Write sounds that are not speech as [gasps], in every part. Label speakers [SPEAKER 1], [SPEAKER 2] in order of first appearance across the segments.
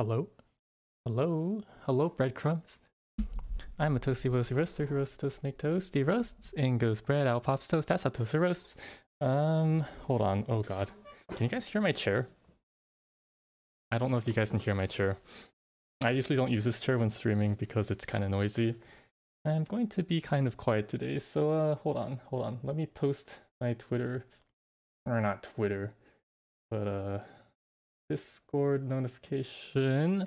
[SPEAKER 1] Hello? Hello? Hello, breadcrumbs? I'm a toasty roasty roaster who roasts toast make toasty roasts. In goes bread, out pops toast, that's how toaster roasts. Um, hold on. Oh god. Can you guys hear my chair? I don't know if you guys can hear my chair. I usually don't use this chair when streaming because it's kind of noisy. I'm going to be kind of quiet today, so uh, hold on, hold on. Let me post my Twitter, or not Twitter, but uh, Discord notification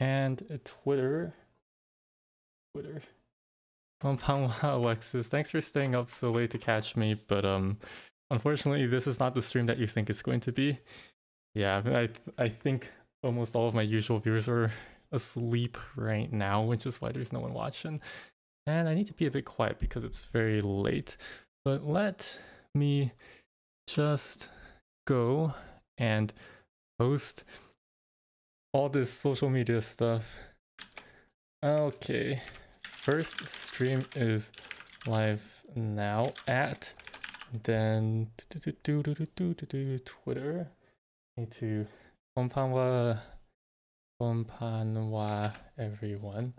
[SPEAKER 1] and Twitter. Twitter. [laughs] Alexis, thanks for staying up so late to catch me, but um, unfortunately, this is not the stream that you think it's going to be. Yeah, I I think almost all of my usual viewers are asleep right now, which is why there's no one watching. And I need to be a bit quiet because it's very late. But let me just go and post all this social media stuff. Okay, first stream is live now at then Twitter. Need to konpanwa konpanwa everyone.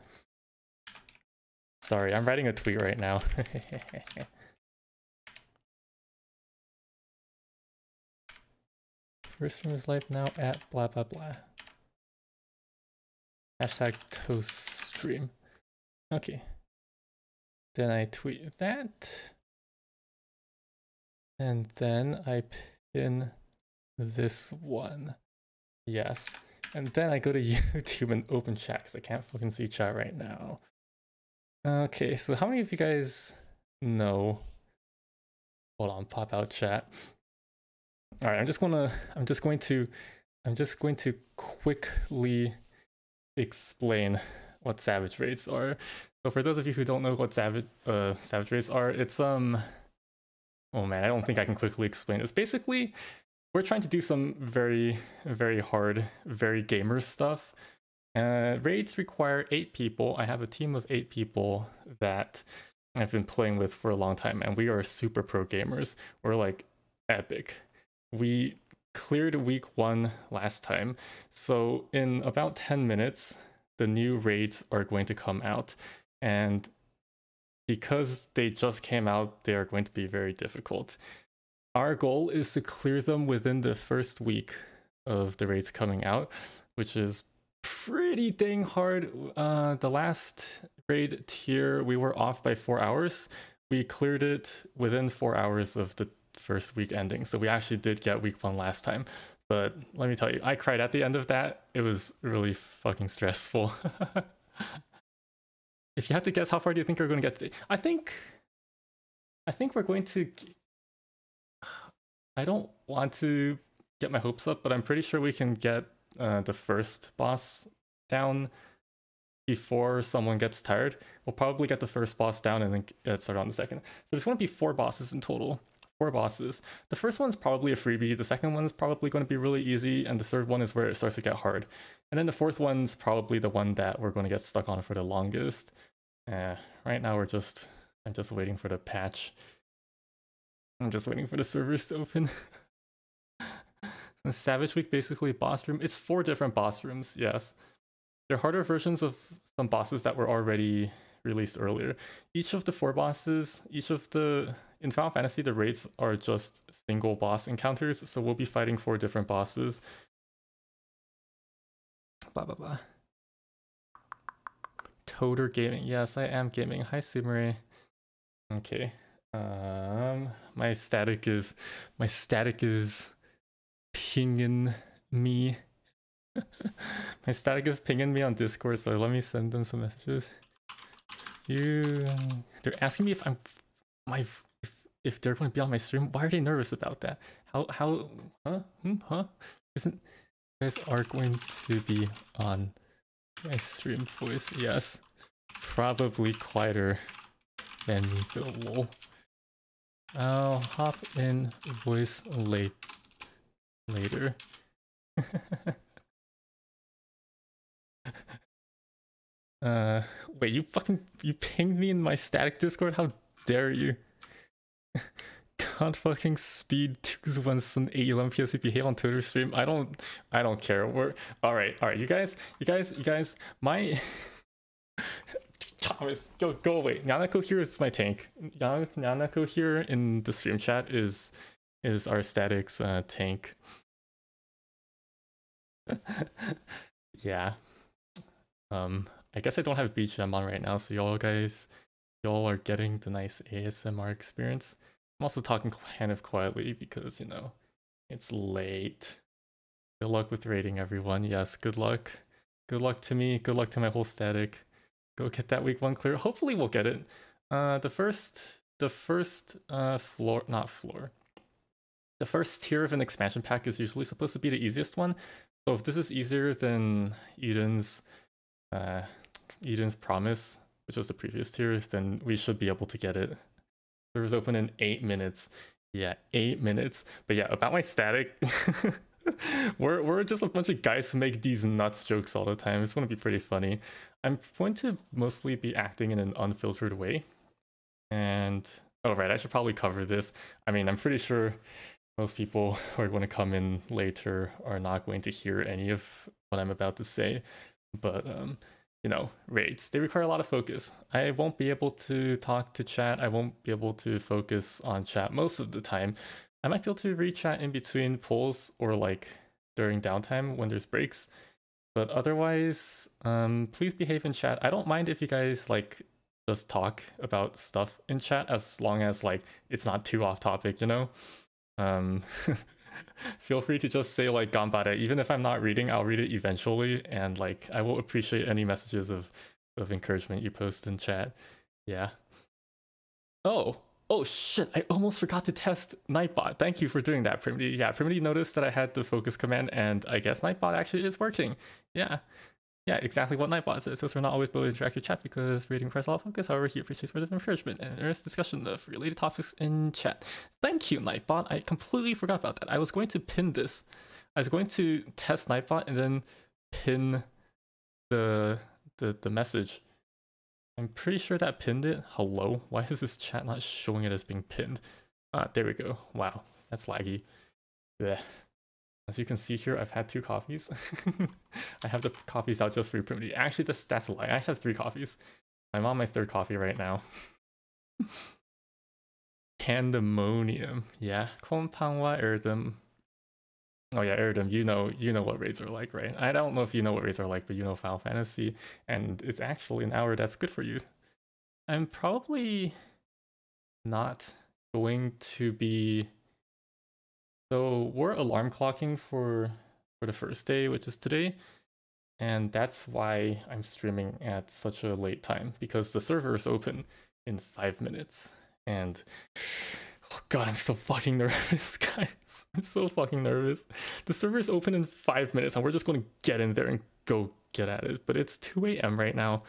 [SPEAKER 1] Sorry, I'm writing a tweet right now. [laughs] First stream is live now at blah blah blah. Hashtag toast stream. Okay. Then I tweet that. And then I pin this one. Yes. And then I go to [laughs] YouTube and open chat because I can't fucking see chat right now. Okay, so how many of you guys know? Hold on, pop out chat. All right, I'm just gonna, I'm just going to, I'm just going to quickly explain what savage raids are. So for those of you who don't know what savage, uh, savage raids are, it's um, oh man, I don't think I can quickly explain. It's basically we're trying to do some very, very hard, very gamer stuff. Uh, raids require eight people. I have a team of eight people that I've been playing with for a long time, and we are super pro gamers. We're like epic. We cleared week one last time, so in about 10 minutes, the new raids are going to come out, and because they just came out, they are going to be very difficult. Our goal is to clear them within the first week of the raids coming out, which is pretty dang hard. Uh, the last raid tier, we were off by four hours. We cleared it within four hours of the first week ending. So we actually did get week one last time. But let me tell you, I cried at the end of that. It was really fucking stressful. [laughs] if you have to guess how far do you think we're going to get today? I think I think we're going to I don't want to get my hopes up, but I'm pretty sure we can get uh, the first boss down before someone gets tired. We'll probably get the first boss down and then get started on the second. So there's going to be four bosses in total. Four bosses. The first one's probably a freebie, the second one's probably going to be really easy, and the third one is where it starts to get hard. And then the fourth one's probably the one that we're going to get stuck on for the longest. Uh, right now we're just, I'm just waiting for the patch. I'm just waiting for the servers to open. [laughs] Savage Week basically boss room. It's four different boss rooms, yes. They're harder versions of some bosses that were already released earlier. Each of the four bosses, each of the in Final Fantasy the raids are just single boss encounters, so we'll be fighting four different bosses. Blah blah blah. Toter Gaming. Yes, I am gaming. Hi Sumere. Okay. Um, my static is my static is pinging me. [laughs] my static is pinging me on Discord, so let me send them some messages. You, they're asking me if I'm my if, they're going to be on my stream. Why are they nervous about that? How how huh hmm, huh? Isn't you guys are going to be on my stream voice? Yes, probably quieter than me. Phil lol. I'll hop in voice late later. [laughs] uh, wait, you fucking you pinged me in my static Discord? How dare you? Can't fucking speed [laughs] 218 11 PSC behave on Twitter stream. I don't I don't care. We're alright, alright, you guys, you guys, you guys, my [laughs] Thomas, go go away. Nyaneko here is my tank. Nyaneko here in the stream chat is is our statics uh, tank. [laughs] yeah. Um, I guess I don't have BGM on right now, so y'all guys, y'all are getting the nice ASMR experience. I'm also talking [laughs] kind of quietly because, you know, it's late. Good luck with rating, everyone. Yes, good luck. Good luck to me. Good luck to my whole static. Go get that week one clear. Hopefully we'll get it. Uh, the first, the first uh, floor, not floor. The first tier of an expansion pack is usually supposed to be the easiest one. So if this is easier than Eden's uh, Eden's Promise, which was the previous tier, then we should be able to get it. Servers open in eight minutes. Yeah, eight minutes. But yeah, about my static. [laughs] we're we're just a bunch of guys who make these nuts jokes all the time. It's gonna be pretty funny. I'm going to mostly be acting in an unfiltered way. And oh right, I should probably cover this. I mean, I'm pretty sure most people who are going to come in later are not going to hear any of what I'm about to say but um, you know, raids they require a lot of focus. I won't be able to talk to chat. I won't be able to focus on chat most of the time. I might be able to read chat in between pulls or like during downtime when there's breaks. But otherwise, um, please behave in chat. I don't mind if you guys like just talk about stuff in chat as long as like it's not too off topic, you know? Um [laughs] feel free to just say like ganbare. Even if I'm not reading, I'll read it eventually, and like I will appreciate any messages of of encouragement you post in chat. Yeah. Oh, oh shit! I almost forgot to test Nightbot. Thank you for doing that, Primity. Yeah, Primity noticed that I had the focus command, and I guess Nightbot actually is working. Yeah. Yeah, exactly what Nightbot says. We're not always able to interact with chat because reading requires a lot of focus, however, he appreciates words of encouragement and earnest discussion of related topics in chat. Thank you, Nightbot. I completely forgot about that. I was going to pin this. I was going to test Nightbot and then pin the the the message. I'm pretty sure that pinned it. Hello? Why is this chat not showing it as being pinned? Ah, there we go. Wow, that's laggy. Yeah. As you can see here, I've had two coffees. [laughs] I have the coffees out just for Primity. Actually, that's, that's a lie. I actually have three coffees. I'm on my third coffee right now. [laughs] Pandaemonium. Yeah. Konpanwa Erdem. Oh yeah, Erdem, you know you know what raids are like, right? I don't know if you know what raids are like, but you know Final Fantasy, and it's actually an hour that's good for you. I'm probably not going to be so we're alarm clocking for for the first day, which is today. And that's why I'm streaming at such a late time because the server is open in five minutes. And [sighs] oh god, I'm so fucking [laughs] nervous, guys. I'm so fucking nervous. The server is open in five minutes and we're just going to get in there and go get at it. But it's 2 a.m. right now.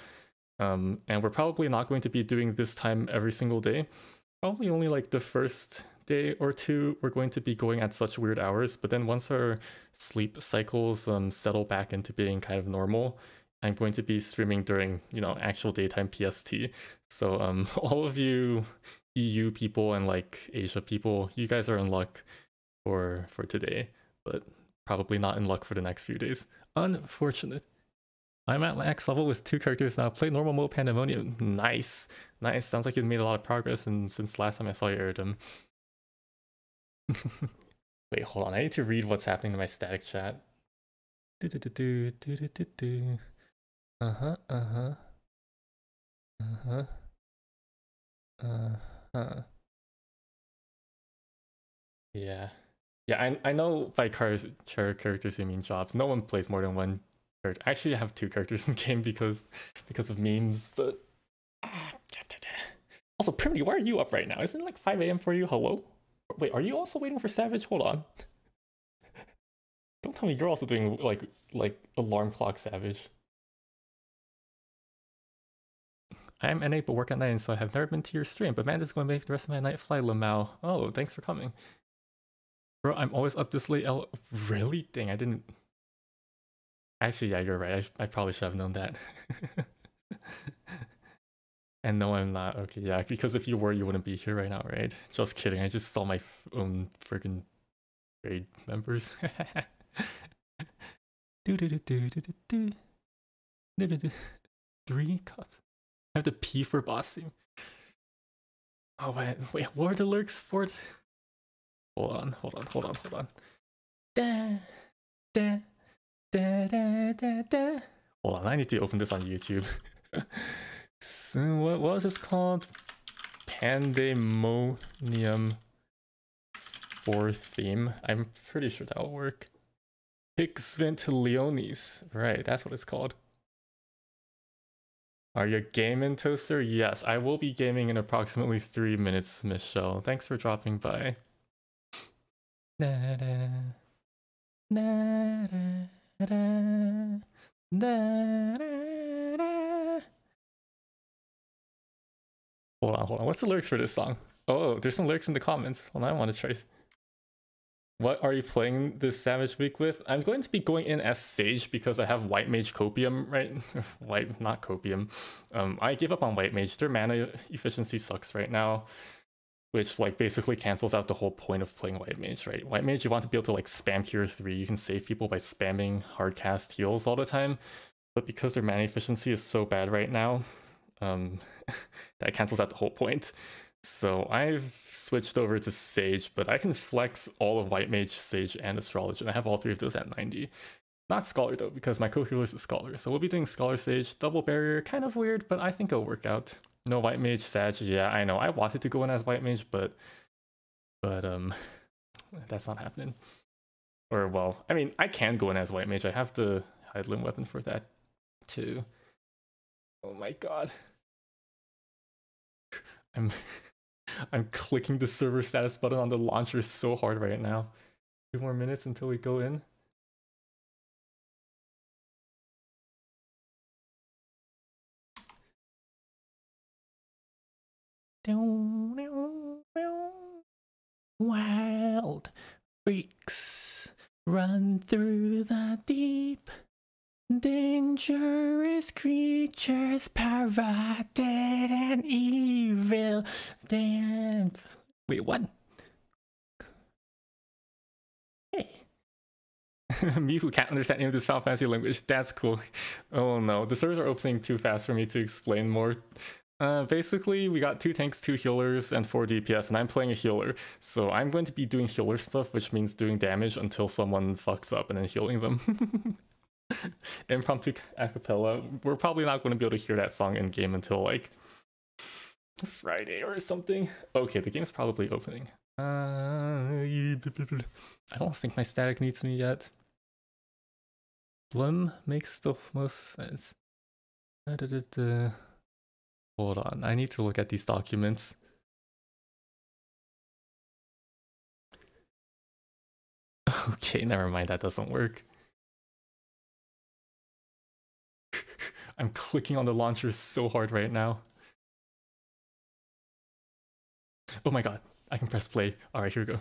[SPEAKER 1] Um, and we're probably not going to be doing this time every single day. Probably only like the first day or two, we're going to be going at such weird hours. But then once our sleep cycles um, settle back into being kind of normal, I'm going to be streaming during, you know, actual daytime PST. So um, [laughs] all of you EU people and like Asia people, you guys are in luck for for today, but probably not in luck for the next few days. Unfortunate. I'm at max level with two characters now. Play normal mode Pandaemonium. Nice. Nice. Sounds like you've made a lot of progress and since last time I saw you, Erdem. Wait, hold on. I need to read what's happening to my static chat. Do do do do do do do. Uh huh. Uh huh. Uh huh. Uh huh. Yeah. Yeah, I I know by cars characters you mean jobs. No one plays more than one character. I actually, I have two characters in game because because of memes, but also Primity, why are you up right now? Isn't it like 5 a.m. for you? Hello? Wait, are you also waiting for Savage? Hold on. Don't tell me you're also doing like like alarm clock Savage. I am NA but work at night, so I have never been to your stream. But man, this is going to make the rest of my night fly, Lamau. Oh, thanks for coming. Bro, I'm always up this late. L really? Dang, I didn't. Actually, yeah, you're right. I, I probably should have known that. [laughs] And no, I'm not. Okay, yeah, because if you were, you wouldn't be here right now, right? Just kidding. I just saw my own freaking grade members. [laughs] do do do do do do do do do. Three cups. I have to pee for boss team. Oh wait, wait, what are the lurks for it? Hold on, hold on, hold on, hold on. Da, da, da, da, da, da. Hold on, I need to open this on YouTube. [laughs] so what, was this called? Pandaemonium 4 theme. I'm pretty sure that'll work. Leonis. Right, that's what it's called. Are you gaming, Toaster? Yes, I will be gaming in approximately three minutes, Michelle. Thanks for dropping by. Da, da, da, da, da, da, da. Hold on, hold on. What's the lyrics for this song? Oh, there's some lyrics in the comments. Well, I want to try. What are you playing this Savage Week with? I'm going to be going in as Sage because I have White Mage Copium, right? [laughs] White, not Copium. Um, I gave up on White Mage. Their mana efficiency sucks right now, which like basically cancels out the whole point of playing White Mage, right? White Mage, you want to be able to like spam Cure 3. You can save people by spamming hard cast heals all the time. But because their mana efficiency is so bad right now, um, [laughs] that cancels out the whole point. So I've switched over to Sage, but I can flex all of White Mage, Sage, and Astrology, and I have all three of those at 90. Not Scholar though, because my co-healer is a Scholar. So we'll be doing Scholar Sage, Double Barrier, kind of weird, but I think it'll work out. No White Mage, Sage, yeah, I know. I wanted to go in as White Mage, but, but um, [laughs] that's not happening. Or, well, I mean, I can go in as White Mage. I have the Hydaelyn weapon for that, too. Oh my god. I'm... [laughs] I'm clicking the server status button on the launcher so hard right now. Two more minutes until we go in. Wild freaks run through the deep. Dangerous creatures, perverted and evil. Damn. Wait, what? Hey. [laughs] me who can't understand any of this Final Fantasy language. That's cool. Oh no, the servers are opening too fast for me to explain more. Uh, basically, we got two tanks, two healers, and four DPS, and I'm playing a healer. So I'm going to be doing healer stuff, which means doing damage until someone fucks up and then healing them. [laughs] [laughs] impromptu acapella. We're probably not going to be able to hear that song in game until like Friday or something. Okay, the game's probably opening. Uh, I don't think my static needs me yet. Blim makes the most sense. Hold on, I need to look at these documents. [laughs] Okay, never mind, that doesn't work. I'm clicking on the launcher so hard right now. Oh my god, I can press play. Alright, here we go.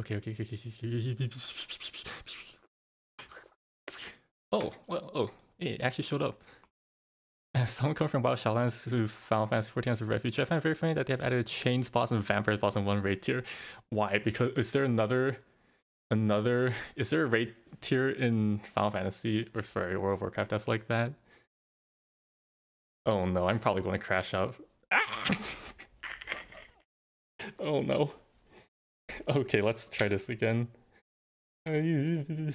[SPEAKER 1] Okay, okay, okay, okay. Oh, well, oh, it actually showed up. [laughs] Someone coming from Wild Shadowlands who found Fantasy 14 as a refuge. I find very funny that they have added Chains boss and Vampires boss in one raid tier. Why? Because is there another another is there a raid tier in Final Fantasy or sorry World of Warcraft that's like that? Oh no, I'm probably going to crash out. Ah! [laughs] oh no. Okay, let's try this again. Hold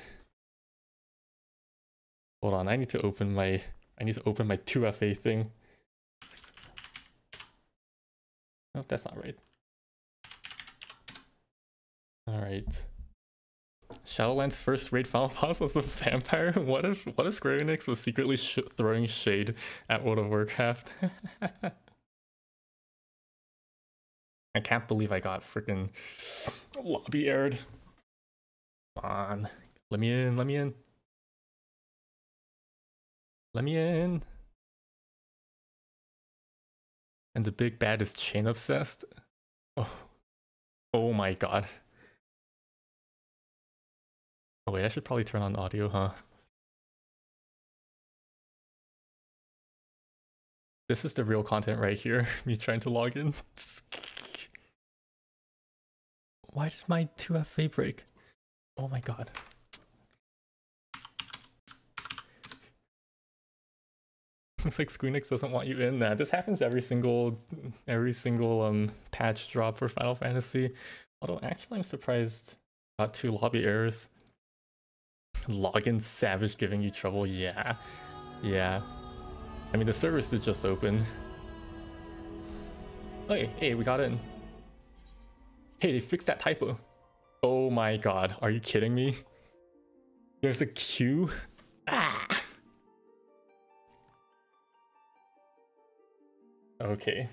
[SPEAKER 1] on, I need to open my I need to open my 2FA thing. No, that's not right. Alright. Shadowlands' first raid final [laughs] boss was a vampire? What if what if Square Enix was secretly sh throwing shade at World of Warcraft? [laughs] I can't believe I got freaking lobby aired. Come on. Let me in, let me in. Let me in. And the big bad is chain obsessed? Oh, oh my god. Oh wait, I should probably turn on audio, huh? This is the real content right here. [laughs] Me trying to log in. [laughs] Why did my 2FA break? Oh my god. [laughs] Looks like Squeenix doesn't want you in that. This happens every single every single um patch drop for Final Fantasy. Although actually I'm surprised got two lobby errors. Login Savage giving you trouble, yeah. Yeah. I mean the service did just open. Hey, hey, we got in. Hey, they fixed that typo. Oh my god, are you kidding me? There's a queue? Ah! Okay.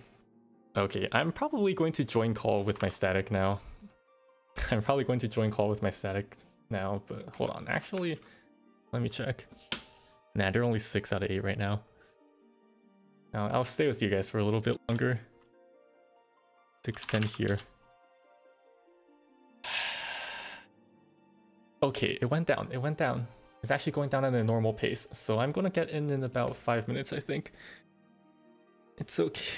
[SPEAKER 1] Okay, I'm probably going to join call with my static now. [laughs] I'm probably going to join call with my static now, but hold on. Actually, let me check. Nah, they're only 6 out of 8 right now. Now, I'll stay with you guys for a little bit longer. 610 here. [sighs] okay, it went down. It went down. It's actually going down at a normal pace, so I'm gonna get in in about 5 minutes, I think. It's okay.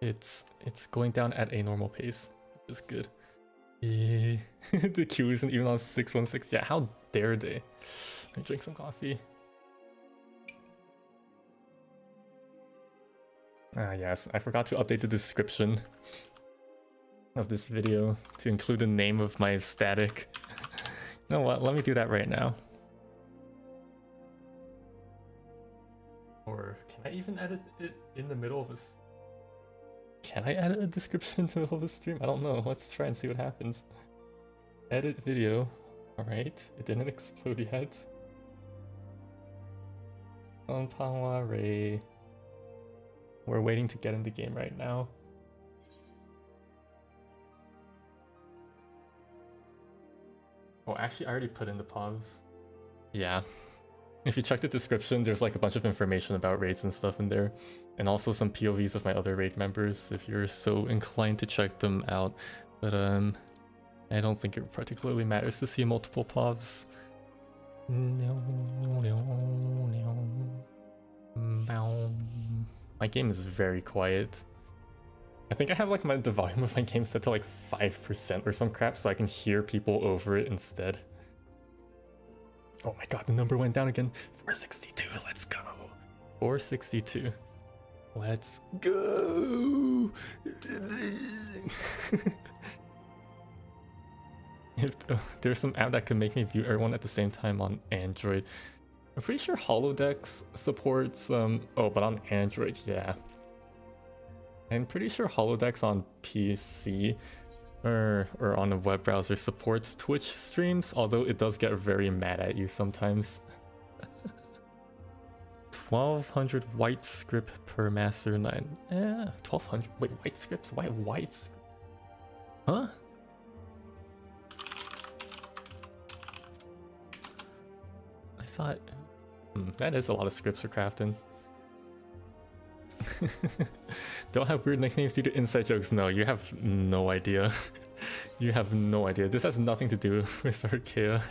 [SPEAKER 1] It's it's going down at a normal pace, It's good. Yeah. [laughs] the queue isn't even on 616. Yeah, how dare they? Let me drink some coffee. Ah yes, I forgot to update the description of this video to include the name of my static. you know what, let me do that right now. Or can I even edit it in the middle of this? Can I edit a description [laughs] to the middle of the stream? I don't know. Let's try and see what happens. Edit video. Alright, it didn't [laughs] explode yet. Ray. We're waiting to get in the game right now. Oh, actually, I already put in the pause. Yeah. If you check the description, there's like a bunch of information about raids and stuff in there. And also some POVs of my other raid members if you're so inclined to check them out. But um, I don't think it particularly matters to see multiple POVs. My game is very quiet. I think I have like my the volume of my game set to like 5% or some crap so I can hear people over it instead. Oh my god, the number went down again. 462, let's go. 462. Let's go. [laughs] if there's some app that can make me view everyone at the same time on Android. I'm pretty sure Holodex supports, um, oh, but on Android, yeah. I'm pretty sure Holodex on PC or, or on a web browser supports Twitch streams, although it does get very mad at you sometimes. [laughs] 1200 white script per master 9. Yeah, 1200. Wait, white scripts? Why white? Huh? I thought... Hmm, that is a lot of scripts for crafting. [laughs] Don't have weird nicknames due to inside jokes. No, you have no idea. [laughs] you have no idea. This has nothing to do [laughs] with Arcaea.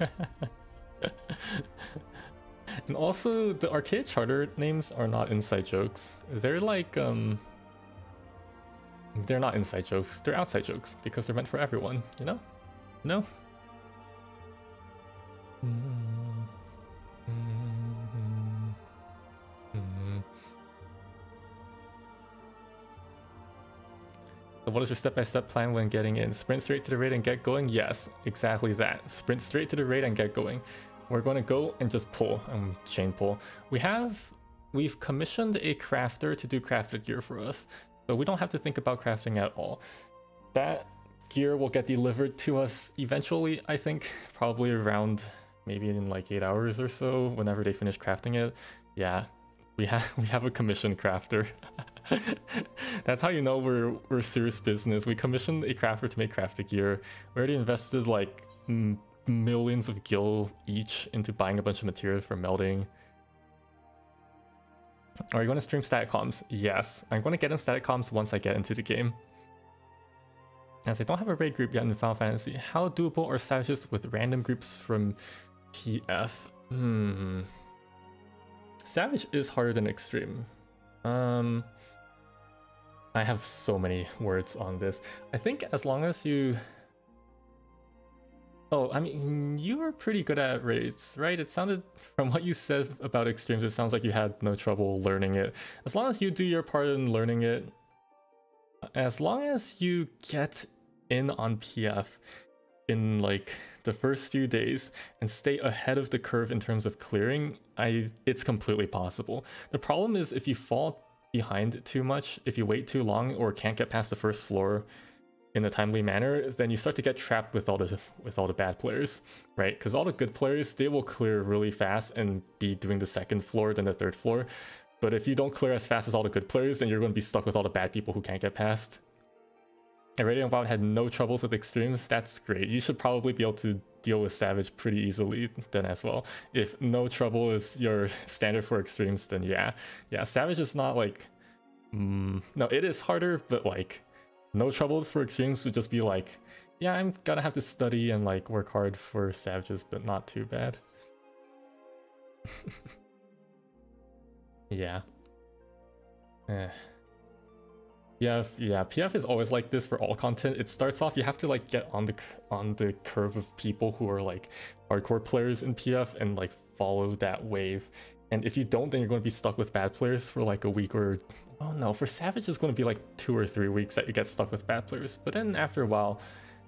[SPEAKER 1] and also, the Arcaea charter names are not inside jokes. They're like, um... They're not inside jokes. They're outside jokes because they're meant for everyone, you know? No? Mm what is your step-by-step -step plan when getting in? Sprint straight to the raid and get going? Yes, exactly that. Sprint straight to the raid and get going. We're going to go and just pull and chain pull. We have, we've commissioned a crafter to do crafted gear for us. So we don't have to think about crafting at all. That gear will get delivered to us eventually, I think, probably around maybe in like eight hours or so, whenever they finish crafting it. Yeah, we have [laughs] we have a commissioned crafter. [laughs] [laughs] That's how you know we're we're serious business. We commissioned a crafter to make crafted gear. We already invested like millions of gil each into buying a bunch of material for melting. Are you going to stream static comms? Yes. I'm going to get in static comms once I get into the game. As I don't have a raid group yet in Final Fantasy, how doable are savages with random groups from PF. Hmm. Savage is harder than Extreme. Um, I have so many words on this. I think as long as you... Oh, I mean, you were pretty good at raids, right? It sounded, from what you said about Extremes, it sounds like you had no trouble learning it. As long as you do your part in learning it, as long as you get in on PF in like the first few days and stay ahead of the curve in terms of clearing, I it's completely possible. The problem is if you fall behind too much, if you wait too long or can't get past the first floor in a timely manner, then you start to get trapped with all the with all the bad players, right? Because all the good players they will clear really fast and be doing the second floor then the third floor. But if you don't clear as fast as all the good players, then you're going to be stuck with all the bad people who can't get past. And Radiant had no troubles with extremes. That's great. You should probably be able to deal with Savage pretty easily then as well. If no trouble is your standard for extremes, then yeah. Yeah, Savage is not like... Mm, no, it is harder, but like... No trouble for extremes would just be like... Yeah, I'm gonna have to study and like work hard for Savages, but not too bad. [laughs] yeah. Eh. Yeah, yeah, PF is always like this for all content. It starts off, you have to like get on the on the curve of people who are like hardcore players in PF and like follow that wave. And if you don't, then you're going to be stuck with bad players for like a week or oh no, for Savage it's going to be like two or three weeks that you get stuck with bad players. But then after a while,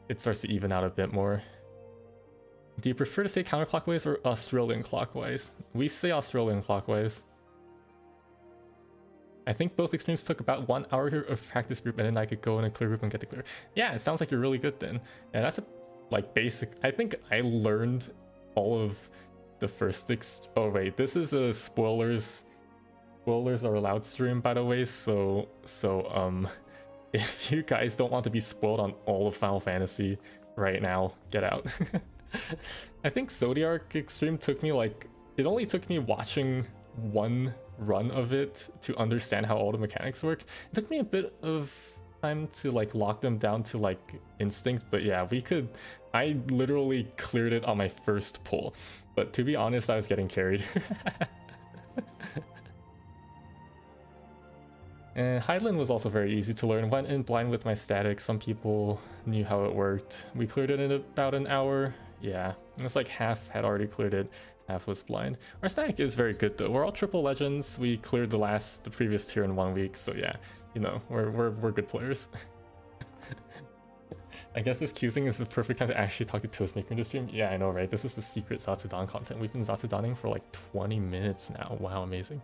[SPEAKER 1] it starts to even out a bit more. Do you prefer to say counterclockwise or Australian clockwise? We say Australian clockwise. I think both extremes took about one hour of practice group and then I could go in a clear group and get the clear. Yeah, it sounds like you're really good then. Yeah, that's a like basic. I think I learned all of the first ex Oh wait, this is a spoilers. Spoilers are allowed stream by the way, so so um [laughs] if you guys don't want to be spoiled on all of Final Fantasy right now, get out. [laughs] I think Zodiark Extreme took me like it only took me watching one run of it to understand how all the mechanics work. It took me a bit of time to like lock them down to like instinct, but yeah, we could... I literally cleared it on my first pull, but to be honest, I was getting carried. [laughs] And Hydaelyn was also very easy to learn. Went in blind with my static. Some people knew how it worked. We cleared it in about an hour. Yeah, it was like half had already cleared it half was blind. Our stack is very good though. We're all triple legends. We cleared the last, the previous tier in one week. So yeah, you know, we're, we're, we're good players. [laughs] I guess this Q thing is the perfect time to actually talk to Toastmaker in the stream. Yeah, I know, right? This is the secret Zatsudan content. We've been Zatsudaning for like 20 minutes now. Wow, amazing.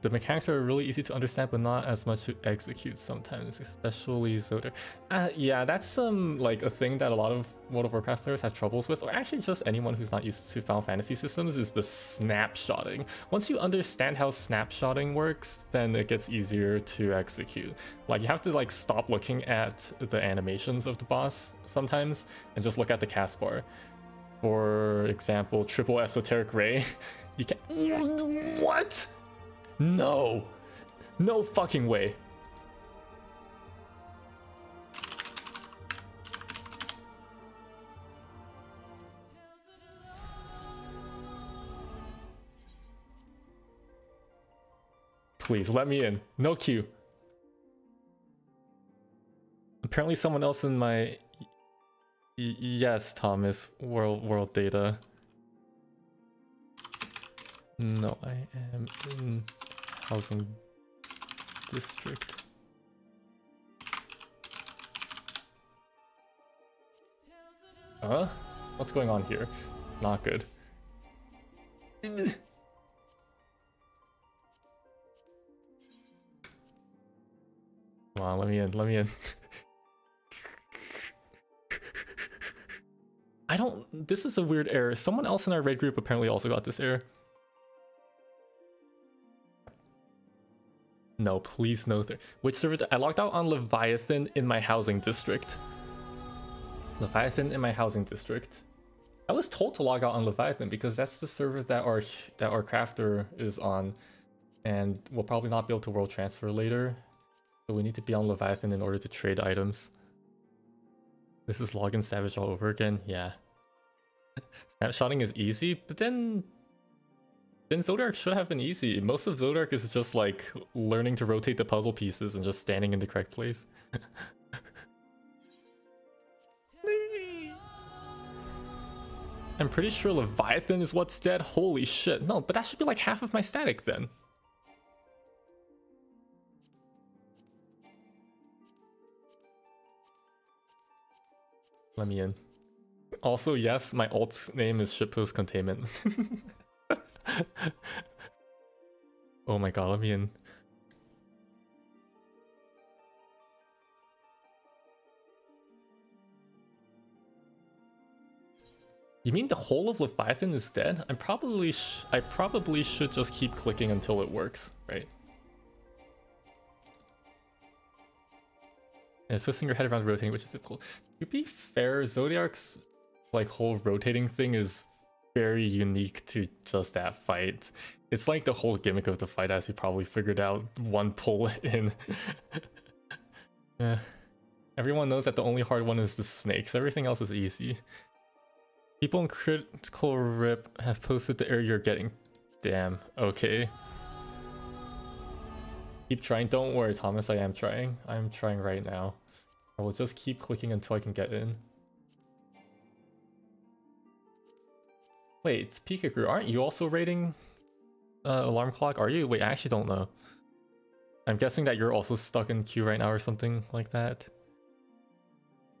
[SPEAKER 1] The mechanics are really easy to understand, but not as much to execute sometimes, especially Zodiark. Uh, yeah, that's um like a thing that a lot of World of Warcraft players have troubles with, or actually just anyone who's not used to Final Fantasy systems, is the snapshotting. Once you understand how snapshotting works, then it gets easier to execute. Like, you have to like stop looking at the animations of the boss sometimes, and just look at the cast bar. For example, Triple Esoteric Ray, [laughs] you can't. What? No. No fucking way. Please, let me in. No queue. Apparently someone else in my... Y yes, Thomas. World, world data. No, I am in housing district. Huh? What's going on here? Not good. Come on, let me in, let me in. [laughs] I don't... This is a weird error. Someone else in our raid group apparently also got this error. No, please no. Which server? I logged out on Leviathan in my housing district. Leviathan in my housing district. I was told to log out on Leviathan because that's the server that our that our crafter is on, and we'll probably not be able to world transfer later. So we need to be on Leviathan in order to trade items. This is login savage all over again. Yeah, [laughs] Snapshotting is easy, but then then Zodiark should have been easy. Most of Zodiark is just like learning to rotate the puzzle pieces and just standing in the correct place. [laughs] I'm pretty sure Leviathan is what's dead. Holy shit. No, but that should be like half of my static then. Let me in. Also, yes, my alt's name is shitpost containment. [laughs] oh my god, let me in. You mean the whole of Leviathan is dead? I'm probably I probably should just keep clicking until it works, right? And twisting your head around rotating, which is difficult. To be fair, Zodiark's like whole rotating thing is very unique to just that fight. It's like the whole gimmick of the fight as you probably figured out one pull [laughs] in. yeah. Everyone knows that the only hard one is the snakes, everything else is easy. People in Critical Rip have posted the area you're getting. Damn, okay. Keep trying. Don't worry, Thomas, I am trying. I'm trying right now. I will just keep clicking until I can get in. Wait, it's Pikachu, aren't you also rating uh, Alarm Clock? Are you? Wait, I actually don't know. I'm guessing that you're also stuck in queue right now or something like that.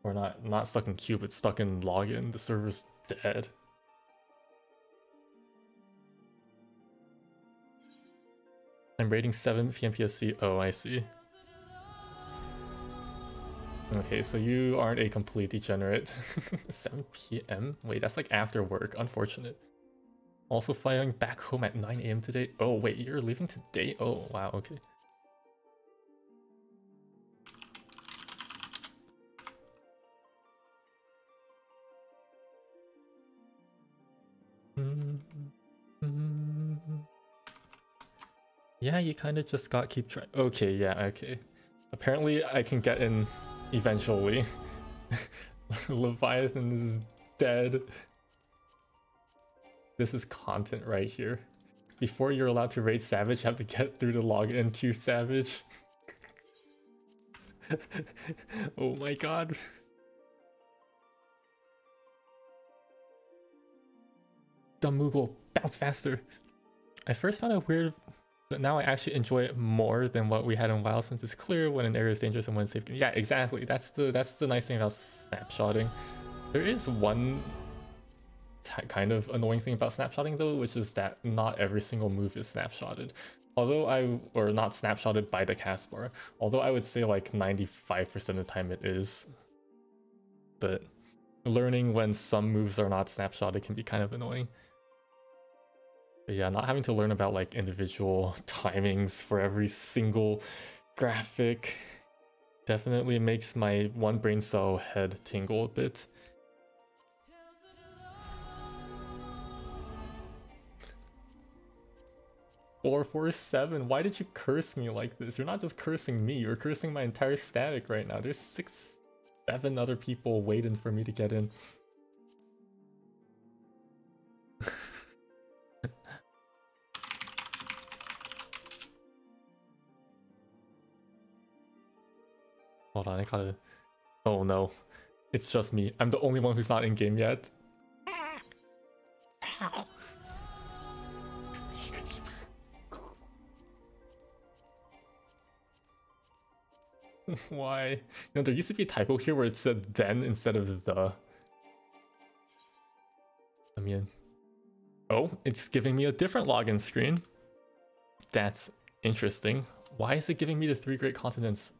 [SPEAKER 1] Or not, not stuck in queue, but stuck in login. The server's dead. I'm rating 7 PM PSC. Oh, I see. Okay, so you aren't a complete degenerate. [laughs] 7 p.m.? Wait, that's like after work. Unfortunate. Also flying back home at 9 a.m. today. Oh, wait, you're leaving today? Oh, wow, okay. Yeah, you kind of just got keep trying. Okay, yeah, okay. Apparently I can get in eventually. [laughs] Leviathan is dead. This is content right here. Before you're allowed to raid Savage, you have to get through the login queue Savage. [laughs] oh my god. Dumb Moogle, bounce faster. I first found it weird but now I actually enjoy it more than what we had in WoW since it's clear when an area is dangerous and when it's safe. Yeah, exactly. That's the that's the nice thing about snapshotting. There is one kind of annoying thing about snapshotting though, which is that not every single move is snapshotted. Although I, or not snapshotted by the cast bar, although I would say like 95% of the time it is. But learning when some moves are not snapshotted can be kind of annoying. Yeah, not having to learn about like individual [laughs] timings for every single graphic definitely makes my one brain cell head tingle a bit. Four four seven. Why did you curse me like this? You're not just cursing me. You're cursing my entire static right now. There's six, seven other people waiting for me to get in. Hold on, I gotta... Oh no. It's just me. I'm the only one who's not in game yet. [laughs] Why? You know, there used to be a typo here where it said then instead of the. I mean... Oh, it's giving me a different login screen. That's interesting. Why is it giving me the three great continents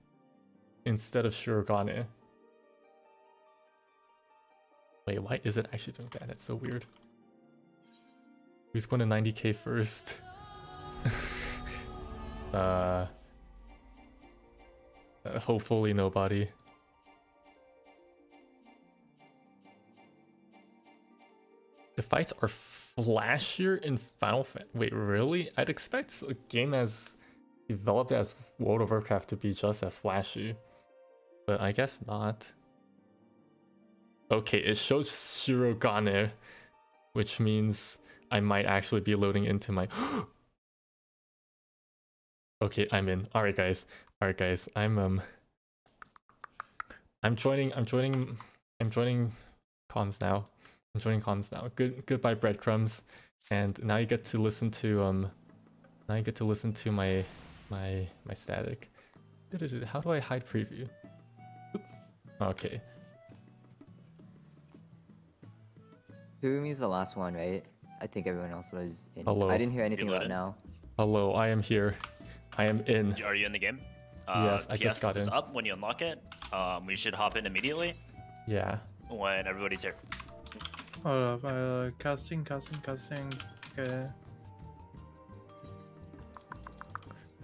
[SPEAKER 1] instead of Shirogane. Wait, why is it actually doing that? That's so weird. Who's going to 90k first? [laughs] uh, uh, hopefully nobody. The fights are flashier in Final Fantasy. Wait, really? I'd expect a game as developed as World of Warcraft to be just as flashy but I guess not. Okay, it shows Shirogane which means I might actually be loading into my. [gasps] okay, I'm in. All right, guys. All right, guys. I'm um. I'm joining. I'm joining. I'm joining comms now. I'm joining comms now. Good. Goodbye, breadcrumbs. And now you get to listen to um. Now you get to listen to my my my static. How do I hide preview? Okay.
[SPEAKER 2] Fumi's the last one, right? I think everyone else was in.
[SPEAKER 1] Hello.
[SPEAKER 2] I didn't hear anything
[SPEAKER 3] You
[SPEAKER 2] about now.
[SPEAKER 1] Hello, I am here. I am in.
[SPEAKER 3] Are you in the game?
[SPEAKER 1] Yes, I just
[SPEAKER 3] PS
[SPEAKER 1] got
[SPEAKER 3] is
[SPEAKER 1] in.
[SPEAKER 3] up when you unlock it. Um, we should hop in immediately
[SPEAKER 1] Yeah.
[SPEAKER 3] when everybody's here.
[SPEAKER 4] Hold up, uh, casting, casting, casting. Okay.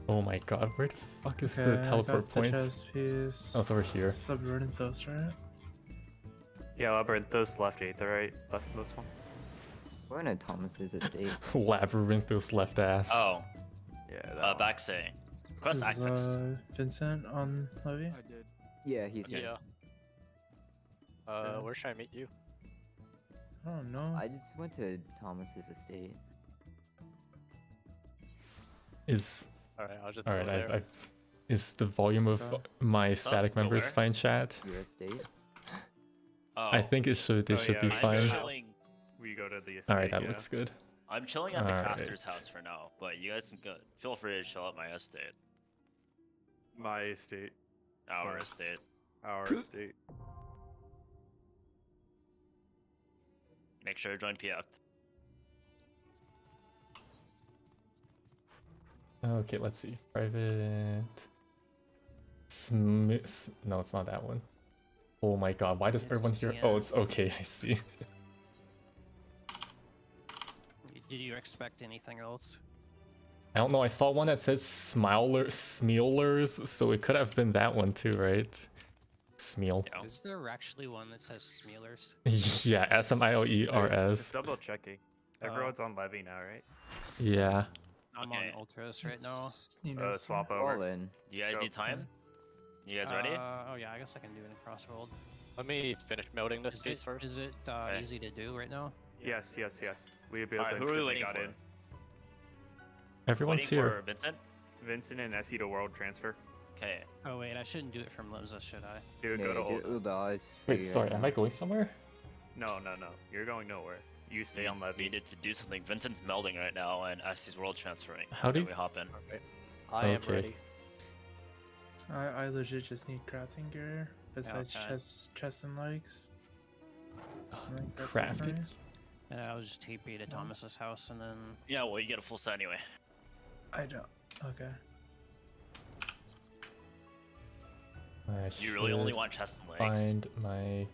[SPEAKER 1] Oh my god, where the fuck is
[SPEAKER 4] okay,
[SPEAKER 1] the teleport
[SPEAKER 4] got the
[SPEAKER 1] point?
[SPEAKER 4] chest piece.
[SPEAKER 1] Oh, it's over here.
[SPEAKER 4] It's the Labyrinthos, right?
[SPEAKER 5] Yeah, Labyrinthos left Aether, right? Left this one.
[SPEAKER 2] We're in a Thomas's estate. [laughs]
[SPEAKER 1] Labyrinthos left ass.
[SPEAKER 3] Oh,
[SPEAKER 5] Yeah, that
[SPEAKER 3] uh, back say. Request
[SPEAKER 4] Is
[SPEAKER 3] access.
[SPEAKER 4] uh, Vincent on Levy?
[SPEAKER 6] I did.
[SPEAKER 2] yeah, he's
[SPEAKER 3] Okay.
[SPEAKER 2] here.
[SPEAKER 6] Yeah. Uh,
[SPEAKER 4] Yeah.
[SPEAKER 6] where should I meet you?
[SPEAKER 4] I don't know.
[SPEAKER 2] I just went to Thomas's estate.
[SPEAKER 1] Is
[SPEAKER 6] Alright, I'll just.
[SPEAKER 1] alright. I,
[SPEAKER 6] there.
[SPEAKER 1] I is the volume of
[SPEAKER 4] Okay.
[SPEAKER 1] my static
[SPEAKER 3] go
[SPEAKER 1] members
[SPEAKER 3] where?
[SPEAKER 1] fine, chat?
[SPEAKER 2] Your estate?
[SPEAKER 3] Oh,
[SPEAKER 1] I think it should. It
[SPEAKER 5] Oh,
[SPEAKER 1] should
[SPEAKER 5] yeah,
[SPEAKER 1] be
[SPEAKER 5] I'm
[SPEAKER 3] I'm
[SPEAKER 1] fine.
[SPEAKER 3] chilling.
[SPEAKER 5] We go to the estate.
[SPEAKER 1] All right, that
[SPEAKER 5] yeah.
[SPEAKER 1] looks good.
[SPEAKER 3] I'm chilling at the
[SPEAKER 1] Alright.
[SPEAKER 3] crafter's house for now, but you guys can go. Feel free to chill at my estate,
[SPEAKER 5] My estate.
[SPEAKER 3] our
[SPEAKER 5] Sorry.
[SPEAKER 3] estate.
[SPEAKER 5] Our estate.
[SPEAKER 3] Make sure to join PF.
[SPEAKER 1] Okay, let's see. Private. Smith. No, it's not that one. Oh my god, why does
[SPEAKER 7] Yes,
[SPEAKER 1] everyone here? Oh, it's okay. I see.
[SPEAKER 7] Did you expect anything else?
[SPEAKER 1] I don't know. I saw one that says Smiler Smealers, so it could have been that one too, right? Smeal.
[SPEAKER 3] Yeah.
[SPEAKER 7] Is there actually one that says Smealers? [laughs]
[SPEAKER 1] yeah, S M I L E R
[SPEAKER 5] Just
[SPEAKER 1] S.
[SPEAKER 5] double checking.
[SPEAKER 7] Uh,
[SPEAKER 5] Everyone's on levy now, right?
[SPEAKER 1] Yeah.
[SPEAKER 7] I'm
[SPEAKER 3] Okay.
[SPEAKER 7] on Ultros right now.
[SPEAKER 4] S- You know,
[SPEAKER 5] Uh,
[SPEAKER 4] so-
[SPEAKER 5] swap
[SPEAKER 2] All
[SPEAKER 5] over.
[SPEAKER 2] in.
[SPEAKER 3] Do you guys
[SPEAKER 5] Go.
[SPEAKER 3] need time? You guys ready?
[SPEAKER 7] Uh, oh yeah, I guess I can do it in crossroad.
[SPEAKER 6] Let me finish building this
[SPEAKER 7] Is
[SPEAKER 6] piece
[SPEAKER 7] it,
[SPEAKER 6] first.
[SPEAKER 7] is it uh,
[SPEAKER 3] Okay.
[SPEAKER 7] easy to do right now?
[SPEAKER 5] Yes, yes, yes. We built
[SPEAKER 3] Alright,
[SPEAKER 5] it
[SPEAKER 3] who are we waiting
[SPEAKER 5] got
[SPEAKER 3] for?
[SPEAKER 5] in.
[SPEAKER 1] Everyone's
[SPEAKER 3] Waiting
[SPEAKER 1] here.
[SPEAKER 3] Vincent.
[SPEAKER 5] Vincent and Essie to world transfer.
[SPEAKER 3] Okay.
[SPEAKER 7] Oh wait, I shouldn't do it from Limsa, should I?
[SPEAKER 5] Dude,
[SPEAKER 2] Yeah,
[SPEAKER 5] go to
[SPEAKER 2] dude,
[SPEAKER 5] old.
[SPEAKER 2] Ul'dah's
[SPEAKER 1] Wait, sorry. Am I going somewhere?
[SPEAKER 5] No, no, no. You're going nowhere. You stay
[SPEAKER 3] we
[SPEAKER 5] on levy.
[SPEAKER 3] needed to do something. Vincent's melding right now, and Essie's world transferring.
[SPEAKER 1] How
[SPEAKER 3] and then
[SPEAKER 1] do
[SPEAKER 3] we
[SPEAKER 1] you-
[SPEAKER 3] hop in?
[SPEAKER 6] Alright. I am ready.
[SPEAKER 4] I, I legit just need crafting gear besides
[SPEAKER 7] okay.
[SPEAKER 4] chest, chest and legs. I think that's it for
[SPEAKER 1] crafted.
[SPEAKER 7] And I'll just TP to Thomas's house and then.
[SPEAKER 3] Yeah, well, you get a full set anyway.
[SPEAKER 4] I don't. Okay.
[SPEAKER 1] I
[SPEAKER 3] You really only want chest and legs.
[SPEAKER 1] find my.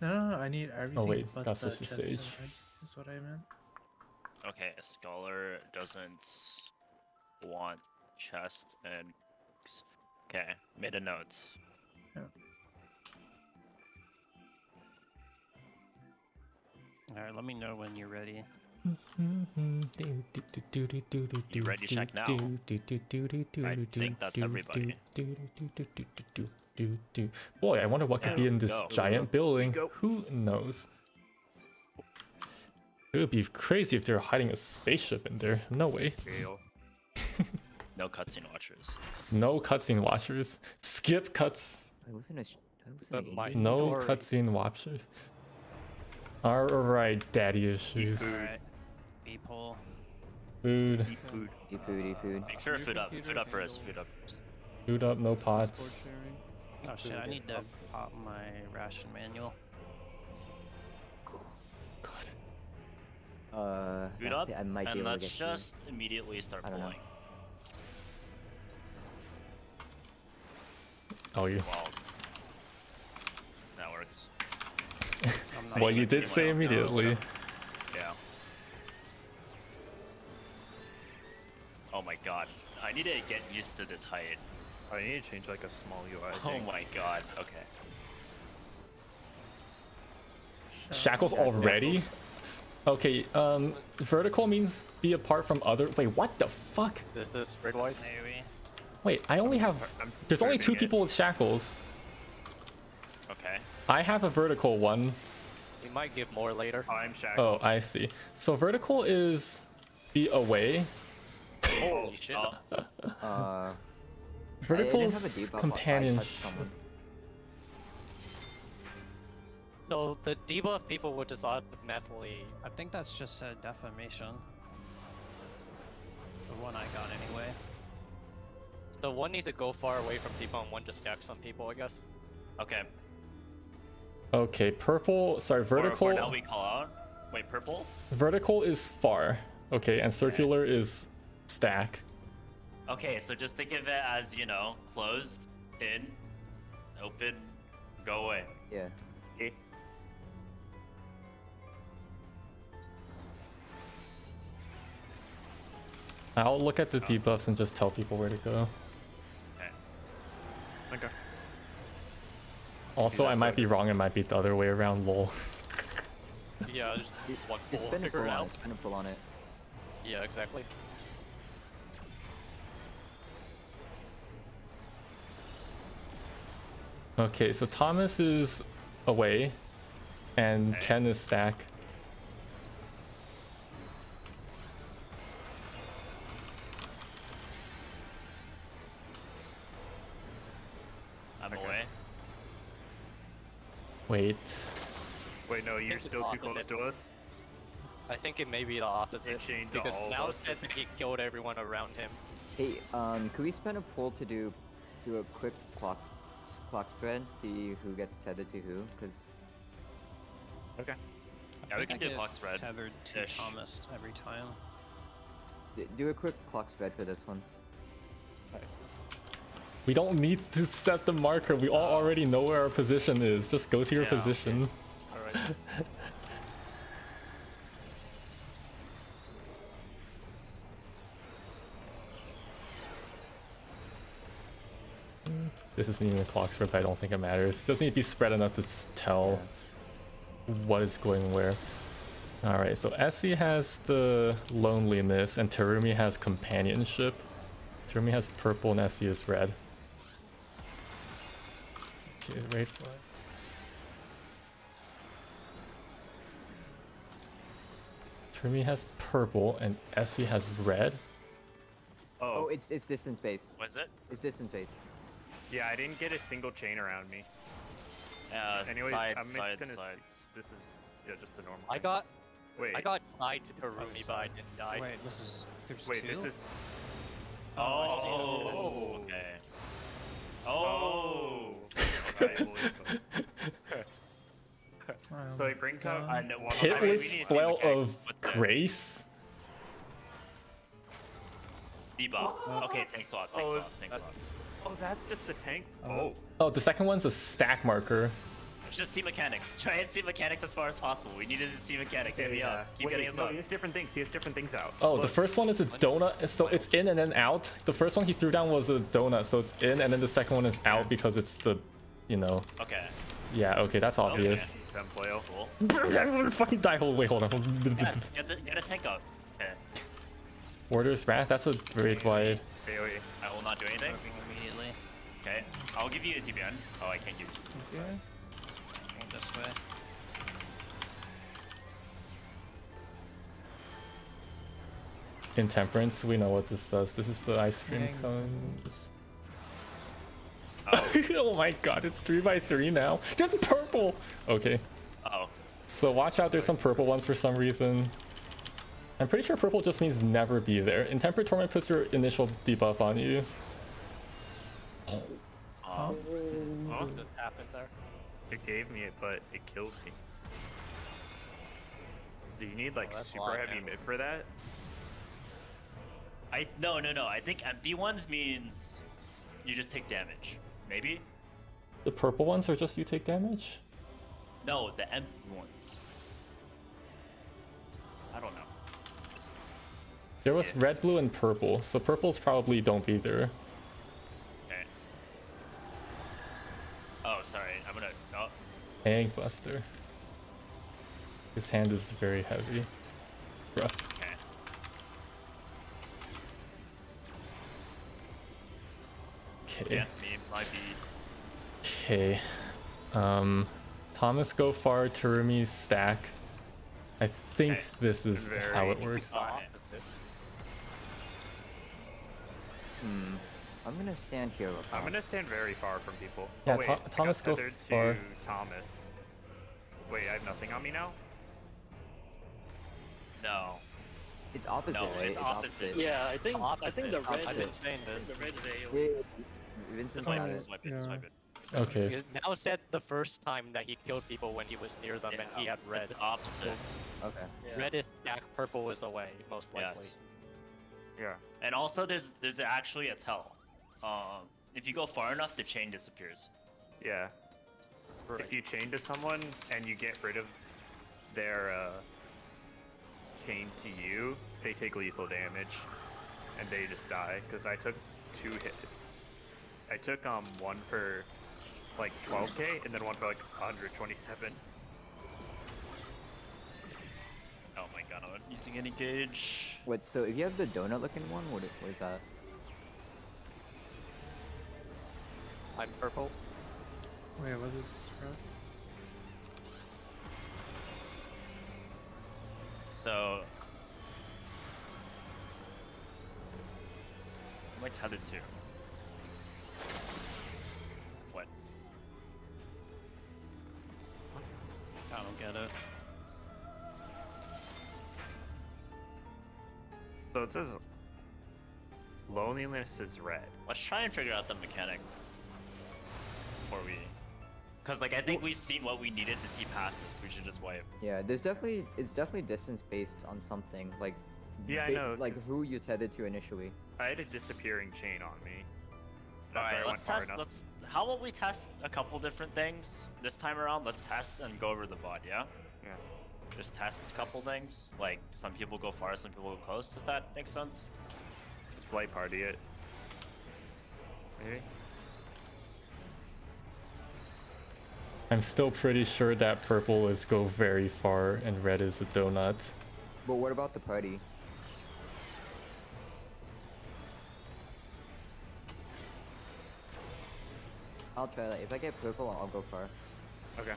[SPEAKER 4] No, no, no, I need everything Oh
[SPEAKER 1] wait,
[SPEAKER 4] but
[SPEAKER 1] that's
[SPEAKER 4] the
[SPEAKER 1] just the
[SPEAKER 4] chest and
[SPEAKER 1] stage.
[SPEAKER 4] legs, is what I meant.
[SPEAKER 3] Okay, a scholar doesn't want chest and. Legs. Okay, made a note.
[SPEAKER 7] Alright, let me know when you're ready.
[SPEAKER 1] You
[SPEAKER 3] ready to check now? I think that's everybody.
[SPEAKER 1] Boy, I wonder what could
[SPEAKER 3] Yeah,
[SPEAKER 1] be in this
[SPEAKER 3] go.
[SPEAKER 1] giant building.
[SPEAKER 5] Go.
[SPEAKER 1] Who knows? It would be crazy if they were hiding a spaceship in there. No way. [laughs]
[SPEAKER 5] Fail.
[SPEAKER 3] No cutscene watchers.
[SPEAKER 1] No cutscene watchers. Skip cuts.
[SPEAKER 2] I listen to. sh- I listen
[SPEAKER 6] But
[SPEAKER 2] to
[SPEAKER 6] my-
[SPEAKER 2] Indian-
[SPEAKER 1] No
[SPEAKER 6] Sorry.
[SPEAKER 1] cutscene watchers. Alright, daddy issues.
[SPEAKER 5] food.
[SPEAKER 7] Alright. Beeple.
[SPEAKER 1] Food.
[SPEAKER 5] Eat food.
[SPEAKER 2] Eat food, eat food.
[SPEAKER 3] Make sure
[SPEAKER 6] Your
[SPEAKER 3] food up.
[SPEAKER 6] computer
[SPEAKER 3] Food up first.
[SPEAKER 6] handle-
[SPEAKER 3] Food up first.
[SPEAKER 1] Food up, no
[SPEAKER 6] Discord
[SPEAKER 1] pots.
[SPEAKER 6] sharing.
[SPEAKER 7] Oh shit, I need to pop my ration manual.
[SPEAKER 1] God.
[SPEAKER 2] Uh,
[SPEAKER 3] Food up,
[SPEAKER 2] actually, I might be
[SPEAKER 3] and
[SPEAKER 2] able to
[SPEAKER 3] let's
[SPEAKER 2] get
[SPEAKER 3] just immediately start
[SPEAKER 2] I don't know.
[SPEAKER 1] Oh, you.
[SPEAKER 3] Wow. That works. [laughs]
[SPEAKER 1] Well, you did
[SPEAKER 7] doing
[SPEAKER 1] say
[SPEAKER 7] my-
[SPEAKER 1] immediately.
[SPEAKER 3] Yeah. Oh my god. I need to get used to this height.
[SPEAKER 5] I need to change like a small UI. I
[SPEAKER 3] Oh
[SPEAKER 5] think.
[SPEAKER 3] my god. Okay.
[SPEAKER 1] Shackles already? Okay, um, vertical means be apart from other. Wait, what the fuck?
[SPEAKER 6] Is this red white?
[SPEAKER 7] Maybe.
[SPEAKER 1] Wait, I only have.
[SPEAKER 5] I'm
[SPEAKER 1] There's only two
[SPEAKER 5] it.
[SPEAKER 1] people with shackles.
[SPEAKER 3] Okay.
[SPEAKER 1] I have a vertical one.
[SPEAKER 6] He might give more later.
[SPEAKER 5] I'm shackled.
[SPEAKER 1] Oh, I see. So vertical is be away.
[SPEAKER 6] Holy shit.
[SPEAKER 3] Oh,
[SPEAKER 2] Uh,
[SPEAKER 1] Vertical [laughs]
[SPEAKER 2] I didn't have a
[SPEAKER 1] is
[SPEAKER 2] debuff. I touched
[SPEAKER 1] companionship.
[SPEAKER 2] someone.
[SPEAKER 6] So the debuff people would just automatically.
[SPEAKER 7] I think that's just a defamation. The one I got anyway.
[SPEAKER 6] So one needs to go far away from people, and one just stacks on people, I guess.
[SPEAKER 3] okay.
[SPEAKER 1] Okay, purple. Sorry,
[SPEAKER 3] Or-
[SPEAKER 1] vertical.
[SPEAKER 3] Or, now we call out. Wait, purple.
[SPEAKER 1] Vertical is far. Okay, and circular is stack.
[SPEAKER 3] Okay, so just think of it as you know, closed, in, open, go away.
[SPEAKER 2] Yeah.
[SPEAKER 5] Eh.
[SPEAKER 1] I'll look at the debuffs and just tell people where to go.
[SPEAKER 3] Okay.
[SPEAKER 5] Okay.
[SPEAKER 1] Also, I might be wrong. It might be the other way around. Lol. [laughs]
[SPEAKER 6] Yeah, just one
[SPEAKER 2] Just
[SPEAKER 6] full,
[SPEAKER 2] spin
[SPEAKER 6] figure it
[SPEAKER 2] on
[SPEAKER 6] out.
[SPEAKER 2] it. Spin a pull on it.
[SPEAKER 6] Yeah, exactly.
[SPEAKER 1] Okay, so Thomas is away, and
[SPEAKER 3] Okay.
[SPEAKER 1] Ken is stack.
[SPEAKER 3] I'm
[SPEAKER 5] Okay.
[SPEAKER 3] away.
[SPEAKER 1] Wait.
[SPEAKER 5] Wait, no, you're still too close to us.
[SPEAKER 6] I think it may be the opposite. Because
[SPEAKER 5] all of
[SPEAKER 6] now
[SPEAKER 5] us.
[SPEAKER 6] said that he killed everyone around him.
[SPEAKER 2] Hey, um, could we spend a pull to do do a quick clock clock spread? See who gets tethered to who? Cause
[SPEAKER 5] Okay.
[SPEAKER 3] Yeah, we can
[SPEAKER 7] think
[SPEAKER 3] do
[SPEAKER 7] I
[SPEAKER 3] clock spread.
[SPEAKER 7] Tethered to
[SPEAKER 3] ish.
[SPEAKER 7] Thomas every time.
[SPEAKER 2] do a quick clock spread for this one.
[SPEAKER 1] We don't need to [laughs] set the marker. We all already know where our position is. Just go to your
[SPEAKER 3] Yeah, okay.
[SPEAKER 1] position.
[SPEAKER 5] Alright.
[SPEAKER 1] This isn't even a clock but I don't think it matters. It just need to be spread enough to tell what is going where. Alright, so Essie has the loneliness and Terumi has companionship. Terumi has purple and Essie is red. Okay, wait. what? Terumi has purple and Essie has red.
[SPEAKER 2] Oh,
[SPEAKER 5] Oh,
[SPEAKER 2] it's it's distance based.
[SPEAKER 3] What is it?
[SPEAKER 2] It's distance based.
[SPEAKER 5] yeah, I didn't get a single chain around me.
[SPEAKER 3] Uh,
[SPEAKER 5] Anyways,
[SPEAKER 3] sides,
[SPEAKER 5] I'm just gonna. s-
[SPEAKER 3] sides.
[SPEAKER 5] This is yeah, just the normal.
[SPEAKER 6] I
[SPEAKER 5] thing.
[SPEAKER 6] got
[SPEAKER 5] Wait.
[SPEAKER 6] I got tied to Terumi, but I didn't die.
[SPEAKER 7] Wait, this is there's
[SPEAKER 5] Wait,
[SPEAKER 7] two.
[SPEAKER 5] this is.
[SPEAKER 7] Oh,
[SPEAKER 3] Oh, okay. Oh.
[SPEAKER 5] Oh. Okay.
[SPEAKER 4] Oh
[SPEAKER 5] So he brings out.
[SPEAKER 4] God.
[SPEAKER 3] I know. Well, I mean, we
[SPEAKER 1] Pitiless
[SPEAKER 3] need
[SPEAKER 1] Flail of
[SPEAKER 3] with the
[SPEAKER 1] Grace?
[SPEAKER 3] Debuff. Okay, tank swap, tank
[SPEAKER 5] Oh,
[SPEAKER 3] swap, tank
[SPEAKER 6] that's-
[SPEAKER 3] swap.
[SPEAKER 5] Oh, that's just the tank.
[SPEAKER 4] Oh.
[SPEAKER 5] Oh.
[SPEAKER 1] Oh, the second one's a stack marker.
[SPEAKER 3] Just see mechanics. Try and see mechanics as far as possible. We need to see mechanics. Hit me
[SPEAKER 5] yeah.
[SPEAKER 3] up. Keep
[SPEAKER 5] Wait,
[SPEAKER 3] getting us
[SPEAKER 5] no,
[SPEAKER 3] up.
[SPEAKER 5] he has different things. He has different things out.
[SPEAKER 1] Oh, the first one is a donut, so it's in and then out. The first one he threw down was a donut, so it's in, and then the second one is out because it's the, you know,
[SPEAKER 3] Okay.
[SPEAKER 1] yeah, okay, that's obvious.
[SPEAKER 5] Some flail.
[SPEAKER 3] Cool. [laughs]
[SPEAKER 1] Fucking die hole, wait, hold on.
[SPEAKER 3] Yeah, get, the, get a tank up. Okay.
[SPEAKER 1] Warder's Wrath, that's a break wide.
[SPEAKER 5] AoE.
[SPEAKER 3] I will not do anything.
[SPEAKER 7] Immediately.
[SPEAKER 3] Okay. I'll give you a TBN. Oh, I can't give you.
[SPEAKER 4] Okay.
[SPEAKER 7] Going this way.
[SPEAKER 1] Intemperance, we know what this does. This is the ice cream
[SPEAKER 4] Dang.
[SPEAKER 1] cones.
[SPEAKER 3] Oh. [laughs]
[SPEAKER 1] oh my god, it's 3 by 3 now. There's purple! Okay,
[SPEAKER 3] Oh.
[SPEAKER 1] so watch out, there's some purple ones for some reason. I'm pretty sure purple just means never be there. Intemperate Torment puts your initial debuff on you.
[SPEAKER 3] Um,
[SPEAKER 5] Huh?
[SPEAKER 6] What just happened there?
[SPEAKER 5] It gave me it, but it killed me. Do you need like
[SPEAKER 6] Oh,
[SPEAKER 5] super heavy
[SPEAKER 6] man.
[SPEAKER 5] mid for that?
[SPEAKER 3] I no no no. I think empty ones means you just take damage. Maybe.
[SPEAKER 1] The purple ones are just you take damage?
[SPEAKER 3] No, the empty ones. I don't know. Just-
[SPEAKER 1] There was red, blue, and purple, so purples probably don't be there.
[SPEAKER 3] Okay. Oh, sorry. I'm gonna. Oh,
[SPEAKER 1] Hang Buster. His hand is very heavy. Bruh.
[SPEAKER 3] Okay.
[SPEAKER 1] Okay.
[SPEAKER 3] Dance meme might be.
[SPEAKER 1] Okay. Um, Thomas go far, Terumi stack. I think
[SPEAKER 5] Okay,
[SPEAKER 1] this is how it works.
[SPEAKER 2] Hmm. I'm gonna stand here. with
[SPEAKER 5] I'm gonna stand very far from people.
[SPEAKER 1] Yeah,
[SPEAKER 5] oh, wait,
[SPEAKER 1] Tho- Thomas go
[SPEAKER 5] tethered
[SPEAKER 1] far.
[SPEAKER 5] to Thomas. Wait, I have nothing on me now.
[SPEAKER 3] No.
[SPEAKER 2] It's opposite,
[SPEAKER 3] No,
[SPEAKER 2] right?
[SPEAKER 3] it's opposite.
[SPEAKER 8] Yeah, I think I think the
[SPEAKER 6] Opposite.
[SPEAKER 8] red.
[SPEAKER 6] I've been
[SPEAKER 8] is-
[SPEAKER 6] saying this.
[SPEAKER 8] The red is
[SPEAKER 2] Yeah,
[SPEAKER 8] AoE.
[SPEAKER 2] yeah, yeah. Vincent's
[SPEAKER 3] This might
[SPEAKER 2] got
[SPEAKER 3] be.
[SPEAKER 2] it.
[SPEAKER 3] This might
[SPEAKER 4] Yeah.
[SPEAKER 3] might be.
[SPEAKER 1] Okay.
[SPEAKER 6] He now said the first time that he killed people when he was near them and he had red.
[SPEAKER 3] It's opposite.
[SPEAKER 2] Okay.
[SPEAKER 8] Yeah.
[SPEAKER 6] Red is stack, purple is the way, most likely.
[SPEAKER 3] Yes.
[SPEAKER 5] Yeah.
[SPEAKER 3] And also, there's there's actually a tell. Um, if you go far enough, the chain disappears.
[SPEAKER 5] Yeah. If you chain to someone and you get rid of their uh, chain to you, they take lethal damage, and they just die. Because I took two hits. I took um one for like 12k and then one for like 127.
[SPEAKER 3] Oh my god, I'm not using any gauge.
[SPEAKER 2] What? So if you have the donut-looking one, what? i- What is that?
[SPEAKER 6] I'm purple.
[SPEAKER 4] Wait, was this red?
[SPEAKER 3] So. What am I tethered to?
[SPEAKER 7] I don't get it.
[SPEAKER 5] So it says loneliness is red.
[SPEAKER 3] Let's try and figure out the mechanic before we. Because, like, I think we've seen what we needed to see past this. We should just wipe.
[SPEAKER 2] Yeah, there's definitely it's definitely distance based on something like.
[SPEAKER 5] Yeah, I know,
[SPEAKER 2] Like
[SPEAKER 5] 'cause-
[SPEAKER 2] who you tethered to initially.
[SPEAKER 5] I had a disappearing chain on me.
[SPEAKER 3] Alright, let's test.
[SPEAKER 5] enough.
[SPEAKER 3] Let's. How about we test a couple different things this time around? Let's test and go over the VOD, yeah?
[SPEAKER 5] Yeah.
[SPEAKER 3] Just test a couple things. Like, some people go far, some people go close, if that makes sense.
[SPEAKER 5] Just light party it. Maybe.
[SPEAKER 1] I'm still pretty sure that purple is go very far and red is a donut.
[SPEAKER 2] But what about the party? I'll try that. If I get purple, I'll go far.
[SPEAKER 5] Okay.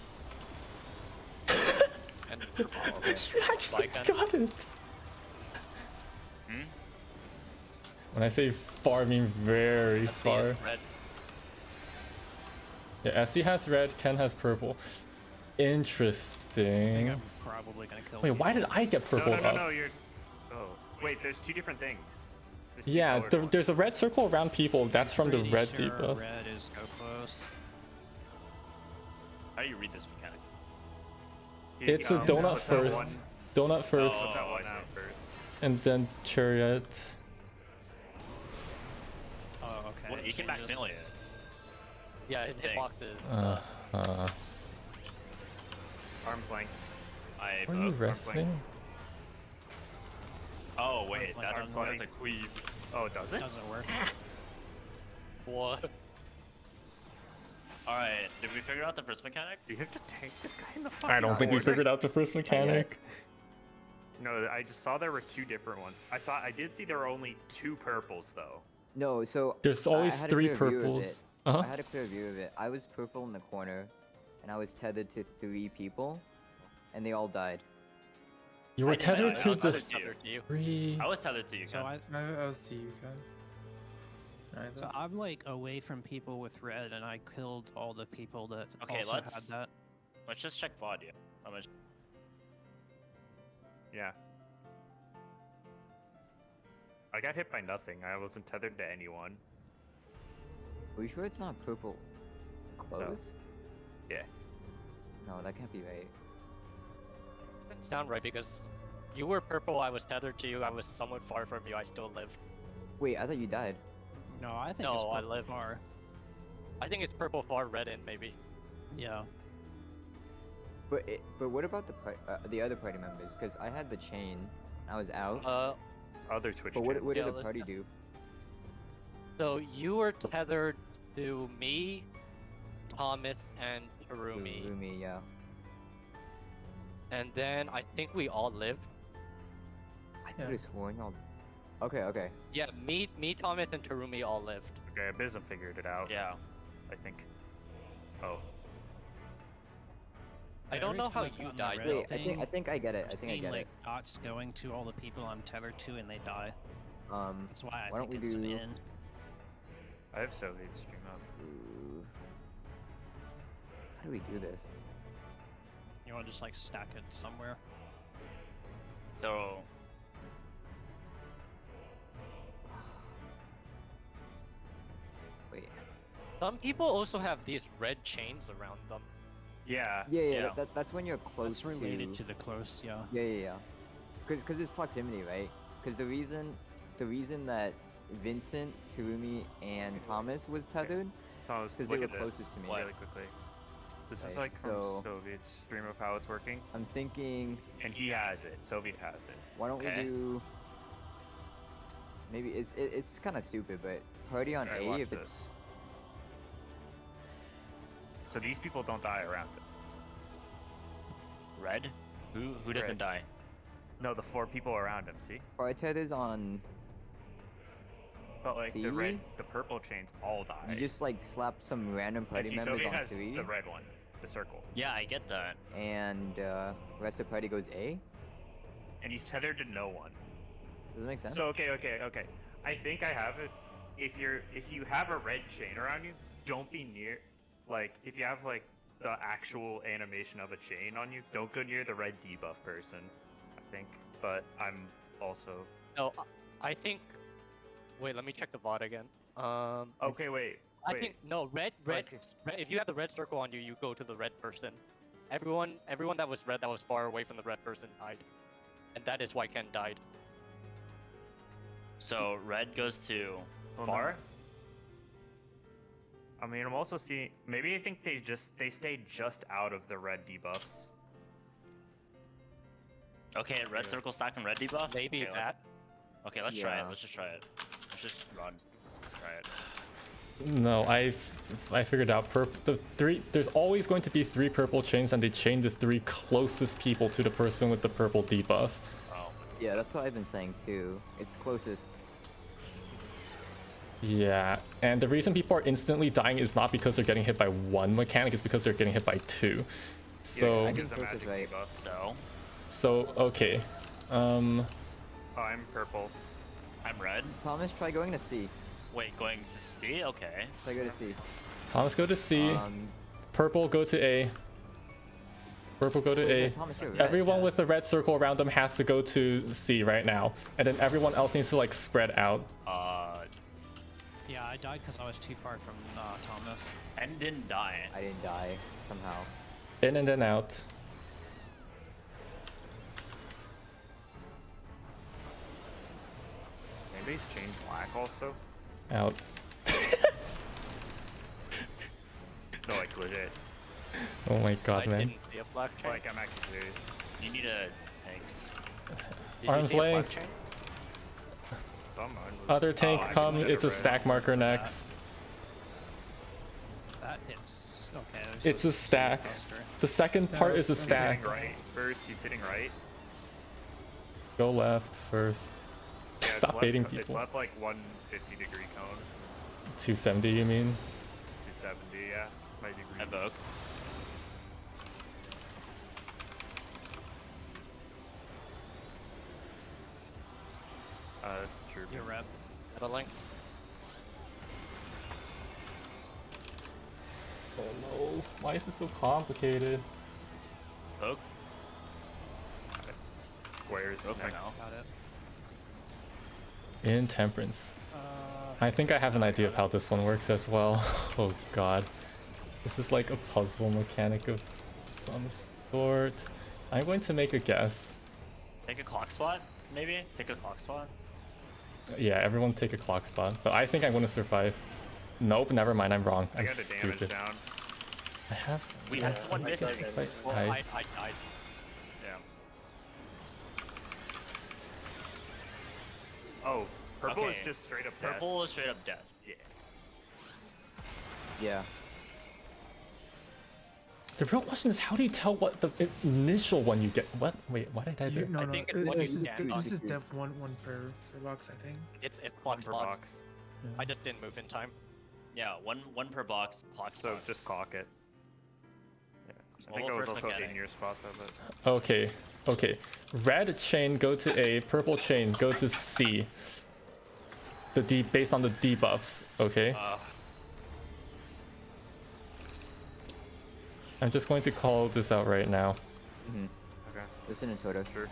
[SPEAKER 5] [laughs]
[SPEAKER 6] And
[SPEAKER 2] Oh, okay.
[SPEAKER 1] actually
[SPEAKER 6] Lycan.
[SPEAKER 1] got it!
[SPEAKER 3] Hmm?
[SPEAKER 1] When I say far, I mean very
[SPEAKER 6] SD
[SPEAKER 1] far.
[SPEAKER 6] is red.
[SPEAKER 1] Yeah, Essie has red, Ken has purple.
[SPEAKER 7] I think
[SPEAKER 1] Interesting.
[SPEAKER 7] I'm probably gonna kill
[SPEAKER 1] Wait,
[SPEAKER 7] you.
[SPEAKER 1] why did I get purple
[SPEAKER 5] no, no,
[SPEAKER 1] up?
[SPEAKER 5] no, you're. Oh, wait, there's two different things. There's
[SPEAKER 1] Yeah,
[SPEAKER 5] colored
[SPEAKER 1] there, there's a red circle around people. That's from the red
[SPEAKER 7] sure
[SPEAKER 1] debuff.
[SPEAKER 7] Red is go close.
[SPEAKER 3] How do you read this mechanic?
[SPEAKER 5] You-
[SPEAKER 1] It's a donut
[SPEAKER 5] what's
[SPEAKER 1] first. Donut first,
[SPEAKER 3] Oh,
[SPEAKER 5] What's that
[SPEAKER 3] I
[SPEAKER 5] one
[SPEAKER 3] see.
[SPEAKER 5] out first?
[SPEAKER 1] and then chariot.
[SPEAKER 7] Oh, okay.
[SPEAKER 3] What, you can
[SPEAKER 7] changes.
[SPEAKER 3] Maximilian.
[SPEAKER 6] Yeah, it
[SPEAKER 3] Dang.
[SPEAKER 6] hitbox is.
[SPEAKER 1] Uh, uh,
[SPEAKER 5] Arm's length.
[SPEAKER 3] I.
[SPEAKER 1] are you
[SPEAKER 5] length.
[SPEAKER 1] resting?
[SPEAKER 3] Oh wait,
[SPEAKER 7] Arms
[SPEAKER 3] that,
[SPEAKER 7] length,
[SPEAKER 3] that's,
[SPEAKER 5] arms
[SPEAKER 3] that's a
[SPEAKER 5] length.
[SPEAKER 3] queeve.
[SPEAKER 5] Oh, does it?
[SPEAKER 7] Doesn't work. [laughs]
[SPEAKER 6] What?
[SPEAKER 3] Alright, did we figure out the first mechanic?
[SPEAKER 5] You have to tank this guy in the fucking
[SPEAKER 1] I don't think we figured out the first mechanic.
[SPEAKER 5] No, I just saw there were two different ones. I saw, I did see there were only two purples though.
[SPEAKER 2] No, so
[SPEAKER 1] There's always
[SPEAKER 2] I had a
[SPEAKER 1] three
[SPEAKER 2] clear view of
[SPEAKER 1] purples. Uh-huh.
[SPEAKER 2] I had a clear view of it. I was purple in the corner, and I was tethered to three people, and they all died.
[SPEAKER 1] You were
[SPEAKER 3] I
[SPEAKER 1] tethered to the
[SPEAKER 3] tethered to you.
[SPEAKER 6] Tethered to you.
[SPEAKER 1] three.
[SPEAKER 3] I was tethered to you,
[SPEAKER 7] So I,
[SPEAKER 4] I, I was to you, Ken.
[SPEAKER 7] So I'm like away from people with red, and I killed all the people that
[SPEAKER 3] Okay,
[SPEAKER 7] also
[SPEAKER 3] let's-
[SPEAKER 7] had that.
[SPEAKER 3] Let's just check VOD. yeah. How much?
[SPEAKER 5] Yeah. I got hit by nothing. I wasn't tethered to anyone.
[SPEAKER 2] Are you sure it's not purple close?
[SPEAKER 5] Yeah.
[SPEAKER 2] No, that can't be right.
[SPEAKER 6] Doesn't sound right because you were purple, I was tethered to you, I was somewhat far from you, I still lived.
[SPEAKER 2] Wait, I thought you died.
[SPEAKER 7] No, I think it's
[SPEAKER 6] No, I
[SPEAKER 7] purple
[SPEAKER 6] live.
[SPEAKER 7] far.
[SPEAKER 6] I think it's purple far, red in maybe.
[SPEAKER 7] Yeah.
[SPEAKER 2] But it, but what about the uh, the other party members? Because I had the chain, I was out.
[SPEAKER 6] Uh,
[SPEAKER 5] It's other Twitch
[SPEAKER 2] but what,
[SPEAKER 5] channels.
[SPEAKER 2] what
[SPEAKER 6] Yeah,
[SPEAKER 2] did the party do?
[SPEAKER 6] so you were tethered to me, Thomas, and Harumi.
[SPEAKER 2] Rumi, yeah.
[SPEAKER 6] And then I think we all lived.
[SPEAKER 2] I
[SPEAKER 4] think
[SPEAKER 2] could have sworn y'all. Okay, okay.
[SPEAKER 6] Yeah, me, me, Thomas, and Terumi all lived.
[SPEAKER 5] Okay, Abysm figured it out.
[SPEAKER 3] Yeah.
[SPEAKER 5] I think. Oh.
[SPEAKER 6] I don't know how you
[SPEAKER 7] click
[SPEAKER 6] died,
[SPEAKER 7] red
[SPEAKER 6] though.
[SPEAKER 2] Wait, I think I think I get it. I
[SPEAKER 7] I've
[SPEAKER 2] think I get
[SPEAKER 7] like
[SPEAKER 2] it.
[SPEAKER 7] dots going to all the people I'm tethered to and they die.
[SPEAKER 2] Um,
[SPEAKER 7] That's why I
[SPEAKER 2] Why don't
[SPEAKER 7] think
[SPEAKER 2] we
[SPEAKER 7] it's an
[SPEAKER 2] do-
[SPEAKER 7] in.
[SPEAKER 5] I have Soviet stream up.
[SPEAKER 2] ooh. how do we do this?
[SPEAKER 7] You want to just like stack it somewhere?
[SPEAKER 3] So
[SPEAKER 2] Wait.
[SPEAKER 6] Some people also have these red chains around them.
[SPEAKER 5] Yeah.
[SPEAKER 2] Yeah, yeah.
[SPEAKER 3] Yeah.
[SPEAKER 2] That, that, that's when you're close
[SPEAKER 7] That's related
[SPEAKER 2] to.
[SPEAKER 7] to the close, yeah.
[SPEAKER 2] Yeah, yeah, yeah. Because because it's proximity, right? Because the reason the reason that Vincent, Terumi, and Thomas was tethered
[SPEAKER 5] Thomas,
[SPEAKER 2] because they were
[SPEAKER 5] at this
[SPEAKER 2] closest to me.
[SPEAKER 5] really quickly. This is like from
[SPEAKER 2] so-
[SPEAKER 5] Soviet's stream of how it's working,
[SPEAKER 2] I'm thinking,
[SPEAKER 5] and he has it. Soviet has it.
[SPEAKER 2] why don't
[SPEAKER 3] Okay.
[SPEAKER 2] we do? Maybe it's it, it's kind of stupid, but party on
[SPEAKER 5] Alright,
[SPEAKER 2] A
[SPEAKER 5] watch
[SPEAKER 2] if
[SPEAKER 5] this.
[SPEAKER 2] it's
[SPEAKER 5] So these people don't die around it.
[SPEAKER 3] red. Who who doesn't
[SPEAKER 5] Red.
[SPEAKER 3] die?
[SPEAKER 5] No, the four people around him. See,
[SPEAKER 2] party tethers on.
[SPEAKER 5] But like the red, the purple chains all die.
[SPEAKER 2] You just like slap some random
[SPEAKER 5] and
[SPEAKER 2] party
[SPEAKER 5] see,
[SPEAKER 2] members
[SPEAKER 5] Soviet
[SPEAKER 2] on
[SPEAKER 5] has
[SPEAKER 2] three,
[SPEAKER 5] the red one, the circle,
[SPEAKER 3] Yeah, I get that.
[SPEAKER 2] and uh, rest of party goes A.
[SPEAKER 5] and he's tethered to no one.
[SPEAKER 2] Does that make sense?
[SPEAKER 5] So okay, okay, okay. I think I have it. If you're if you have a red chain around you, don't be near. Like if you have like the actual animation of a chain on you, don't go near the red debuff person. I think, but I'm also
[SPEAKER 6] No, I- I think. Wait, let me check the bot again. Um,
[SPEAKER 5] okay. Wait,
[SPEAKER 6] I
[SPEAKER 5] wait.
[SPEAKER 6] think no red, red, red. If you have the red circle on you, you go to the red person. Everyone, everyone that was red, that was far away from the red person died, and that is why Ken died.
[SPEAKER 3] So red goes to
[SPEAKER 5] Well, no.
[SPEAKER 3] far.
[SPEAKER 5] I mean, I'm also seeing. Maybe I think they just they stay just out of the red debuffs.
[SPEAKER 3] Okay, red
[SPEAKER 5] Yeah.
[SPEAKER 3] circle stack and red debuff.
[SPEAKER 6] Maybe
[SPEAKER 3] okay, let's-
[SPEAKER 6] that.
[SPEAKER 3] Okay, let's try it. Let's just try it. Let's just run. Try it.
[SPEAKER 1] No, I f- I figured out purp the three. There's always going to be three purple chains, and they chain the three closest people to the person with the purple debuff.
[SPEAKER 3] Oh.
[SPEAKER 2] Yeah, that's what I've been saying too. It's closest.
[SPEAKER 1] Yeah, and the reason people are instantly dying is not because they're getting hit by one mechanic; it's because they're getting hit by two. So,
[SPEAKER 2] I
[SPEAKER 5] because
[SPEAKER 2] think
[SPEAKER 5] of
[SPEAKER 2] close is
[SPEAKER 5] magic
[SPEAKER 2] right.
[SPEAKER 5] debuff.
[SPEAKER 3] So
[SPEAKER 1] so okay. Um,
[SPEAKER 5] Oh, I'm purple.
[SPEAKER 3] I'm red.
[SPEAKER 2] Thomas, try going to C.
[SPEAKER 3] Wait, going to C. Okay.
[SPEAKER 2] Try go to C.
[SPEAKER 1] Thomas go to C.
[SPEAKER 2] Um,
[SPEAKER 1] Purple go to A. Purple go to
[SPEAKER 2] wait,
[SPEAKER 1] A.
[SPEAKER 2] Thomas, you're right.
[SPEAKER 1] Everyone with the red circle around them has to go to C right now, and then everyone else needs to like spread out.
[SPEAKER 3] Uh,
[SPEAKER 7] Yeah, I died because I was too far from uh, Thomas.
[SPEAKER 3] and didn't die.
[SPEAKER 2] I didn't die somehow.
[SPEAKER 1] In and then out.
[SPEAKER 5] Is anybody's chain black also?
[SPEAKER 1] Out. [laughs]
[SPEAKER 5] No, like legit.
[SPEAKER 1] Oh my
[SPEAKER 6] I
[SPEAKER 1] god, man.
[SPEAKER 6] didn't see a black chain.
[SPEAKER 5] Like I'm actually serious.
[SPEAKER 3] You need a thanks. [laughs]
[SPEAKER 6] Did
[SPEAKER 1] Arms
[SPEAKER 6] see a black
[SPEAKER 1] length.
[SPEAKER 6] chain?
[SPEAKER 5] Someone was-
[SPEAKER 1] Other tank
[SPEAKER 5] oh,
[SPEAKER 1] come, it's a stack marker next.
[SPEAKER 7] That hits. Okay.
[SPEAKER 1] It's a
[SPEAKER 7] speed
[SPEAKER 1] stack.
[SPEAKER 7] buster.
[SPEAKER 1] The second part is a
[SPEAKER 5] He's
[SPEAKER 1] stack.
[SPEAKER 5] hitting right first. He's hitting right.
[SPEAKER 1] Go left first.
[SPEAKER 5] Yeah,
[SPEAKER 1] Stop
[SPEAKER 5] left-
[SPEAKER 1] baiting
[SPEAKER 5] It's
[SPEAKER 1] people.
[SPEAKER 5] left like 150 degree cone.
[SPEAKER 1] 270, you mean?
[SPEAKER 5] 270, yeah. My degrees.
[SPEAKER 3] Evoke.
[SPEAKER 5] Uh, true.
[SPEAKER 7] Your rep.
[SPEAKER 6] Leveling.
[SPEAKER 1] Oh no. Why is this so complicated?
[SPEAKER 3] Poke.
[SPEAKER 5] Squares
[SPEAKER 3] Go for
[SPEAKER 5] next.
[SPEAKER 3] now.
[SPEAKER 7] Got it.
[SPEAKER 1] Intemperance.
[SPEAKER 7] Uh,
[SPEAKER 1] I think I have an idea of how this one works as well. [laughs] Oh god. This is like a puzzle mechanic of some sort. I'm going to make a guess.
[SPEAKER 3] Take a clock spot, maybe. Take a clock spot.
[SPEAKER 1] Yeah, everyone take a clock spot. But I think I'm going to survive. Nope, never mind. I'm wrong.
[SPEAKER 5] I
[SPEAKER 1] I'm
[SPEAKER 5] got the damage
[SPEAKER 1] stupid.
[SPEAKER 5] down.
[SPEAKER 1] I have.
[SPEAKER 3] We
[SPEAKER 1] yeah,
[SPEAKER 3] had one missing.
[SPEAKER 6] Well, I,
[SPEAKER 1] nice.
[SPEAKER 6] I
[SPEAKER 5] Oh, purple is just straight up death.
[SPEAKER 3] Purple is straight up death.
[SPEAKER 5] Yeah.
[SPEAKER 2] Yeah.
[SPEAKER 1] The real question is, how do you tell what the initial one you get? What? Wait, why did I do?
[SPEAKER 4] You, no,
[SPEAKER 6] I
[SPEAKER 4] no.
[SPEAKER 6] think it's
[SPEAKER 4] uh, this is
[SPEAKER 6] stand
[SPEAKER 4] this is def one one per, per box, I think.
[SPEAKER 6] It's it's
[SPEAKER 5] One
[SPEAKER 6] clock
[SPEAKER 5] per
[SPEAKER 6] box.
[SPEAKER 5] box.
[SPEAKER 6] I just didn't move in time.
[SPEAKER 3] Yeah, one one per box. Clock
[SPEAKER 5] So
[SPEAKER 3] spots.
[SPEAKER 5] just clock it. I think
[SPEAKER 3] Mobile
[SPEAKER 5] that was also
[SPEAKER 3] mechanic.
[SPEAKER 5] in your spot though, but
[SPEAKER 1] Okay, okay. Red chain go to A, purple chain go to C. The D based on the debuffs, okay?
[SPEAKER 3] Uh,
[SPEAKER 1] I'm just going to call this out right now.
[SPEAKER 2] Mm-hmm.
[SPEAKER 5] okay.
[SPEAKER 2] Listen to Toto.
[SPEAKER 5] Sure.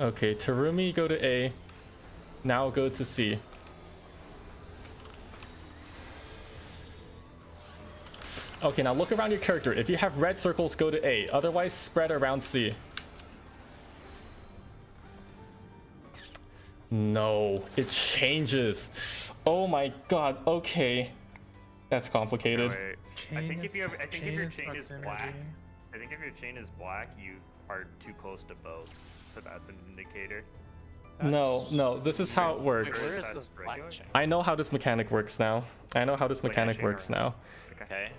[SPEAKER 1] Okay, Terumi go to A. Now go to C. Okay, now look around your character. If you have red circles, go to A. Otherwise, spread around C. No, it changes. Oh my god, okay. That's complicated.
[SPEAKER 5] Wait, I
[SPEAKER 4] Chain
[SPEAKER 5] think if you have, I think if your chain is
[SPEAKER 4] proximity.
[SPEAKER 5] black, I think if your chain is black, you are too close to both. So that's an indicator.
[SPEAKER 1] No, no, this is how it works.
[SPEAKER 6] where is the black chain?
[SPEAKER 1] I know how this mechanic works now. I know how this mechanic works now.
[SPEAKER 3] okay.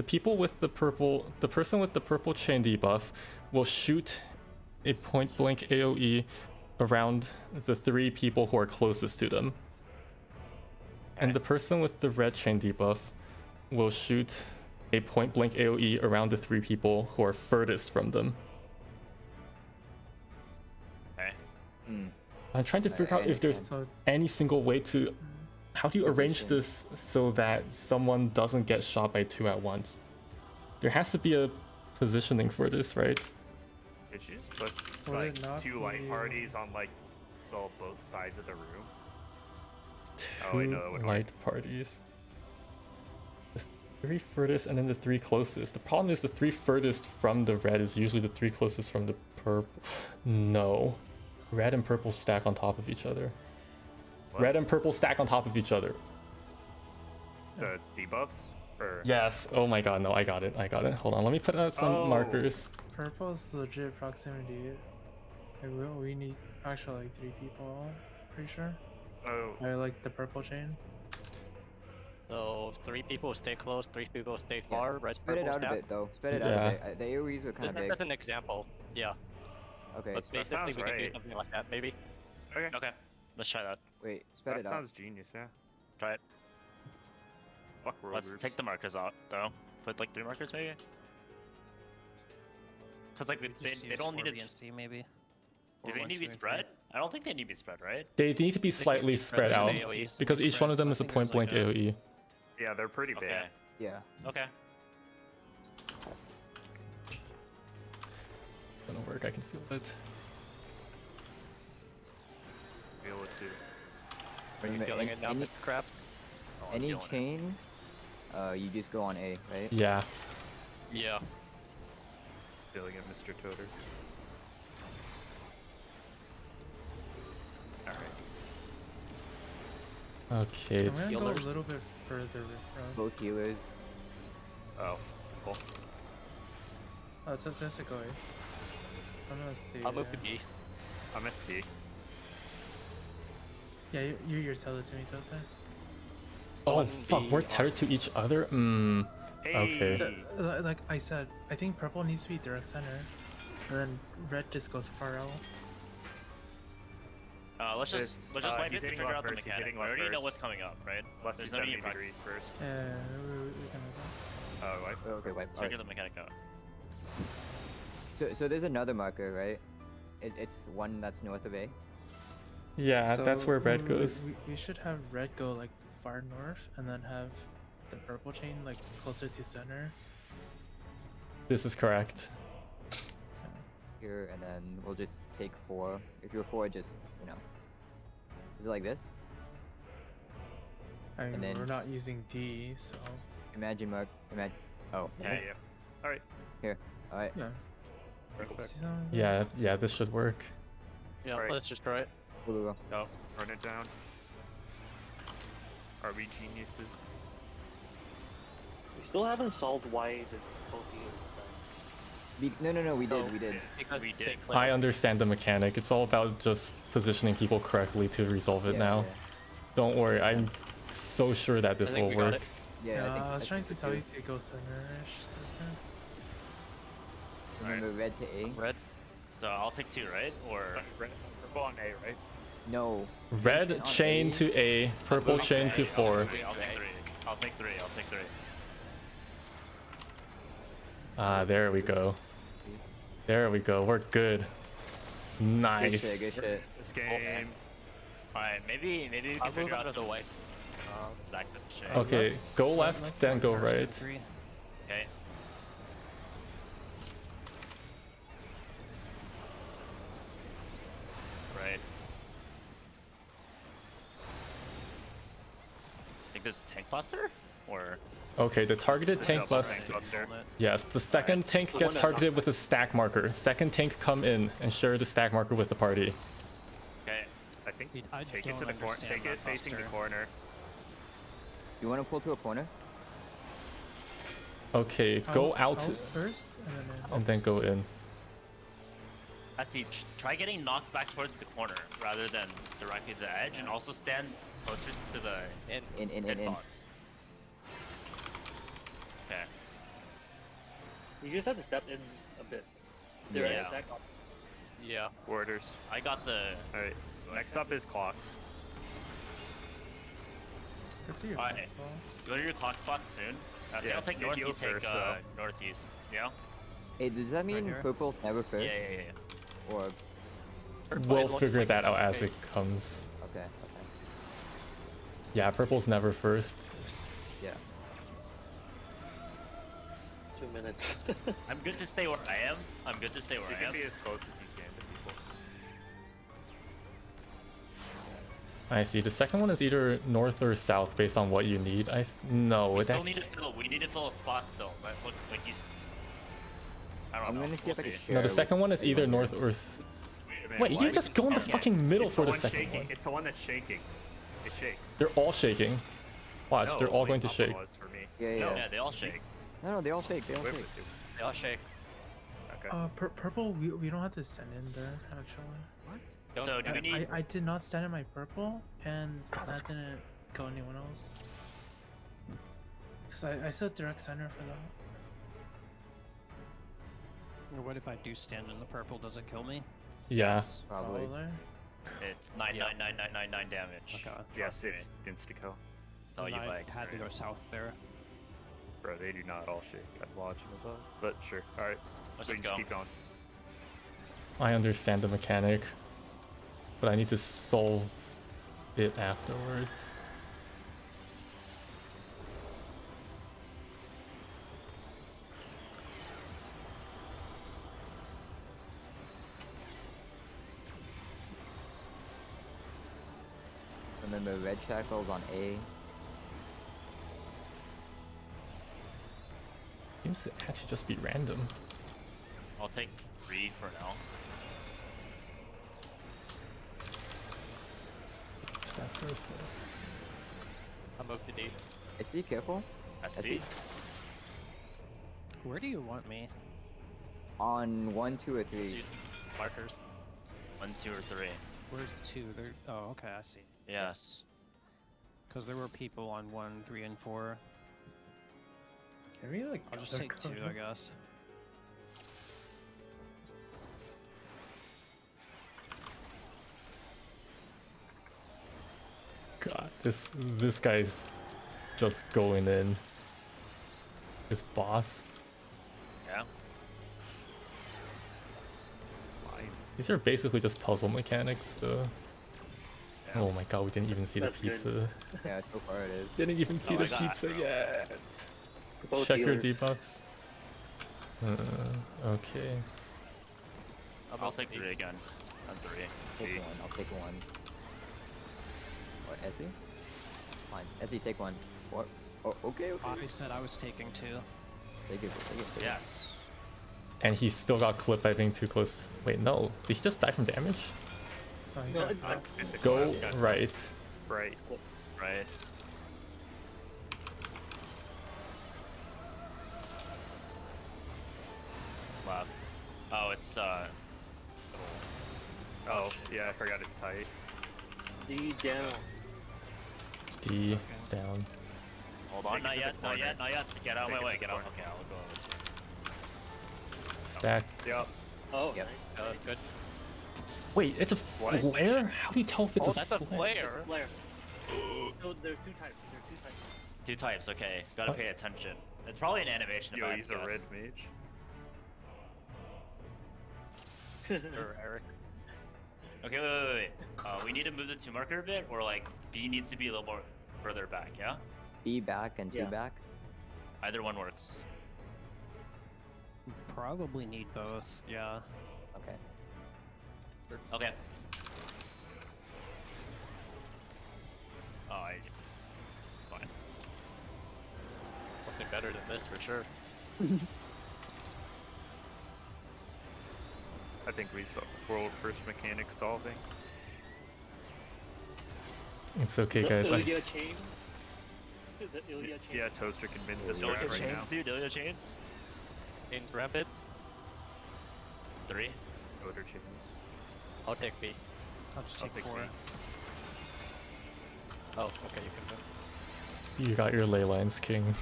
[SPEAKER 1] The people with the purple, the person with the purple chain debuff will shoot a point blank AoE around the three people who are closest to them. And the person with the red chain debuff will shoot a point blank AoE around the three people who are furthest from them.
[SPEAKER 3] Okay.
[SPEAKER 2] Mm.
[SPEAKER 1] I'm trying to figure
[SPEAKER 2] I
[SPEAKER 1] out if there's.
[SPEAKER 4] So
[SPEAKER 1] any single way to. How do you arrange this so that someone doesn't get shot by two at once? There has to be a positioning for this, right?
[SPEAKER 5] Did you just put like two light parties on like the both sides of the room?
[SPEAKER 1] Oh, two
[SPEAKER 5] Oh, wait, no, that wouldn't work.
[SPEAKER 1] light parties. The three furthest and then the three closest. The problem is the three furthest from the red is usually the three closest from the purple. [sighs] No. Red and purple stack on top of each other.
[SPEAKER 5] What?
[SPEAKER 1] Red and purple stack on top of each other.
[SPEAKER 5] The debuffs? Or
[SPEAKER 1] Yes. Oh my god, no, I got it. I got it. Hold on, let me put out some
[SPEAKER 5] Oh.
[SPEAKER 1] markers.
[SPEAKER 4] purple is legit proximity. Like, we, we need actually like three people. Pretty sure.
[SPEAKER 5] oh,
[SPEAKER 4] I like the purple chain.
[SPEAKER 6] So three people stay close, three people stay
[SPEAKER 2] Yeah,
[SPEAKER 6] far. Red
[SPEAKER 2] Spread it out
[SPEAKER 6] stack.
[SPEAKER 2] a bit though. Spread it
[SPEAKER 1] Yeah.
[SPEAKER 2] out a bit. Uh, The AoEs were kind
[SPEAKER 6] Just
[SPEAKER 2] of big.
[SPEAKER 6] as an example. Yeah.
[SPEAKER 2] Okay.
[SPEAKER 6] But
[SPEAKER 2] sp-
[SPEAKER 6] basically,
[SPEAKER 5] sounds
[SPEAKER 6] we can do something like that, maybe.
[SPEAKER 5] okay.
[SPEAKER 3] Okay. Let's try that.
[SPEAKER 2] Wait. Spread
[SPEAKER 5] That
[SPEAKER 2] it out.
[SPEAKER 5] sounds genius, yeah.
[SPEAKER 3] Try it.
[SPEAKER 5] Fuck road
[SPEAKER 3] Let's
[SPEAKER 5] groups.
[SPEAKER 3] take the markers out though. Put like three markers maybe. Cause like they, they, they don't need
[SPEAKER 7] 4
[SPEAKER 3] to.
[SPEAKER 7] VNC maybe.
[SPEAKER 3] Do they need to be
[SPEAKER 7] and
[SPEAKER 3] spread? I don't think they need to be spread, right?
[SPEAKER 1] They need to be slightly spread
[SPEAKER 7] spread
[SPEAKER 1] out
[SPEAKER 7] as AoEs.
[SPEAKER 1] because each one of them
[SPEAKER 7] Spread,
[SPEAKER 1] is a point blank
[SPEAKER 7] like a-
[SPEAKER 1] AoE.
[SPEAKER 5] Yeah, they're pretty big.
[SPEAKER 3] Okay.
[SPEAKER 2] Yeah.
[SPEAKER 3] Okay.
[SPEAKER 1] Gonna work. I can feel it.
[SPEAKER 6] Are you
[SPEAKER 2] Remember,
[SPEAKER 6] feeling
[SPEAKER 2] an-
[SPEAKER 6] it now,
[SPEAKER 2] any,
[SPEAKER 6] Mr. Krabs?
[SPEAKER 3] Oh,
[SPEAKER 2] any
[SPEAKER 3] feeling it.
[SPEAKER 2] chain, uh, you just go on A, right?
[SPEAKER 1] Yeah.
[SPEAKER 6] Yeah.
[SPEAKER 5] Feeling it, Mr. Toter. Alright.
[SPEAKER 1] Okay.
[SPEAKER 4] I'm gonna go a little bit further from.
[SPEAKER 2] Both healers.
[SPEAKER 5] Oh, cool.
[SPEAKER 4] Oh, it's a Tessico. I'm gonna see.
[SPEAKER 6] I'll move
[SPEAKER 4] uh,
[SPEAKER 6] to B.
[SPEAKER 5] I'm at C.
[SPEAKER 4] Yeah, you, you yourself to me, Tosa.
[SPEAKER 1] oh
[SPEAKER 6] Someone
[SPEAKER 1] fuck. We're
[SPEAKER 6] on-
[SPEAKER 1] tethered to each other. Hmm. Okay.
[SPEAKER 5] Hey!
[SPEAKER 4] Li- Like I said, I think purple needs to be direct center, and then red just goes far out.
[SPEAKER 3] Uh, let's just let's just
[SPEAKER 5] uh,
[SPEAKER 3] wipe
[SPEAKER 5] he's
[SPEAKER 3] it to figure out the
[SPEAKER 5] first, he's
[SPEAKER 3] mechanic. We
[SPEAKER 5] left
[SPEAKER 3] already know what's coming up, right?
[SPEAKER 5] Lefty
[SPEAKER 3] There's no need
[SPEAKER 5] 70
[SPEAKER 3] to practice.
[SPEAKER 5] degrees first.
[SPEAKER 4] Yeah, we, we, we can move on.
[SPEAKER 5] Oh, what?
[SPEAKER 2] Oh, okay, wipe.
[SPEAKER 3] Let's
[SPEAKER 2] Alright.
[SPEAKER 3] figure the mechanic out.
[SPEAKER 2] So, so there's another marker, right? It, it's one that's north of A.
[SPEAKER 1] Yeah, that's where red
[SPEAKER 4] we-
[SPEAKER 1] goes.
[SPEAKER 4] We, we should have red go like far north, and then have the purple chain like closer to center.
[SPEAKER 1] This is correct.
[SPEAKER 2] here, and then we'll just take four. If you're four, just you know. Is it like this?
[SPEAKER 4] I mean,
[SPEAKER 2] And then-
[SPEAKER 4] we're not using D, so
[SPEAKER 2] Imagine mark. Imagine. Oh.
[SPEAKER 5] Yeah, yeah. Alright. Here.
[SPEAKER 2] All right.
[SPEAKER 4] yeah.
[SPEAKER 5] Perfect.
[SPEAKER 1] Yeah, yeah, this should work.
[SPEAKER 6] Yeah,
[SPEAKER 5] Right.
[SPEAKER 6] let's just try it.
[SPEAKER 2] Cool, cool, cool.
[SPEAKER 5] Run it down. Are we geniuses?
[SPEAKER 8] We still haven't solved why the both units
[SPEAKER 2] Be- no, no, no. We did.
[SPEAKER 6] No.
[SPEAKER 2] We did.
[SPEAKER 6] Because
[SPEAKER 3] We did.
[SPEAKER 1] I understand the mechanic. It's all about just positioning people correctly to resolve it
[SPEAKER 2] Yeah,
[SPEAKER 1] now.
[SPEAKER 2] Yeah.
[SPEAKER 1] Don't worry, I'm so sure that this will work.
[SPEAKER 2] Yeah.
[SPEAKER 4] Yeah,
[SPEAKER 2] I, think,
[SPEAKER 4] I was
[SPEAKER 2] I
[SPEAKER 4] trying to tell
[SPEAKER 2] too.
[SPEAKER 4] you to go center-ish. Tosa.
[SPEAKER 2] Remember red to A.
[SPEAKER 6] Red.
[SPEAKER 3] So I'll take two, right? Or
[SPEAKER 5] Red, purple on A, right?
[SPEAKER 2] No.
[SPEAKER 1] Red chain
[SPEAKER 2] A.
[SPEAKER 1] to A, purple
[SPEAKER 3] I'll
[SPEAKER 1] chain
[SPEAKER 3] take
[SPEAKER 1] to four.
[SPEAKER 3] I'll take three. I'll take three. I'll take three.
[SPEAKER 1] Ah, there we go. There we go. We're good.
[SPEAKER 2] Good
[SPEAKER 1] Nice.
[SPEAKER 2] shit, good shit.
[SPEAKER 5] This game.
[SPEAKER 3] Alright, maybe maybe we
[SPEAKER 6] I'll
[SPEAKER 3] figure
[SPEAKER 6] out
[SPEAKER 3] out
[SPEAKER 6] the way.
[SPEAKER 3] uh, Zach.
[SPEAKER 1] Okay, go left,
[SPEAKER 7] Left,
[SPEAKER 1] then go
[SPEAKER 7] first and
[SPEAKER 1] right.
[SPEAKER 7] three.
[SPEAKER 3] Okay. Right. Think this is tank cluster? Or
[SPEAKER 1] Okay, the targeted tank
[SPEAKER 5] Double
[SPEAKER 1] plus. Yes, the second tank
[SPEAKER 8] The
[SPEAKER 1] gets targeted with a stack marker. Second tank come in and share the stack marker with the party.
[SPEAKER 3] okay.
[SPEAKER 5] I think
[SPEAKER 7] Dude, I
[SPEAKER 5] take it to the corner. Take it facing the corner.
[SPEAKER 2] You want to pull to a corner?
[SPEAKER 1] Okay, go
[SPEAKER 4] Out-
[SPEAKER 1] out
[SPEAKER 4] first, and then in.
[SPEAKER 1] and then go in.
[SPEAKER 3] Asti, ch- try getting knocked back towards the corner rather than directly to the edge, and also stand closer to the
[SPEAKER 6] In.
[SPEAKER 2] In, in, in, in.
[SPEAKER 3] Okay.
[SPEAKER 8] You just have to step in a bit. There,
[SPEAKER 3] Yeah.
[SPEAKER 8] attack.
[SPEAKER 6] Yeah.
[SPEAKER 5] Orders.
[SPEAKER 3] I got the.
[SPEAKER 5] Alright. Next up is clocks.
[SPEAKER 4] Go to your
[SPEAKER 3] Alright. Go to your clock spot soon. Uh, so
[SPEAKER 5] Yeah,
[SPEAKER 3] I'll take
[SPEAKER 5] you
[SPEAKER 3] north,
[SPEAKER 5] heal
[SPEAKER 3] you take
[SPEAKER 5] first,
[SPEAKER 3] uh, northeast. Yeah?
[SPEAKER 2] Hey, does that mean
[SPEAKER 7] here?
[SPEAKER 2] purple's never first?
[SPEAKER 3] Yeah, yeah, yeah.
[SPEAKER 2] Or
[SPEAKER 1] We'll figure
[SPEAKER 6] like
[SPEAKER 1] that out as
[SPEAKER 6] face.
[SPEAKER 1] it comes.
[SPEAKER 2] Okay, okay.
[SPEAKER 1] Yeah, purple's never first.
[SPEAKER 2] Yeah.
[SPEAKER 8] Two minutes. [laughs]
[SPEAKER 3] I'm good to stay where I am. I'm good to stay where
[SPEAKER 5] You
[SPEAKER 3] I
[SPEAKER 5] can
[SPEAKER 3] am.
[SPEAKER 5] be as close as you can to people.
[SPEAKER 1] I see. The second one is either north or south based on what you need. I th- no,
[SPEAKER 3] We
[SPEAKER 1] that
[SPEAKER 3] still need to fill. We need to fill a spot still. But look, like he's. I don't
[SPEAKER 2] I'm
[SPEAKER 3] know.
[SPEAKER 2] gonna see
[SPEAKER 3] we'll
[SPEAKER 2] if I can share.
[SPEAKER 1] no. The second one is either north or. S-
[SPEAKER 5] Man,
[SPEAKER 1] Wait, you just go in the
[SPEAKER 3] Okay.
[SPEAKER 1] fucking middle
[SPEAKER 5] It's
[SPEAKER 1] for
[SPEAKER 5] the
[SPEAKER 1] the
[SPEAKER 5] one
[SPEAKER 1] second
[SPEAKER 5] shaking.
[SPEAKER 1] one.
[SPEAKER 5] It's the one that's shaking. It shakes.
[SPEAKER 1] They're all shaking. Watch,
[SPEAKER 5] No,
[SPEAKER 1] they're all going to shake.
[SPEAKER 5] Was for me.
[SPEAKER 2] Yeah, yeah.
[SPEAKER 5] No,
[SPEAKER 3] Yeah, they all shake.
[SPEAKER 2] No, no, they all shake. They all
[SPEAKER 5] Wait,
[SPEAKER 2] shake.
[SPEAKER 6] They all shake.
[SPEAKER 5] Okay.
[SPEAKER 4] Uh, pur- purple. We, we don't have to send in there actually.
[SPEAKER 6] Don't-
[SPEAKER 3] So do
[SPEAKER 4] I,
[SPEAKER 3] we need?
[SPEAKER 4] I, I did not send in my purple, and that didn't go anyone else. Cause I, I said direct center for that.
[SPEAKER 7] Or what if I do stand in the purple? Does it kill me?
[SPEAKER 1] Yeah.
[SPEAKER 3] Yes.
[SPEAKER 2] Probably.
[SPEAKER 4] Probably.
[SPEAKER 3] It's nine nine nine nine nine nine damage.
[SPEAKER 7] Okay.
[SPEAKER 5] yes, it's insta-kill.
[SPEAKER 3] Tell you
[SPEAKER 7] Then
[SPEAKER 3] by
[SPEAKER 7] I had to go south there.
[SPEAKER 5] Bro, they do not all shake. I'm watching above. But sure. Alright.
[SPEAKER 3] Let's
[SPEAKER 5] we
[SPEAKER 3] just go.
[SPEAKER 5] just keep going.
[SPEAKER 1] I understand the mechanic, but I need to solve it afterwards.
[SPEAKER 2] Remember, red shackles on A.
[SPEAKER 1] Seems to actually just be random.
[SPEAKER 3] I'll take three for now.
[SPEAKER 1] Just that first one.
[SPEAKER 6] I moved to D.
[SPEAKER 2] Is he careful?
[SPEAKER 3] I
[SPEAKER 2] see.
[SPEAKER 3] see.
[SPEAKER 7] Where do you want me?
[SPEAKER 2] On one, two, or three.
[SPEAKER 6] See markers.
[SPEAKER 3] One, two, or three.
[SPEAKER 7] Where's two? There. Oh, okay, I see.
[SPEAKER 3] Yes.
[SPEAKER 7] Because there were people on one, three, and four.
[SPEAKER 4] Can we like?
[SPEAKER 7] I'll just
[SPEAKER 4] color
[SPEAKER 7] take two, I guess.
[SPEAKER 1] God, this this guy's just going in. This boss.
[SPEAKER 3] Yeah.
[SPEAKER 1] These are basically just puzzle mechanics, though.
[SPEAKER 3] Yeah.
[SPEAKER 1] Oh my god, we didn't even see
[SPEAKER 8] That's
[SPEAKER 1] the
[SPEAKER 8] good.
[SPEAKER 1] pizza.
[SPEAKER 2] Yeah, so far it is.
[SPEAKER 1] Didn't even see
[SPEAKER 3] Oh
[SPEAKER 1] the
[SPEAKER 3] my God,
[SPEAKER 1] pizza
[SPEAKER 3] bro.
[SPEAKER 1] yet.
[SPEAKER 8] Both
[SPEAKER 1] Check your
[SPEAKER 8] healers.
[SPEAKER 1] debuffs. Uh, okay.
[SPEAKER 3] I'll, I'll take three again. On three.
[SPEAKER 2] Take one. I'll take one. What, Essie? Fine. Essie, take one. What? Oh, okay, okay.
[SPEAKER 7] I said I was taking two.
[SPEAKER 2] Take it, take it, take it.
[SPEAKER 3] Yes.
[SPEAKER 1] And he still got clipped by being too close. Wait, no. Did he just die from damage?
[SPEAKER 4] Oh, he
[SPEAKER 8] No,
[SPEAKER 4] got
[SPEAKER 8] it-
[SPEAKER 5] It's a
[SPEAKER 1] Go
[SPEAKER 5] class.
[SPEAKER 1] right.
[SPEAKER 5] Right.
[SPEAKER 3] Right. Wow. Oh, it's uh.
[SPEAKER 5] Oh, yeah, I forgot it's tight.
[SPEAKER 8] D down.
[SPEAKER 1] D down.
[SPEAKER 3] Hold on.
[SPEAKER 5] Take it
[SPEAKER 3] Not yet. Not yet. Not yet. Get out of my way. Get out. Okay, I'll go this way.
[SPEAKER 1] Stack.
[SPEAKER 5] Yep.
[SPEAKER 8] Oh,
[SPEAKER 2] Yep.
[SPEAKER 8] nice.
[SPEAKER 6] Yeah, that's good.
[SPEAKER 1] Wait, it's a
[SPEAKER 5] What?
[SPEAKER 1] flare? How do you tell if it's
[SPEAKER 6] oh,
[SPEAKER 1] a
[SPEAKER 6] that's a
[SPEAKER 1] flare?
[SPEAKER 6] flare.
[SPEAKER 8] Flare. So there's two types. There's two types.
[SPEAKER 3] Two types, okay. Gotta
[SPEAKER 1] Uh,
[SPEAKER 3] pay attention. It's probably an animation
[SPEAKER 5] Yo,
[SPEAKER 3] if
[SPEAKER 5] he's a
[SPEAKER 3] guess.
[SPEAKER 5] red mage. [laughs]
[SPEAKER 6] Sure, Eric.
[SPEAKER 3] Okay, wait, wait, wait, wait. Uh, we need to move the two marker a bit, or like B needs to be a little more further back, yeah?
[SPEAKER 2] B back and two
[SPEAKER 8] Yeah.
[SPEAKER 2] back.
[SPEAKER 3] Either one works.
[SPEAKER 7] Probably need both. Yeah.
[SPEAKER 2] Okay.
[SPEAKER 3] Okay. Oh, I... Fine.
[SPEAKER 6] Something better than this for sure. [laughs]
[SPEAKER 5] I think we saw world first mechanic solving.
[SPEAKER 1] It's okay,
[SPEAKER 8] The
[SPEAKER 1] guys. I,
[SPEAKER 8] Ilya chains. The Ilya chains.
[SPEAKER 5] Yeah, Toaster can win this
[SPEAKER 3] Ilya
[SPEAKER 5] round right
[SPEAKER 3] chains,
[SPEAKER 5] now.
[SPEAKER 3] dude, Ilya chains.
[SPEAKER 6] In rapid.
[SPEAKER 3] Three.
[SPEAKER 5] Toaster chains.
[SPEAKER 6] I'll take B.
[SPEAKER 7] I'll just
[SPEAKER 5] I'll
[SPEAKER 7] take
[SPEAKER 5] take
[SPEAKER 7] four.
[SPEAKER 5] C.
[SPEAKER 6] Oh, okay, you can move.
[SPEAKER 1] you got your ley lines, King.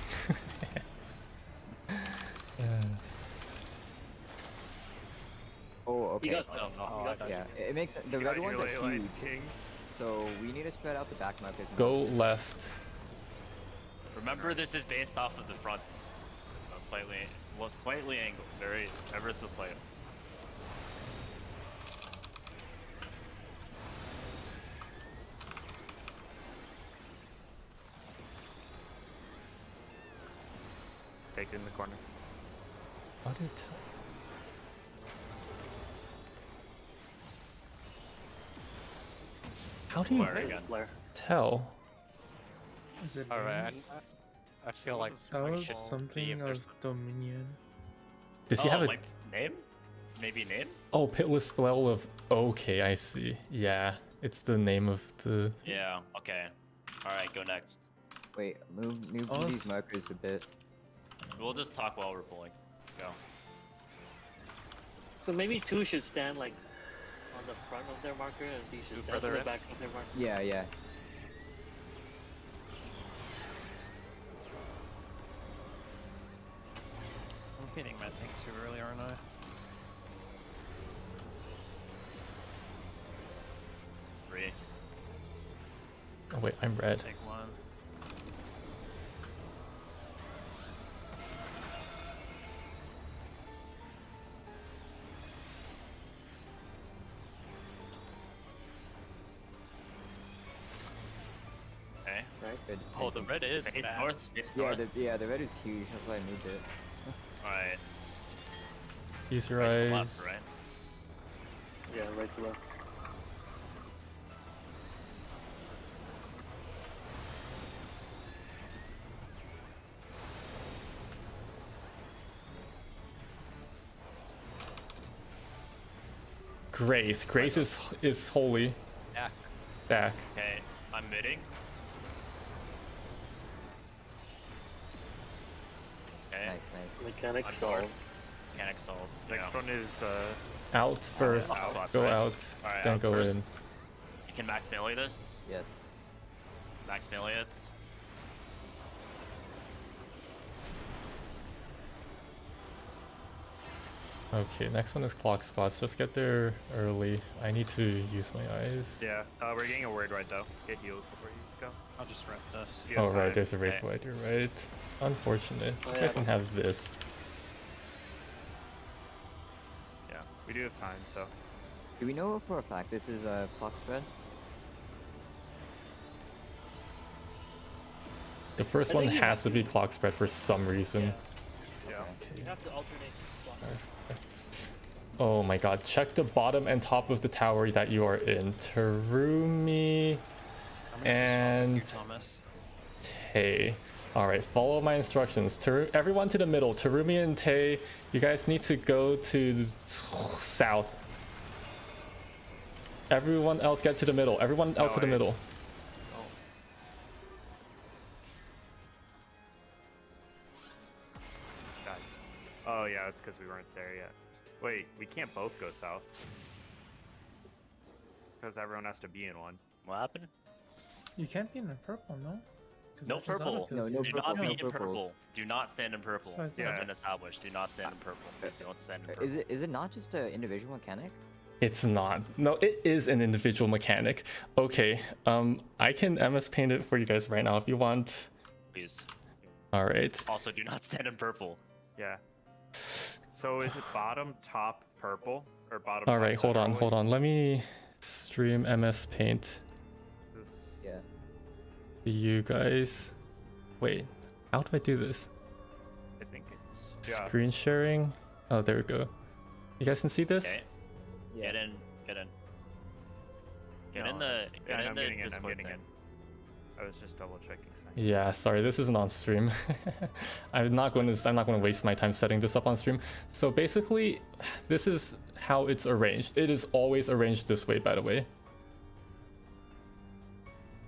[SPEAKER 1] Yeah. [laughs]
[SPEAKER 2] Oh, okay.
[SPEAKER 8] Got,
[SPEAKER 6] Oh, no,
[SPEAKER 8] you
[SPEAKER 6] I
[SPEAKER 8] got
[SPEAKER 6] got
[SPEAKER 2] yeah, it it makes the
[SPEAKER 5] You
[SPEAKER 2] red ones
[SPEAKER 5] your
[SPEAKER 2] are
[SPEAKER 5] ley
[SPEAKER 2] huge,
[SPEAKER 5] lines, King.
[SPEAKER 2] so we need to spread out the back markers. more.
[SPEAKER 1] Go left.
[SPEAKER 3] Remember, this is based off of the front. Uh, slightly, well, slightly angled, very, ever so slight.
[SPEAKER 5] Take it in the corner.
[SPEAKER 1] How do you tell? How do you
[SPEAKER 3] Flare again.
[SPEAKER 1] Tell?
[SPEAKER 4] Is it
[SPEAKER 6] Alright, I, I feel like
[SPEAKER 4] That was something
[SPEAKER 6] leave.
[SPEAKER 4] Of Dominion.
[SPEAKER 1] Does he
[SPEAKER 3] oh,
[SPEAKER 1] have a?
[SPEAKER 3] like, name? Maybe name?
[SPEAKER 1] Oh, Pitiless spell of. Okay, I see. Yeah, it's the name of the.
[SPEAKER 3] Yeah, okay. Alright, go next.
[SPEAKER 2] Wait, move move
[SPEAKER 4] Oh,
[SPEAKER 2] these markers a bit.
[SPEAKER 3] We'll just talk while we're pulling. Go.
[SPEAKER 8] So maybe two should stand like on the front of their marker, and B should
[SPEAKER 6] Two
[SPEAKER 8] stand on the
[SPEAKER 6] in?
[SPEAKER 8] back of their marker.
[SPEAKER 2] Yeah, yeah.
[SPEAKER 7] I'm hitting my thing too early, aren't I?
[SPEAKER 3] Three.
[SPEAKER 1] Oh wait, I'm red.
[SPEAKER 7] Take one.
[SPEAKER 6] Red is
[SPEAKER 3] Face
[SPEAKER 6] bad.
[SPEAKER 3] north, face
[SPEAKER 2] Yeah,
[SPEAKER 3] north.
[SPEAKER 2] the yeah the red is huge. That's why I moved it. [laughs]
[SPEAKER 3] Alright.
[SPEAKER 1] Use your
[SPEAKER 3] Right to
[SPEAKER 1] eyes.
[SPEAKER 3] left, right?
[SPEAKER 8] Yeah, right to left.
[SPEAKER 1] Grace. Grace is is holy.
[SPEAKER 6] Back.
[SPEAKER 1] Back.
[SPEAKER 3] Okay, I'm midding. Okay,
[SPEAKER 2] Nice, nice.
[SPEAKER 8] Mechanic
[SPEAKER 3] I'm
[SPEAKER 8] solved.
[SPEAKER 3] north. Mechanic solved.
[SPEAKER 5] Next
[SPEAKER 3] yeah.
[SPEAKER 5] one is uh,
[SPEAKER 1] Out first.
[SPEAKER 3] out spots,
[SPEAKER 1] Go
[SPEAKER 3] right?
[SPEAKER 1] out.
[SPEAKER 3] Alright,
[SPEAKER 1] then
[SPEAKER 3] out
[SPEAKER 1] go
[SPEAKER 3] first.
[SPEAKER 1] in.
[SPEAKER 3] You can max melee this.
[SPEAKER 2] Yes.
[SPEAKER 3] Max melee it.
[SPEAKER 1] Okay, next one is clock spots. Just get there early. I need to use my eyes.
[SPEAKER 5] yeah. Uh, we're getting a word right though. Get heals before you go.
[SPEAKER 7] I'll just rep this.
[SPEAKER 5] Oh, you
[SPEAKER 1] Oh right, there's a Wraith
[SPEAKER 3] Okay.
[SPEAKER 1] White, you're right. Unfortunate.
[SPEAKER 8] Oh,
[SPEAKER 1] You
[SPEAKER 8] yeah,
[SPEAKER 1] guys don't have this.
[SPEAKER 5] Yeah, we do have time, so
[SPEAKER 2] Do we know for a fact this is a clock spread?
[SPEAKER 1] The first one has
[SPEAKER 8] have
[SPEAKER 1] to be clock spread for some reason.
[SPEAKER 5] yeah.
[SPEAKER 8] You
[SPEAKER 1] Okay.
[SPEAKER 8] have to alternate. [laughs]
[SPEAKER 1] Oh my god, check the bottom and top of the tower that you are in. Terumi And-
[SPEAKER 7] Thomas.
[SPEAKER 1] Tay. Alright, follow my instructions. Teru- everyone to the middle. Terumi and Tay, you guys need to go to the south. Everyone else get to the middle. Everyone else to the middle.
[SPEAKER 5] God. Oh yeah, it's because we weren't there yet. Wait, we can't both go south. Because everyone has to be in one.
[SPEAKER 3] What happened?
[SPEAKER 4] You can't be in the purple, no? 'Cause
[SPEAKER 3] No
[SPEAKER 4] that just
[SPEAKER 3] purple.
[SPEAKER 4] auto-kills
[SPEAKER 2] No,
[SPEAKER 4] you.
[SPEAKER 2] no
[SPEAKER 3] Do
[SPEAKER 2] purple,
[SPEAKER 3] not be
[SPEAKER 2] no
[SPEAKER 3] in
[SPEAKER 2] purples.
[SPEAKER 3] purple. Do not stand in purple.
[SPEAKER 4] So I
[SPEAKER 3] This has been established. Do not stand in purple. Please don't stand in
[SPEAKER 2] Uh,
[SPEAKER 3] purple.
[SPEAKER 2] Is it is it not just an individual mechanic?
[SPEAKER 1] It's not. No, it is an individual mechanic. Okay, um, I can MS paint it for you guys right now if you want.
[SPEAKER 3] Please.
[SPEAKER 1] All right.
[SPEAKER 3] Also, do not stand in purple.
[SPEAKER 5] Yeah. So is it bottom, top, purple, or bottom?
[SPEAKER 1] All
[SPEAKER 5] top,
[SPEAKER 1] right, hold
[SPEAKER 5] center
[SPEAKER 1] on, hold on. Let me stream MS Paint
[SPEAKER 5] This-
[SPEAKER 2] Yeah.
[SPEAKER 1] to you guys. Wait, how do I do this?
[SPEAKER 5] I think it's yeah.
[SPEAKER 1] Screen sharing. Oh, there we go. You guys can see this?
[SPEAKER 3] Okay.
[SPEAKER 2] Yeah.
[SPEAKER 3] Get in. Get in. Get in
[SPEAKER 5] No,
[SPEAKER 3] the. Get
[SPEAKER 5] Yeah,
[SPEAKER 3] in
[SPEAKER 5] I'm
[SPEAKER 3] the
[SPEAKER 5] getting in. I'm getting
[SPEAKER 3] thing.
[SPEAKER 5] in. I was just double checking something.
[SPEAKER 1] Yeah, sorry, this isn't on stream. [laughs] I'm not going to I'm not going to waste my time setting this up on stream. So basically, this is how it's arranged. It is always arranged this way, by the way.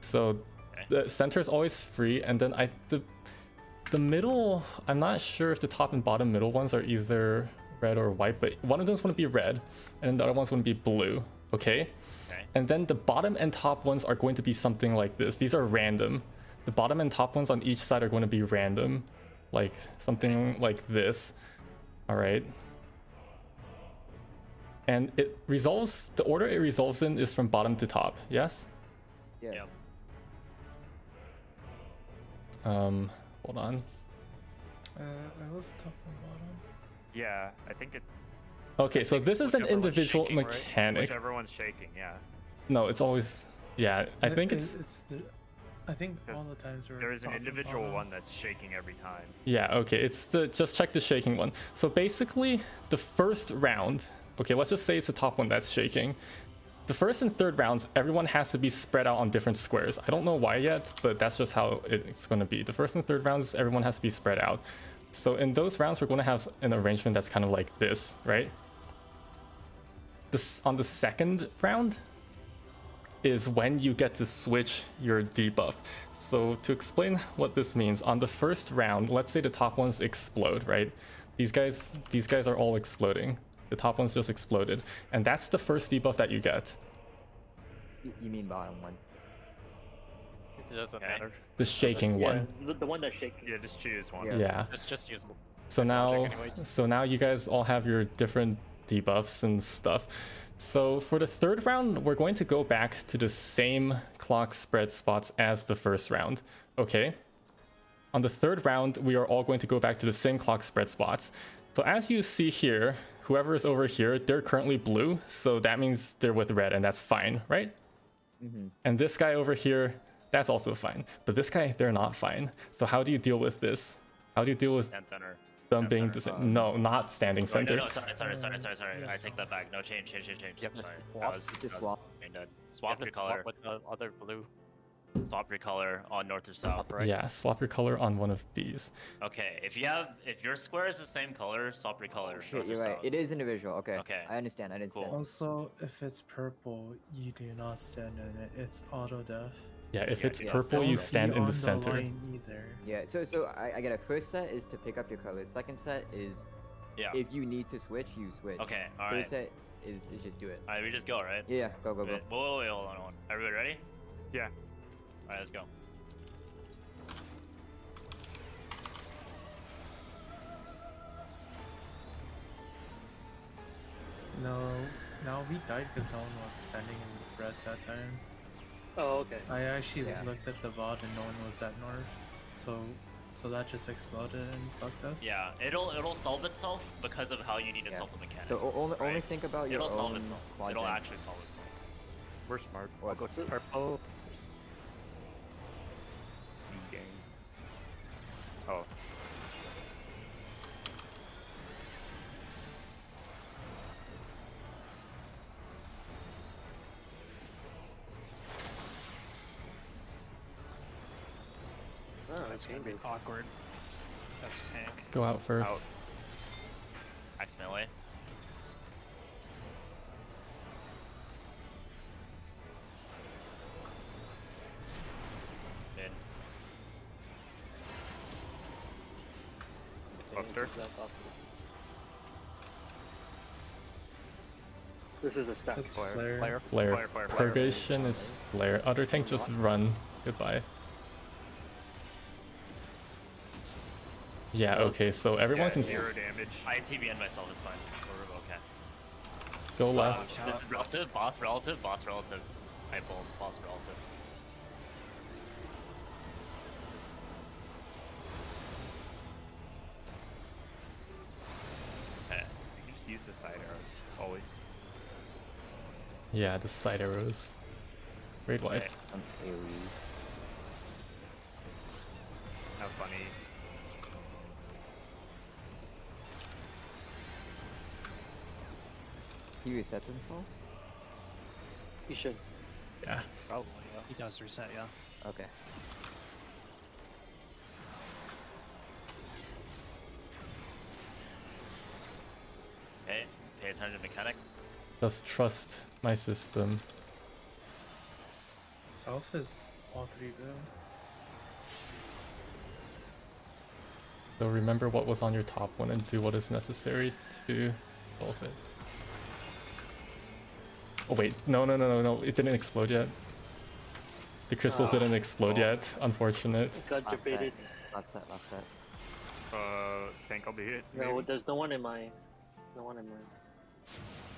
[SPEAKER 1] So
[SPEAKER 3] Okay.
[SPEAKER 1] The center is always free, and then I the the middle. I'm not sure if the top and bottom middle ones are either red or white, but one of them's going to be red, and the other one's going to be blue. Okay.
[SPEAKER 3] Okay.
[SPEAKER 1] And then the bottom and top ones are going to be something like this. These are random. The bottom and top ones on each side are going to be random. Like something like this. Alright. And it resolves, the order it resolves in is from bottom to top, yes?
[SPEAKER 2] Yes.
[SPEAKER 3] Yep.
[SPEAKER 1] Um, hold on.
[SPEAKER 4] Uh, I was top and bottom.
[SPEAKER 5] Yeah, I think it.
[SPEAKER 1] Okay, so this is an individual
[SPEAKER 5] shaking, right?
[SPEAKER 1] mechanic.
[SPEAKER 5] Whichever one's shaking, yeah.
[SPEAKER 1] No, it's always, yeah, I
[SPEAKER 4] It-
[SPEAKER 1] think it's,
[SPEAKER 4] it's the. I think all the times we're
[SPEAKER 5] There is an individual one that's shaking every time.
[SPEAKER 1] Yeah, okay, it's the just check the shaking one. So basically, the first round, okay, let's just say it's the top one that's shaking. The first and third rounds, everyone has to be spread out on different squares. I don't know why yet, but that's just how it's going to be. The first and third rounds, everyone has to be spread out. So in those rounds, we're going to have an arrangement that's kind of like this, right? This on the second round is when you get to switch your debuff. So to explain what this means, on the first round, let's say the top ones explode, right? These guys, these guys are all exploding. The top ones just exploded, and that's the first debuff that you get.
[SPEAKER 2] You, you mean bottom one?
[SPEAKER 6] It doesn't
[SPEAKER 3] Okay.
[SPEAKER 6] matter.
[SPEAKER 1] The shaking
[SPEAKER 8] Yeah,
[SPEAKER 1] one.
[SPEAKER 8] the, the one that's shaking.
[SPEAKER 5] Yeah, just choose one.
[SPEAKER 2] Yeah.
[SPEAKER 1] Yeah.
[SPEAKER 6] It's just useful.
[SPEAKER 1] So now, so now you guys all have your different debuffs and stuff. So for the third round, we're going to go back to the same clock spread spots as the first round. Okay. On the third round, we are all going to go back to the same clock spread spots. So as you see here, whoever is over here, they're currently blue, so that means they're with red, and that's fine, right?
[SPEAKER 2] Mm-hmm.
[SPEAKER 1] And this guy over here, that's also fine. But this guy, they're not fine. So how do you deal with this? How do you deal with
[SPEAKER 3] Stand center.
[SPEAKER 1] them
[SPEAKER 3] Stand
[SPEAKER 1] being
[SPEAKER 3] center.
[SPEAKER 1] the same? No, not standing
[SPEAKER 3] Oh,
[SPEAKER 1] center.
[SPEAKER 3] no, sorry, sorry, sorry, sorry, sorry. I take that back. No, change, change, change, change.
[SPEAKER 6] You have
[SPEAKER 3] Sorry.
[SPEAKER 6] swap.
[SPEAKER 3] Was,
[SPEAKER 2] Just
[SPEAKER 3] was
[SPEAKER 2] swap.
[SPEAKER 3] brain dead.
[SPEAKER 6] You
[SPEAKER 3] Swap
[SPEAKER 6] have to
[SPEAKER 3] your color.
[SPEAKER 6] with the other blue.
[SPEAKER 3] Swap your color on north or south.
[SPEAKER 6] Right.
[SPEAKER 1] Yeah, swap your color on one of these.
[SPEAKER 3] Okay, if you have, if your square is the same color, swap your color.
[SPEAKER 2] Oh, shit, you're right.
[SPEAKER 3] south.
[SPEAKER 2] It is individual. Okay.
[SPEAKER 3] Okay.
[SPEAKER 2] I understand. I understand.
[SPEAKER 3] Cool.
[SPEAKER 4] Also, if it's purple, you do not stand in it. It's auto def.
[SPEAKER 1] Yeah, if
[SPEAKER 3] Yeah,
[SPEAKER 1] it's
[SPEAKER 3] yeah.
[SPEAKER 1] purple, you stand in
[SPEAKER 4] on
[SPEAKER 1] the center.
[SPEAKER 4] either.
[SPEAKER 2] Yeah. So so I, I get it. First set is to pick up your colors. Second set is
[SPEAKER 3] Yeah.
[SPEAKER 2] if you need to switch, you switch.
[SPEAKER 3] Okay,
[SPEAKER 2] Third
[SPEAKER 3] alright.
[SPEAKER 2] set is, is just do it.
[SPEAKER 3] Alright, we just go, right?
[SPEAKER 2] Yeah. yeah, Go go go.
[SPEAKER 3] Wait, whoa, whoa, wait, hold on, hold on. Everybody ready?
[SPEAKER 5] Yeah.
[SPEAKER 3] Alright, let's go.
[SPEAKER 4] No, no, we died because no one was standing in the red that time.
[SPEAKER 8] Oh, okay.
[SPEAKER 4] I actually
[SPEAKER 2] Yeah.
[SPEAKER 4] looked at the VOD and no one was at north, so so that just exploded and fucked us.
[SPEAKER 3] Yeah, it'll it'll solve itself because of how you need to
[SPEAKER 2] Yeah.
[SPEAKER 3] solve the mechanic.
[SPEAKER 2] So o- only only think about your
[SPEAKER 3] it'll solve
[SPEAKER 2] own
[SPEAKER 3] itself.
[SPEAKER 2] quadrant.
[SPEAKER 3] It'll actually solve itself.
[SPEAKER 6] We're smart.
[SPEAKER 2] What?
[SPEAKER 6] Go to purple.
[SPEAKER 5] Oh.
[SPEAKER 8] Oh,
[SPEAKER 7] It's gonna be awkward. That's tank.
[SPEAKER 1] Go out first.
[SPEAKER 5] Out.
[SPEAKER 3] Axe melee. In.
[SPEAKER 5] Buster.
[SPEAKER 8] This is a stack
[SPEAKER 4] That's
[SPEAKER 8] flare.
[SPEAKER 4] flare.
[SPEAKER 6] Player.
[SPEAKER 1] Flare.
[SPEAKER 5] Fire, fire, fire.
[SPEAKER 1] Purgation is flare. Other tank just run. Goodbye. Yeah, okay, so everyone
[SPEAKER 5] yeah,
[SPEAKER 1] can.
[SPEAKER 5] zero
[SPEAKER 1] s-
[SPEAKER 5] damage.
[SPEAKER 3] I TBN myself, it's fine. We're, we're okay.
[SPEAKER 1] Go
[SPEAKER 3] Uh,
[SPEAKER 1] left.
[SPEAKER 3] this is relative, boss relative, boss relative. Eyeballs, boss relative. Okay.
[SPEAKER 5] You can just use the side arrows always.
[SPEAKER 1] Yeah, the side arrows. Raid wide.
[SPEAKER 3] Okay.
[SPEAKER 2] AoEs.
[SPEAKER 5] How funny.
[SPEAKER 2] He resets himself?
[SPEAKER 8] He should.
[SPEAKER 1] Yeah.
[SPEAKER 6] Probably, yeah.
[SPEAKER 7] He does reset, yeah.
[SPEAKER 2] Okay.
[SPEAKER 3] Okay. Pay attention to mechanic.
[SPEAKER 1] Just trust my system.
[SPEAKER 4] Self is all three though.
[SPEAKER 1] So remember what was on your top one and do what is necessary to solve it. Oh wait, no, no, no, no, no, it didn't explode yet. The crystals
[SPEAKER 8] Ah.
[SPEAKER 1] didn't explode yet, unfortunate.
[SPEAKER 8] Got
[SPEAKER 2] Last set.
[SPEAKER 8] debated.
[SPEAKER 2] Last set, last set.
[SPEAKER 5] Uh, think I'll be it.
[SPEAKER 8] No,
[SPEAKER 5] maybe?
[SPEAKER 8] there's no one in my. No one in my.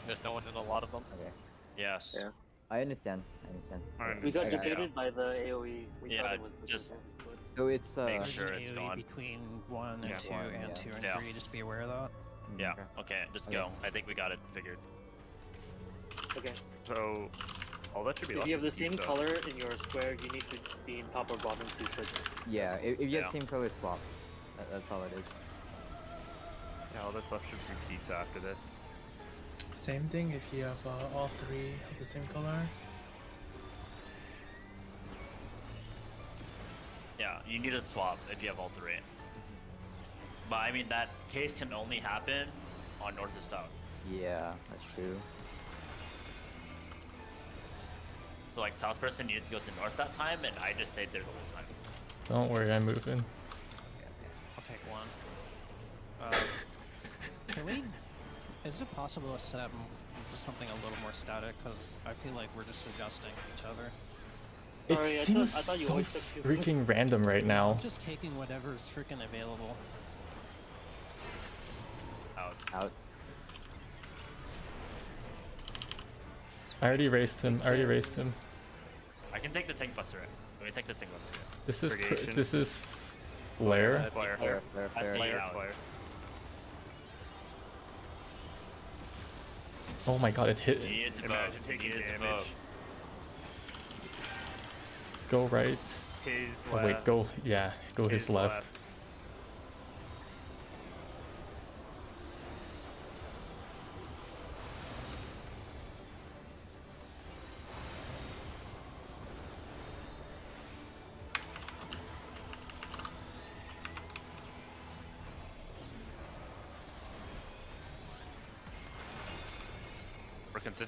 [SPEAKER 6] There's no one in a lot of them.
[SPEAKER 2] Okay.
[SPEAKER 3] Yes.
[SPEAKER 8] Yeah.
[SPEAKER 2] I understand. I understand.
[SPEAKER 5] I
[SPEAKER 2] Yeah.
[SPEAKER 8] We got
[SPEAKER 2] I got
[SPEAKER 8] debated by the AOE. We
[SPEAKER 3] Yeah,
[SPEAKER 8] thought it was
[SPEAKER 3] just-
[SPEAKER 8] okay, but-
[SPEAKER 2] So it's uh
[SPEAKER 3] Make sure it's
[SPEAKER 7] AoE
[SPEAKER 3] gone.
[SPEAKER 7] between one and
[SPEAKER 5] Yeah,
[SPEAKER 7] two
[SPEAKER 2] one,
[SPEAKER 7] and
[SPEAKER 2] yeah.
[SPEAKER 7] two and
[SPEAKER 3] Yeah.
[SPEAKER 7] three. Just be aware of that.
[SPEAKER 2] mm,
[SPEAKER 3] Yeah.
[SPEAKER 2] okay.
[SPEAKER 3] Okay, just
[SPEAKER 2] Okay.
[SPEAKER 3] go. I think we got it figured.
[SPEAKER 8] Okay.
[SPEAKER 5] So, all that should be
[SPEAKER 8] If you have the same
[SPEAKER 5] pizza.
[SPEAKER 8] color in your square, you need to be in top or bottom to switch.
[SPEAKER 2] Yeah, if, if you
[SPEAKER 3] Yeah.
[SPEAKER 2] have same color swap. That, that's all it is.
[SPEAKER 5] Yeah, all that's left should be pizza after this.
[SPEAKER 4] Same thing if you have uh, all three of the same color.
[SPEAKER 3] Yeah, you need to swap if you have all three. But I mean, that case can only happen on north or south.
[SPEAKER 2] Yeah, that's true.
[SPEAKER 3] So like south person needed to go to north that time, and I just stayed there the whole time.
[SPEAKER 1] Don't worry, I'm moving.
[SPEAKER 2] Okay, okay.
[SPEAKER 7] I'll take one. Uh, [laughs] can we? Is it possible to set up to something a little more static? Because I feel like we're just adjusting each other.
[SPEAKER 1] It
[SPEAKER 8] Sorry, I thought-
[SPEAKER 1] seems
[SPEAKER 8] I thought you
[SPEAKER 1] so
[SPEAKER 8] took
[SPEAKER 1] freaking random right now.
[SPEAKER 7] I'm just taking whatever's freaking available.
[SPEAKER 3] Out.
[SPEAKER 2] Out.
[SPEAKER 1] I already raised him. I already raised him.
[SPEAKER 3] I can take the tank buster. Let me take the tank buster.
[SPEAKER 1] This is this is flare.
[SPEAKER 5] Flare.
[SPEAKER 2] Flare, flare,
[SPEAKER 3] I
[SPEAKER 2] flare.
[SPEAKER 3] see
[SPEAKER 5] Flare,
[SPEAKER 3] out.
[SPEAKER 5] flare.
[SPEAKER 1] Oh my god, it hit.
[SPEAKER 3] You needed to
[SPEAKER 5] Imagine
[SPEAKER 3] vote.
[SPEAKER 5] taking
[SPEAKER 3] You needed to
[SPEAKER 5] damage.
[SPEAKER 3] vote.
[SPEAKER 1] Go right.
[SPEAKER 5] His
[SPEAKER 1] Oh
[SPEAKER 5] left.
[SPEAKER 1] wait, go. Yeah, go his,
[SPEAKER 5] his
[SPEAKER 1] left.
[SPEAKER 5] left.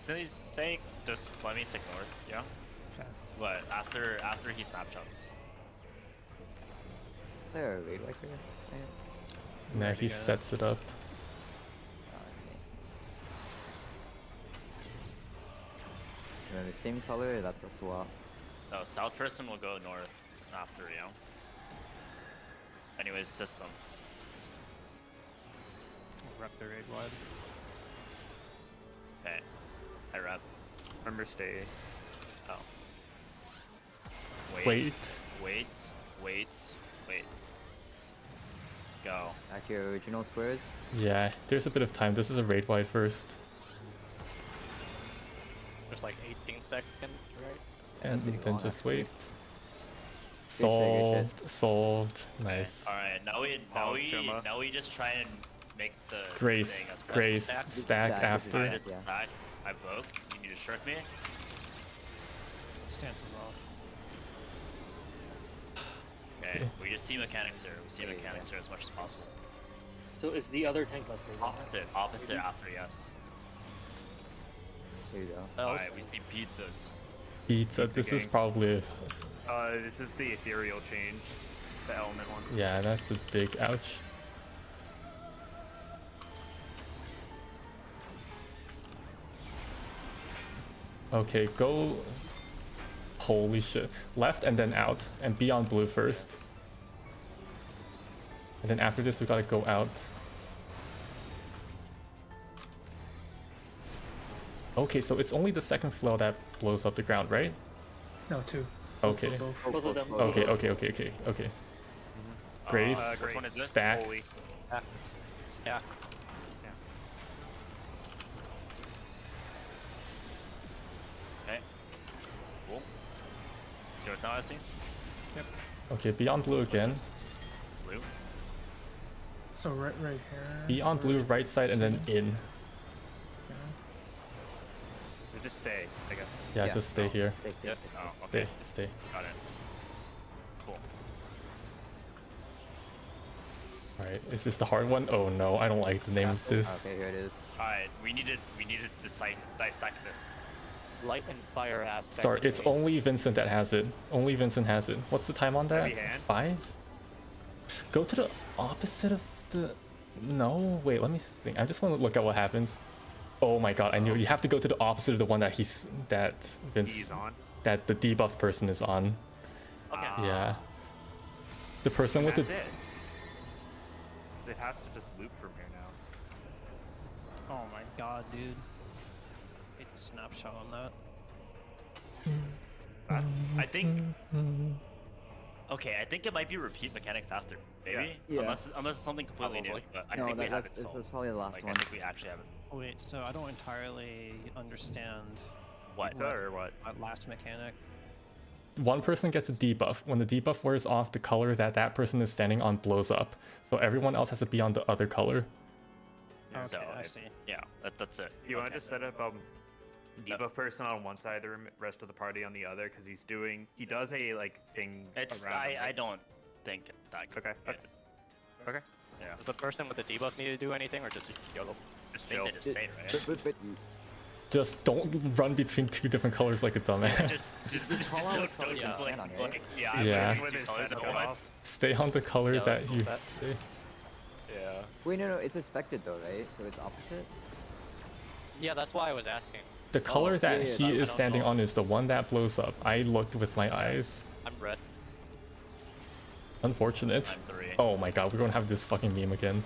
[SPEAKER 3] For consistency's sake, just let me take north. Yeah.
[SPEAKER 1] Okay.
[SPEAKER 3] But after after he snapshots.
[SPEAKER 2] There, raid wiper. Yeah.
[SPEAKER 1] Nah, he
[SPEAKER 7] to
[SPEAKER 1] sets it up.
[SPEAKER 2] Oh, I see. Same color, that's a swap.
[SPEAKER 3] No, south person will go north after, you know. Anyways, system.
[SPEAKER 7] Rep the raid wide.
[SPEAKER 3] Okay. I rep.
[SPEAKER 5] Remember, stay.
[SPEAKER 3] Oh. Wait.
[SPEAKER 1] Wait.
[SPEAKER 3] Wait. Wait. Wait. Go.
[SPEAKER 2] Back to your original squares.
[SPEAKER 1] Yeah, there's a bit of time. This is a raid wide first.
[SPEAKER 6] There's like 18 seconds, right?
[SPEAKER 2] Yeah,
[SPEAKER 1] and
[SPEAKER 2] pretty
[SPEAKER 1] then just
[SPEAKER 2] actually.
[SPEAKER 1] wait.
[SPEAKER 2] Good
[SPEAKER 1] Solved. Solved. Nice.
[SPEAKER 3] Alright, now we now
[SPEAKER 5] Oh,
[SPEAKER 3] we now we just try and make the
[SPEAKER 1] Grace.
[SPEAKER 3] thing as best
[SPEAKER 1] Grace.
[SPEAKER 3] stack.
[SPEAKER 1] Stack
[SPEAKER 2] stack,
[SPEAKER 1] after.
[SPEAKER 2] Stack. yeah.
[SPEAKER 3] Attack. I poked. You need to shirk me.
[SPEAKER 7] Stance is off.
[SPEAKER 3] Okay.
[SPEAKER 1] Okay.
[SPEAKER 3] We just see mechanics here. We see
[SPEAKER 2] Yeah, yeah,
[SPEAKER 3] mechanics here as much as possible.
[SPEAKER 8] So is the other tank left? right?
[SPEAKER 3] Opposite. Opposite after yes.
[SPEAKER 2] There you go.
[SPEAKER 3] Alright, we see pizzas.
[SPEAKER 1] Pizza.
[SPEAKER 5] Pizza
[SPEAKER 1] This is probably.
[SPEAKER 5] Uh, this is the ethereal change. The element ones.
[SPEAKER 1] Yeah, that's a big ouch. Okay, go. Holy shit. Left and then out. And be on blue first. And then after this, we gotta go out. Okay, so it's only the second flow that blows up the ground, right?
[SPEAKER 4] No, two.
[SPEAKER 1] Okay.
[SPEAKER 4] Both.
[SPEAKER 8] Both of them.
[SPEAKER 1] Okay, okay, okay, okay, okay. Grace,
[SPEAKER 5] Uh,
[SPEAKER 3] Which one is this?
[SPEAKER 1] stack.
[SPEAKER 5] Holy.
[SPEAKER 6] Yeah.
[SPEAKER 3] It's yours now, I see.
[SPEAKER 1] Okay, beyond blue again.
[SPEAKER 3] Blue.
[SPEAKER 4] So right, right here.
[SPEAKER 1] Beyond
[SPEAKER 4] where-
[SPEAKER 1] blue, right side, and then in.
[SPEAKER 4] yeah.
[SPEAKER 5] So just stay, I guess.
[SPEAKER 1] Yeah,
[SPEAKER 2] Yeah.
[SPEAKER 1] just stay here.
[SPEAKER 2] Stay, stay,
[SPEAKER 3] Yep.
[SPEAKER 2] stay, stay.
[SPEAKER 3] Oh, okay.
[SPEAKER 1] Stay, stay.
[SPEAKER 3] Got it. Cool.
[SPEAKER 1] Alright, is this the hard one? Oh no, I don't like the name of this.
[SPEAKER 2] Okay, here it is.
[SPEAKER 3] Alright, we need to we need to dissect dissect this.
[SPEAKER 6] Light and fire aspect.
[SPEAKER 1] Sorry, it's
[SPEAKER 6] between-
[SPEAKER 1] only Vincent that has it. Only Vincent has it. What's the time on that? Five? Go to the opposite of the... No, wait, let me think. I just want to look at what happens. Oh my god, I knew. You have to go to the opposite of the one that he's... That Vince...
[SPEAKER 5] He's on.
[SPEAKER 1] That the debuff person is on.
[SPEAKER 3] Okay.
[SPEAKER 5] Ah,
[SPEAKER 1] Yeah. The person with
[SPEAKER 5] That's
[SPEAKER 1] the...
[SPEAKER 5] it. It has to just loop from here now.
[SPEAKER 7] Oh my god, dude. Hate the snapshot on that.
[SPEAKER 5] That's
[SPEAKER 3] I think Okay, I think it might be repeat mechanics after. Maybe?
[SPEAKER 2] Yeah.
[SPEAKER 3] Unless unless it's something completely new. But I
[SPEAKER 2] no,
[SPEAKER 3] think we have
[SPEAKER 2] that's,
[SPEAKER 3] it
[SPEAKER 2] this
[SPEAKER 3] solved.
[SPEAKER 2] is probably the last
[SPEAKER 3] like,
[SPEAKER 2] one.
[SPEAKER 3] I think we actually have it.
[SPEAKER 7] Wait, so I don't entirely understand
[SPEAKER 3] What?
[SPEAKER 5] so or what?
[SPEAKER 7] that last mechanic.
[SPEAKER 1] One person gets a debuff. When the debuff wears off, the color that that person is standing on blows up. So everyone else has to be on the other color.
[SPEAKER 7] Okay,
[SPEAKER 3] So
[SPEAKER 7] I
[SPEAKER 3] it-
[SPEAKER 7] see.
[SPEAKER 3] Yeah, that, that's it.
[SPEAKER 5] You want to set up um, debuff person on one side, the rem- rest of the party on the other, because he's doing he does a like thing
[SPEAKER 3] It's
[SPEAKER 5] around.
[SPEAKER 3] I,
[SPEAKER 5] him,
[SPEAKER 3] I don't think that could
[SPEAKER 5] Okay, okay. Okay.
[SPEAKER 3] Yeah.
[SPEAKER 6] Does the person with the debuff need to do anything or just YOLO?
[SPEAKER 5] Just chill.
[SPEAKER 3] just stay, right?
[SPEAKER 2] But, but, but
[SPEAKER 1] Just don't run between two different colors like a dumbass.
[SPEAKER 3] just just
[SPEAKER 2] just
[SPEAKER 3] just,
[SPEAKER 2] call out
[SPEAKER 3] don't, don't
[SPEAKER 2] you
[SPEAKER 3] like,
[SPEAKER 2] on, right?
[SPEAKER 3] like, yeah, I'm
[SPEAKER 1] Yeah.
[SPEAKER 3] changing
[SPEAKER 5] With
[SPEAKER 3] two
[SPEAKER 5] his
[SPEAKER 3] colors
[SPEAKER 5] set
[SPEAKER 3] at
[SPEAKER 5] of
[SPEAKER 3] once.
[SPEAKER 5] off.
[SPEAKER 1] Stay on the color
[SPEAKER 3] Yeah,
[SPEAKER 1] that you
[SPEAKER 3] that.
[SPEAKER 1] stay.
[SPEAKER 3] Yeah.
[SPEAKER 2] wait, no, no, it's expected though, right? So it's opposite.
[SPEAKER 6] Yeah, that's why I was asking.
[SPEAKER 1] The oh, color
[SPEAKER 2] yeah,
[SPEAKER 1] that
[SPEAKER 2] yeah,
[SPEAKER 1] he
[SPEAKER 6] I
[SPEAKER 1] is standing
[SPEAKER 6] know.
[SPEAKER 1] on is the one that blows up. I looked with my eyes.
[SPEAKER 6] I'm red.
[SPEAKER 1] Unfortunate.
[SPEAKER 3] I'm three.
[SPEAKER 1] Oh my god, we're gonna have this fucking game again.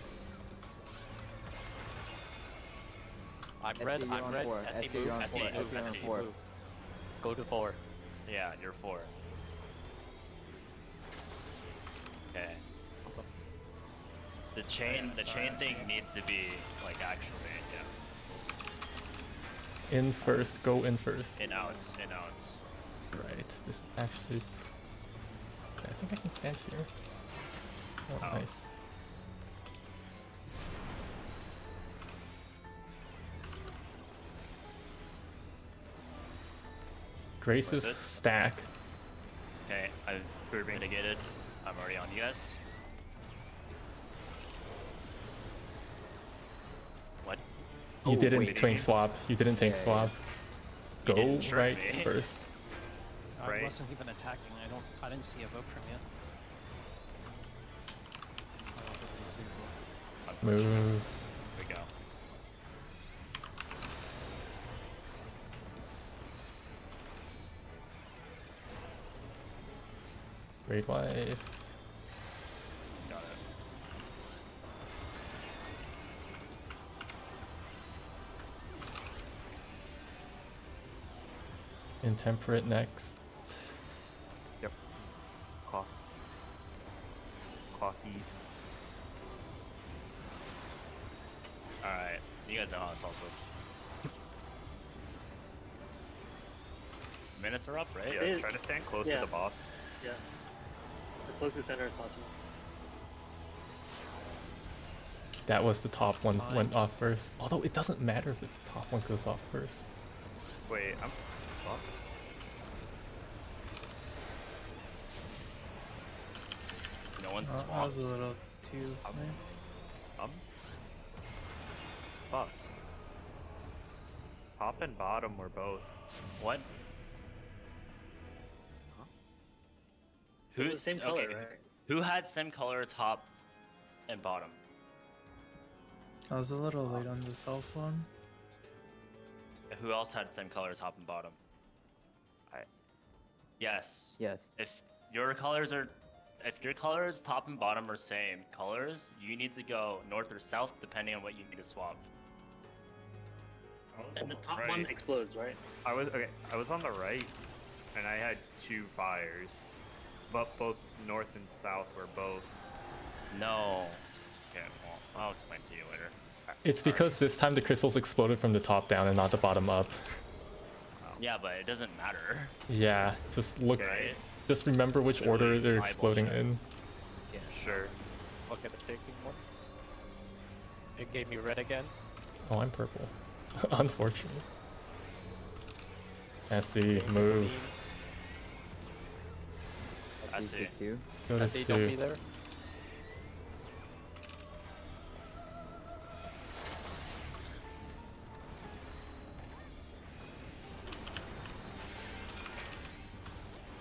[SPEAKER 6] I'm
[SPEAKER 2] SC,
[SPEAKER 6] red.
[SPEAKER 2] you're
[SPEAKER 6] I'm
[SPEAKER 2] on
[SPEAKER 6] red.
[SPEAKER 2] four.
[SPEAKER 6] SC
[SPEAKER 2] SC, you're on
[SPEAKER 6] move.
[SPEAKER 3] four.
[SPEAKER 6] SC
[SPEAKER 3] SC,
[SPEAKER 6] move.
[SPEAKER 3] you're on
[SPEAKER 6] SC
[SPEAKER 2] four.
[SPEAKER 6] Go to four.
[SPEAKER 3] Yeah, you're four. Okay. The chain, the chain thing needs to be like actually,
[SPEAKER 1] In first, go in first.
[SPEAKER 3] in outs, in outs.
[SPEAKER 1] Right. This actually. I think I can stand here. Oh,
[SPEAKER 3] Oh.
[SPEAKER 1] nice. Grace's stack.
[SPEAKER 3] Okay, I've been mitigated. I'm already on you guys. What?
[SPEAKER 1] You
[SPEAKER 2] Oh,
[SPEAKER 1] didn't
[SPEAKER 2] wait.
[SPEAKER 1] tank swap. You didn't tank
[SPEAKER 2] Yeah, yeah,
[SPEAKER 1] swap.
[SPEAKER 3] You
[SPEAKER 1] Go right
[SPEAKER 3] me.
[SPEAKER 1] first.
[SPEAKER 7] I
[SPEAKER 5] Right.
[SPEAKER 7] wasn't even attacking. I don't. I didn't see a vote from you.
[SPEAKER 1] Move.
[SPEAKER 3] Here we go.
[SPEAKER 1] Great wave. Intemperate next.
[SPEAKER 5] Yep. Clocks. Clockies.
[SPEAKER 3] Alright, you guys know how to solve this. Minutes are up, right?
[SPEAKER 5] Yeah,
[SPEAKER 8] is-
[SPEAKER 5] try to stand close
[SPEAKER 8] yeah.
[SPEAKER 5] to the boss.
[SPEAKER 8] Yeah. As close to center as possible.
[SPEAKER 1] That was the top one
[SPEAKER 7] Fine.
[SPEAKER 1] went off first. Although it doesn't matter if the top one goes off first.
[SPEAKER 5] Wait, I'm. What?
[SPEAKER 3] No one's
[SPEAKER 4] Uh, I was a little too.
[SPEAKER 5] Um,
[SPEAKER 4] late.
[SPEAKER 5] Um. Fuck. Top and bottom were both.
[SPEAKER 3] What?
[SPEAKER 8] It
[SPEAKER 3] Who
[SPEAKER 8] was the same
[SPEAKER 3] okay,
[SPEAKER 8] color, right?
[SPEAKER 3] Who had same color top and bottom?
[SPEAKER 4] I was a little late on the self one.
[SPEAKER 3] Who else had same color top and bottom?
[SPEAKER 5] I-
[SPEAKER 3] Yes.
[SPEAKER 2] Yes.
[SPEAKER 3] If your colors are, if your colors top and bottom are same colors, you need to go north or south depending on what you need to swap.
[SPEAKER 8] And the top
[SPEAKER 5] Right.
[SPEAKER 8] one explodes, right?
[SPEAKER 5] I was okay. I was on the right, and I had two fires, but both north and south were both.
[SPEAKER 3] No. Okay, well, I'll explain to you later.
[SPEAKER 1] It's because this time the crystals exploded from the top down and not the bottom up.
[SPEAKER 3] Yeah, but it doesn't matter.
[SPEAKER 1] Yeah, just look.
[SPEAKER 5] Okay.
[SPEAKER 1] Just remember which order they're exploding
[SPEAKER 3] check.
[SPEAKER 1] in.
[SPEAKER 5] Yeah, sure.
[SPEAKER 6] Look at the shaking one. It gave me red again.
[SPEAKER 1] Oh, I'm purple. [laughs] Unfortunately. I see. Move.
[SPEAKER 3] I
[SPEAKER 2] I
[SPEAKER 3] see.
[SPEAKER 2] see two.
[SPEAKER 1] Go to
[SPEAKER 6] They don't be
[SPEAKER 1] two.
[SPEAKER 6] there.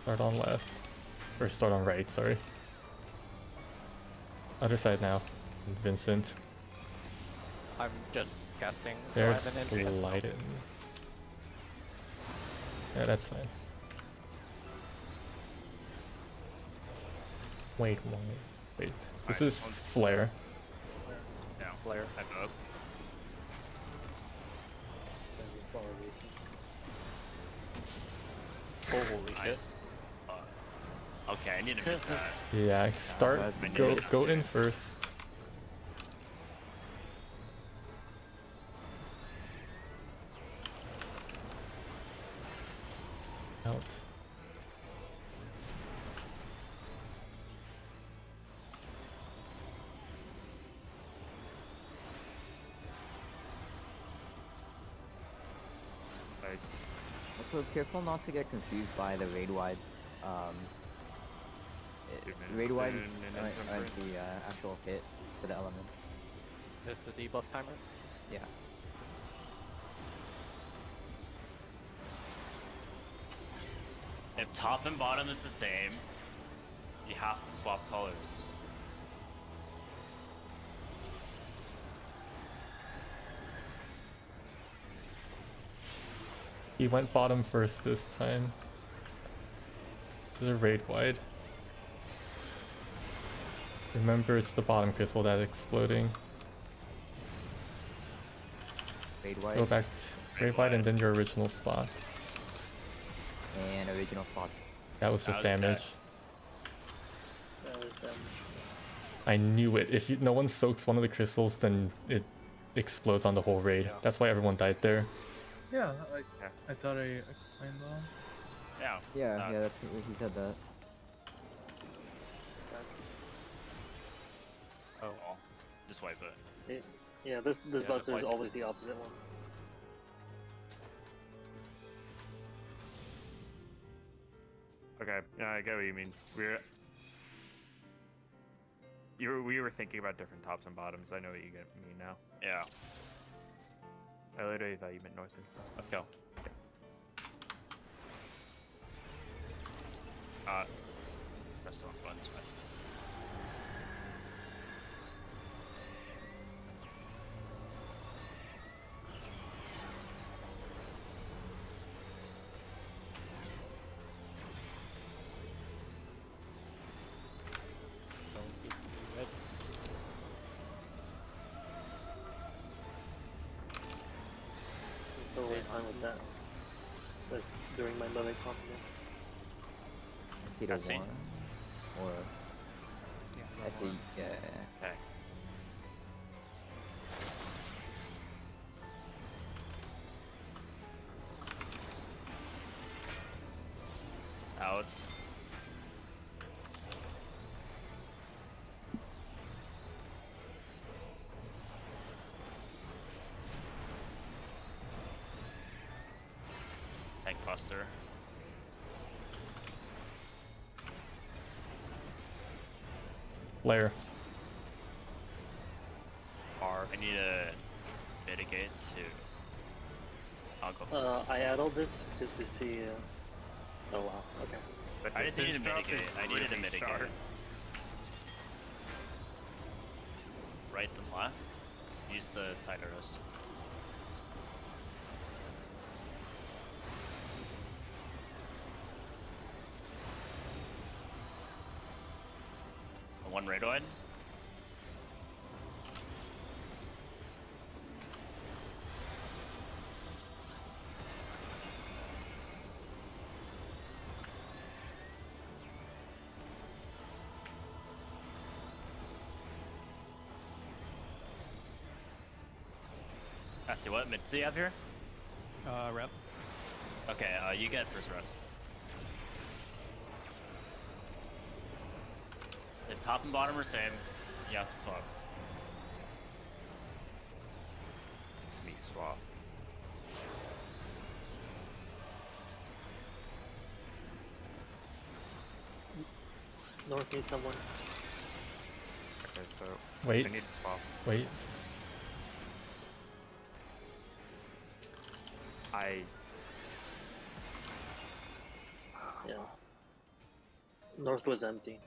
[SPEAKER 1] Start on left. Or start on right, sorry. Other side now. Vincent.
[SPEAKER 6] I'm just casting. so I
[SPEAKER 1] There's
[SPEAKER 6] have an entry.
[SPEAKER 1] Leiden. Yeah, that's fine. Wait, wait, wait. This
[SPEAKER 3] Alright,
[SPEAKER 1] is Flare.
[SPEAKER 3] No.
[SPEAKER 6] Flare.
[SPEAKER 3] I both.
[SPEAKER 6] Holy
[SPEAKER 3] I-
[SPEAKER 6] shit.
[SPEAKER 3] Okay, I need to make that. [laughs]
[SPEAKER 1] Yeah, start.
[SPEAKER 2] that's
[SPEAKER 1] Go, go in first. Out.
[SPEAKER 5] Nice.
[SPEAKER 2] Also, careful not to get confused by the raid wides. Um, it-
[SPEAKER 5] Two
[SPEAKER 2] raid
[SPEAKER 5] wise
[SPEAKER 2] wides aren't,
[SPEAKER 5] then
[SPEAKER 2] aren't
[SPEAKER 5] temporary.
[SPEAKER 2] the uh, actual hit for the elements.
[SPEAKER 6] It's the debuff timer.
[SPEAKER 2] Yeah.
[SPEAKER 3] If top and bottom is the same, you have to swap colors.
[SPEAKER 1] He went bottom first this time. This is a raid wide. Remember, it's the bottom crystal that's exploding. Go back to raid wide and then your original spot.
[SPEAKER 2] and original spots.
[SPEAKER 1] That was just
[SPEAKER 3] That was
[SPEAKER 1] damage.
[SPEAKER 8] That was damage.
[SPEAKER 1] I knew it. If you, no one soaks one of the crystals, then it explodes on the whole raid.
[SPEAKER 5] Yeah.
[SPEAKER 1] That's why everyone died there.
[SPEAKER 4] Yeah, I, I thought I explained that.
[SPEAKER 3] Yeah.
[SPEAKER 2] Yeah,
[SPEAKER 3] Uh,
[SPEAKER 2] yeah, that's he said that.
[SPEAKER 3] Oh. Well, Just wipe it.
[SPEAKER 8] Yeah, this this
[SPEAKER 3] Yeah,
[SPEAKER 8] buzzer is always the opposite one.
[SPEAKER 5] Okay, yeah, I get what you mean. We're you were, we were thinking about different tops and bottoms. I know what you get mean now.
[SPEAKER 3] Yeah.
[SPEAKER 5] I literally thought you meant north and south. Let's go.
[SPEAKER 3] Uh, press the wrong buttons, but.
[SPEAKER 2] See the
[SPEAKER 3] I see.
[SPEAKER 2] one. Or
[SPEAKER 7] Yeah,
[SPEAKER 2] I see. Yeah.
[SPEAKER 3] Okay. Out. Tank Buster.
[SPEAKER 1] Flare.
[SPEAKER 3] R. I need to mitigate to. I'll go.
[SPEAKER 8] Uh, I added this just to see. Uh... Oh wow. Okay.
[SPEAKER 5] But
[SPEAKER 3] I didn't need to
[SPEAKER 5] distance drop
[SPEAKER 3] mitigate.
[SPEAKER 5] is
[SPEAKER 3] I needed to
[SPEAKER 5] really
[SPEAKER 3] mitigate.
[SPEAKER 5] sharp.
[SPEAKER 3] Right then left. Use the side arrows. I see what Mitzi have here?
[SPEAKER 7] Uh, rep.
[SPEAKER 3] Okay, uh, you get first rep. top and bottom are same. Yeah, it's swap.
[SPEAKER 5] Me swap.
[SPEAKER 8] North needs someone.
[SPEAKER 5] Okay, so
[SPEAKER 1] Wait,
[SPEAKER 5] I need to swap.
[SPEAKER 1] wait.
[SPEAKER 5] I
[SPEAKER 8] Yeah. North was empty.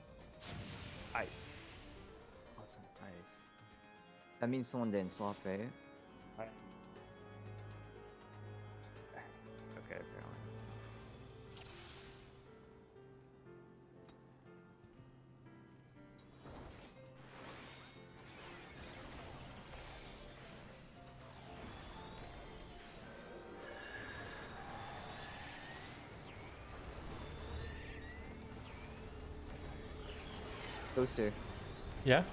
[SPEAKER 2] That means someone didn't swap, right? ¿eh?
[SPEAKER 5] I Okay, apparently.
[SPEAKER 2] Toaster.
[SPEAKER 1] Yeah,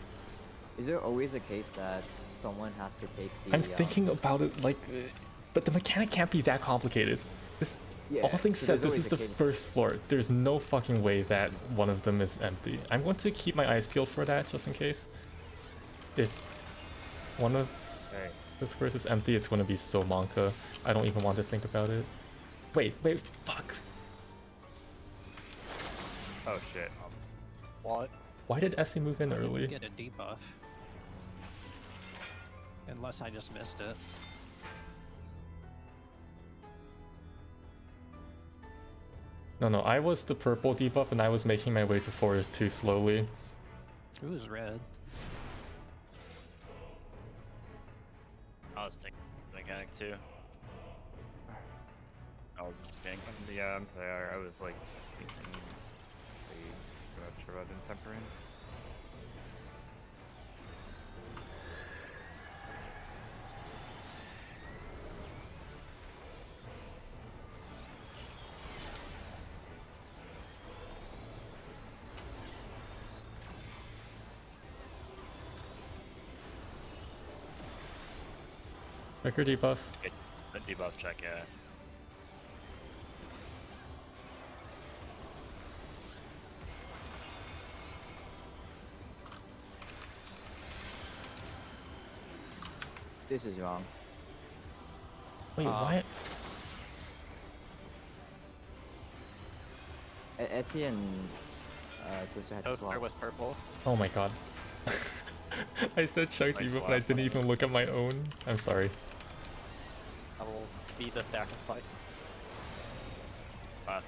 [SPEAKER 2] Is there always a case that someone has to take the?
[SPEAKER 1] I'm
[SPEAKER 2] um,
[SPEAKER 1] thinking about it like, uh, but the mechanic can't be that complicated. This,
[SPEAKER 2] Yeah,
[SPEAKER 1] all things
[SPEAKER 2] so
[SPEAKER 1] said, this is the
[SPEAKER 2] case.
[SPEAKER 1] first floor. There's no fucking way that one of them is empty. I'm going to keep my eyes peeled for that just in case. If one of
[SPEAKER 5] Hey,
[SPEAKER 1] the squares is empty, it's going to be so Monka. I don't even want to think about it. Wait, wait, fuck.
[SPEAKER 5] oh shit.
[SPEAKER 6] What?
[SPEAKER 1] Why did Essie move in early?
[SPEAKER 7] Get a debuff. Unless I just missed it.
[SPEAKER 1] No, no, I was the purple debuff and I was making my way to 4 too slowly.
[SPEAKER 7] Who is red?
[SPEAKER 3] I was thinking mechanic too. I was thinking.
[SPEAKER 5] Yeah, I'm um, sorry. I was like thinking way too much about intemperance.
[SPEAKER 1] Record debuff.
[SPEAKER 3] Get the debuff check, yeah.
[SPEAKER 2] This is wrong.
[SPEAKER 1] Wait,
[SPEAKER 6] Uh,
[SPEAKER 1] why?
[SPEAKER 2] E- Etsy and uh, Twister had to
[SPEAKER 6] Toaster
[SPEAKER 2] swap.
[SPEAKER 6] was purple.
[SPEAKER 1] Oh my god. [laughs] [laughs] I said chunk
[SPEAKER 3] Thanks,
[SPEAKER 1] debuff and I didn't even look at my own. I'm sorry.
[SPEAKER 6] I will be the sacrifice.
[SPEAKER 3] Uh,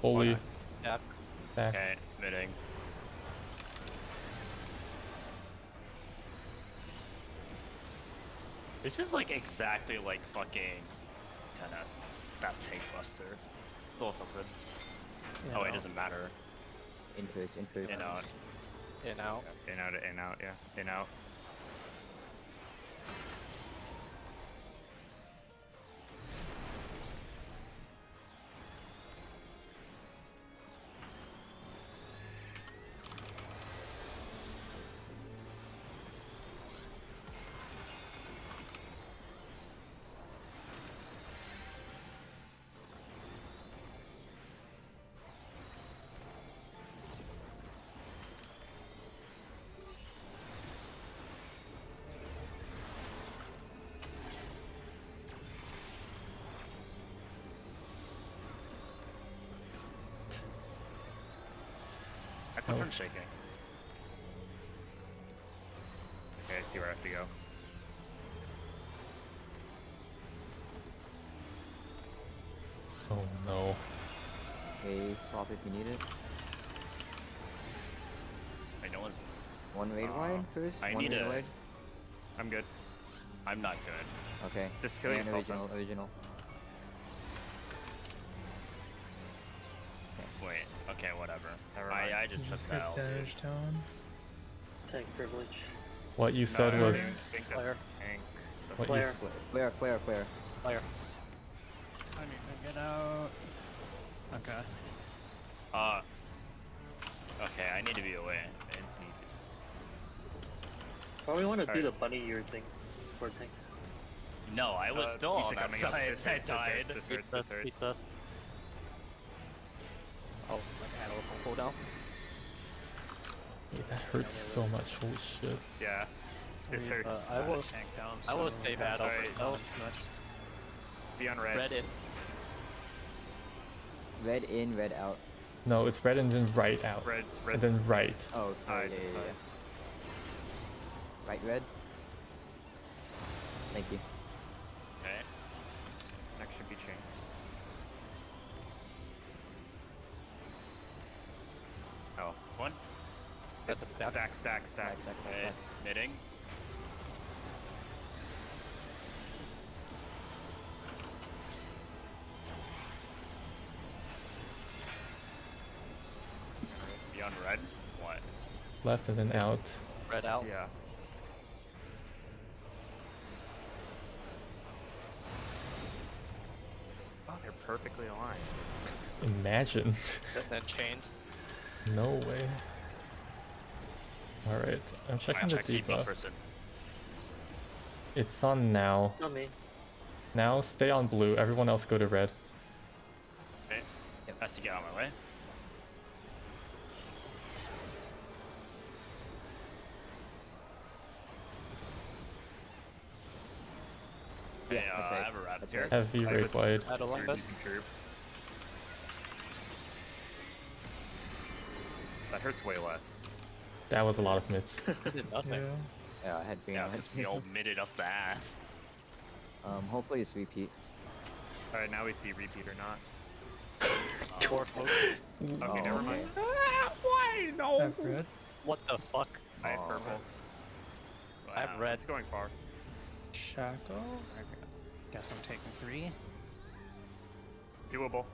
[SPEAKER 1] Holy
[SPEAKER 6] Yeah.
[SPEAKER 1] back.
[SPEAKER 3] okay, miding. This is like exactly like fucking 10s. That tank buster. Still offensive.
[SPEAKER 6] You
[SPEAKER 3] Oh, it doesn't matter.
[SPEAKER 2] In first, in first.
[SPEAKER 3] You know.
[SPEAKER 6] You know.
[SPEAKER 5] In out, in out, yeah, in out.
[SPEAKER 3] I
[SPEAKER 1] Oh.
[SPEAKER 3] prefer shaking.
[SPEAKER 5] Okay, I see where I have to go.
[SPEAKER 1] Oh no.
[SPEAKER 2] Okay, swap if you need it.
[SPEAKER 3] I know one's.
[SPEAKER 2] One raid
[SPEAKER 5] Uh,
[SPEAKER 2] wide first.
[SPEAKER 3] I
[SPEAKER 2] one
[SPEAKER 3] need
[SPEAKER 2] raid
[SPEAKER 3] a-
[SPEAKER 2] wide.
[SPEAKER 5] I'm good.
[SPEAKER 3] I'm not good.
[SPEAKER 2] Okay.
[SPEAKER 5] Just kill
[SPEAKER 2] and
[SPEAKER 5] yourself
[SPEAKER 2] original, original.
[SPEAKER 4] Tone.
[SPEAKER 8] Tank privilege.
[SPEAKER 1] What you said
[SPEAKER 5] I
[SPEAKER 1] was.
[SPEAKER 5] even think that's
[SPEAKER 6] Slayer.
[SPEAKER 5] tank.
[SPEAKER 1] What you
[SPEAKER 8] Flare.
[SPEAKER 1] s-
[SPEAKER 2] Clear, clear, clear.
[SPEAKER 6] Player.
[SPEAKER 7] I need to get out. Okay.
[SPEAKER 3] Uh, Okay, I need to be away.
[SPEAKER 5] And sneak.
[SPEAKER 8] Probably want to do
[SPEAKER 5] Alright.
[SPEAKER 8] the bunny ear thing. Poor thing.
[SPEAKER 3] No, I was
[SPEAKER 5] Uh,
[SPEAKER 3] still on that side. [laughs]
[SPEAKER 5] This
[SPEAKER 3] I
[SPEAKER 5] hurts, this hurts, this hurts, this hurts.
[SPEAKER 6] Pizza. Oh, my animal cooldown.
[SPEAKER 1] Wait, that hurts so much. Holy shit.
[SPEAKER 5] Yeah. This
[SPEAKER 7] We, uh,
[SPEAKER 5] hurts.
[SPEAKER 7] I
[SPEAKER 6] I
[SPEAKER 7] will
[SPEAKER 6] was-
[SPEAKER 7] tank down.
[SPEAKER 6] I will stay bad over
[SPEAKER 5] Alright.
[SPEAKER 6] stealth.
[SPEAKER 7] Next.
[SPEAKER 5] Be on red.
[SPEAKER 6] Red in.
[SPEAKER 2] Red in, red out.
[SPEAKER 1] No, it's red and then right out.
[SPEAKER 5] Red, red.
[SPEAKER 1] And then right.
[SPEAKER 2] Oh, sorry.
[SPEAKER 5] sides
[SPEAKER 2] Yeah,
[SPEAKER 5] and
[SPEAKER 2] yeah, yeah.
[SPEAKER 5] sides.
[SPEAKER 2] Right red. Thank you.
[SPEAKER 5] Stack,
[SPEAKER 3] Okay.
[SPEAKER 2] stack.
[SPEAKER 3] Knitting. Be on red. What?
[SPEAKER 1] Left and then out.
[SPEAKER 6] Red out.
[SPEAKER 5] Yeah. Oh, they're perfectly aligned.
[SPEAKER 1] Imagine.
[SPEAKER 6] Then- Then chains.
[SPEAKER 1] no way. Alright, I'm checking
[SPEAKER 3] Fine,
[SPEAKER 1] the
[SPEAKER 3] check
[SPEAKER 1] debuff. It's on now.
[SPEAKER 8] Not me.
[SPEAKER 1] Now stay on blue. Everyone else go to red.
[SPEAKER 3] Okay. Has to get out of my way.
[SPEAKER 2] Yeah,
[SPEAKER 3] Okay, uh,
[SPEAKER 2] that's
[SPEAKER 3] I have a rabbit
[SPEAKER 2] That's
[SPEAKER 3] here.
[SPEAKER 1] Heavy
[SPEAKER 5] I
[SPEAKER 1] raid
[SPEAKER 5] would-
[SPEAKER 1] wide.
[SPEAKER 6] Red Olympus.
[SPEAKER 5] That hurts way less.
[SPEAKER 1] That was a lot of mids. [laughs]
[SPEAKER 6] Nothing.
[SPEAKER 4] Yeah.
[SPEAKER 2] Yeah, I had green.
[SPEAKER 3] Yeah,
[SPEAKER 2] I had
[SPEAKER 3] because we all mitted up the ass. [laughs]
[SPEAKER 2] Um, hopefully it's repeat.
[SPEAKER 5] Alright, now we see repeat or not. [laughs]
[SPEAKER 6] Four folk.
[SPEAKER 5] Okay,
[SPEAKER 2] Oh,
[SPEAKER 5] never mind.
[SPEAKER 4] Have red.
[SPEAKER 6] What the fuck?
[SPEAKER 5] I had
[SPEAKER 2] Aw.
[SPEAKER 5] purple.
[SPEAKER 6] I have red.
[SPEAKER 5] It's going far.
[SPEAKER 4] Shackle.
[SPEAKER 7] Guess I'm taking three.
[SPEAKER 5] Doable.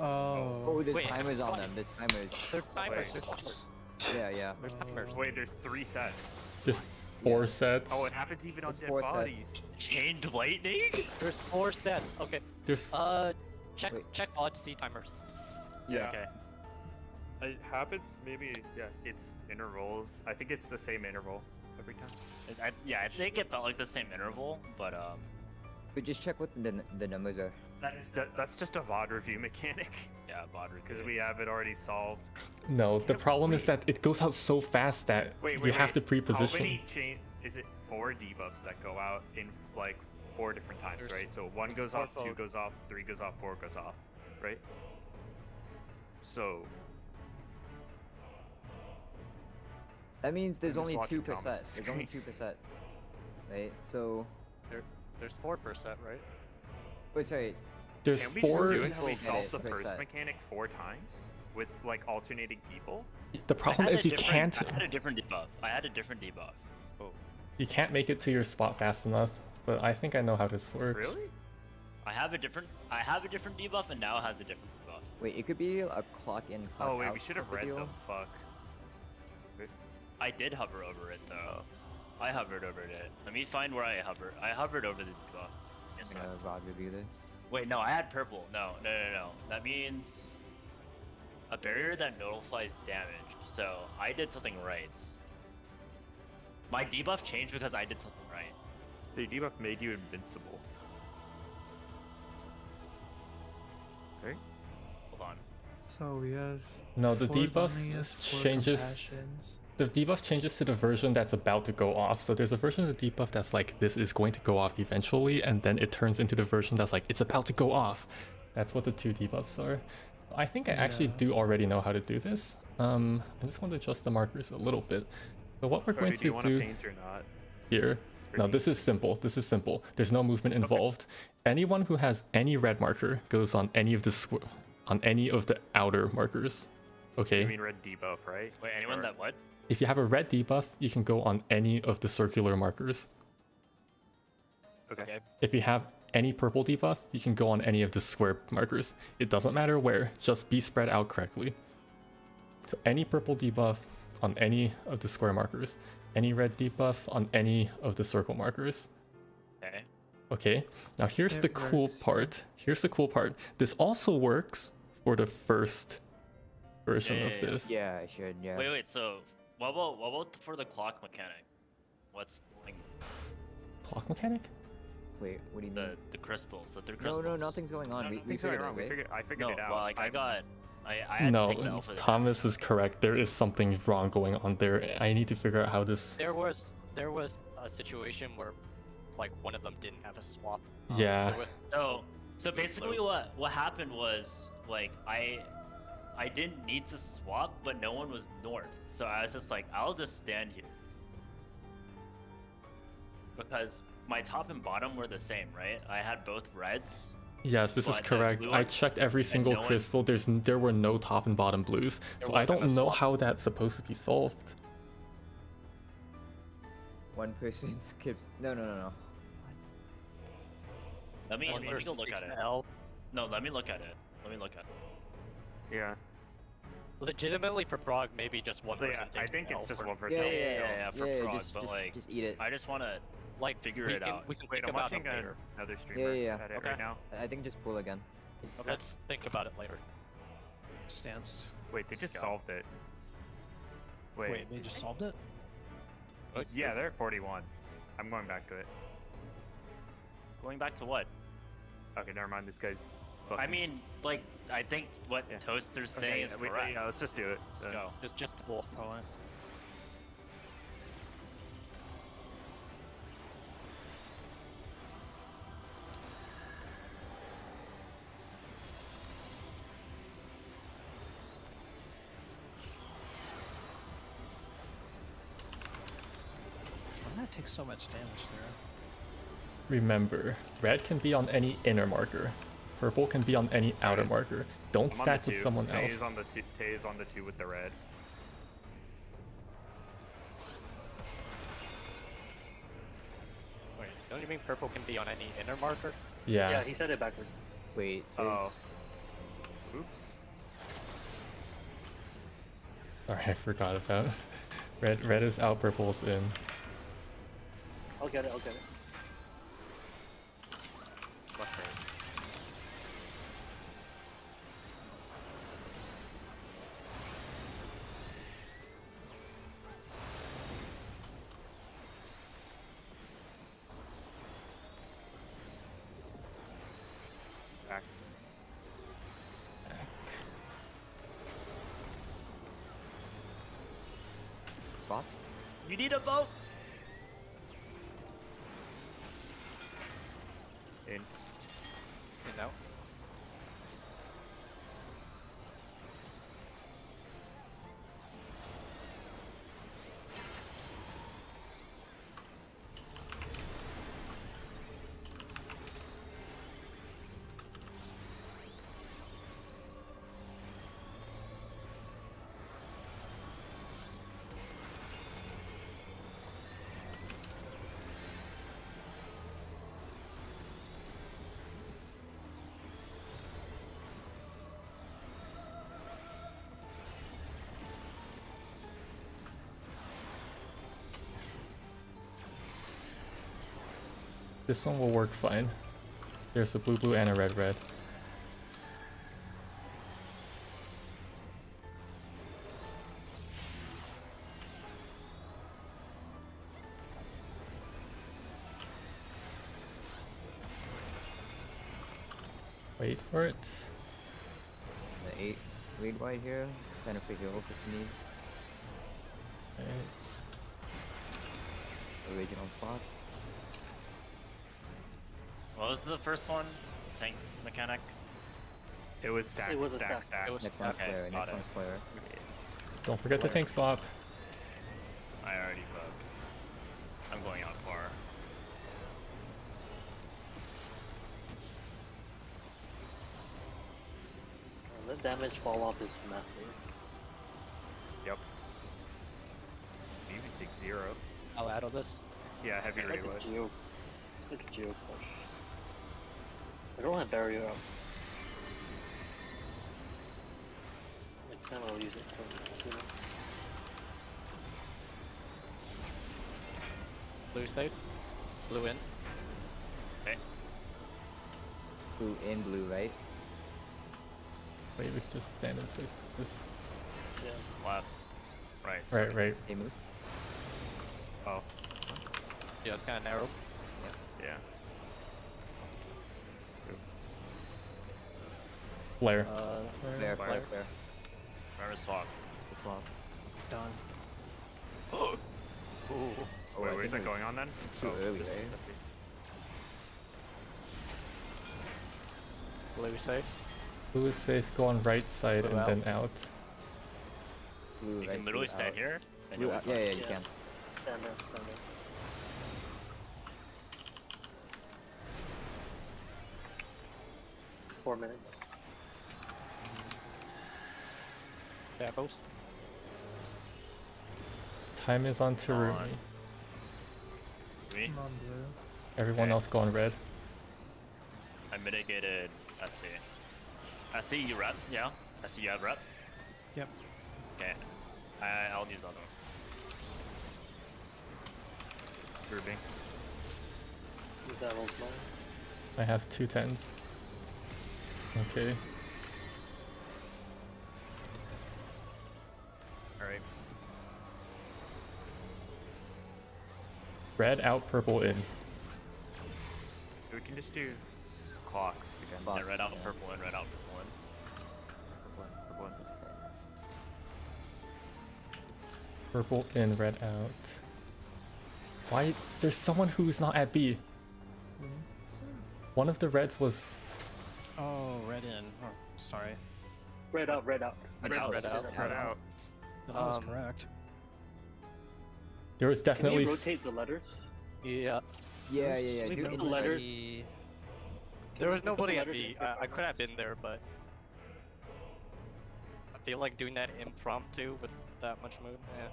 [SPEAKER 4] Oh.
[SPEAKER 2] Oh, there's
[SPEAKER 6] Wait,
[SPEAKER 2] timers on
[SPEAKER 6] why?
[SPEAKER 2] them. This timers.
[SPEAKER 6] There's timers.
[SPEAKER 5] Wait.
[SPEAKER 6] There's timers.
[SPEAKER 2] Yeah, yeah. [laughs]
[SPEAKER 6] There's timers.
[SPEAKER 5] Wait, there's three sets.
[SPEAKER 1] Just four
[SPEAKER 2] Yeah.
[SPEAKER 1] sets.
[SPEAKER 5] Oh, it happens even on dead
[SPEAKER 2] four sets.
[SPEAKER 5] bodies.
[SPEAKER 3] Chained lightning?
[SPEAKER 6] There's four sets. Okay.
[SPEAKER 1] There's
[SPEAKER 6] Uh, check
[SPEAKER 2] Wait.
[SPEAKER 6] check VOD to see timers.
[SPEAKER 5] Yeah.
[SPEAKER 3] Okay.
[SPEAKER 5] It happens maybe, yeah, it's intervals. I think it's the same interval every time.
[SPEAKER 3] I, I- yeah, I think it felt like the same interval, but um,
[SPEAKER 2] But just check what the the numbers are.
[SPEAKER 5] That is that, that's just a VOD review mechanic [laughs]
[SPEAKER 3] yeah, VOD
[SPEAKER 5] because we have it already solved.
[SPEAKER 1] no. The
[SPEAKER 5] Can't
[SPEAKER 1] problem is that it goes out so fast that
[SPEAKER 5] Wait,
[SPEAKER 1] you have
[SPEAKER 5] wait.
[SPEAKER 1] to pre-position.
[SPEAKER 5] How many chain? Is it four debuffs that go out in like four different times,
[SPEAKER 6] There's-
[SPEAKER 5] right? So one goes off, two goes off, three goes off, four goes off, right? So
[SPEAKER 2] That means there's only two percent.
[SPEAKER 5] Thomas's
[SPEAKER 2] There's only two
[SPEAKER 5] screen.
[SPEAKER 2] percent. Right. So,
[SPEAKER 6] There's four percent, right?
[SPEAKER 2] wait, sorry.
[SPEAKER 1] There's
[SPEAKER 5] can we
[SPEAKER 1] four.
[SPEAKER 5] just do it how we
[SPEAKER 2] Get
[SPEAKER 5] solved
[SPEAKER 2] it,
[SPEAKER 5] the first
[SPEAKER 2] that.
[SPEAKER 5] mechanic four times with like alternating people?
[SPEAKER 1] The problem is you
[SPEAKER 3] different-
[SPEAKER 1] can't.
[SPEAKER 3] I had a different debuff. I had a different debuff. Oh.
[SPEAKER 1] You can't make it to your spot fast enough. But I think I know how this works.
[SPEAKER 5] Really?
[SPEAKER 3] I have a different. I have a different debuff, and now it has a different debuff.
[SPEAKER 2] Wait, it could be a clock in, clock
[SPEAKER 5] Oh wait,
[SPEAKER 2] out
[SPEAKER 5] we should have read
[SPEAKER 2] deal.
[SPEAKER 5] them. Fuck.
[SPEAKER 3] I did hover over it though. I hovered over it. Let me find where I hovered. I hovered over the debuff. Yes,
[SPEAKER 2] I'm gonna VOD review this.
[SPEAKER 3] Wait, no, I had purple. No, no, no, no. That means a barrier that nullifies damage. So I did something right. My debuff changed because I did something right.
[SPEAKER 5] The debuff made you invincible. Okay.
[SPEAKER 3] Hold on.
[SPEAKER 4] So we have.
[SPEAKER 1] No, the debuff
[SPEAKER 4] bunnies,
[SPEAKER 1] is- changes. The debuff changes to the version that's about to go off. So there's a version of the debuff that's like this is going to go off eventually, and then it turns into the version that's like it's about to go off. That's what the two debuffs are. I think I actually do already know how to do this. Um, I just want to adjust the markers a little bit. So what we're
[SPEAKER 5] Cody,
[SPEAKER 1] going
[SPEAKER 5] do you
[SPEAKER 1] to
[SPEAKER 5] want
[SPEAKER 1] do
[SPEAKER 5] paint or not?
[SPEAKER 1] here. No, this is simple. This is simple. There's no movement involved. Anyone who has any red marker goes on any of the on any of the outer markers. Okay.
[SPEAKER 5] You mean red debuff, right?
[SPEAKER 3] Wait, anyone
[SPEAKER 5] Or-
[SPEAKER 3] that what?
[SPEAKER 1] If you have a red debuff, you can go on any of the circular markers.
[SPEAKER 5] Okay.
[SPEAKER 3] Okay.
[SPEAKER 1] If you have any purple debuff, you can go on any of the square markers. It doesn't matter where, just be spread out correctly. So any purple debuff on any of the square markers, any red debuff on any of the circle markers.
[SPEAKER 3] Okay.
[SPEAKER 1] Okay, now here's the
[SPEAKER 4] It
[SPEAKER 1] cool
[SPEAKER 4] works, yeah.
[SPEAKER 1] part. Here's the cool part. This also works for the first version
[SPEAKER 3] Yeah,
[SPEAKER 1] of
[SPEAKER 3] yeah, yeah.
[SPEAKER 1] this.
[SPEAKER 2] Yeah, I should. Yeah.
[SPEAKER 3] Wait, wait. So what about what about for the clock mechanic? What's like
[SPEAKER 1] Clock mechanic?
[SPEAKER 2] Wait, what do you mean?
[SPEAKER 3] the the crystals? The three
[SPEAKER 2] No,
[SPEAKER 3] crystals.
[SPEAKER 2] no, nothing's going on.
[SPEAKER 5] No,
[SPEAKER 2] we, we
[SPEAKER 5] nothing's going
[SPEAKER 2] figured it,
[SPEAKER 5] wrong. We figured, I figured
[SPEAKER 3] No,
[SPEAKER 5] it out.
[SPEAKER 3] well, like I
[SPEAKER 5] I'm-
[SPEAKER 3] got, I I had to take the
[SPEAKER 1] No,
[SPEAKER 3] alpha.
[SPEAKER 1] Thomas is correct. There is something wrong going on there. I need to figure out how this.
[SPEAKER 6] There was there was a situation where like one of them didn't have a swap. um,
[SPEAKER 1] Yeah.
[SPEAKER 6] was-
[SPEAKER 3] So so basically what what happened was like I I didn't need to swap, but no one was north. So I was just like, I'll just stand here. Because my top and bottom were the same, right? I had both reds.
[SPEAKER 1] Yes, this is correct. I checked every single
[SPEAKER 3] no one-
[SPEAKER 1] crystal. There's there were no top and bottom blues,
[SPEAKER 6] There
[SPEAKER 1] so I don't know how that's supposed to be solved.
[SPEAKER 2] One person [laughs] skips. No, no, no, no.
[SPEAKER 3] Let me
[SPEAKER 6] one
[SPEAKER 3] let me
[SPEAKER 6] person
[SPEAKER 3] go look at it.
[SPEAKER 6] L.
[SPEAKER 3] No, let me look at it. Let me look at it.
[SPEAKER 5] Yeah.
[SPEAKER 6] Legitimately for prog, maybe just one
[SPEAKER 5] But yeah,
[SPEAKER 6] person
[SPEAKER 5] I think it's just
[SPEAKER 6] for-
[SPEAKER 5] one person.
[SPEAKER 2] Yeah, yeah,
[SPEAKER 3] yeah,
[SPEAKER 2] yeah,
[SPEAKER 3] yeah, yeah, for
[SPEAKER 2] yeah,
[SPEAKER 3] prog,
[SPEAKER 2] just,
[SPEAKER 3] but,
[SPEAKER 2] just,
[SPEAKER 3] like,
[SPEAKER 2] just eat it.
[SPEAKER 3] I just want to
[SPEAKER 6] Like
[SPEAKER 3] figure
[SPEAKER 6] we
[SPEAKER 3] it
[SPEAKER 6] can,
[SPEAKER 3] out.
[SPEAKER 6] We can
[SPEAKER 5] Wait,
[SPEAKER 6] think
[SPEAKER 5] I'm
[SPEAKER 6] about it
[SPEAKER 5] watching a-
[SPEAKER 6] later.
[SPEAKER 5] another streamer
[SPEAKER 2] yeah, yeah.
[SPEAKER 5] at it
[SPEAKER 6] Okay.
[SPEAKER 5] right now.
[SPEAKER 2] I think just pull again.
[SPEAKER 6] Let's think about it later.
[SPEAKER 7] Stance.
[SPEAKER 5] Wait, they just
[SPEAKER 3] Go.
[SPEAKER 5] solved it. Wait.
[SPEAKER 7] Wait, they just solved it?
[SPEAKER 5] Yeah, they're at 41. I'm going back to it.
[SPEAKER 3] going back to what?
[SPEAKER 5] Okay, never mind. This guy's.
[SPEAKER 3] I mean, like, I think what
[SPEAKER 5] Yeah.
[SPEAKER 3] Toaster's
[SPEAKER 5] Okay,
[SPEAKER 3] saying
[SPEAKER 5] yeah,
[SPEAKER 3] is
[SPEAKER 5] we-
[SPEAKER 3] correct.
[SPEAKER 5] Yeah, let's just do it.
[SPEAKER 3] Let's
[SPEAKER 5] then.
[SPEAKER 3] go.
[SPEAKER 6] Just just pull.
[SPEAKER 7] Probably. Why that take so much damage there?
[SPEAKER 1] Remember, red can be on any inner marker. Purple can be on any outer
[SPEAKER 5] Right.
[SPEAKER 1] marker. Don't
[SPEAKER 5] I'm
[SPEAKER 1] stack with someone
[SPEAKER 5] Tay
[SPEAKER 1] else.
[SPEAKER 5] is on the two. Tay is on the two with the red.
[SPEAKER 6] Wait, don't you mean purple can be on any inner marker?
[SPEAKER 8] Yeah,
[SPEAKER 1] Yeah.
[SPEAKER 8] he said it backwards.
[SPEAKER 2] Wait.
[SPEAKER 5] Oh. Oops.
[SPEAKER 1] Sorry, [laughs] I forgot about. [laughs] Red, red is out, purple's in.
[SPEAKER 8] I'll get it. I'll get it.
[SPEAKER 5] Left
[SPEAKER 1] This one will work fine. There's a blue blue and a red red. Wait for it.
[SPEAKER 2] The eight lead wide here. Center for heals if you need.
[SPEAKER 1] Right.
[SPEAKER 2] Original spots.
[SPEAKER 3] What was the first one? Tank mechanic.
[SPEAKER 5] It was stack.
[SPEAKER 8] It was a
[SPEAKER 5] stack.
[SPEAKER 8] stack.
[SPEAKER 5] Stack.
[SPEAKER 6] It was
[SPEAKER 2] Next one's
[SPEAKER 3] Okay,
[SPEAKER 2] player. Next
[SPEAKER 3] it.
[SPEAKER 2] one's player.
[SPEAKER 1] Don't forget the tank swap.
[SPEAKER 3] I already booked. I'm going out far.
[SPEAKER 8] Uh, the damage fall off is massive.
[SPEAKER 5] Yep. You can take zero.
[SPEAKER 6] I'll add all this.
[SPEAKER 5] Yeah, heavy
[SPEAKER 8] It's like
[SPEAKER 5] reload.
[SPEAKER 8] a geo. It's like a geo push. I don't have barrier up. Next time I'll use it for you know.
[SPEAKER 6] Blue safe. Blue in.
[SPEAKER 2] Blue in blue, right?
[SPEAKER 1] Wait, we just stand in place this.
[SPEAKER 8] Yeah.
[SPEAKER 3] Left. Right.
[SPEAKER 1] Right,
[SPEAKER 3] sorry.
[SPEAKER 1] right.
[SPEAKER 2] They move.
[SPEAKER 5] Oh,
[SPEAKER 6] Yeah, it's kind of narrow.
[SPEAKER 5] yeah.
[SPEAKER 1] Flare.
[SPEAKER 8] Uh,
[SPEAKER 2] Flare,
[SPEAKER 5] Fire.
[SPEAKER 2] flare, flare.
[SPEAKER 3] Remember swap.
[SPEAKER 2] The swap.
[SPEAKER 7] Done. [gasps]
[SPEAKER 6] Ooh.
[SPEAKER 2] Oh,
[SPEAKER 5] Wait,
[SPEAKER 2] I
[SPEAKER 5] where's
[SPEAKER 2] think
[SPEAKER 5] that
[SPEAKER 2] it
[SPEAKER 5] going on then?
[SPEAKER 2] too
[SPEAKER 5] oh,
[SPEAKER 2] early,
[SPEAKER 5] this-
[SPEAKER 2] right?
[SPEAKER 5] I see.
[SPEAKER 6] Blue safe.
[SPEAKER 1] Blue is safe, go on right side
[SPEAKER 6] Blue
[SPEAKER 1] and
[SPEAKER 6] out.
[SPEAKER 1] then out.
[SPEAKER 2] Blue,
[SPEAKER 3] You
[SPEAKER 2] right,
[SPEAKER 3] can literally
[SPEAKER 2] blue
[SPEAKER 3] stand
[SPEAKER 2] out.
[SPEAKER 3] here. And
[SPEAKER 2] Blue
[SPEAKER 3] you'll
[SPEAKER 2] out.
[SPEAKER 3] be
[SPEAKER 2] Yeah,
[SPEAKER 3] fine.
[SPEAKER 2] yeah, you
[SPEAKER 8] Yeah.
[SPEAKER 2] can.
[SPEAKER 8] stand there, stand there. Four minutes.
[SPEAKER 6] Yeah, post.
[SPEAKER 1] Time is on Terumi.
[SPEAKER 3] On. Me?
[SPEAKER 4] I'm on blue.
[SPEAKER 1] Everyone
[SPEAKER 3] Okay.
[SPEAKER 1] else go on red.
[SPEAKER 3] I mitigated I see. I see you rep? Yeah? I see you have rep?
[SPEAKER 7] Yep.
[SPEAKER 3] Okay. I, I'll use the other one.
[SPEAKER 5] Grouping.
[SPEAKER 8] Is that old mine?
[SPEAKER 1] I have two tens. Okay. Red out, purple in.
[SPEAKER 5] We can just do clocks again.
[SPEAKER 2] Clock.
[SPEAKER 3] Yeah, red out,
[SPEAKER 2] yeah.
[SPEAKER 3] purple in, red out, purple in.
[SPEAKER 5] Purple in, purple in.
[SPEAKER 1] Purple in, red out. Why? There's someone who's not at B. One of the reds was.
[SPEAKER 7] Oh, red in. Oh, sorry.
[SPEAKER 8] Red out, red out.
[SPEAKER 2] Red out, red out.
[SPEAKER 5] Spread out.
[SPEAKER 7] That was
[SPEAKER 6] Um,
[SPEAKER 7] correct.
[SPEAKER 1] There was definitely.
[SPEAKER 8] we
[SPEAKER 1] s-
[SPEAKER 8] rotate the letters?
[SPEAKER 6] Yeah.
[SPEAKER 2] Yeah, yeah, yeah.
[SPEAKER 8] we
[SPEAKER 2] Do
[SPEAKER 8] put the
[SPEAKER 2] in
[SPEAKER 8] letters-
[SPEAKER 6] There was
[SPEAKER 8] we put the
[SPEAKER 6] nobody at
[SPEAKER 8] letters
[SPEAKER 6] B.
[SPEAKER 8] in
[SPEAKER 6] I, I could have been there, but I feel like doing that impromptu with that much mood. Yeah.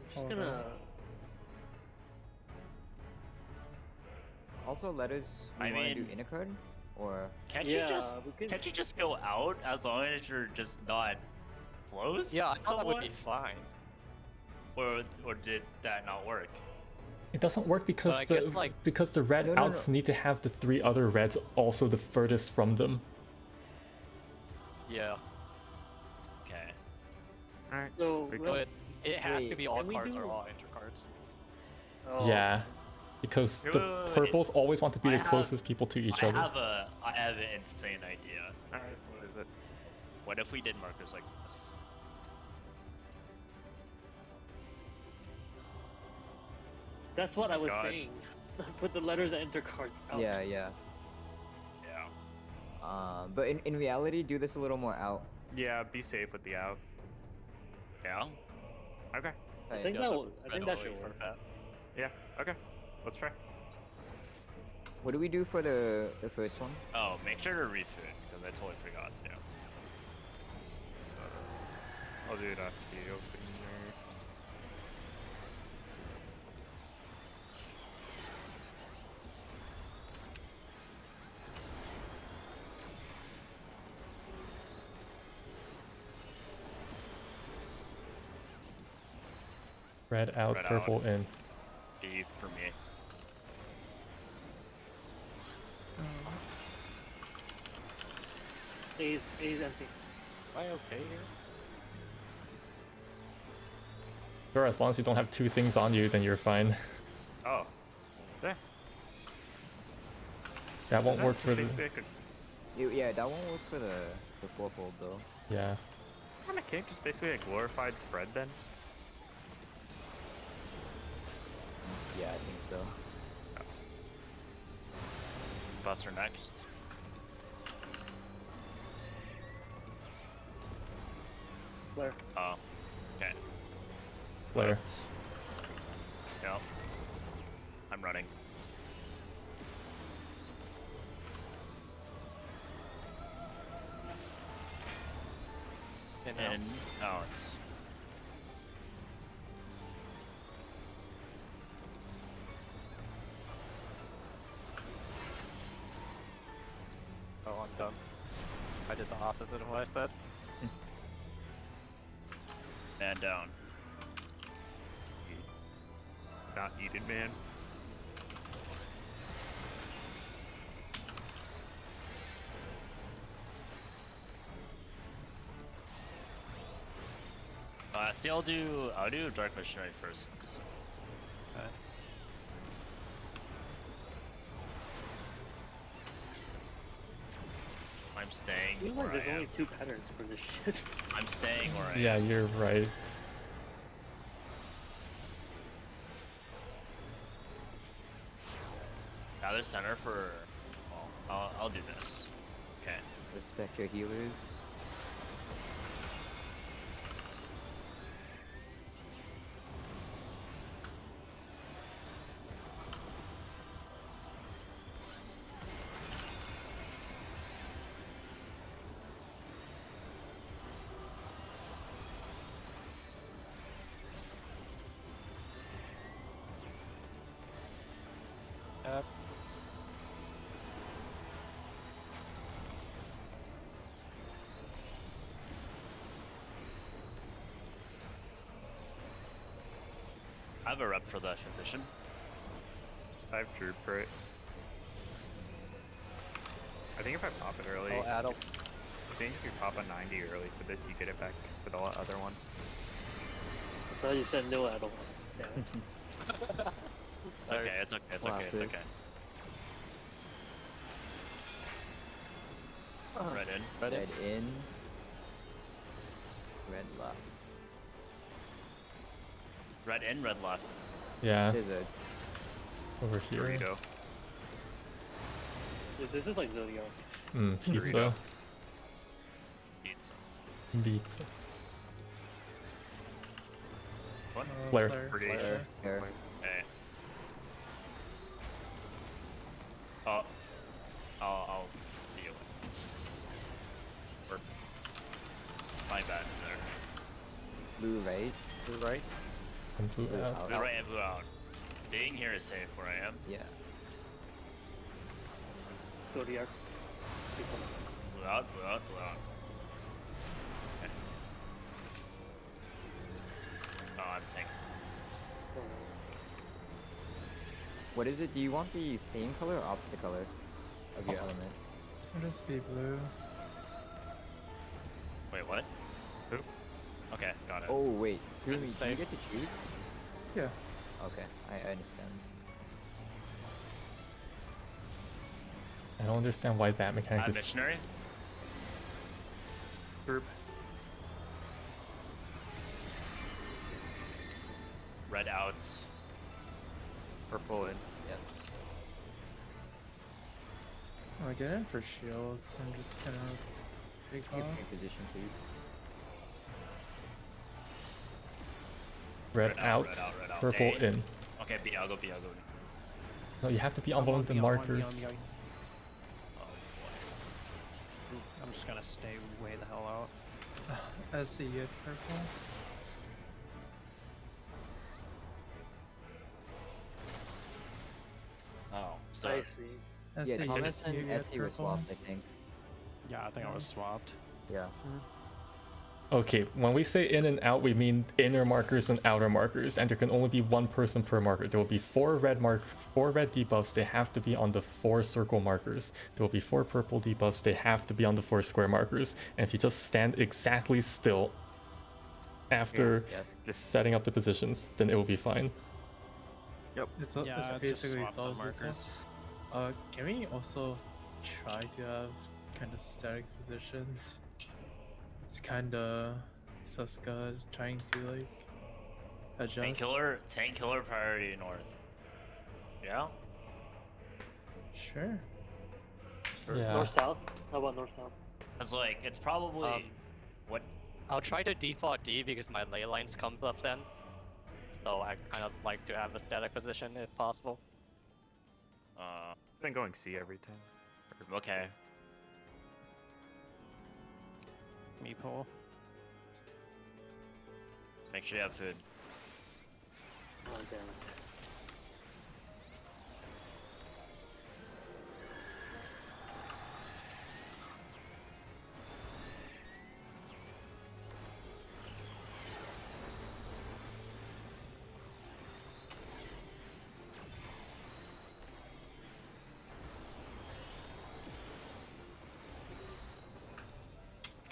[SPEAKER 8] I'm just
[SPEAKER 4] oh,
[SPEAKER 8] gonna.
[SPEAKER 2] Also, letters. We
[SPEAKER 3] I
[SPEAKER 2] want to do
[SPEAKER 3] mean-
[SPEAKER 2] in a card, or
[SPEAKER 3] Can't
[SPEAKER 8] yeah,
[SPEAKER 3] you just
[SPEAKER 8] we could.
[SPEAKER 3] can't you just go out as long as you're just not close?
[SPEAKER 6] Yeah, I thought that would be fine.
[SPEAKER 3] Or or did that not work?
[SPEAKER 1] It doesn't work because
[SPEAKER 6] I
[SPEAKER 1] the
[SPEAKER 6] guess, like-
[SPEAKER 1] because the red
[SPEAKER 2] No, no, no.
[SPEAKER 1] outs need to have the three other reds also the furthest from them.
[SPEAKER 6] Yeah.
[SPEAKER 3] Okay.
[SPEAKER 5] Alright.
[SPEAKER 8] So,
[SPEAKER 6] But it has to be all
[SPEAKER 8] can we
[SPEAKER 6] cards or all intercards.
[SPEAKER 8] oh,
[SPEAKER 1] Yeah, because
[SPEAKER 3] Wait,
[SPEAKER 1] the
[SPEAKER 3] wait, wait, wait.
[SPEAKER 1] purples always want to be
[SPEAKER 3] I
[SPEAKER 1] the
[SPEAKER 3] have-
[SPEAKER 1] closest people to each other.
[SPEAKER 3] I
[SPEAKER 1] other.
[SPEAKER 3] have a I have an insane idea.
[SPEAKER 5] Alright, what is it?
[SPEAKER 3] What if we did markers like this?
[SPEAKER 8] That's what I was
[SPEAKER 3] God.
[SPEAKER 8] saying. [laughs] Put the letters and intercards out.
[SPEAKER 2] yeah, yeah.
[SPEAKER 3] Yeah.
[SPEAKER 2] Um, but in, in reality, do this a little more out.
[SPEAKER 5] Yeah, be safe with the out.
[SPEAKER 3] Yeah.
[SPEAKER 5] Okay.
[SPEAKER 8] I think that will. I think that should
[SPEAKER 3] wait
[SPEAKER 8] work.
[SPEAKER 3] that.
[SPEAKER 5] Yeah, okay. Let's try.
[SPEAKER 2] What do we do for the the first one?
[SPEAKER 3] Oh, make sure to refood because I totally forgot to.
[SPEAKER 5] I'll do it after the opening there.
[SPEAKER 1] Red out,
[SPEAKER 3] Red out.
[SPEAKER 1] purple in.
[SPEAKER 3] B for me.
[SPEAKER 8] Um, a's, A's empty.
[SPEAKER 6] Am I okay here?
[SPEAKER 1] Sure, as long as you don't have two things on you, then you're fine.
[SPEAKER 5] Oh. There.
[SPEAKER 1] That won't work for the.
[SPEAKER 5] basically
[SPEAKER 2] You- yeah, that won't work for the the fourfold though.
[SPEAKER 1] Yeah.
[SPEAKER 5] Kinda can't just basically a glorified spread then?
[SPEAKER 2] Yeah, I think so.
[SPEAKER 3] Buster next.
[SPEAKER 8] Flare.
[SPEAKER 3] Oh. Okay.
[SPEAKER 1] Flare.
[SPEAKER 3] Yep. I'm running.
[SPEAKER 6] In now.
[SPEAKER 3] And oh, it's
[SPEAKER 6] realize that. [laughs]
[SPEAKER 3] man down.
[SPEAKER 5] Not needed, man.
[SPEAKER 3] Uh, see, I'll do I'll do Dark Missionary first.
[SPEAKER 8] Feel like there's only two patterns for this shit. [laughs]
[SPEAKER 3] I'm staying where I
[SPEAKER 1] Yeah,
[SPEAKER 3] am.
[SPEAKER 1] you're right.
[SPEAKER 3] Other center for. Well, I'll I'll do this. Okay.
[SPEAKER 2] Respect your healers.
[SPEAKER 3] Have a rep for that condition.
[SPEAKER 5] I have Droop for it. I think if I pop it early,
[SPEAKER 6] Oh, Addle.
[SPEAKER 5] I think if you pop a 90 early for this, you get it back for the other one.
[SPEAKER 8] I thought you said no Addle. [laughs] Damn.
[SPEAKER 3] It's okay. It's okay. It's okay. It's okay. Right in.
[SPEAKER 6] Red in.
[SPEAKER 2] Red in. Red left.
[SPEAKER 3] Red in. Red left.
[SPEAKER 1] Yeah,
[SPEAKER 2] There's a
[SPEAKER 1] over here.
[SPEAKER 5] Burrito.
[SPEAKER 8] Dude, This is like Zodiark.
[SPEAKER 1] Mm, pizza. [laughs]
[SPEAKER 5] Burrito.
[SPEAKER 3] Pizza.
[SPEAKER 1] Pizza.
[SPEAKER 3] What?
[SPEAKER 1] Flare.
[SPEAKER 5] Pretty
[SPEAKER 2] Flare. Flare.
[SPEAKER 3] Hey. Oh. I'll, I'll deal it. Or my bad there.
[SPEAKER 2] blue right.
[SPEAKER 6] Blue right.
[SPEAKER 1] And blue
[SPEAKER 2] Blue
[SPEAKER 1] out.
[SPEAKER 2] out.
[SPEAKER 3] Blue right blue out. Being here is safe where I am.
[SPEAKER 2] Yeah.
[SPEAKER 8] Zodiark. People.
[SPEAKER 3] Blue out, blue out, blue out. Okay. Oh, I'm tanking.
[SPEAKER 8] Oh,
[SPEAKER 2] What is it? Do you want the same color or opposite color of your element?
[SPEAKER 4] It'll just be blue.
[SPEAKER 3] Wait, what?
[SPEAKER 5] Who?
[SPEAKER 3] Okay, got it.
[SPEAKER 2] Oh wait, Tumi, do you get to choose?
[SPEAKER 4] Yeah.
[SPEAKER 2] Okay, I, I understand.
[SPEAKER 1] I don't understand why that mechanic
[SPEAKER 3] I'm
[SPEAKER 1] is.
[SPEAKER 3] missionary.
[SPEAKER 5] Group.
[SPEAKER 3] Red out.
[SPEAKER 5] Purple in.
[SPEAKER 2] Yes.
[SPEAKER 4] I'll get in for shields. I'm just gonna pick
[SPEAKER 2] Give
[SPEAKER 4] off.
[SPEAKER 2] me position, please.
[SPEAKER 1] Red,
[SPEAKER 3] Red out,
[SPEAKER 1] out,
[SPEAKER 3] red out, red out.
[SPEAKER 1] Purple
[SPEAKER 3] A.
[SPEAKER 1] in.
[SPEAKER 3] Okay, B, I'll go B, I'll go B.
[SPEAKER 1] No, you have to be on
[SPEAKER 7] I'm
[SPEAKER 1] one of the
[SPEAKER 7] B, I'm on B,
[SPEAKER 1] markers.
[SPEAKER 7] I'm on B.
[SPEAKER 3] Oh boy.
[SPEAKER 7] I'm just gonna stay way the hell out. [sighs]
[SPEAKER 4] As the get purple.
[SPEAKER 3] Oh, so
[SPEAKER 8] I see.
[SPEAKER 4] As
[SPEAKER 2] yeah,
[SPEAKER 4] the
[SPEAKER 2] Thomas
[SPEAKER 4] you
[SPEAKER 2] and
[SPEAKER 4] get
[SPEAKER 2] SC were
[SPEAKER 4] purple.
[SPEAKER 2] swapped, I think.
[SPEAKER 7] Yeah, I think I was mm. swapped.
[SPEAKER 2] Yeah. Mm.
[SPEAKER 1] Okay, when we say in and out, we mean inner markers and outer markers, and there can only be one person per marker. There will be four red mark, four red debuffs. They have to be on the four circle markers. There will be four purple debuffs. They have to be on the four square markers. And if you just stand exactly still after
[SPEAKER 2] Yes.
[SPEAKER 5] Just
[SPEAKER 1] setting up the positions, then it will be fine.
[SPEAKER 4] It's, a-
[SPEAKER 7] Yeah,
[SPEAKER 4] it's
[SPEAKER 7] just
[SPEAKER 4] basically
[SPEAKER 7] swap the
[SPEAKER 4] solves
[SPEAKER 7] markers.
[SPEAKER 4] Uh, can we also try to have kind of static positions? It's kind of Suska trying to like adjust.
[SPEAKER 3] tank killer, tank killer priority north. Yeah.
[SPEAKER 4] Sure.
[SPEAKER 1] Yeah.
[SPEAKER 8] North south? How about north south?
[SPEAKER 3] Cause like it's probably
[SPEAKER 6] Um,
[SPEAKER 3] what
[SPEAKER 6] I'll try to default D because my ley lines comes up then. So I kind of like to have a static position if possible.
[SPEAKER 3] uh
[SPEAKER 5] been going C every time.
[SPEAKER 3] okay.
[SPEAKER 7] Me pull.
[SPEAKER 3] Make sure you have food.
[SPEAKER 8] Oh damn it.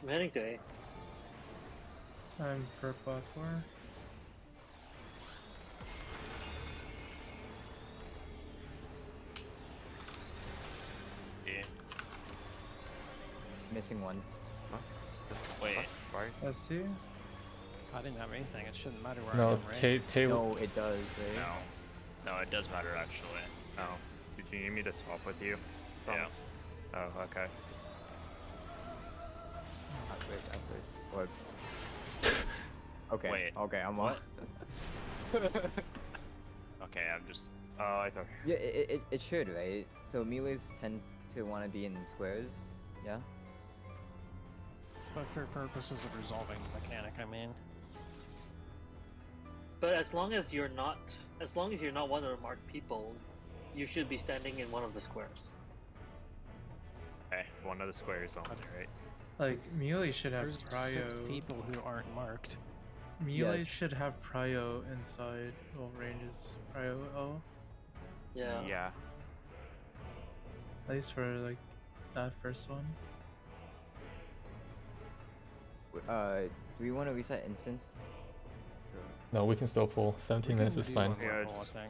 [SPEAKER 8] I'm heading to A.
[SPEAKER 4] I'm purple at four.
[SPEAKER 3] Yeah.
[SPEAKER 2] Missing one.
[SPEAKER 3] Wait.
[SPEAKER 5] Why?
[SPEAKER 4] Let's see.
[SPEAKER 7] I didn't have anything. It shouldn't matter where I
[SPEAKER 1] No,
[SPEAKER 7] am, right?
[SPEAKER 1] Tay Tay
[SPEAKER 2] No, it does, right?
[SPEAKER 3] No. No, it does matter actually.
[SPEAKER 5] Oh. Did you need me to swap with you?
[SPEAKER 3] Yeah.
[SPEAKER 5] Oh, okay. Just-
[SPEAKER 2] At first, at first. Or... okay.
[SPEAKER 3] Wait,
[SPEAKER 2] Okay, I'm on. [laughs]
[SPEAKER 3] Okay, I'm just.
[SPEAKER 5] Oh, I thought.
[SPEAKER 2] Yeah, it, it, it should, right? So melees tend to want to be in squares. Yeah.
[SPEAKER 7] But for purposes of resolving the mechanic, I mean.
[SPEAKER 8] But as long as you're not, as long as you're not one of the marked people, you should be standing in one of the squares.
[SPEAKER 5] Okay, one of the squares on there, right?
[SPEAKER 4] Like melee should have
[SPEAKER 7] There's
[SPEAKER 4] prio.
[SPEAKER 7] six people who aren't marked.
[SPEAKER 4] Melee
[SPEAKER 2] Yes.
[SPEAKER 4] should have prio inside. Well, ranges prio O.
[SPEAKER 8] Yeah.
[SPEAKER 5] Yeah.
[SPEAKER 4] At least for like that first one.
[SPEAKER 2] Uh, do we want to reset instance?
[SPEAKER 1] No, we can still pull. 17 minutes is fine.
[SPEAKER 5] Yeah, just-
[SPEAKER 3] Yeah.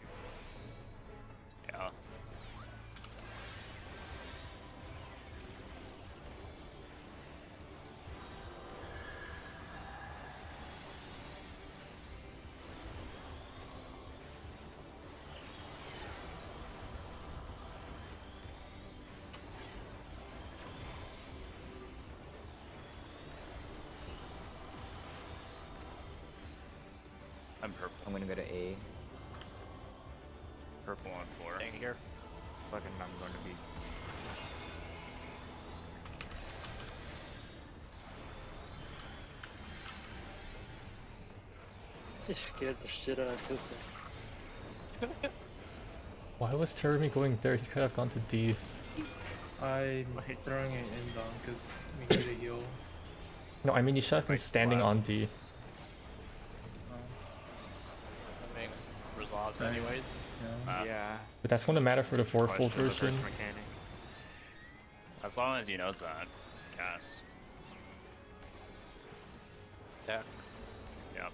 [SPEAKER 2] Go to A.
[SPEAKER 3] Purple on four.
[SPEAKER 6] Staying here.
[SPEAKER 5] Fucking, I'm going to be. [laughs]
[SPEAKER 8] Just scared the shit out of Cooper. [laughs]
[SPEAKER 1] Why was Terumi going there? He could have gone to D.
[SPEAKER 4] I'm
[SPEAKER 5] Wait.
[SPEAKER 4] throwing it inbound because we need a heal.
[SPEAKER 1] No, I mean you should have been standing
[SPEAKER 5] what?
[SPEAKER 1] on D.
[SPEAKER 4] Um,
[SPEAKER 6] I mean, it's resolved
[SPEAKER 4] Right.
[SPEAKER 6] anyways.
[SPEAKER 4] yeah.
[SPEAKER 3] Uh,
[SPEAKER 5] yeah.
[SPEAKER 1] But that's gonna matter for the fourfold
[SPEAKER 5] Question of the
[SPEAKER 1] version.
[SPEAKER 3] As long as he knows that. Cass.
[SPEAKER 6] Yeah.
[SPEAKER 3] Yep.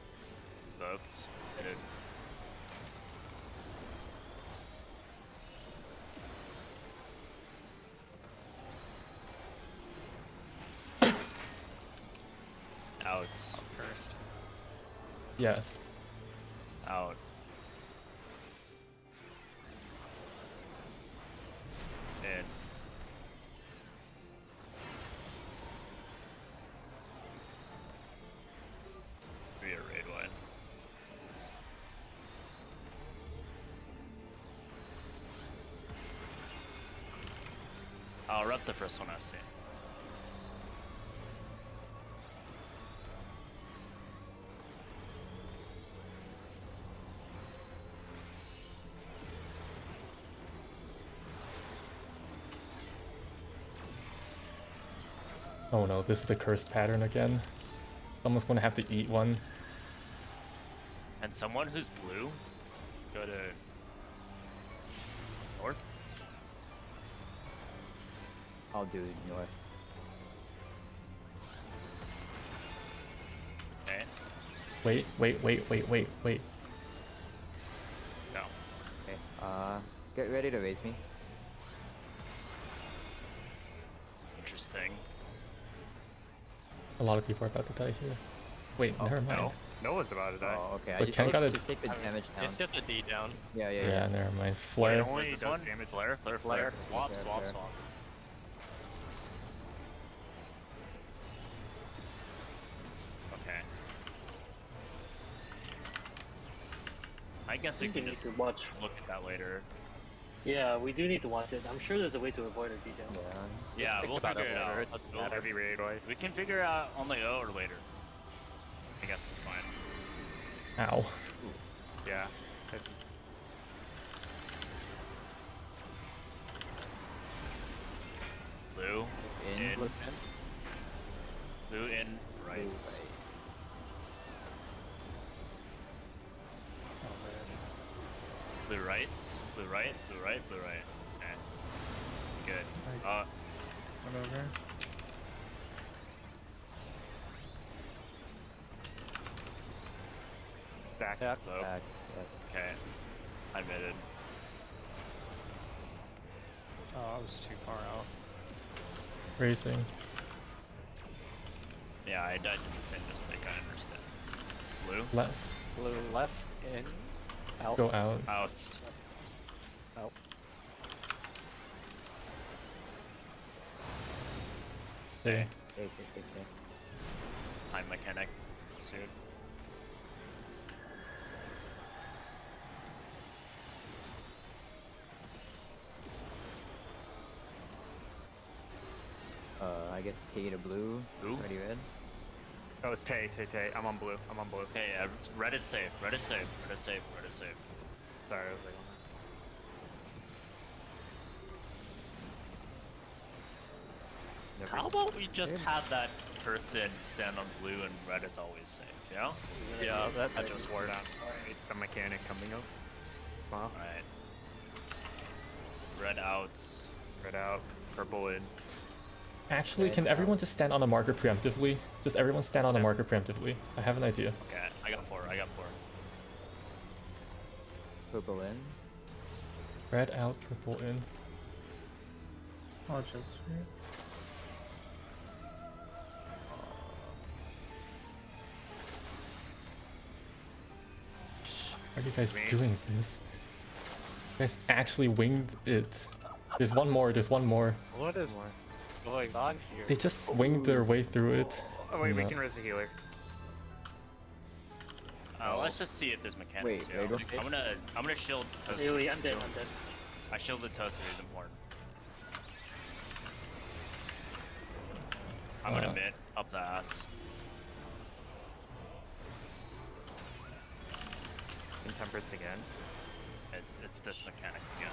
[SPEAKER 3] Vote. Hit it. Out.
[SPEAKER 7] Cursed.
[SPEAKER 1] Yes.
[SPEAKER 3] I'll rep the first one I see.
[SPEAKER 1] Oh no, this is the cursed pattern again. Someone's gonna have to eat one.
[SPEAKER 3] And someone who's blue, go to
[SPEAKER 2] I'll do north.
[SPEAKER 3] Okay.
[SPEAKER 1] Wait, wait, wait, wait, wait, wait.
[SPEAKER 3] No.
[SPEAKER 2] Okay. Uh, get ready to raise me.
[SPEAKER 3] Interesting.
[SPEAKER 1] A lot of people are about to die here. Wait,
[SPEAKER 2] Oh,
[SPEAKER 1] never mind.
[SPEAKER 5] No. No one's about to die.
[SPEAKER 2] Oh, okay. I
[SPEAKER 1] But
[SPEAKER 2] just,
[SPEAKER 1] Ken gotta-
[SPEAKER 2] just take the damage down.
[SPEAKER 6] Just get the D down.
[SPEAKER 2] Yeah, yeah,
[SPEAKER 1] Yeah,
[SPEAKER 2] yeah.
[SPEAKER 1] never mind.
[SPEAKER 5] Wait,
[SPEAKER 1] Flare.
[SPEAKER 5] only
[SPEAKER 3] Where's
[SPEAKER 5] does
[SPEAKER 3] one?
[SPEAKER 5] damage.
[SPEAKER 3] Flare, flare,
[SPEAKER 6] Flare.
[SPEAKER 3] flare.
[SPEAKER 6] Swap,
[SPEAKER 2] Flare,
[SPEAKER 6] swap,
[SPEAKER 2] flare.
[SPEAKER 6] swap.
[SPEAKER 3] Okay. I guess we can just
[SPEAKER 8] watch.
[SPEAKER 3] look at that later.
[SPEAKER 8] Yeah, we do need to watch it. I'm sure there's a way to avoid a detail.
[SPEAKER 2] Yeah,
[SPEAKER 3] Yeah, we'll figure it out.
[SPEAKER 6] it doesn't
[SPEAKER 3] We'll-
[SPEAKER 6] matter.
[SPEAKER 5] Heavy raid wife.
[SPEAKER 3] We can figure out on the go or later. I guess it's fine.
[SPEAKER 1] Ow.
[SPEAKER 5] Yeah.
[SPEAKER 3] Blue
[SPEAKER 2] In. Right.
[SPEAKER 3] Blue right. Blue right. Okay. Good.
[SPEAKER 4] Right.
[SPEAKER 3] Uh,
[SPEAKER 4] One over.
[SPEAKER 5] Stack.
[SPEAKER 6] Yeah.
[SPEAKER 3] Low.
[SPEAKER 2] Stacks, yes.
[SPEAKER 3] Okay. I admitted.
[SPEAKER 7] Oh, I was too far out.
[SPEAKER 1] Racing.
[SPEAKER 3] Yeah, I died to the same mistake. I understand. Blue.
[SPEAKER 1] Left.
[SPEAKER 6] Blue left in. Out.
[SPEAKER 1] Go out.
[SPEAKER 3] Out.
[SPEAKER 6] Out.
[SPEAKER 1] Okay.
[SPEAKER 2] Stay, stay, stay, stay.
[SPEAKER 3] Time mechanic. Suit.
[SPEAKER 2] Uh, I guess Tay to blue.
[SPEAKER 3] Blue?
[SPEAKER 2] Ready red.
[SPEAKER 5] Oh, it's Tay, Tay, Tay. I'm on blue. I'm on blue.
[SPEAKER 3] Okay, uh, red is safe. Red is safe. Red is safe. Red is safe.
[SPEAKER 5] Sorry, I was like,
[SPEAKER 2] Never
[SPEAKER 3] How about we just
[SPEAKER 2] Good.
[SPEAKER 3] have that person stand on blue and red is always safe, yeah? know?
[SPEAKER 6] Yeah, that, that
[SPEAKER 5] Down.
[SPEAKER 6] just works.
[SPEAKER 5] Alright, the mechanic coming up. Smile.
[SPEAKER 3] Alright. Red out.
[SPEAKER 5] Red out. Purple in.
[SPEAKER 1] Actually, can
[SPEAKER 2] Red
[SPEAKER 1] everyone just stand on a marker preemptively? Just everyone stand on a marker preemptively. I have an idea.
[SPEAKER 3] Okay, I got four. I got four.
[SPEAKER 2] Purple in.
[SPEAKER 1] Red out, purple in.
[SPEAKER 4] I'll just here.
[SPEAKER 1] Are you guys doing this? You guys actually winged it. There's one more, there's one more.
[SPEAKER 6] What is going on here?
[SPEAKER 1] They just winged their way through it.
[SPEAKER 5] Oh wait, we can raise a healer.
[SPEAKER 3] Uh, let's just see if there's mechanics
[SPEAKER 2] Wait,
[SPEAKER 3] here.
[SPEAKER 2] wait,
[SPEAKER 3] I'm gonna I'm gonna shield Toast.
[SPEAKER 8] Really, I'm dead, I'm dead.
[SPEAKER 3] I shielded Toaster, he's important. I'm gonna
[SPEAKER 1] Uh.
[SPEAKER 3] mid up the ass.
[SPEAKER 5] Intemperance again.
[SPEAKER 3] It's it's this mechanic again.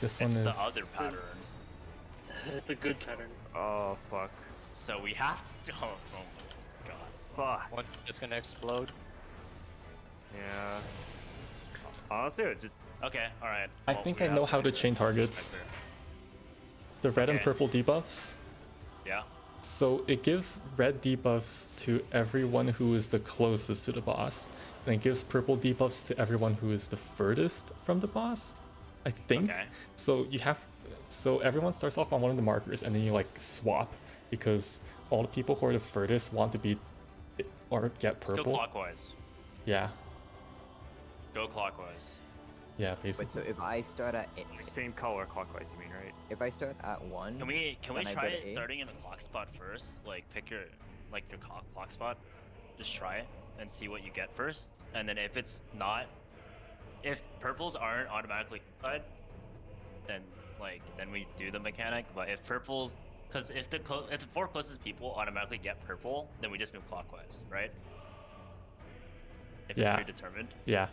[SPEAKER 1] This one
[SPEAKER 3] It's
[SPEAKER 1] is.
[SPEAKER 3] the other pattern. [laughs]
[SPEAKER 8] It's a good pattern.
[SPEAKER 5] Oh fuck.
[SPEAKER 3] So we have to [laughs] oh, oh my god.
[SPEAKER 5] Fuck.
[SPEAKER 6] One is gonna explode.
[SPEAKER 5] Yeah. Honestly, it just
[SPEAKER 3] Okay, alright.
[SPEAKER 1] I
[SPEAKER 3] Well,
[SPEAKER 1] think I know
[SPEAKER 3] have
[SPEAKER 1] how to
[SPEAKER 3] do
[SPEAKER 1] chain targets. The red and purple debuffs.
[SPEAKER 3] Yeah.
[SPEAKER 1] So it gives red debuffs to everyone who is the closest to the boss, and it gives purple debuffs to everyone who is the furthest from the boss. I think.
[SPEAKER 3] Okay.
[SPEAKER 1] So you have, so everyone starts off on one of the markers, and then you like swap because all the people who are the furthest want to be or get
[SPEAKER 3] Let's go clockwise.
[SPEAKER 1] Yeah,
[SPEAKER 3] Go clockwise.
[SPEAKER 1] Yeah,
[SPEAKER 2] Wait, so if I start at a-
[SPEAKER 5] same color clockwise. You mean right?
[SPEAKER 2] if I start at one,
[SPEAKER 3] Can we can we try it starting in the clock spot first? Like pick your like your clock clock spot. Just try it and see what you get first. And then if it's not if purples aren't automatically cut, then like then we do the mechanic. But if purples because if the clo- if the four closest people automatically get purple, then we just move clockwise, right? If
[SPEAKER 1] Yeah.
[SPEAKER 3] it's predetermined.
[SPEAKER 1] Yeah,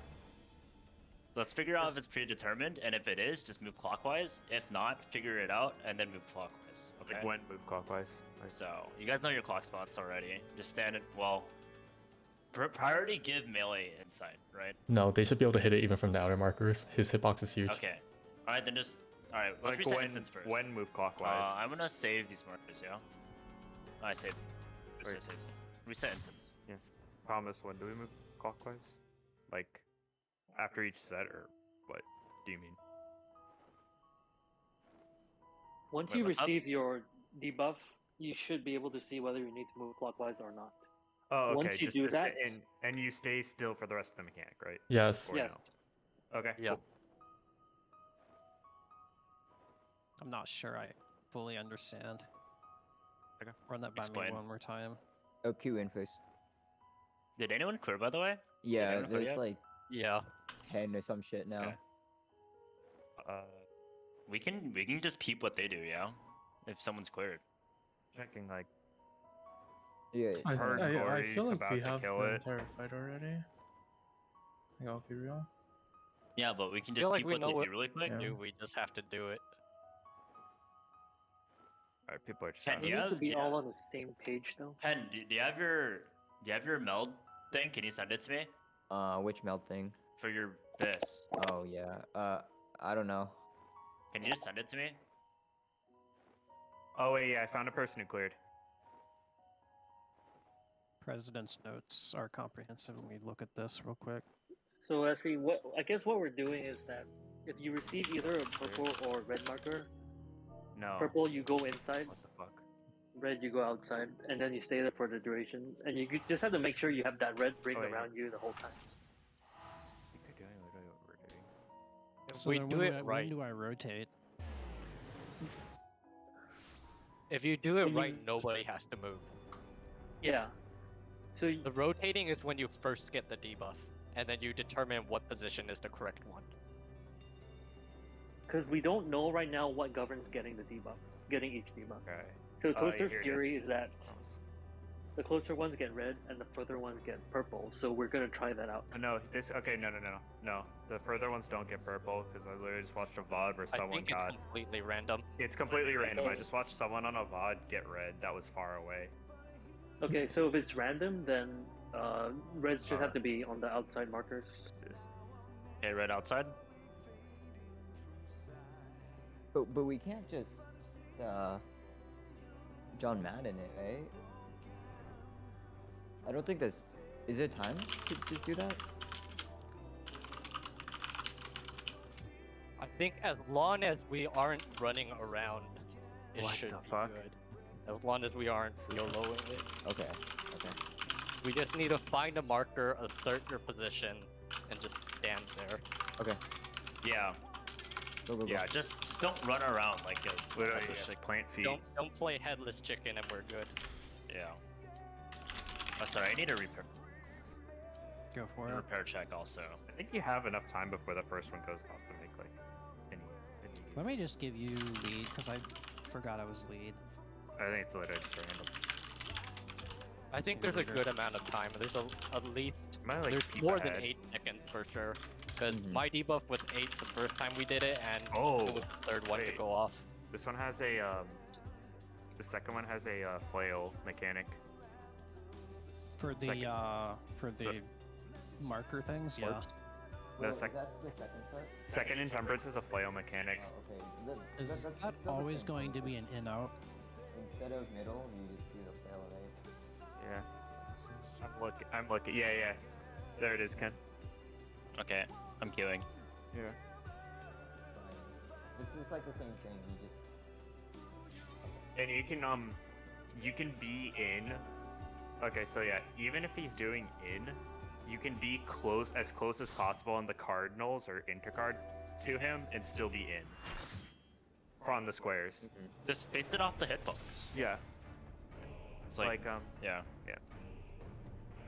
[SPEAKER 3] Let's figure out if it's predetermined, and if it is, just move clockwise. If not, figure it out and then move clockwise. Okay.
[SPEAKER 5] Like when move clockwise. Like,
[SPEAKER 3] So you guys know your clock spots already. Just stand it. Well, priority give melee inside, right?
[SPEAKER 1] no, they should be able to hit it even from the outer markers. His hitbox is huge.
[SPEAKER 3] Okay. All right, then just. All right, let's
[SPEAKER 5] like
[SPEAKER 3] reset
[SPEAKER 5] when
[SPEAKER 3] instance first.
[SPEAKER 5] when move clockwise.
[SPEAKER 3] Uh, I'm gonna save these markers, yeah. I saved. Just
[SPEAKER 5] Wait.
[SPEAKER 3] I saved. Reset instance.
[SPEAKER 5] Promise. When do we move clockwise? Like after each set, or what do you mean?
[SPEAKER 8] Once
[SPEAKER 3] Wait,
[SPEAKER 8] you
[SPEAKER 3] what's up?
[SPEAKER 8] receive your debuff, you should be able to see whether you need to move clockwise or not.
[SPEAKER 5] Oh, okay.
[SPEAKER 8] Once you
[SPEAKER 5] just
[SPEAKER 8] do
[SPEAKER 5] to stay-
[SPEAKER 8] that-
[SPEAKER 5] and and you stay still for the rest of the mechanic, right?
[SPEAKER 1] Yes.
[SPEAKER 5] Or
[SPEAKER 8] Yes.
[SPEAKER 5] no? Okay.
[SPEAKER 6] Yeah.
[SPEAKER 5] cool.
[SPEAKER 7] I'm not sure I fully understand.
[SPEAKER 5] Okay.
[SPEAKER 7] Run that by
[SPEAKER 3] Explain.
[SPEAKER 7] me one more time.
[SPEAKER 2] oh Q in first.
[SPEAKER 3] Did anyone clear, by the way?
[SPEAKER 2] Yeah,
[SPEAKER 3] anyone
[SPEAKER 2] there's like
[SPEAKER 6] Yeah.
[SPEAKER 2] ten or some shit now.
[SPEAKER 3] Okay.
[SPEAKER 5] Uh,
[SPEAKER 3] We can we can just peep what they do, yeah. If someone's cleared.
[SPEAKER 5] checking like
[SPEAKER 2] Yeah,
[SPEAKER 4] I,
[SPEAKER 5] Heard
[SPEAKER 4] I, I
[SPEAKER 5] Gory's
[SPEAKER 4] feel like
[SPEAKER 5] about
[SPEAKER 4] we
[SPEAKER 5] to
[SPEAKER 4] have
[SPEAKER 5] kill
[SPEAKER 4] the
[SPEAKER 5] it.
[SPEAKER 4] entire fight already. Like, I'll be real.
[SPEAKER 3] Yeah, but we can
[SPEAKER 6] Feel
[SPEAKER 3] just
[SPEAKER 6] like
[SPEAKER 3] peep
[SPEAKER 6] we
[SPEAKER 3] what they
[SPEAKER 6] what
[SPEAKER 3] do really quick.
[SPEAKER 4] Yeah.
[SPEAKER 6] Do we just have to do it?
[SPEAKER 5] Alright, people are just
[SPEAKER 3] Can
[SPEAKER 5] trying
[SPEAKER 8] We
[SPEAKER 3] you
[SPEAKER 5] to-
[SPEAKER 8] need to be
[SPEAKER 3] yeah.
[SPEAKER 8] all on the same page though.
[SPEAKER 3] Pen, do, do you have your do you have your meld thing? Can you send it to me
[SPEAKER 2] Uh, which meld thing?
[SPEAKER 3] for your this?
[SPEAKER 2] Oh yeah. Uh, I don't know.
[SPEAKER 3] Can you just send it to me?
[SPEAKER 5] Oh wait, yeah, I found a person who cleared.
[SPEAKER 7] President's notes are comprehensive. Let me look at this real quick.
[SPEAKER 8] So let's see. What I guess what we're doing is that if you receive either a purple or red marker,
[SPEAKER 5] No.
[SPEAKER 8] purple you go inside,
[SPEAKER 5] What the fuck?
[SPEAKER 8] Red you go outside, and then you stay there for the duration. And you just have to make sure you have that red ring
[SPEAKER 5] Oh, yeah.
[SPEAKER 8] around you the whole time.
[SPEAKER 5] I think they're doing literally what we're doing.
[SPEAKER 6] If
[SPEAKER 7] So
[SPEAKER 6] we do it
[SPEAKER 7] I-
[SPEAKER 6] right,
[SPEAKER 7] When do I rotate?
[SPEAKER 6] if you do it
[SPEAKER 8] when
[SPEAKER 6] right,
[SPEAKER 8] you-
[SPEAKER 6] nobody has to move.
[SPEAKER 8] Yeah. So y-
[SPEAKER 6] The rotating is when you first get the debuff, and then you determine what position is the correct one.
[SPEAKER 8] because we don't know right now what governs getting the debuff, getting each debuff.
[SPEAKER 5] Okay.
[SPEAKER 8] So
[SPEAKER 5] Oh, yeah,
[SPEAKER 8] Toaster's
[SPEAKER 5] here
[SPEAKER 8] theory
[SPEAKER 5] is.
[SPEAKER 8] is that the closer ones get red and the further ones get purple. So we're gonna try that out.
[SPEAKER 5] Oh, no, this okay. No, no, no, no, no. The further ones don't get purple because I literally just watched a VOD where
[SPEAKER 6] I
[SPEAKER 5] someone
[SPEAKER 6] think
[SPEAKER 5] got.
[SPEAKER 6] it's completely random.
[SPEAKER 5] It's completely random. I just watched someone on a VOD get red. That was far away.
[SPEAKER 8] Okay, so if it's random, then uh, reds should have to be on the outside markers.
[SPEAKER 5] Just-
[SPEAKER 3] Okay, red outside.
[SPEAKER 2] But but we can't just uh John Madden it, right? I don't think that's is there time to just do that?
[SPEAKER 6] I think as long as we aren't running around, it
[SPEAKER 5] What
[SPEAKER 6] should
[SPEAKER 5] the
[SPEAKER 6] be
[SPEAKER 5] fuck?
[SPEAKER 6] good. As long as we aren't YOLOing [laughs] it.
[SPEAKER 2] Okay. Okay.
[SPEAKER 6] We just need to find a marker, assert your position, and just stand there.
[SPEAKER 2] Okay.
[SPEAKER 3] Yeah,
[SPEAKER 2] Go go go.
[SPEAKER 3] yeah. Just, just don't run around like a headless
[SPEAKER 5] yes,
[SPEAKER 3] chick-
[SPEAKER 5] plant feet.
[SPEAKER 6] Don't don't play headless chicken and we're good.
[SPEAKER 3] Yeah. Oh, sorry. I need a repair,
[SPEAKER 7] Go for it.
[SPEAKER 3] repair check also.
[SPEAKER 5] I think you have enough time before the first one goes off to make like any. any
[SPEAKER 7] Let me just give you lead because I forgot I was lead.
[SPEAKER 5] I think it's literally just random.
[SPEAKER 6] I think there's a good amount of time. There's a, at least
[SPEAKER 5] like
[SPEAKER 6] there's
[SPEAKER 5] peep
[SPEAKER 6] more than eight seconds for sure. Because
[SPEAKER 2] Mhm.
[SPEAKER 6] my debuff was eight the first time we did it, and
[SPEAKER 5] Oh,
[SPEAKER 6] it was the third one to go off.
[SPEAKER 5] This one has a um. The second one has a uh, flail mechanic.
[SPEAKER 7] For the
[SPEAKER 5] Second.
[SPEAKER 7] uh for the
[SPEAKER 5] So-
[SPEAKER 7] marker things, yeah.
[SPEAKER 5] The
[SPEAKER 2] Wait,
[SPEAKER 5] sec-
[SPEAKER 2] that's the second set?
[SPEAKER 5] Second intemperance is a flail mechanic.
[SPEAKER 2] Oh, okay. The-
[SPEAKER 7] Is
[SPEAKER 2] that's-
[SPEAKER 7] that
[SPEAKER 2] that's
[SPEAKER 7] always going to be an in out?
[SPEAKER 2] Instead of middle, you just do the fail right?
[SPEAKER 5] Yeah. I'm looking. I'm looking. Yeah, yeah. There it is, Ken.
[SPEAKER 3] Okay, I'm queuing.
[SPEAKER 5] Yeah.
[SPEAKER 2] It's fine. It's just like the same thing. You just
[SPEAKER 5] And you can um, you can be in. Okay, so yeah, even if he's doing in, you can be close as close as possible on the cardinals or intercard to him and still be in. From the squares.
[SPEAKER 3] Just face it off the hitbox.
[SPEAKER 5] Yeah.
[SPEAKER 3] It's like,
[SPEAKER 5] Like um,
[SPEAKER 3] yeah.
[SPEAKER 5] yeah.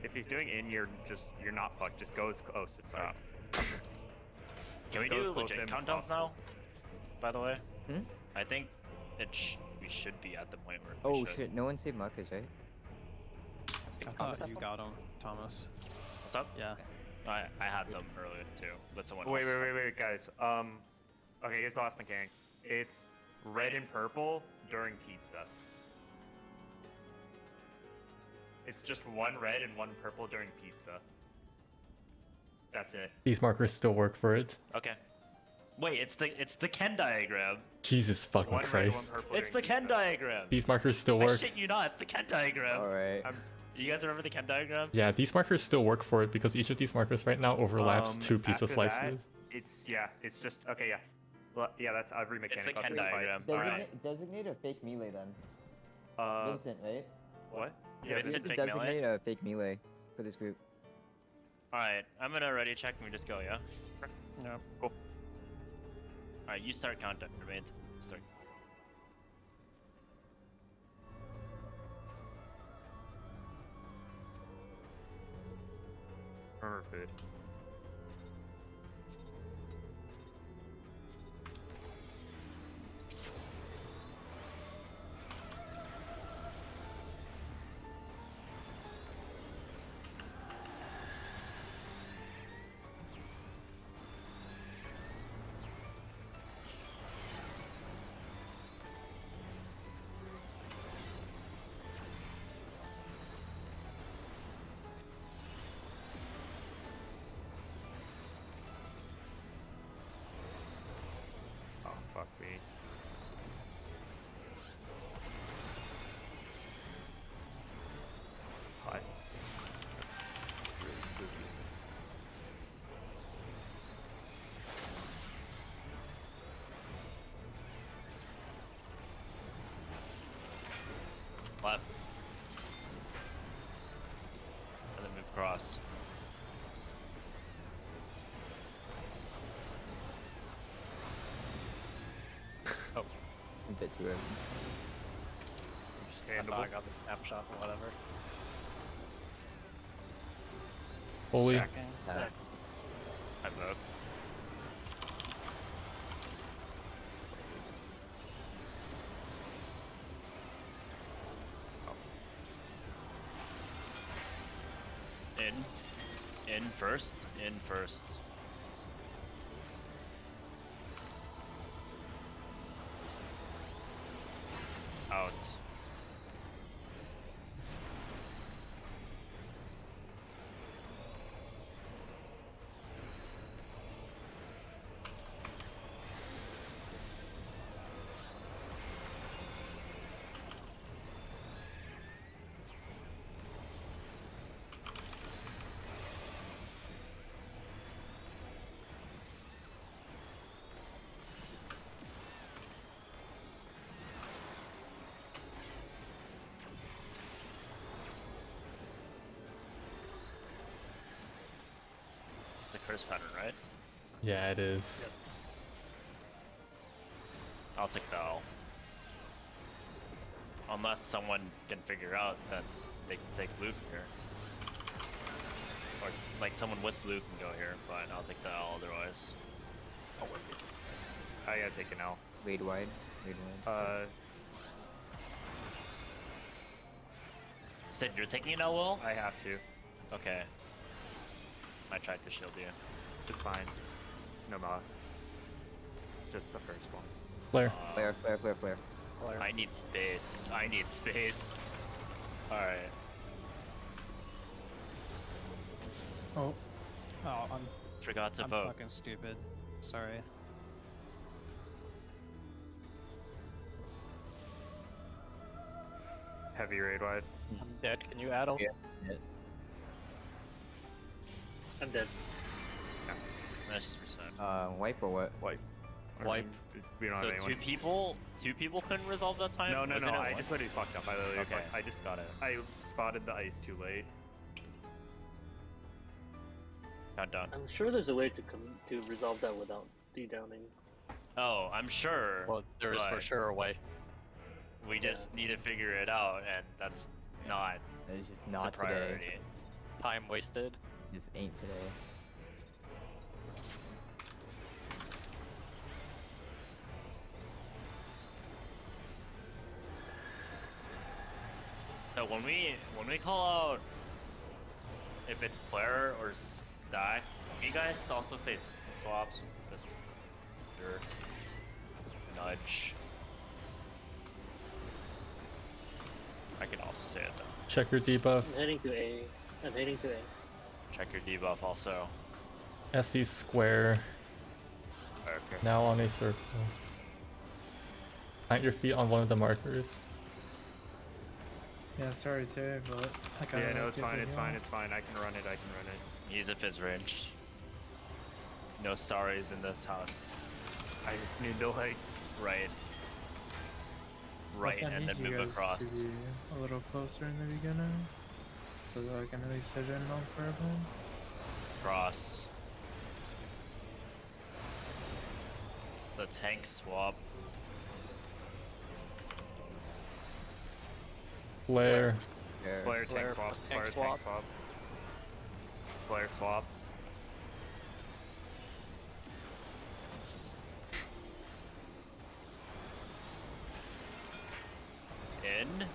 [SPEAKER 5] If he's doing in, you're just you're not fucked. Just go as close. It's uh,
[SPEAKER 3] Can we do
[SPEAKER 5] close
[SPEAKER 3] legit countdowns now? By the way,
[SPEAKER 2] Hmm?
[SPEAKER 3] I think it sh- we should be at the point where.
[SPEAKER 2] Oh
[SPEAKER 3] should.
[SPEAKER 2] shit! No one saved markers, right?
[SPEAKER 7] I thought
[SPEAKER 6] has
[SPEAKER 7] you got him, Thomas.
[SPEAKER 3] What's up?
[SPEAKER 7] Yeah.
[SPEAKER 3] I I had them earlier too, but someone
[SPEAKER 5] Wait,
[SPEAKER 3] else.
[SPEAKER 5] wait, wait, wait, guys. Um, okay, here's the last mechanic. It's red and purple during pizza. It's just one red and one purple during pizza. That's it.
[SPEAKER 1] These markers still work for it.
[SPEAKER 3] Okay. Wait, it's the it's the Ken diagram.
[SPEAKER 1] Jesus fucking
[SPEAKER 5] One
[SPEAKER 1] Christ.
[SPEAKER 5] purple.
[SPEAKER 3] It's the Ken diagram.
[SPEAKER 1] These markers still work.
[SPEAKER 3] I
[SPEAKER 1] work.
[SPEAKER 3] shit you not, it's the Ken diagram.
[SPEAKER 2] All right.
[SPEAKER 5] I'm-
[SPEAKER 3] You guys remember the Ken diagram?
[SPEAKER 1] Yeah, these markers still work for it because each of these markers right now overlaps
[SPEAKER 5] Um,
[SPEAKER 1] two pizza
[SPEAKER 5] after that,
[SPEAKER 1] slices.
[SPEAKER 5] It's yeah. It's just okay. Yeah. Well, yeah, that's every mechanic.
[SPEAKER 3] It's
[SPEAKER 5] the
[SPEAKER 3] Ken
[SPEAKER 5] do a fight.
[SPEAKER 3] diagram.
[SPEAKER 2] Designate,
[SPEAKER 3] Alright.
[SPEAKER 2] designate a fake melee then.
[SPEAKER 5] Uh,
[SPEAKER 2] Vincent, right?
[SPEAKER 5] what?
[SPEAKER 3] Yeah,
[SPEAKER 5] Yeah,
[SPEAKER 3] Vincent
[SPEAKER 2] have to
[SPEAKER 3] fake melee?
[SPEAKER 2] designate a fake melee for this group.
[SPEAKER 3] Alright, I'm gonna ready check and we just go, yeah?
[SPEAKER 7] Yeah. Cool.
[SPEAKER 3] Alright, you start countdown, remain. Start.
[SPEAKER 5] Murmur
[SPEAKER 3] Left. And then move across. [laughs] oh.
[SPEAKER 2] A bit too early.
[SPEAKER 6] I thought I got the snapshot or whatever.
[SPEAKER 1] Holy.
[SPEAKER 7] Stacking.
[SPEAKER 3] In first. In first. The curse pattern, right?
[SPEAKER 1] Yeah, it is.
[SPEAKER 3] I'll take the L. Unless someone can figure out that they can take blue from here. Or, like, someone with blue can go here, but I'll take the L otherwise.
[SPEAKER 5] Oh, what is I gotta take an L.
[SPEAKER 2] Wade wide. Wade wide.
[SPEAKER 5] Uh,
[SPEAKER 3] Sid, you're taking an L, Will?
[SPEAKER 5] I have to.
[SPEAKER 3] Okay. I tried to shield you.
[SPEAKER 5] It's fine. No ma. It's just the first one.
[SPEAKER 1] Flare.
[SPEAKER 3] Uh,
[SPEAKER 2] Flare, flare, flare, flare.
[SPEAKER 3] I need space. I need space. Alright.
[SPEAKER 4] Oh,
[SPEAKER 7] Oh, I'm,
[SPEAKER 3] Forgot to
[SPEAKER 7] I'm
[SPEAKER 3] vote.
[SPEAKER 7] fucking stupid. Sorry.
[SPEAKER 5] Heavy raid wide.
[SPEAKER 6] I'm dead. Can you add him?
[SPEAKER 2] Yeah.
[SPEAKER 8] I'm dead.
[SPEAKER 3] That's just percent.
[SPEAKER 2] Uh, wipe or what?
[SPEAKER 5] Wipe.
[SPEAKER 6] Wipe.
[SPEAKER 5] We don't
[SPEAKER 3] So
[SPEAKER 5] have
[SPEAKER 3] two people, two people couldn't resolve that time.
[SPEAKER 5] No, no,
[SPEAKER 3] Was
[SPEAKER 5] no. I
[SPEAKER 3] once?
[SPEAKER 5] just literally fucked up. I literally
[SPEAKER 3] Okay.
[SPEAKER 5] fucked- I just got it. I spotted the ice too late.
[SPEAKER 3] Not done.
[SPEAKER 8] I'm sure there's a way to com- to resolve that without de-downing.
[SPEAKER 3] Oh, I'm sure.
[SPEAKER 6] Well, there is for sure a way.
[SPEAKER 3] We just need to figure it out, and that's not
[SPEAKER 2] That is just
[SPEAKER 3] the
[SPEAKER 2] not today.
[SPEAKER 3] priority.
[SPEAKER 6] Time wasted.
[SPEAKER 2] Just ain't today.
[SPEAKER 3] So when we when we call out if it's player or stack, you guys also say swaps. Just your nudge. I can also say it though.
[SPEAKER 1] Check your debuff.
[SPEAKER 8] I'm heading to A. I'm heading to A.
[SPEAKER 3] Check your debuff also.
[SPEAKER 1] SE square.
[SPEAKER 3] Okay.
[SPEAKER 1] Now on a circle. Plant your feet on one of the markers.
[SPEAKER 4] yeah, sorry too, but I kinda
[SPEAKER 5] Yeah, no,
[SPEAKER 4] like
[SPEAKER 5] it's fine. It's
[SPEAKER 4] you
[SPEAKER 5] fine. It's fine. I can run it. I can run it.
[SPEAKER 3] Use a fizz range. No sorries in this house.
[SPEAKER 5] I just need to like.
[SPEAKER 3] Right. Right,
[SPEAKER 4] Also, I
[SPEAKER 3] and
[SPEAKER 4] need
[SPEAKER 3] then
[SPEAKER 4] you
[SPEAKER 3] move
[SPEAKER 4] guys
[SPEAKER 3] across.
[SPEAKER 4] To be a little closer in the beginning, so that I can at least hit in on for everyone.
[SPEAKER 3] Cross. It's the tank swap.
[SPEAKER 1] Flare.
[SPEAKER 2] There.
[SPEAKER 5] Flare
[SPEAKER 6] Flare
[SPEAKER 5] tank swap.
[SPEAKER 6] plus tank
[SPEAKER 5] Flare
[SPEAKER 6] swap.
[SPEAKER 5] tank swap. Flare swap.
[SPEAKER 3] In.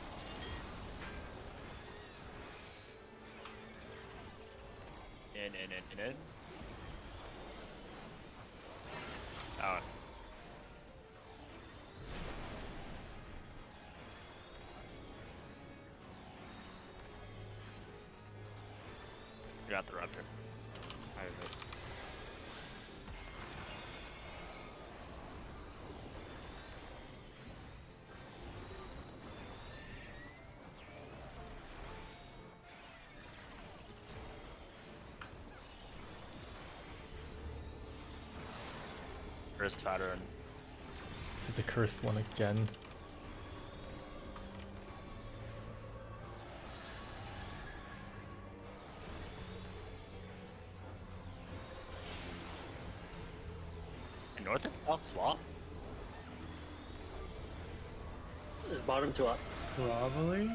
[SPEAKER 3] In, in, in, in, in. Out. Got the raptor. cursed pattern.
[SPEAKER 1] Is the cursed one again?
[SPEAKER 3] A north
[SPEAKER 8] and south swap? Bottom to up.
[SPEAKER 4] Probably?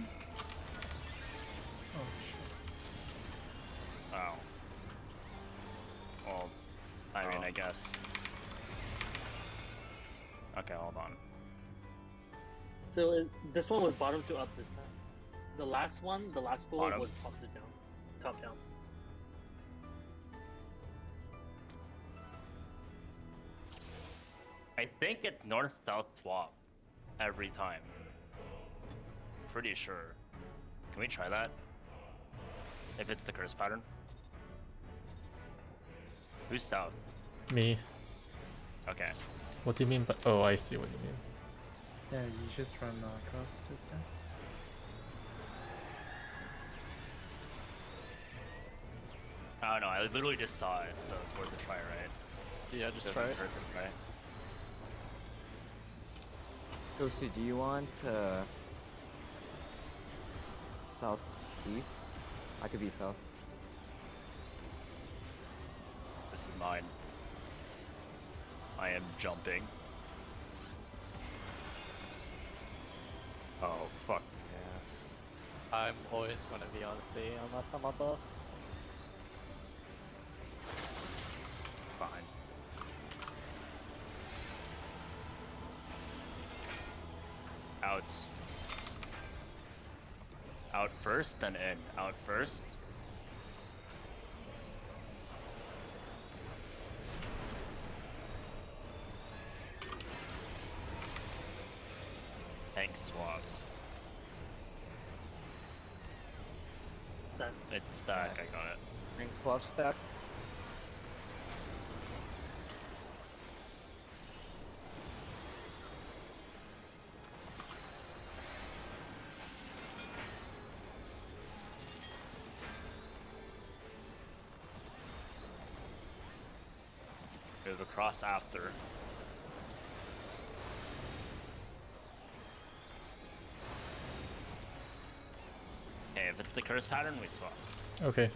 [SPEAKER 8] So it, this one was bottom to up this time. The last one, the last bullet
[SPEAKER 3] Bottom.
[SPEAKER 8] was top to down, top down.
[SPEAKER 3] I think it's north south swap every time. Pretty sure. Can we try that? If it's the curse pattern? Who's south?
[SPEAKER 1] Me.
[SPEAKER 3] Okay.
[SPEAKER 1] What do you mean by? Oh, I see what you mean.
[SPEAKER 4] Yeah, you just run across this time.
[SPEAKER 3] I don't know, I literally just saw it, so it's worth a try, right?
[SPEAKER 6] Yeah, just
[SPEAKER 3] Doesn't
[SPEAKER 6] try it.
[SPEAKER 3] hurt to try.
[SPEAKER 2] Gosu, do you want uh, southeast? I could be south.
[SPEAKER 3] This is mine. I am jumping.
[SPEAKER 6] I'm always gonna be on on that on above.
[SPEAKER 3] Fine. Out. Out first, then in. Out first. Tank swap.
[SPEAKER 8] That
[SPEAKER 3] It's stack, I got it.
[SPEAKER 6] Ring 12 stack.
[SPEAKER 3] Move across after. Okay, if it's the curse pattern, we swap.
[SPEAKER 1] Okay.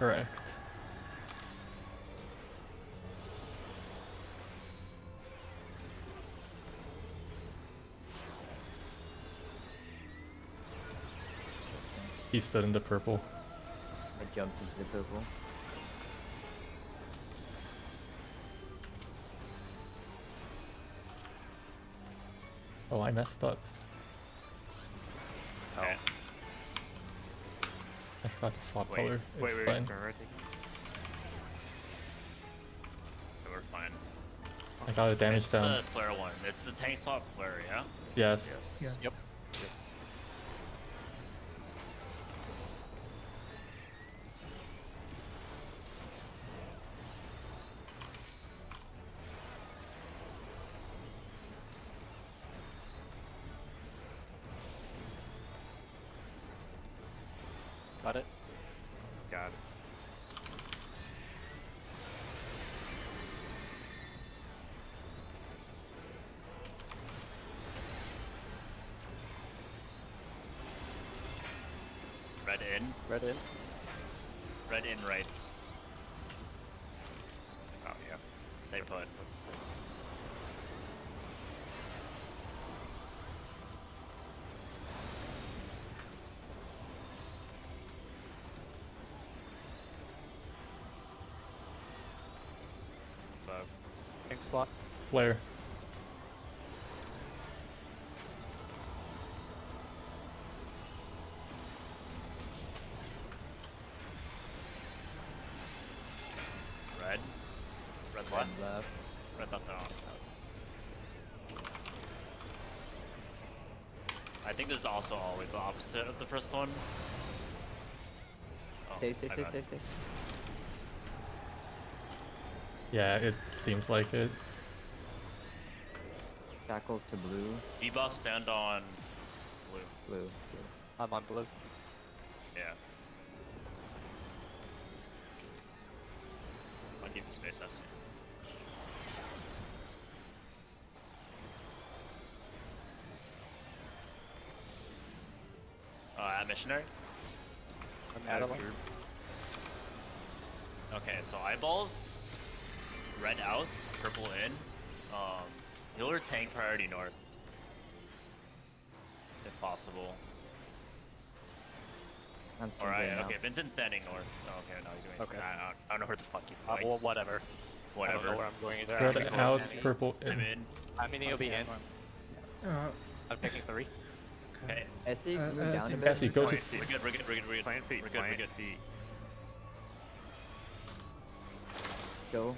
[SPEAKER 1] Correct. He stood in the purple.
[SPEAKER 2] I jumped into the purple.
[SPEAKER 1] Oh, I messed up. I forgot to swap
[SPEAKER 5] Wait,
[SPEAKER 1] color.
[SPEAKER 5] wait,
[SPEAKER 1] It's
[SPEAKER 5] wait,
[SPEAKER 1] fine.
[SPEAKER 5] wait, wait,
[SPEAKER 3] So we're fine.
[SPEAKER 1] I got a damage
[SPEAKER 3] it's
[SPEAKER 1] down.
[SPEAKER 3] the flare one. It's the tank swap flare, yeah?
[SPEAKER 1] Yes.
[SPEAKER 5] Yes.
[SPEAKER 4] Yeah.
[SPEAKER 6] Yep.
[SPEAKER 3] Red in.
[SPEAKER 6] Red in.
[SPEAKER 3] Red in right.
[SPEAKER 5] Oh yeah.
[SPEAKER 3] Stay put.
[SPEAKER 5] Five.
[SPEAKER 6] Pink spot.
[SPEAKER 1] Flare.
[SPEAKER 3] Red. Red left.
[SPEAKER 2] Red left.
[SPEAKER 3] Red left on. I think this is also always the opposite of the first one. Oh,
[SPEAKER 2] Stay, stay, stay, stay, stay.
[SPEAKER 1] Yeah, it seems like it.
[SPEAKER 2] shackles to blue,
[SPEAKER 3] Debuff stand on blue.
[SPEAKER 2] blue, blue.
[SPEAKER 6] I'm on blue.
[SPEAKER 3] Uh, at missionary?
[SPEAKER 6] I'm
[SPEAKER 5] Out
[SPEAKER 6] out
[SPEAKER 5] of
[SPEAKER 6] of
[SPEAKER 5] group.
[SPEAKER 3] Okay, so eyeballs, red out, purple in. Um, healer tank priority north. If possible.
[SPEAKER 2] I'm
[SPEAKER 3] Alright,
[SPEAKER 2] there now.
[SPEAKER 3] okay, Vincent's standing north. Oh, okay, no, he's going
[SPEAKER 6] Okay.
[SPEAKER 3] I, don't, I don't know where the fuck he's
[SPEAKER 6] Uh, well, whatever. I don't know
[SPEAKER 3] Whatever.
[SPEAKER 6] where I'm going either.
[SPEAKER 1] Red
[SPEAKER 6] I'm
[SPEAKER 1] out,
[SPEAKER 6] one.
[SPEAKER 1] purple
[SPEAKER 3] I'm
[SPEAKER 1] in.
[SPEAKER 3] in.
[SPEAKER 6] I mean, he'll be in.
[SPEAKER 4] Uh,
[SPEAKER 6] I'm picking three.
[SPEAKER 3] Okay.
[SPEAKER 2] Essie,
[SPEAKER 4] Uh,
[SPEAKER 2] move
[SPEAKER 4] uh,
[SPEAKER 2] down a bit.
[SPEAKER 1] Essie, go to
[SPEAKER 5] Wait,
[SPEAKER 1] s-
[SPEAKER 3] We're good, we're good, we're good, we're good.
[SPEAKER 5] Plant feet,
[SPEAKER 3] We're good, we're good.
[SPEAKER 5] feet.
[SPEAKER 2] Go.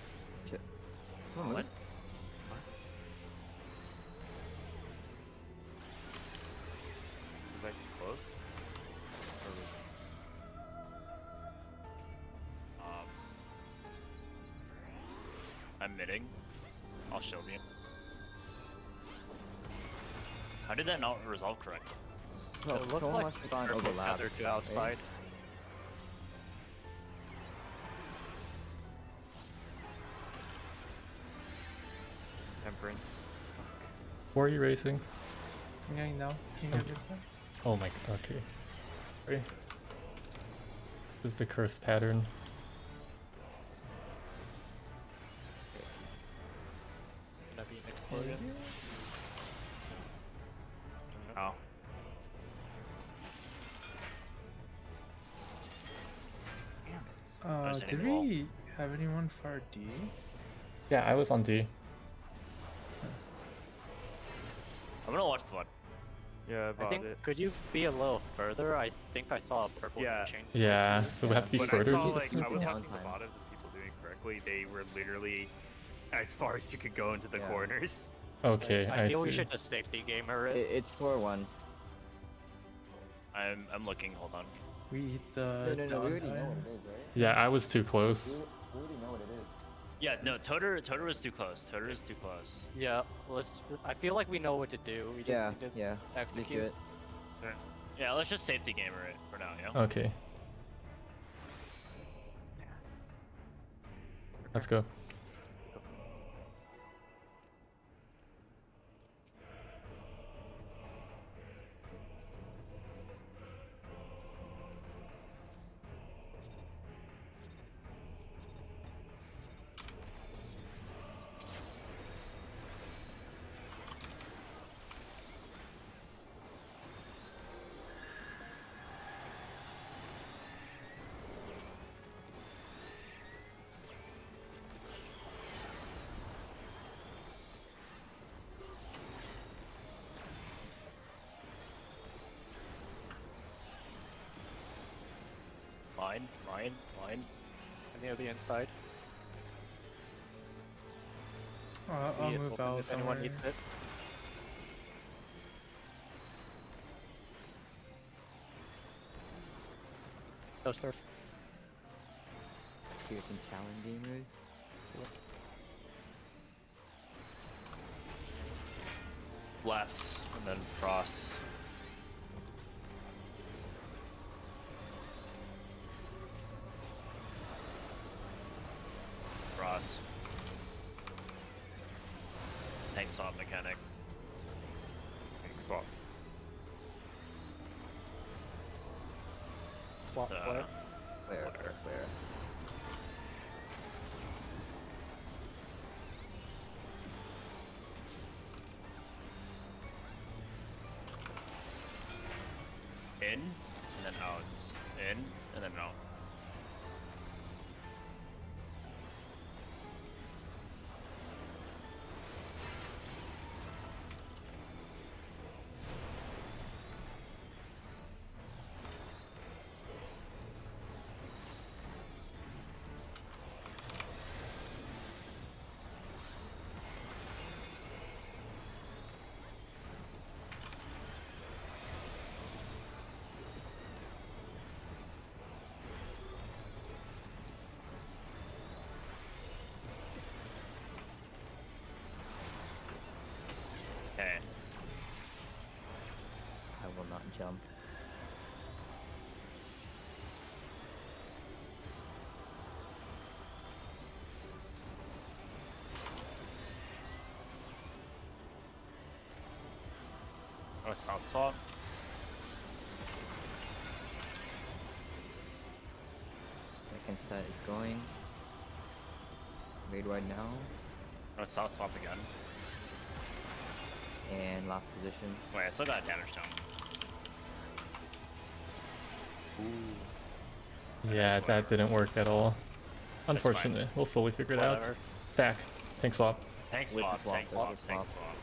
[SPEAKER 3] Did that not resolve correctly?
[SPEAKER 2] So,
[SPEAKER 6] it looked
[SPEAKER 2] someone
[SPEAKER 6] like
[SPEAKER 2] must oh, have gone
[SPEAKER 6] purple
[SPEAKER 2] overlap.
[SPEAKER 6] tethered to
[SPEAKER 2] right?
[SPEAKER 6] outside.
[SPEAKER 5] Temperance.
[SPEAKER 1] Where are you racing?
[SPEAKER 4] I'm getting down. Can you get that?
[SPEAKER 1] Oh my. God, okay. Sorry. This is the curse pattern.
[SPEAKER 4] Have anyone for D?
[SPEAKER 1] Yeah, I was on D.
[SPEAKER 3] I'm gonna watch the one.
[SPEAKER 5] Yeah, I
[SPEAKER 6] I think,
[SPEAKER 5] it.
[SPEAKER 6] could you be a little further? I think I saw a purple
[SPEAKER 5] Yeah.
[SPEAKER 6] chain.
[SPEAKER 1] Yeah, so we have to be
[SPEAKER 5] When I saw, like. I was watching a lot of the people doing correctly. They were literally as far as you could go into the
[SPEAKER 2] Yeah.
[SPEAKER 5] corners.
[SPEAKER 1] Okay,
[SPEAKER 6] I
[SPEAKER 1] I
[SPEAKER 6] feel we should just safety gamer
[SPEAKER 2] It,
[SPEAKER 6] it.
[SPEAKER 2] it's 4-1.
[SPEAKER 3] I'm I'm looking. Hold on.
[SPEAKER 4] We eat the
[SPEAKER 2] no, no, no, we already know what it is, right?
[SPEAKER 1] Yeah, I was too close.
[SPEAKER 3] Yeah, no, Toter Toter was too close. Toter is too close.
[SPEAKER 6] Yeah, let's. I feel like we know what to do. We just
[SPEAKER 2] Yeah,
[SPEAKER 6] need to
[SPEAKER 2] yeah. Just do
[SPEAKER 6] execute.
[SPEAKER 2] it.
[SPEAKER 3] Yeah, let's just safety gamer it for now. Yeah.
[SPEAKER 1] Okay. Let's go.
[SPEAKER 3] Mine, mine, mine.
[SPEAKER 6] Near the inside.
[SPEAKER 4] Uh, I'll move
[SPEAKER 6] open
[SPEAKER 4] out.
[SPEAKER 6] if
[SPEAKER 4] don't
[SPEAKER 6] anyone
[SPEAKER 4] worry.
[SPEAKER 6] needs it. No surf.
[SPEAKER 2] Here's some challenge gamers.
[SPEAKER 3] Left and then cross. Cross. Swap mechanic.
[SPEAKER 5] Tank swap.
[SPEAKER 6] Swap
[SPEAKER 3] Uh,
[SPEAKER 6] flare.
[SPEAKER 2] Clear, clear, clear. Jump.
[SPEAKER 3] Oh, swap.
[SPEAKER 2] Second set is going. Raid wide now.
[SPEAKER 3] Oh, soft swap again.
[SPEAKER 2] And last position.
[SPEAKER 3] Wait, I still got a damage down.
[SPEAKER 1] Yeah,
[SPEAKER 3] That's
[SPEAKER 1] that didn't work at all. Unfortunately, we'll slowly figure it out. Stack, tank swap.
[SPEAKER 3] Tank
[SPEAKER 2] With the
[SPEAKER 3] swap,
[SPEAKER 2] swap,
[SPEAKER 3] tank swap, tank
[SPEAKER 2] swap.
[SPEAKER 3] swap.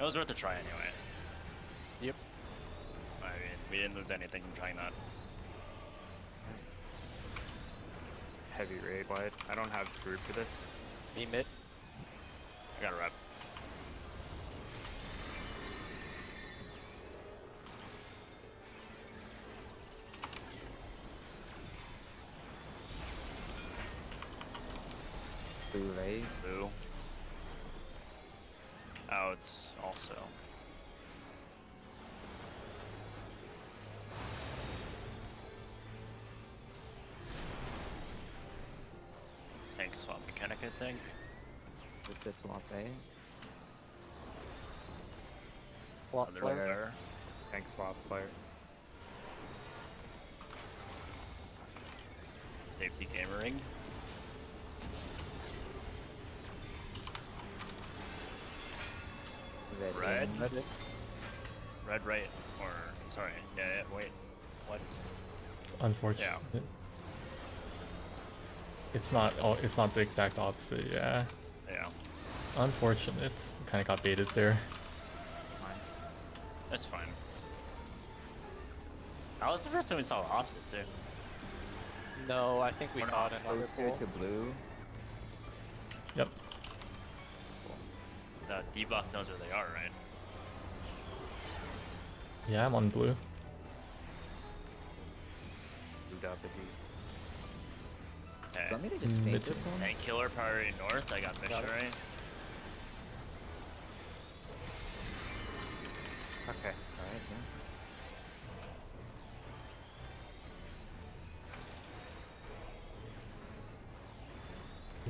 [SPEAKER 3] It was worth a try anyway.
[SPEAKER 6] Yep.
[SPEAKER 3] I mean, we didn't lose anything from trying that.
[SPEAKER 5] Heavy raid wide. I don't have group for this.
[SPEAKER 6] Me mid.
[SPEAKER 3] Tank swap mechanic, I think.
[SPEAKER 2] With the swap eh? A.
[SPEAKER 6] Plot
[SPEAKER 3] Other
[SPEAKER 6] player.
[SPEAKER 3] player.
[SPEAKER 5] Tank swap player.
[SPEAKER 3] Safety gamering.
[SPEAKER 2] Red.
[SPEAKER 3] Red.
[SPEAKER 6] Red.
[SPEAKER 3] Red right. Or, sorry. Yeah, yeah, wait. What?
[SPEAKER 1] Unfortunate. It's not. Oh, it's not the exact opposite. Yeah.
[SPEAKER 3] Yeah.
[SPEAKER 1] Unfortunate. Kind of got baited there.
[SPEAKER 3] That's fine. That was the first time we saw the opposite, too.
[SPEAKER 6] No, I think we
[SPEAKER 3] Or
[SPEAKER 6] caught
[SPEAKER 3] not.
[SPEAKER 6] another
[SPEAKER 2] Poster to blue.
[SPEAKER 1] Yep.
[SPEAKER 3] The debuff knows where they are, right?
[SPEAKER 1] Yeah, I'm on blue.
[SPEAKER 5] Moved out the D.
[SPEAKER 2] Do
[SPEAKER 3] Okay.
[SPEAKER 2] you want me to just
[SPEAKER 1] Mm,
[SPEAKER 2] paint this one?
[SPEAKER 3] Tank killer priority north. I got missionary.
[SPEAKER 5] Okay.
[SPEAKER 2] Alright, yeah.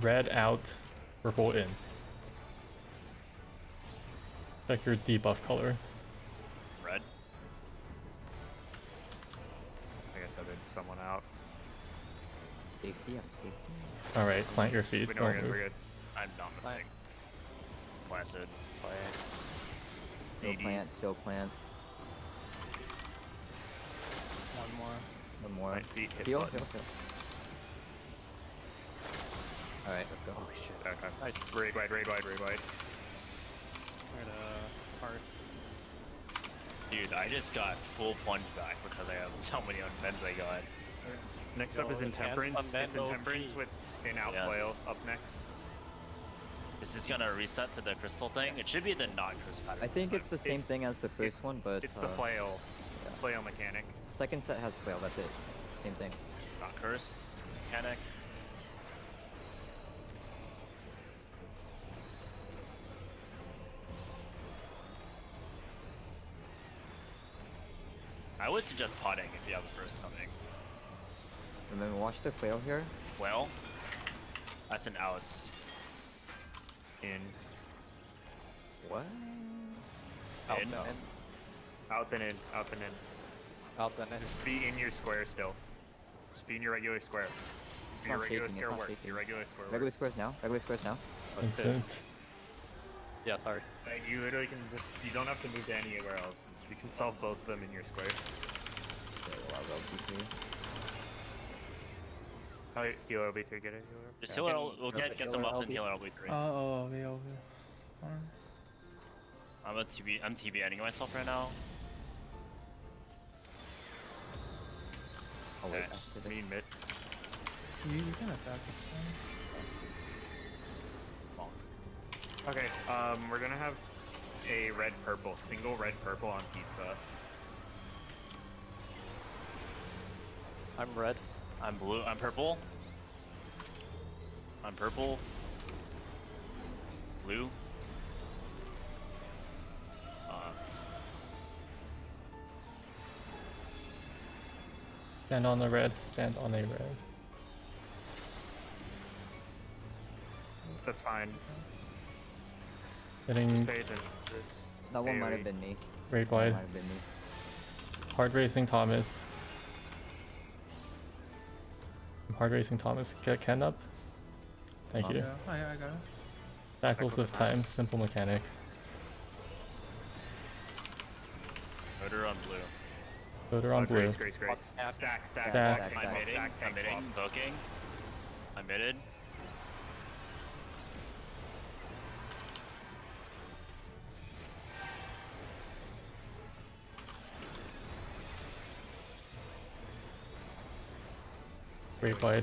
[SPEAKER 1] Red out, purple in. Check your debuff color. Alright, plant your feet.
[SPEAKER 5] We know we're good. We're good.
[SPEAKER 3] I'm done with
[SPEAKER 6] Fine.
[SPEAKER 3] thing. Planted.
[SPEAKER 2] Still plant,
[SPEAKER 5] Speedies.
[SPEAKER 2] still plant.
[SPEAKER 7] One more.
[SPEAKER 2] One more.
[SPEAKER 5] Nine feet hit
[SPEAKER 2] Heal,
[SPEAKER 5] buttons.
[SPEAKER 2] heal, heal. Alright, let's go.
[SPEAKER 5] Holy shit. Okay.
[SPEAKER 6] Nice.
[SPEAKER 5] Raid wide, raid wide, raid wide.
[SPEAKER 7] Got a heart.
[SPEAKER 3] Dude, I just got full plunge back because I have so many unbends I got.
[SPEAKER 5] Next
[SPEAKER 6] Yo,
[SPEAKER 5] up is Intemperance. It's Intemperance
[SPEAKER 6] OP.
[SPEAKER 5] with an
[SPEAKER 3] Yeah.
[SPEAKER 5] outflail up next.
[SPEAKER 3] This is gonna reset to the crystal thing. It should be the non-crystal pattern.
[SPEAKER 2] I think it's the
[SPEAKER 3] time.
[SPEAKER 2] same thing as the first
[SPEAKER 5] it's-
[SPEAKER 2] one, but
[SPEAKER 5] It's the
[SPEAKER 2] uh,
[SPEAKER 5] flail.
[SPEAKER 2] yeah.
[SPEAKER 5] Flail mechanic.
[SPEAKER 2] second set has flail, that's it. Same thing.
[SPEAKER 3] not cursed mechanic. I would suggest potting if you have a first coming.
[SPEAKER 2] Remember, watch the flail here.
[SPEAKER 3] Well, that's an out.
[SPEAKER 5] In.
[SPEAKER 2] What?
[SPEAKER 6] Out
[SPEAKER 3] In.
[SPEAKER 6] then in.
[SPEAKER 5] Out then in. Out then in.
[SPEAKER 6] Out then in.
[SPEAKER 5] Just be in your square still. Just be in your regular square.
[SPEAKER 2] It's
[SPEAKER 5] Your regular
[SPEAKER 2] shaking,
[SPEAKER 5] square works. Your regular square
[SPEAKER 2] Regular
[SPEAKER 5] works.
[SPEAKER 2] squares now. Regular squares now.
[SPEAKER 5] That's it.
[SPEAKER 6] Yeah, sorry.
[SPEAKER 5] Like, you literally can just. You don't have to move to anywhere else. You can solve both of them in your square.
[SPEAKER 2] Okay, well, I'll go B3.
[SPEAKER 5] Oh, healer will be through. Get it, healer.
[SPEAKER 3] Just
[SPEAKER 5] Yeah.
[SPEAKER 3] healer, we'll get get them
[SPEAKER 6] healer
[SPEAKER 3] up in
[SPEAKER 6] LB.
[SPEAKER 3] healer LB3.
[SPEAKER 4] Uh oh, way over. Farm.
[SPEAKER 3] I'm a TB, I'm TBNing myself right now.
[SPEAKER 2] I'll wait
[SPEAKER 3] Okay.
[SPEAKER 2] after this.
[SPEAKER 5] Me mid.
[SPEAKER 4] You, you can attack this one.
[SPEAKER 5] Okay, um, we're gonna have a red purple, single red purple on pizza.
[SPEAKER 6] I'm red.
[SPEAKER 3] I'm blue. I'm purple. I'm purple. blue. Uh,
[SPEAKER 1] Stand on the red. Stand on a red.
[SPEAKER 5] That's fine.
[SPEAKER 1] Getting
[SPEAKER 5] Just pay attention to this.
[SPEAKER 2] That one might have been me.
[SPEAKER 1] raid
[SPEAKER 2] That
[SPEAKER 1] wide.
[SPEAKER 2] might have been me.
[SPEAKER 1] Hard raising Thomas. I'm hard raising Thomas. Get Ken up. Thank
[SPEAKER 2] Um,
[SPEAKER 1] you.
[SPEAKER 4] Yeah, I, I got it.
[SPEAKER 1] Shackles
[SPEAKER 5] Shackles
[SPEAKER 1] of
[SPEAKER 5] of Time.
[SPEAKER 1] time. Simple mechanic.
[SPEAKER 3] motor on blue.
[SPEAKER 1] Voter on
[SPEAKER 5] Uh,
[SPEAKER 1] blue.
[SPEAKER 5] Grace, grace, grace.
[SPEAKER 6] Stack.
[SPEAKER 5] Stack, stack,
[SPEAKER 1] Stack.
[SPEAKER 5] stack.
[SPEAKER 2] Stack,
[SPEAKER 3] I'm
[SPEAKER 2] stack,
[SPEAKER 3] hitting,
[SPEAKER 5] stack,
[SPEAKER 3] I'm
[SPEAKER 5] stack,
[SPEAKER 3] hitting,
[SPEAKER 5] swap.
[SPEAKER 3] invoking. I'm hitted. I reprisal.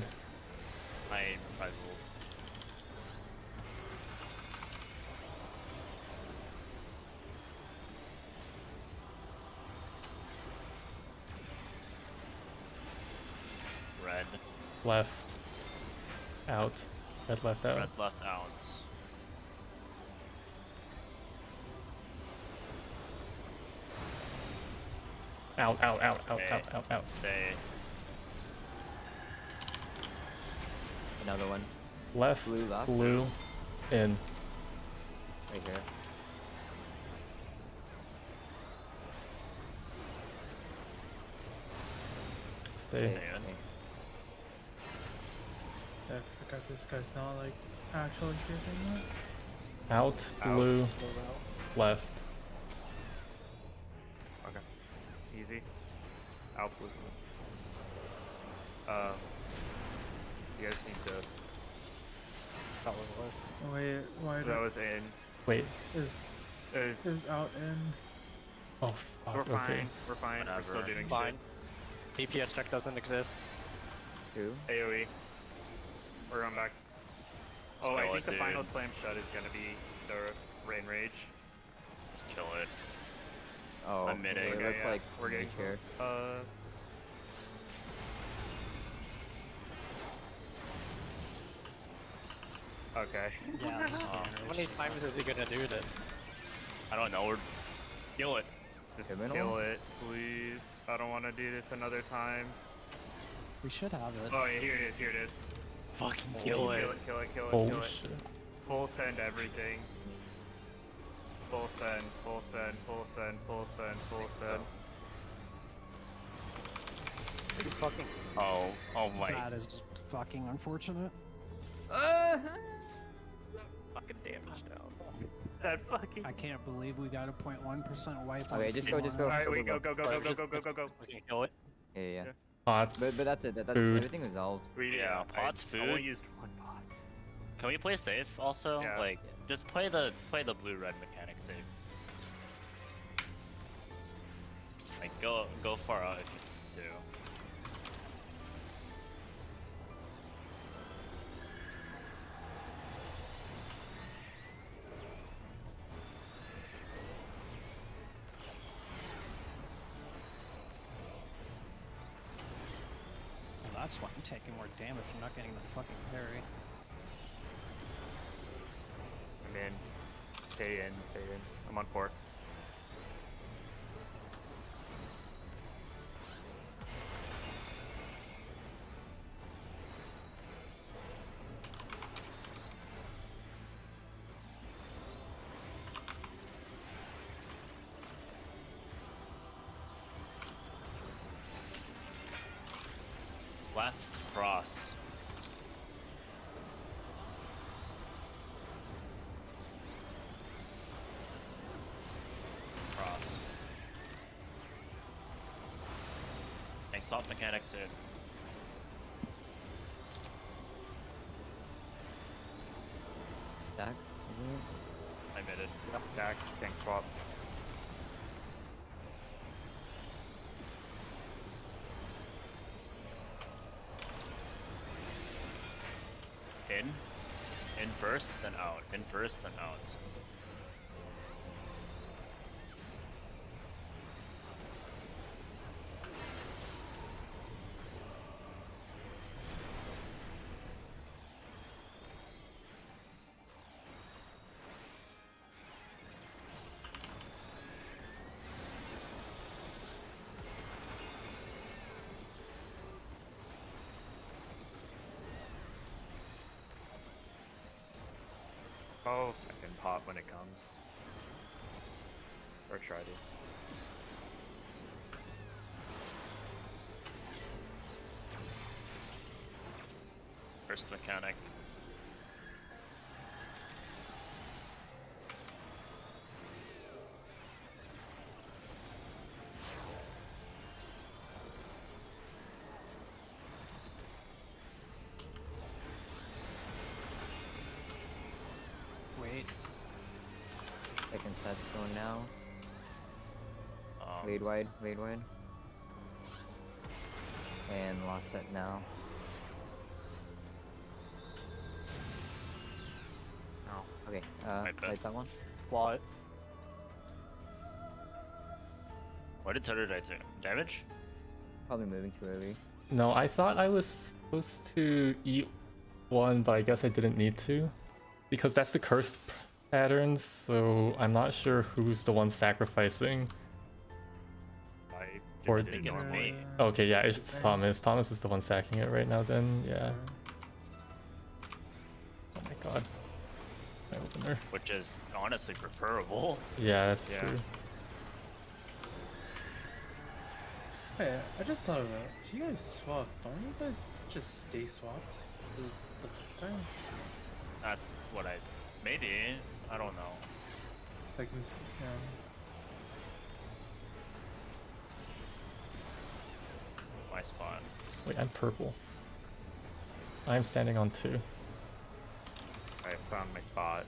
[SPEAKER 3] Red,
[SPEAKER 1] Left. Out. Red left out.
[SPEAKER 3] red left out.
[SPEAKER 1] Out, out, out, out,
[SPEAKER 3] Okay.
[SPEAKER 1] out, out, out.
[SPEAKER 3] They
[SPEAKER 2] Another one
[SPEAKER 1] Left,
[SPEAKER 2] Blue left.
[SPEAKER 1] blue, in.
[SPEAKER 2] right here.
[SPEAKER 1] Stay.
[SPEAKER 2] Okay,
[SPEAKER 3] Yeah.
[SPEAKER 2] okay.
[SPEAKER 4] I forgot this guy's not like actually using it.
[SPEAKER 1] Out,
[SPEAKER 5] Out.
[SPEAKER 1] blue, left.
[SPEAKER 5] Okay. Easy. Out blue. Uh, you guys need to.
[SPEAKER 6] That was worse.
[SPEAKER 4] Oh, wait, why
[SPEAKER 5] That was in.
[SPEAKER 1] Wait.
[SPEAKER 4] is
[SPEAKER 5] Is
[SPEAKER 4] is out in?
[SPEAKER 1] Oh,
[SPEAKER 5] we're
[SPEAKER 1] fuck.
[SPEAKER 5] fine.
[SPEAKER 1] Okay.
[SPEAKER 5] We're fine. We're still
[SPEAKER 3] Whatever.
[SPEAKER 5] doing
[SPEAKER 6] Fine. DPS check doesn't exist.
[SPEAKER 2] Two.
[SPEAKER 5] shit. AOE. We're going back. Oh, I think
[SPEAKER 3] it,
[SPEAKER 5] the final slam shot is gonna be the rain rage.
[SPEAKER 3] just kill it.
[SPEAKER 2] Oh,
[SPEAKER 3] I'm
[SPEAKER 2] okay,
[SPEAKER 3] midding.
[SPEAKER 2] it
[SPEAKER 5] Okay,
[SPEAKER 2] looks
[SPEAKER 5] yeah,
[SPEAKER 2] like
[SPEAKER 5] we're getting
[SPEAKER 2] mage here.
[SPEAKER 5] Uh. Okay.
[SPEAKER 7] Yeah, this
[SPEAKER 3] Oh,
[SPEAKER 6] How many times is he gonna do this?
[SPEAKER 3] I don't know. We're kill it.
[SPEAKER 5] Just
[SPEAKER 2] Criminal?
[SPEAKER 5] kill it, please. I don't want to do this another time.
[SPEAKER 7] We should have it.
[SPEAKER 5] Oh, yeah, here it is. Here it is.
[SPEAKER 3] Fucking
[SPEAKER 5] Kill
[SPEAKER 3] kill
[SPEAKER 5] it.
[SPEAKER 3] it.
[SPEAKER 5] Kill it. Kill it. Kill it.
[SPEAKER 1] Holy
[SPEAKER 5] kill it.
[SPEAKER 1] shit.
[SPEAKER 5] Full send everything. Full send. Full send. Full send. Full send. Full send.
[SPEAKER 6] Fucking
[SPEAKER 3] Oh, oh my.
[SPEAKER 7] That is fucking unfortunate. Uh-huh.
[SPEAKER 5] Fucking damage down. That fucking.
[SPEAKER 7] I can't believe we got a 0.1% wipe.
[SPEAKER 2] Okay, just go, just go.
[SPEAKER 5] All right,
[SPEAKER 2] Go, go,
[SPEAKER 5] go, go, go, go, go, go, go, go.
[SPEAKER 6] We can kill it.
[SPEAKER 2] Yeah, yeah. yeah.
[SPEAKER 1] Pots.
[SPEAKER 2] But but that's it. That, that's
[SPEAKER 1] Food.
[SPEAKER 2] everything resolved.
[SPEAKER 5] We,
[SPEAKER 3] Yeah,
[SPEAKER 5] I-
[SPEAKER 3] pots,
[SPEAKER 5] I only
[SPEAKER 3] food.
[SPEAKER 5] used one pot.
[SPEAKER 3] Can we play safe also?
[SPEAKER 5] Yeah.
[SPEAKER 3] Like,
[SPEAKER 2] Yes.
[SPEAKER 3] just play the play the blue red mechanic safe. Like, go go far out if you
[SPEAKER 7] That's why I'm taking more damage from not getting the fucking parry.
[SPEAKER 5] I'm in. pay in, pay in. I'm on 4.
[SPEAKER 3] West Cross. Cross. Thanks, soft mechanics
[SPEAKER 2] soon. Back?
[SPEAKER 3] I made it.
[SPEAKER 5] Yep, back. Thanks, swap.
[SPEAKER 3] First, then out. In first, then out.
[SPEAKER 5] Or try to.
[SPEAKER 3] First mechanic.
[SPEAKER 7] Wait.
[SPEAKER 2] Second set's going now.
[SPEAKER 3] Um,
[SPEAKER 2] Wade wide, wade wide. And lost set now. Oh, okay. Uh,
[SPEAKER 3] Right
[SPEAKER 2] light that one.
[SPEAKER 6] What?
[SPEAKER 3] What did Tether die to? Damage?
[SPEAKER 2] Probably moving too early.
[SPEAKER 1] No, I thought I was supposed to eat one, but I guess I didn't need to. Because that's the cursed p- patterns, so I'm not sure who's the one sacrificing.
[SPEAKER 5] I
[SPEAKER 1] Or-
[SPEAKER 5] just
[SPEAKER 3] I think it's me.
[SPEAKER 1] Okay, yeah, it's Thomas. Thomas is the one sacking it right now then, yeah. Oh my god. My opener.
[SPEAKER 3] Which is honestly preferable.
[SPEAKER 1] Yeah, that's
[SPEAKER 5] Yeah.
[SPEAKER 1] true.
[SPEAKER 4] Hey, I just thought of it. If you guys swap, don't you guys just stay swapped the, the time?
[SPEAKER 3] That's what I. Maybe. I don't know.
[SPEAKER 4] Like, ins- yeah.
[SPEAKER 3] My spot.
[SPEAKER 1] Wait, I'm purple. I'm standing on two.
[SPEAKER 5] I found my spot.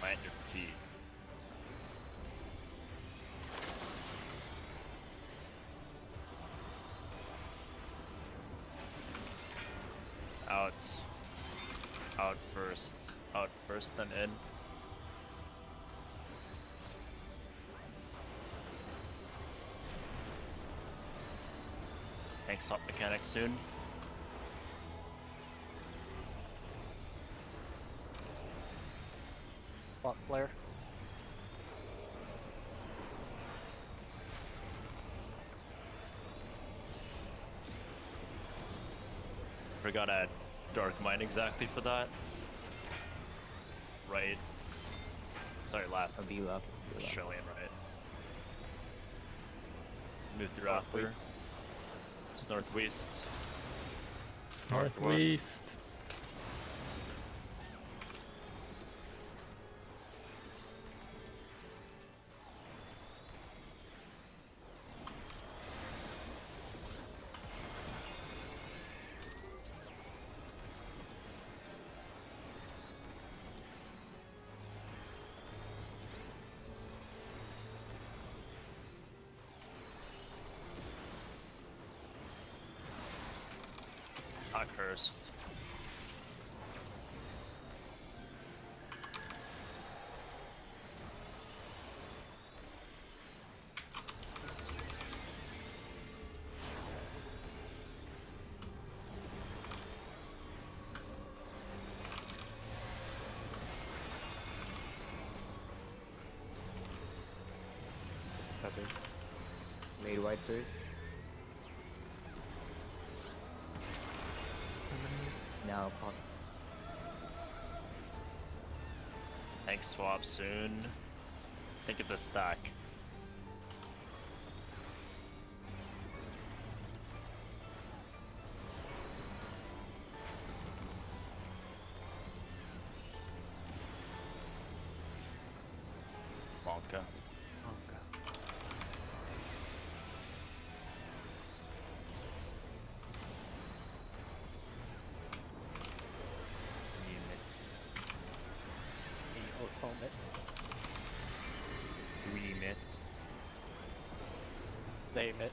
[SPEAKER 3] Plant your feet. Out. Out first. Out first, then in. Thanks, hot mechanic soon.
[SPEAKER 6] What flare?
[SPEAKER 3] Forgot I had Dark Mind exactly for that. Right. Sorry, left.
[SPEAKER 2] Or be left. be left.
[SPEAKER 3] Australian right. Move through after. Northwest. Northwest.
[SPEAKER 1] northwest.
[SPEAKER 5] Tether.
[SPEAKER 2] Wade wide first.
[SPEAKER 3] Tank swap soon. I think it's a stack.
[SPEAKER 6] Name it.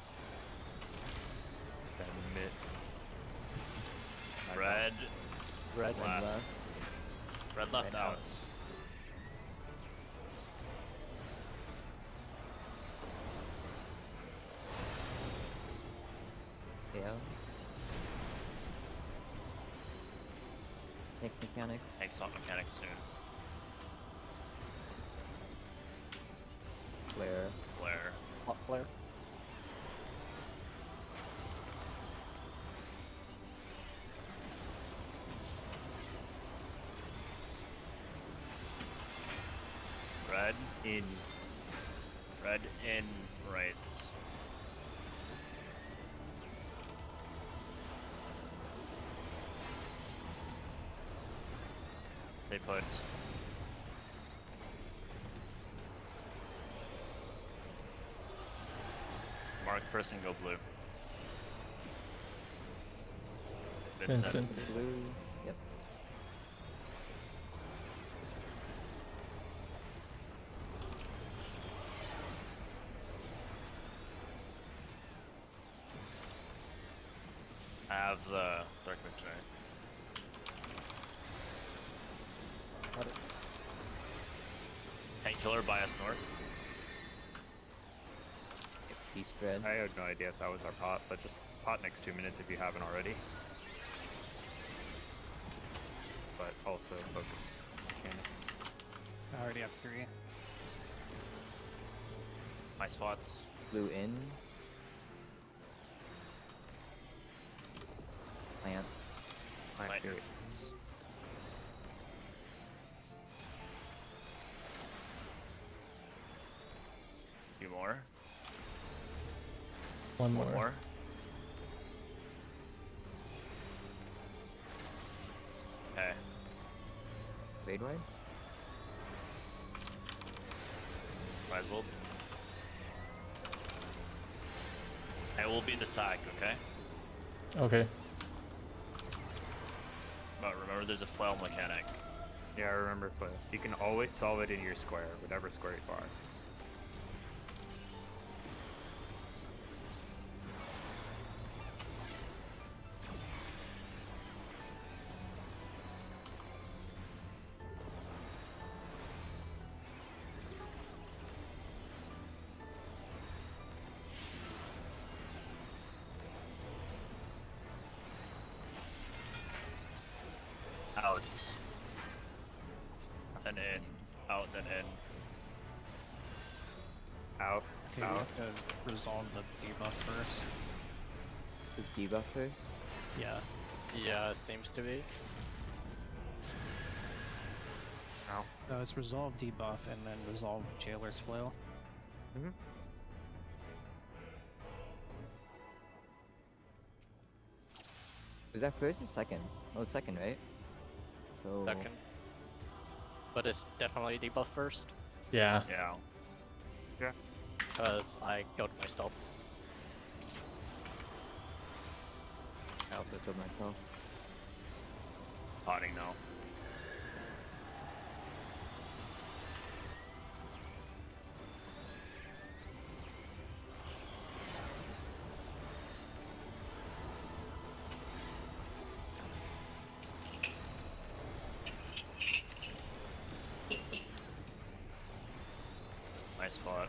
[SPEAKER 5] Then mit. I got
[SPEAKER 3] Red.
[SPEAKER 6] Red.
[SPEAKER 2] And
[SPEAKER 3] Left.
[SPEAKER 2] left.
[SPEAKER 3] Red left
[SPEAKER 2] Red out.
[SPEAKER 3] out.
[SPEAKER 2] Yeah. Tank mechanics.
[SPEAKER 3] Tank swap mechanics soon.
[SPEAKER 5] In.
[SPEAKER 3] Red and right. They put Mark person go blue. Vincent.
[SPEAKER 1] Vincent.
[SPEAKER 2] Blue. Yep.
[SPEAKER 3] I have the Dark Missionary.
[SPEAKER 2] Got it.
[SPEAKER 3] Tank killer bias north.
[SPEAKER 2] Yep. P spread.
[SPEAKER 5] I had no idea if that was our pot, but just pot next two minutes if you haven't already. But also focus. Cannon.
[SPEAKER 7] I already have three.
[SPEAKER 3] My spots.
[SPEAKER 2] Blue in. Plant.
[SPEAKER 5] Plant
[SPEAKER 3] Might-
[SPEAKER 1] One more.
[SPEAKER 3] One more. Okay.
[SPEAKER 2] Fade wide.
[SPEAKER 3] Might as well. I will be the sack, okay?
[SPEAKER 1] Okay.
[SPEAKER 3] But remember there's a flail mechanic.
[SPEAKER 5] Yeah, I remember Flail. You can always solve it in your square, whatever square you are.
[SPEAKER 3] Then in. Out, then in.
[SPEAKER 5] Out.
[SPEAKER 7] Okay, we
[SPEAKER 5] out.
[SPEAKER 7] have to resolve the debuff first.
[SPEAKER 2] Is debuff first?
[SPEAKER 7] Yeah.
[SPEAKER 6] Yeah, seems to be.
[SPEAKER 5] Out.
[SPEAKER 7] No, it's resolve debuff and then resolve jailer's flail. Mhm.
[SPEAKER 2] Was that first or second? Oh, second, right? So.
[SPEAKER 6] Second. But it's definitely debuff first,
[SPEAKER 1] Yeah.
[SPEAKER 3] Yeah. Yeah.
[SPEAKER 6] because I killed myself.
[SPEAKER 2] I also killed myself.
[SPEAKER 3] Potting now. Spot.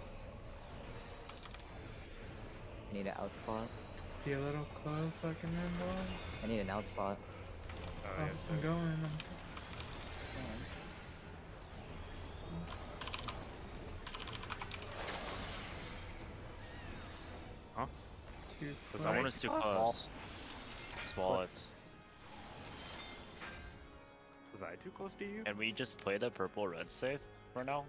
[SPEAKER 2] I need an out spot.
[SPEAKER 4] Be a little close so I can handle it.
[SPEAKER 2] I need an out spot.
[SPEAKER 5] Oh,
[SPEAKER 4] Oh,
[SPEAKER 5] yeah,
[SPEAKER 4] I'm going. I'm
[SPEAKER 5] Huh?
[SPEAKER 4] too
[SPEAKER 3] That one
[SPEAKER 4] close.
[SPEAKER 3] is too close. Swallow it.
[SPEAKER 5] Was I too close to you?
[SPEAKER 3] And we just play the purple red safe for now?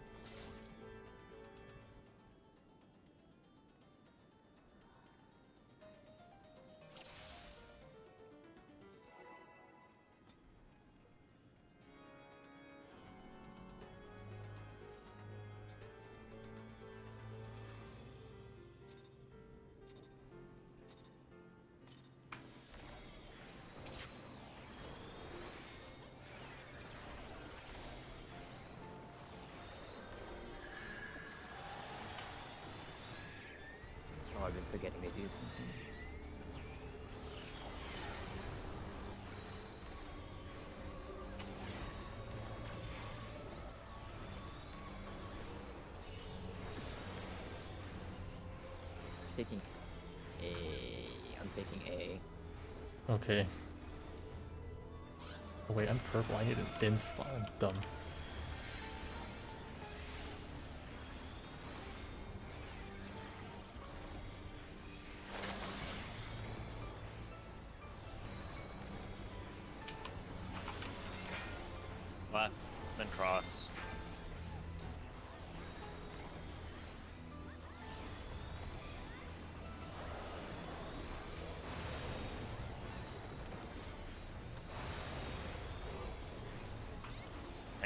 [SPEAKER 2] I'm taking A. I'm taking A.
[SPEAKER 1] Okay. Oh wait, I'm purple. I need a in spot. I'm dumb.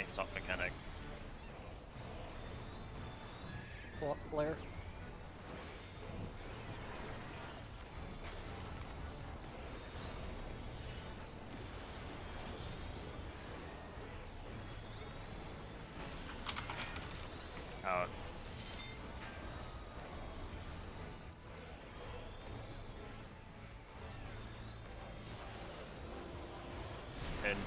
[SPEAKER 3] Soft mechanic.
[SPEAKER 6] Fla- Flare.
[SPEAKER 5] Out.
[SPEAKER 3] And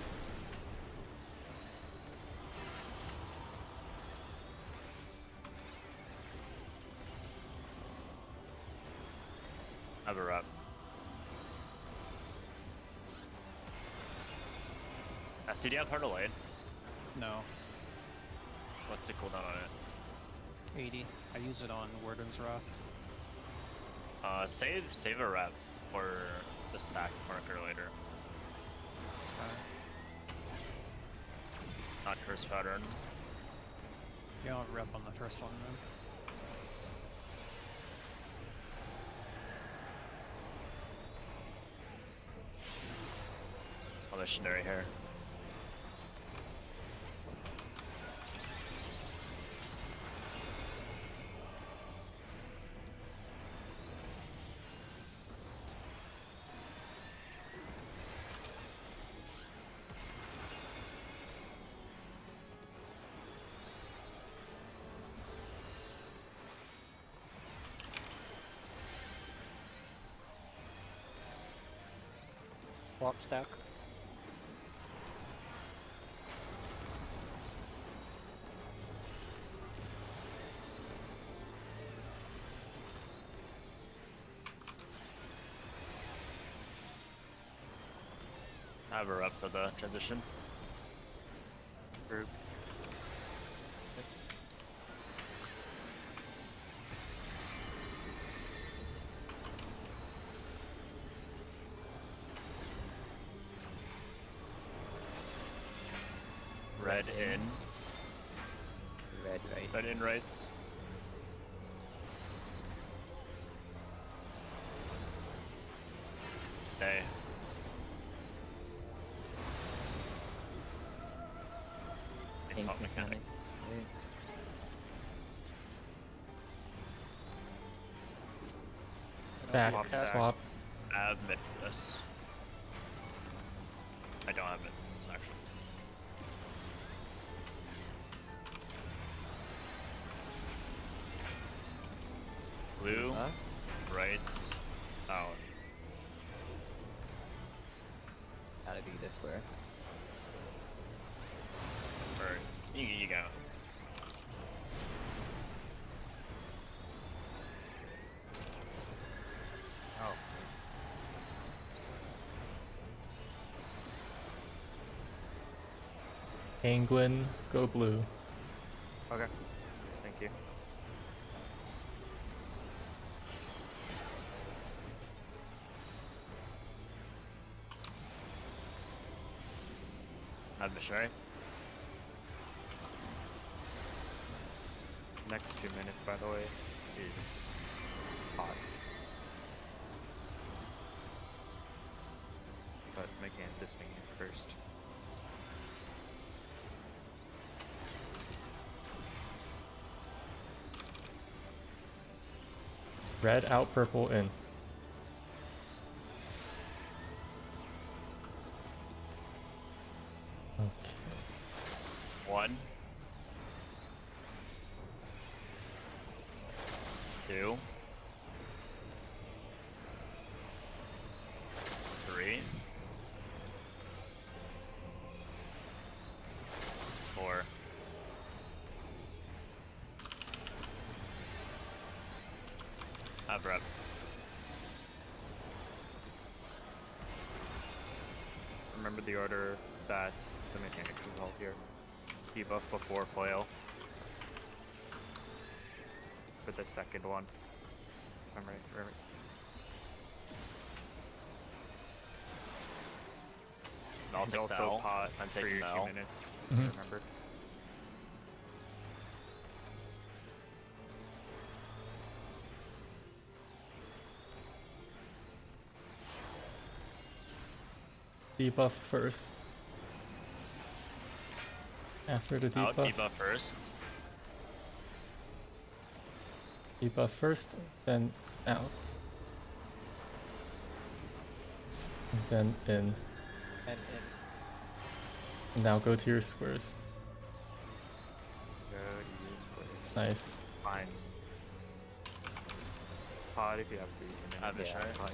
[SPEAKER 3] have a wrap. Uh, CDF hard to lane.
[SPEAKER 7] No,
[SPEAKER 3] What's the cooldown on it?
[SPEAKER 7] 80. I use it on Warder's Wrath.
[SPEAKER 3] Uh, save save a rep for the stack marker later.
[SPEAKER 7] Uh,
[SPEAKER 3] Not curse pattern.
[SPEAKER 7] yeah, I'll rep on the first one then.
[SPEAKER 3] Oh, legendary hair.
[SPEAKER 6] Walk stack.
[SPEAKER 3] Have a rep for the transition.
[SPEAKER 5] Group.
[SPEAKER 3] Red in.
[SPEAKER 2] Red, right?
[SPEAKER 3] Red in rights.
[SPEAKER 1] Back
[SPEAKER 3] Swap stack.
[SPEAKER 1] swap.
[SPEAKER 3] I have Midless. I don't have Midless actually. Blue,
[SPEAKER 2] Huh?
[SPEAKER 3] rights, out.
[SPEAKER 2] Gotta be this square.
[SPEAKER 1] Penguin, go blue.
[SPEAKER 5] Okay. Thank you.
[SPEAKER 3] Missionary.
[SPEAKER 5] Next two minutes, by the way, is hot. But again, this thing first.
[SPEAKER 1] Red out, purple in. Okay.
[SPEAKER 3] One. Two. Three. Four. Have rep.
[SPEAKER 5] Remember the order that the mechanics is all here. Debuff before flail. For the second one. I'm right, right, right.
[SPEAKER 3] I'll
[SPEAKER 5] And
[SPEAKER 3] take
[SPEAKER 5] also
[SPEAKER 3] the L.
[SPEAKER 5] pot
[SPEAKER 3] I'm
[SPEAKER 5] for
[SPEAKER 3] taking
[SPEAKER 5] your
[SPEAKER 3] the
[SPEAKER 5] two
[SPEAKER 3] L.
[SPEAKER 5] minutes.
[SPEAKER 1] Mhm.
[SPEAKER 5] Remember?
[SPEAKER 1] Debuff first. After the
[SPEAKER 3] Out
[SPEAKER 1] debuff.
[SPEAKER 3] debuff first.
[SPEAKER 1] Debuff first, then out. And then in.
[SPEAKER 6] And, and
[SPEAKER 1] And now go to your squares.
[SPEAKER 5] Go to your squares.
[SPEAKER 1] Nice.
[SPEAKER 5] Fine. Pod if you have three.
[SPEAKER 3] I have a
[SPEAKER 2] Yeah,
[SPEAKER 3] shot.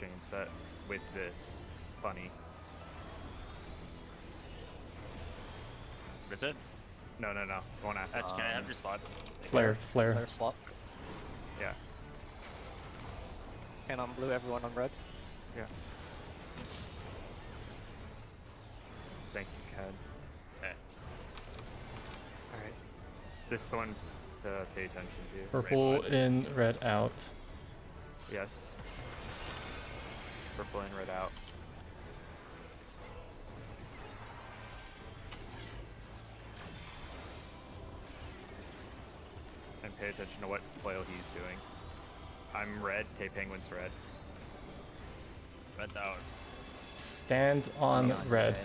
[SPEAKER 5] Like chain set with this bunny.
[SPEAKER 3] Is it?
[SPEAKER 5] No, no, no. The one after.
[SPEAKER 3] S, can I have
[SPEAKER 2] Um,
[SPEAKER 3] your spot?
[SPEAKER 1] Flare, flare.
[SPEAKER 6] flare swap.
[SPEAKER 5] Yeah.
[SPEAKER 6] And on blue, everyone on red.
[SPEAKER 5] Yeah. Thank you, Cad.
[SPEAKER 3] Okay.
[SPEAKER 5] Alright. This is the one to pay attention to.
[SPEAKER 1] Purple
[SPEAKER 5] Rainbow.
[SPEAKER 1] in, red out.
[SPEAKER 5] Yes. Purple in, red out. And pay attention to what flail he's doing. I'm red, K Penguin's red.
[SPEAKER 3] Red's out.
[SPEAKER 1] Stand on
[SPEAKER 2] Not
[SPEAKER 1] red.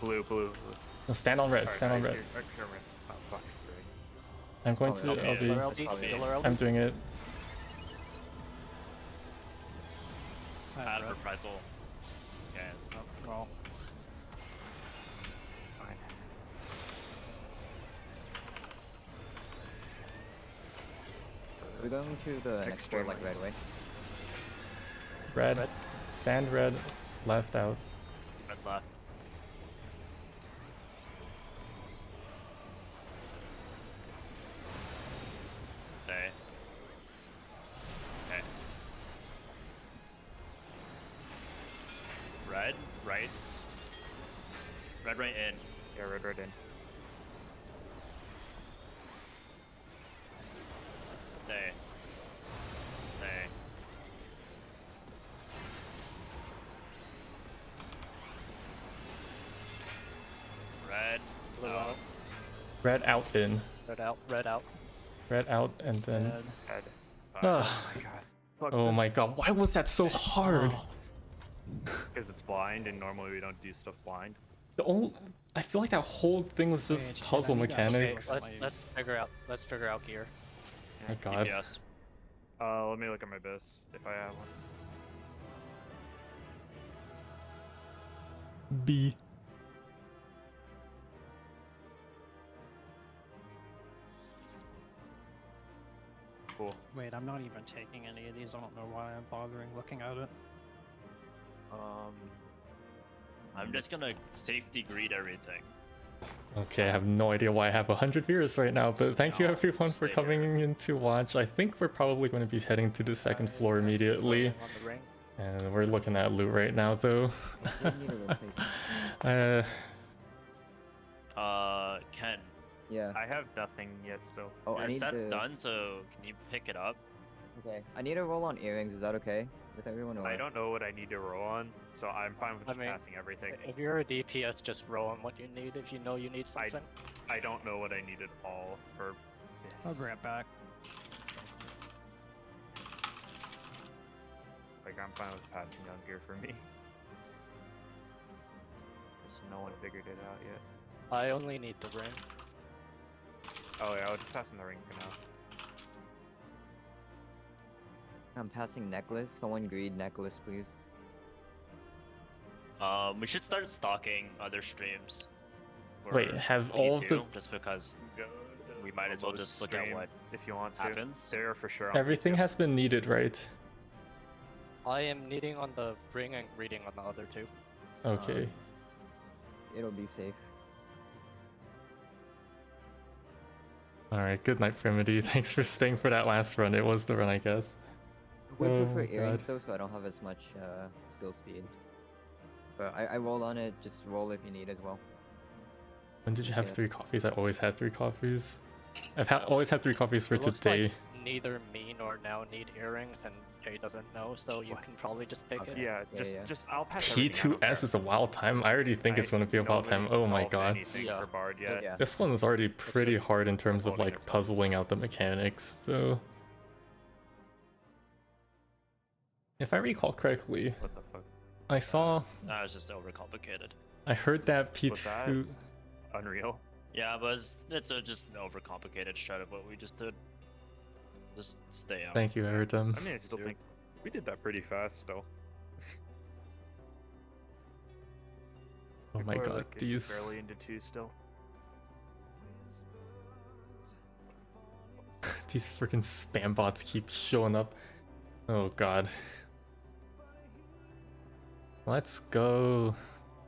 [SPEAKER 5] Blue, blue, blue.
[SPEAKER 1] No, stand on red,
[SPEAKER 5] Sorry,
[SPEAKER 1] stand on red.
[SPEAKER 5] hear- I hear red. Oh, fuck. Greg.
[SPEAKER 1] I'm going to
[SPEAKER 2] probably
[SPEAKER 3] okay.
[SPEAKER 1] LB.
[SPEAKER 6] Killer LB.
[SPEAKER 2] it.
[SPEAKER 1] I'm doing it.
[SPEAKER 7] I have
[SPEAKER 3] Add reprisal. Yeah.
[SPEAKER 7] Oh, well,
[SPEAKER 5] Fine.
[SPEAKER 2] We're going to the next board like right away.
[SPEAKER 1] Red.
[SPEAKER 6] Red.
[SPEAKER 1] Stand red. Left out.
[SPEAKER 3] Red out
[SPEAKER 1] in.
[SPEAKER 6] Red out. Red out.
[SPEAKER 1] Red out and then.
[SPEAKER 6] Red.
[SPEAKER 5] Head.
[SPEAKER 3] Fuck.
[SPEAKER 1] Ah,
[SPEAKER 5] Oh my god. Fuck
[SPEAKER 1] oh my god, why was that so hard? [gasps]
[SPEAKER 5] Because it's blind, and normally we don't do stuff blind.
[SPEAKER 1] The only, I feel like that whole thing was just
[SPEAKER 7] shit,
[SPEAKER 1] puzzle
[SPEAKER 7] I need that
[SPEAKER 6] Okay,
[SPEAKER 1] mechanics.
[SPEAKER 6] let's let's figure out. Let's figure out gear.
[SPEAKER 1] My god.
[SPEAKER 3] DPS.
[SPEAKER 5] Uh, let me look at my bus if I have one.
[SPEAKER 1] B.
[SPEAKER 5] Cool.
[SPEAKER 7] wait, I'm not even taking any of these. I don't know why I'm bothering looking at it.
[SPEAKER 5] Um,
[SPEAKER 3] I'm just gonna safety greet everything.
[SPEAKER 1] Okay, I have no idea why I have 100 viewers right now, but thank you everyone for coming in to watch. I think we're probably going to be heading to the second floor immediately.
[SPEAKER 6] On the ring.
[SPEAKER 1] And we're looking at loot right now, though.
[SPEAKER 2] I do need a replacement.
[SPEAKER 1] uh,
[SPEAKER 3] Uh, Ken,
[SPEAKER 2] Yeah.
[SPEAKER 5] I have nothing yet, so
[SPEAKER 2] Oh, I need
[SPEAKER 3] set's
[SPEAKER 2] to.
[SPEAKER 3] done, so can you pick it up?
[SPEAKER 2] Okay. I need to roll on earrings. Is that okay with everyone? Or...
[SPEAKER 5] I don't know what I need to roll on, so I'm fine with
[SPEAKER 6] I
[SPEAKER 5] just
[SPEAKER 6] mean,
[SPEAKER 5] passing everything.
[SPEAKER 6] If you're a DPS, just roll on what you need. If you know you need something.
[SPEAKER 5] I don't know what I need at all for this.
[SPEAKER 7] I'll bring it back.
[SPEAKER 5] Like I'm fine with passing on gear for me. Just no one figured it out yet.
[SPEAKER 6] I only need the ring.
[SPEAKER 5] Oh yeah, I'll just pass in the ring for now.
[SPEAKER 2] I'm passing necklace. Someone greed necklace, please.
[SPEAKER 3] Um, we should start stalking other streams.
[SPEAKER 1] Wait, have all of
[SPEAKER 3] P2,
[SPEAKER 1] the-
[SPEAKER 3] just because we might as well just look at what
[SPEAKER 5] if you want to.
[SPEAKER 3] happens.
[SPEAKER 5] They're for sure.
[SPEAKER 1] everything has been needed, right?
[SPEAKER 6] I am needing on the ring and reading on the other two.
[SPEAKER 1] Okay.
[SPEAKER 2] It'll be safe.
[SPEAKER 1] Alright, good night, Primity. [laughs] Thanks for staying for that last run. It was the run, I guess.
[SPEAKER 2] I would
[SPEAKER 1] Oh,
[SPEAKER 2] prefer earrings
[SPEAKER 1] God.
[SPEAKER 2] though, so I don't have as much uh, skill speed. But I, I roll on it. Just roll if you need as well.
[SPEAKER 1] When did you have three coffees? I always had three coffees. I've ha- always had three coffees for today.
[SPEAKER 6] Like neither me nor now need earrings, and Jay doesn't know, so you
[SPEAKER 5] What?
[SPEAKER 6] can probably just pick
[SPEAKER 2] Okay.
[SPEAKER 6] it.
[SPEAKER 5] Yeah,
[SPEAKER 2] Yeah,
[SPEAKER 5] just
[SPEAKER 2] yeah.
[SPEAKER 5] just I'll pass. everything,
[SPEAKER 1] P2S
[SPEAKER 5] care.
[SPEAKER 1] is a wild time. I already think it's going to be a wild time. Oh my god.
[SPEAKER 6] Yeah.
[SPEAKER 5] for Bard yet.
[SPEAKER 2] yeah.
[SPEAKER 1] This one was already pretty
[SPEAKER 5] like
[SPEAKER 1] hard in terms of like puzzling out the mechanics, so if I recall correctly,
[SPEAKER 5] What the fuck?
[SPEAKER 1] I saw
[SPEAKER 3] That was just overcomplicated.
[SPEAKER 1] I heard that P2
[SPEAKER 5] Unreal.
[SPEAKER 3] Yeah, but it's, it's a, just an overcomplicated shred of what we just did. Just stay out.
[SPEAKER 1] Thank you, I heard them.
[SPEAKER 5] I mean, I still think we did that pretty fast still.
[SPEAKER 1] Oh my
[SPEAKER 5] People are,
[SPEAKER 1] god,
[SPEAKER 5] like,
[SPEAKER 1] these
[SPEAKER 5] barely into two still. [laughs]
[SPEAKER 1] these freaking spam bots keep showing up. Oh god. Let's go.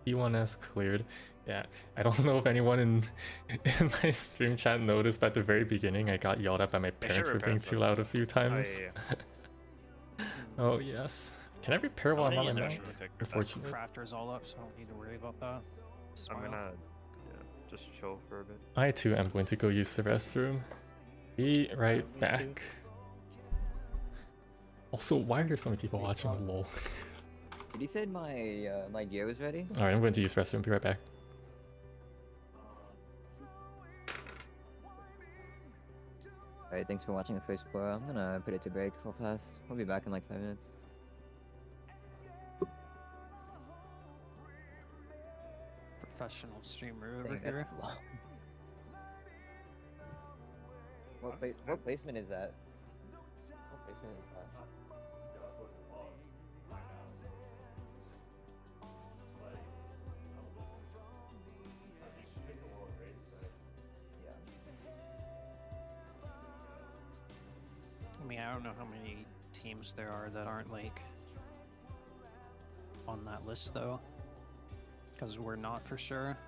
[SPEAKER 1] P1S cleared. Yeah, I don't [laughs] know if anyone in [laughs] in my stream chat noticed, but at the very beginning, I got yelled at by my parents
[SPEAKER 3] sure
[SPEAKER 1] for being too loud a few
[SPEAKER 5] Oh,
[SPEAKER 1] times.
[SPEAKER 5] yeah, yeah. [laughs]
[SPEAKER 1] Oh yes. Can I repair while
[SPEAKER 3] I'm
[SPEAKER 1] I'm on
[SPEAKER 3] my
[SPEAKER 1] the
[SPEAKER 3] it
[SPEAKER 1] mount?
[SPEAKER 3] actually real quick.
[SPEAKER 1] Unfortunately.
[SPEAKER 7] Crafters all up, so I don't need to worry about that.
[SPEAKER 5] I'm gonna yeah, just chill for a bit.
[SPEAKER 1] I too am going to go use the restroom. Be right
[SPEAKER 5] me too.
[SPEAKER 1] back. Also, why are there so many people watching LOL?
[SPEAKER 2] Did you say my uh, my gear was ready?
[SPEAKER 1] Alright, I'm going to use restroom. Be right back.
[SPEAKER 2] Alright, thanks for watching the first floor. I'm gonna put it to break real fast. We'll be back in like five minutes.
[SPEAKER 7] Professional streamer over
[SPEAKER 2] Dang,
[SPEAKER 7] here. [laughs]
[SPEAKER 2] What, pla- what placement is that? What placement is that?
[SPEAKER 7] Mean, I don't know how many teams there are that aren't like on that list though, because we're not for sure.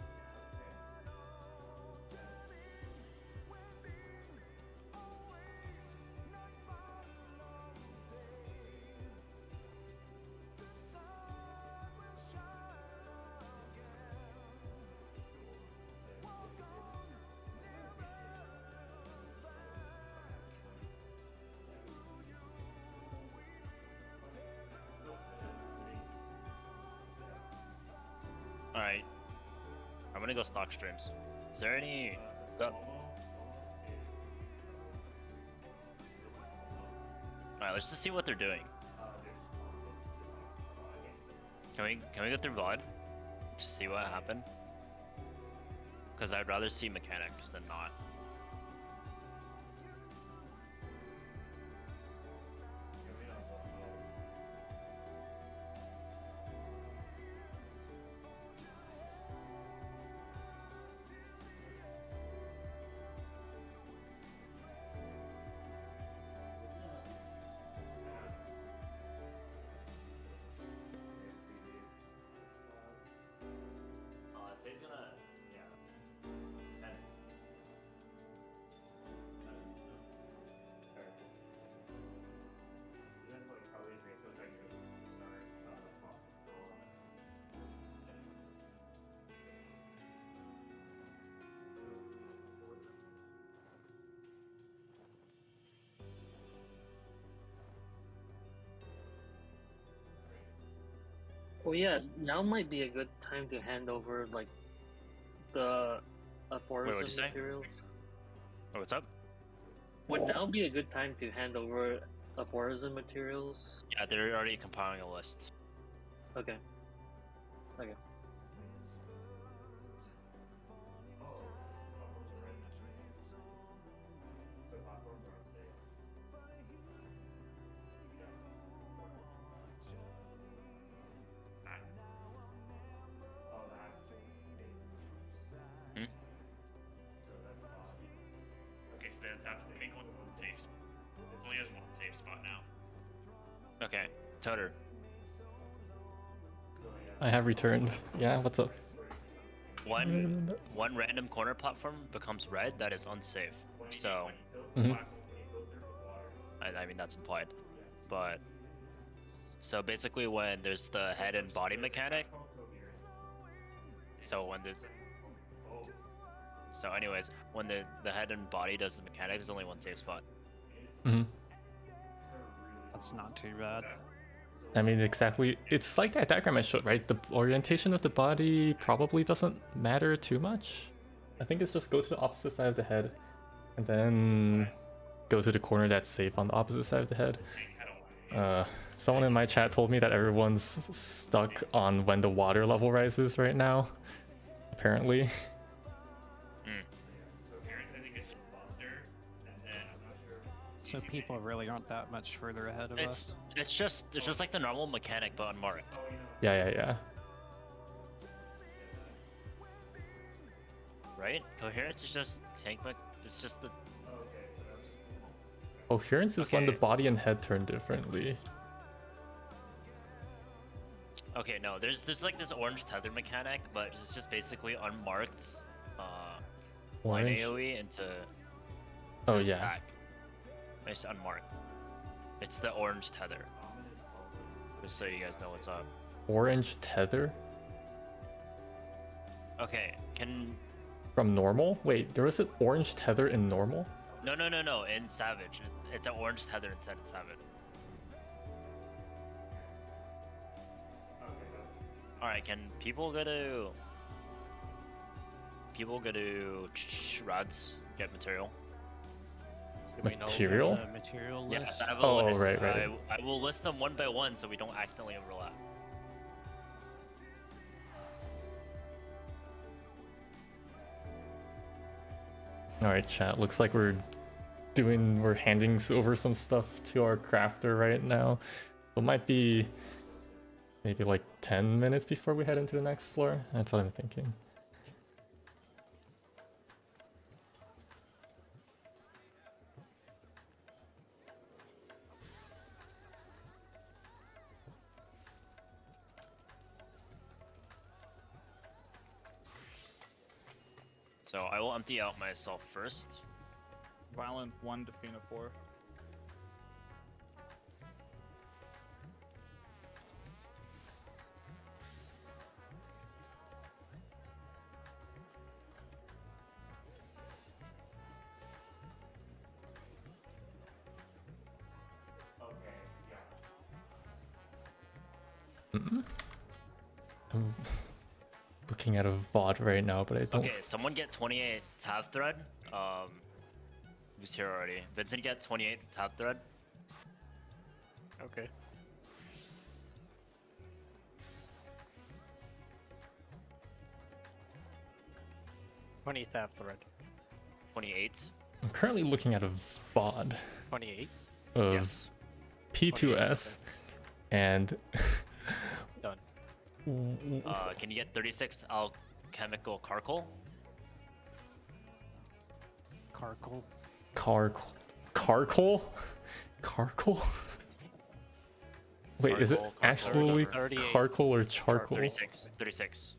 [SPEAKER 3] Gonna go stock streams. Is there any. Alright, let's just see what they're doing. Can we can we go through VOD? Just see what happened? Because I'd rather see mechanics than not.
[SPEAKER 8] Oh yeah, now might be a good time to hand over like the
[SPEAKER 3] what'd you say?
[SPEAKER 8] materials.
[SPEAKER 3] Oh, what's up?
[SPEAKER 8] Would now be a good time to hand over aphorism materials?
[SPEAKER 3] Yeah, they're already compiling a list.
[SPEAKER 8] Okay. Okay,
[SPEAKER 1] have returned. Yeah, what's up?
[SPEAKER 3] One one random corner platform becomes red that is unsafe. So
[SPEAKER 1] Mhm.
[SPEAKER 3] I, I mean that's implied. But so basically when there's the head and body mechanic, So when the so anyways, when the the head and body does the mechanic, there's only one safe spot.
[SPEAKER 1] Mm -hmm.
[SPEAKER 7] That's not too bad.
[SPEAKER 1] I mean, exactly. It's like that diagram I showed, right? The orientation of the body probably doesn't matter too much. I think it's just go to the opposite side of the head, and then go to the corner that's safe on the opposite side of the head. Uh, someone in my chat told me that everyone's stuck on when the water level rises right now. Apparently. [laughs]
[SPEAKER 7] So people really aren't that much further ahead of
[SPEAKER 3] It's
[SPEAKER 7] us.
[SPEAKER 3] it's just it's just like the normal mechanic but on unmarked.
[SPEAKER 1] Yeah, yeah, yeah.
[SPEAKER 3] Right? Coherence is just tank mech it's just the
[SPEAKER 1] Coherence is when the body and head turn differently.
[SPEAKER 3] Okay, no, there's there's like this orange tether mechanic, but it's just basically unmarked uh line
[SPEAKER 1] Orange.
[SPEAKER 3] AoE into
[SPEAKER 1] Oh yeah.
[SPEAKER 3] stack. It's unmarked. It's the orange tether. Just so you guys know what's up.
[SPEAKER 1] Orange tether
[SPEAKER 3] Okay, can
[SPEAKER 1] from normal. Wait, there was an orange tether in normal.
[SPEAKER 3] no no no no in Savage. It's an orange tether instead of Savage. Alright, can people go to people go to Rods get material?
[SPEAKER 7] Do we know
[SPEAKER 1] Material?
[SPEAKER 7] the material
[SPEAKER 3] Yes,
[SPEAKER 7] list?
[SPEAKER 3] I have a
[SPEAKER 1] Oh,
[SPEAKER 3] list.
[SPEAKER 1] right, right.
[SPEAKER 3] I, I will list them one by one so we don't accidentally overlap.
[SPEAKER 1] All right, chat. Looks like we're doing we're handing over some stuff to our crafter right now. It might be maybe like 10 minutes before we head into the next floor. That's what I'm thinking.
[SPEAKER 3] Will empty out myself first.
[SPEAKER 9] Violent 1, Defina 4.
[SPEAKER 1] Mm-mm. I'm looking at a VOD right now, but I don't.
[SPEAKER 3] Okay, someone get 28 tab thread. Um, who's here already? Vincent get 28 tab thread.
[SPEAKER 6] Okay. Twenty tab thread.
[SPEAKER 3] 28.
[SPEAKER 1] I'm currently looking at a VOD
[SPEAKER 6] Twenty-eight.
[SPEAKER 1] of
[SPEAKER 3] Yes.
[SPEAKER 1] P2S and
[SPEAKER 6] Done. [laughs]
[SPEAKER 1] w-
[SPEAKER 3] Uh, can you get 36 alchemical charcoal?
[SPEAKER 7] Carkle.
[SPEAKER 1] car carcoal carcoal. [laughs] Wait, is it
[SPEAKER 3] Charcoal, charcoal,
[SPEAKER 1] actually
[SPEAKER 3] whatever.
[SPEAKER 6] 38.
[SPEAKER 1] charcoal or
[SPEAKER 3] Or
[SPEAKER 1] charcoal?
[SPEAKER 3] 36. 36.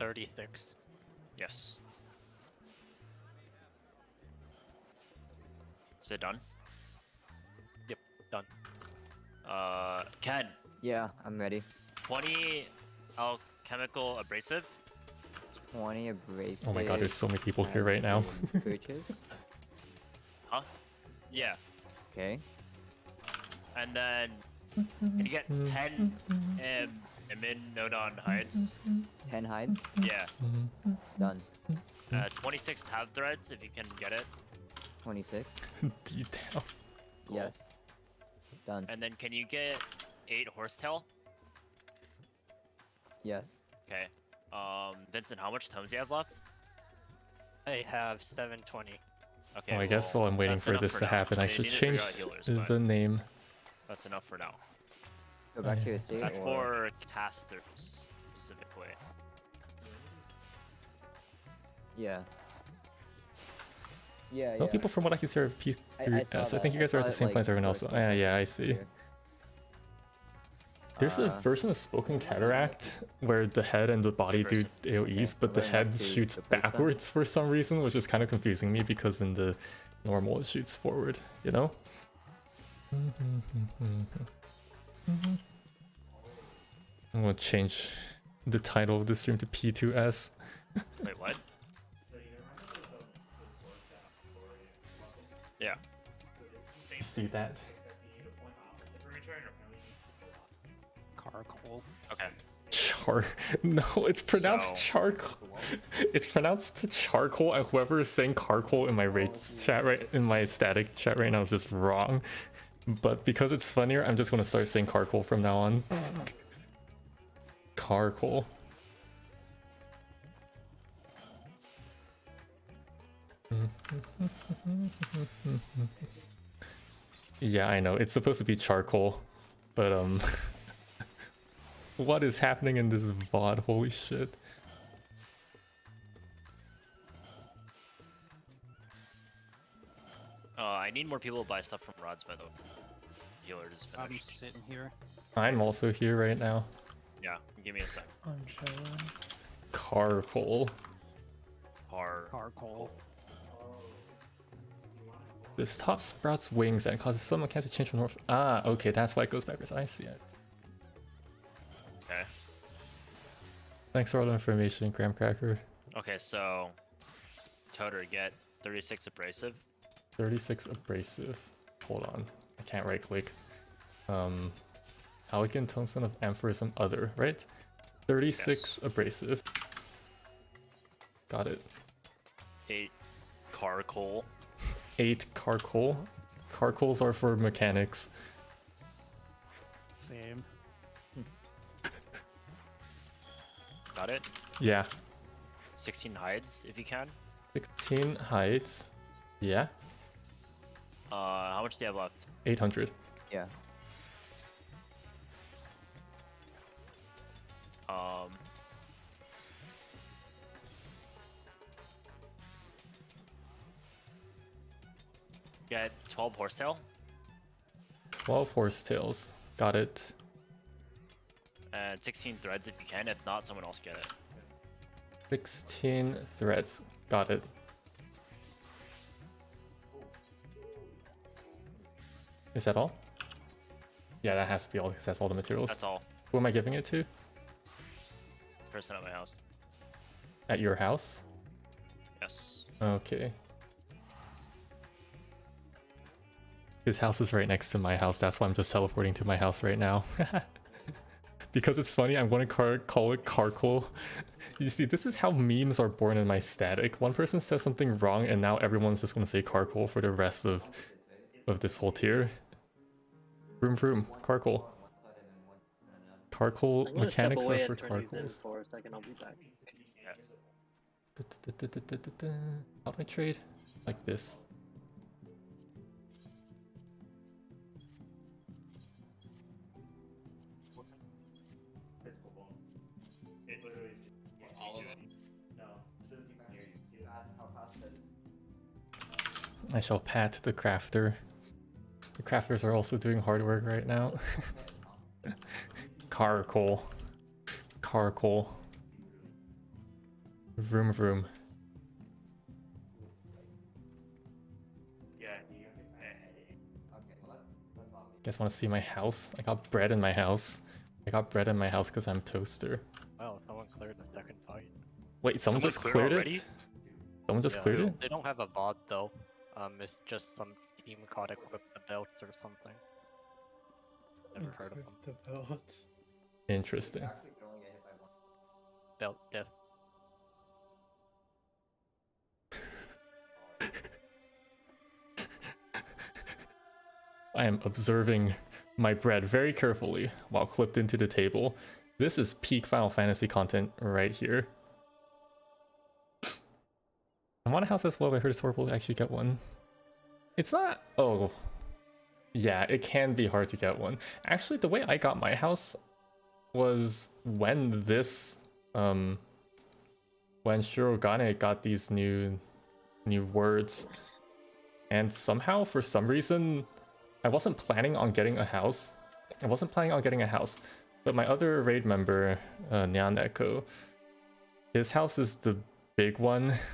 [SPEAKER 6] Thirty-six.
[SPEAKER 3] Yes. Is it done?
[SPEAKER 6] Yep, done.
[SPEAKER 3] Uh, Ken,
[SPEAKER 2] Yeah, I'm ready.
[SPEAKER 3] 20 alchemical abrasive.
[SPEAKER 2] 20 abrasive.
[SPEAKER 1] Oh my god, there's so many people here right now.
[SPEAKER 2] Purchase. [laughs]
[SPEAKER 3] Huh? Yeah.
[SPEAKER 2] Okay.
[SPEAKER 3] And then, can you get 10 um, Emin Nodon hides?
[SPEAKER 2] 10 hides.
[SPEAKER 3] Yeah.
[SPEAKER 2] Done.
[SPEAKER 3] Uh, 26 tab threads if you can get it.
[SPEAKER 2] 26. [laughs]
[SPEAKER 1] Detail.
[SPEAKER 2] Yes. Done.
[SPEAKER 3] And then can you get 8 horsetail?
[SPEAKER 2] Yes.
[SPEAKER 3] Okay. Um, Vincent, how much tomes do you have left?
[SPEAKER 6] I have seven twenty.
[SPEAKER 3] Okay.
[SPEAKER 1] Oh, I guess while I'm waiting for
[SPEAKER 3] enough
[SPEAKER 1] this to
[SPEAKER 3] now.
[SPEAKER 1] happen, I should
[SPEAKER 3] need to figure
[SPEAKER 1] change
[SPEAKER 3] healers,
[SPEAKER 1] the name.
[SPEAKER 3] That's enough for now.
[SPEAKER 2] Go back to your
[SPEAKER 1] Okay.
[SPEAKER 2] state.
[SPEAKER 3] That's
[SPEAKER 2] or...
[SPEAKER 3] for casters specifically.
[SPEAKER 2] Yeah. Yeah,
[SPEAKER 1] No
[SPEAKER 2] yeah.
[SPEAKER 1] people from what I can see are
[SPEAKER 2] I- I
[SPEAKER 1] P3S.
[SPEAKER 2] saw
[SPEAKER 1] I,
[SPEAKER 2] that.
[SPEAKER 1] think you guys are at the same
[SPEAKER 2] like,
[SPEAKER 1] place as everyone else. Yeah, yeah, I see.
[SPEAKER 2] here.
[SPEAKER 1] There's a
[SPEAKER 2] Uh,
[SPEAKER 1] version of Spoken Cataract where the head and the body do AoEs, but the head shoots
[SPEAKER 2] the first one.
[SPEAKER 1] backwards for some reason, which is kind of confusing me because in the normal it shoots forward, you know? I'm gonna change the title of the stream to P2S.
[SPEAKER 3] Wait, what? [laughs] Yeah.
[SPEAKER 1] See that?
[SPEAKER 7] Carcoal.
[SPEAKER 3] Okay.
[SPEAKER 1] Char. [laughs] No, it's pronounced
[SPEAKER 3] So-
[SPEAKER 1] charcoal. [laughs] It's pronounced charcoal. And whoever is saying charcoal in my rate chat right in my static chat right now is just wrong. But because it's funnier, I'm just gonna start saying charcoal from now on. charcoal. [laughs] Yeah, I know. It's supposed to be charcoal, but um what is happening in this VOD? Holy shit.
[SPEAKER 3] Uh, I need more people to buy stuff from Rods, by the way. Healer is
[SPEAKER 7] I'm sitting here.
[SPEAKER 1] I'm also here right now.
[SPEAKER 3] Yeah, give me a sec.
[SPEAKER 4] I'm chilling.
[SPEAKER 1] Carcoal.
[SPEAKER 3] Har.
[SPEAKER 7] Carcoal.
[SPEAKER 1] This top sprouts wings and causes some mechanics to change from north. Ah, okay, that's why it goes backwards. I see it.
[SPEAKER 3] Okay.
[SPEAKER 1] Thanks for all the information, Graham Cracker.
[SPEAKER 3] Okay, so Toter get 36 abrasive.
[SPEAKER 1] 36 abrasive. Hold on. I can't right click. Um Elegant Tungsten of Amphorism Other, right? 36 abrasive. Got it.
[SPEAKER 3] 8 car coal.
[SPEAKER 1] 8 carcoal. Carcoals are for mechanics.
[SPEAKER 7] Same.
[SPEAKER 3] Got it.
[SPEAKER 1] Yeah.
[SPEAKER 3] 16 hides if you can.
[SPEAKER 1] 16 hides. Yeah.
[SPEAKER 3] Uh, how much do you have left?
[SPEAKER 1] 800.
[SPEAKER 2] Yeah.
[SPEAKER 3] Um. Get 12 horsetail
[SPEAKER 1] 12 horsetails. Got it.
[SPEAKER 3] And 16 threads if you can. If not, someone else get it.
[SPEAKER 1] 16 threads. Got it. Is that all? Yeah, that has to be all because that's all the materials.
[SPEAKER 3] That's all.
[SPEAKER 1] Who am I giving it to?
[SPEAKER 3] Person at my house.
[SPEAKER 1] At your house?
[SPEAKER 3] Yes.
[SPEAKER 1] Okay. His house is right next to my house. That's why I'm just teleporting to my house right now. [laughs] because it's funny, I'm going to car- call it Carcoal. [laughs] You see, this is how memes are born in my static. One person says something wrong, and now everyone's just going to say Carcoal for the rest of of this whole tier. Room, vroom, Carcoal. Carcoal
[SPEAKER 8] I'm gonna step
[SPEAKER 1] mechanics are for
[SPEAKER 8] and turn these in
[SPEAKER 1] Carcoals.
[SPEAKER 8] for a second. I'll be back.
[SPEAKER 1] How do I trade? Like this. I shall pat the crafter. The crafters are also doing hard work right now. [laughs] Carcoal. Carcoal. Vroom vroom. You guys want to see my house? I got bread in my house. I got bread in my house because I'm toaster.
[SPEAKER 6] Wow, someone cleared the second fight.
[SPEAKER 1] Wait, someone,
[SPEAKER 3] Someone
[SPEAKER 1] just
[SPEAKER 3] cleared
[SPEAKER 1] cleared it? Someone just
[SPEAKER 6] Yeah,
[SPEAKER 1] cleared
[SPEAKER 6] they
[SPEAKER 1] it?
[SPEAKER 6] They don't have a VOD though. Um, it's just some team caught equipped the belts or something. Never heard of them.
[SPEAKER 4] The belts.
[SPEAKER 1] Interesting.
[SPEAKER 6] Belt death. [laughs]
[SPEAKER 1] I am observing my bread very carefully while clipped into the table. This is peak Final Fantasy content right here. I want a house as well, but I heard it's horrible to actually get one. It's not... Oh. Yeah, it can be hard to get one. Actually, the way I got my house was when this... Um, when Shirogane got these new new words. And somehow, for some reason, I wasn't planning on getting a house. I wasn't planning on getting a house. But my other raid member, uh, Echo, his house is the big one. [laughs]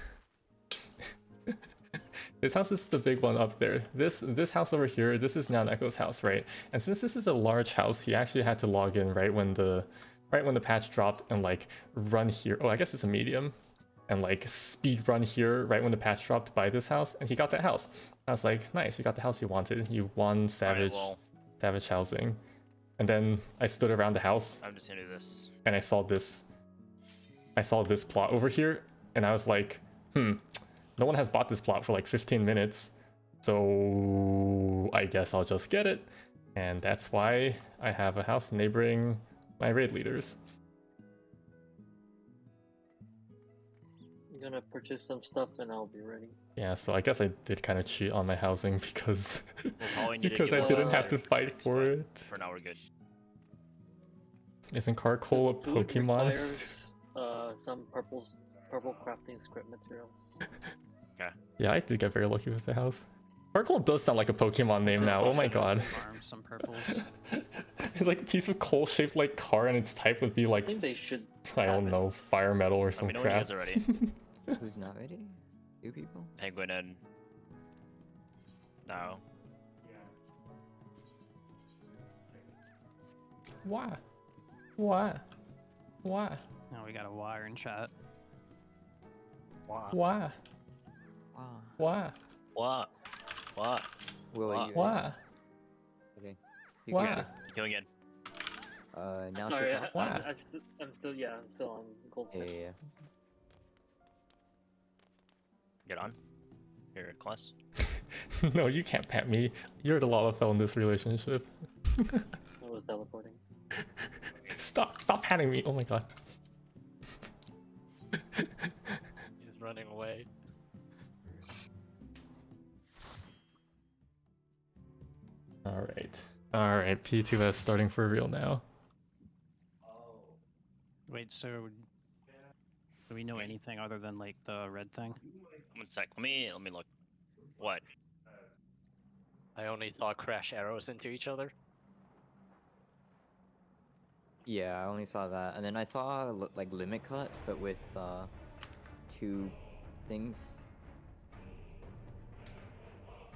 [SPEAKER 1] his house is the big one up there. This this house over here, this is Nyaneko's house, right? And since this is a large house, he actually had to log in right when the right when the patch dropped and like run here. Oh, I guess it's a medium. And like speed run here right when the patch dropped by this house, and he got that house. I was like, nice, you got the house you wanted. You won Savage
[SPEAKER 3] well,
[SPEAKER 1] Savage housing. And then I stood around the house
[SPEAKER 3] I'm just gonna do this.
[SPEAKER 1] and I saw this I saw this plot over here and I was like, hmm, no one has bought this plot for like 15 minutes. So I guess I'll just get it. And that's why I have a house neighboring my raid leaders.
[SPEAKER 8] I'm gonna purchase some stuff and I'll be ready.
[SPEAKER 1] Yeah, so I guess I did kind of cheat on my housing [laughs] because
[SPEAKER 3] We'll probably need
[SPEAKER 1] because I didn't have to fight for it.
[SPEAKER 3] For now, we're good.
[SPEAKER 1] Isn't Carcoal a Pokemon?
[SPEAKER 8] requires, uh, some purple purple crafting script materials. [laughs]
[SPEAKER 1] Yeah, I did get very lucky with the house. Carcoal does sound like a Pokemon name now. Oh my god.
[SPEAKER 7] farmed some [laughs] purples.
[SPEAKER 1] It's like a piece of coal shaped like car and its type would be
[SPEAKER 8] I
[SPEAKER 1] like
[SPEAKER 8] think they should.
[SPEAKER 1] I don't
[SPEAKER 8] have it.
[SPEAKER 1] know, fire metal or
[SPEAKER 3] Let
[SPEAKER 1] some
[SPEAKER 3] me know when you
[SPEAKER 1] crap.
[SPEAKER 3] guys are ready. [laughs]
[SPEAKER 2] Who's not ready? You people?
[SPEAKER 3] Penguin and now.
[SPEAKER 1] Why? Why? Why?
[SPEAKER 7] now we got a wire in chat.
[SPEAKER 1] Why?
[SPEAKER 2] Wow.
[SPEAKER 1] Why?
[SPEAKER 3] What? What?
[SPEAKER 2] Will, are
[SPEAKER 3] Wow.
[SPEAKER 2] you?
[SPEAKER 1] Why?
[SPEAKER 2] Okay. You
[SPEAKER 1] Why?
[SPEAKER 2] can-
[SPEAKER 3] Going in.
[SPEAKER 2] Uh, now
[SPEAKER 8] Sorry,
[SPEAKER 2] should
[SPEAKER 8] I,
[SPEAKER 1] Why?
[SPEAKER 8] I'm, I'm, still, I'm still, yeah, I'm still on gold.
[SPEAKER 2] Yeah, yeah, yeah.
[SPEAKER 3] Get on. Here, class. [laughs]
[SPEAKER 1] no, you can't pat me. You're the Lalafell in this relationship.
[SPEAKER 8] I was teleporting. [laughs]
[SPEAKER 1] Stop, stop patting me. Oh my god.
[SPEAKER 6] He's running away.
[SPEAKER 1] Alright. Alright, P2S starting for real now.
[SPEAKER 7] Wait, so do we know anything other than like the red thing?
[SPEAKER 3] One sec. Let me let me look. What?
[SPEAKER 6] I only saw crash arrows into each other.
[SPEAKER 2] Yeah, I only saw that, and then I saw like limit cut, but with uh, two things.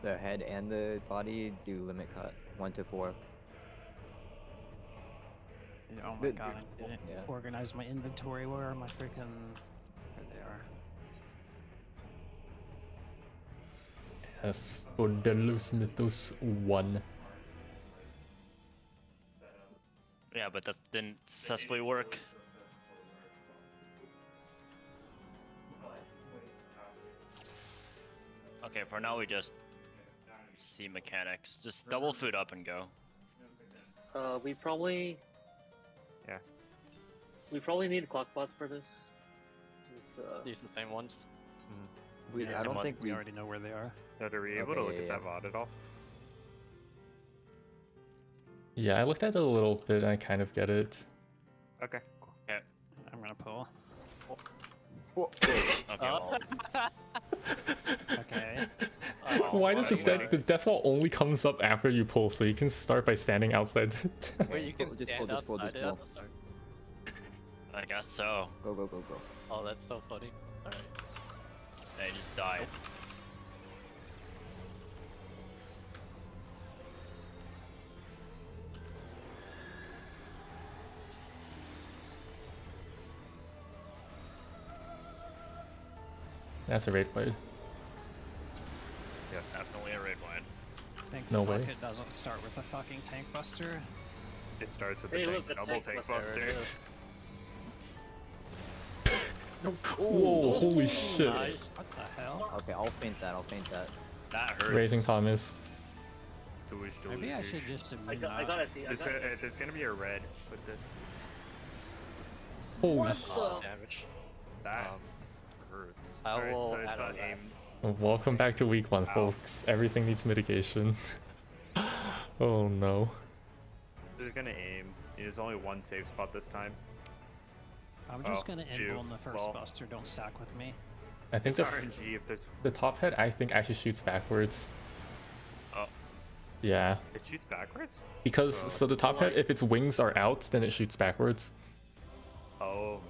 [SPEAKER 2] The head and the body do limit cut, one to four.
[SPEAKER 7] Oh my
[SPEAKER 2] But-
[SPEAKER 7] god, I didn't
[SPEAKER 2] yeah.
[SPEAKER 7] organize my inventory. Where are my freaking. There they are.
[SPEAKER 1] As for Delos Mythos 1.
[SPEAKER 3] Yeah, but that didn't successfully work. Okay, for now we just see mechanics. Just double food up and go.
[SPEAKER 8] Uh, we probably.
[SPEAKER 5] Yeah.
[SPEAKER 8] We probably need clock bots for this. It's, uh,
[SPEAKER 6] Use the same ones.
[SPEAKER 2] We,
[SPEAKER 3] Yeah,
[SPEAKER 2] I
[SPEAKER 3] same
[SPEAKER 2] don't
[SPEAKER 3] one.
[SPEAKER 2] think
[SPEAKER 7] We
[SPEAKER 2] we.
[SPEAKER 7] already know where they are.
[SPEAKER 5] But are we able
[SPEAKER 2] Okay,
[SPEAKER 5] to look
[SPEAKER 2] yeah,
[SPEAKER 5] at
[SPEAKER 2] yeah.
[SPEAKER 5] that VOD at all?
[SPEAKER 1] Yeah, I looked at it a little bit and I kind of get it.
[SPEAKER 5] Okay, cool.
[SPEAKER 7] I'm gonna pull.
[SPEAKER 3] Okay, well,
[SPEAKER 7] Okay.
[SPEAKER 3] Oh,
[SPEAKER 1] Why does the, de- the death wall only comes up after you pull, so you can start by standing outside the [laughs]
[SPEAKER 6] Where you can
[SPEAKER 2] just
[SPEAKER 6] stand
[SPEAKER 2] pull, just pull, just
[SPEAKER 6] outside
[SPEAKER 2] pull.
[SPEAKER 3] I guess so.
[SPEAKER 2] Go, go, go, go.
[SPEAKER 6] Oh, that's so funny. Alright.
[SPEAKER 3] I just died.
[SPEAKER 1] That's a raid blade.
[SPEAKER 5] Yes.
[SPEAKER 3] Definitely a red wine.
[SPEAKER 7] Thank
[SPEAKER 1] No
[SPEAKER 7] fuck
[SPEAKER 1] way.
[SPEAKER 7] it doesn't start with a fucking tank buster.
[SPEAKER 5] It starts with
[SPEAKER 8] Hey,
[SPEAKER 5] the tank,
[SPEAKER 8] the
[SPEAKER 5] double
[SPEAKER 8] tank
[SPEAKER 5] tank
[SPEAKER 8] buster,
[SPEAKER 5] buster.
[SPEAKER 8] there.
[SPEAKER 1] Whoa, holy shit.
[SPEAKER 7] Nice. What the hell?
[SPEAKER 2] Okay, I'll faint that. I'll faint that.
[SPEAKER 3] That hurts.
[SPEAKER 1] Raising Thomas.
[SPEAKER 5] Doosh,
[SPEAKER 7] Maybe I should just
[SPEAKER 8] I, got, I gotta see. I
[SPEAKER 5] There's,
[SPEAKER 8] got,
[SPEAKER 5] a, uh, there's gonna be a red with this.
[SPEAKER 1] Holy
[SPEAKER 8] What
[SPEAKER 1] sh-
[SPEAKER 8] the-
[SPEAKER 6] Damage.
[SPEAKER 5] That
[SPEAKER 6] Um,
[SPEAKER 5] hurts.
[SPEAKER 6] I
[SPEAKER 5] Alright,
[SPEAKER 6] will
[SPEAKER 5] so it's
[SPEAKER 6] add
[SPEAKER 5] not
[SPEAKER 6] on that.
[SPEAKER 1] Welcome back to week one,
[SPEAKER 5] Ow.
[SPEAKER 1] folks. Everything needs mitigation. [laughs] oh no.
[SPEAKER 5] This is gonna aim. There's only one safe spot this time.
[SPEAKER 7] I'm just
[SPEAKER 5] Oh,
[SPEAKER 7] gonna
[SPEAKER 5] two.
[SPEAKER 7] on the first
[SPEAKER 5] Well.
[SPEAKER 7] buster. Don't stack with me.
[SPEAKER 1] I think
[SPEAKER 5] It's
[SPEAKER 1] the,
[SPEAKER 5] RNG if there's.
[SPEAKER 1] the top head, I think, actually shoots backwards.
[SPEAKER 3] Oh.
[SPEAKER 1] Yeah.
[SPEAKER 5] It shoots backwards?
[SPEAKER 1] Because,
[SPEAKER 5] Uh,
[SPEAKER 1] so the top head,
[SPEAKER 8] like-
[SPEAKER 1] if its wings are out, then it shoots backwards.
[SPEAKER 5] Oh my god.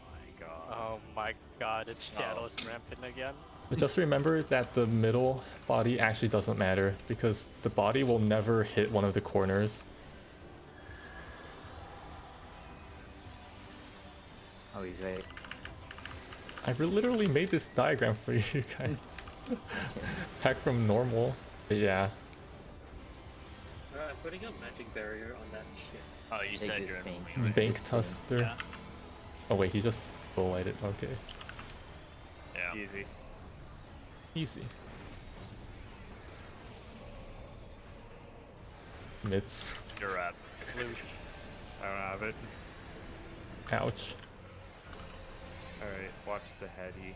[SPEAKER 6] Oh my god, it's
[SPEAKER 5] Oh.
[SPEAKER 6] shadows rampant again.
[SPEAKER 1] But just remember that the middle body actually doesn't matter because the body will never hit one of the corners.
[SPEAKER 2] Oh, he's right.
[SPEAKER 1] I literally made this diagram for [laughs] you guys. [laughs] Pack from normal. But yeah.
[SPEAKER 8] Uh, I'm putting a magic barrier on that shit.
[SPEAKER 3] Oh, you
[SPEAKER 2] Take
[SPEAKER 3] said you're in
[SPEAKER 1] Bank
[SPEAKER 2] It's.
[SPEAKER 1] Tuster.
[SPEAKER 7] Yeah.
[SPEAKER 1] Oh wait, he just full it, Okay.
[SPEAKER 3] Yeah.
[SPEAKER 5] Easy.
[SPEAKER 1] Easy. Mitts.
[SPEAKER 3] You're up.
[SPEAKER 5] I don't have it.
[SPEAKER 1] Ouch.
[SPEAKER 5] Alright, watch the heady.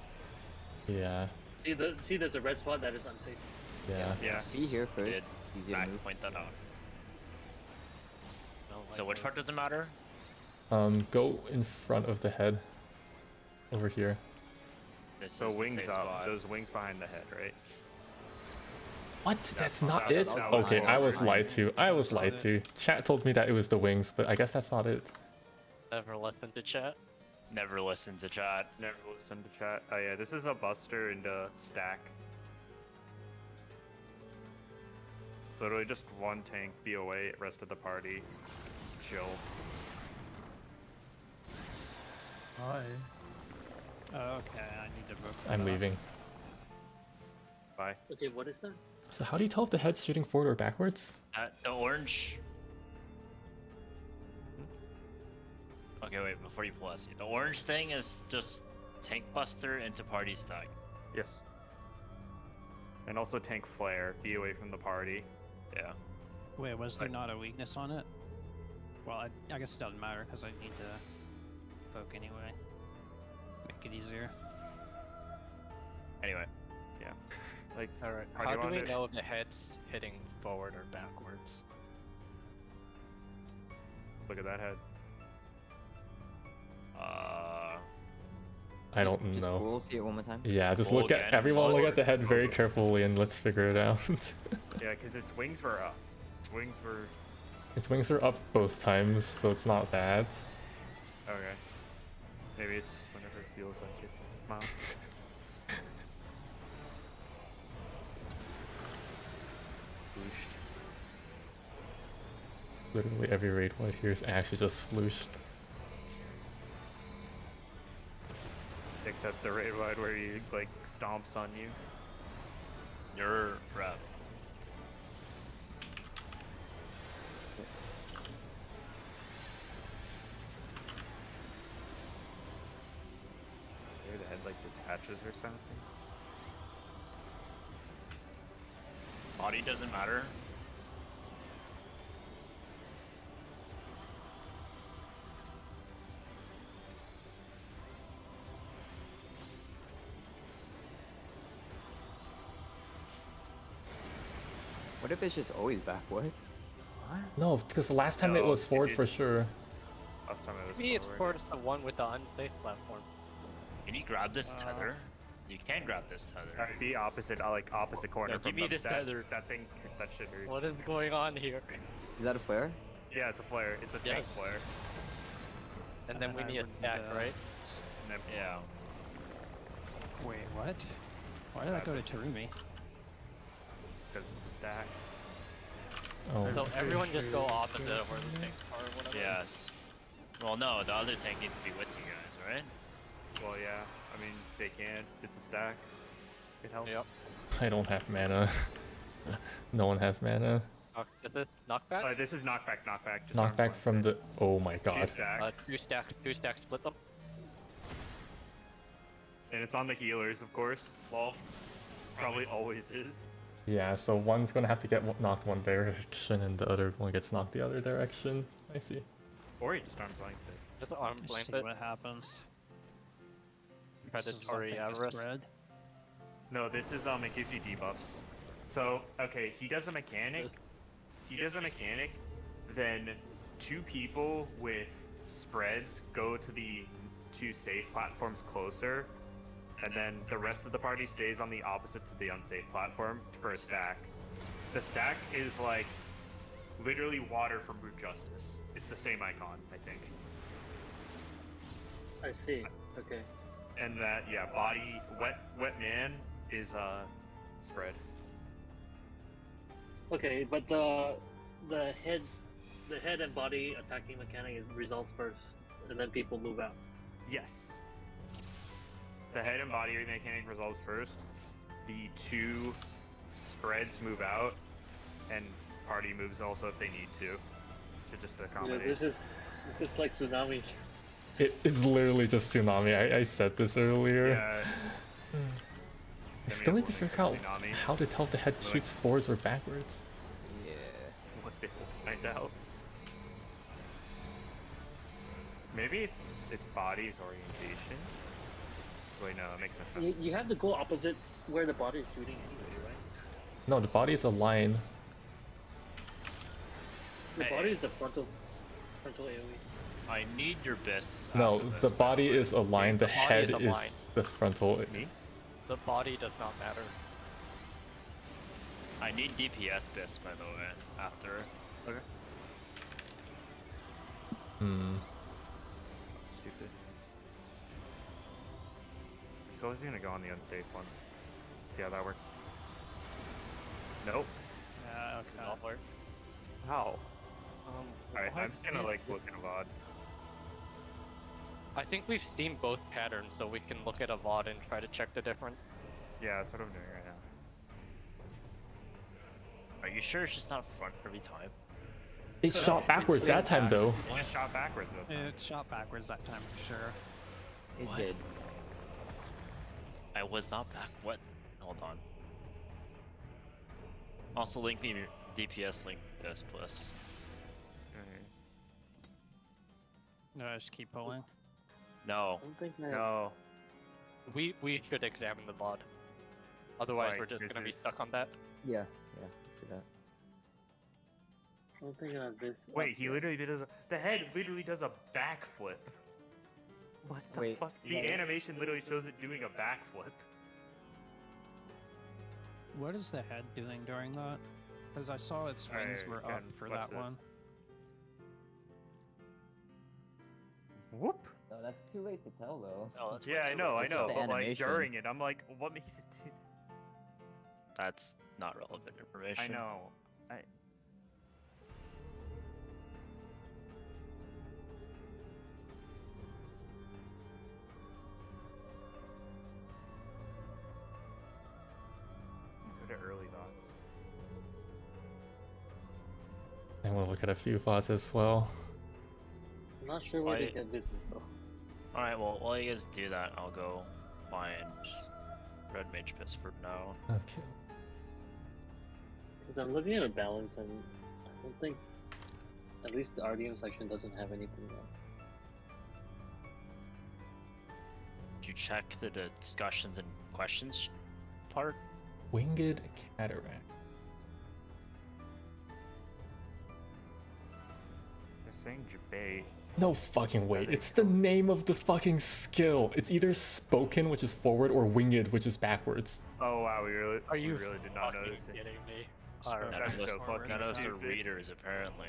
[SPEAKER 1] Yeah.
[SPEAKER 8] See, the, see, there's a red spot that is unsafe.
[SPEAKER 1] Yeah.
[SPEAKER 5] Yeah.
[SPEAKER 2] Be here first.
[SPEAKER 3] Did
[SPEAKER 2] Easy to
[SPEAKER 3] Max
[SPEAKER 2] move.
[SPEAKER 3] point that out.
[SPEAKER 6] No,
[SPEAKER 3] So which part does it matter?
[SPEAKER 1] Um, go in front of the head. Over here.
[SPEAKER 3] This
[SPEAKER 5] So wings up.
[SPEAKER 3] spot.
[SPEAKER 5] Those wings behind the head, right?
[SPEAKER 1] What? That's not
[SPEAKER 5] that-
[SPEAKER 1] it?
[SPEAKER 5] that
[SPEAKER 2] was
[SPEAKER 1] Okay, I was lied to. I was lied to. Chat told me that it was the wings, but I guess that's not it.
[SPEAKER 6] Never listen to chat.
[SPEAKER 3] Never listen to chat.
[SPEAKER 5] Never listen to chat. Oh yeah, this is a buster and a stack. Literally just one tank BOA, rest of the party. Chill.
[SPEAKER 4] Hi.
[SPEAKER 7] Okay, I need to book.
[SPEAKER 1] I'm
[SPEAKER 7] that.
[SPEAKER 1] leaving.
[SPEAKER 5] Bye.
[SPEAKER 8] Okay, what is that?
[SPEAKER 1] So how do you tell if the head's shooting forward or backwards?
[SPEAKER 3] Uh, the orange. Okay, wait. Before you pull us, the orange thing is just tank buster into party stack.
[SPEAKER 5] Yes. And also tank flare, be away from the party.
[SPEAKER 3] Yeah.
[SPEAKER 7] Wait, was there
[SPEAKER 5] I-
[SPEAKER 7] not a weakness on it? Well, I, I guess it doesn't matter because I need to poke anyway. Make it easier.
[SPEAKER 3] Anyway, yeah. [laughs]
[SPEAKER 5] Like,
[SPEAKER 6] Alright,
[SPEAKER 5] How
[SPEAKER 6] how,
[SPEAKER 5] do
[SPEAKER 6] do we
[SPEAKER 5] want it?
[SPEAKER 6] know if the head's hitting forward or backwards?
[SPEAKER 5] look at that head.
[SPEAKER 3] uh,
[SPEAKER 1] I don't
[SPEAKER 2] just
[SPEAKER 1] know.
[SPEAKER 2] Cool. See it one more time.
[SPEAKER 1] Yeah, just
[SPEAKER 3] Roll
[SPEAKER 1] look at
[SPEAKER 3] again,
[SPEAKER 1] everyone look at the head very carefully and let's figure it out. [laughs]
[SPEAKER 5] Yeah, because its wings were up. Its wings were.
[SPEAKER 1] its wings are up both times, so it's not bad.
[SPEAKER 5] Okay. Maybe it's just whenever it feels like it. Mom. Booshed.
[SPEAKER 1] Literally every raid white here is actually just flooshed.
[SPEAKER 5] Except the raid wide where he like stomps on you.
[SPEAKER 3] You're rep.
[SPEAKER 5] the head like detaches or something.
[SPEAKER 3] Body doesn't matter.
[SPEAKER 2] What if it's just always backward?
[SPEAKER 1] No, because the last time it was
[SPEAKER 5] it
[SPEAKER 1] forward
[SPEAKER 5] did-
[SPEAKER 1] for sure.
[SPEAKER 5] Last time it was
[SPEAKER 6] Me, it's
[SPEAKER 5] forward.
[SPEAKER 6] towards the one with the unsafe platform.
[SPEAKER 3] Can you grab this
[SPEAKER 5] Uh,
[SPEAKER 3] tether? You can grab this tether.
[SPEAKER 5] Uh, be opposite, uh, like opposite corner.
[SPEAKER 3] No,
[SPEAKER 5] from
[SPEAKER 3] give me
[SPEAKER 5] the-
[SPEAKER 3] this
[SPEAKER 5] that,
[SPEAKER 3] tether.
[SPEAKER 5] That thing, that shit hurts.
[SPEAKER 6] What is going on here?
[SPEAKER 2] Is that a flare?
[SPEAKER 5] Yeah, it's a flare. It's a tank
[SPEAKER 6] Yes.
[SPEAKER 5] flare.
[SPEAKER 6] And then we
[SPEAKER 7] I
[SPEAKER 6] need a
[SPEAKER 7] wouldn't,
[SPEAKER 6] stack,
[SPEAKER 7] uh,
[SPEAKER 6] right?
[SPEAKER 5] And then
[SPEAKER 3] Yeah.
[SPEAKER 7] Wait, what? Why did that go to Terumi?
[SPEAKER 5] because it's a stack.
[SPEAKER 1] Oh,
[SPEAKER 6] So everyone just go opposite of where the tanks are or whatever?
[SPEAKER 3] Yes. Well, no, the other tank needs to be with you guys, right?
[SPEAKER 5] Well, yeah. I mean, they can. It's a stack. It helps.
[SPEAKER 6] Yep.
[SPEAKER 1] I don't have mana. [laughs] no one has mana.
[SPEAKER 6] Knock, is this knockback?
[SPEAKER 5] Uh, this is knockback, knockback. Just
[SPEAKER 1] Knockback from the. Oh my
[SPEAKER 5] Two
[SPEAKER 1] god.
[SPEAKER 6] Uh,
[SPEAKER 5] stacks.
[SPEAKER 6] two stack, two stack, split them.
[SPEAKER 5] And it's on the healers, of course. Well, probably always is.
[SPEAKER 1] Yeah, so one's gonna have to get knocked one direction and the other one gets knocked the other direction. I see.
[SPEAKER 5] Or he just arms length it.
[SPEAKER 6] Just arms
[SPEAKER 7] Let's
[SPEAKER 6] length
[SPEAKER 7] see
[SPEAKER 6] it.
[SPEAKER 7] what happens. This is, I
[SPEAKER 6] Predatory
[SPEAKER 7] think, just
[SPEAKER 6] avarice.
[SPEAKER 7] red.
[SPEAKER 5] No, this is um, it gives you debuffs. So okay, he does a mechanic. He does a mechanic. Then two people with spreads go to the two safe platforms closer, and then the rest of the party stays on the opposite to the unsafe platform for a stack. The stack is like literally water from Root Justice. It's the same icon, I think.
[SPEAKER 8] I see. Okay.
[SPEAKER 5] And that yeah, body wet wet man is uh spread.
[SPEAKER 8] Okay, but the the head the head and body attacking mechanic is results first, and then people move out.
[SPEAKER 5] Yes. The head and body mechanic resolves first. The two spreads move out, and party moves also if they need to, to just accommodate.
[SPEAKER 8] this is this is like tsunami.
[SPEAKER 1] It is literally just tsunami. I, I said this earlier.
[SPEAKER 5] Yeah.
[SPEAKER 1] I still need to figure out
[SPEAKER 5] tsunami.
[SPEAKER 1] how to tell if the head
[SPEAKER 5] Really?
[SPEAKER 1] shoots forwards or backwards.
[SPEAKER 2] Yeah. [laughs]
[SPEAKER 5] What they will find out. Maybe it's it's body's orientation. Wait, no, it makes no sense.
[SPEAKER 8] you have to go opposite where the body is shooting anyway, right?
[SPEAKER 1] No, the body is a line.
[SPEAKER 8] The body is the frontal frontal AoE.
[SPEAKER 3] I need your bis.
[SPEAKER 1] No, the body
[SPEAKER 3] battle.
[SPEAKER 1] is aligned. The
[SPEAKER 6] the
[SPEAKER 1] head
[SPEAKER 6] is a
[SPEAKER 1] is the frontal.
[SPEAKER 5] Me?
[SPEAKER 6] The body does not matter.
[SPEAKER 3] I need DPS bis by the way. After.
[SPEAKER 5] Okay.
[SPEAKER 1] Hmm.
[SPEAKER 5] Stupid. So I was gonna go on the unsafe one. See how that works. Nope.
[SPEAKER 7] Yeah,
[SPEAKER 6] Did
[SPEAKER 7] okay.
[SPEAKER 6] not.
[SPEAKER 5] How?
[SPEAKER 8] Um,
[SPEAKER 5] Alright. I'm just gonna like look at a VOD.
[SPEAKER 6] I think we've seen both patterns, so we can look at a VOD and try to check the difference.
[SPEAKER 5] Yeah, that's what I'm doing right now.
[SPEAKER 3] Are you sure it's just not front every time?
[SPEAKER 1] It shot backwards that time though.
[SPEAKER 5] It shot backwards though.
[SPEAKER 7] It shot backwards that time for sure.
[SPEAKER 2] It
[SPEAKER 3] What?
[SPEAKER 2] did.
[SPEAKER 3] I was not back. What? Hold on. Also, link me your DPS link this, please.
[SPEAKER 5] Alright.
[SPEAKER 7] No, I just keep pulling.
[SPEAKER 3] No.
[SPEAKER 8] I don't think that.
[SPEAKER 5] No.
[SPEAKER 6] We we should examine the VOD. Otherwise,
[SPEAKER 5] Like,
[SPEAKER 6] we're just gonna be stuck on that.
[SPEAKER 2] Yeah, yeah, let's do that.
[SPEAKER 8] I don't think of this.
[SPEAKER 5] Wait, he literally does a, the head literally does a backflip. What the
[SPEAKER 2] Wait,
[SPEAKER 5] fuck? The
[SPEAKER 2] yeah.
[SPEAKER 5] animation literally shows it doing a backflip.
[SPEAKER 7] What is the head doing during that? Because I saw its wings
[SPEAKER 5] Alright,
[SPEAKER 7] were up for that
[SPEAKER 5] this.
[SPEAKER 7] one.
[SPEAKER 5] Whoop.
[SPEAKER 2] No, that's too late to tell though.
[SPEAKER 3] No, that's
[SPEAKER 5] Yeah, I know, I know,
[SPEAKER 2] the
[SPEAKER 5] but like
[SPEAKER 2] animation.
[SPEAKER 5] during it, I'm like, what makes it do that?
[SPEAKER 3] That's not relevant information.
[SPEAKER 5] I know. I. Go to early thoughts.
[SPEAKER 1] And we'll look at a few thoughts as well.
[SPEAKER 8] I'm not sure where
[SPEAKER 3] Why-
[SPEAKER 8] to get this though.
[SPEAKER 3] Alright, well, while you guys do that, I'll go find Red Mage BiS for now.
[SPEAKER 1] Okay.
[SPEAKER 8] Because I'm looking at a balance and I don't think, at least the RDM section doesn't have anything there.
[SPEAKER 3] Did you check the discussions and questions part?
[SPEAKER 1] Winged cataract.
[SPEAKER 5] They're saying Jabay.
[SPEAKER 1] No fucking way. It's the name of the fucking skill. It's either spoken, which is forward, or winged, which is backwards.
[SPEAKER 5] Oh wow, we really,
[SPEAKER 6] Are
[SPEAKER 5] we
[SPEAKER 6] you
[SPEAKER 5] really did not
[SPEAKER 6] fucking
[SPEAKER 5] notice it.
[SPEAKER 6] kidding me?
[SPEAKER 7] Spoken
[SPEAKER 6] Alright,
[SPEAKER 5] That's so
[SPEAKER 7] forward.
[SPEAKER 5] fucking
[SPEAKER 3] none of us
[SPEAKER 5] stupid.
[SPEAKER 3] readers, apparently.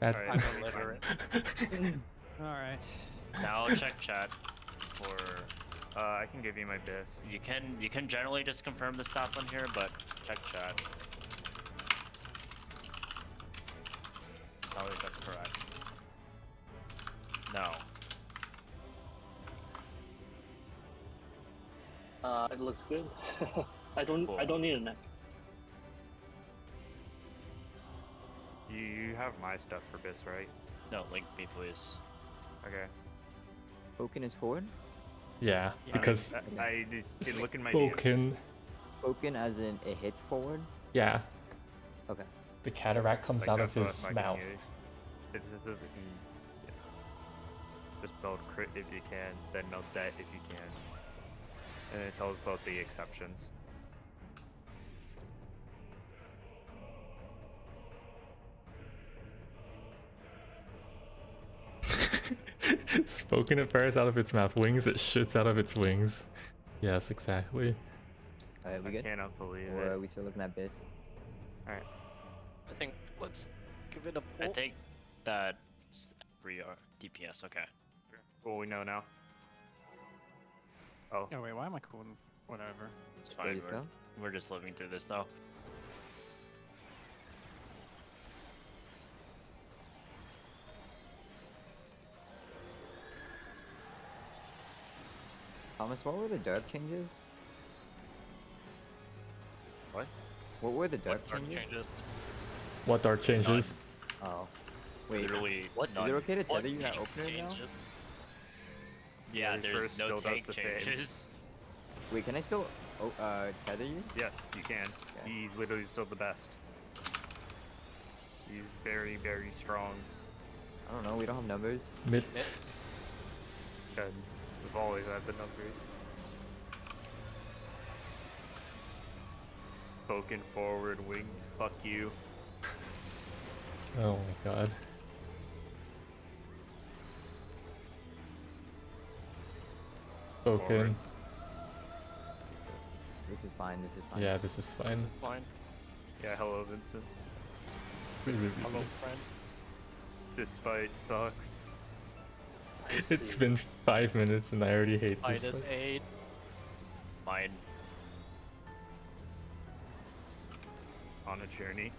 [SPEAKER 1] That,
[SPEAKER 5] Alright,
[SPEAKER 6] I'm
[SPEAKER 5] that'll be fine.
[SPEAKER 6] illiterate. [laughs]
[SPEAKER 7] Alright.
[SPEAKER 3] Now I'll check chat for.
[SPEAKER 5] Uh, I can give you my bis.
[SPEAKER 3] You can you can generally just confirm the stats on here, but check chat. Tell me if that's correct. No.
[SPEAKER 8] Uh, it looks good. [laughs] I don't. I don't need a neck.
[SPEAKER 5] You, you have my stuff for bis, right?
[SPEAKER 3] No, link me please.
[SPEAKER 5] Okay.
[SPEAKER 2] Spoken is forward.
[SPEAKER 1] yeah,
[SPEAKER 7] Yeah.
[SPEAKER 1] because
[SPEAKER 5] I, I, I just didn't look in my DMs.
[SPEAKER 1] spoken.
[SPEAKER 2] Spoken as in it hits forward.
[SPEAKER 1] Yeah,
[SPEAKER 2] Okay.
[SPEAKER 1] the cataract comes
[SPEAKER 5] Like,
[SPEAKER 1] out of his mouth.
[SPEAKER 5] community- It's, it's, it's, it's- yeah. Just build crit if you can, then note that if you can. And it tells about the exceptions. [laughs]
[SPEAKER 1] Spoken, it fires out of its mouth. Wings, it shoots out of its wings. Yes, exactly.
[SPEAKER 2] Alright, we
[SPEAKER 5] I
[SPEAKER 2] good?
[SPEAKER 5] cannot believe
[SPEAKER 2] Or are we still looking at this? Alright.
[SPEAKER 6] I think let's give it a
[SPEAKER 3] I
[SPEAKER 6] pull.
[SPEAKER 3] I think that every DPS. Okay.
[SPEAKER 5] Well, we know now. Oh,
[SPEAKER 7] Oh wait, why am I cool? Whatever.
[SPEAKER 3] It's
[SPEAKER 2] Steady
[SPEAKER 3] fine. We're,
[SPEAKER 2] skull?
[SPEAKER 3] we're just living through this now.
[SPEAKER 2] Thomas, what were the derp changes?
[SPEAKER 5] What?
[SPEAKER 2] What were the derp
[SPEAKER 6] dark
[SPEAKER 2] changes?
[SPEAKER 6] changes?
[SPEAKER 1] What dark changes?
[SPEAKER 2] Oh. Wait,
[SPEAKER 3] Literally,
[SPEAKER 6] What?
[SPEAKER 2] is it okay to
[SPEAKER 6] What
[SPEAKER 2] tether you that
[SPEAKER 6] tank
[SPEAKER 2] opener now?
[SPEAKER 6] Changes?
[SPEAKER 3] Yeah,
[SPEAKER 5] His
[SPEAKER 3] there's no
[SPEAKER 5] still does
[SPEAKER 3] tank
[SPEAKER 5] the same.
[SPEAKER 3] changes. [laughs]
[SPEAKER 2] Wait, can I still oh, uh, tether you?
[SPEAKER 5] Yes, you can.
[SPEAKER 2] Okay.
[SPEAKER 5] He's literally still the best. He's very, very strong.
[SPEAKER 2] I don't know, we don't have numbers.
[SPEAKER 1] Mid.
[SPEAKER 6] Mid.
[SPEAKER 5] And we've always had the numbers. Spoken forward, wing, fuck you.
[SPEAKER 1] Oh my god. Spoken.
[SPEAKER 2] This is fine, this is fine.
[SPEAKER 1] Yeah, this is fine.
[SPEAKER 6] Fine.
[SPEAKER 5] Yeah, hello, Vincent.
[SPEAKER 6] Hello, friend.
[SPEAKER 5] This fight sucks. [laughs]
[SPEAKER 1] It's been five minutes and I already hate
[SPEAKER 6] I
[SPEAKER 1] this.
[SPEAKER 6] did
[SPEAKER 1] fight.
[SPEAKER 6] eight.
[SPEAKER 3] Mine.
[SPEAKER 5] On a journey.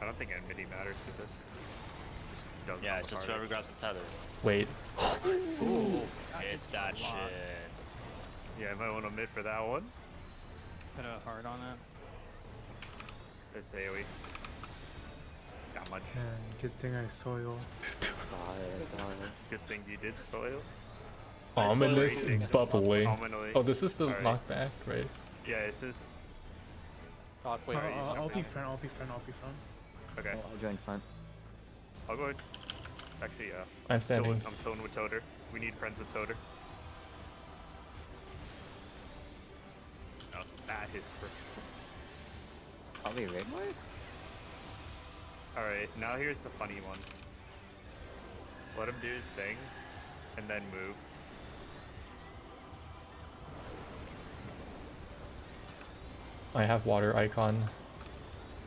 [SPEAKER 5] I don't think enmity matters to this. Just doesn't
[SPEAKER 3] Yeah, it's just whoever grabs the tether.
[SPEAKER 1] Wait.
[SPEAKER 6] Ooh. [gasps]
[SPEAKER 3] It's that shit.
[SPEAKER 5] Yeah, I might want to mid for that one.
[SPEAKER 7] Put a hard on it.
[SPEAKER 5] This AoE. That much.
[SPEAKER 4] Man, good thing I soil.
[SPEAKER 2] Saw it.
[SPEAKER 5] Good thing you did soil.
[SPEAKER 1] Ominous
[SPEAKER 5] Waiting.
[SPEAKER 1] bubbling. Oh, this is the
[SPEAKER 5] Alright.
[SPEAKER 1] knockback, right?
[SPEAKER 5] Yeah, this is.
[SPEAKER 6] God, wait,
[SPEAKER 4] Uh, I'll, I'll be
[SPEAKER 6] jumping?
[SPEAKER 4] front, I'll be front, I'll be front.
[SPEAKER 5] Okay,
[SPEAKER 2] I'll, I'll join front.
[SPEAKER 5] I'll go ahead. Actually, yeah.
[SPEAKER 1] I'm
[SPEAKER 5] Going-
[SPEAKER 1] standing.
[SPEAKER 5] I'm towing with Toter. We need friends with Toter. Oh, that hits for.
[SPEAKER 2] Probably red ward?
[SPEAKER 5] Alright, now here's the funny one. Let him do his thing, and then move.
[SPEAKER 1] I have water icon.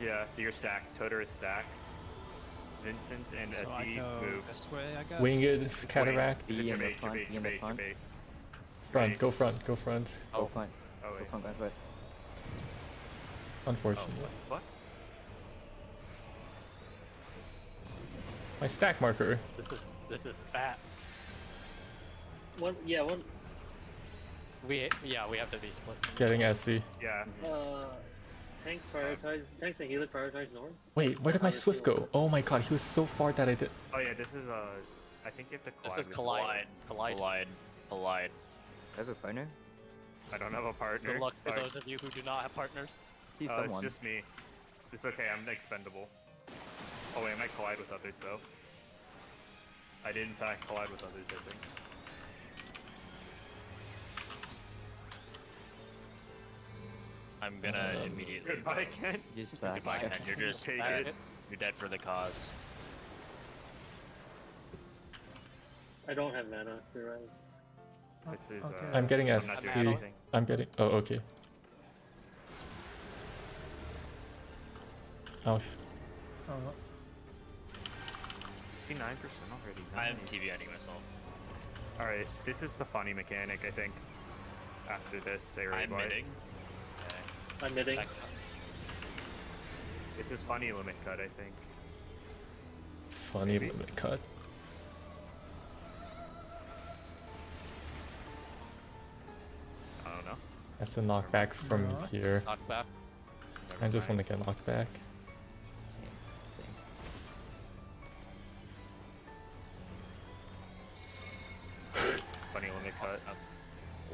[SPEAKER 5] Yeah, you're stacked. Toter is stacked. Vincent and
[SPEAKER 7] So I
[SPEAKER 5] SE
[SPEAKER 7] go
[SPEAKER 5] move.
[SPEAKER 7] this way, I guess.
[SPEAKER 1] Winged cataract.
[SPEAKER 2] Be in the
[SPEAKER 5] Jabate,
[SPEAKER 2] front,
[SPEAKER 5] Jabate,
[SPEAKER 2] be in the front.
[SPEAKER 5] Jabate.
[SPEAKER 1] Front, go front, go front.
[SPEAKER 2] Go front.
[SPEAKER 5] Oh,
[SPEAKER 2] Go front, go front.
[SPEAKER 5] Oh,
[SPEAKER 1] Unfortunately.
[SPEAKER 5] what?
[SPEAKER 1] My stack marker.
[SPEAKER 6] This is this is fat.
[SPEAKER 8] One, yeah, one.
[SPEAKER 6] We yeah we have to be split.
[SPEAKER 1] Getting SC.
[SPEAKER 5] Yeah,
[SPEAKER 8] Uh, tanks prioritize. Tanks and healer prioritize north.
[SPEAKER 1] Wait, where did my Swift go? Oh my god, he was so far that I did.
[SPEAKER 5] Oh yeah, this is uh, I think you have to collide.
[SPEAKER 6] This is
[SPEAKER 5] with
[SPEAKER 6] collide. Collide.
[SPEAKER 3] Collide. Collide.
[SPEAKER 2] I have a partner.
[SPEAKER 5] I don't have a partner.
[SPEAKER 6] Good luck for
[SPEAKER 5] Sorry.
[SPEAKER 6] those of you who do not have partners.
[SPEAKER 2] See
[SPEAKER 5] Uh, it's just me. It's okay, I'm expendable. Oh wait, I might collide with others though. I did in fact collide with others, I think.
[SPEAKER 3] I'm gonna
[SPEAKER 1] Um,
[SPEAKER 3] immediately. [laughs]
[SPEAKER 5] Goodbye, Ken.
[SPEAKER 2] You suck.
[SPEAKER 3] Goodbye, Ken. You're just
[SPEAKER 5] Take
[SPEAKER 6] Alright.
[SPEAKER 5] it.
[SPEAKER 3] you're dead for the cause.
[SPEAKER 8] I don't have mana to rise.
[SPEAKER 5] This is.
[SPEAKER 4] Okay.
[SPEAKER 5] Uh,
[SPEAKER 1] I'm getting
[SPEAKER 5] I'm
[SPEAKER 1] SC.
[SPEAKER 5] not doing anything.
[SPEAKER 1] I'm getting. Oh, okay. Oh,
[SPEAKER 4] Uh,
[SPEAKER 5] 69% already.
[SPEAKER 3] I'm
[SPEAKER 5] nice.
[SPEAKER 3] TBNing myself.
[SPEAKER 5] Alright, this is the funny mechanic, I think. After this, area
[SPEAKER 3] I'm
[SPEAKER 5] blight.
[SPEAKER 3] Midding.
[SPEAKER 8] I'm midding.
[SPEAKER 3] Back-
[SPEAKER 5] This is funny limit cut, I think.
[SPEAKER 1] funny
[SPEAKER 5] Maybe.
[SPEAKER 1] limit cut.
[SPEAKER 5] I don't know.
[SPEAKER 1] That's a knockback from
[SPEAKER 4] Yeah.
[SPEAKER 1] here.
[SPEAKER 6] Knock back.
[SPEAKER 1] I just want to get knocked back.
[SPEAKER 2] Same, same.
[SPEAKER 5] Funny limit cut.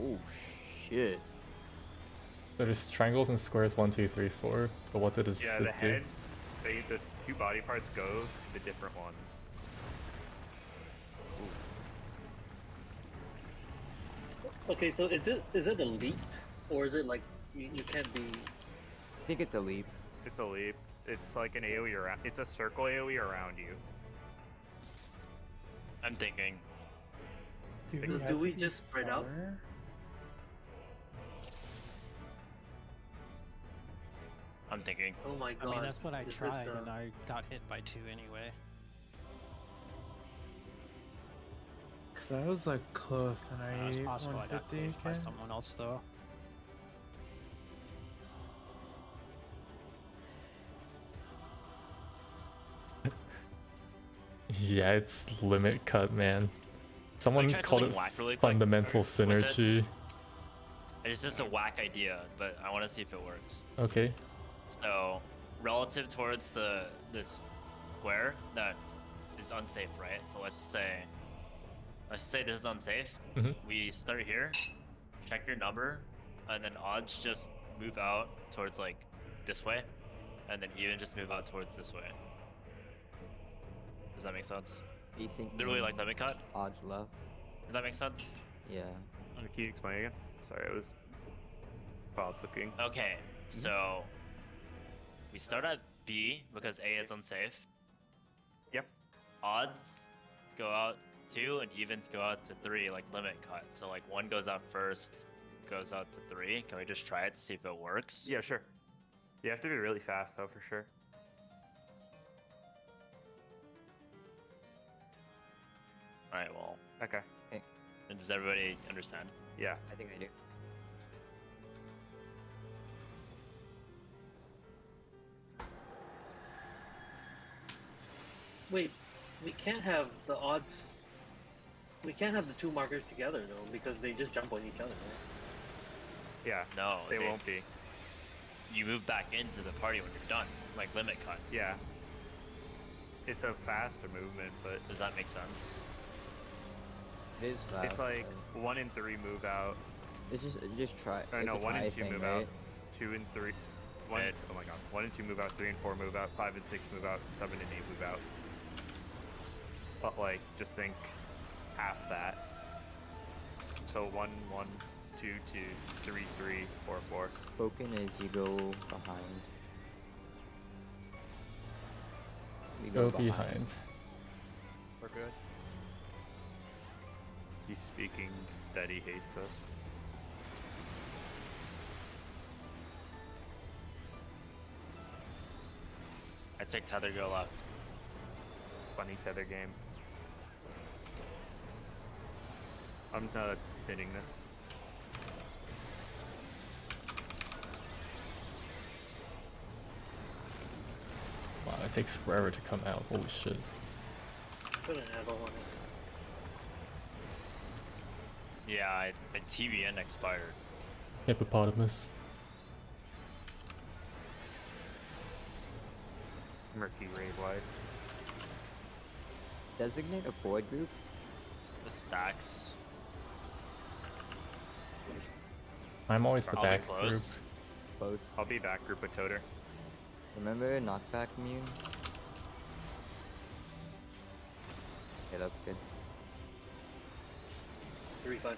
[SPEAKER 2] Oh shit.
[SPEAKER 1] There's triangles and squares one, two, three, four. But what did his
[SPEAKER 5] Yeah,
[SPEAKER 1] sit
[SPEAKER 5] the
[SPEAKER 1] do?
[SPEAKER 5] head, they, the two body parts go to the different ones.
[SPEAKER 8] Okay, so is it is it a leap, or is it like you, you can't be?
[SPEAKER 2] I think it's a leap.
[SPEAKER 5] It's a leap. It's like an AoE around. It's a circle AoE around you.
[SPEAKER 3] I'm thinking.
[SPEAKER 4] do
[SPEAKER 5] Do-
[SPEAKER 4] we,
[SPEAKER 8] do we just spread out?
[SPEAKER 3] I'm thinking.
[SPEAKER 8] Oh my god.
[SPEAKER 7] I mean, that's what I
[SPEAKER 8] is this,
[SPEAKER 7] tried,
[SPEAKER 8] uh,
[SPEAKER 7] and I got hit by two anyway.
[SPEAKER 4] Cause I was like close and I,
[SPEAKER 7] Uh,
[SPEAKER 4] I
[SPEAKER 7] it's
[SPEAKER 4] ate
[SPEAKER 7] possible I got
[SPEAKER 4] 150
[SPEAKER 7] closed by someone else, though. [laughs]
[SPEAKER 1] Yeah, it's limit cut, man. Someone
[SPEAKER 3] try
[SPEAKER 1] called it
[SPEAKER 3] whack really
[SPEAKER 1] fundamental
[SPEAKER 3] or with it?
[SPEAKER 1] synergy.
[SPEAKER 3] It's just a whack idea, but I want to see if it works.
[SPEAKER 1] Okay.
[SPEAKER 3] So, relative towards the this square that is unsafe, right? So let's say, let's say this is unsafe.
[SPEAKER 1] Mhm.
[SPEAKER 3] We start here, check your number, and then odds just move out towards like this way, and then even just move out towards this way. Does that make sense?
[SPEAKER 2] Facing
[SPEAKER 3] Literally
[SPEAKER 2] in,
[SPEAKER 3] like limit cut.
[SPEAKER 2] odds left.
[SPEAKER 3] Does that make sense?
[SPEAKER 2] Yeah.
[SPEAKER 5] Uh, Can you explain again? Sorry, I was wild looking.
[SPEAKER 3] Okay, so we start at B because A is unsafe.
[SPEAKER 5] Yep.
[SPEAKER 3] Odds go out two and evens go out to three, like limit cut. So like one goes out first, goes out to three. Can we just try it to see if it works?
[SPEAKER 5] Yeah, sure. You have to be really fast though, for sure.
[SPEAKER 3] All right. Well,
[SPEAKER 5] Okay.
[SPEAKER 3] and does everybody understand?
[SPEAKER 5] Yeah.
[SPEAKER 2] I think I do.
[SPEAKER 8] Wait, we can't have the odds. We can't have the two markers together though, because they just jump on each other. Right?
[SPEAKER 5] Yeah.
[SPEAKER 3] No,
[SPEAKER 5] They won't be.
[SPEAKER 3] You move back into the party when you're done, like limit cut.
[SPEAKER 5] Yeah. It's a faster movement, but
[SPEAKER 3] Does that make sense?
[SPEAKER 2] It is fast.
[SPEAKER 5] it's like
[SPEAKER 2] but
[SPEAKER 5] one and three move out.
[SPEAKER 2] It's just just try.
[SPEAKER 5] Or
[SPEAKER 2] it's
[SPEAKER 5] no,
[SPEAKER 2] a
[SPEAKER 5] one
[SPEAKER 2] try
[SPEAKER 5] and two
[SPEAKER 2] thing,
[SPEAKER 5] move
[SPEAKER 2] right?
[SPEAKER 5] out. Two and three. One.
[SPEAKER 3] Right.
[SPEAKER 5] And, oh my god. One and two move out. Three and four move out. Five and six move out. Seven and eight move out. But like, just think half that. So one, one, two, two, three, three, four, four.
[SPEAKER 2] Spoken as you go behind. We
[SPEAKER 1] Go behind.
[SPEAKER 6] We're good.
[SPEAKER 5] He's speaking that he hates us.
[SPEAKER 3] I take tether, go left.
[SPEAKER 5] Funny tether game. I'm not hitting this.
[SPEAKER 1] Wow, it takes forever to come out. Holy shit.
[SPEAKER 8] Put an handle on it.
[SPEAKER 3] Yeah, I, my TBN expired.
[SPEAKER 1] Hippopotamus.
[SPEAKER 5] Murky Ray wide.
[SPEAKER 2] Designate a forward group.
[SPEAKER 3] The stacks.
[SPEAKER 1] I'm always the
[SPEAKER 3] Probably
[SPEAKER 1] back group.
[SPEAKER 3] close.
[SPEAKER 2] Close.
[SPEAKER 5] I'll be back group with Toter.
[SPEAKER 2] Remember knockback immune? Okay, that's good.
[SPEAKER 8] Three five.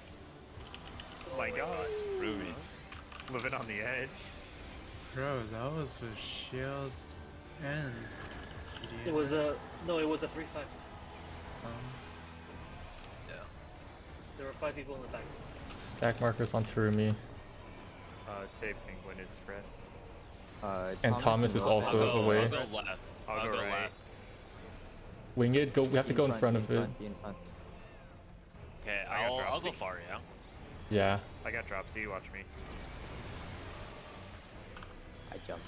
[SPEAKER 5] Oh my god.
[SPEAKER 3] Ruby.
[SPEAKER 5] Living on the edge.
[SPEAKER 4] Bro, that was with shields and
[SPEAKER 8] It was a no. It was a three five.
[SPEAKER 4] Um,
[SPEAKER 8] There were five people in the back.
[SPEAKER 1] Stack markers on Terumi.
[SPEAKER 5] Uh, Tay Penguin is spread.
[SPEAKER 2] Uh,
[SPEAKER 1] And Thomas is also
[SPEAKER 3] I'll go,
[SPEAKER 1] away.
[SPEAKER 3] I'll go left.
[SPEAKER 5] I'll,
[SPEAKER 3] I'll
[SPEAKER 5] go,
[SPEAKER 3] go
[SPEAKER 5] right.
[SPEAKER 3] left.
[SPEAKER 1] Wing it. Go. We have to go in front
[SPEAKER 2] be
[SPEAKER 1] of it.
[SPEAKER 2] front, be in front.
[SPEAKER 3] Okay,
[SPEAKER 5] I got
[SPEAKER 3] I'll, I'll go far, yeah?
[SPEAKER 1] Yeah.
[SPEAKER 5] I got drop C, watch me.
[SPEAKER 2] I jumped.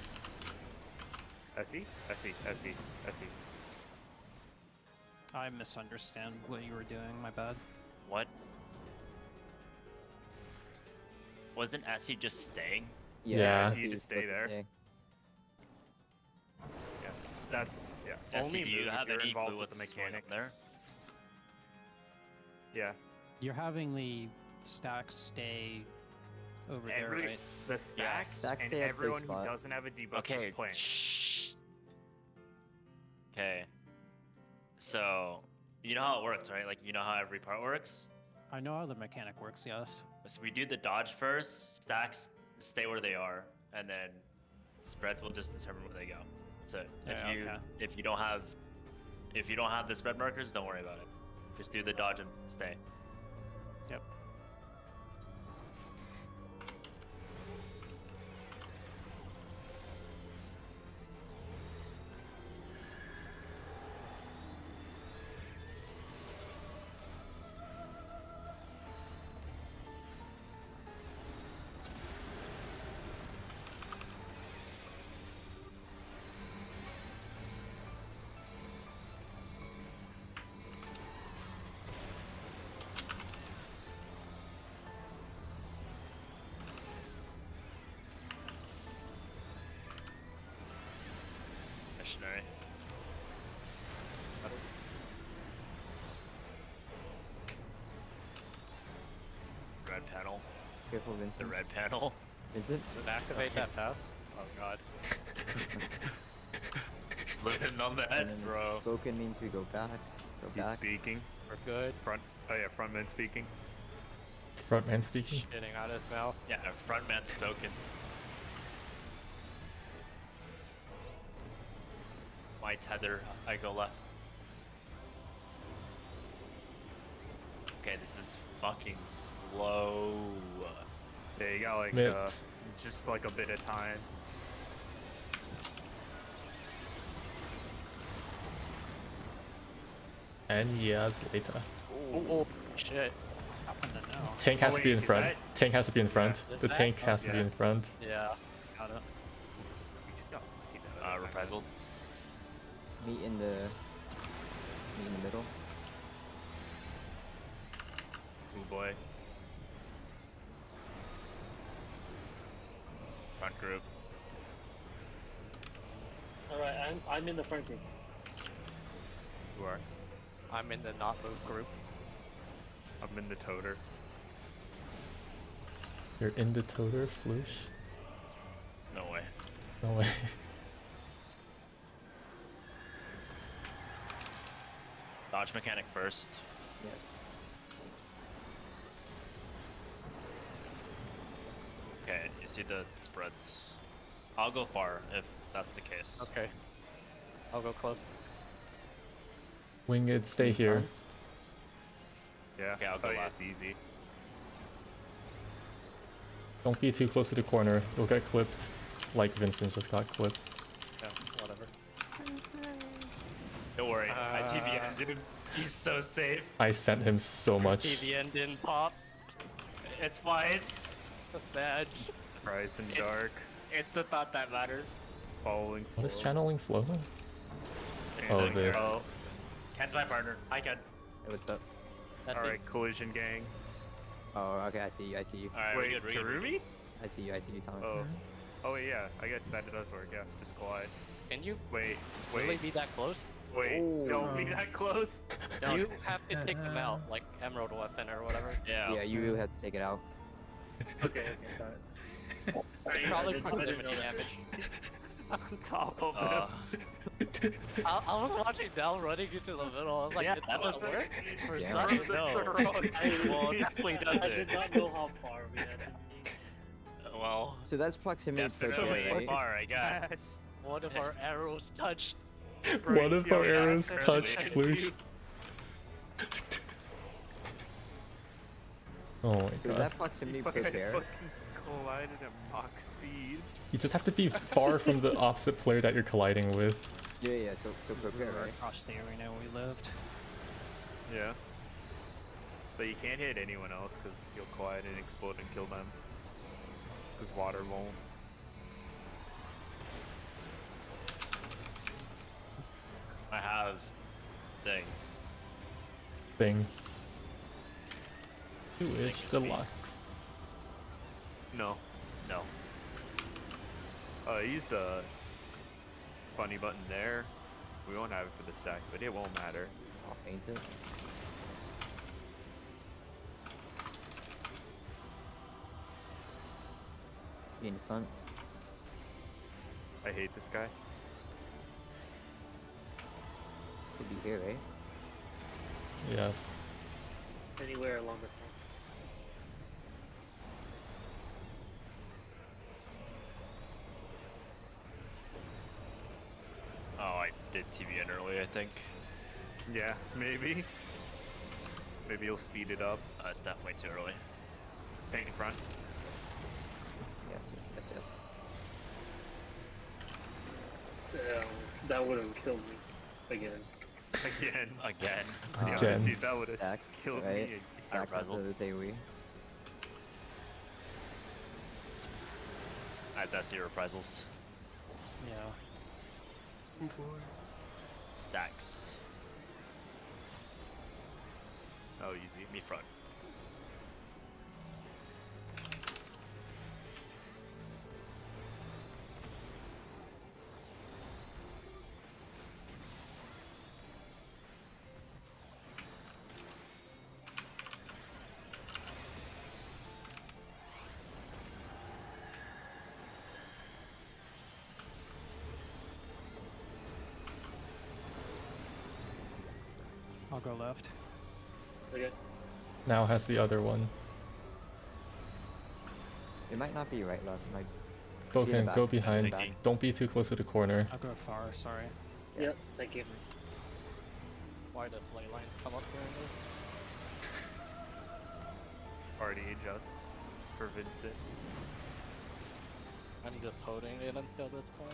[SPEAKER 5] SE? SE, SE, SE.
[SPEAKER 7] I misunderstand what you were doing. My bad.
[SPEAKER 3] What? Wasn't Essie just staying?
[SPEAKER 1] Yeah.
[SPEAKER 5] So you
[SPEAKER 2] he's
[SPEAKER 5] just stay there?
[SPEAKER 2] stay.
[SPEAKER 5] Yeah. That's, yeah.
[SPEAKER 3] Essie,
[SPEAKER 5] Only
[SPEAKER 3] do you
[SPEAKER 5] move if
[SPEAKER 3] have
[SPEAKER 5] you're
[SPEAKER 3] any
[SPEAKER 5] involved
[SPEAKER 3] clue
[SPEAKER 5] with
[SPEAKER 3] what's
[SPEAKER 5] the mechanic.
[SPEAKER 3] there?
[SPEAKER 5] Yeah.
[SPEAKER 7] You're having the stack stay over there,
[SPEAKER 5] Every,
[SPEAKER 7] right?
[SPEAKER 5] the stacks
[SPEAKER 2] Stacks
[SPEAKER 5] and
[SPEAKER 2] stay at safe
[SPEAKER 5] everyone who doesn't have a debuff
[SPEAKER 3] Okay.
[SPEAKER 5] just plant.
[SPEAKER 3] Shh. Okay. So, you know how it works, right? Like, you know how every part works?
[SPEAKER 7] I know how the mechanic works. Yes.
[SPEAKER 3] So we do the dodge first, stacks stay where they are, and then spreads will just determine where they go. So if
[SPEAKER 7] Yeah,
[SPEAKER 3] you
[SPEAKER 7] okay.
[SPEAKER 3] if you don't have if you don't have the spread markers, don't worry about it. Just do the dodge and stay.
[SPEAKER 2] Careful,
[SPEAKER 3] The
[SPEAKER 2] Vincent.
[SPEAKER 3] red panel.
[SPEAKER 2] Vincent.
[SPEAKER 6] Then activate that pass. Oh god. [laughs]
[SPEAKER 3] Living on that,
[SPEAKER 2] And then
[SPEAKER 3] bro.
[SPEAKER 2] Spoken means we go back. So
[SPEAKER 5] He's
[SPEAKER 2] back.
[SPEAKER 5] speaking.
[SPEAKER 6] We're good.
[SPEAKER 5] Front. Oh yeah, frontman speaking.
[SPEAKER 1] Frontman speaking.
[SPEAKER 6] Shitting out of his mouth.
[SPEAKER 3] Yeah, front man spoken. My tether, I go left.
[SPEAKER 5] Yeah, you got like uh, just like a bit of time.
[SPEAKER 1] And years later.
[SPEAKER 6] Oh, oh shit.
[SPEAKER 7] Happened to know.
[SPEAKER 1] Tank
[SPEAKER 5] Oh,
[SPEAKER 1] has to be in front.
[SPEAKER 5] that-
[SPEAKER 1] Tank has to be in front.
[SPEAKER 6] Is
[SPEAKER 1] The
[SPEAKER 6] that-
[SPEAKER 1] tank
[SPEAKER 6] oh,
[SPEAKER 1] has to be in front.
[SPEAKER 6] Yeah. Got it.
[SPEAKER 5] We just got fucking
[SPEAKER 3] Uh,
[SPEAKER 5] of
[SPEAKER 3] reprisal.
[SPEAKER 2] Meet in the. Meet in the middle.
[SPEAKER 5] Ooh boy.
[SPEAKER 3] Group.
[SPEAKER 8] Alright, I'm, I'm in the front group.
[SPEAKER 5] You are.
[SPEAKER 6] I'm in the not move group.
[SPEAKER 5] I'm in the toter.
[SPEAKER 1] You're in the toter, Floosh?
[SPEAKER 3] No way.
[SPEAKER 1] No way.
[SPEAKER 3] Dodge mechanic first.
[SPEAKER 2] Yes.
[SPEAKER 3] Okay, you see the spreads. I'll go far if that's the case.
[SPEAKER 6] Okay. I'll go close.
[SPEAKER 1] Winged, stay here.
[SPEAKER 5] Yeah.
[SPEAKER 3] Okay, I'll go
[SPEAKER 5] oh, yeah, easy.
[SPEAKER 1] Don't be too close to the corner. You'll get clipped. Like Vincent just got clipped.
[SPEAKER 6] Yeah, whatever.
[SPEAKER 3] Don't worry, I
[SPEAKER 6] Uh,
[SPEAKER 3] TBN dude. He's so safe.
[SPEAKER 1] I sent him so much.
[SPEAKER 6] TBN didn't pop.
[SPEAKER 3] It's fine.
[SPEAKER 6] That's bad.
[SPEAKER 5] Rise in
[SPEAKER 3] It's-
[SPEAKER 5] dark.
[SPEAKER 3] It's the thought that matters.
[SPEAKER 5] Following.
[SPEAKER 1] What is
[SPEAKER 5] flow.
[SPEAKER 1] channeling flow? Oh, this.
[SPEAKER 3] arrow. Ken's my partner. Hi, Ken.
[SPEAKER 2] Hey, what's up?
[SPEAKER 6] That's
[SPEAKER 5] Alright, collision gang.
[SPEAKER 2] Oh, okay. I see you. I see you.
[SPEAKER 3] Alright, we're
[SPEAKER 5] Wait,
[SPEAKER 3] good. We're good.
[SPEAKER 5] Terumi?
[SPEAKER 2] I see you. I see you, Thomas.
[SPEAKER 5] Oh. Oh yeah. I guess that does work. Yeah, just collide.
[SPEAKER 6] Can you
[SPEAKER 5] Wait,
[SPEAKER 6] really
[SPEAKER 5] wait,
[SPEAKER 6] be that close?
[SPEAKER 5] wait. Don't be
[SPEAKER 4] Oh.
[SPEAKER 5] that close. [laughs]
[SPEAKER 3] Don't-
[SPEAKER 6] You have to take them out, like Emerald Weapon or whatever.
[SPEAKER 3] Yeah.
[SPEAKER 2] Yeah, you really have to take it out.
[SPEAKER 8] Okay, okay, got it.
[SPEAKER 6] Probably
[SPEAKER 8] I didn't- I didn't
[SPEAKER 6] proximity damage.
[SPEAKER 5] On top of
[SPEAKER 3] Uh,
[SPEAKER 5] him. [laughs]
[SPEAKER 6] I, I was watching Dell running into the middle. I was like,
[SPEAKER 3] Yeah,
[SPEAKER 6] did that
[SPEAKER 3] that's
[SPEAKER 6] not work? For
[SPEAKER 2] Yeah.
[SPEAKER 6] some,
[SPEAKER 5] That's
[SPEAKER 6] no.
[SPEAKER 5] the wrong [laughs]
[SPEAKER 8] I,
[SPEAKER 3] Well, it definitely [laughs] does
[SPEAKER 8] I did not know how far we had to
[SPEAKER 3] well,
[SPEAKER 2] So that's proximity per
[SPEAKER 3] Definitely.
[SPEAKER 2] player.
[SPEAKER 3] Far, I guess.
[SPEAKER 6] One of our arrows touched.
[SPEAKER 1] One of our
[SPEAKER 5] he
[SPEAKER 1] arrows touched
[SPEAKER 5] everything.
[SPEAKER 1] Oh my
[SPEAKER 2] So is that proximity
[SPEAKER 5] You
[SPEAKER 2] per
[SPEAKER 5] guys
[SPEAKER 2] player?
[SPEAKER 5] fucking collided at Mach speed.
[SPEAKER 1] You just have to be far from the [laughs] opposite player that you're colliding with.
[SPEAKER 2] Yeah, yeah. So, so per
[SPEAKER 7] We
[SPEAKER 2] player,
[SPEAKER 7] were
[SPEAKER 2] right?
[SPEAKER 7] across the arena we lived.
[SPEAKER 5] Yeah. But you can't hit anyone else because you'll collide and explode and kill them. Because water won't.
[SPEAKER 3] I have thing.
[SPEAKER 1] Thing. Two
[SPEAKER 3] Think
[SPEAKER 1] itch
[SPEAKER 3] it's me.
[SPEAKER 1] deluxe.
[SPEAKER 5] No.
[SPEAKER 3] No.
[SPEAKER 5] Uh, I used a funny button there. We won't have it for the stack, but it won't matter.
[SPEAKER 2] I'll paint it. Be in front.
[SPEAKER 5] I hate this guy.
[SPEAKER 2] Could be here, right?
[SPEAKER 1] Yes.
[SPEAKER 8] Anywhere along the front.
[SPEAKER 3] Oh, I did TBN early, I think.
[SPEAKER 5] Yeah, maybe. Maybe you'll speed it up.
[SPEAKER 3] Uh, it's definitely too early.
[SPEAKER 5] Tank in front.
[SPEAKER 2] Yes, yes, yes, yes.
[SPEAKER 8] Damn, that would have killed me again.
[SPEAKER 5] Again. [laughs]
[SPEAKER 3] Again. [laughs]
[SPEAKER 5] Yeah,
[SPEAKER 1] Again.
[SPEAKER 5] dude, that would have
[SPEAKER 2] Stacks,
[SPEAKER 5] killed
[SPEAKER 2] right?
[SPEAKER 5] me.
[SPEAKER 2] Stacks
[SPEAKER 3] Reprisal.
[SPEAKER 2] after this AoE.
[SPEAKER 3] That's SC reprisals.
[SPEAKER 7] Yeah.
[SPEAKER 3] Stacks.
[SPEAKER 5] Oh, easy.
[SPEAKER 3] Me front.
[SPEAKER 7] I'll go left.
[SPEAKER 8] Okay.
[SPEAKER 1] Now has the other one.
[SPEAKER 2] It might not be right left. It might.
[SPEAKER 1] Boken,
[SPEAKER 2] back.
[SPEAKER 1] go behind. Don't be too close to the corner.
[SPEAKER 7] I'll go far. Sorry.
[SPEAKER 8] Yep. Thank you.
[SPEAKER 6] Why the play line come up here?
[SPEAKER 5] Party adjust for Vincent.
[SPEAKER 6] I'm just holding it until this point.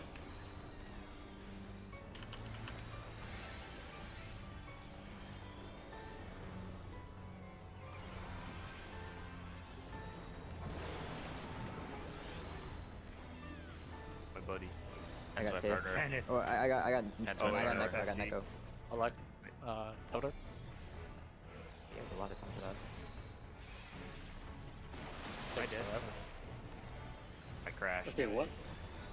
[SPEAKER 5] My buddy.
[SPEAKER 2] I got
[SPEAKER 3] my
[SPEAKER 2] Tay.
[SPEAKER 3] partner.
[SPEAKER 5] Kenneth.
[SPEAKER 2] Oh, I, I got, I got,
[SPEAKER 3] That's
[SPEAKER 2] oh,
[SPEAKER 3] my
[SPEAKER 2] I got
[SPEAKER 3] partner.
[SPEAKER 2] Neko. I got
[SPEAKER 5] Bessie.
[SPEAKER 2] Neko.
[SPEAKER 6] I like uh Toto.
[SPEAKER 2] You have a lot of time for that.
[SPEAKER 5] I did. I crashed.
[SPEAKER 8] Okay, what?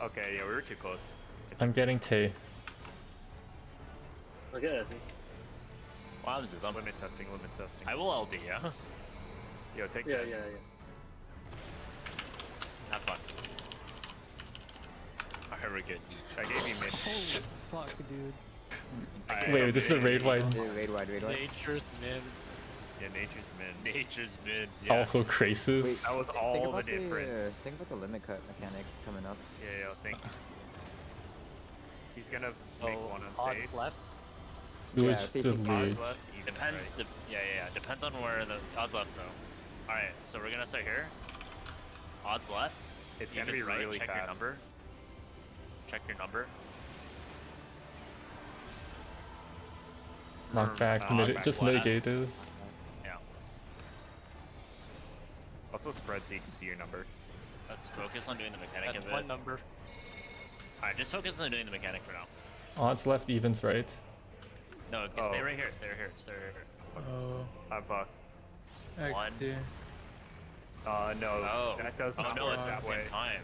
[SPEAKER 5] Okay, yeah, we were too close.
[SPEAKER 1] I'm getting Tay.
[SPEAKER 8] Okay, I think.
[SPEAKER 3] What happens is I'm,
[SPEAKER 5] Limit testing, limit testing.
[SPEAKER 3] I will LD, yeah?
[SPEAKER 5] Yo, take
[SPEAKER 8] Yeah,
[SPEAKER 5] this.
[SPEAKER 8] yeah, yeah.
[SPEAKER 3] Have fun. Alright.
[SPEAKER 5] I gave you mid.
[SPEAKER 7] Holy fuck, dude.
[SPEAKER 5] I-
[SPEAKER 1] Wait, this is a raid wide.
[SPEAKER 2] Raid wide, raid wide.
[SPEAKER 6] Nature's min.
[SPEAKER 5] Yeah, nature's mid.
[SPEAKER 3] Nature's mid. Yes.
[SPEAKER 1] Also Krasis.
[SPEAKER 5] That was
[SPEAKER 2] think
[SPEAKER 5] all the
[SPEAKER 2] about
[SPEAKER 5] difference.
[SPEAKER 2] uh, think about the limit cut mechanic coming up.
[SPEAKER 5] Yeah, yeah, think. He's gonna make
[SPEAKER 6] Oh,
[SPEAKER 5] one
[SPEAKER 6] odd
[SPEAKER 5] unsafe.
[SPEAKER 6] left.
[SPEAKER 2] Yeah, facing
[SPEAKER 1] delete.
[SPEAKER 5] Odds left, even
[SPEAKER 3] Depends.
[SPEAKER 5] right.
[SPEAKER 3] De- yeah, yeah, yeah. Depends on where the odds left though. Alright, so we're gonna start here. Odds left.
[SPEAKER 5] It's gonna be
[SPEAKER 3] right.
[SPEAKER 5] really
[SPEAKER 3] Check
[SPEAKER 5] fast.
[SPEAKER 3] your number. Check your number.
[SPEAKER 1] Knockback,
[SPEAKER 5] Uh,
[SPEAKER 1] miti-
[SPEAKER 5] knockback
[SPEAKER 1] just
[SPEAKER 3] left.
[SPEAKER 1] mitigate this.
[SPEAKER 3] Yeah.
[SPEAKER 5] Also spread so you can see your number.
[SPEAKER 3] Let's focus on doing the mechanic
[SPEAKER 6] That's
[SPEAKER 3] of
[SPEAKER 6] one
[SPEAKER 3] it.
[SPEAKER 6] number.
[SPEAKER 3] Alright, just focus on doing the mechanic for now.
[SPEAKER 1] Odds left, evens right.
[SPEAKER 3] No, okay, stay
[SPEAKER 5] Oh.
[SPEAKER 3] right here. Stay right here. Stay right here.
[SPEAKER 4] Oh,
[SPEAKER 5] I buck.
[SPEAKER 3] One.
[SPEAKER 4] X2.
[SPEAKER 5] Uh, no,
[SPEAKER 3] Oh.
[SPEAKER 5] that doesn't
[SPEAKER 3] oh no,
[SPEAKER 5] work
[SPEAKER 3] it's
[SPEAKER 5] that
[SPEAKER 3] the
[SPEAKER 5] way.
[SPEAKER 3] same time.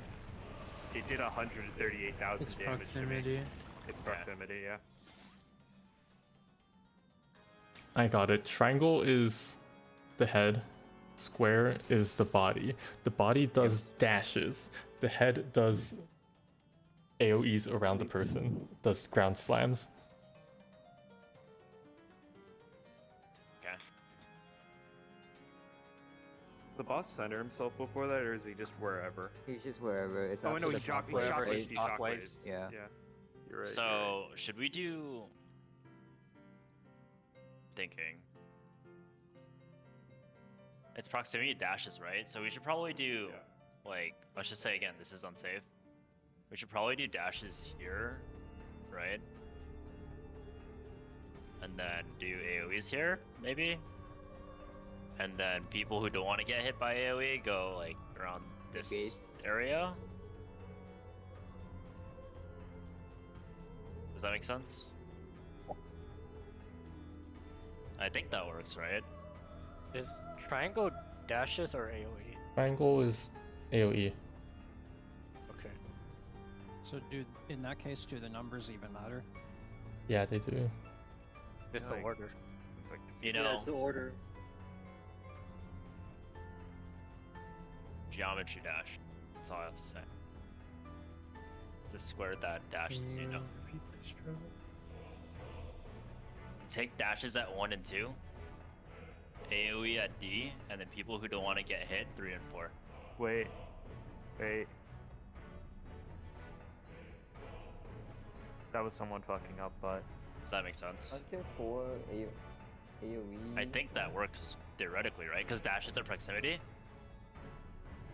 [SPEAKER 5] It did 138,000
[SPEAKER 4] It's
[SPEAKER 5] damage to me.
[SPEAKER 4] proximity.
[SPEAKER 5] It's
[SPEAKER 3] Okay.
[SPEAKER 5] proximity, yeah.
[SPEAKER 1] I got it. Triangle is the head. Square is the body. The body does dashes. The head does AoEs around the person. Does ground slams.
[SPEAKER 5] The boss center himself before that, or is he just wherever?
[SPEAKER 2] He's just wherever. It's
[SPEAKER 5] Oh,
[SPEAKER 2] not
[SPEAKER 5] no, he
[SPEAKER 2] just
[SPEAKER 5] shock, he
[SPEAKER 2] wherever
[SPEAKER 5] shockwaves,
[SPEAKER 2] it-
[SPEAKER 5] he
[SPEAKER 6] shockwaves.
[SPEAKER 5] shockwaves.
[SPEAKER 2] Yeah.
[SPEAKER 5] Yeah. You're right.
[SPEAKER 3] so should we do thinking? It's proximity dashes, right? So we should probably do like let's just say again, this is unsafe. We should probably do dashes here, right? And then do AoEs here, maybe. And then people who don't want to get hit by AoE go like around this
[SPEAKER 2] Gates.
[SPEAKER 3] area. Does that make sense? I think that works, right?
[SPEAKER 6] Is triangle dashes or AoE?
[SPEAKER 1] Triangle is. AoE.
[SPEAKER 6] Okay.
[SPEAKER 7] So, do in that case, do the numbers even matter?
[SPEAKER 1] Yeah, they do.
[SPEAKER 6] It's
[SPEAKER 5] Yeah,
[SPEAKER 6] the
[SPEAKER 5] like-
[SPEAKER 6] order.
[SPEAKER 5] It's like
[SPEAKER 3] You
[SPEAKER 8] Yeah,
[SPEAKER 3] know,
[SPEAKER 8] it's the order.
[SPEAKER 3] Geometry dash. That's all I have to say. To square that dash, so you know.
[SPEAKER 4] Repeat the stroke.
[SPEAKER 3] Take dashes at 1 and 2, AoE at D, and then people who don't want to get hit, 3 and 4.
[SPEAKER 5] Wait. Wait. That was someone fucking up, but
[SPEAKER 3] Does that make sense?
[SPEAKER 2] Aren't there four A- AoE?
[SPEAKER 3] I think that works theoretically, right? Because dashes are proximity.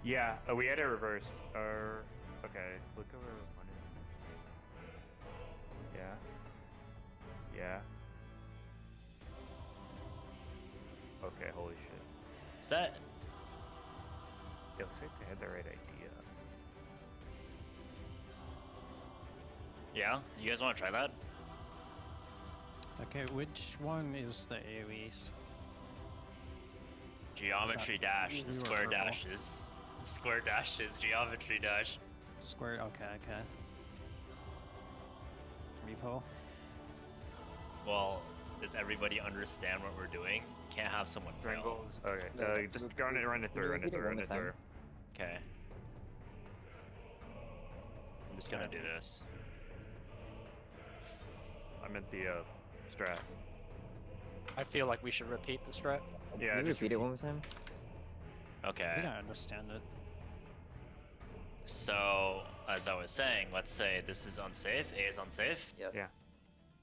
[SPEAKER 5] Yeah, uh, we had it reversed. Or okay, look over one is. Yeah. Yeah. Okay, holy shit.
[SPEAKER 3] Is that.
[SPEAKER 5] It looks like they had the right idea.
[SPEAKER 3] Yeah? You guys want to try that?
[SPEAKER 7] Okay, which one is the AoEs?
[SPEAKER 3] Geometry dash, the square
[SPEAKER 7] purple.
[SPEAKER 3] dashes. The square dashes, geometry dash.
[SPEAKER 7] Square. Okay, okay. Repo.
[SPEAKER 3] Well, does everybody understand what we're doing? Can't have someone fail.
[SPEAKER 5] Triangles. Okay,
[SPEAKER 2] No,
[SPEAKER 5] uh,
[SPEAKER 2] no,
[SPEAKER 5] just
[SPEAKER 2] we-
[SPEAKER 5] run it, run it through, run it through, run it through.
[SPEAKER 3] Okay. I'm just gonna do this.
[SPEAKER 5] I meant the uh, strat.
[SPEAKER 6] I feel like we should repeat the strat.
[SPEAKER 5] Yeah,
[SPEAKER 2] Can you
[SPEAKER 5] just
[SPEAKER 2] repeat it one more time?
[SPEAKER 7] I think
[SPEAKER 3] Okay.
[SPEAKER 7] I understand it.
[SPEAKER 3] So, as I was saying, let's say this is unsafe. A is unsafe.
[SPEAKER 2] Yes.
[SPEAKER 5] Yeah.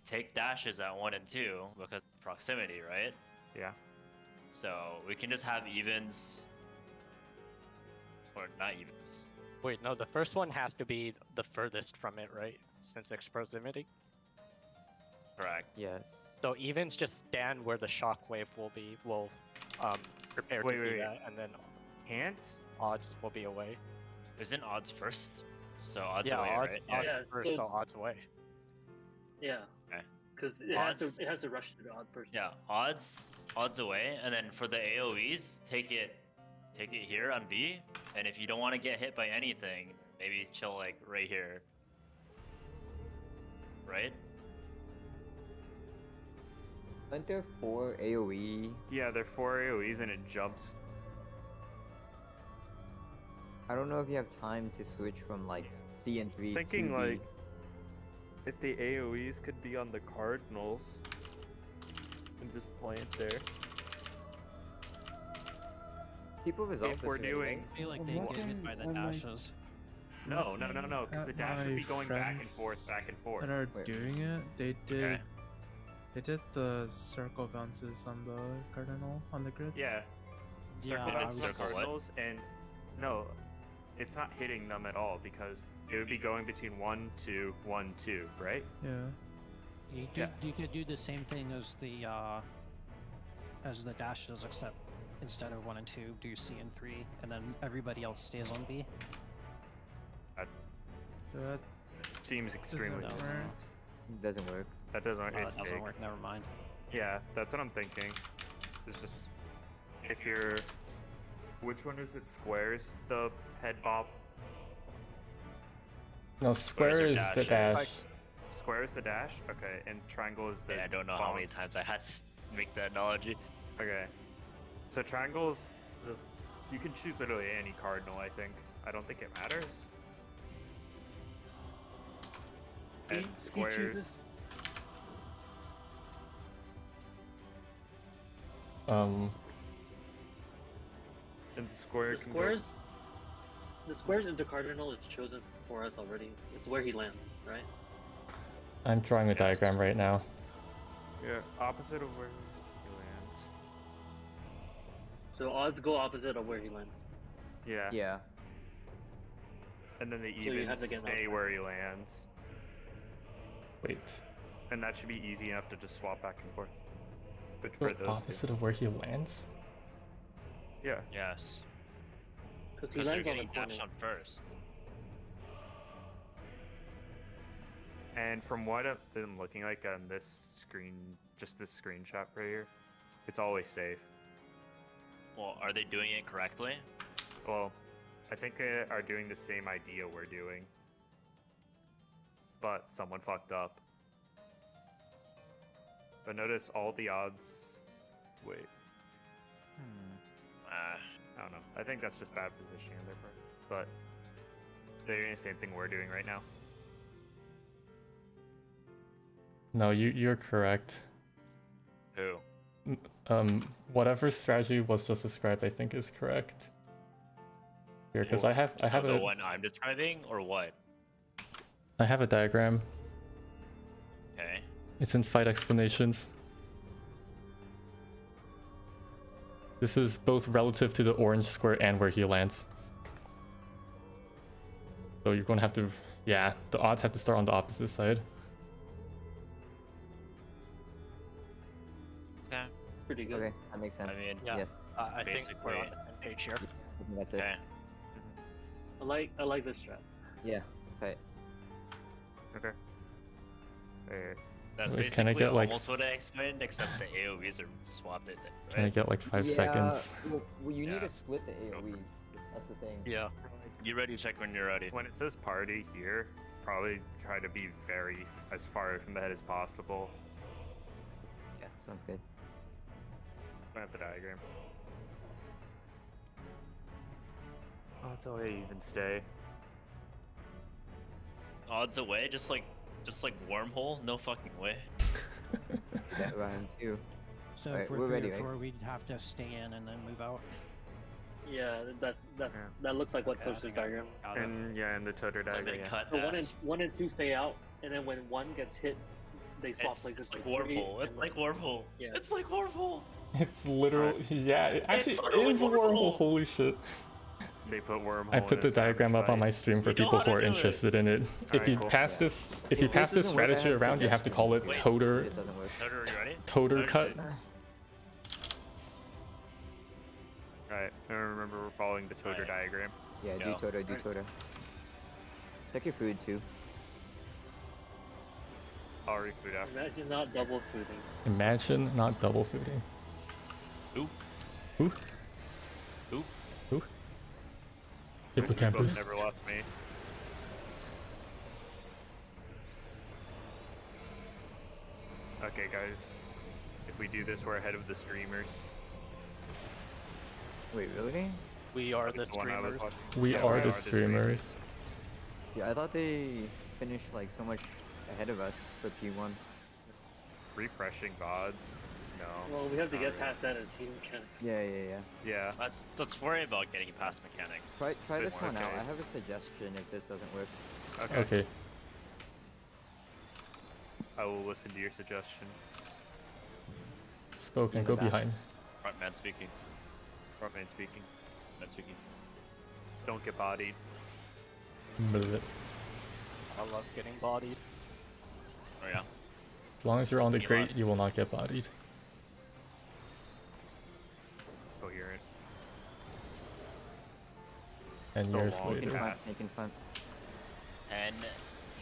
[SPEAKER 3] Take dashes at one and two because proximity, right?
[SPEAKER 5] Yeah.
[SPEAKER 3] So we can just have evens, or not evens.
[SPEAKER 6] Wait, no, the first one has to be the furthest from it, right? Since it's proximity.
[SPEAKER 3] Correct.
[SPEAKER 2] Yes.
[SPEAKER 6] So evens just stand where the shockwave will be, will um, prepare
[SPEAKER 5] Wait,
[SPEAKER 6] to
[SPEAKER 5] wait,
[SPEAKER 6] do
[SPEAKER 5] wait.
[SPEAKER 6] that, and then
[SPEAKER 5] Can't?
[SPEAKER 6] odds will be away.
[SPEAKER 3] Isn't odds first? So odds
[SPEAKER 6] yeah,
[SPEAKER 3] away,
[SPEAKER 6] odds,
[SPEAKER 3] right?
[SPEAKER 6] odds
[SPEAKER 8] Yeah,
[SPEAKER 6] first,
[SPEAKER 8] so-
[SPEAKER 6] so odds away.
[SPEAKER 8] Yeah.
[SPEAKER 3] Okay.
[SPEAKER 8] Because it has
[SPEAKER 3] Odds.
[SPEAKER 8] to it has to rush to the odd person.
[SPEAKER 3] Yeah, odds, odds away, and then for the AOE's, take it, take it here on B, and if you don't want to get hit by anything, maybe chill like right here. Right?
[SPEAKER 2] Aren't there four? AoE?
[SPEAKER 5] Yeah, they're four AoEs and it jumps.
[SPEAKER 2] I don't know if you have time to switch from like C and
[SPEAKER 5] I
[SPEAKER 2] three
[SPEAKER 5] thinking
[SPEAKER 2] to
[SPEAKER 5] like if the AoEs could be on the Cardinals and just plant there.
[SPEAKER 2] people resolve
[SPEAKER 5] if we're doing?
[SPEAKER 7] I feel like they get hit by the
[SPEAKER 10] at my-
[SPEAKER 7] dashes.
[SPEAKER 5] no, no, no, no, because the dash would be going back and forth, back and forth.
[SPEAKER 10] that are
[SPEAKER 2] Wait.
[SPEAKER 10] doing it, they did
[SPEAKER 3] Okay.
[SPEAKER 10] they did the circle bounces on the cardinal on the grids.
[SPEAKER 5] Yeah,
[SPEAKER 7] Yeah,
[SPEAKER 5] circle
[SPEAKER 7] I
[SPEAKER 5] bounces
[SPEAKER 3] was-
[SPEAKER 5] the Cardinals, and no, it's not hitting them at all because it would be going between one, two, one, two, right?
[SPEAKER 10] Yeah.
[SPEAKER 7] You do, you could do the same thing as the uh, as the dashes, except instead of one and two, do C and three, and then everybody else stays on B.
[SPEAKER 10] That
[SPEAKER 5] Seems extremely.
[SPEAKER 10] doesn't work.
[SPEAKER 2] Doesn't work.
[SPEAKER 5] That doesn't.
[SPEAKER 7] Oh,
[SPEAKER 5] it's
[SPEAKER 7] that doesn't
[SPEAKER 5] big.
[SPEAKER 7] work. Never mind.
[SPEAKER 5] Yeah, that's what I'm thinking. It's just if you're which one is it? Squares the head bop.
[SPEAKER 1] No, square
[SPEAKER 3] or
[SPEAKER 1] is
[SPEAKER 3] dash?
[SPEAKER 1] the
[SPEAKER 3] Yeah.
[SPEAKER 1] dash.
[SPEAKER 5] Square is the dash. Okay, and triangle is the.
[SPEAKER 3] Yeah, I don't know how many times I had to make that analogy.
[SPEAKER 5] Okay, so triangles just you can choose literally any cardinal. I think. I don't think it matters. And
[SPEAKER 8] he
[SPEAKER 5] squares.
[SPEAKER 8] chooses-
[SPEAKER 1] Um,
[SPEAKER 5] And the square
[SPEAKER 8] The
[SPEAKER 5] can
[SPEAKER 8] squares. The squares into cardinal is chosen for us already. It's where he lands, right?
[SPEAKER 1] I'm drawing a
[SPEAKER 3] Yes.
[SPEAKER 1] diagram right now.
[SPEAKER 5] Yeah, opposite of where he lands.
[SPEAKER 8] So odds go opposite of where he lands.
[SPEAKER 5] Yeah.
[SPEAKER 2] Yeah.
[SPEAKER 5] And then the
[SPEAKER 8] you
[SPEAKER 5] evens
[SPEAKER 8] have
[SPEAKER 5] stay where he lands,
[SPEAKER 1] Wait,
[SPEAKER 5] and that should be easy enough to just swap back and forth. But for those
[SPEAKER 1] opposite
[SPEAKER 5] two.
[SPEAKER 1] of where he lands?
[SPEAKER 5] Yeah.
[SPEAKER 3] Yes.
[SPEAKER 8] Because he
[SPEAKER 3] Because they're
[SPEAKER 8] lands on the
[SPEAKER 3] getting
[SPEAKER 8] corner.
[SPEAKER 3] on first.
[SPEAKER 5] And from what I've been looking like on this screen, just this screenshot right here, it's always safe.
[SPEAKER 3] Well, are they doing it correctly?
[SPEAKER 5] Well, I think they are doing the same idea we're doing. But someone fucked up. But notice all the odds. Wait, hmm.
[SPEAKER 3] Uh,
[SPEAKER 5] I don't know. I think that's just bad positioning on their part. But they're doing the same thing we're doing right now.
[SPEAKER 1] No, you you're correct.
[SPEAKER 3] who?
[SPEAKER 1] Um, whatever strategy was just described, I think is correct. Here, because I have I
[SPEAKER 3] So
[SPEAKER 1] have
[SPEAKER 3] the
[SPEAKER 1] a
[SPEAKER 3] one I'm describing, or what?
[SPEAKER 1] I have a diagram.
[SPEAKER 3] Okay.
[SPEAKER 1] It's in fight explanations. This is both relative to the orange square and where he lands. So you're gonna have to, yeah, the odds have to start on the opposite side.
[SPEAKER 3] Okay.
[SPEAKER 8] Pretty good.
[SPEAKER 2] Okay, that makes sense.
[SPEAKER 3] I mean,
[SPEAKER 6] Yeah.
[SPEAKER 2] Yes.
[SPEAKER 6] Uh, I think we're on the same page here.
[SPEAKER 2] I [laughs] think that's it.
[SPEAKER 3] okay.
[SPEAKER 8] I like I like this strat.
[SPEAKER 2] Yeah. Okay.
[SPEAKER 5] Okay. Wait,
[SPEAKER 3] That's
[SPEAKER 1] Wait,
[SPEAKER 3] basically
[SPEAKER 1] can I get, like-
[SPEAKER 3] almost what I explained, except the AoEs are swapped it.
[SPEAKER 1] Can I get like five
[SPEAKER 2] yeah,
[SPEAKER 1] seconds?
[SPEAKER 2] Well, well, you need
[SPEAKER 3] Yeah.
[SPEAKER 2] to split the
[SPEAKER 3] Go.
[SPEAKER 2] AoEs. That's the thing.
[SPEAKER 6] Yeah.
[SPEAKER 3] You ready? Check when you're ready.
[SPEAKER 5] When it says party here, probably try to be very as far from the head as possible.
[SPEAKER 2] Yeah, sounds good.
[SPEAKER 5] Let's point the diagram. Oh, it's all even stay.
[SPEAKER 3] Odds away, just like, just like wormhole. No fucking way. [laughs]
[SPEAKER 2] That round too.
[SPEAKER 7] So
[SPEAKER 2] Alright,
[SPEAKER 7] if we're,
[SPEAKER 2] we're
[SPEAKER 7] three
[SPEAKER 2] ready,
[SPEAKER 7] or
[SPEAKER 2] right?
[SPEAKER 7] four, we'd have to stay in and then move out.
[SPEAKER 8] Yeah, that's that's
[SPEAKER 5] Yeah.
[SPEAKER 8] that looks like what
[SPEAKER 6] Okay, I
[SPEAKER 8] Toaster's
[SPEAKER 6] think
[SPEAKER 8] diagram.
[SPEAKER 6] got it.
[SPEAKER 5] And yeah, and the Toter
[SPEAKER 3] Let me
[SPEAKER 5] diagram.
[SPEAKER 3] cut
[SPEAKER 8] So one and one and two stay out, and then when one gets hit, they swap
[SPEAKER 3] It's,
[SPEAKER 8] places.
[SPEAKER 3] it's like
[SPEAKER 8] three,
[SPEAKER 3] Warple. It's like
[SPEAKER 8] then-
[SPEAKER 3] Warple.
[SPEAKER 8] Yeah.
[SPEAKER 3] It's like Warple.
[SPEAKER 1] It's literal. Yeah, it actually
[SPEAKER 3] literally
[SPEAKER 1] is a
[SPEAKER 3] wormhole.
[SPEAKER 1] wormhole. Holy shit.
[SPEAKER 5] They put wormhole.
[SPEAKER 1] I put the diagram up on my stream for people who are
[SPEAKER 3] do it.
[SPEAKER 1] interested in it. If
[SPEAKER 5] Alright,
[SPEAKER 1] you
[SPEAKER 5] cool.
[SPEAKER 1] pass
[SPEAKER 2] Yeah.
[SPEAKER 1] this, if you pass
[SPEAKER 2] this
[SPEAKER 1] this
[SPEAKER 2] work,
[SPEAKER 1] strategy
[SPEAKER 2] have
[SPEAKER 1] around, you have to call it
[SPEAKER 2] suggestions.
[SPEAKER 1] toter,
[SPEAKER 2] This doesn't work.
[SPEAKER 3] Toter, you ready?
[SPEAKER 1] toter
[SPEAKER 3] Toter,
[SPEAKER 1] cut.
[SPEAKER 3] say-
[SPEAKER 5] Alright, I remember we're following the Toter
[SPEAKER 3] Alright.
[SPEAKER 5] diagram.
[SPEAKER 2] Yeah, do
[SPEAKER 3] Yeah.
[SPEAKER 2] Toto, do Toto. Check your food too.
[SPEAKER 5] I'll refood after.
[SPEAKER 8] Imagine not double fooding.
[SPEAKER 1] Imagine not double fooding.
[SPEAKER 3] Oop. Oop.
[SPEAKER 1] Ooh.
[SPEAKER 5] You both
[SPEAKER 1] Hippocampus.
[SPEAKER 5] never left me. Okay, guys. If we do this, we're ahead of the streamers.
[SPEAKER 2] Wait, really?
[SPEAKER 6] We are the
[SPEAKER 5] That's one I was
[SPEAKER 6] streamers.
[SPEAKER 1] We
[SPEAKER 5] Yeah,
[SPEAKER 1] are
[SPEAKER 5] we
[SPEAKER 1] the streamers.
[SPEAKER 2] Yeah, I thought they finished like so much ahead of us for P1.
[SPEAKER 5] Refreshing VODs? No.
[SPEAKER 8] Well, we have to get past that and see mechanics.
[SPEAKER 2] Yeah, yeah, yeah.
[SPEAKER 5] Yeah.
[SPEAKER 3] Let's let's worry about getting past mechanics.
[SPEAKER 2] Try try this one out. I have a suggestion if this doesn't work.
[SPEAKER 5] Okay.
[SPEAKER 1] Okay.
[SPEAKER 5] I will listen to your suggestion.
[SPEAKER 1] Spoken,
[SPEAKER 2] In
[SPEAKER 1] go
[SPEAKER 2] back.
[SPEAKER 1] behind.
[SPEAKER 3] Front man speaking.
[SPEAKER 5] Frontman speaking.
[SPEAKER 3] Man speaking.
[SPEAKER 5] Don't get bodied.
[SPEAKER 1] Bleh.
[SPEAKER 6] I love getting bodied.
[SPEAKER 3] Oh yeah.
[SPEAKER 1] As long as you're on the
[SPEAKER 3] Elon.
[SPEAKER 1] grate, you will not get bodied.
[SPEAKER 5] Coherent.
[SPEAKER 1] And
[SPEAKER 5] So
[SPEAKER 1] years
[SPEAKER 5] long.
[SPEAKER 2] Making
[SPEAKER 1] later.
[SPEAKER 2] front,
[SPEAKER 5] Fast.
[SPEAKER 2] making front.
[SPEAKER 3] Ten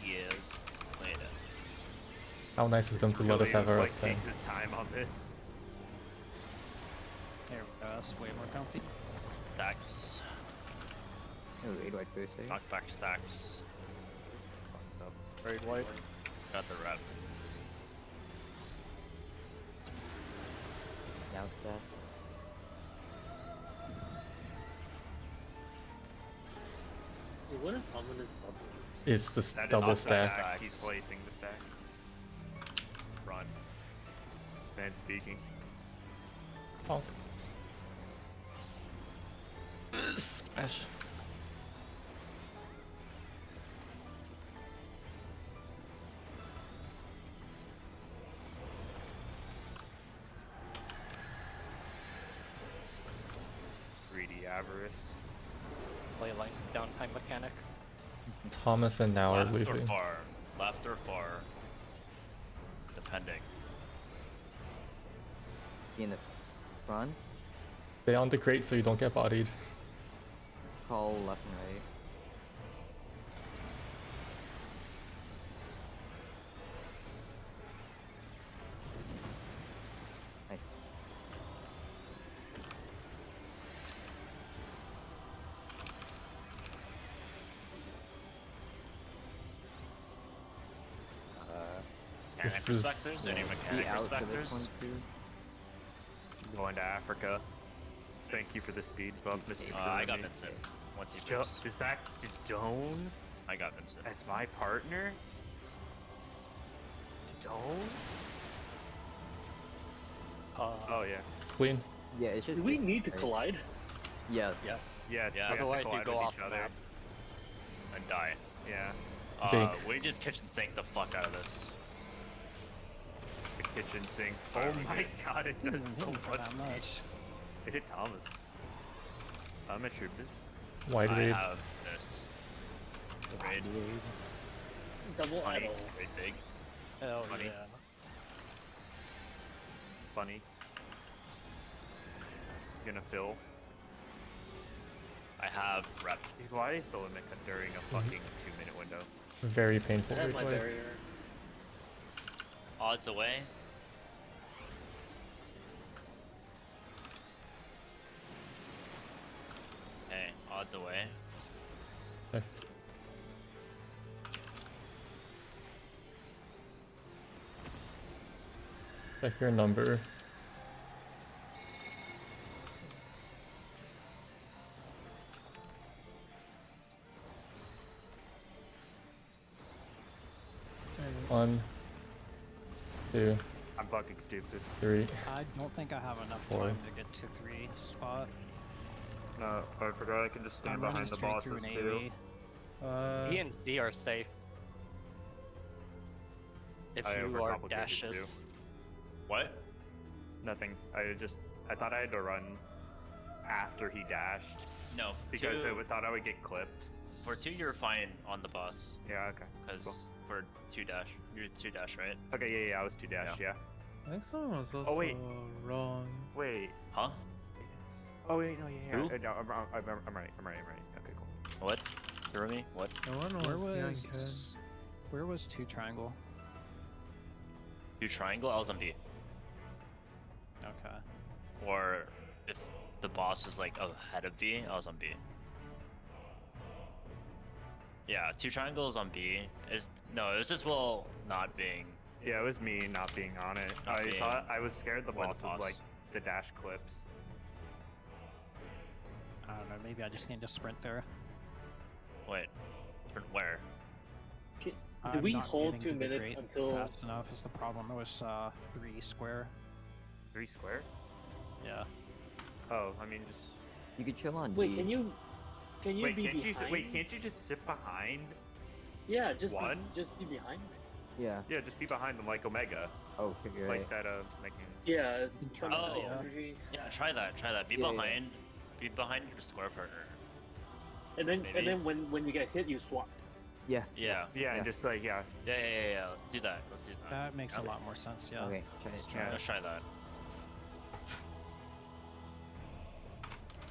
[SPEAKER 3] years later.
[SPEAKER 1] How nice of them to let us have our
[SPEAKER 5] like
[SPEAKER 1] thing.
[SPEAKER 5] takes his time on this.
[SPEAKER 7] There we go. That's way more comfy.
[SPEAKER 3] Stacks.
[SPEAKER 2] Oh, raid white first, right?
[SPEAKER 3] Knockback stacks.
[SPEAKER 6] Very white.
[SPEAKER 3] Got the rep.
[SPEAKER 2] Now stats.
[SPEAKER 8] Dude, what is ominous bubble?
[SPEAKER 1] It's the s-
[SPEAKER 5] That is
[SPEAKER 1] double stack.
[SPEAKER 5] stack. He's placing the stack. Run. Man speaking.
[SPEAKER 1] Oh. Smash.
[SPEAKER 5] Greedy avarice.
[SPEAKER 6] Play like downtime mechanic.
[SPEAKER 1] Thomas and now are
[SPEAKER 3] Left or
[SPEAKER 1] leaving.
[SPEAKER 3] far. Left or far. Depending.
[SPEAKER 2] In the front.
[SPEAKER 1] Stay on the crate so you don't get bodied.
[SPEAKER 2] Call left and right.
[SPEAKER 3] Mechanic
[SPEAKER 1] This
[SPEAKER 3] perspectives? Any
[SPEAKER 2] be
[SPEAKER 3] mechanic
[SPEAKER 2] out
[SPEAKER 3] perspectives?
[SPEAKER 2] this one too.
[SPEAKER 5] Going to Africa. Thank you for the speed bump, Mr.
[SPEAKER 3] Uh, I got Vincent. Once he
[SPEAKER 5] Jo- is that Dodone
[SPEAKER 3] I got Vincent.
[SPEAKER 5] as my partner? Dodone?
[SPEAKER 6] Uh,
[SPEAKER 5] Oh yeah.
[SPEAKER 1] Queen.
[SPEAKER 2] Yeah, it's just.
[SPEAKER 8] Do we
[SPEAKER 2] just-
[SPEAKER 8] need to
[SPEAKER 2] right?
[SPEAKER 8] collide?
[SPEAKER 2] Yes.
[SPEAKER 6] Yeah.
[SPEAKER 5] Yes.
[SPEAKER 3] Yeah,
[SPEAKER 5] we have to
[SPEAKER 6] otherwise you go off
[SPEAKER 5] each other.
[SPEAKER 6] map.
[SPEAKER 3] And die.
[SPEAKER 5] Yeah.
[SPEAKER 3] Uh, we just kitchen sink the fuck out of this.
[SPEAKER 5] The kitchen sink.
[SPEAKER 3] Oh,
[SPEAKER 5] Oh my [laughs] god, it does so much.
[SPEAKER 7] that much.
[SPEAKER 5] It hit Thomas. I'm a troopers.
[SPEAKER 1] Wide
[SPEAKER 3] I
[SPEAKER 1] raid.
[SPEAKER 3] have this. Raid.
[SPEAKER 8] Double
[SPEAKER 3] Funny.
[SPEAKER 8] idle.
[SPEAKER 3] Raid big.
[SPEAKER 6] Hell
[SPEAKER 3] Money.
[SPEAKER 6] yeah.
[SPEAKER 5] Funny. Gonna fill.
[SPEAKER 3] I have rep.
[SPEAKER 5] Dude, Why is the limit cut during a mm-hmm. fucking two minute window?
[SPEAKER 1] Very painful.
[SPEAKER 8] I
[SPEAKER 1] painful.
[SPEAKER 8] have my
[SPEAKER 1] replay.
[SPEAKER 8] barrier.
[SPEAKER 3] Oh, Odds away. Hey, away.
[SPEAKER 1] Okay. Check your number. One, two,
[SPEAKER 5] I'm fucking stupid.
[SPEAKER 1] Three.
[SPEAKER 7] I don't think I have enough
[SPEAKER 1] Four.
[SPEAKER 7] time to get to three spot.
[SPEAKER 5] No, I forgot I can just stand
[SPEAKER 7] I'm
[SPEAKER 5] behind the
[SPEAKER 7] straight through
[SPEAKER 5] bosses too.
[SPEAKER 7] AoE.
[SPEAKER 10] Uh,
[SPEAKER 6] B and D are safe. If
[SPEAKER 5] I
[SPEAKER 6] you are
[SPEAKER 5] overcomplicated too.
[SPEAKER 6] dashes.
[SPEAKER 3] What?
[SPEAKER 5] Nothing. I just I thought I had to run after he dashed
[SPEAKER 3] No.
[SPEAKER 5] because
[SPEAKER 3] two,
[SPEAKER 5] I thought I would get clipped.
[SPEAKER 3] for two, you're fine on the boss.
[SPEAKER 5] Yeah. Okay.
[SPEAKER 3] Because
[SPEAKER 5] Cool.
[SPEAKER 3] for two dash, you're two dash, right?
[SPEAKER 5] Okay. Yeah. Yeah. I was two dash. Yeah.
[SPEAKER 10] I think someone was also
[SPEAKER 5] Oh, wait.
[SPEAKER 10] wrong.
[SPEAKER 5] Wait.
[SPEAKER 3] Huh?
[SPEAKER 5] Oh wait. No. Yeah. yeah.
[SPEAKER 3] Who?
[SPEAKER 5] No, I'm, wrong. I'm, I'm, I'm right. I'm right. I'm right. Okay. Cool.
[SPEAKER 3] What? Terumi? What?
[SPEAKER 10] No one
[SPEAKER 7] Where
[SPEAKER 10] was behind
[SPEAKER 7] was where was two triangle?
[SPEAKER 3] Two triangle? I was on B.
[SPEAKER 7] Okay.
[SPEAKER 3] Or if the boss was like ahead of B, I was on B. Yeah, two triangles on B is no. It was just well not being.
[SPEAKER 5] Yeah. It was me not being on it.
[SPEAKER 3] Not
[SPEAKER 5] I
[SPEAKER 3] being
[SPEAKER 5] thought I was scared the
[SPEAKER 3] with the
[SPEAKER 5] boss would like the dash clips.
[SPEAKER 7] I don't know. Maybe I just need to sprint there.
[SPEAKER 3] Wait, for where?
[SPEAKER 8] Can, do
[SPEAKER 7] I'm
[SPEAKER 8] we
[SPEAKER 7] not
[SPEAKER 8] hold two minutes until?
[SPEAKER 7] fast enough is the problem. It was uh three square.
[SPEAKER 5] Three square.
[SPEAKER 7] Yeah.
[SPEAKER 5] Oh. I mean just.
[SPEAKER 2] You could chill on
[SPEAKER 8] Wait,
[SPEAKER 2] D.
[SPEAKER 8] can you? Can you
[SPEAKER 5] Wait.
[SPEAKER 8] be
[SPEAKER 5] Can't you?
[SPEAKER 8] behind?
[SPEAKER 5] s- Wait. Can't you just sit behind?
[SPEAKER 8] Yeah, just
[SPEAKER 5] One?
[SPEAKER 8] Be, just be behind.
[SPEAKER 2] Yeah.
[SPEAKER 5] Yeah. Just be behind them like Omega.
[SPEAKER 2] Oh, shit, you're right.
[SPEAKER 5] Like that. Uh. Making.
[SPEAKER 8] Yeah.
[SPEAKER 7] can
[SPEAKER 8] some
[SPEAKER 7] try
[SPEAKER 3] that, yeah. Yeah, try that. Try that. Be
[SPEAKER 2] Yeah, yeah.
[SPEAKER 3] Behind. Be behind your square partner.
[SPEAKER 8] And then
[SPEAKER 3] Maybe.
[SPEAKER 8] and then when when you get hit, you swap.
[SPEAKER 2] Yeah.
[SPEAKER 3] Yeah.
[SPEAKER 5] Yeah.
[SPEAKER 2] Yeah.
[SPEAKER 5] And just like yeah.
[SPEAKER 3] Yeah, yeah, yeah, yeah. Do that. Let's do that.
[SPEAKER 7] That makes
[SPEAKER 3] Okay.
[SPEAKER 7] a lot more sense. Yeah.
[SPEAKER 2] Okay. Try
[SPEAKER 7] Let's try
[SPEAKER 5] Yeah.
[SPEAKER 3] Let's try that.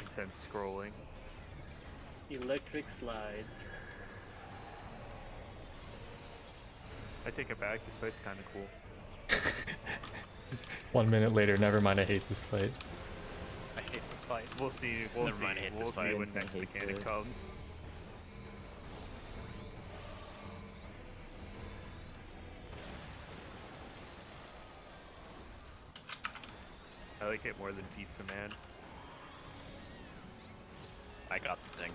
[SPEAKER 5] Intense scrolling.
[SPEAKER 8] Electric slides.
[SPEAKER 5] I take it back. This fight's kind of cool. [laughs]
[SPEAKER 1] One minute later, never mind. I hate this fight.
[SPEAKER 6] I hate this fight.
[SPEAKER 5] We'll see. We'll
[SPEAKER 3] Never
[SPEAKER 5] see.
[SPEAKER 3] mind, I hate
[SPEAKER 5] we'll
[SPEAKER 3] this
[SPEAKER 5] see
[SPEAKER 3] fight.
[SPEAKER 5] when next mechanic
[SPEAKER 2] it.
[SPEAKER 5] comes. I like it more than Pizza Man.
[SPEAKER 3] I got the thing.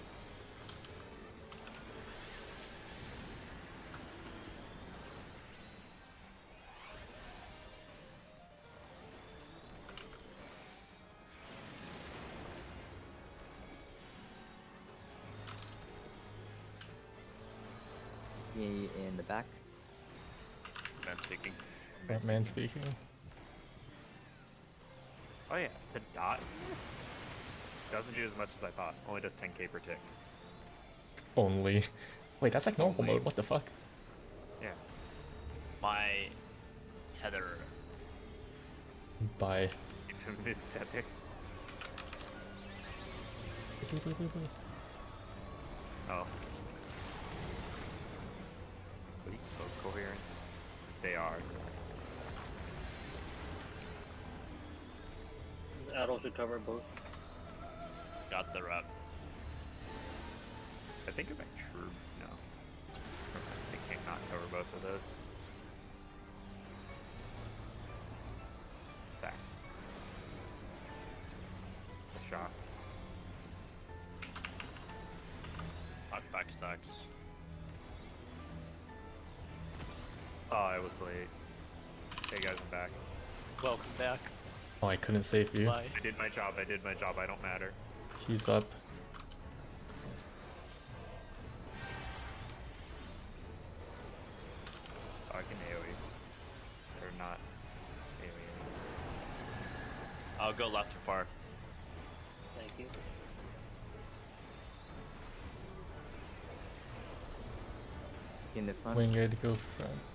[SPEAKER 2] Me in the back.
[SPEAKER 3] Man speaking.
[SPEAKER 1] Man speaking.
[SPEAKER 5] Oh yeah, the dot in this doesn't do as much as I thought. Only does 10k per tick.
[SPEAKER 1] Only. Wait, that's like normal
[SPEAKER 5] Only.
[SPEAKER 1] mode. What the fuck?
[SPEAKER 5] Yeah.
[SPEAKER 3] My tether.
[SPEAKER 1] Bye.
[SPEAKER 5] Infamous tether. Oh. Coherence? They are.
[SPEAKER 8] Adult should cover both.
[SPEAKER 3] Got the rep.
[SPEAKER 5] I think it might true. No. They can't not cover both of those. Stack. Shot.
[SPEAKER 3] Knock back stacks.
[SPEAKER 5] Oh, I was late. Hey guys, I'm back.
[SPEAKER 6] Welcome back.
[SPEAKER 1] Oh, I couldn't save you.
[SPEAKER 6] Bye.
[SPEAKER 5] I did my job. I did my job. I don't matter.
[SPEAKER 1] He's up.
[SPEAKER 5] Oh, I can AoE. Or not. AoE.
[SPEAKER 3] I'll go left or far.
[SPEAKER 8] Thank you.
[SPEAKER 2] In the front.
[SPEAKER 1] Winged, go front.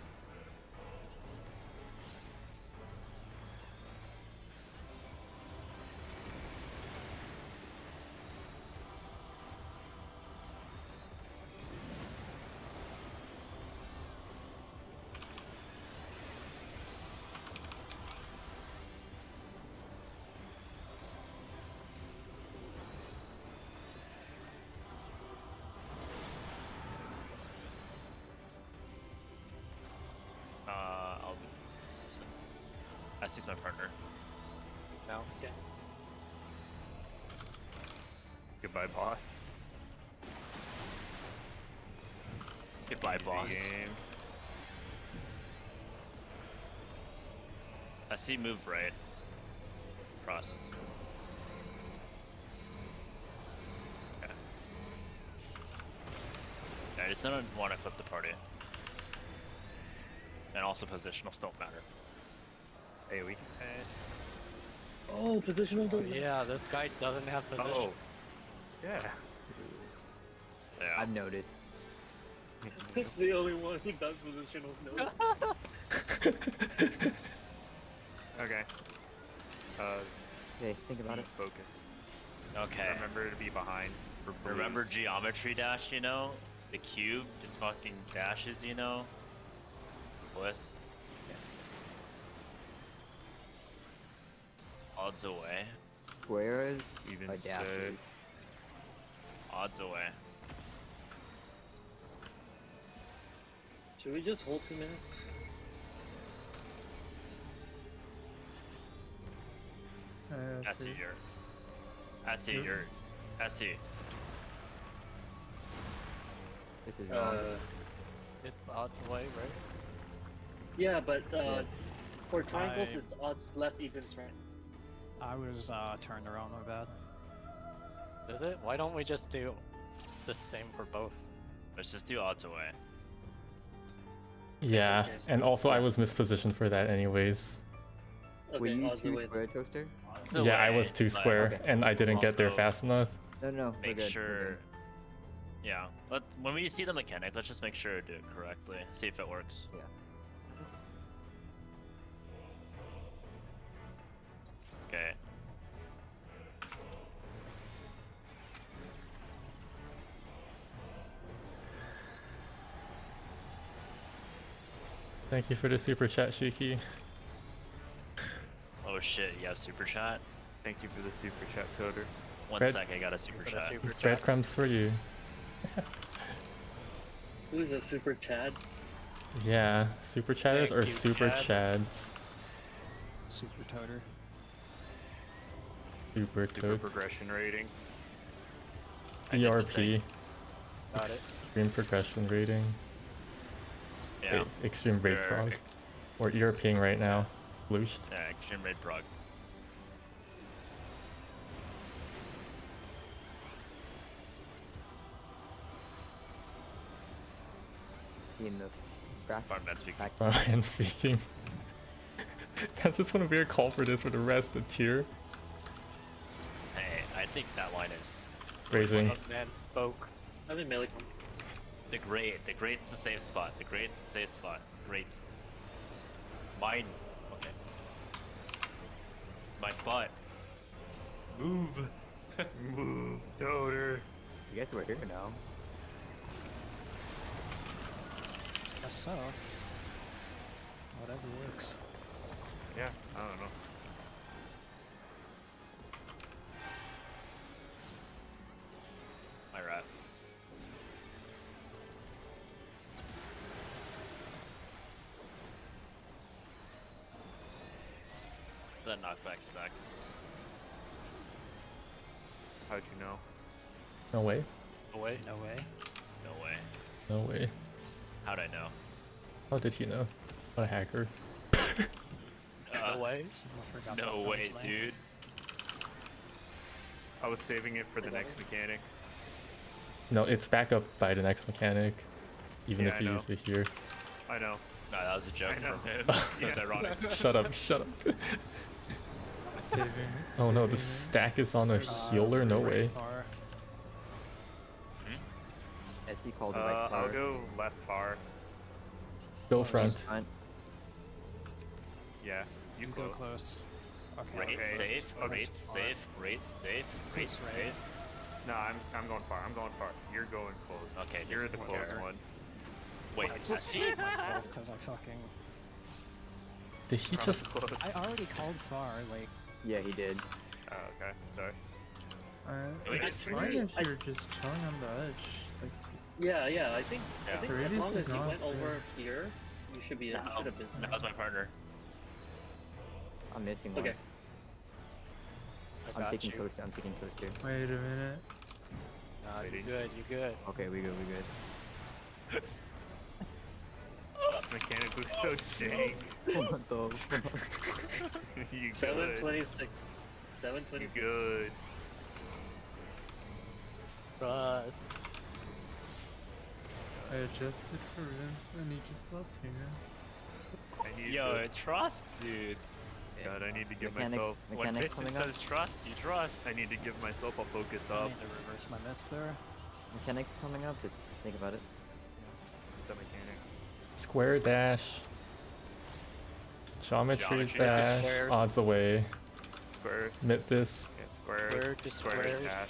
[SPEAKER 3] I see my partner.
[SPEAKER 6] Now.
[SPEAKER 8] Okay.
[SPEAKER 5] Goodbye, boss.
[SPEAKER 3] Goodbye,
[SPEAKER 5] Easy
[SPEAKER 3] boss.
[SPEAKER 5] Game.
[SPEAKER 3] I see move right. Frost. Okay. Yeah, I just don't want to flip the party. And also positionals don't matter.
[SPEAKER 5] Hey, we.
[SPEAKER 8] Oh, positional don't
[SPEAKER 6] Yeah, this guy doesn't have position.
[SPEAKER 5] Oh. Yeah.
[SPEAKER 3] Yeah.
[SPEAKER 2] I've noticed.
[SPEAKER 8] It's the only one who does positional no.
[SPEAKER 5] Okay. Uh,
[SPEAKER 2] Hey, think about it.
[SPEAKER 5] focus.
[SPEAKER 3] Okay.
[SPEAKER 5] Remember to be behind.
[SPEAKER 3] Remember geometry dash, you know? The cube just fucking dashes, you know? Bliss. Odds away.
[SPEAKER 2] Squares
[SPEAKER 5] Even
[SPEAKER 2] are dashes.
[SPEAKER 3] Odds away.
[SPEAKER 8] Should we just hold two minutes?
[SPEAKER 10] Uh,
[SPEAKER 3] That's
[SPEAKER 10] see.
[SPEAKER 3] it, your. That's it,
[SPEAKER 10] Yep.
[SPEAKER 3] your. That's it.
[SPEAKER 2] This is wrong.
[SPEAKER 8] Uh,
[SPEAKER 6] It odds away, right?
[SPEAKER 8] yeah, but uh,
[SPEAKER 2] Yeah.
[SPEAKER 8] for triangles,
[SPEAKER 7] I-
[SPEAKER 8] it's odds left, evens right.
[SPEAKER 7] I was uh, turned around, my bad.
[SPEAKER 6] Is it? Why don't we just do the same for both?
[SPEAKER 3] Let's just do odds away.
[SPEAKER 1] Yeah, and also I was mispositioned for that anyways.
[SPEAKER 8] Okay,
[SPEAKER 2] Were you
[SPEAKER 8] odds
[SPEAKER 2] two
[SPEAKER 8] away.
[SPEAKER 2] square toaster?
[SPEAKER 3] Odds
[SPEAKER 1] yeah, I was too square,
[SPEAKER 2] Okay.
[SPEAKER 1] and I didn't get there fast enough.
[SPEAKER 2] No, no,
[SPEAKER 3] Make
[SPEAKER 2] good.
[SPEAKER 3] sure. Yeah, but when we see the mechanic, let's just make sure to do it correctly. See if it works.
[SPEAKER 2] Yeah.
[SPEAKER 3] Okay.
[SPEAKER 1] Thank you for the super chat, Shiki.
[SPEAKER 3] Oh shit, you have super chat?
[SPEAKER 5] Thank you for the super chat, Coder.
[SPEAKER 3] One
[SPEAKER 1] Red-
[SPEAKER 3] sec, I got a super
[SPEAKER 6] For the
[SPEAKER 3] chat.
[SPEAKER 6] super chat.
[SPEAKER 1] Breadcrumbs for you. [laughs]
[SPEAKER 8] Who's a super Chad?
[SPEAKER 1] Yeah, super chatters or
[SPEAKER 6] Thank you,
[SPEAKER 1] super
[SPEAKER 6] Chad.
[SPEAKER 1] chads?
[SPEAKER 7] Super toter.
[SPEAKER 1] Super
[SPEAKER 5] Super
[SPEAKER 1] toad.
[SPEAKER 5] progression rating.
[SPEAKER 3] I did the
[SPEAKER 1] ERP.
[SPEAKER 3] thing.
[SPEAKER 6] Got it.
[SPEAKER 1] Extreme progression rating.
[SPEAKER 3] Yeah.
[SPEAKER 1] Wait, extreme rate
[SPEAKER 3] Or-
[SPEAKER 1] prog. Or ERPing right now. Loosed.
[SPEAKER 3] Yeah, extreme red prog.
[SPEAKER 2] In the back.
[SPEAKER 3] Speaking.
[SPEAKER 2] back.
[SPEAKER 1] Speaking. [laughs] That's just want to be a call for this for the rest of the tier.
[SPEAKER 3] Hey, I think that line is
[SPEAKER 6] crazy. Man, folk.
[SPEAKER 8] I'm in melee comp.
[SPEAKER 3] the great. The great's the safe spot. The great safe spot. Great. Mine. Okay. It's my spot. Move. [laughs]
[SPEAKER 5] Move, Coder.
[SPEAKER 2] You guys we're here now.
[SPEAKER 7] Guess so. Whatever works.
[SPEAKER 5] Yeah, I don't know.
[SPEAKER 3] My rat. The knockback sucks.
[SPEAKER 5] How'd you know?
[SPEAKER 1] No way.
[SPEAKER 6] Away.
[SPEAKER 7] No way.
[SPEAKER 3] No way.
[SPEAKER 1] No way.
[SPEAKER 3] How'd I know?
[SPEAKER 1] How did he know? What a hacker.
[SPEAKER 3] Uh,
[SPEAKER 6] No way.
[SPEAKER 3] No way, dude.
[SPEAKER 5] I was saving it for the next mechanic.
[SPEAKER 1] No, it's back up by the next mechanic. Even
[SPEAKER 5] Yeah,
[SPEAKER 1] if
[SPEAKER 5] I
[SPEAKER 1] you use it here.
[SPEAKER 5] I know.
[SPEAKER 3] Nah, that was a joke from him. [laughs] That's
[SPEAKER 5] Yeah.
[SPEAKER 3] ironic. [laughs]
[SPEAKER 1] shut up, shut up.
[SPEAKER 10] Saving. [laughs]
[SPEAKER 1] Oh no, the stack is on a
[SPEAKER 7] Uh,
[SPEAKER 1] healer? No
[SPEAKER 7] right
[SPEAKER 1] way.
[SPEAKER 7] far.
[SPEAKER 2] SC called
[SPEAKER 5] Uh,
[SPEAKER 2] the right
[SPEAKER 5] I'll go left far.
[SPEAKER 1] Go front.
[SPEAKER 2] Front.
[SPEAKER 5] Yeah, you can
[SPEAKER 7] go close. Okay.
[SPEAKER 3] Rate
[SPEAKER 5] Okay.
[SPEAKER 3] safe,
[SPEAKER 5] Okay.
[SPEAKER 3] rate safe, rate safe, rate
[SPEAKER 7] Close, right?
[SPEAKER 3] safe.
[SPEAKER 5] No, I'm I'm going far. I'm going far. You're going close.
[SPEAKER 3] Okay,
[SPEAKER 5] You're the close
[SPEAKER 3] there.
[SPEAKER 5] one.
[SPEAKER 3] Wait,
[SPEAKER 7] I just
[SPEAKER 3] see? [laughs]
[SPEAKER 7] saved myself because I fucking.
[SPEAKER 1] Did he just.
[SPEAKER 7] I already called far. Like,
[SPEAKER 2] Yeah, he did.
[SPEAKER 5] Oh, okay. Sorry.
[SPEAKER 10] Uh,
[SPEAKER 3] Wait,
[SPEAKER 10] it's
[SPEAKER 3] I-
[SPEAKER 10] fine if
[SPEAKER 8] I-
[SPEAKER 10] you're just chilling on the edge. Like,
[SPEAKER 8] Yeah, yeah. I think I
[SPEAKER 3] Yeah.
[SPEAKER 8] think as long
[SPEAKER 10] is
[SPEAKER 8] as you
[SPEAKER 10] not
[SPEAKER 8] went
[SPEAKER 10] spare.
[SPEAKER 8] over here, you should be. You
[SPEAKER 3] No,
[SPEAKER 8] should have been.
[SPEAKER 3] that was my partner.
[SPEAKER 2] I'm missing one.
[SPEAKER 8] Okay.
[SPEAKER 6] I
[SPEAKER 2] I'm taking
[SPEAKER 6] you.
[SPEAKER 2] toaster. I'm taking toaster.
[SPEAKER 10] wait a minute.
[SPEAKER 6] Nah, you
[SPEAKER 5] Waiting.
[SPEAKER 6] good. You good.
[SPEAKER 2] Okay, we good. We good.
[SPEAKER 5] Let's [laughs] mechanic looks so jank.
[SPEAKER 2] What the fuck?
[SPEAKER 5] you [laughs]
[SPEAKER 8] Seven
[SPEAKER 5] good.
[SPEAKER 8] twenty-six. Seven
[SPEAKER 5] You good.
[SPEAKER 6] Trust.
[SPEAKER 10] I adjusted for Vince and he just lets me.
[SPEAKER 5] I need
[SPEAKER 3] Yo,
[SPEAKER 5] to,
[SPEAKER 3] trust, dude.
[SPEAKER 5] God, I need to give
[SPEAKER 2] Mechanics,
[SPEAKER 5] myself.
[SPEAKER 3] When
[SPEAKER 2] mechanics
[SPEAKER 3] Vincent
[SPEAKER 2] coming up.
[SPEAKER 3] says trust, you trust.
[SPEAKER 5] I need to give myself a focus
[SPEAKER 7] I
[SPEAKER 5] up.
[SPEAKER 7] need to reverse my mitts there.
[SPEAKER 2] Mechanics coming up. Just think about it.
[SPEAKER 5] The mechanic.
[SPEAKER 1] Square dash. Geometry,
[SPEAKER 3] Geometry
[SPEAKER 1] dash.
[SPEAKER 6] squares.
[SPEAKER 1] Odds away.
[SPEAKER 5] Square.
[SPEAKER 1] Mid this.
[SPEAKER 5] Yeah, squares.
[SPEAKER 6] Square to
[SPEAKER 5] squares.
[SPEAKER 6] squares.
[SPEAKER 5] Dash.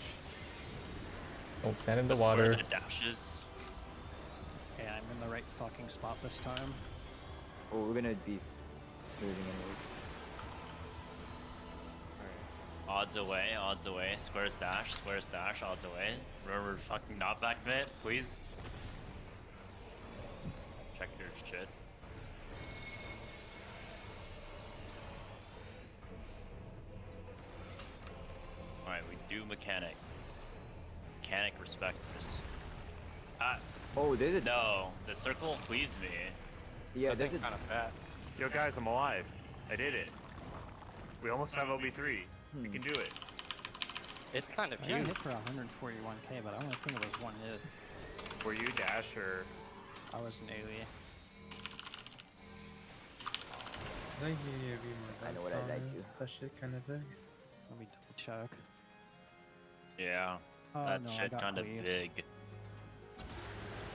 [SPEAKER 1] Don't stand in the
[SPEAKER 3] The
[SPEAKER 1] water.
[SPEAKER 3] that dashes.
[SPEAKER 7] Okay, I'm in the right fucking spot this time.
[SPEAKER 2] Oh, we're gonna be s- moving anyways.
[SPEAKER 3] Odds away, odds away. Squares dash, squares dash, odds away. Remember fucking not back mid, please. Check your shit. Alright, we do mechanic. Mechanic respect this. Ah,
[SPEAKER 2] Oh, there's a
[SPEAKER 3] no, the circle cleaved me.
[SPEAKER 2] yeah. There's a
[SPEAKER 6] kind of fat.
[SPEAKER 5] Yo, guys, I'm alive. I did it. We almost have OB3. We
[SPEAKER 2] Hmm.
[SPEAKER 5] can do it.
[SPEAKER 6] It's kind of
[SPEAKER 7] I got
[SPEAKER 6] huge.
[SPEAKER 7] hit for 141k, but I only think it was one hit.
[SPEAKER 5] Were you dash or?
[SPEAKER 7] I was an AoE.
[SPEAKER 10] I think you need to be more
[SPEAKER 2] I know what I'd like to.
[SPEAKER 10] Thomas. That shit kind of big.
[SPEAKER 7] Let me double check.
[SPEAKER 3] Yeah,
[SPEAKER 7] Oh
[SPEAKER 3] that
[SPEAKER 7] no,
[SPEAKER 3] shit kinda big.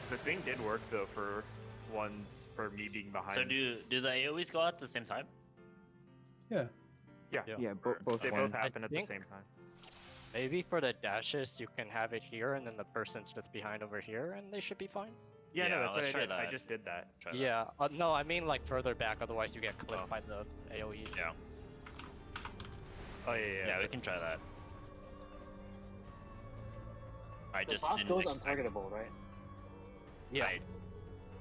[SPEAKER 5] The thing did work though for ones for me being behind.
[SPEAKER 3] So do do the AoEs go out at the same time?
[SPEAKER 10] Yeah.
[SPEAKER 5] Yeah,
[SPEAKER 6] Yeah.
[SPEAKER 2] yeah. Bo- both
[SPEAKER 5] they
[SPEAKER 2] ones.
[SPEAKER 5] both happen at the same time.
[SPEAKER 6] Maybe for the dashes, you can have it here, and then the person's just behind over here, and they should be fine.
[SPEAKER 5] Yeah,
[SPEAKER 3] Yeah,
[SPEAKER 5] no, that's what I
[SPEAKER 3] try
[SPEAKER 5] did. I just did that.
[SPEAKER 3] Try that.
[SPEAKER 6] Yeah. Uh, no, I mean like further back, otherwise you get clipped
[SPEAKER 5] Oh.
[SPEAKER 6] by the AOEs.
[SPEAKER 3] Yeah.
[SPEAKER 5] Oh yeah, yeah.
[SPEAKER 3] Yeah, we can try that. I
[SPEAKER 8] The
[SPEAKER 3] just
[SPEAKER 8] boss
[SPEAKER 3] didn't
[SPEAKER 8] goes
[SPEAKER 3] expect
[SPEAKER 8] untargetable, right?
[SPEAKER 6] Yeah.
[SPEAKER 3] Right.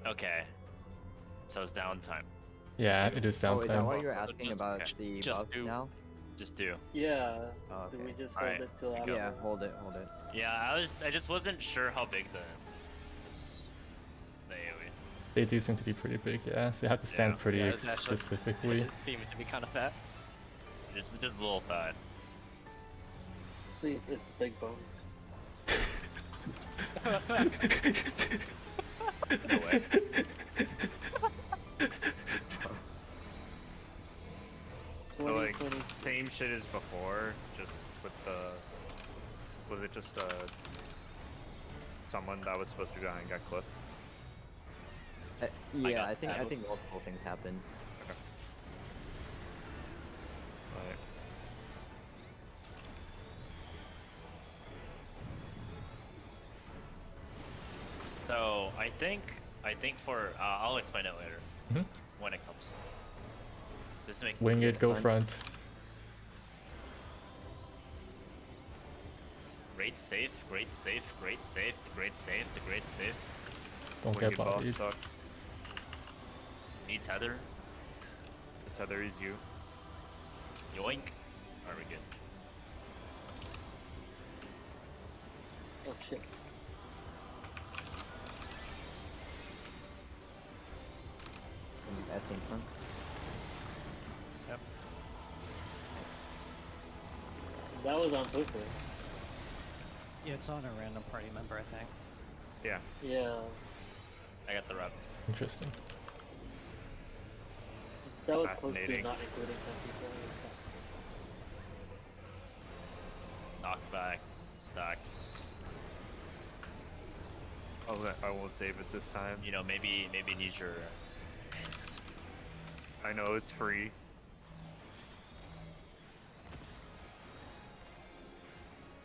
[SPEAKER 3] Okay. So it's downtime.
[SPEAKER 1] Yeah, it is
[SPEAKER 2] Oh, is that
[SPEAKER 1] downtime.
[SPEAKER 2] why you were
[SPEAKER 3] So
[SPEAKER 2] asking
[SPEAKER 3] just-
[SPEAKER 2] about
[SPEAKER 3] okay.
[SPEAKER 2] the
[SPEAKER 6] Just
[SPEAKER 2] buff
[SPEAKER 6] do-
[SPEAKER 2] now?
[SPEAKER 3] Just do.
[SPEAKER 8] Yeah.
[SPEAKER 2] Oh,
[SPEAKER 8] Do we
[SPEAKER 2] okay.
[SPEAKER 8] just hold
[SPEAKER 3] Alright,
[SPEAKER 8] it till after?
[SPEAKER 2] Yeah, hold it, hold it.
[SPEAKER 3] Yeah, I was I just wasn't sure how big the this- the AoE.
[SPEAKER 1] They do seem to be pretty big, yeah. So you have to stand
[SPEAKER 3] Yeah.
[SPEAKER 1] pretty
[SPEAKER 6] Yeah, it's actually-
[SPEAKER 1] specifically.
[SPEAKER 6] It seems to be kind of fat.
[SPEAKER 3] Just did a little fat.
[SPEAKER 8] Please, it's big bone. [laughs] [laughs]
[SPEAKER 3] No way. [laughs]
[SPEAKER 5] So,
[SPEAKER 8] 20,
[SPEAKER 5] like
[SPEAKER 8] 20.
[SPEAKER 5] same shit as before, just with the was it just uh someone that was supposed to be behind got clipped?
[SPEAKER 2] Uh, yeah,
[SPEAKER 3] got
[SPEAKER 2] I think
[SPEAKER 3] that.
[SPEAKER 2] I think multiple things happened.
[SPEAKER 5] Right.
[SPEAKER 3] So I think I think for uh, I'll explain it later
[SPEAKER 1] Mhm.
[SPEAKER 3] when it comes. Just to make
[SPEAKER 1] Wing it, go
[SPEAKER 2] fun.
[SPEAKER 1] front.
[SPEAKER 3] great safe, great safe, great safe, the great safe, the great safe.
[SPEAKER 1] Don't
[SPEAKER 5] Wicked
[SPEAKER 1] get
[SPEAKER 5] boss
[SPEAKER 1] bodied.
[SPEAKER 5] sucks.
[SPEAKER 3] Need tether.
[SPEAKER 5] The tether is you.
[SPEAKER 3] Yoink. Are we good?
[SPEAKER 8] Oh shit.
[SPEAKER 2] And S in front.
[SPEAKER 8] That was on Twister.
[SPEAKER 7] Yeah, it's on a random party member, I think.
[SPEAKER 5] Yeah.
[SPEAKER 8] Yeah.
[SPEAKER 3] I got the rep.
[SPEAKER 1] Interesting.
[SPEAKER 8] That was close to not including some people.
[SPEAKER 3] Knockback. Stacks.
[SPEAKER 5] Oh, I'll, I won't save it this time.
[SPEAKER 3] You know, maybe maybe need your. Uh,
[SPEAKER 5] I know it's free.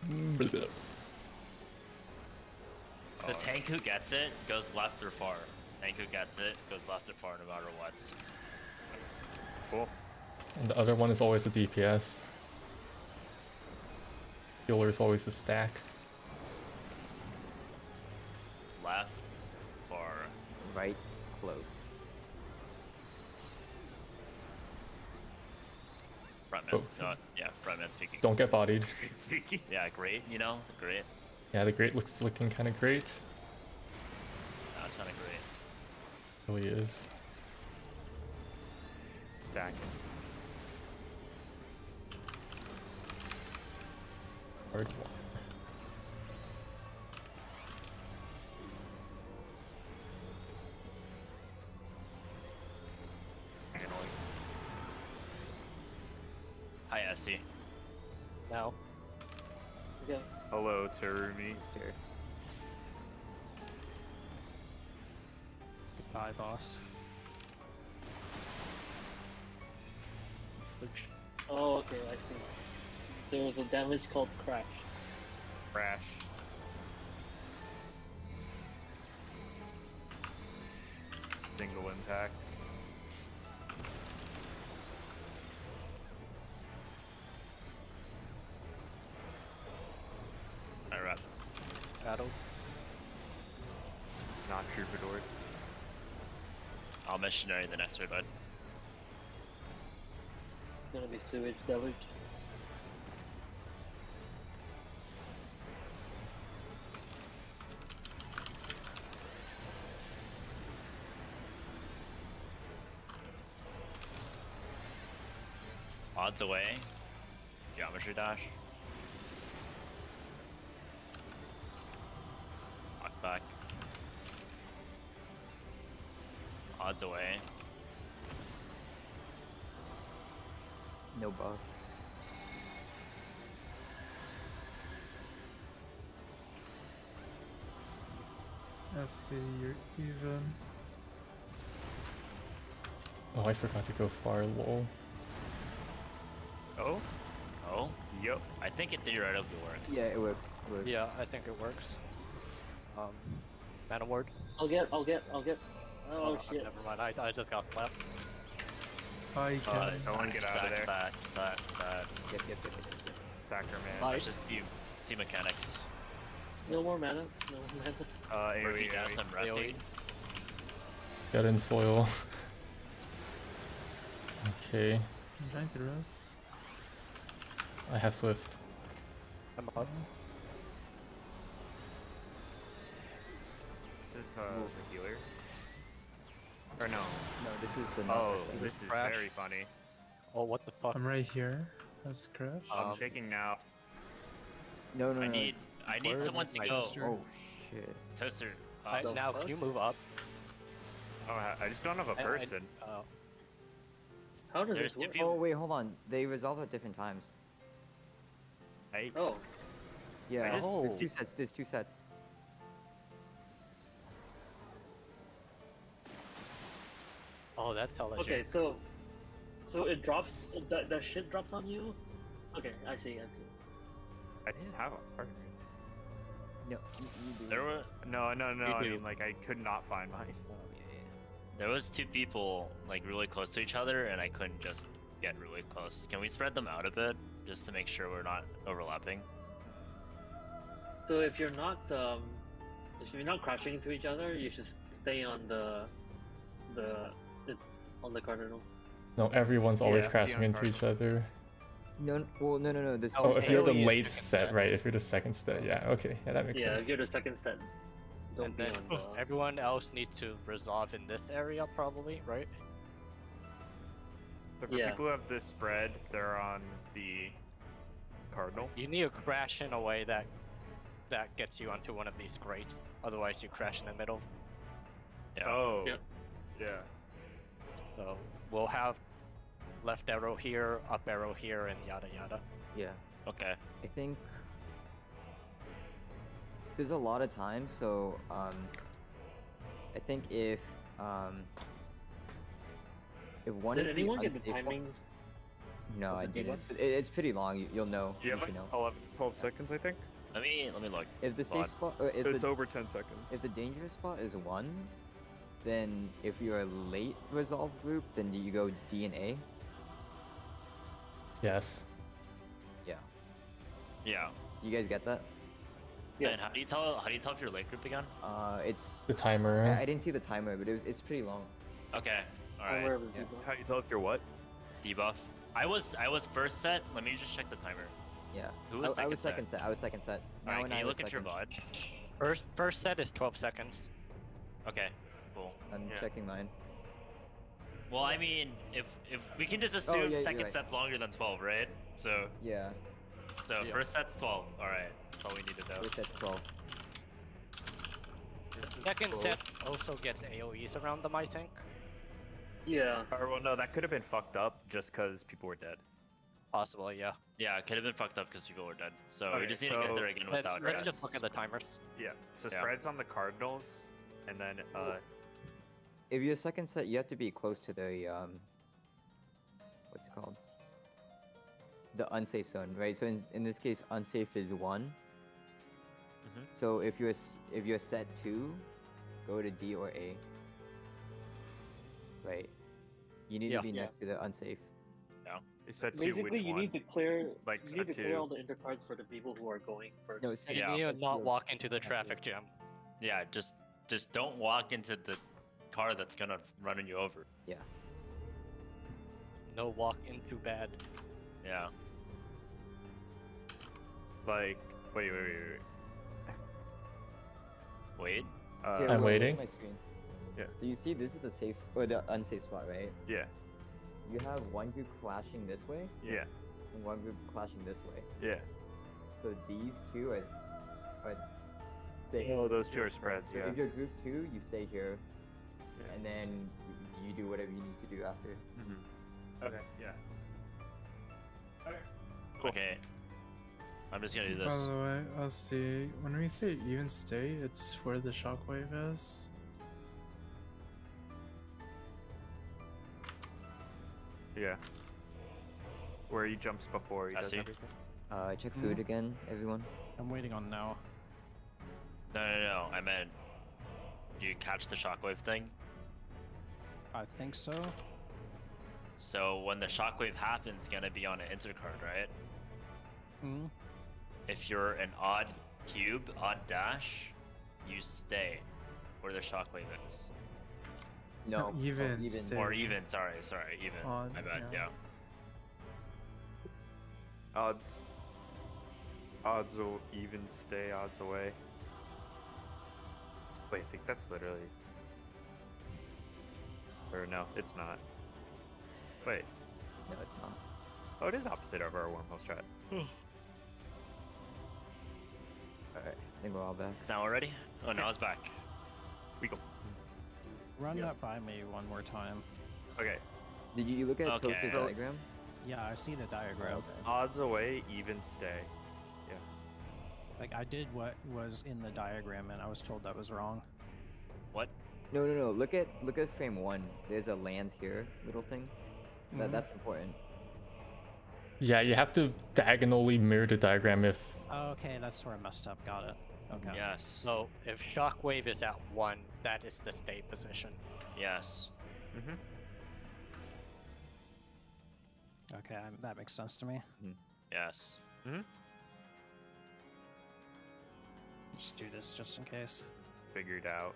[SPEAKER 3] The tank who gets it goes left or far. Tank who gets it goes left or far no matter what.
[SPEAKER 5] Cool.
[SPEAKER 1] And the other one is always a DPS. Healer is always a stack.
[SPEAKER 3] Left, far.
[SPEAKER 2] Right, close.
[SPEAKER 3] Front
[SPEAKER 1] man's,
[SPEAKER 3] oh. no, yeah, front man's speaking.
[SPEAKER 1] Don't get bodied. [laughs]
[SPEAKER 5] Speaking.
[SPEAKER 3] Yeah, great, you know, great.
[SPEAKER 1] Yeah, the great looks looking kind of great.
[SPEAKER 3] That's no, kind of great.
[SPEAKER 1] Really is.
[SPEAKER 5] Back.
[SPEAKER 1] Hard one.
[SPEAKER 3] Hi, Essie.
[SPEAKER 6] Now.
[SPEAKER 8] Okay.
[SPEAKER 5] Hello, Terumi.
[SPEAKER 2] Here.
[SPEAKER 7] Goodbye, boss.
[SPEAKER 8] Oh, okay, I see. There was a damage called crash.
[SPEAKER 5] Crash. Single impact.
[SPEAKER 3] I'll missionary the next bud.
[SPEAKER 8] It's gonna be sewage deluge.
[SPEAKER 3] Odds away. Geometry dash. Knock back. Odds away.
[SPEAKER 2] No buffs.
[SPEAKER 10] I see you're even.
[SPEAKER 1] Oh, I forgot to go far lol.
[SPEAKER 5] Oh?
[SPEAKER 3] Oh?
[SPEAKER 5] Yep.
[SPEAKER 3] I think it theoretically works.
[SPEAKER 2] Yeah, it works. Yeah, it works.
[SPEAKER 6] Yeah, I think it works. Um, mana ward.
[SPEAKER 8] I'll get, I'll get, I'll get. Oh,
[SPEAKER 6] uh,
[SPEAKER 8] shit.
[SPEAKER 6] Never mind. I, I just got slapped.
[SPEAKER 10] Hi,
[SPEAKER 5] Uh,
[SPEAKER 10] guys.
[SPEAKER 5] someone get out of there.
[SPEAKER 3] That, sack that.
[SPEAKER 2] Yep, yep, yep, yep, yep.
[SPEAKER 5] Sacrament.
[SPEAKER 6] Bye.
[SPEAKER 3] There's just few team mechanics.
[SPEAKER 8] No more mana. No more mana.
[SPEAKER 5] Uh,
[SPEAKER 3] Murphy
[SPEAKER 5] AoE, AoE.
[SPEAKER 3] some
[SPEAKER 6] AoE.
[SPEAKER 1] Got in soil. [laughs] okay,
[SPEAKER 10] I'm trying to rest.
[SPEAKER 1] I have Swift.
[SPEAKER 6] I'm up.
[SPEAKER 5] This is uh, the healer. Or no.
[SPEAKER 2] No, this is the.
[SPEAKER 5] Oh,
[SPEAKER 2] knockback.
[SPEAKER 5] this is
[SPEAKER 6] crash.
[SPEAKER 5] very funny.
[SPEAKER 6] Oh, what the fuck?
[SPEAKER 10] I'm right here. That's crash.
[SPEAKER 5] I'm
[SPEAKER 6] Um,
[SPEAKER 5] shaking now.
[SPEAKER 2] No, no, no.
[SPEAKER 3] I need I need
[SPEAKER 6] Where is
[SPEAKER 3] someone
[SPEAKER 6] my
[SPEAKER 3] to go.
[SPEAKER 6] toaster?
[SPEAKER 2] Oh shit.
[SPEAKER 3] Toaster. Uh,
[SPEAKER 6] I, now,
[SPEAKER 8] fuck?
[SPEAKER 6] can you move up?
[SPEAKER 5] Oh, I- I just don't have a person.
[SPEAKER 6] uh,
[SPEAKER 8] How does
[SPEAKER 3] There's
[SPEAKER 8] this work?
[SPEAKER 2] Oh wait, hold on. They resolve at different times.
[SPEAKER 5] I,
[SPEAKER 8] Oh,
[SPEAKER 2] Yeah.
[SPEAKER 5] just-
[SPEAKER 2] There's
[SPEAKER 6] Oh.
[SPEAKER 2] two sets. There's two sets.
[SPEAKER 6] Oh, that's hella
[SPEAKER 8] okay.
[SPEAKER 6] jank.
[SPEAKER 8] So, so it drops. That that shit drops on you. Okay, I see. I see.
[SPEAKER 5] I didn't have a partner.
[SPEAKER 2] No, you, you do.
[SPEAKER 3] there were
[SPEAKER 5] No, no, no.
[SPEAKER 6] You
[SPEAKER 5] I mean, like, I could not find mine.
[SPEAKER 2] Oh, yeah, yeah.
[SPEAKER 3] there was two people like really close to each other, and I couldn't just get really close. Can we spread them out a bit just to make sure we're not overlapping?
[SPEAKER 8] So if you're not um, if you're not crashing into each other, you should stay on the the, the on the cardinal.
[SPEAKER 1] No, everyone's always
[SPEAKER 5] Yeah,
[SPEAKER 1] crashing into
[SPEAKER 5] guard.
[SPEAKER 1] each other.
[SPEAKER 2] No, well, no, no, no. There's
[SPEAKER 1] Oh,
[SPEAKER 2] two
[SPEAKER 1] if you're the late set,
[SPEAKER 6] set.
[SPEAKER 1] right? If you're the second set, yeah. Okay, yeah, that makes
[SPEAKER 8] yeah,
[SPEAKER 1] sense.
[SPEAKER 8] if you're the second set. Don't
[SPEAKER 6] And
[SPEAKER 8] be
[SPEAKER 6] then
[SPEAKER 8] on the. [laughs]
[SPEAKER 6] everyone else needs to resolve in this area, probably, right?
[SPEAKER 5] So for
[SPEAKER 8] Yeah.
[SPEAKER 5] people who have this spread, they're on the cardinal.
[SPEAKER 6] You need to crash in a way that that gets you onto one of these grates. Otherwise, you crash in the middle.
[SPEAKER 3] Oh, yeah.
[SPEAKER 5] Oh.
[SPEAKER 8] Yep.
[SPEAKER 5] Yeah.
[SPEAKER 6] So we'll have left arrow here, up arrow here, and yada yada.
[SPEAKER 2] Yeah.
[SPEAKER 3] Okay.
[SPEAKER 2] I think there's a lot of time, so um, I think if um, if one
[SPEAKER 8] Did
[SPEAKER 2] is
[SPEAKER 8] anyone
[SPEAKER 2] the
[SPEAKER 8] get the
[SPEAKER 2] unstable-
[SPEAKER 8] timings?
[SPEAKER 2] No, I didn't. It, it's pretty long. You, you'll know.
[SPEAKER 5] You have like
[SPEAKER 2] know.
[SPEAKER 5] 11, 12 seconds, I think.
[SPEAKER 3] Let me let me look.
[SPEAKER 2] If the safe spot, if
[SPEAKER 5] it's
[SPEAKER 2] the,
[SPEAKER 5] over 10 seconds.
[SPEAKER 2] if the dangerous spot is one, then if you're a late resolve group, then do you go D and A.
[SPEAKER 1] Yes.
[SPEAKER 2] Yeah.
[SPEAKER 3] Yeah.
[SPEAKER 2] Do you guys get that?
[SPEAKER 8] Yes.
[SPEAKER 3] And how do you tell how do you tell if you're late group again?
[SPEAKER 2] Uh, it's.
[SPEAKER 1] The timer.
[SPEAKER 2] I, I didn't see the timer, but it was, it's pretty long.
[SPEAKER 3] Okay. All
[SPEAKER 8] Somewhere
[SPEAKER 3] right.
[SPEAKER 8] of the
[SPEAKER 2] yeah.
[SPEAKER 5] How do you tell if you're what?
[SPEAKER 3] Debuff. I was I was first set. Let me just check the timer.
[SPEAKER 2] Yeah.
[SPEAKER 3] Who was
[SPEAKER 2] I, I
[SPEAKER 3] second
[SPEAKER 2] was
[SPEAKER 3] set?
[SPEAKER 2] second set. I was second set. Now
[SPEAKER 3] Alright, can
[SPEAKER 2] I
[SPEAKER 3] you
[SPEAKER 2] was
[SPEAKER 3] look at your
[SPEAKER 2] second.
[SPEAKER 3] VOD?
[SPEAKER 6] First first set is 12 seconds.
[SPEAKER 3] Okay. Cool.
[SPEAKER 2] I'm
[SPEAKER 5] Yeah.
[SPEAKER 2] checking mine.
[SPEAKER 3] Well, I mean, if if we can just assume
[SPEAKER 2] Oh, yeah,
[SPEAKER 3] second
[SPEAKER 2] right.
[SPEAKER 3] set's longer than 12, right? So
[SPEAKER 2] Yeah,
[SPEAKER 3] so
[SPEAKER 6] Yeah.
[SPEAKER 3] first set's 12. All right, that's all we need to know.
[SPEAKER 2] first set's 12.
[SPEAKER 6] The second set also gets AoEs around them, I think.
[SPEAKER 8] Yeah.
[SPEAKER 5] Or well, no, that could have been fucked up just because people were dead.
[SPEAKER 6] Possibly, yeah.
[SPEAKER 3] Yeah, it could have been fucked up because people were dead. So we
[SPEAKER 5] Okay,
[SPEAKER 3] just need to get there again
[SPEAKER 6] Let's,
[SPEAKER 3] without
[SPEAKER 6] let's
[SPEAKER 3] rats.
[SPEAKER 6] just look at the timers.
[SPEAKER 5] Yeah. So
[SPEAKER 3] Yeah.
[SPEAKER 5] spreads on the Cardinals, and then uh,
[SPEAKER 2] If you're second set, you have to be close to the um. What's it called? The unsafe zone, right? So in, in this case, unsafe is one.
[SPEAKER 5] Mhm.
[SPEAKER 2] So if you're if you're set two, go to D or A. Right. You need
[SPEAKER 6] Yeah.
[SPEAKER 2] to be
[SPEAKER 8] Yeah.
[SPEAKER 2] next to the unsafe.
[SPEAKER 5] you said two.
[SPEAKER 8] Basically,
[SPEAKER 5] Which
[SPEAKER 8] you
[SPEAKER 5] one?
[SPEAKER 8] need to clear.
[SPEAKER 5] Like,
[SPEAKER 8] you need to clear all the intercards for the people who are going first.
[SPEAKER 2] No, set,
[SPEAKER 3] Yeah.
[SPEAKER 6] You need to not walk into the traffic jam.
[SPEAKER 3] Yeah, just just don't walk into the car that's gonna run you over. Yeah.
[SPEAKER 6] No walk in too bad.
[SPEAKER 3] Yeah.
[SPEAKER 5] Like, wait, wait, wait, wait.
[SPEAKER 3] Wait.
[SPEAKER 5] Uh,
[SPEAKER 2] Here,
[SPEAKER 1] I'm
[SPEAKER 2] look- look
[SPEAKER 1] waiting.
[SPEAKER 2] My screen.
[SPEAKER 5] Yeah.
[SPEAKER 2] So you see, this is the safe s- or the unsafe spot, right?
[SPEAKER 5] yeah,
[SPEAKER 2] You have one group clashing this way
[SPEAKER 5] yeah,
[SPEAKER 2] and one group clashing this way.
[SPEAKER 5] yeah.
[SPEAKER 2] So these two are, s- are safe.
[SPEAKER 5] Oh, those two are spreads.
[SPEAKER 2] So
[SPEAKER 5] Yeah.
[SPEAKER 2] if you're group two, you stay here,
[SPEAKER 5] Yeah.
[SPEAKER 2] and then you do whatever you need to do after.
[SPEAKER 5] Mm-hmm. Okay. Yeah. Okay. Cool.
[SPEAKER 3] Okay. I'm just gonna do this.
[SPEAKER 10] By the way, I'll see. When we say even stay, it's where the shockwave is.
[SPEAKER 5] Yeah. Where he jumps before he
[SPEAKER 3] I
[SPEAKER 5] does
[SPEAKER 3] see.
[SPEAKER 5] everything.
[SPEAKER 2] Uh, check food again, everyone.
[SPEAKER 7] I'm waiting on now.
[SPEAKER 3] No, no, no. I meant. Do you catch the shockwave thing?
[SPEAKER 7] I think so.
[SPEAKER 3] So when the shockwave happens, it's gonna be on an intercard, right?
[SPEAKER 7] Hmm.
[SPEAKER 3] If you're an odd cube, odd dash, you stay where the shockwave is.
[SPEAKER 2] No, oh, [laughs]
[SPEAKER 10] even
[SPEAKER 2] even.
[SPEAKER 10] stay.
[SPEAKER 3] Or even, sorry, sorry, even.
[SPEAKER 10] Odd,
[SPEAKER 3] My bad,
[SPEAKER 10] yeah.
[SPEAKER 3] yeah.
[SPEAKER 5] Odds. Odds will even stay odds away. Wait, I think that's literally. Or no, it's not. Wait.
[SPEAKER 2] No, it's not.
[SPEAKER 5] Oh, it is opposite of our wormhole strat. Hmm.
[SPEAKER 2] Alright, I think we're all back.
[SPEAKER 3] It's now already? Oh, now it's back.
[SPEAKER 5] We go.
[SPEAKER 7] Run
[SPEAKER 5] Yeah.
[SPEAKER 7] that by me one more time.
[SPEAKER 5] Okay.
[SPEAKER 2] Did you look at
[SPEAKER 3] Okay.
[SPEAKER 2] Toast's
[SPEAKER 3] So-
[SPEAKER 2] diagram?
[SPEAKER 7] Yeah, I see the diagram.
[SPEAKER 2] okay.
[SPEAKER 5] Odds away, even stay. Yeah.
[SPEAKER 7] Like I did what was in the diagram, and I was told that was wrong.
[SPEAKER 3] What?
[SPEAKER 2] No, no, no. Look at look at frame one. There's a lands here little thing. That
[SPEAKER 7] Mhm.
[SPEAKER 2] that's important.
[SPEAKER 1] Yeah, you have to diagonally mirror the diagram if
[SPEAKER 7] Oh, okay, that's where I messed up. Got it. Okay.
[SPEAKER 3] Yes.
[SPEAKER 6] So if shockwave is at one, that is the state position.
[SPEAKER 3] Yes.
[SPEAKER 5] Mm-hmm.
[SPEAKER 7] Okay, I, that makes sense to me.
[SPEAKER 3] Yes. Mm hmm.
[SPEAKER 7] Just do this just in case.
[SPEAKER 5] Figured out.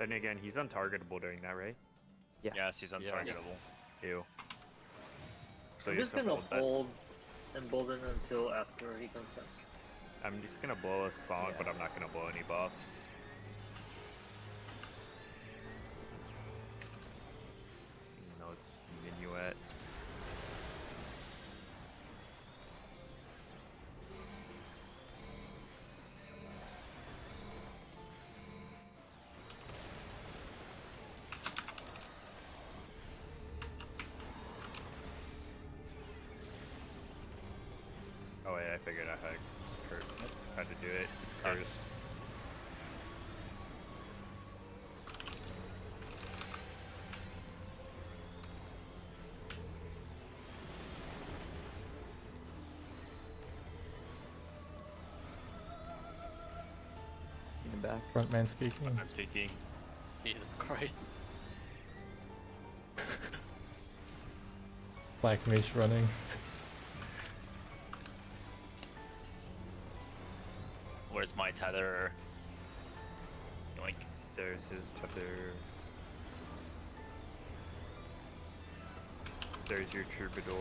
[SPEAKER 5] And again, he's untargetable during that, right?
[SPEAKER 2] Yeah.
[SPEAKER 3] Yes, he's untargetable.
[SPEAKER 5] Ew. So
[SPEAKER 8] I'm
[SPEAKER 5] you
[SPEAKER 8] just
[SPEAKER 5] can
[SPEAKER 8] gonna
[SPEAKER 5] hold that.
[SPEAKER 8] hold Embolden until after he comes back.
[SPEAKER 5] I'm just gonna blow a song, but I'm not gonna blow any buffs. I figured out how to, how to do it. It's cursed.
[SPEAKER 2] In the back.
[SPEAKER 1] frontman speaking.
[SPEAKER 3] Not speaking.
[SPEAKER 6] Jesus Christ.
[SPEAKER 1] Black Mage running. [laughs]
[SPEAKER 3] Where's my tether? Yoink.
[SPEAKER 5] There's his tether. There's your troubadour.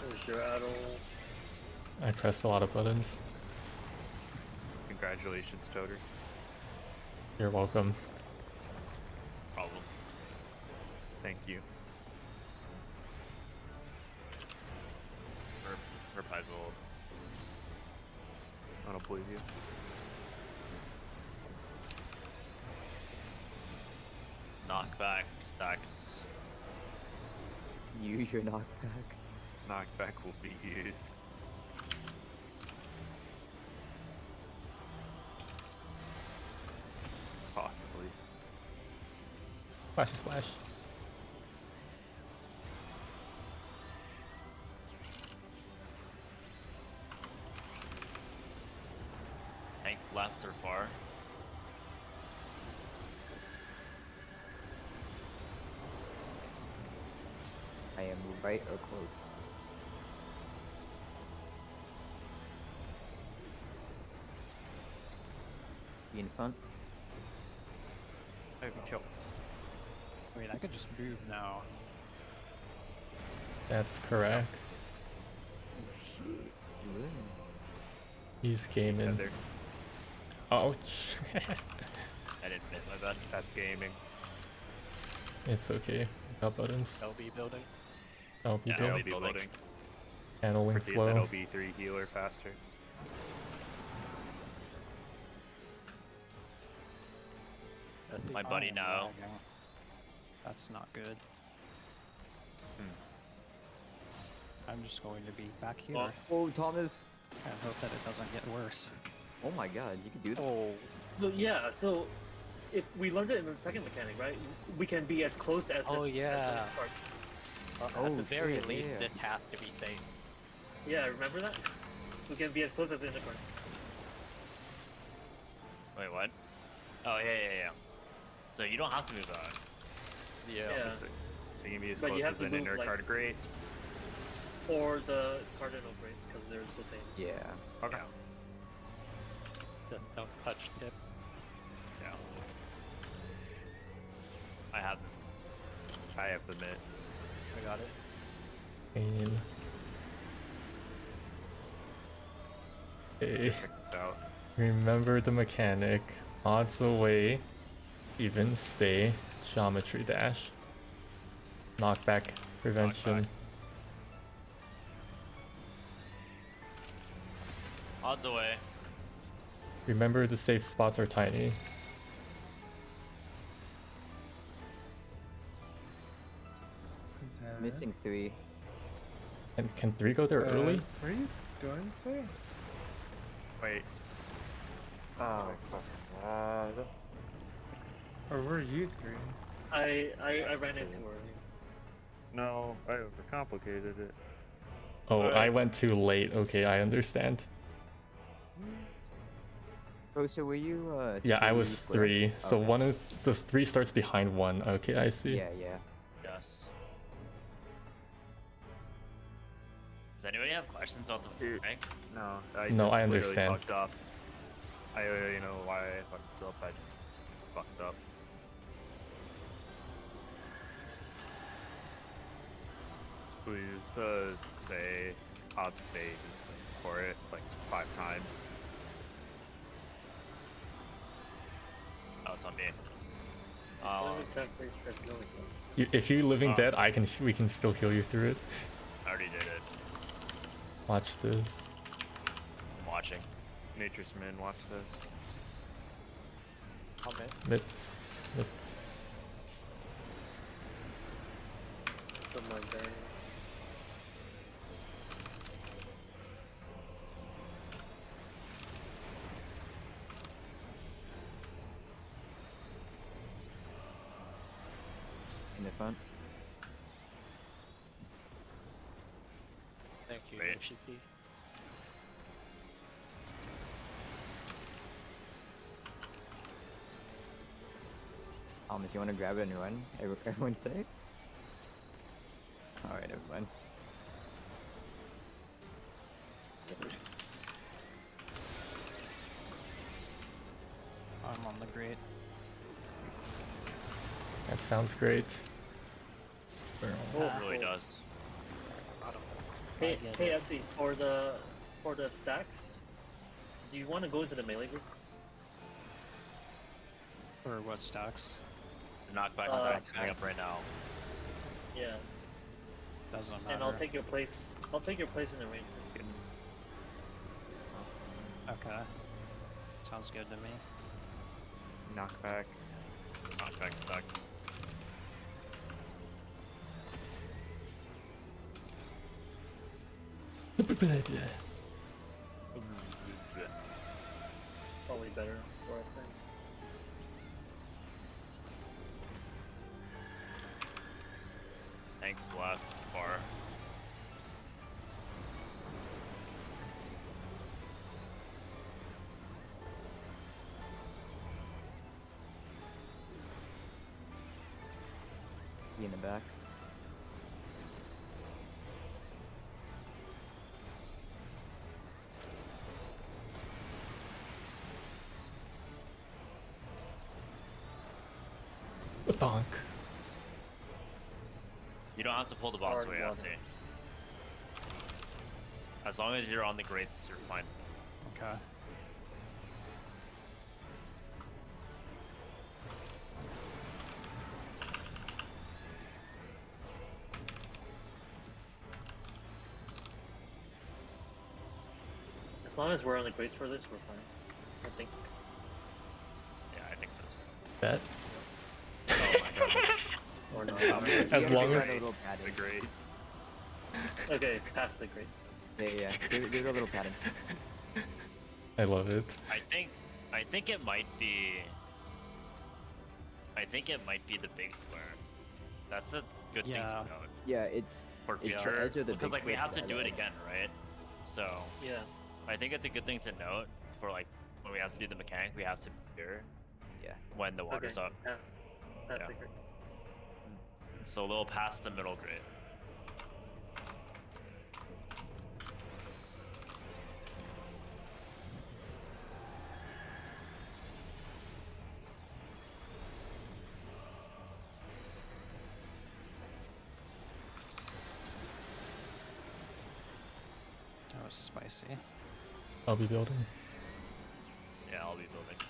[SPEAKER 8] There's your Addle.
[SPEAKER 1] I pressed a lot of buttons.
[SPEAKER 5] Congratulations, Toter.
[SPEAKER 1] You're welcome.
[SPEAKER 3] Problem.
[SPEAKER 5] Thank you. I don't believe you.
[SPEAKER 3] Knockback stacks.
[SPEAKER 2] Use your knockback.
[SPEAKER 5] Knockback will be used. Possibly.
[SPEAKER 1] Splashy splash.
[SPEAKER 2] Right or close. Be in front.
[SPEAKER 5] Open shot.
[SPEAKER 7] Wait, I mean, I could just move now.
[SPEAKER 1] That's correct.
[SPEAKER 2] Ooh.
[SPEAKER 1] He's gaming.
[SPEAKER 5] Heather.
[SPEAKER 1] Ouch. [laughs]
[SPEAKER 3] I didn't miss my bad.
[SPEAKER 5] That's gaming.
[SPEAKER 1] it's okay. Got buttons.
[SPEAKER 6] LB building.
[SPEAKER 1] I'll be
[SPEAKER 3] Yeah,
[SPEAKER 1] good.
[SPEAKER 3] I'll
[SPEAKER 5] I'll
[SPEAKER 3] be
[SPEAKER 5] be
[SPEAKER 3] building.
[SPEAKER 5] building.
[SPEAKER 1] Handling
[SPEAKER 5] Forget that
[SPEAKER 1] flow.
[SPEAKER 5] LB3 healer faster.
[SPEAKER 3] My buddy
[SPEAKER 7] Oh,
[SPEAKER 3] now.
[SPEAKER 7] lagging. That's not good.
[SPEAKER 5] Hmm.
[SPEAKER 7] I'm just going to be back here
[SPEAKER 8] Oh.
[SPEAKER 2] Oh, Thomas.
[SPEAKER 7] and hope that it doesn't get worse.
[SPEAKER 2] Oh my god, you can do that.
[SPEAKER 6] Oh,
[SPEAKER 8] So yeah, so if we learned it in the second mechanic, right? We can be as close as.
[SPEAKER 6] Oh,
[SPEAKER 8] the, as the
[SPEAKER 6] yeah.
[SPEAKER 8] card.
[SPEAKER 6] Uh,
[SPEAKER 2] Oh,
[SPEAKER 6] at the very
[SPEAKER 2] shit,
[SPEAKER 6] least,
[SPEAKER 2] yeah.
[SPEAKER 6] it has to be safe.
[SPEAKER 8] Yeah, remember that? We can be as close as the card.
[SPEAKER 3] Wait, what? Oh yeah, yeah, yeah. So you don't have to move on.
[SPEAKER 6] Yeah.
[SPEAKER 8] Yeah.
[SPEAKER 5] So, so you can be as
[SPEAKER 8] But
[SPEAKER 5] close as an inner
[SPEAKER 8] like-
[SPEAKER 5] card grade.
[SPEAKER 8] Or the cardinal grades, because they're the same.
[SPEAKER 2] Yeah.
[SPEAKER 5] Okay.
[SPEAKER 6] Just don't touch tips.
[SPEAKER 3] Yeah. I have.
[SPEAKER 5] I have the mitt.
[SPEAKER 6] Got it.
[SPEAKER 1] Okay.
[SPEAKER 5] Eh. Out.
[SPEAKER 1] Remember the mechanic. Odds away. Even stay. Geometry dash. Knockback prevention.
[SPEAKER 3] Knockback. Odds away.
[SPEAKER 1] Remember the safe spots are tiny.
[SPEAKER 2] Missing three.
[SPEAKER 1] And can three go there
[SPEAKER 10] uh,
[SPEAKER 1] early?
[SPEAKER 10] Where are you going to?
[SPEAKER 5] Wait. Oh, fucking god.
[SPEAKER 10] Or were you three?
[SPEAKER 8] I I, I ran
[SPEAKER 5] Still-
[SPEAKER 8] into her.
[SPEAKER 5] No, I overcomplicated it.
[SPEAKER 1] Oh, I went too late. Okay, I understand.
[SPEAKER 2] Oh, so were you? Uh,
[SPEAKER 1] Yeah, I was
[SPEAKER 2] for-
[SPEAKER 1] three. So
[SPEAKER 2] okay.
[SPEAKER 1] one of the three starts behind one. Okay, I see.
[SPEAKER 2] Yeah, yeah.
[SPEAKER 3] Does anybody have questions about the
[SPEAKER 5] Dude.
[SPEAKER 3] rank?
[SPEAKER 5] No, I
[SPEAKER 1] No, I understand.
[SPEAKER 5] Fucked up. I, uh, you know why I fucked up. I just fucked up. Please uh, say odd state for it like five times.
[SPEAKER 3] Oh, it's on me.
[SPEAKER 8] Let
[SPEAKER 3] Um,
[SPEAKER 8] me check please, there's no one.
[SPEAKER 1] You, if you living
[SPEAKER 3] Uh.
[SPEAKER 1] dead, I can. We can still heal you through it.
[SPEAKER 3] I already did it.
[SPEAKER 1] Watch this.
[SPEAKER 3] I'm watching.
[SPEAKER 5] Nature's Min, watch this.
[SPEAKER 6] How many?
[SPEAKER 1] Let's. Let's.
[SPEAKER 8] From my bearing.
[SPEAKER 2] In the front.
[SPEAKER 6] Thank you,
[SPEAKER 3] Wait.
[SPEAKER 6] HCP.
[SPEAKER 2] Thomas, you want to grab it and run? Every- [laughs] Everyone safe? Alright, everyone.
[SPEAKER 7] I'm on the grate.
[SPEAKER 1] That sounds great. Barrel.
[SPEAKER 8] Oh,
[SPEAKER 3] It really does.
[SPEAKER 8] Hey,
[SPEAKER 7] get
[SPEAKER 8] hey,
[SPEAKER 7] it.
[SPEAKER 8] Etsy, for the for the stacks, do you want to go into the melee group?
[SPEAKER 7] Or what stacks?
[SPEAKER 3] The knockback
[SPEAKER 8] Uh,
[SPEAKER 3] stack's coming up right now.
[SPEAKER 8] Yeah,
[SPEAKER 7] Doesn't matter.
[SPEAKER 8] and I'll take your place. I'll take your place in the range.
[SPEAKER 7] Okay. Sounds good to me.
[SPEAKER 5] Knockback.
[SPEAKER 3] Knockback stuck.
[SPEAKER 8] Probably better for us then.
[SPEAKER 3] Tanks left, far.
[SPEAKER 2] Be in the back.
[SPEAKER 1] Bonk.
[SPEAKER 3] You don't have to pull the boss
[SPEAKER 8] Hard
[SPEAKER 3] away,
[SPEAKER 8] water.
[SPEAKER 3] Asi. As long as you're on the grates, you're fine.
[SPEAKER 7] Okay.
[SPEAKER 8] As long as we're on the grace for this, we're fine. I think.
[SPEAKER 3] Yeah, I think so too.
[SPEAKER 1] Bet.
[SPEAKER 3] My god.
[SPEAKER 8] Or not.
[SPEAKER 1] As long
[SPEAKER 2] give
[SPEAKER 1] as-
[SPEAKER 2] that a little
[SPEAKER 5] The
[SPEAKER 2] padding.
[SPEAKER 5] grades.
[SPEAKER 8] okay, past the grace.
[SPEAKER 2] Yeah, yeah, yeah. Give, give it a little pattern.
[SPEAKER 1] I love it.
[SPEAKER 3] I think I think it might be I think it might be the big square. That's a good
[SPEAKER 7] Yeah.
[SPEAKER 3] thing to note
[SPEAKER 2] Yeah, it's
[SPEAKER 3] for
[SPEAKER 2] It's the
[SPEAKER 3] future
[SPEAKER 2] edge of the
[SPEAKER 3] because
[SPEAKER 2] big
[SPEAKER 3] like we have
[SPEAKER 2] to
[SPEAKER 3] to do it again, right? So
[SPEAKER 8] Yeah.
[SPEAKER 3] I think it's a good thing to note for like when we have to do the mechanic, we have to be here
[SPEAKER 2] yeah.
[SPEAKER 3] when the water's
[SPEAKER 8] okay.
[SPEAKER 3] up.
[SPEAKER 8] Past, past
[SPEAKER 3] Yeah.
[SPEAKER 8] The grace.
[SPEAKER 3] So a little past the middle grade.
[SPEAKER 7] That was spicy.
[SPEAKER 1] I'll be building.
[SPEAKER 3] Yeah, I'll be building.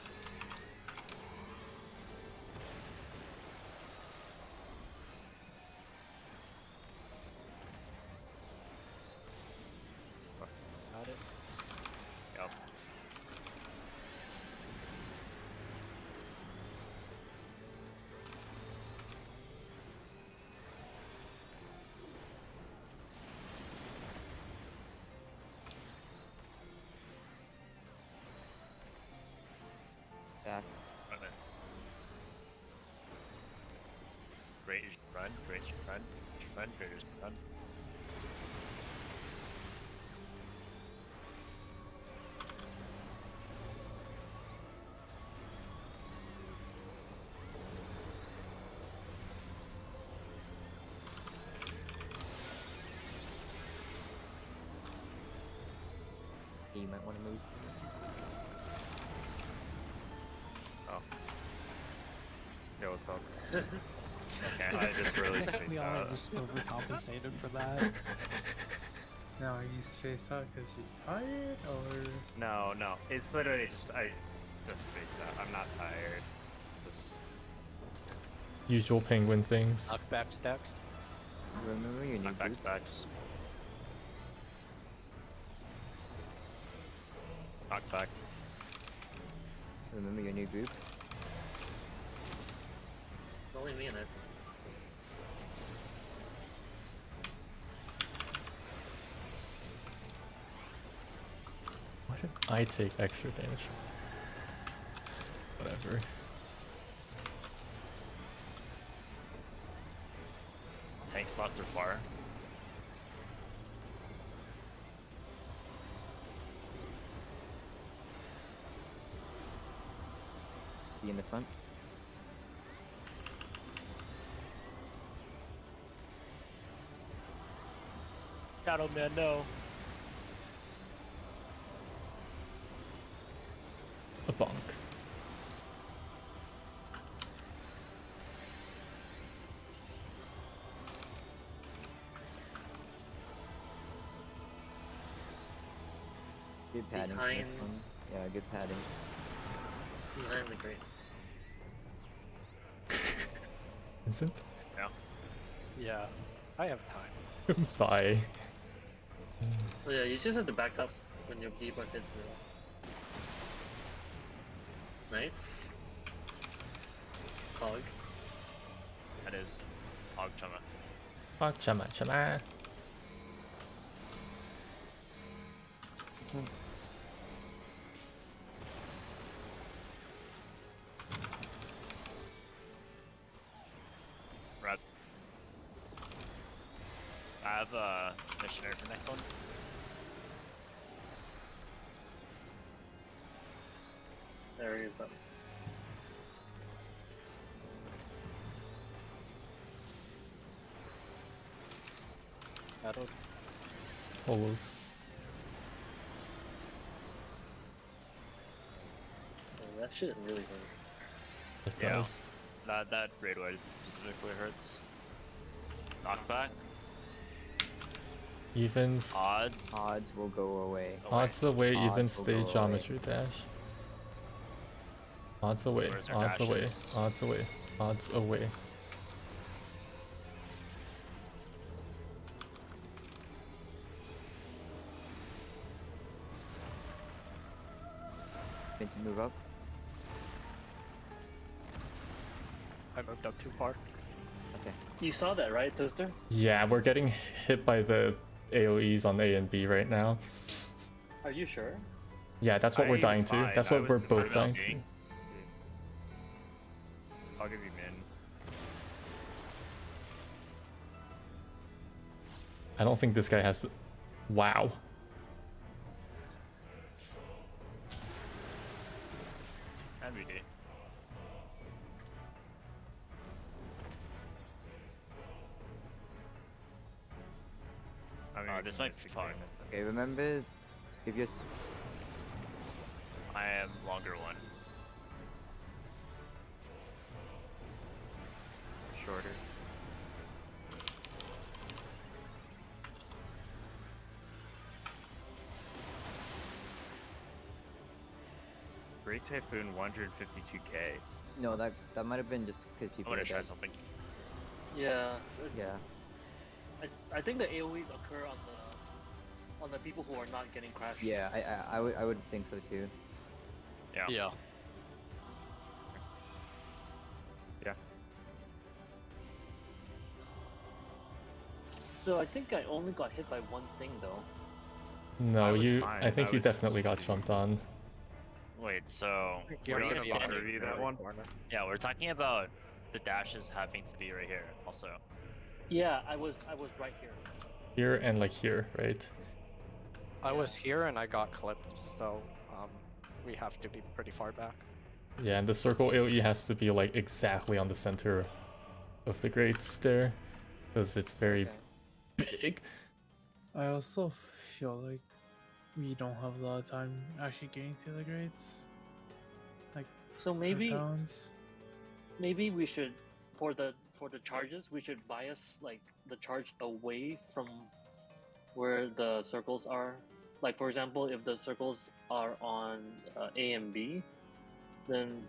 [SPEAKER 3] Run, great is run.
[SPEAKER 2] You might want to move.
[SPEAKER 5] Oh. Yo, what's up? [laughs]
[SPEAKER 3] Okay. [laughs]
[SPEAKER 5] I just really spaced
[SPEAKER 7] we all just overcompensated for that. [laughs]
[SPEAKER 10] Now, are you spaced out because you're tired, or
[SPEAKER 5] No, no. It's literally just I it's just spaced out. I'm not tired. Just
[SPEAKER 1] Usual penguin things.
[SPEAKER 6] Knockback stacks.
[SPEAKER 2] Remember your new
[SPEAKER 3] Knockback
[SPEAKER 2] boots?
[SPEAKER 3] stacks. Knockback.
[SPEAKER 2] Remember your new groups?
[SPEAKER 8] It's only me and it.
[SPEAKER 1] Why did I take extra damage? Whatever.
[SPEAKER 3] Tanks left or far.
[SPEAKER 2] Be in the front.
[SPEAKER 6] Shadow Man, no.
[SPEAKER 1] A bonk.
[SPEAKER 2] Good padding
[SPEAKER 8] Behind-
[SPEAKER 2] Yeah, good padding.
[SPEAKER 8] Behind the grate. [laughs]
[SPEAKER 1] Vincent?
[SPEAKER 3] Yeah.
[SPEAKER 6] Yeah, I have time. [laughs]
[SPEAKER 1] Bye.
[SPEAKER 8] So yeah, you just have to back up when your keyboard hits zero. Nice. Cog.
[SPEAKER 3] That is Hog Chama.
[SPEAKER 1] Fuck chama chama. Holos.
[SPEAKER 8] Oh, that shit really hurt.
[SPEAKER 1] It
[SPEAKER 3] Yeah.
[SPEAKER 1] does.
[SPEAKER 3] That that raid wide specifically hurts. Knockback.
[SPEAKER 1] Evens.
[SPEAKER 3] Odds.
[SPEAKER 2] Odds will go away.
[SPEAKER 3] away.
[SPEAKER 1] Odds away,
[SPEAKER 2] Odds
[SPEAKER 1] even
[SPEAKER 2] will
[SPEAKER 1] stay
[SPEAKER 2] go away.
[SPEAKER 1] geometry dash. Odds away,
[SPEAKER 3] Where's our
[SPEAKER 1] odds away,
[SPEAKER 3] dashes?
[SPEAKER 1] odds away, odds away.
[SPEAKER 2] Move up.
[SPEAKER 6] I moved up too far.
[SPEAKER 2] Okay.
[SPEAKER 8] You saw that, right, Toaster?
[SPEAKER 1] Yeah, we're getting hit by the AoEs on A and B right now.
[SPEAKER 8] Are you sure?
[SPEAKER 1] Yeah, that's what we're dying
[SPEAKER 5] was
[SPEAKER 1] to.
[SPEAKER 5] fine,
[SPEAKER 1] That's
[SPEAKER 5] I
[SPEAKER 1] what we're both dying to.
[SPEAKER 5] I'll give you min.
[SPEAKER 1] I don't think this guy has. Wow.
[SPEAKER 5] It.
[SPEAKER 2] Okay, remember, if you're s-
[SPEAKER 3] I am longer one.
[SPEAKER 5] Shorter. Great Typhoon 152k.
[SPEAKER 2] no, that that might have been just because people.
[SPEAKER 3] I
[SPEAKER 2] people.
[SPEAKER 3] want
[SPEAKER 2] are
[SPEAKER 3] to try something.
[SPEAKER 8] Yeah.
[SPEAKER 2] Yeah.
[SPEAKER 8] I, I think the AoEs occur on the on the people who are not getting crashed.
[SPEAKER 2] Yeah, I, I I would I would think so too.
[SPEAKER 3] Yeah.
[SPEAKER 6] Yeah. Yeah.
[SPEAKER 8] So I think I only got hit by one thing though.
[SPEAKER 1] No, you.
[SPEAKER 5] fine,
[SPEAKER 1] I think
[SPEAKER 5] I
[SPEAKER 1] you
[SPEAKER 5] was
[SPEAKER 1] definitely got jumped on.
[SPEAKER 3] Wait, so
[SPEAKER 6] You're
[SPEAKER 3] we're
[SPEAKER 6] gonna
[SPEAKER 5] gonna
[SPEAKER 6] be
[SPEAKER 3] understanding.
[SPEAKER 5] bother that one?
[SPEAKER 3] Yeah, we're talking about the dashes having to be right here also.
[SPEAKER 8] Yeah, I was I was right here.
[SPEAKER 1] Here and like here, right?
[SPEAKER 6] I was here and I got clipped, so um, we have to be pretty far back.
[SPEAKER 1] Yeah, and the circle AoE has to be like exactly on the center of the grates there, because it's very
[SPEAKER 8] Okay.
[SPEAKER 1] big.
[SPEAKER 10] I also feel like we don't have a lot of time actually getting to the grades. Like
[SPEAKER 8] So maybe maybe we should for the for the charges we should bias like the charge away from where the circles are. Like for example, if the circles are on uh, A and B, then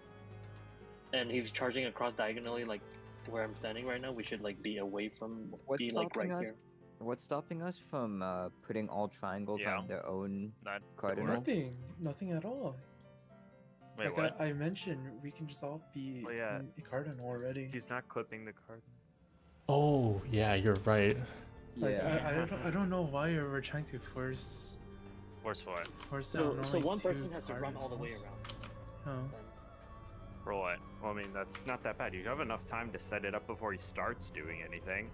[SPEAKER 8] and he's charging across diagonally like where I'm standing right now, we should like be away from
[SPEAKER 2] What's
[SPEAKER 8] be like right
[SPEAKER 2] stopping us?
[SPEAKER 8] here.
[SPEAKER 2] What's stopping us from uh, putting all triangles
[SPEAKER 3] Yeah.
[SPEAKER 2] on their own
[SPEAKER 3] Not
[SPEAKER 2] cardinal?
[SPEAKER 10] Nothing. Nothing at all.
[SPEAKER 3] wait,
[SPEAKER 10] like
[SPEAKER 3] what?
[SPEAKER 10] I, I mentioned, we can just all be
[SPEAKER 5] Oh, yeah.
[SPEAKER 10] in a cardinal already.
[SPEAKER 5] He's not clipping the card.
[SPEAKER 1] Oh, yeah, you're right.
[SPEAKER 10] Like,
[SPEAKER 2] Yeah.
[SPEAKER 10] I, I don't I don't know why we're trying to force
[SPEAKER 3] Force for it.
[SPEAKER 10] force
[SPEAKER 8] So so one person has to run all the way around.
[SPEAKER 10] Oh.
[SPEAKER 3] For what?
[SPEAKER 5] Well, I mean, that's not that bad. You have enough time to set it up before he starts doing anything.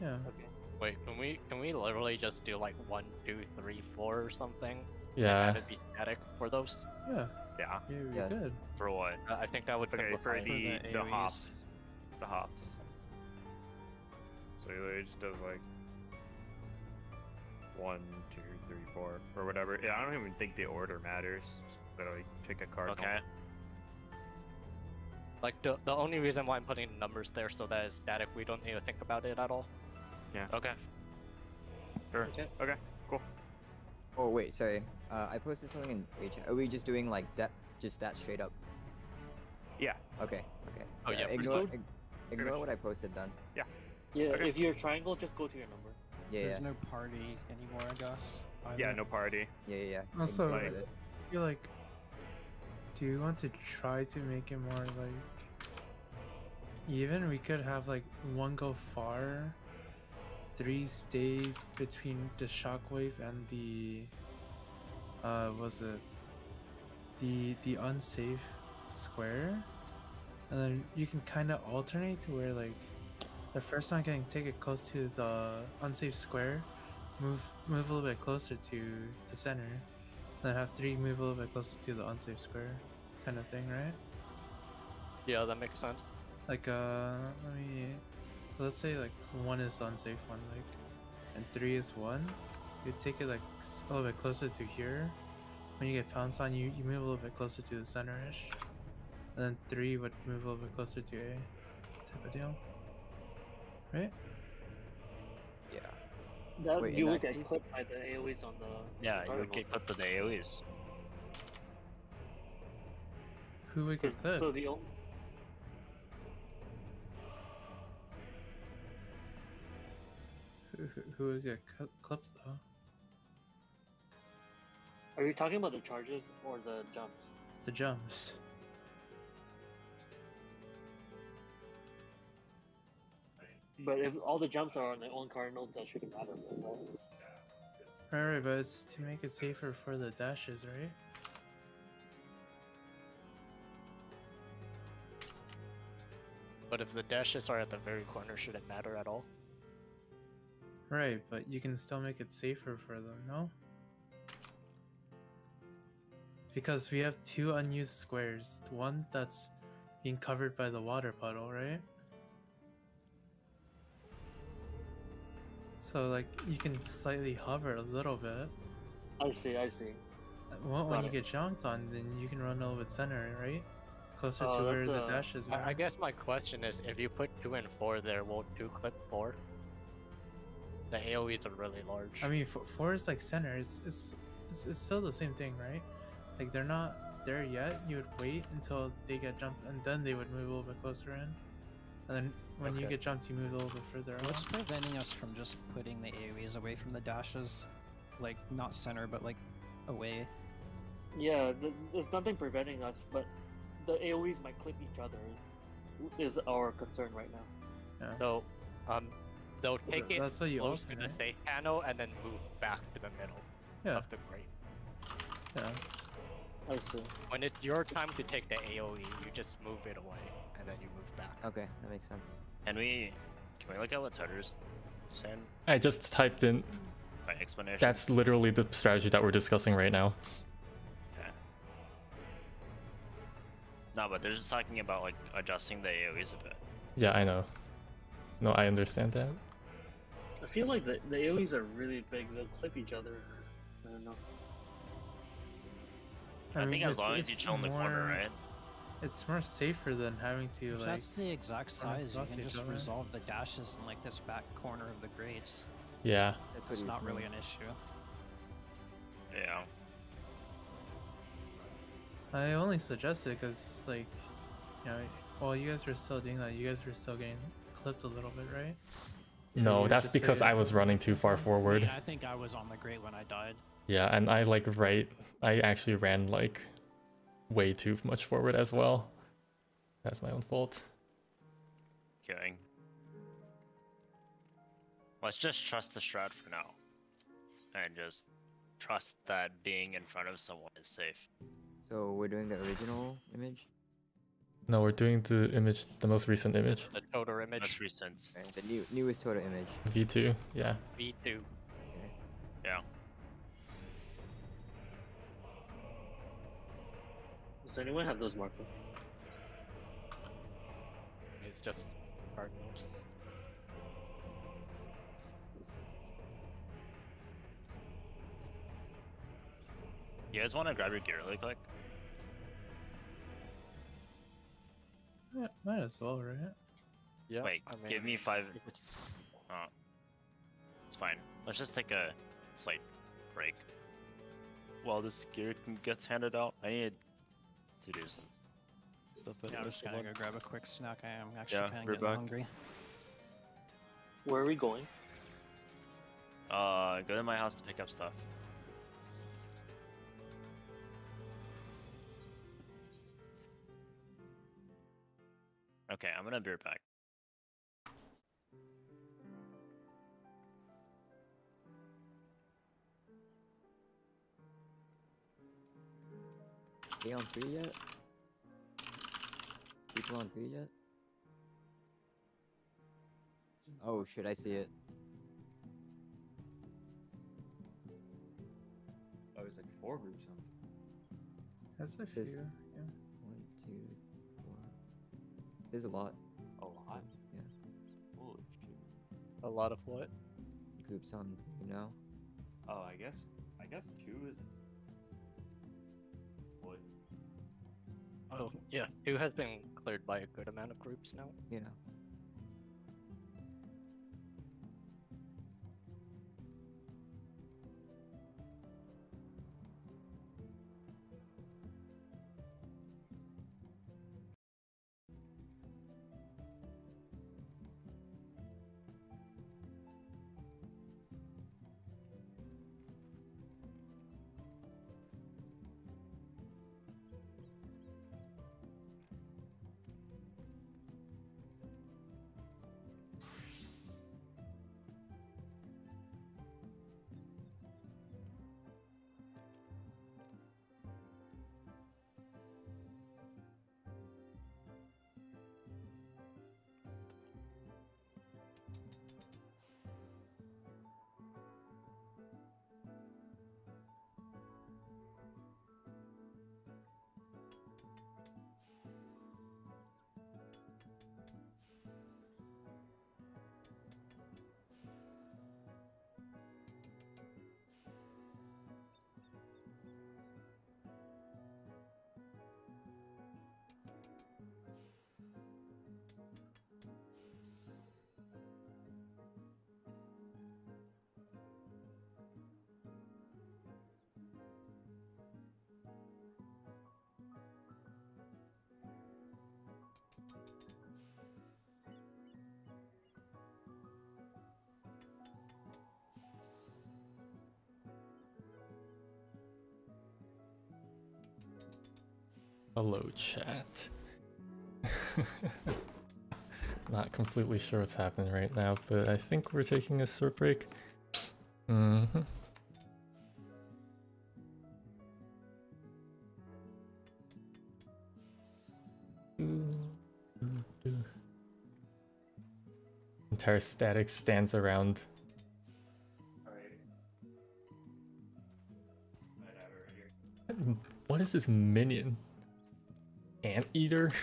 [SPEAKER 10] Yeah.
[SPEAKER 8] Okay.
[SPEAKER 6] Wait, can we can we literally just do like one, two, three, four or something?
[SPEAKER 1] Yeah.
[SPEAKER 6] Have it be static for those?
[SPEAKER 10] Yeah.
[SPEAKER 5] Yeah.
[SPEAKER 10] Yeah, we
[SPEAKER 2] Yeah.
[SPEAKER 10] could.
[SPEAKER 3] For what?
[SPEAKER 6] Uh, I think that would
[SPEAKER 5] Okay, for
[SPEAKER 6] simplify it.
[SPEAKER 5] the
[SPEAKER 7] the
[SPEAKER 5] the hops, the hops. So he literally just does like one, two, three, four, or whatever. Yeah, I don't even think the order matters. Just literally pick a card.
[SPEAKER 3] Okay.
[SPEAKER 6] Like the the only reason why I'm putting numbers there so that is that it's static, we don't need to think about it at all. Yeah.
[SPEAKER 3] Okay.
[SPEAKER 5] Sure.
[SPEAKER 8] Okay.
[SPEAKER 5] Okay. Cool.
[SPEAKER 2] Oh wait, sorry. Uh, I posted something in H. Are we just doing like that? Just that straight up?
[SPEAKER 5] Yeah.
[SPEAKER 2] Okay. Okay.
[SPEAKER 6] Oh, yeah, pretty
[SPEAKER 2] Ignore. ig- ignore what I posted then.
[SPEAKER 8] Yeah,
[SPEAKER 5] Okay.
[SPEAKER 8] if you're a triangle, just go to your number.
[SPEAKER 2] Yeah,
[SPEAKER 7] There's
[SPEAKER 2] yeah,
[SPEAKER 7] no party anymore, I guess.
[SPEAKER 5] Yeah, no party.
[SPEAKER 2] yeah, yeah, yeah.
[SPEAKER 10] Also,
[SPEAKER 5] like-
[SPEAKER 2] this.
[SPEAKER 10] I feel like, do you want to try to make it more like even? We could have like one go far, three stay between the shockwave and the uh was it the the unsafe square, and then you can kind of alternate to where like the first one can take it close to the unsafe square, move move a little bit closer to the center, then have three move a little bit closer to the unsafe square, kind of thing, right?
[SPEAKER 6] Yeah, that makes sense.
[SPEAKER 10] Like uh, let me. So let's say like one is the unsafe one, like, and three is one. You take it like a little bit closer to here. When you get pounced on, you you move a little bit closer to the center-ish, and then three would move a little bit closer to A, type of deal. Right?
[SPEAKER 2] Yeah.
[SPEAKER 8] That
[SPEAKER 2] Wait,
[SPEAKER 8] you would get
[SPEAKER 2] case-
[SPEAKER 8] clipped by the AOE's on the. on the
[SPEAKER 3] Yeah, you would get clipped with the AoEs.
[SPEAKER 10] Who would get
[SPEAKER 8] 'Cause-
[SPEAKER 10] clipped?
[SPEAKER 8] So the only,
[SPEAKER 10] Who, who, who would get cl- clipped though?
[SPEAKER 8] are you talking about the charges or the jumps?
[SPEAKER 10] The jumps.
[SPEAKER 8] But if all the jumps are on their own cardinals, that shouldn't matter, right?
[SPEAKER 10] Right, right, but it's to make it safer for the dashes, right?
[SPEAKER 6] But if the dashes are at the very corner, should it matter at all?
[SPEAKER 10] Right, but you can still make it safer for them, no? Because we have two unused squares. One that's being covered by the water puddle, right? So like you can slightly hover a little bit.
[SPEAKER 8] I see, I see.
[SPEAKER 10] Uh, When, when
[SPEAKER 8] Got
[SPEAKER 10] you
[SPEAKER 8] it.
[SPEAKER 10] get jumped on, then you can run a little bit center, right? Closer
[SPEAKER 8] Oh,
[SPEAKER 10] to where the
[SPEAKER 8] uh,
[SPEAKER 10] dashes are.
[SPEAKER 6] I, I guess my question is, if you put two and four there, won't two clip four? The AOE's are really large.
[SPEAKER 10] I mean, f- four is like center. It's, it's it's it's still the same thing, right? Like they're not there yet. You would wait until they get jumped, and then they would move a little bit closer in. And then when you get jumped, you move a little bit further
[SPEAKER 7] What's
[SPEAKER 10] out.
[SPEAKER 7] preventing us from just putting the AoEs away from the dashes? Like, not center, but like away.
[SPEAKER 8] Yeah, th- there's nothing preventing us, but the AOE's might clip each other. Is our concern right now.
[SPEAKER 10] Yeah.
[SPEAKER 6] so, um, they'll take it
[SPEAKER 10] That's how you
[SPEAKER 6] close to the
[SPEAKER 10] alternate.
[SPEAKER 6] safe panel and then move back to the middle
[SPEAKER 10] Yeah,
[SPEAKER 6] of the grate.
[SPEAKER 10] yeah.
[SPEAKER 8] I see.
[SPEAKER 6] When it's your time to take the AOE, you just move it away and then you move back.
[SPEAKER 2] Okay, that makes sense.
[SPEAKER 3] Can we can we look at what Tutter's saying
[SPEAKER 1] I just typed in.
[SPEAKER 3] by explanation?
[SPEAKER 1] That's literally the strategy that we're discussing right now.
[SPEAKER 3] okay. No, but they're just talking about like adjusting the AoEs a bit.
[SPEAKER 1] Yeah, I know. No, I understand that.
[SPEAKER 8] I feel like the, the AoEs are really big. They'll clip each other. I don't know.
[SPEAKER 3] I,
[SPEAKER 10] mean,
[SPEAKER 3] think as
[SPEAKER 10] it's-
[SPEAKER 3] long as you
[SPEAKER 10] it's
[SPEAKER 3] chill in the corner, right?
[SPEAKER 10] It's more safer than having to
[SPEAKER 7] If
[SPEAKER 10] like.
[SPEAKER 7] that's the exact size, you
[SPEAKER 10] across
[SPEAKER 7] can just
[SPEAKER 10] other.
[SPEAKER 7] resolve the dashes in like this back corner of the grates.
[SPEAKER 1] Yeah.
[SPEAKER 2] That's what
[SPEAKER 7] It's
[SPEAKER 2] he was
[SPEAKER 7] not really an issue.
[SPEAKER 3] Yeah.
[SPEAKER 10] I only suggested because like, you know, while you guys were still doing that, you guys were still getting clipped a little bit, right? So
[SPEAKER 1] No, that's because
[SPEAKER 10] waiting-
[SPEAKER 1] I was running too far forward.
[SPEAKER 7] mean, I think I was on the grate when I died.
[SPEAKER 1] Yeah, and I like right. I actually ran like way too much forward as well. That's my own fault.
[SPEAKER 3] Kidding. Let's just trust the strat for now. And just trust that being in front of someone is safe.
[SPEAKER 2] So we're doing the original image.
[SPEAKER 1] No, we're doing the image, the most recent image,
[SPEAKER 6] The total image
[SPEAKER 3] Most recent.
[SPEAKER 2] Right, the new newest total image.
[SPEAKER 1] V2. Yeah.
[SPEAKER 6] V2.
[SPEAKER 2] Okay.
[SPEAKER 3] Yeah.
[SPEAKER 8] Does anyone have those markers?
[SPEAKER 6] It's just cardinals.
[SPEAKER 3] You guys want to grab your gear really quick?
[SPEAKER 10] Yeah, might as well, right?
[SPEAKER 6] Yeah.
[SPEAKER 3] Wait,
[SPEAKER 6] I
[SPEAKER 3] give me five.
[SPEAKER 6] It's,
[SPEAKER 3] Oh. It's fine. Let's just take a slight break. While this gear can- gets handed out, I need to do some stuff.
[SPEAKER 7] Yeah, I'm just gonna go grab a quick snack. I am actually
[SPEAKER 3] Yeah,
[SPEAKER 7] kind of getting
[SPEAKER 3] back.
[SPEAKER 7] hungry.
[SPEAKER 8] Where are we going?
[SPEAKER 3] Uh, go to my house to pick up stuff. Okay, I'm gonna be right back.
[SPEAKER 2] They on three yet? People on three yet? Oh, should I see it?
[SPEAKER 11] Oh, it's like four groups on.
[SPEAKER 10] That's a
[SPEAKER 2] Just-
[SPEAKER 10] few. Yeah.
[SPEAKER 2] One, two, four. There's a lot.
[SPEAKER 11] A lot.
[SPEAKER 2] Yeah.
[SPEAKER 11] Holy shit.
[SPEAKER 6] A lot of what?
[SPEAKER 2] Groups on you know?
[SPEAKER 11] Oh, I guess. I guess two isn't.
[SPEAKER 6] Oh, yeah. Two has been cleared by a good amount of groups now.
[SPEAKER 2] Yeah.
[SPEAKER 1] Hello, chat. [laughs] Not completely sure what's happening right now, but I think we're taking a short break. Mm-hmm. Entire static stands around. What is this minion? Anteater? [laughs]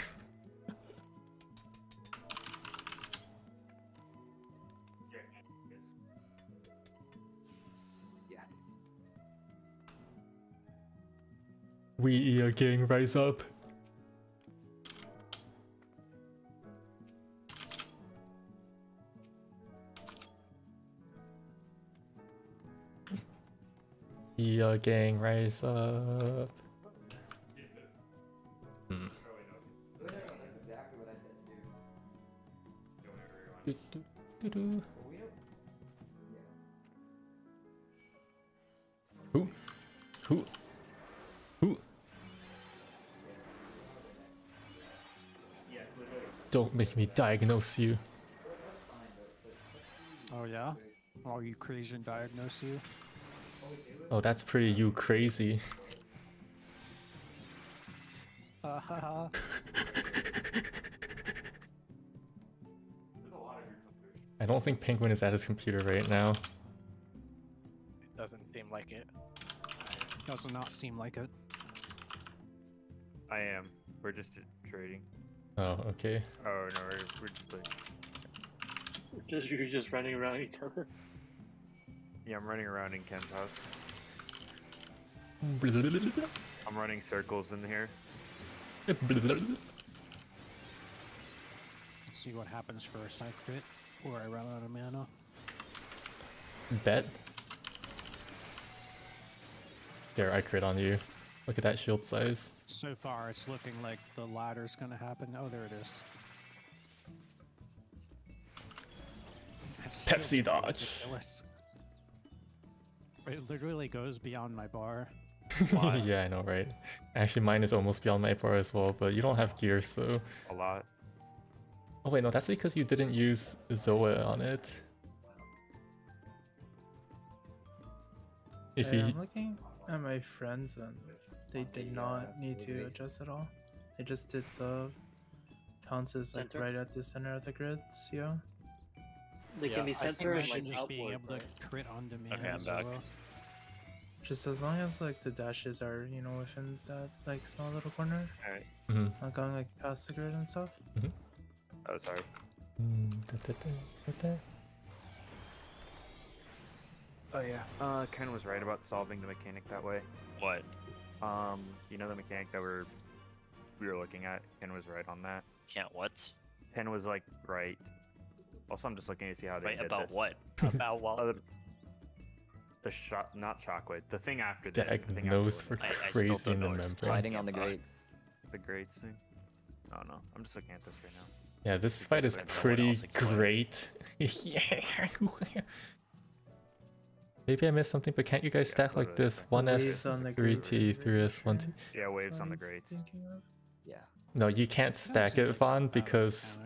[SPEAKER 1] We are gang rise up. Yeah, gang rise up.
[SPEAKER 2] Do,
[SPEAKER 1] do, do.
[SPEAKER 2] But we don't.
[SPEAKER 1] Who? Who? Who? Don't make me diagnose you.
[SPEAKER 7] Oh yeah? Oh, you crazy and diagnose you?
[SPEAKER 1] Oh, that's pretty you crazy. [laughs] don't think Penguin is at his computer right now.
[SPEAKER 6] It doesn't seem like it.
[SPEAKER 7] Does not seem like it.
[SPEAKER 5] I am. We're just trading.
[SPEAKER 1] Oh, okay.
[SPEAKER 5] Oh no, we're, we're just like.
[SPEAKER 8] Just you're just running around each other.
[SPEAKER 5] Yeah, I'm running around in Ken's house. [laughs] I'm running circles in here. [laughs]
[SPEAKER 7] Let's see what happens first. I crit, or I run out of mana.
[SPEAKER 1] Bet. There, I crit on you. Look at that shield size.
[SPEAKER 7] So far, it's looking like the ladder's gonna happen. Oh, there it is. It's
[SPEAKER 1] Pepsi dodge.
[SPEAKER 7] ridiculous. It literally goes beyond my bar. [laughs]
[SPEAKER 1] yeah, I know, right? Actually, mine is almost beyond my bar as well, but you don't have gear, so.
[SPEAKER 5] A lot.
[SPEAKER 1] Oh wait, no, that's because you didn't use Zoe on it. If
[SPEAKER 10] Hey,
[SPEAKER 1] you,
[SPEAKER 10] I'm looking at my friends and they did not need to adjust at all. They just did the pounces like
[SPEAKER 8] Center?
[SPEAKER 10] right at the center of the grids, yeah.
[SPEAKER 8] They
[SPEAKER 6] Yeah,
[SPEAKER 8] can be
[SPEAKER 6] I think
[SPEAKER 8] center and like
[SPEAKER 7] just being able
[SPEAKER 8] right?
[SPEAKER 7] to crit on demand.
[SPEAKER 3] Okay, I'm
[SPEAKER 7] as
[SPEAKER 3] back.
[SPEAKER 7] well.
[SPEAKER 10] Just as long as like the dashes are, you know, within that like small little corner,
[SPEAKER 5] Alright.
[SPEAKER 1] Mhm.
[SPEAKER 10] not going like past the grid and stuff.
[SPEAKER 5] Oh, sorry.
[SPEAKER 1] Mm, da, da, da, da, da.
[SPEAKER 5] Oh yeah. Uh, Ken was right about solving the mechanic that way.
[SPEAKER 3] What?
[SPEAKER 5] Um, you know the mechanic that we're we were looking at. Ken was right on that.
[SPEAKER 3] Can't what?
[SPEAKER 5] Ken was like right. Also, I'm just looking to see how they
[SPEAKER 3] Right
[SPEAKER 5] did
[SPEAKER 3] about
[SPEAKER 5] this.
[SPEAKER 3] what? [laughs]
[SPEAKER 6] About what?
[SPEAKER 5] Uh, the, the shot, not shockwave. The thing after this.
[SPEAKER 1] Dag
[SPEAKER 5] the thing
[SPEAKER 1] knows
[SPEAKER 5] after
[SPEAKER 1] for
[SPEAKER 3] I- I
[SPEAKER 1] crazy
[SPEAKER 3] don't
[SPEAKER 1] in
[SPEAKER 3] know
[SPEAKER 1] the
[SPEAKER 3] what it's
[SPEAKER 1] member.
[SPEAKER 3] talking
[SPEAKER 2] Fighting on the grates.
[SPEAKER 5] the grades thing. Oh no, I'm just looking at this right now.
[SPEAKER 1] Yeah, this
[SPEAKER 5] Because
[SPEAKER 1] fight is pretty
[SPEAKER 3] else explained it.
[SPEAKER 1] great. [laughs] yeah. Maybe I missed something, but can't you guys
[SPEAKER 5] Yeah,
[SPEAKER 1] stack like this?
[SPEAKER 5] the
[SPEAKER 1] One S,
[SPEAKER 10] on the
[SPEAKER 1] three
[SPEAKER 10] grid,
[SPEAKER 1] T,
[SPEAKER 10] right?
[SPEAKER 1] three S, one T.
[SPEAKER 5] Yeah, waves on the
[SPEAKER 10] he's
[SPEAKER 5] grades.
[SPEAKER 10] thinking of.
[SPEAKER 2] Yeah.
[SPEAKER 1] No, you can't stack it,
[SPEAKER 7] like
[SPEAKER 1] Vaughn, because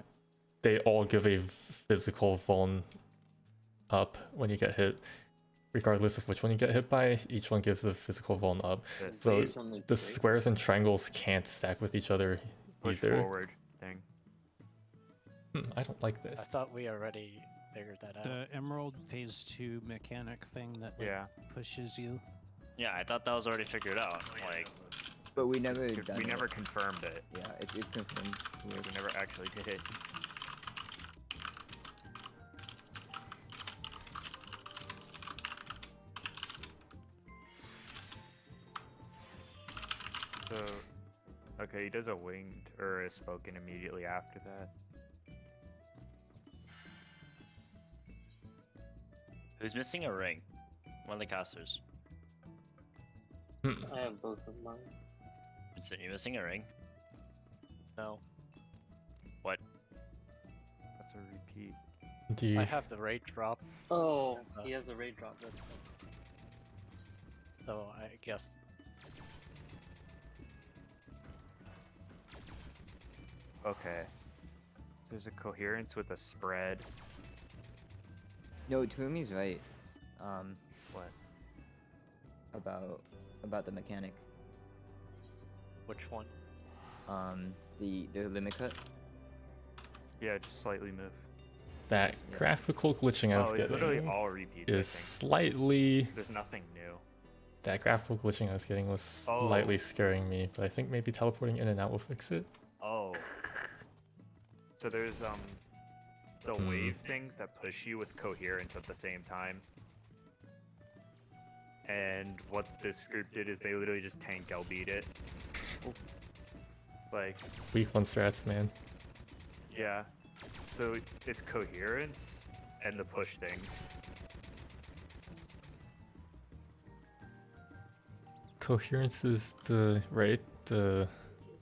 [SPEAKER 1] they all give a physical vuln up when you get hit. Regardless of which one you get hit by, each one gives a physical vuln up.
[SPEAKER 5] This
[SPEAKER 1] So
[SPEAKER 8] Waves
[SPEAKER 1] the squares and triangles can't stack with each other
[SPEAKER 5] push
[SPEAKER 1] either.
[SPEAKER 5] forward thing.
[SPEAKER 1] Hmm, I don't like this.
[SPEAKER 6] I thought we already figured that out.
[SPEAKER 7] The Emerald Phase 2 mechanic thing that like,
[SPEAKER 5] Yeah.
[SPEAKER 7] pushes you.
[SPEAKER 3] Yeah, I thought that was already figured out. Like,
[SPEAKER 2] But we never
[SPEAKER 5] We
[SPEAKER 2] done
[SPEAKER 5] we
[SPEAKER 2] it.
[SPEAKER 5] never confirmed it.
[SPEAKER 2] Yeah, it's confirmed.
[SPEAKER 5] We we never actually did it. So, okay, he does a winged or a spoken immediately after that.
[SPEAKER 3] Who's missing a ring? One of the casters.
[SPEAKER 1] Hmm.
[SPEAKER 8] I have both of mine.
[SPEAKER 3] Vincent, you missing a ring?
[SPEAKER 6] No,
[SPEAKER 3] What?
[SPEAKER 5] That's a repeat.
[SPEAKER 1] Do you
[SPEAKER 6] I have the rate drop,
[SPEAKER 8] Oh,
[SPEAKER 6] Uh,
[SPEAKER 8] he has the raid drop. That's fine.
[SPEAKER 6] so I guess
[SPEAKER 5] Okay. There's a coherence with a spread.
[SPEAKER 2] No, Tumi's right. Um,
[SPEAKER 5] What?
[SPEAKER 2] about about the mechanic.
[SPEAKER 6] which one?
[SPEAKER 2] Um, the the limit cut.
[SPEAKER 5] Yeah, just slightly move.
[SPEAKER 1] that
[SPEAKER 2] Yeah.
[SPEAKER 1] graphical glitching I was
[SPEAKER 5] Oh, it's literally
[SPEAKER 1] getting
[SPEAKER 5] all repeats.
[SPEAKER 1] Is slightly
[SPEAKER 5] There's nothing new.
[SPEAKER 1] that graphical glitching I was getting was
[SPEAKER 5] Oh.
[SPEAKER 1] slightly scaring me, but I think maybe teleporting in and out will fix it.
[SPEAKER 5] Oh. So there's um the
[SPEAKER 1] Hmm.
[SPEAKER 5] wave things that push you with coherence at the same time. And what this group did is they literally just tank L beat it. Like,
[SPEAKER 1] Weak one strats, man.
[SPEAKER 5] yeah. So it's coherence and the push things.
[SPEAKER 1] Coherence is the right the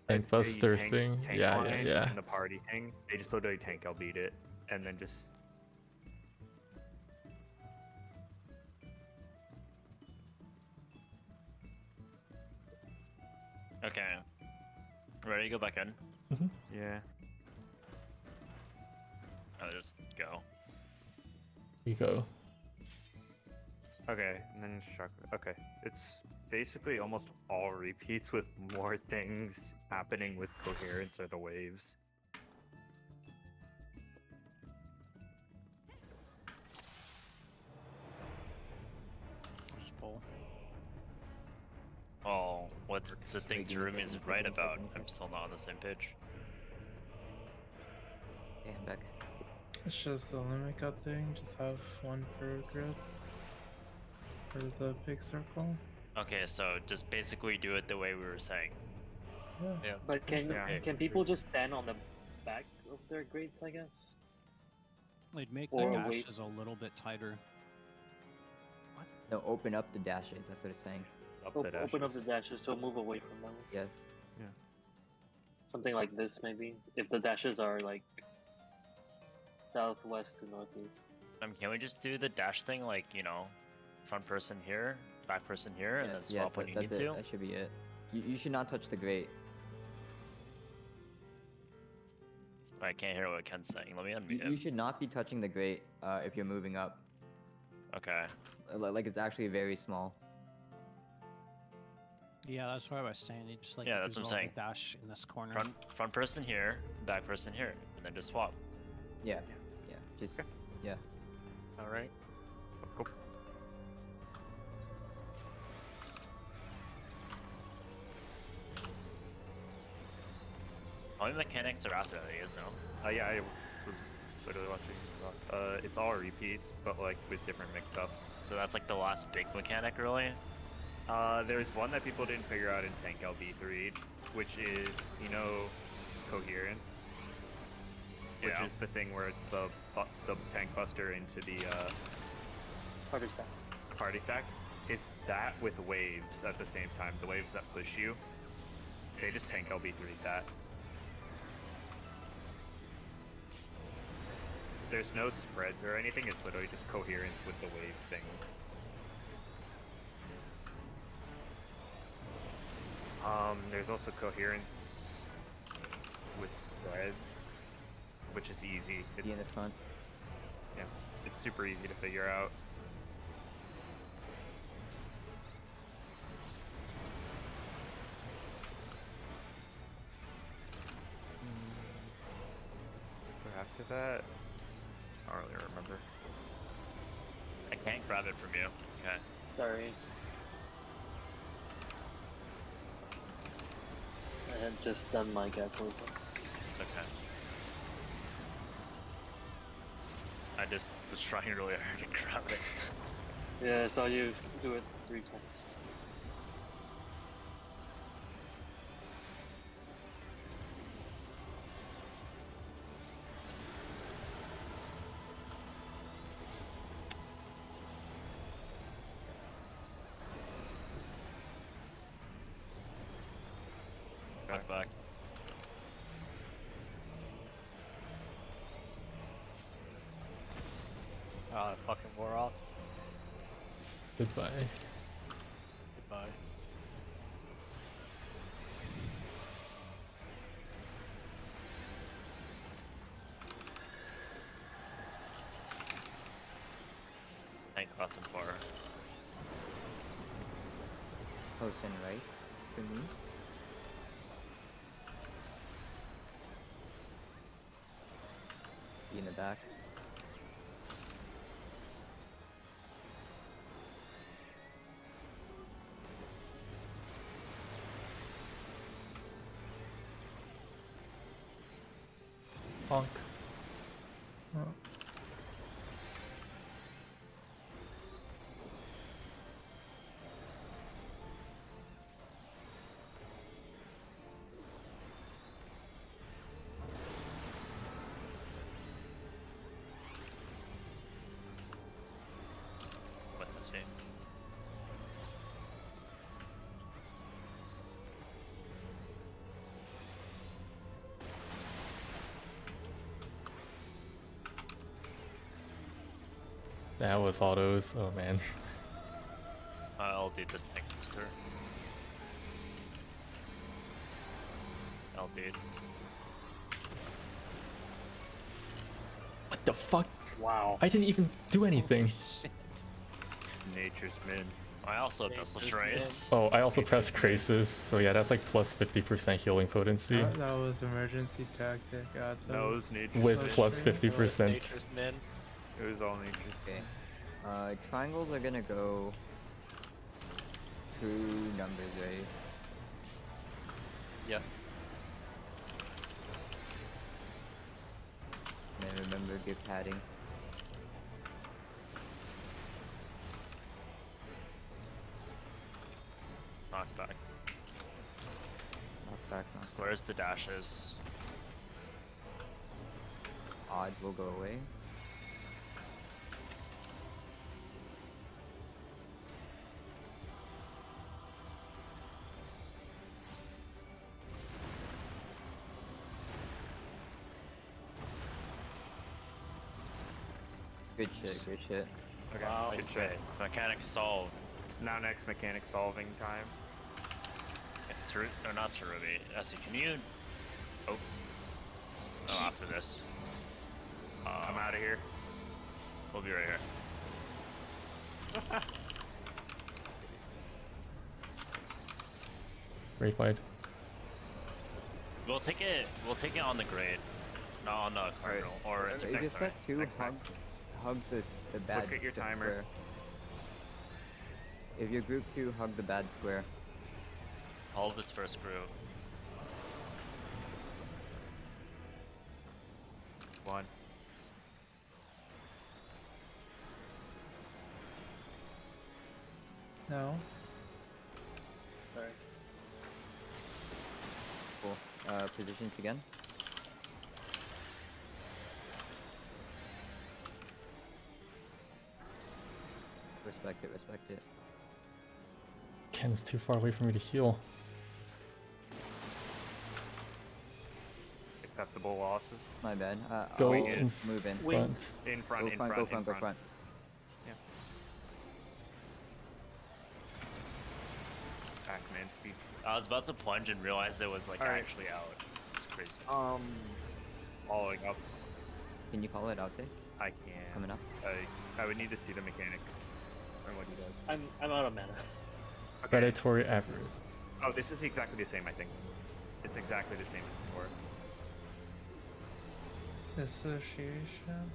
[SPEAKER 1] tank
[SPEAKER 5] It's- yeah, you
[SPEAKER 1] buster
[SPEAKER 5] tank-
[SPEAKER 1] thing.
[SPEAKER 5] tank
[SPEAKER 1] yeah, yeah, yeah.
[SPEAKER 5] And the party thing. They just literally tank L beat it and then just
[SPEAKER 3] Okay. Ready to go back in? Mm-hmm.
[SPEAKER 5] yeah.
[SPEAKER 3] I'll just go.
[SPEAKER 1] We go.
[SPEAKER 5] Okay, and then shock. Okay, it's basically almost all repeats with more things happening with coherence or the waves.
[SPEAKER 3] Oh, what's
[SPEAKER 2] Works.
[SPEAKER 3] the thing
[SPEAKER 2] Wait, give
[SPEAKER 3] Jerome is right about? I'm still not on the same page.
[SPEAKER 2] Yeah, I'm back.
[SPEAKER 10] It's just the limit cut thing. Just have one per grid for the big circle.
[SPEAKER 3] Okay, so just basically do it the way we were saying.
[SPEAKER 10] Yeah.
[SPEAKER 6] Yeah.
[SPEAKER 8] But can
[SPEAKER 5] Yeah.
[SPEAKER 8] can people just stand on the back of their grates? I guess.
[SPEAKER 7] They'd make
[SPEAKER 8] Or
[SPEAKER 7] the
[SPEAKER 8] wait-
[SPEAKER 7] dashes a little bit tighter.
[SPEAKER 2] No, open up the dashes. That's what it's saying.
[SPEAKER 5] Up
[SPEAKER 8] Op-
[SPEAKER 5] the
[SPEAKER 8] open up the
[SPEAKER 5] dashes.
[SPEAKER 8] dashes to move away from them.
[SPEAKER 2] Yes. Yeah.
[SPEAKER 8] Something like this, maybe. If the dashes are like southwest to northeast.
[SPEAKER 3] Um, can we just do the dash thing like you know, front person here, back person here, and then swap
[SPEAKER 2] yes,
[SPEAKER 3] when
[SPEAKER 2] that,
[SPEAKER 3] you
[SPEAKER 2] that's
[SPEAKER 3] need
[SPEAKER 2] it.
[SPEAKER 3] to?
[SPEAKER 2] That should be it. You, you should not touch the grate.
[SPEAKER 3] I can't hear what Ken's saying. Let me
[SPEAKER 2] You,
[SPEAKER 3] unmute
[SPEAKER 2] you
[SPEAKER 3] him.
[SPEAKER 2] should not be touching the grate uh, if you're moving up.
[SPEAKER 3] Okay.
[SPEAKER 2] Like it's actually very small.
[SPEAKER 7] Yeah, that's what I was saying. You just like
[SPEAKER 3] Yeah, that's what I'm saying.
[SPEAKER 7] dash in this corner.
[SPEAKER 3] Front front person here, back person here, and then just swap.
[SPEAKER 2] Yeah, yeah. yeah. Just yeah.
[SPEAKER 5] All right. Cool.
[SPEAKER 3] How many mechanics are after that? You guys?
[SPEAKER 5] Uh, yeah, I was literally watching. Uh, it's all repeats, but like with different mix-ups.
[SPEAKER 3] So that's like the last big mechanic, really.
[SPEAKER 5] Uh, there's one that people didn't figure out in Tank LB3, which is you know coherence, which
[SPEAKER 3] Yeah.
[SPEAKER 5] is the thing where it's the bu- the tank buster into the uh,
[SPEAKER 8] Party stack.
[SPEAKER 5] party stack. It's that with waves at the same time. The waves that push you. They just tank LB3 that. There's no spreads or anything. It's literally just coherent with the wave things. Um, there's also coherence with spreads, which is easy. It's
[SPEAKER 2] in the front.
[SPEAKER 5] yeah, it's super easy to figure out. After that, I don't really remember.
[SPEAKER 3] I can't grab it from you. Okay.
[SPEAKER 8] Sorry. I had just done my.
[SPEAKER 3] It's okay. I just was trying really hard to [laughs] grab it.
[SPEAKER 8] Yeah, I saw you do it three times.
[SPEAKER 6] It fucking wore off.
[SPEAKER 1] Goodbye.
[SPEAKER 6] Goodbye.
[SPEAKER 3] Thank Gotham for
[SPEAKER 2] Close and right for me. Be in the back.
[SPEAKER 1] Honk. Oh.
[SPEAKER 3] what the same.
[SPEAKER 1] That was autos. Oh man.
[SPEAKER 3] I'll do this tank buster. I'll do it.
[SPEAKER 1] What the fuck?
[SPEAKER 8] Wow.
[SPEAKER 1] I didn't even do anything.
[SPEAKER 5] Nature's Minne.
[SPEAKER 3] I also have Vessel
[SPEAKER 6] Nature's
[SPEAKER 3] Shrines.
[SPEAKER 1] Oh, I also pressed Krasis, so yeah, that's like plus 50% healing potency.
[SPEAKER 10] That, that was emergency tactic. God, that
[SPEAKER 5] No,
[SPEAKER 10] was
[SPEAKER 5] was nature's
[SPEAKER 1] With plus 50%.
[SPEAKER 5] It was all nature's.
[SPEAKER 2] Okay. Uh, triangles are gonna go two numbers, right?
[SPEAKER 6] Yeah.
[SPEAKER 2] And remember, give padding.
[SPEAKER 3] Knock back.
[SPEAKER 2] Knock back, knock back.
[SPEAKER 3] Where's the dashes?
[SPEAKER 2] Odds will go away. Shit, good shit.
[SPEAKER 5] Okay,
[SPEAKER 3] Wow.
[SPEAKER 5] good shit.
[SPEAKER 3] Mechanic solved.
[SPEAKER 5] Now next mechanic solving time.
[SPEAKER 3] Teru- no, not Terubi. Essie, can you? Oh. Oh, after this. Uh,
[SPEAKER 5] I'm out of here.
[SPEAKER 3] We'll be right here. [laughs]
[SPEAKER 1] Great fight.
[SPEAKER 3] We'll take it. We'll take it on the grade, not on the cardinal or it's
[SPEAKER 2] If you
[SPEAKER 3] next
[SPEAKER 2] set two,
[SPEAKER 5] next
[SPEAKER 2] hug, hug this the bad
[SPEAKER 5] at your timer.
[SPEAKER 2] square. If you're group two, hug the bad square.
[SPEAKER 3] All of this first group.
[SPEAKER 5] One.
[SPEAKER 10] No.
[SPEAKER 8] Sorry.
[SPEAKER 2] Cool. Uh, positions again. Respect it, respect it.
[SPEAKER 1] Ken's too far away for me to heal.
[SPEAKER 5] Acceptable losses.
[SPEAKER 2] My bad. Uh,
[SPEAKER 1] Go
[SPEAKER 2] I'll
[SPEAKER 1] in
[SPEAKER 2] move in.
[SPEAKER 8] Wait.
[SPEAKER 1] front.
[SPEAKER 5] In front,
[SPEAKER 2] Go
[SPEAKER 5] in
[SPEAKER 2] front,
[SPEAKER 5] front,
[SPEAKER 2] go
[SPEAKER 5] in
[SPEAKER 2] front, go front.
[SPEAKER 5] Pac-Man speed.
[SPEAKER 3] I was about to plunge and realized it was like
[SPEAKER 5] Alright.
[SPEAKER 3] actually out. It's crazy.
[SPEAKER 5] Um, following up.
[SPEAKER 2] Can you call it out,
[SPEAKER 5] I can.
[SPEAKER 2] It's coming up.
[SPEAKER 5] I I would need to see the mechanic and what he does.
[SPEAKER 8] I'm I'm out of mana.
[SPEAKER 1] Predatory
[SPEAKER 5] This
[SPEAKER 1] avarice.
[SPEAKER 5] Oh, this is exactly the same. I think. It's exactly the same as before.
[SPEAKER 10] Association.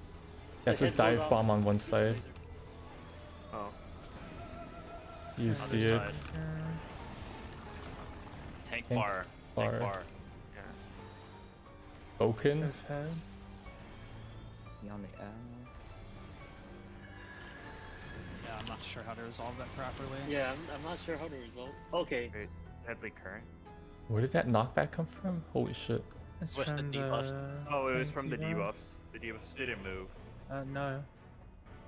[SPEAKER 1] That's a dive
[SPEAKER 8] off.
[SPEAKER 1] bomb on one side.
[SPEAKER 5] Oh.
[SPEAKER 1] You
[SPEAKER 3] Other
[SPEAKER 1] see it.
[SPEAKER 3] side. Tank
[SPEAKER 1] Tank
[SPEAKER 3] bar.
[SPEAKER 1] bar.
[SPEAKER 3] Tank bar.
[SPEAKER 5] Yeah.
[SPEAKER 1] Boken.
[SPEAKER 10] With
[SPEAKER 2] on the ass.
[SPEAKER 7] Yeah, I'm not sure how to resolve that properly.
[SPEAKER 8] Yeah, I'm, I'm not sure how to resolve. Okay.
[SPEAKER 5] Wait, deadly current.
[SPEAKER 1] Where did that knockback come from? Holy shit.
[SPEAKER 10] It's
[SPEAKER 6] What's the
[SPEAKER 10] from
[SPEAKER 6] debuffs?
[SPEAKER 10] the
[SPEAKER 5] Oh, it was from the debuffs. The debuffs didn't move.
[SPEAKER 10] Uh, no.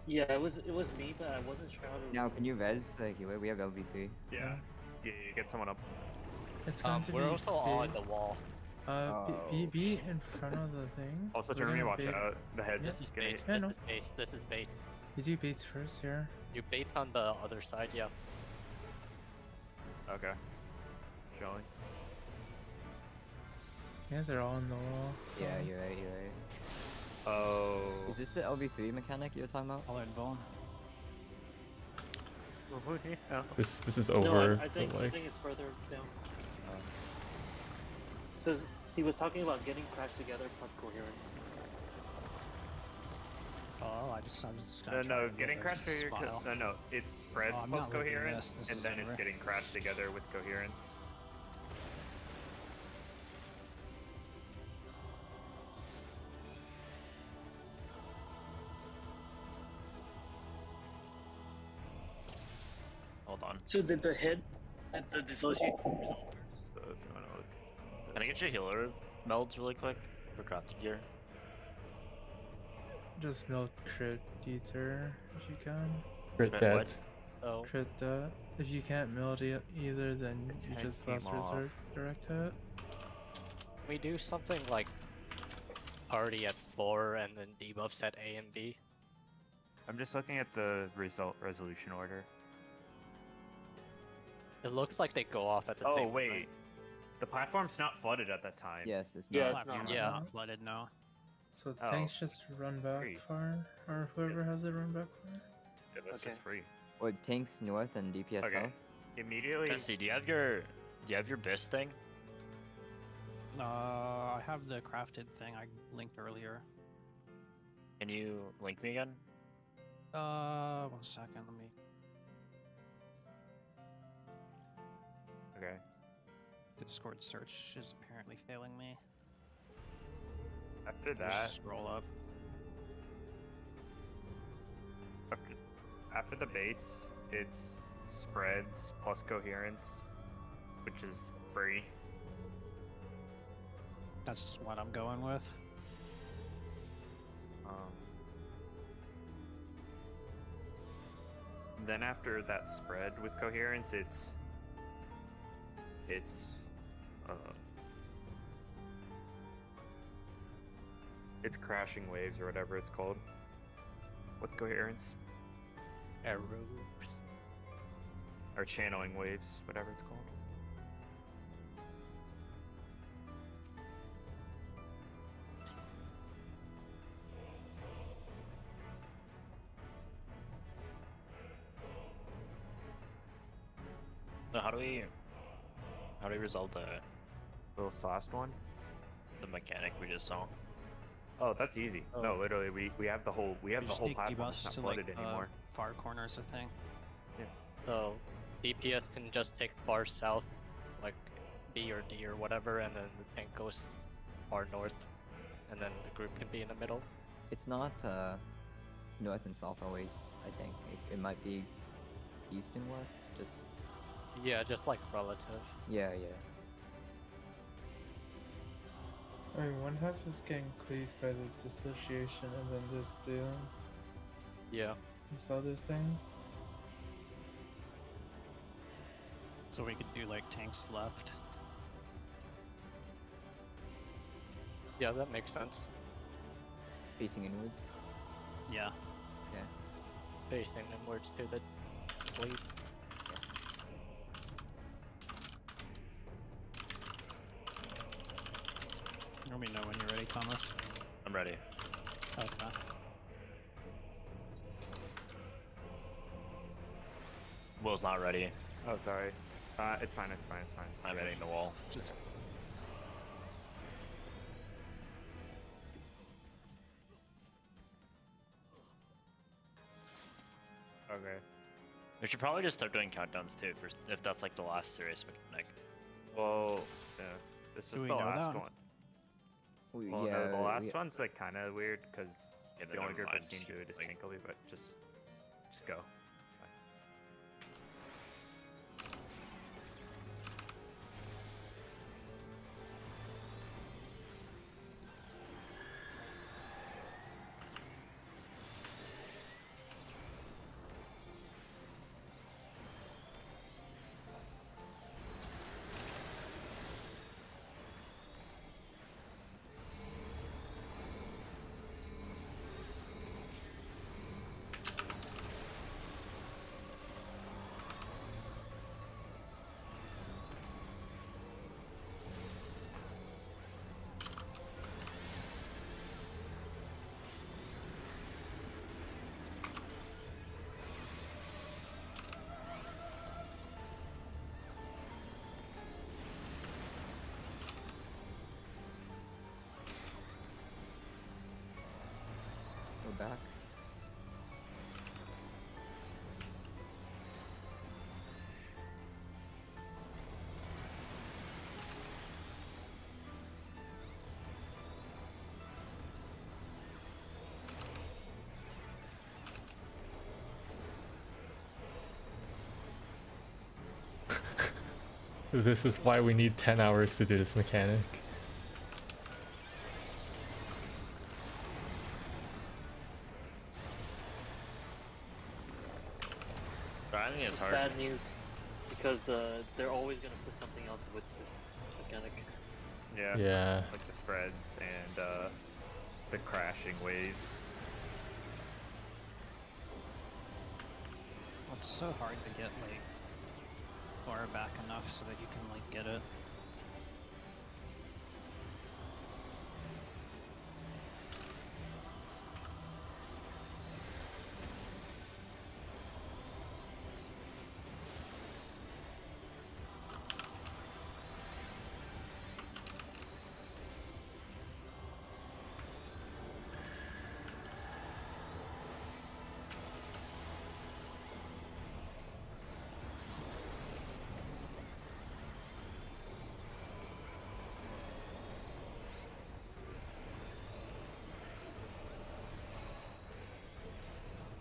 [SPEAKER 8] Yeah, it was it was me, but I wasn't sure how to.
[SPEAKER 2] Now, can you res? Like, we have LB3.
[SPEAKER 5] Yeah.
[SPEAKER 10] Yeah.
[SPEAKER 5] Yeah, you get someone up.
[SPEAKER 10] It's going
[SPEAKER 6] Um,
[SPEAKER 10] to
[SPEAKER 6] we're
[SPEAKER 10] be
[SPEAKER 6] also on
[SPEAKER 10] big.
[SPEAKER 6] the wall.
[SPEAKER 10] Uh, be, be,
[SPEAKER 5] Oh,
[SPEAKER 10] be in front of the thing.
[SPEAKER 5] Also,
[SPEAKER 10] We're
[SPEAKER 5] Jeremy, watch
[SPEAKER 10] bait-
[SPEAKER 5] out. The head's
[SPEAKER 10] Yeah.
[SPEAKER 6] This is
[SPEAKER 5] gonna
[SPEAKER 6] bait.
[SPEAKER 10] Yeah,
[SPEAKER 6] This
[SPEAKER 10] no.
[SPEAKER 6] is bait. This is bait.
[SPEAKER 10] Did you do baits first here.
[SPEAKER 6] You bait on the other side, yeah.
[SPEAKER 5] Okay. Showing.
[SPEAKER 10] You guys are all on the wall. So.
[SPEAKER 2] Yeah, you're right, you're right.
[SPEAKER 5] Oh.
[SPEAKER 2] Is this the LB3 mechanic you're talking about?
[SPEAKER 7] I'll Vaughn.
[SPEAKER 5] Oh, yeah.
[SPEAKER 1] This this is
[SPEAKER 8] no,
[SPEAKER 1] over.
[SPEAKER 8] I, I think
[SPEAKER 1] but
[SPEAKER 8] I think it's further down.
[SPEAKER 2] Oh.
[SPEAKER 8] Because he was talking about getting crashed together plus coherence.
[SPEAKER 7] Oh, I just, I was just
[SPEAKER 5] No,
[SPEAKER 7] gonna try
[SPEAKER 5] no, getting
[SPEAKER 7] get
[SPEAKER 5] crashed
[SPEAKER 7] a
[SPEAKER 5] together. No, no, it spreads
[SPEAKER 7] Oh,
[SPEAKER 5] plus
[SPEAKER 7] not looking at
[SPEAKER 5] coherence,
[SPEAKER 7] this, this
[SPEAKER 5] and
[SPEAKER 7] is
[SPEAKER 5] then it's getting crashed together with coherence.
[SPEAKER 3] Hold on.
[SPEAKER 8] So did the head at the dissociate oh. resolve?
[SPEAKER 5] So if you want to look.
[SPEAKER 3] Can I get your healer melds really quick for crafted gear?
[SPEAKER 10] Just milk crit deter if you can.
[SPEAKER 1] crit
[SPEAKER 3] Crit
[SPEAKER 1] dead.
[SPEAKER 3] what?
[SPEAKER 6] Oh,
[SPEAKER 10] Crit that. If you can't mild e- either, then
[SPEAKER 5] Its
[SPEAKER 10] you just
[SPEAKER 5] came
[SPEAKER 10] last resort
[SPEAKER 5] off.
[SPEAKER 10] direct hit.
[SPEAKER 6] we do something like party at four and then debuffs at A and B.
[SPEAKER 5] I'm just looking at the result resolution order.
[SPEAKER 6] It looks like they go off at the
[SPEAKER 5] Oh
[SPEAKER 6] same
[SPEAKER 5] wait,
[SPEAKER 6] time.
[SPEAKER 5] the platform's not flooded at that time.
[SPEAKER 2] yes, it's
[SPEAKER 8] Yeah,
[SPEAKER 2] not.
[SPEAKER 8] it's
[SPEAKER 7] Platform's
[SPEAKER 8] not.
[SPEAKER 6] Yeah.
[SPEAKER 7] not flooded, no.
[SPEAKER 10] So
[SPEAKER 5] Oh,
[SPEAKER 10] tanks just run back
[SPEAKER 5] great.
[SPEAKER 10] far, or whoever has it run back far.
[SPEAKER 5] Yeah, that's
[SPEAKER 8] Okay.
[SPEAKER 5] just free.
[SPEAKER 2] What, tanks north and DPS
[SPEAKER 5] Okay.
[SPEAKER 2] south?
[SPEAKER 5] Immediately.
[SPEAKER 3] Jesse, do you have your do you have your BIS thing?
[SPEAKER 7] Uh, I have the crafted thing I linked earlier.
[SPEAKER 3] Can you link me again?
[SPEAKER 7] Uh, one second, let me.
[SPEAKER 5] Okay.
[SPEAKER 7] Discord search is apparently failing me.
[SPEAKER 5] After
[SPEAKER 7] Just
[SPEAKER 5] that,
[SPEAKER 7] scroll up.
[SPEAKER 5] after, after the base, it's spreads plus coherence, which is free.
[SPEAKER 7] That's what I'm going with.
[SPEAKER 5] Um, then after that spread with coherence, it's it's uh, it's crashing waves or whatever it's called. with coherence
[SPEAKER 6] Arrows.
[SPEAKER 5] or channeling waves, whatever it's called.
[SPEAKER 3] So how do we how do we resolve the
[SPEAKER 5] Little sauced one.
[SPEAKER 3] the mechanic we just saw?
[SPEAKER 5] Oh, that's easy. No, literally, we, we have the whole we have
[SPEAKER 7] We
[SPEAKER 5] the whole platform. It's
[SPEAKER 7] debuffs
[SPEAKER 5] not
[SPEAKER 7] to
[SPEAKER 5] flooded
[SPEAKER 7] like uh,
[SPEAKER 5] anymore.
[SPEAKER 7] far corners, I think.
[SPEAKER 6] So DPS can just take far south, like B or D or whatever, and then the tank goes far north, and then the group can be in the middle.
[SPEAKER 2] It's not uh, north and south always. I think it, it might be east and west. Just
[SPEAKER 6] Yeah, just like relative.
[SPEAKER 2] yeah, yeah.
[SPEAKER 10] I mean, one half is getting cleaved by the dissociation, and then there's the um,
[SPEAKER 6] Yeah.
[SPEAKER 10] this other thing.
[SPEAKER 7] So we could do like tanks left.
[SPEAKER 6] Yeah, that makes sense.
[SPEAKER 2] Facing inwards.
[SPEAKER 7] Yeah.
[SPEAKER 2] Okay.
[SPEAKER 6] Facing inwards to the
[SPEAKER 7] Let me know when you're ready, Thomas.
[SPEAKER 3] I'm ready.
[SPEAKER 7] Okay.
[SPEAKER 3] Will's not ready.
[SPEAKER 5] Oh, sorry. Uh, it's fine. It's fine. It's fine.
[SPEAKER 3] I'm hitting the wall.
[SPEAKER 6] Just
[SPEAKER 5] Okay.
[SPEAKER 3] We should probably just start doing countdowns too, for, if that's like the last serious mechanic.
[SPEAKER 5] Well, yeah. This is the last
[SPEAKER 7] that?
[SPEAKER 5] one.
[SPEAKER 2] We,
[SPEAKER 5] Well,
[SPEAKER 2] yeah.
[SPEAKER 5] no, the last
[SPEAKER 2] we-
[SPEAKER 5] one's like kind of weird because
[SPEAKER 3] Yeah,
[SPEAKER 5] the only group I've seen
[SPEAKER 3] just,
[SPEAKER 5] do it is
[SPEAKER 3] like-
[SPEAKER 5] Kinkily, but just, just go.
[SPEAKER 2] Back. [laughs]
[SPEAKER 1] This is why we need 10 hours to do this mechanic.
[SPEAKER 8] News, because uh, they're always gonna put something else with this mechanic.
[SPEAKER 5] Yeah.
[SPEAKER 1] Yeah.
[SPEAKER 5] Like the spreads and uh, the crashing waves.
[SPEAKER 7] It's so hard to get like far back enough so that you can like get it.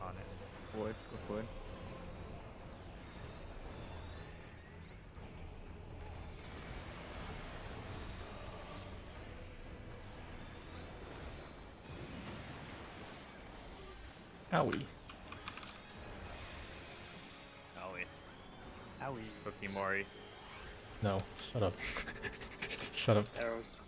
[SPEAKER 5] on it.
[SPEAKER 2] Forward, go forward.
[SPEAKER 1] Owie.
[SPEAKER 3] Oh wait.
[SPEAKER 6] Owie.
[SPEAKER 5] Cookie Mori.
[SPEAKER 1] No, shut up. [laughs] shut up.
[SPEAKER 8] Arrows.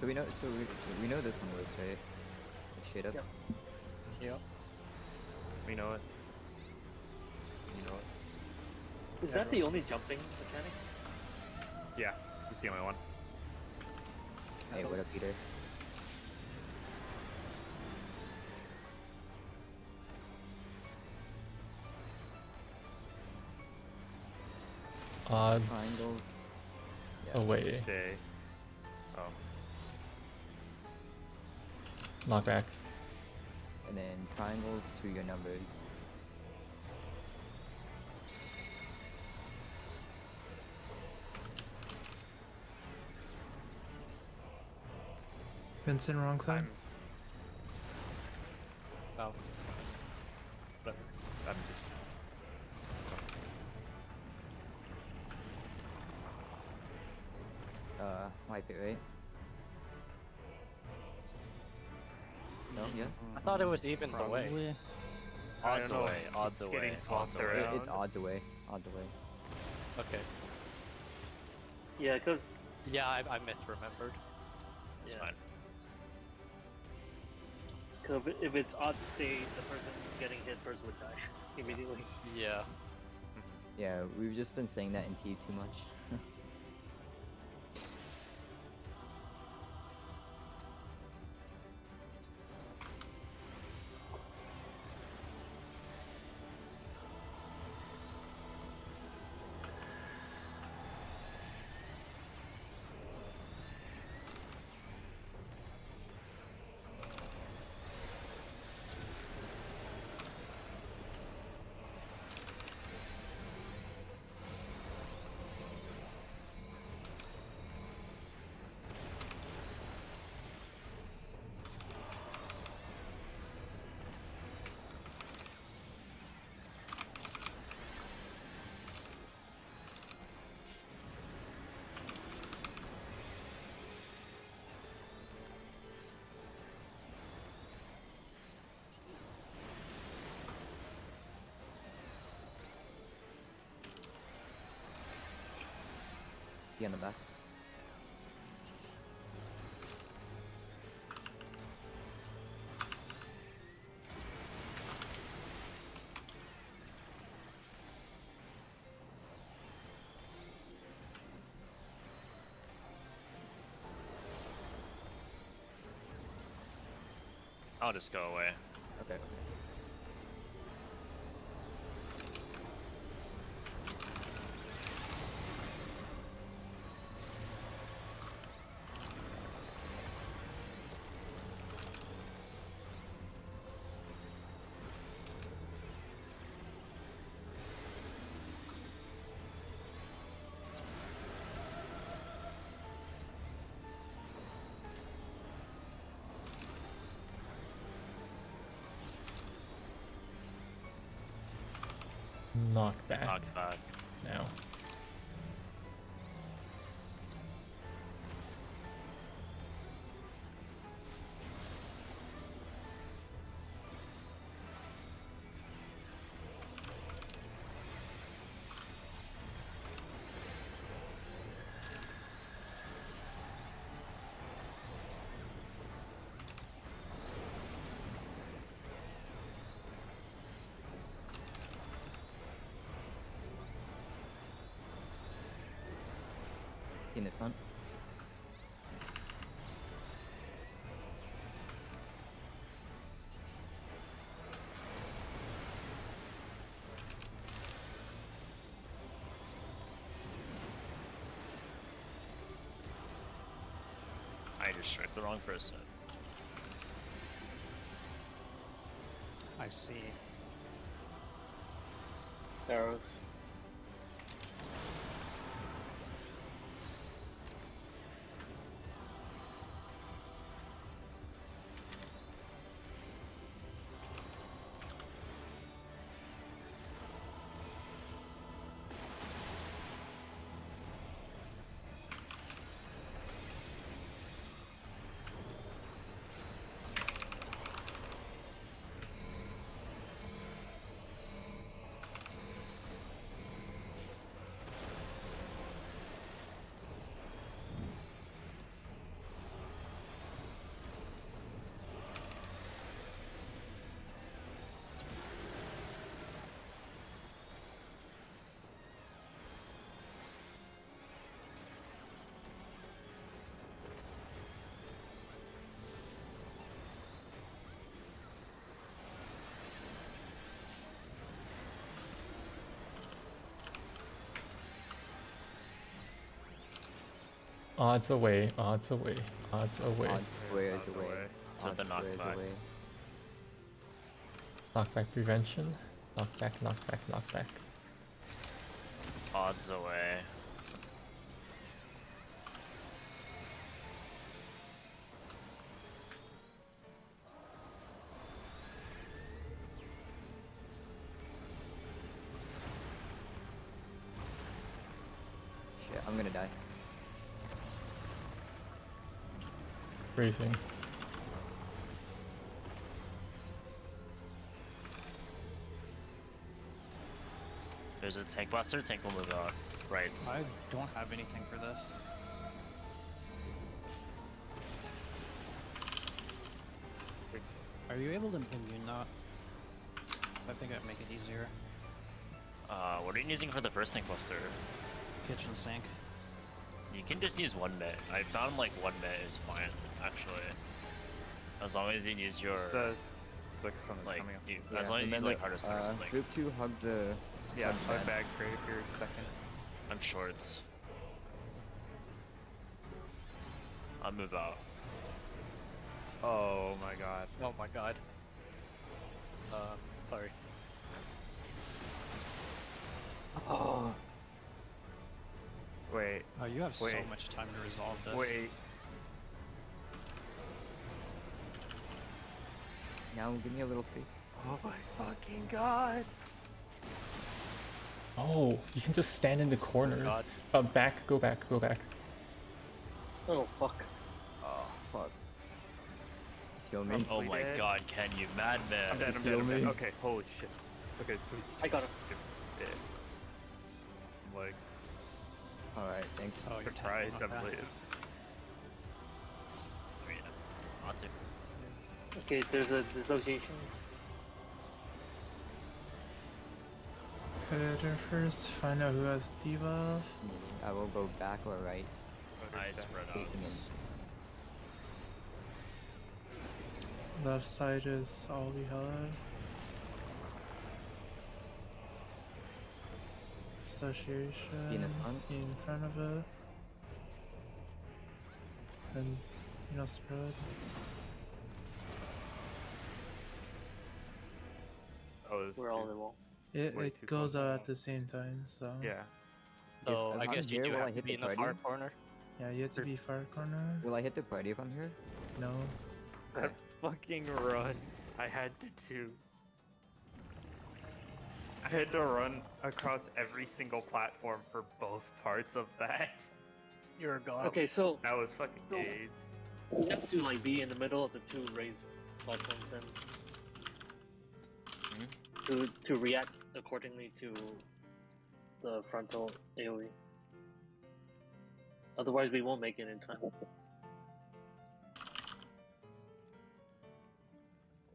[SPEAKER 2] So we know, so we, we know this one works, right? Shade up.
[SPEAKER 8] Yep.
[SPEAKER 6] Yep.
[SPEAKER 5] We know it. You know it.
[SPEAKER 8] Is that the only jumping mechanic?
[SPEAKER 5] Yeah, it's the only one.
[SPEAKER 2] Hey, what up, Peter?
[SPEAKER 1] Odds
[SPEAKER 2] Triangles. Yeah.
[SPEAKER 1] Oh, away.
[SPEAKER 5] Stay.
[SPEAKER 1] Knockback.
[SPEAKER 2] And then triangles to your numbers.
[SPEAKER 10] Vincent, wrong side.
[SPEAKER 5] I'm,
[SPEAKER 6] Oh. Whatever.
[SPEAKER 5] I'm just.
[SPEAKER 2] Uh, wipe it, right? No, yeah.
[SPEAKER 6] I thought it was evens away.
[SPEAKER 7] Probably.
[SPEAKER 5] I
[SPEAKER 3] Odds
[SPEAKER 5] don't
[SPEAKER 3] away, odds
[SPEAKER 5] it's
[SPEAKER 3] away,
[SPEAKER 5] getting
[SPEAKER 3] odds
[SPEAKER 5] swapped
[SPEAKER 3] away.
[SPEAKER 2] It-
[SPEAKER 5] around.
[SPEAKER 2] it's odds away. Odds away.
[SPEAKER 6] Okay.
[SPEAKER 8] Yeah, because
[SPEAKER 6] Yeah, I, I misremembered.
[SPEAKER 3] It's
[SPEAKER 8] Yeah.
[SPEAKER 3] fine.
[SPEAKER 8] Because if it's odd state, the person getting hit first would die [laughs] immediately.
[SPEAKER 6] Yeah. Mm-hmm.
[SPEAKER 2] Yeah, we've just been saying that in T too much. Be on the back.
[SPEAKER 3] I'll just go away.
[SPEAKER 1] Knockback.
[SPEAKER 3] Knockback.
[SPEAKER 1] Now.
[SPEAKER 2] In the front.
[SPEAKER 3] I just struck the wrong person.
[SPEAKER 7] I see.
[SPEAKER 8] Arrows.
[SPEAKER 1] Odds away, odds away, odds away.
[SPEAKER 2] Odd squares
[SPEAKER 5] Odds
[SPEAKER 2] away.
[SPEAKER 5] away.
[SPEAKER 3] To
[SPEAKER 2] Odd
[SPEAKER 3] the knockback.
[SPEAKER 2] away.
[SPEAKER 1] Knockback prevention. Knockback, knockback, knockback.
[SPEAKER 3] Odds away.
[SPEAKER 1] Racing.
[SPEAKER 3] There's a tank buster. Tank will move out. Right.
[SPEAKER 7] I don't have anything for this. Are you able to immune that? I think that'd make it easier.
[SPEAKER 3] Uh, what are you using for the first tank buster?
[SPEAKER 7] Kitchen sink.
[SPEAKER 3] You can just use one net. I found like one net is fine, actually. As long as you use your
[SPEAKER 5] Just, uh, like someone's
[SPEAKER 3] like,
[SPEAKER 5] coming up.
[SPEAKER 3] you,
[SPEAKER 2] Yeah,
[SPEAKER 3] as long as you
[SPEAKER 2] remember,
[SPEAKER 3] like hardest or
[SPEAKER 2] uh,
[SPEAKER 3] something.
[SPEAKER 2] Group two, hug the.
[SPEAKER 5] Yeah,
[SPEAKER 2] hug
[SPEAKER 5] my
[SPEAKER 2] the
[SPEAKER 5] bag crate if you're second.
[SPEAKER 3] I'm shorts. I'll move out.
[SPEAKER 5] Oh my god.
[SPEAKER 6] Oh my god. Uh, sorry.
[SPEAKER 2] Oh, [gasps]
[SPEAKER 5] Wait,
[SPEAKER 7] Oh, you have so much time to resolve this.
[SPEAKER 5] wait.
[SPEAKER 2] Now give me a little space.
[SPEAKER 5] Oh my fucking god.
[SPEAKER 1] Oh, you can just stand in the corners.
[SPEAKER 6] God.
[SPEAKER 1] Uh, back, go back, go back.
[SPEAKER 8] Oh fuck.
[SPEAKER 2] Oh, fuck. Heal me.
[SPEAKER 3] Oh my
[SPEAKER 5] dead.
[SPEAKER 3] god, can you madman.
[SPEAKER 5] I'm dead, I'm
[SPEAKER 2] heal
[SPEAKER 5] dead, I'm dead.
[SPEAKER 2] me.
[SPEAKER 5] Okay, holy shit. Okay, please.
[SPEAKER 8] I got him.
[SPEAKER 5] I'm like
[SPEAKER 2] Alright, thanks.
[SPEAKER 7] Oh, you're
[SPEAKER 5] surprised I'm
[SPEAKER 7] on
[SPEAKER 5] live.
[SPEAKER 3] Oh, yeah. Lots of-
[SPEAKER 8] Okay, there's a dissociation.
[SPEAKER 10] Predator first, find out who has debuff.
[SPEAKER 2] I will go back or right.
[SPEAKER 3] I spread out.
[SPEAKER 10] Left side is all we have. Association.
[SPEAKER 2] In the front.
[SPEAKER 10] In front of it. And you know spread.
[SPEAKER 5] This
[SPEAKER 8] We're all in the wall.
[SPEAKER 10] It it goes out at the same time, so
[SPEAKER 5] Yeah.
[SPEAKER 6] So
[SPEAKER 2] if
[SPEAKER 6] I
[SPEAKER 2] I'm
[SPEAKER 6] guess you
[SPEAKER 2] here,
[SPEAKER 6] do
[SPEAKER 2] will I
[SPEAKER 6] have to be
[SPEAKER 2] the
[SPEAKER 6] in the
[SPEAKER 2] party?
[SPEAKER 6] far corner.
[SPEAKER 10] yeah, you have to be far corner.
[SPEAKER 2] Will I hit the party if I'm here?
[SPEAKER 10] No.
[SPEAKER 5] That fucking run. I had to do. I had to run across every single platform for both parts of that. [laughs]
[SPEAKER 6] You're a god.
[SPEAKER 8] Okay, so
[SPEAKER 5] That was fucking
[SPEAKER 8] No.
[SPEAKER 5] AIDS.
[SPEAKER 8] you have to like be in the middle of the two raised platforms then. To to react accordingly to the frontal AoE. Otherwise, we won't make it in time.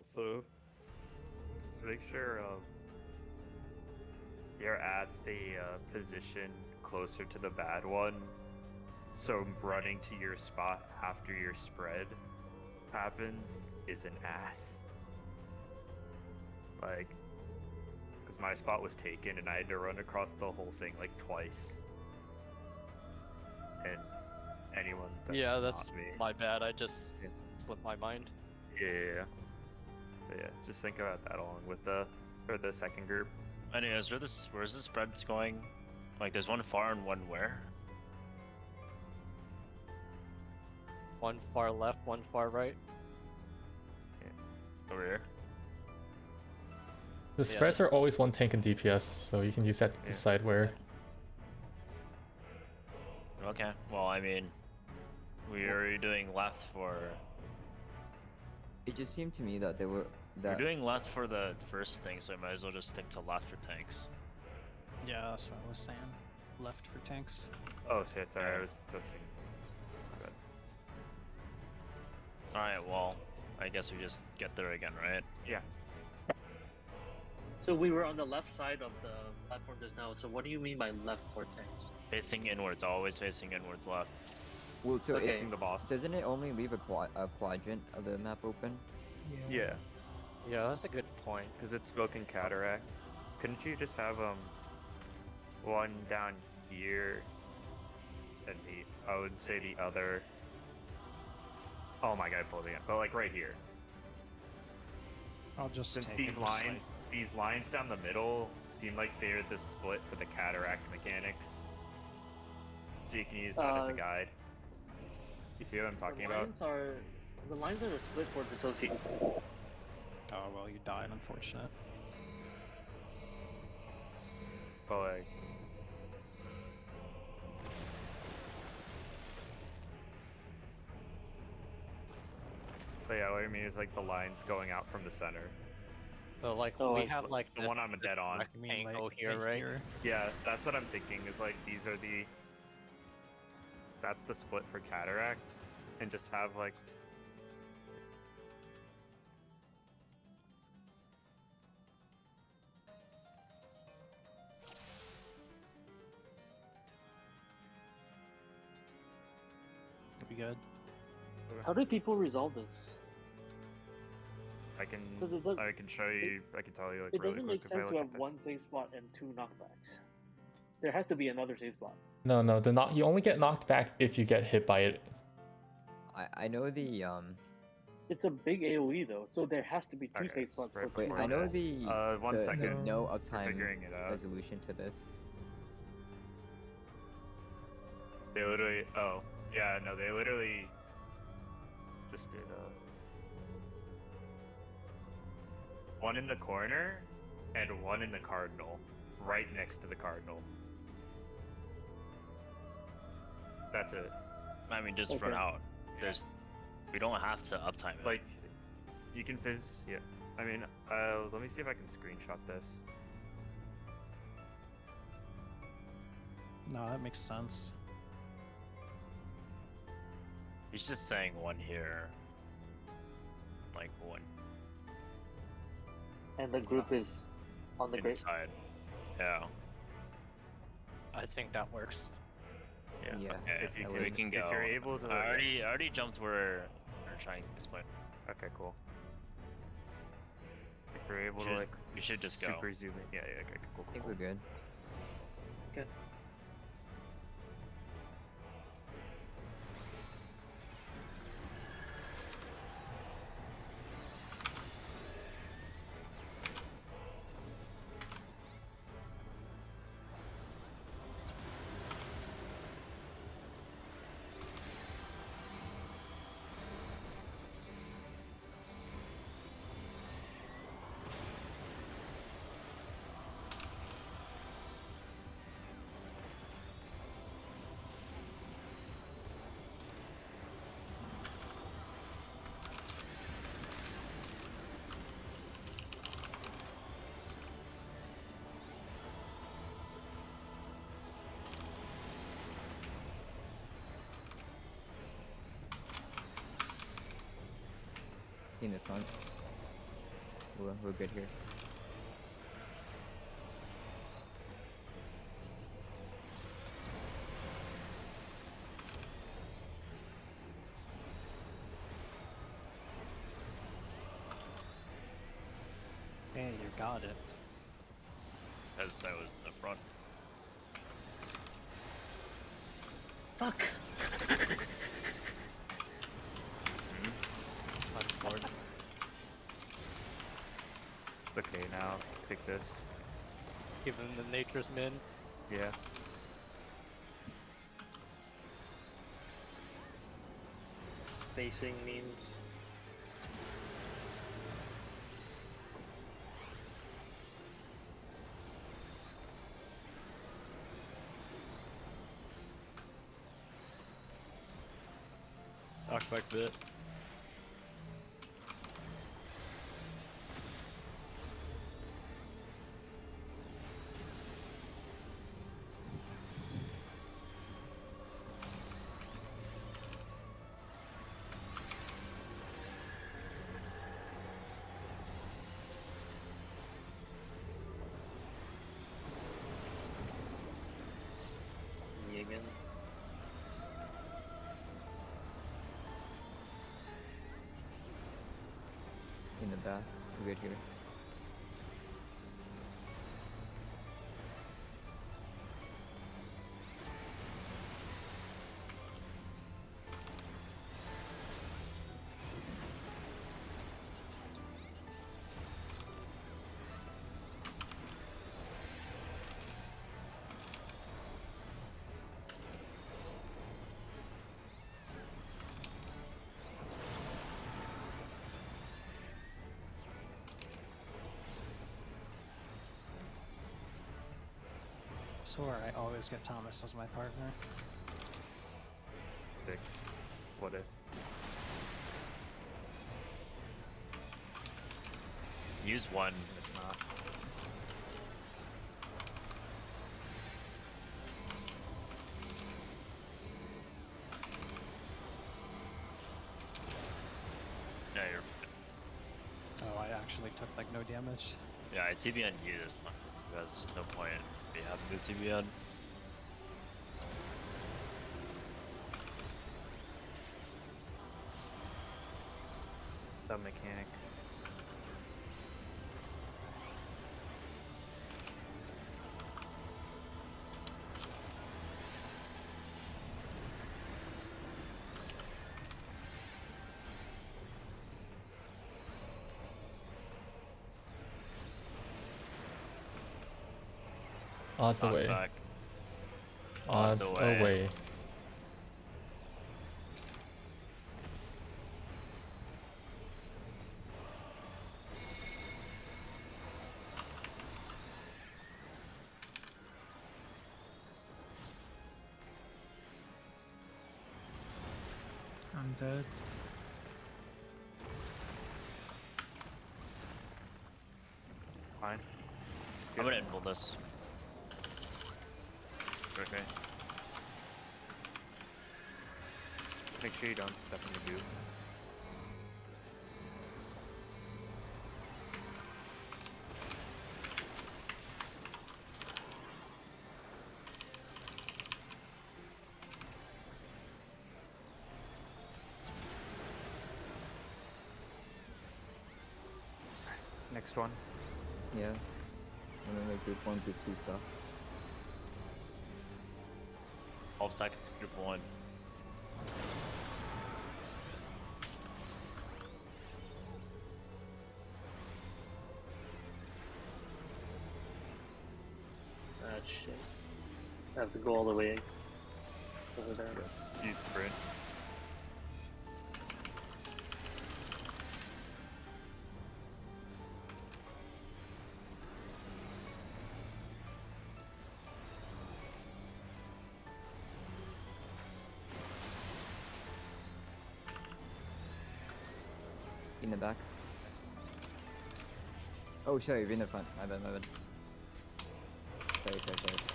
[SPEAKER 5] So, just to make sure um, you're at the uh, position closer to the bad one. So running to your spot after your spread happens is an ass. Like, my spot was taken and I had to run across the whole thing like twice. And anyone that's
[SPEAKER 6] yeah, that's
[SPEAKER 5] not me.
[SPEAKER 6] my bad. I just
[SPEAKER 5] Yeah.
[SPEAKER 6] slipped my mind.
[SPEAKER 5] Yeah, yeah, yeah. But yeah, just think about that along with the for the second group.
[SPEAKER 3] Anyways, where this where's the spreads going? Like, there's one far and one where?
[SPEAKER 6] One far left, one far right.
[SPEAKER 3] Over here.
[SPEAKER 1] The
[SPEAKER 6] Yeah.
[SPEAKER 1] spreads are always one tank and DPS, so you can use that to
[SPEAKER 5] Yeah.
[SPEAKER 1] decide where.
[SPEAKER 3] Okay. Well, I mean, we are doing left for.
[SPEAKER 2] It just seemed to me that they were
[SPEAKER 3] We're doing left for the first thing, so I might as well just stick to left for tanks.
[SPEAKER 7] Yeah, that's what I was saying. Left for tanks.
[SPEAKER 5] Oh shit, sorry, I was testing.
[SPEAKER 3] Alright, well, I guess we just get there again, right?
[SPEAKER 5] Yeah.
[SPEAKER 8] So we were on the left side of the platform just now. So what do you mean by left for tanks?
[SPEAKER 3] Facing inwards, always facing inwards left.
[SPEAKER 2] well, so
[SPEAKER 8] Okay.
[SPEAKER 2] it's,
[SPEAKER 5] Facing the boss.
[SPEAKER 2] doesn't it only leave a, qua- a quadrant of the map open?
[SPEAKER 5] Yeah,
[SPEAKER 6] Yeah, that's a good point.
[SPEAKER 5] because it's smoking cataract. Couldn't you just have um one down here and the I would say the other. Oh my god, pulled again. But like right here.
[SPEAKER 7] I'll just
[SPEAKER 5] Since
[SPEAKER 7] take
[SPEAKER 5] these
[SPEAKER 7] him to site.
[SPEAKER 5] lines, these lines down the middle seem like they're the split for the cataract mechanics. So you can use that as a
[SPEAKER 8] Uh,
[SPEAKER 5] guide. You see what I'm talking
[SPEAKER 8] the
[SPEAKER 5] about?
[SPEAKER 8] lines are the lines are the split for dissociate.
[SPEAKER 7] Oh well, you died. Unfortunate.
[SPEAKER 5] But like, but yeah, what I mean is like the lines going out from the center.
[SPEAKER 6] So like
[SPEAKER 8] Oh,
[SPEAKER 6] we have like
[SPEAKER 5] The
[SPEAKER 6] this-
[SPEAKER 5] one I'm dead on.
[SPEAKER 7] I mean,
[SPEAKER 6] angle
[SPEAKER 7] like,
[SPEAKER 6] here,
[SPEAKER 7] right
[SPEAKER 6] right?
[SPEAKER 7] here.
[SPEAKER 5] Yeah, that's what I'm thinking. Is like these are the. That's the split for cataract, and just have like.
[SPEAKER 7] Be good.
[SPEAKER 8] How do people resolve this?
[SPEAKER 5] I can.
[SPEAKER 8] 'Cause it does-
[SPEAKER 5] I can show you. I can tell you like
[SPEAKER 8] It
[SPEAKER 5] really
[SPEAKER 8] doesn't
[SPEAKER 5] quick
[SPEAKER 8] make sense to have one safe spot and two knockbacks. There has to be another safe spot.
[SPEAKER 1] No, no, the knock. You only get knocked back if you get hit by it.
[SPEAKER 2] I I know the um.
[SPEAKER 8] It's a big AOE though, so there has to be two
[SPEAKER 5] Okay,
[SPEAKER 8] save spots
[SPEAKER 5] right
[SPEAKER 2] Wait, I know the
[SPEAKER 5] Uh, one
[SPEAKER 2] the,
[SPEAKER 5] second.
[SPEAKER 2] no
[SPEAKER 5] We're
[SPEAKER 2] uptime
[SPEAKER 5] figuring it out.
[SPEAKER 2] resolution to this.
[SPEAKER 5] They literally. Oh, yeah. No, they literally. Just did uh One in the corner, and one in the cardinal, right next to the cardinal. That's it.
[SPEAKER 3] I mean, just
[SPEAKER 8] Okay.
[SPEAKER 3] run out. There's, we don't have to uptime it.
[SPEAKER 5] Like, you can fizz. Yeah. I mean, uh, let me see if I can screenshot this.
[SPEAKER 7] No, that makes sense.
[SPEAKER 3] he's just saying one here, like one
[SPEAKER 8] And the group is on the great.
[SPEAKER 3] inside. Yeah.
[SPEAKER 6] I think that works.
[SPEAKER 3] Yeah.
[SPEAKER 2] Yeah,
[SPEAKER 3] Okay.
[SPEAKER 5] If you can,
[SPEAKER 2] would-
[SPEAKER 3] we can
[SPEAKER 5] if you're able to.
[SPEAKER 3] I already, I already jumped where we're trying this point.
[SPEAKER 5] Okay, cool. If you're able to like,
[SPEAKER 3] you should just go.
[SPEAKER 5] super zoom in. Yeah, yeah, okay, cool,
[SPEAKER 2] I
[SPEAKER 5] cool.
[SPEAKER 2] think
[SPEAKER 5] cool.
[SPEAKER 2] we're good. In the front. We're, we're good here.
[SPEAKER 7] Hey, you got it.
[SPEAKER 3] As I was in the front.
[SPEAKER 8] Fuck. [laughs]
[SPEAKER 6] Unfortunate.
[SPEAKER 5] Okay, now pick this.
[SPEAKER 6] Given the Nature's Minne.
[SPEAKER 5] Yeah.
[SPEAKER 8] Facing memes.
[SPEAKER 6] Knock back bit.
[SPEAKER 2] The back. We're good here.
[SPEAKER 7] swear I always get Thomas as my partner.
[SPEAKER 5] Dick. What if?
[SPEAKER 3] Use one, it's not. No, you're.
[SPEAKER 7] Oh, I actually took like no damage.
[SPEAKER 3] Yeah, I TB on you this time because there's no point TB on.
[SPEAKER 5] Some mechanic.
[SPEAKER 1] Odds
[SPEAKER 3] I'm
[SPEAKER 1] away.
[SPEAKER 3] back.
[SPEAKER 1] Odds
[SPEAKER 3] Odds
[SPEAKER 1] away.
[SPEAKER 3] away.
[SPEAKER 10] I'm dead.
[SPEAKER 5] Fine.
[SPEAKER 3] I'm gonna enroll this. Okay.
[SPEAKER 5] Make sure you don't step in the goo. Next one.
[SPEAKER 2] Yeah. And then like group one, group two stuff.
[SPEAKER 3] 12 seconds, group one.
[SPEAKER 8] Have to go all the way over there.
[SPEAKER 5] Use sprint.
[SPEAKER 2] In the back. Oh, sorry, you're in the front. My bad, my bad. Sorry, sorry, sorry.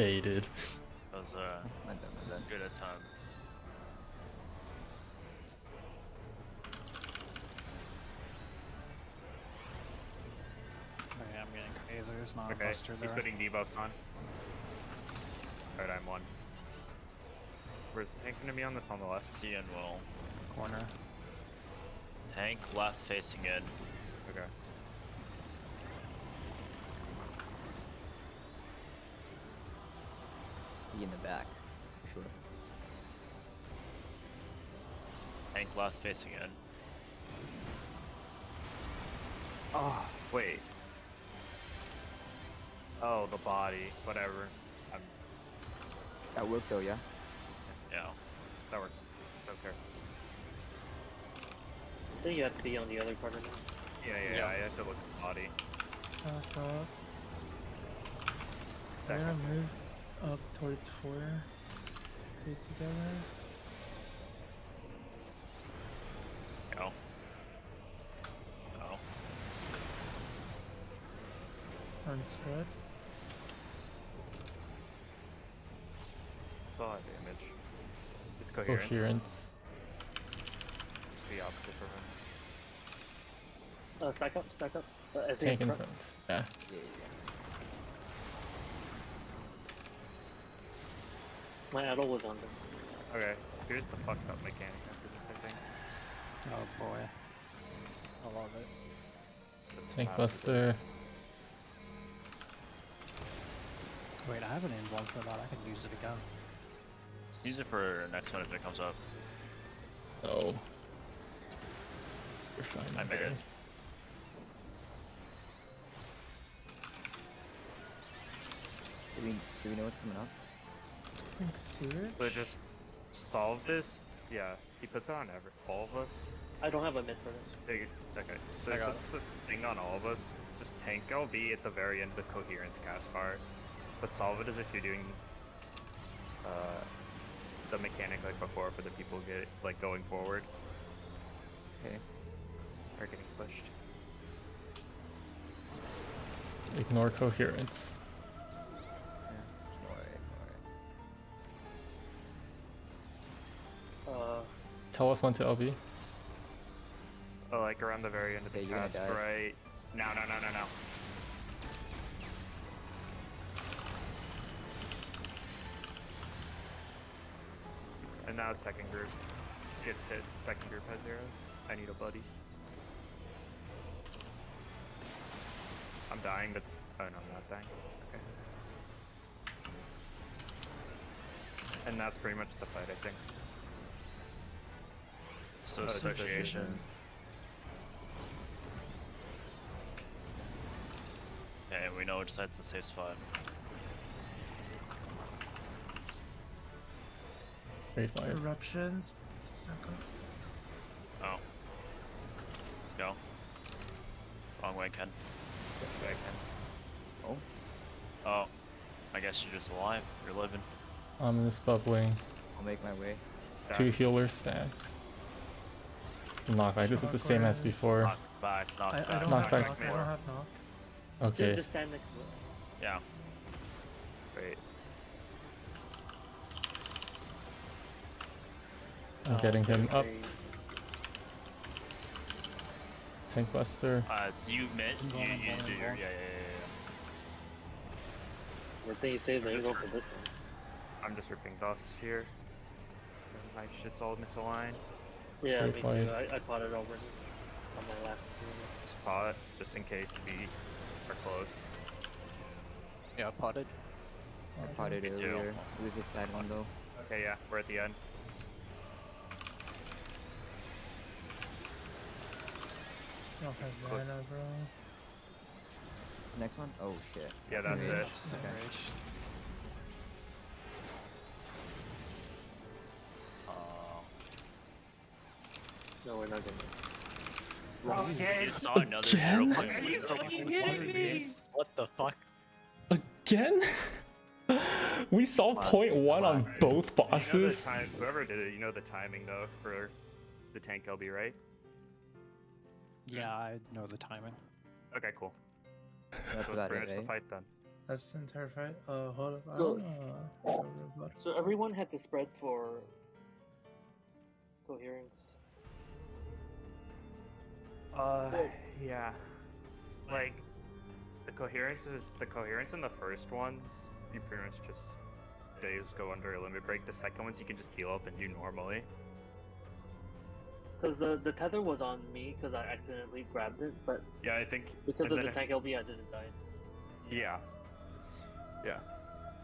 [SPEAKER 1] Baited.
[SPEAKER 3] That was uh,
[SPEAKER 2] My bad, my bad.
[SPEAKER 3] good at time.
[SPEAKER 7] Okay, I'm getting crazy. Not
[SPEAKER 5] Okay,
[SPEAKER 7] a buster
[SPEAKER 5] he's putting debuffs on. Alright, I'm one. Where's the tank gonna be on this on the left?
[SPEAKER 3] C and will.
[SPEAKER 7] Corner.
[SPEAKER 3] Tank left facing in.
[SPEAKER 5] Okay.
[SPEAKER 3] Tank left facing in.
[SPEAKER 5] Oh, wait. Oh, the body. Whatever. I'm,
[SPEAKER 2] That worked though, yeah?
[SPEAKER 3] Yeah.
[SPEAKER 5] that works. Don't care.
[SPEAKER 8] I think you have to be on the other corner now.
[SPEAKER 5] Yeah, yeah, yeah. I have to look at the body.
[SPEAKER 10] Back up. I'm
[SPEAKER 5] Stack
[SPEAKER 10] gonna move up towards four. Stay together.
[SPEAKER 3] Go. No.
[SPEAKER 10] Unspread.
[SPEAKER 5] It's a lot of damage. It's coherence.
[SPEAKER 1] Coherence.
[SPEAKER 5] It's the opposite for him.
[SPEAKER 8] Uh, stack up, stack up. Uh, as
[SPEAKER 1] Tank in
[SPEAKER 8] front.
[SPEAKER 1] front. Yeah.
[SPEAKER 2] Yeah, yeah, yeah.
[SPEAKER 8] My idol was on this.
[SPEAKER 5] Okay, here's the fucked up mechanic after this, I think.
[SPEAKER 7] Oh boy. I love it.
[SPEAKER 1] Tank
[SPEAKER 5] not-
[SPEAKER 1] buster.
[SPEAKER 7] Wait, I have an in one for that. I can use it again.
[SPEAKER 3] Just use it for next one if it comes up.
[SPEAKER 1] Oh. You're fine.
[SPEAKER 3] I made it.
[SPEAKER 2] Do we, do we know what's coming up?
[SPEAKER 10] I think sewer.
[SPEAKER 5] So just solve this. Yeah, he puts it on every all of us.
[SPEAKER 8] I don't have a mid for this.
[SPEAKER 5] Okay, so
[SPEAKER 6] I got
[SPEAKER 5] that's the thing on all of us. Just tank LB at the very end of the coherence cast bar, but solve it as if you're doing uh, the mechanic like before for the people get like going forward
[SPEAKER 2] Okay.
[SPEAKER 5] Are getting pushed.
[SPEAKER 1] Ignore coherence.
[SPEAKER 2] Yeah. Ignore it, ignore it.
[SPEAKER 8] Uh,
[SPEAKER 1] Tell us when to LB.
[SPEAKER 5] Oh, like around the very end of the
[SPEAKER 2] Okay, you're
[SPEAKER 5] cast, right? No, no, no, no, no. Now second group gets hit. Second group has arrows. I need a buddy. I'm dying, but oh no, I'm not dying. Okay. And that's pretty much the fight, I think.
[SPEAKER 3] So
[SPEAKER 5] Oh,
[SPEAKER 3] association. Okay, we know which side's the safe spot.
[SPEAKER 1] Great fire.
[SPEAKER 10] Eruptions.
[SPEAKER 3] Oh. Go. Wrong way, Ken.
[SPEAKER 5] Yeah, I can.
[SPEAKER 2] Oh,
[SPEAKER 3] Oh. I guess you're just alive. You're living.
[SPEAKER 1] I'm just bubbling.
[SPEAKER 2] I'll make my way.
[SPEAKER 1] Two
[SPEAKER 5] Stacks.
[SPEAKER 1] healer stacks. Knockback. This is the same as before.
[SPEAKER 3] Knock back, knock
[SPEAKER 10] I, I
[SPEAKER 3] back.
[SPEAKER 10] don't
[SPEAKER 1] Knock
[SPEAKER 10] have
[SPEAKER 1] back.
[SPEAKER 10] knock. I don't have knock.
[SPEAKER 8] ju-
[SPEAKER 1] Okay.
[SPEAKER 8] Just stand next to it.
[SPEAKER 3] Yeah.
[SPEAKER 5] Wait.
[SPEAKER 1] I'm
[SPEAKER 8] Oh,
[SPEAKER 1] getting him up. Tank buster.
[SPEAKER 3] Uh, do you mid?
[SPEAKER 7] I'm
[SPEAKER 3] You, you
[SPEAKER 7] going,
[SPEAKER 3] do
[SPEAKER 7] I'm
[SPEAKER 3] your, yeah, yeah, yeah,
[SPEAKER 8] Good thing you saved the go for this one.
[SPEAKER 5] I'm just ripping buffs here. My shit's all misaligned.
[SPEAKER 8] Yeah,
[SPEAKER 1] Great
[SPEAKER 8] me
[SPEAKER 1] fight.
[SPEAKER 8] too. I, I caught it already on my last two.
[SPEAKER 5] Spot, just in case we are close.
[SPEAKER 6] Yeah, potted.
[SPEAKER 2] I potted
[SPEAKER 3] Me too.
[SPEAKER 2] earlier. It was a sad one though.
[SPEAKER 5] Okay, yeah, we're at the end.
[SPEAKER 10] I don't have mana, bro.
[SPEAKER 2] Next one? Oh shit.
[SPEAKER 5] Yeah, that's
[SPEAKER 2] me.
[SPEAKER 5] it.
[SPEAKER 7] That's
[SPEAKER 2] Okay.
[SPEAKER 3] Uh,
[SPEAKER 8] No, we're not gonna.
[SPEAKER 3] I just saw another
[SPEAKER 1] Again?
[SPEAKER 3] point
[SPEAKER 5] Are you fucking kidding me?
[SPEAKER 6] What the fuck?
[SPEAKER 1] Again? [laughs] we saw point one on both
[SPEAKER 5] You know the
[SPEAKER 1] bosses.
[SPEAKER 5] time, whoever did it, you know the timing though for the tank LB, right?
[SPEAKER 7] Yeah, I know the timing.
[SPEAKER 5] Okay, cool.
[SPEAKER 2] That's
[SPEAKER 5] so
[SPEAKER 2] about
[SPEAKER 5] let's
[SPEAKER 2] it,
[SPEAKER 5] finish the fight then.
[SPEAKER 10] That's the entire fight. Uh, hold up. I
[SPEAKER 8] So-
[SPEAKER 10] don't know. I don't know about-
[SPEAKER 8] So everyone had to spread for coherence.
[SPEAKER 5] Uh, yeah. Like, the coherence is the coherence in the first ones. You pretty much just they just go under a limit break. The second ones you can just heal up and do normally.
[SPEAKER 8] Because the, the tether was on me because I accidentally grabbed it, but
[SPEAKER 5] Yeah, I think
[SPEAKER 8] because of the tank LB, I didn't die.
[SPEAKER 5] Yeah, it's, yeah.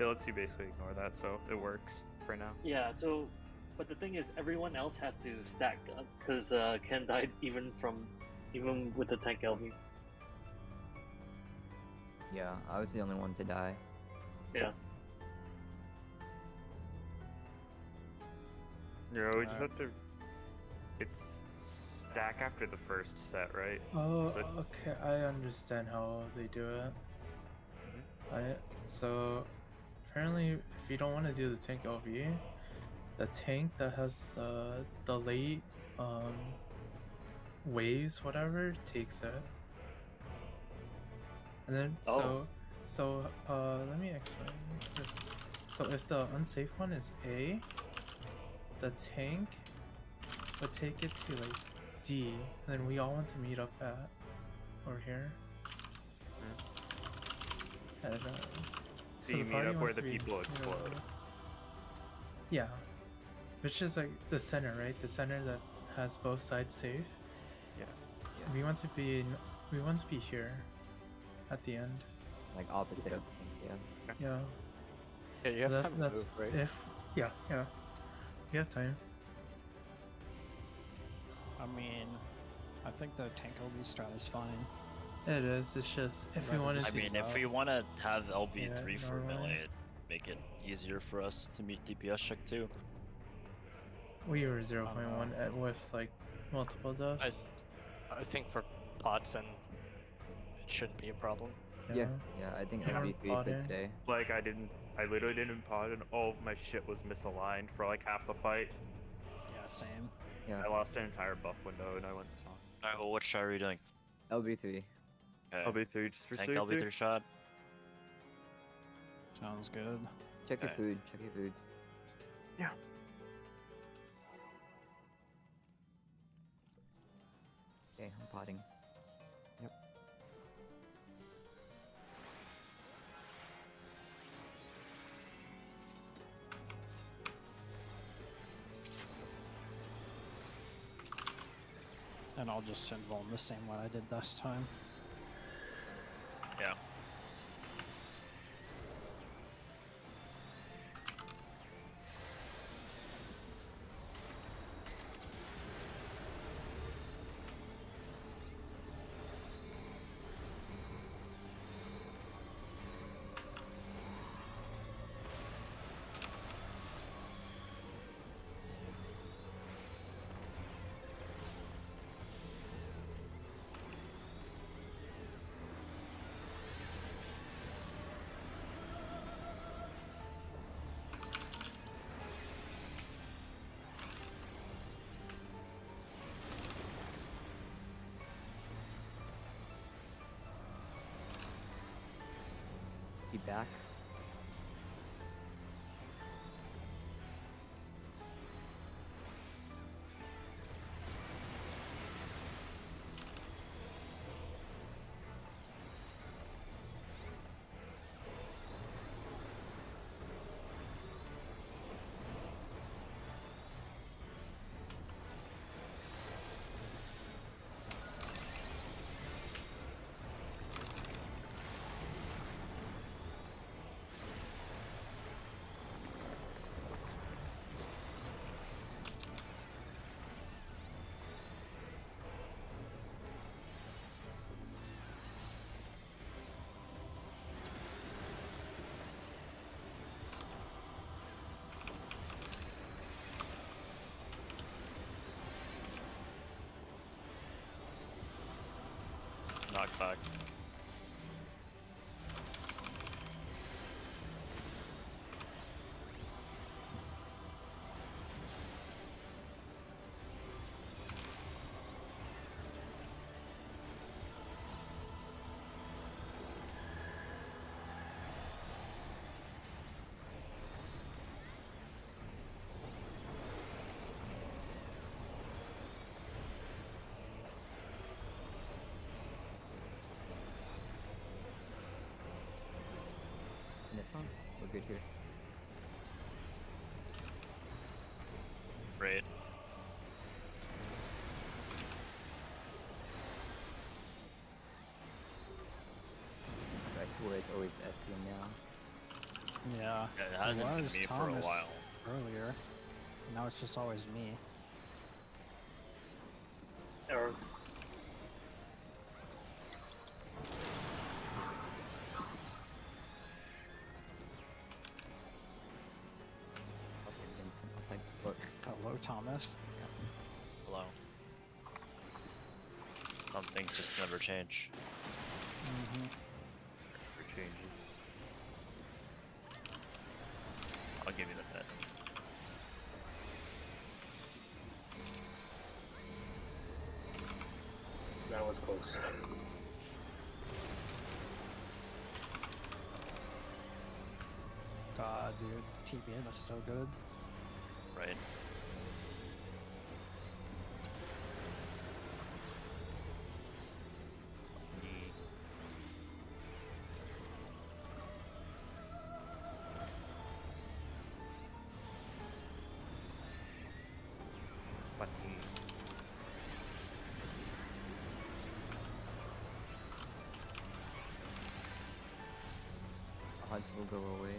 [SPEAKER 5] It lets you basically ignore that, so it works for now.
[SPEAKER 8] Yeah, so, but the thing is, everyone else has to stack because uh, Ken died even from, even with the tank LB.
[SPEAKER 2] Yeah, I was the only one to die.
[SPEAKER 8] Yeah.
[SPEAKER 5] Yeah, we just
[SPEAKER 6] Alright.
[SPEAKER 5] have to. It's stack after the first set, right?
[SPEAKER 10] Oh,
[SPEAKER 5] So-
[SPEAKER 10] okay. I understand how they do it. I so apparently, if you don't want to do the tank LB, the tank that has the the late um waves, whatever, takes it. And then
[SPEAKER 8] Oh.
[SPEAKER 10] so so uh let me explain. So if the unsafe one is A, the tank would take it to like D, and then we all want to meet up at over here. And, uh,
[SPEAKER 5] So
[SPEAKER 10] the
[SPEAKER 5] you meet up where the
[SPEAKER 10] to be
[SPEAKER 5] people
[SPEAKER 10] near
[SPEAKER 5] explode.
[SPEAKER 10] the- Yeah, which is like the center, right? The center that has both sides safe.
[SPEAKER 5] Yeah.
[SPEAKER 2] Yeah.
[SPEAKER 10] We want to be in, we want to be here, at the end.
[SPEAKER 2] Like opposite of tank, yeah.
[SPEAKER 10] Yeah.
[SPEAKER 6] Yeah, you have
[SPEAKER 10] that's,
[SPEAKER 6] time to
[SPEAKER 10] that's
[SPEAKER 6] move, right?
[SPEAKER 10] if yeah yeah. We have time.
[SPEAKER 7] I mean, I think the tank LB strat is fine.
[SPEAKER 10] It is. It's just if we want to.
[SPEAKER 3] I mean, if we want to have
[SPEAKER 10] Yeah,
[SPEAKER 3] LB3 for
[SPEAKER 10] normally.
[SPEAKER 3] melee, it'd make it easier for us to meet DPS check too.
[SPEAKER 10] We were zero
[SPEAKER 7] I'm,
[SPEAKER 10] point one at with like multiple
[SPEAKER 6] I,
[SPEAKER 10] deaths.
[SPEAKER 6] I think for pots and it shouldn't be a problem.
[SPEAKER 2] Yeah, yeah, I think
[SPEAKER 10] Yeah.
[SPEAKER 2] LB3 for today.
[SPEAKER 5] Like I didn't, I literally didn't pod, and all of my shit was misaligned for like half the fight.
[SPEAKER 7] Yeah, same.
[SPEAKER 2] Yeah,
[SPEAKER 5] I lost an entire buff window, and I went song.
[SPEAKER 3] Alright, well, what shot are we doing?
[SPEAKER 2] LB3.
[SPEAKER 3] Okay.
[SPEAKER 5] LB3 just for
[SPEAKER 3] Tank
[SPEAKER 5] safety.
[SPEAKER 3] LB3 shot.
[SPEAKER 7] Sounds good.
[SPEAKER 2] Check your
[SPEAKER 3] Okay.
[SPEAKER 2] food, check your foods.
[SPEAKER 5] Yeah.
[SPEAKER 2] Okay, I'm potting.
[SPEAKER 7] And I'll just invuln the same way I did this time.
[SPEAKER 3] Yeah.
[SPEAKER 2] Be back.
[SPEAKER 3] Knockback.
[SPEAKER 2] Good here.
[SPEAKER 3] Right.
[SPEAKER 2] I swear it's always SCM now.
[SPEAKER 7] Yeah.
[SPEAKER 3] Yeah, it hasn't been
[SPEAKER 7] was
[SPEAKER 3] me for a
[SPEAKER 7] Thomas
[SPEAKER 3] while.
[SPEAKER 7] earlier. Now it's just always me.
[SPEAKER 3] Things just never change.
[SPEAKER 7] Mm-hmm.
[SPEAKER 5] For changes.
[SPEAKER 3] I'll give you the pet.
[SPEAKER 8] That was close.
[SPEAKER 7] God, dude, TBN is so good.
[SPEAKER 2] Odds will go away.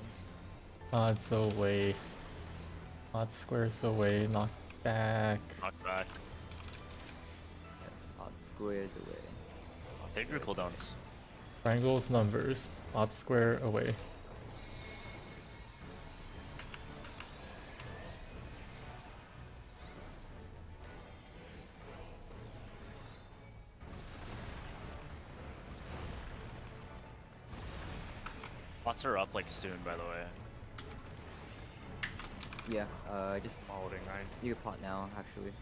[SPEAKER 1] Odds away. Odds squares away. Knock back.
[SPEAKER 3] Knock back.
[SPEAKER 2] Yes, odds squares away.
[SPEAKER 3] Save your cooldowns.
[SPEAKER 1] Triangles numbers. Odds square away.
[SPEAKER 3] Are up like soon, by the way.
[SPEAKER 2] Yeah, uh, just
[SPEAKER 5] Holding nine.
[SPEAKER 2] you can pot now, actually.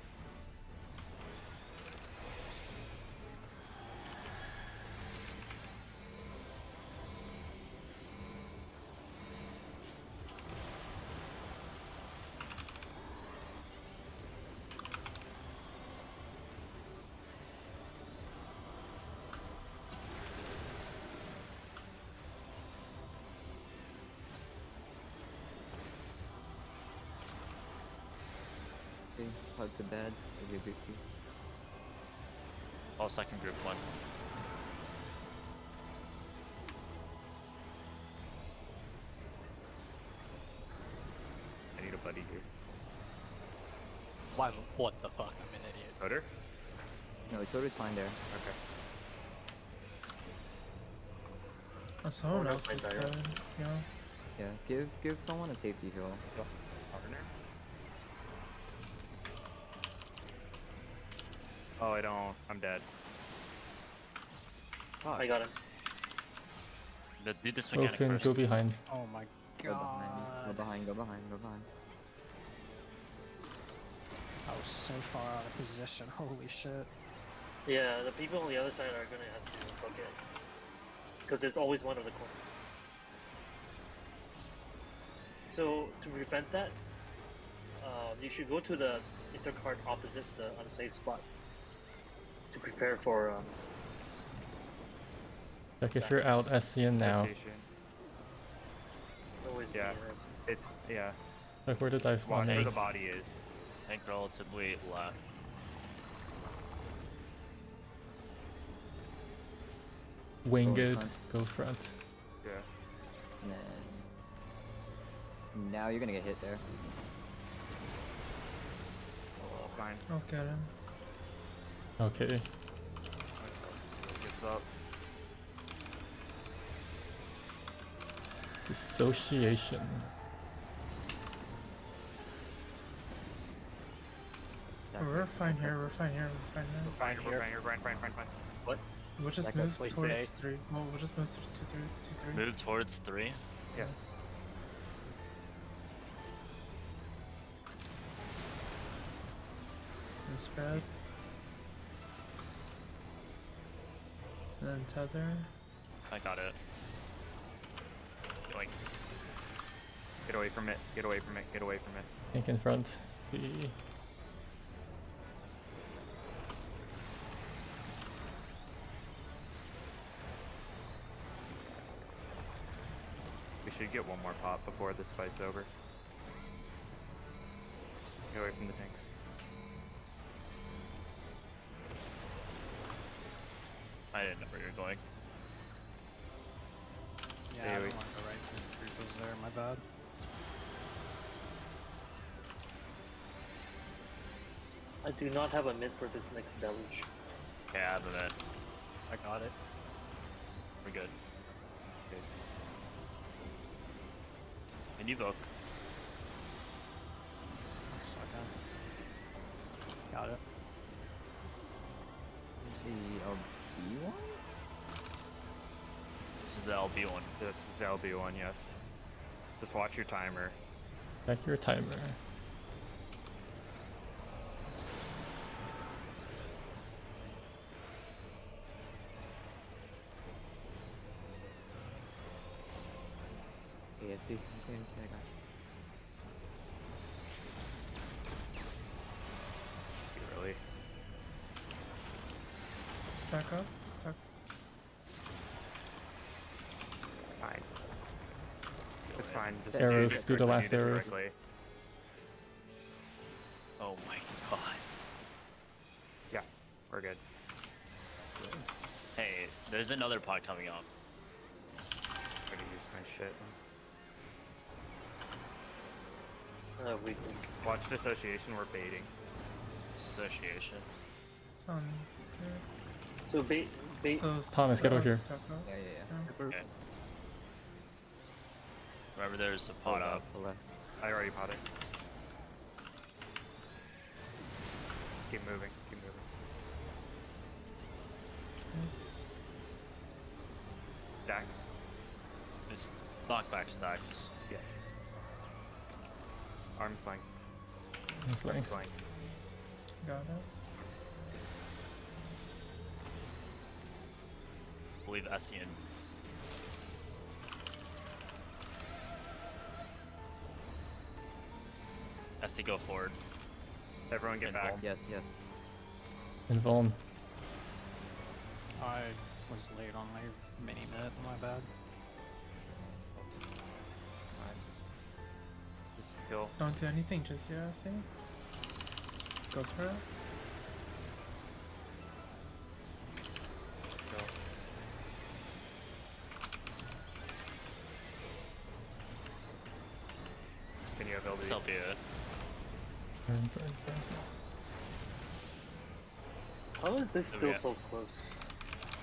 [SPEAKER 3] Oh, second group one.
[SPEAKER 5] I need a buddy here.
[SPEAKER 6] Why? What the fuck? I'm an idiot.
[SPEAKER 5] Coder?
[SPEAKER 2] No, Toto's fine there.
[SPEAKER 5] Okay.
[SPEAKER 10] Oh, someone else
[SPEAKER 8] my
[SPEAKER 10] is
[SPEAKER 8] gyro.
[SPEAKER 10] Yeah.
[SPEAKER 2] Yeah, give give someone a safety heal.
[SPEAKER 5] Governor? Oh, I don't. I'm dead.
[SPEAKER 8] I got him.
[SPEAKER 3] But do this mechanic
[SPEAKER 1] Broken,
[SPEAKER 3] first.
[SPEAKER 1] go behind.
[SPEAKER 7] Oh my
[SPEAKER 2] Go behind. Go behind. Go behind. Go behind.
[SPEAKER 7] I was so far out of position. [laughs] Holy shit.
[SPEAKER 8] Yeah, the people on the other side are gonna have to book it. Because there's always one of the corners. So, to prevent that, uh, you should go to the intercard opposite the unsafe spot to prepare for. Um,
[SPEAKER 1] Like if you're out SCN now.
[SPEAKER 5] Yeah. It's yeah.
[SPEAKER 1] Like where did I
[SPEAKER 5] Watch
[SPEAKER 1] find
[SPEAKER 5] where the body is.
[SPEAKER 3] Tank relatively left.
[SPEAKER 1] Winged,
[SPEAKER 2] front.
[SPEAKER 1] go front.
[SPEAKER 5] Yeah.
[SPEAKER 2] And then now you're gonna get hit there.
[SPEAKER 5] Oh, fine.
[SPEAKER 10] I'll get him.
[SPEAKER 1] Okay. Dissociation.
[SPEAKER 2] That
[SPEAKER 10] Oh, we're fine here. We're fine here. We're fine here.
[SPEAKER 5] Fine, we're fine, we're fine, fine, fine, fine.
[SPEAKER 10] We'll just
[SPEAKER 2] That
[SPEAKER 10] move towards
[SPEAKER 6] safe.
[SPEAKER 10] three. Well, we'll just move to, to. To three.
[SPEAKER 3] Move towards three.
[SPEAKER 5] Yes.
[SPEAKER 10] And spread. And then tether.
[SPEAKER 3] I got it.
[SPEAKER 5] Yoink. Get away from it. Get away from it. Get away from it.
[SPEAKER 1] Tank in front. The
[SPEAKER 5] We should get one more pop before this fight's over. Get away from the tanks.
[SPEAKER 3] I
[SPEAKER 8] do not have a mid for this next deluge.
[SPEAKER 3] Okay, I have a minute.
[SPEAKER 6] I got it.
[SPEAKER 3] We're good. Good. And you vote.
[SPEAKER 7] One second. Got it.
[SPEAKER 2] This is the LB one?
[SPEAKER 3] This is the LB one.
[SPEAKER 5] This is LB1, yes. Just watch your timer.
[SPEAKER 1] check your timer.
[SPEAKER 2] Okay, I see. Okay, I see. I got it.
[SPEAKER 5] Really.
[SPEAKER 10] Stack up. Stack.
[SPEAKER 5] Fine. It's fine. Just
[SPEAKER 1] Arrows,
[SPEAKER 5] do, this
[SPEAKER 1] do the last
[SPEAKER 5] this
[SPEAKER 1] arrows.
[SPEAKER 5] correctly.
[SPEAKER 3] Oh my god.
[SPEAKER 5] Yeah, we're good.
[SPEAKER 3] Hey, there's another pot coming up.
[SPEAKER 5] I'm gonna use my shit.
[SPEAKER 8] Uh, we
[SPEAKER 5] Watch dissociation, we're baiting.
[SPEAKER 3] Association.
[SPEAKER 10] It's on. here.
[SPEAKER 8] so bait bait.
[SPEAKER 10] So
[SPEAKER 1] Thomas, get over here.
[SPEAKER 2] Yeah, yeah, yeah.
[SPEAKER 3] Okay. Remember, there's a pot
[SPEAKER 2] Hold
[SPEAKER 3] up.
[SPEAKER 2] on, the left.
[SPEAKER 5] I already potted. Just keep moving, keep moving.
[SPEAKER 10] Nice.
[SPEAKER 5] Stacks.
[SPEAKER 3] Just Knockback stacks.
[SPEAKER 5] Yes. Arm's length.
[SPEAKER 1] Arm's length.
[SPEAKER 5] Arm's length.
[SPEAKER 10] Got it.
[SPEAKER 3] believe Essien. Essie, go forward.
[SPEAKER 5] Everyone get back.
[SPEAKER 2] Yes, yes.
[SPEAKER 1] Invuln.
[SPEAKER 7] I was late on my mini minute, my bad.
[SPEAKER 5] Just kill.
[SPEAKER 10] Don't do anything just yet, see? Go for it.
[SPEAKER 5] Kill. Can you have LB?
[SPEAKER 3] Self it.
[SPEAKER 1] Burn, burn, burn.
[SPEAKER 8] How is this
[SPEAKER 3] So
[SPEAKER 8] still so close?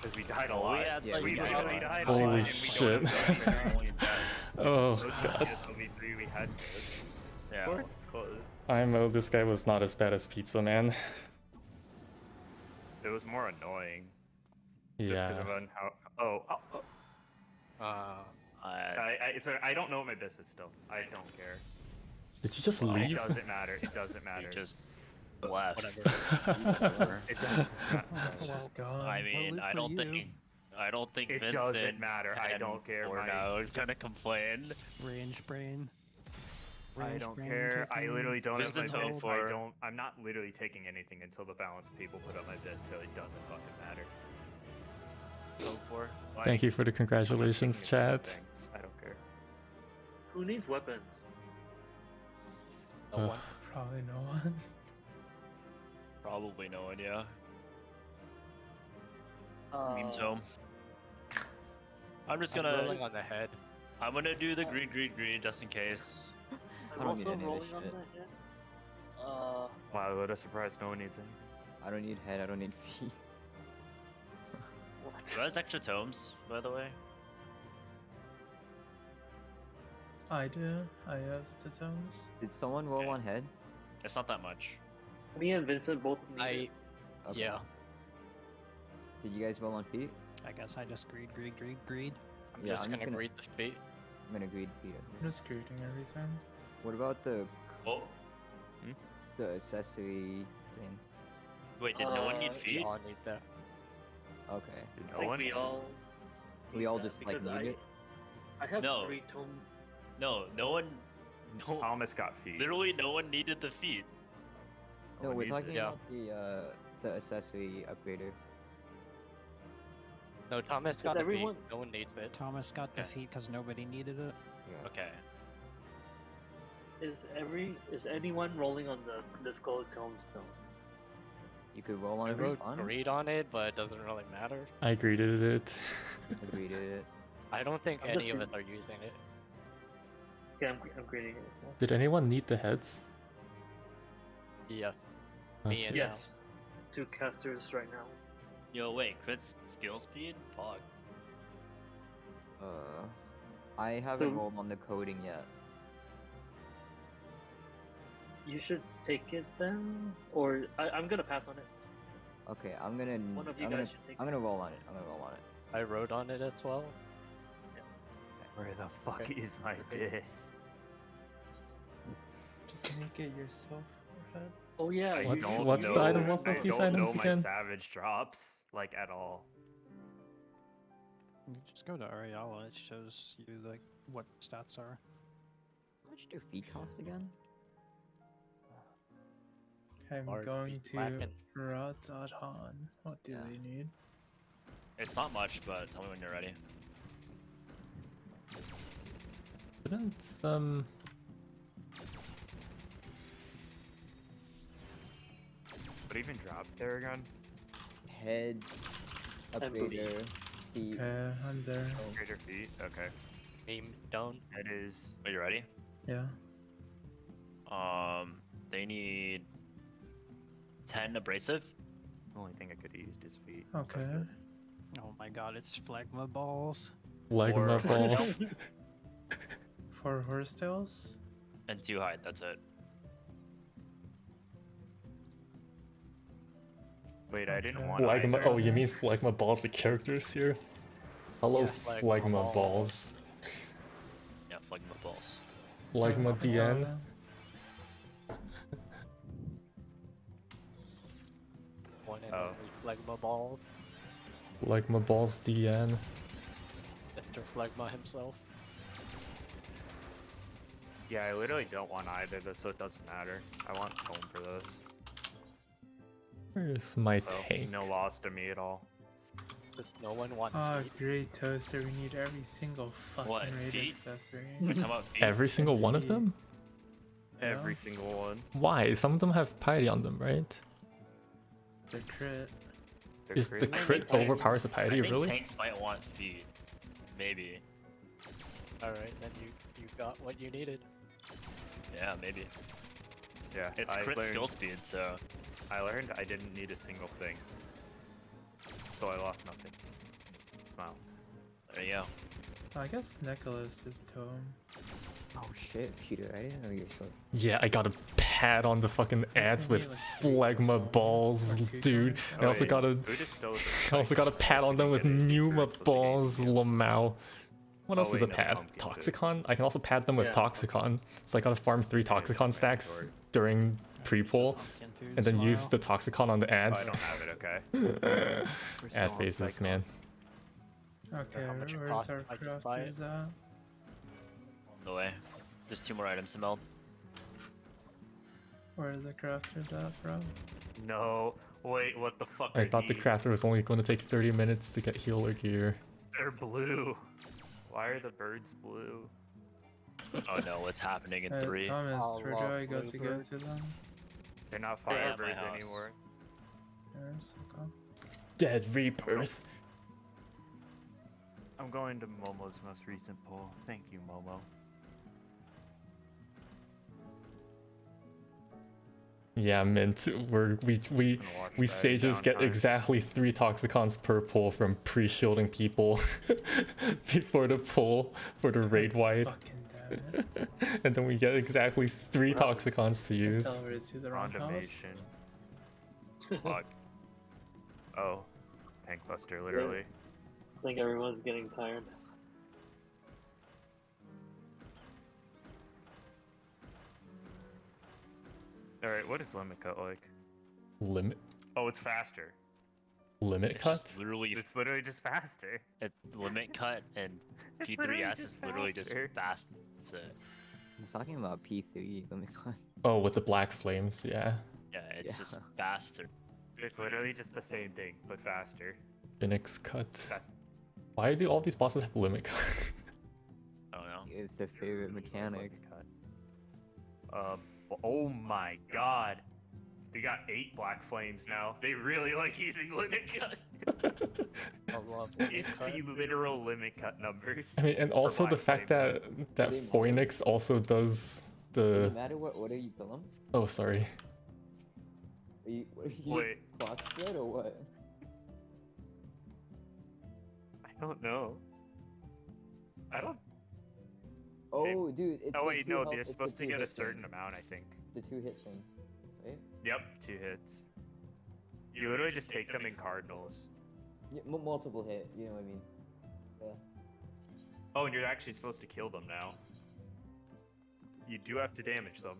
[SPEAKER 5] Because we died a lot.
[SPEAKER 3] we had,
[SPEAKER 2] Yeah,
[SPEAKER 3] like,
[SPEAKER 5] we
[SPEAKER 2] we
[SPEAKER 5] died,
[SPEAKER 2] died a lot.
[SPEAKER 5] died
[SPEAKER 1] Holy
[SPEAKER 5] a lot, and we don't have
[SPEAKER 1] shit.
[SPEAKER 5] damage. Only deaths.
[SPEAKER 1] Oh god.
[SPEAKER 5] LB3 we had.
[SPEAKER 3] Yeah.
[SPEAKER 5] Of course it's close.
[SPEAKER 1] IMO, this guy was not as bad as Pizza Man.
[SPEAKER 5] It was more annoying. Just because
[SPEAKER 1] Yeah.
[SPEAKER 5] of how. Oh, oh, oh.
[SPEAKER 6] Uh,
[SPEAKER 3] I,
[SPEAKER 5] I, I, it's a, I don't know what my BiS is still. I don't care.
[SPEAKER 1] Did you just leave It
[SPEAKER 5] doesn't matter. It doesn't [laughs] matter.
[SPEAKER 3] you just left. [laughs]
[SPEAKER 6] whatever.
[SPEAKER 5] It doesn't matter. [laughs]
[SPEAKER 10] She's gone.
[SPEAKER 3] I mean, I don't think. I don't think
[SPEAKER 5] It
[SPEAKER 3] Vincent
[SPEAKER 5] doesn't matter, I don't care, my-
[SPEAKER 3] Orno is gonna complain.
[SPEAKER 7] Range brain.
[SPEAKER 5] I don't care. I literally don't have my
[SPEAKER 3] Wisdom's BiS.
[SPEAKER 5] I don't. I'm not literally taking anything until the balance people put up my BiS, so it doesn't fucking matter.
[SPEAKER 3] Go for.
[SPEAKER 5] Like,
[SPEAKER 1] Thank you for the congratulations,
[SPEAKER 5] taking a single
[SPEAKER 1] chat.
[SPEAKER 5] I don't care.
[SPEAKER 8] Who needs weapons?
[SPEAKER 6] No
[SPEAKER 1] Ugh.
[SPEAKER 6] one.
[SPEAKER 10] Probably no one.
[SPEAKER 3] Probably no one, yeah.
[SPEAKER 8] Uh,
[SPEAKER 3] Memes home. I'm just
[SPEAKER 6] I'm
[SPEAKER 3] gonna.
[SPEAKER 6] rolling on the head.
[SPEAKER 3] I'm gonna do the green, green, green just in case.
[SPEAKER 2] I don't need any of this shit.
[SPEAKER 8] Uh,
[SPEAKER 5] Wow, what a surprise! No one needs any.
[SPEAKER 2] I don't need head, I don't need feet. [laughs]
[SPEAKER 8] what?
[SPEAKER 3] Who has extra tomes, by the way?
[SPEAKER 10] I do. I have the tones.
[SPEAKER 2] Did someone roll
[SPEAKER 3] Okay.
[SPEAKER 2] on head?
[SPEAKER 3] It's not that much.
[SPEAKER 8] Me and Vincent both need
[SPEAKER 6] I
[SPEAKER 8] it.
[SPEAKER 2] Okay.
[SPEAKER 6] yeah.
[SPEAKER 2] Did you guys roll on feet?
[SPEAKER 7] I guess I just greed, greed, greed, greed.
[SPEAKER 6] I'm
[SPEAKER 2] Yeah,
[SPEAKER 6] just
[SPEAKER 2] I'm
[SPEAKER 6] gonna,
[SPEAKER 2] just gonna-
[SPEAKER 6] read the feet.
[SPEAKER 2] I'm gonna greed feet as
[SPEAKER 10] I'm
[SPEAKER 2] well.
[SPEAKER 10] just greeting everything.
[SPEAKER 2] What about the
[SPEAKER 3] Oh,
[SPEAKER 2] the accessory thing?
[SPEAKER 3] wait, did no one need
[SPEAKER 8] Uh,
[SPEAKER 6] We
[SPEAKER 3] feet?
[SPEAKER 6] all need that.
[SPEAKER 2] Okay.
[SPEAKER 5] Did no
[SPEAKER 8] think
[SPEAKER 5] one?
[SPEAKER 8] we all.
[SPEAKER 2] We all just, like,
[SPEAKER 8] because
[SPEAKER 2] need
[SPEAKER 8] I,
[SPEAKER 2] it?
[SPEAKER 8] I have
[SPEAKER 3] No.
[SPEAKER 8] three tome.
[SPEAKER 3] No, no one. No,
[SPEAKER 5] Thomas got feet.
[SPEAKER 3] literally no one needed the feet.
[SPEAKER 2] No,
[SPEAKER 5] one
[SPEAKER 2] we're
[SPEAKER 5] needs it.
[SPEAKER 2] talking
[SPEAKER 6] Yeah.
[SPEAKER 2] about the uh the accessory upgrader.
[SPEAKER 6] No, Thomas
[SPEAKER 8] Is
[SPEAKER 6] got the
[SPEAKER 8] everyone-
[SPEAKER 6] feet. No one needs it.
[SPEAKER 7] Thomas got
[SPEAKER 3] Okay.
[SPEAKER 7] defeat because nobody needed it.
[SPEAKER 2] Yeah.
[SPEAKER 3] Okay.
[SPEAKER 8] Is every is anyone rolling on the the skull tombstone?
[SPEAKER 2] You could roll on
[SPEAKER 6] I
[SPEAKER 2] it for
[SPEAKER 6] wrote
[SPEAKER 2] fun.
[SPEAKER 6] greed on it, but it doesn't really matter.
[SPEAKER 1] I agreed greeted it. [laughs]
[SPEAKER 2] Agreed it.
[SPEAKER 6] I don't think
[SPEAKER 8] I'm
[SPEAKER 6] any of us are using it.
[SPEAKER 8] Okay, I'm, I'm creating it as well.
[SPEAKER 1] Did anyone need the heads?
[SPEAKER 6] Yes. Me and
[SPEAKER 8] Yes. Two casters right now.
[SPEAKER 3] Yo, wait, crit skill speed? Fuck.
[SPEAKER 2] Uh, I haven't
[SPEAKER 8] So-
[SPEAKER 2] rolled on the coding yet.
[SPEAKER 8] You should take it then, or I, I'm gonna pass on it.
[SPEAKER 2] Okay, I'm gonna.
[SPEAKER 8] One of you
[SPEAKER 2] I'm
[SPEAKER 8] guys
[SPEAKER 2] gonna.
[SPEAKER 8] should take
[SPEAKER 2] I'm
[SPEAKER 8] it.
[SPEAKER 2] gonna roll on it. I'm gonna roll on it.
[SPEAKER 6] I wrote on it as well.
[SPEAKER 5] Where the fuck
[SPEAKER 6] Okay.
[SPEAKER 5] is my
[SPEAKER 6] Okay.
[SPEAKER 5] bis?
[SPEAKER 10] Just make it yourself. Forehead.
[SPEAKER 8] Oh yeah,
[SPEAKER 5] I
[SPEAKER 8] you
[SPEAKER 1] What's-
[SPEAKER 5] don't
[SPEAKER 1] what's the
[SPEAKER 5] know-
[SPEAKER 1] item of
[SPEAKER 5] I
[SPEAKER 1] these
[SPEAKER 5] don't
[SPEAKER 1] items
[SPEAKER 5] know my
[SPEAKER 1] again?
[SPEAKER 5] savage drops like at all.
[SPEAKER 7] You just go to Ariyala, it shows you like what stats are.
[SPEAKER 2] How much do feet cost again?
[SPEAKER 10] I'm
[SPEAKER 6] Large
[SPEAKER 10] going
[SPEAKER 6] beast
[SPEAKER 10] to
[SPEAKER 6] blackened.
[SPEAKER 10] Radz-at-Han. What do
[SPEAKER 2] Yeah.
[SPEAKER 10] they need?
[SPEAKER 3] It's not much, but tell me when you're ready.
[SPEAKER 1] Didn't um
[SPEAKER 5] But even drop there again.
[SPEAKER 2] Head,
[SPEAKER 8] booty.
[SPEAKER 2] upgrader, feet.
[SPEAKER 10] Okay, I'm there.
[SPEAKER 5] Greater feet. Okay.
[SPEAKER 6] Meme down.
[SPEAKER 5] It is.
[SPEAKER 3] Are you ready?
[SPEAKER 10] Yeah.
[SPEAKER 3] Um, they need 10 abrasive.
[SPEAKER 5] The only thing I could have used is feet.
[SPEAKER 10] Okay.
[SPEAKER 7] Oh my god, it's phlegma balls.
[SPEAKER 1] Legma
[SPEAKER 3] Or-
[SPEAKER 1] balls? [laughs]
[SPEAKER 10] For horse tails?
[SPEAKER 3] and two height. That's it.
[SPEAKER 5] Wait, I didn't want.
[SPEAKER 1] Phlegma.
[SPEAKER 5] either.
[SPEAKER 1] Oh, you mean Phlegma balls, the characters here? Hello,
[SPEAKER 7] Yes.
[SPEAKER 1] Phlegma
[SPEAKER 6] Phlegma
[SPEAKER 1] balls.
[SPEAKER 3] Phlegma balls.
[SPEAKER 1] Like my DN.
[SPEAKER 5] Oh.
[SPEAKER 6] only Phlegma ball.
[SPEAKER 1] Like my balls DN.
[SPEAKER 6] Mr. Phlegma himself.
[SPEAKER 5] Yeah, I literally don't want either, though, so it doesn't matter. I want home for this.
[SPEAKER 1] Where's my
[SPEAKER 5] So,
[SPEAKER 1] tank?
[SPEAKER 5] no loss to me at all.
[SPEAKER 6] Does no one want ah,
[SPEAKER 10] Oh,
[SPEAKER 6] feet?
[SPEAKER 10] great toaster. We need every single fucking
[SPEAKER 3] What,
[SPEAKER 10] raid
[SPEAKER 3] feet?
[SPEAKER 10] accessory.
[SPEAKER 3] We're talking about feet.
[SPEAKER 1] Every single one of them?
[SPEAKER 5] Every
[SPEAKER 10] Yeah.
[SPEAKER 5] single one.
[SPEAKER 1] Why? Some of them have piety on them, right?
[SPEAKER 10] The crit.
[SPEAKER 5] They're
[SPEAKER 1] Is the
[SPEAKER 5] crazy.
[SPEAKER 1] Crit
[SPEAKER 3] tanks-
[SPEAKER 1] overpowers the piety, really?
[SPEAKER 3] tanks might want feet. Maybe.
[SPEAKER 6] Alright, then you, you got what you needed.
[SPEAKER 3] Yeah, maybe.
[SPEAKER 5] Yeah,
[SPEAKER 3] It's
[SPEAKER 5] I
[SPEAKER 3] crit
[SPEAKER 5] learned,
[SPEAKER 3] skill speed, so
[SPEAKER 5] I learned I didn't need a single thing. So I lost nothing. Smile.
[SPEAKER 3] there you go.
[SPEAKER 10] Oh, I guess Nicholas is tome.
[SPEAKER 2] Oh shit, Peter! I didn't know you were so.
[SPEAKER 1] Yeah, I got a pad on the fucking ads with
[SPEAKER 10] like
[SPEAKER 1] phlegma balls, dude. I also got a
[SPEAKER 5] Buddha still
[SPEAKER 1] I also got a pad on them with Pneuma balls, Lamau. What
[SPEAKER 5] Oh,
[SPEAKER 1] else is a pad? Toxicon? I can also pad them with
[SPEAKER 8] Yeah.
[SPEAKER 1] Toxicon. So I gotta farm three Toxicon stacks during pre-pull, and then use the Toxicon on the
[SPEAKER 5] Oh, I don't have it, okay. [laughs] We're still
[SPEAKER 1] Ad
[SPEAKER 5] on
[SPEAKER 1] phases, man.
[SPEAKER 10] Okay,
[SPEAKER 6] how much it
[SPEAKER 10] where's our
[SPEAKER 6] if I just buy it?
[SPEAKER 10] crafters at?
[SPEAKER 3] On the way. There's two more items to meld.
[SPEAKER 10] Where are the crafters at, bro?
[SPEAKER 5] No, wait, what the fuck
[SPEAKER 1] I
[SPEAKER 5] are
[SPEAKER 1] thought the
[SPEAKER 5] these?
[SPEAKER 1] crafter was only going to take 30 minutes to get healer gear.
[SPEAKER 5] They're blue. Why are the birds blue?
[SPEAKER 3] Oh no, what's happening in
[SPEAKER 10] Uh,
[SPEAKER 3] three?
[SPEAKER 10] Thomas,
[SPEAKER 6] I'll
[SPEAKER 10] where do I go to go to them?
[SPEAKER 5] They're not
[SPEAKER 3] They're at my
[SPEAKER 5] firebirds
[SPEAKER 3] house.
[SPEAKER 5] anymore.
[SPEAKER 10] There's okay.
[SPEAKER 1] Dead rebirth.
[SPEAKER 5] I'm going to Momo's most recent poll. Thank you, Momo.
[SPEAKER 1] Yeah, mint. We're we we we sages get
[SPEAKER 5] downtime.
[SPEAKER 1] exactly three toxicons per pull from pre-shielding people [laughs] before the pull for the raid wide,
[SPEAKER 10] Fucking damn it. [laughs]
[SPEAKER 1] and then we get exactly three toxicons to use.
[SPEAKER 10] Teleported to the.
[SPEAKER 5] Rondimation. [laughs] Oh. Tank buster, literally.
[SPEAKER 8] I think everyone's getting tired.
[SPEAKER 5] Alright, what is limit cut like?
[SPEAKER 1] Limit
[SPEAKER 5] Oh, it's faster.
[SPEAKER 1] limit
[SPEAKER 3] It's
[SPEAKER 1] cut.
[SPEAKER 3] just literally
[SPEAKER 5] It's literally just faster.
[SPEAKER 3] it, limit cut and [laughs]
[SPEAKER 5] It's literally
[SPEAKER 3] P3S
[SPEAKER 5] just
[SPEAKER 3] is literally just
[SPEAKER 5] faster.
[SPEAKER 3] fast. That's it.
[SPEAKER 2] He's talking about P3. Let me go.
[SPEAKER 1] Oh, with the black flames, yeah.
[SPEAKER 3] Yeah, it's just faster.
[SPEAKER 5] It's literally just the same thing, but faster.
[SPEAKER 1] Phoenix cut.
[SPEAKER 5] That's
[SPEAKER 1] Why do all these bosses have limit cut? [laughs]
[SPEAKER 3] I don't know.
[SPEAKER 2] It's their favorite mechanic.
[SPEAKER 5] Um. Oh my god. They got eight black flames now. They really like using limit cut. [laughs]
[SPEAKER 6] I love limit
[SPEAKER 5] it's
[SPEAKER 6] cut.
[SPEAKER 5] the literal limit cut numbers.
[SPEAKER 1] I mean, and also the fact
[SPEAKER 5] flame.
[SPEAKER 1] that that Phoenix also does the.
[SPEAKER 2] No
[SPEAKER 1] the.
[SPEAKER 2] matter what order you kill him,
[SPEAKER 1] Oh, sorry.
[SPEAKER 2] are you, are you
[SPEAKER 5] Wait.
[SPEAKER 2] box split or what?
[SPEAKER 5] I don't know. I don't.
[SPEAKER 2] Oh, dude, it's
[SPEAKER 5] Oh wait,
[SPEAKER 2] two
[SPEAKER 5] no,
[SPEAKER 2] health-
[SPEAKER 5] they're
[SPEAKER 2] it's the
[SPEAKER 5] supposed to get a
[SPEAKER 2] hit thing.
[SPEAKER 5] certain amount, I think.
[SPEAKER 2] The two hit thing, right?
[SPEAKER 5] Yep, two hits. You literally just take them in cardinals.
[SPEAKER 2] Yeah, m- multiple hit. You know what I mean? Yeah.
[SPEAKER 5] Oh, and you're actually supposed to kill them now. You do have to damage them.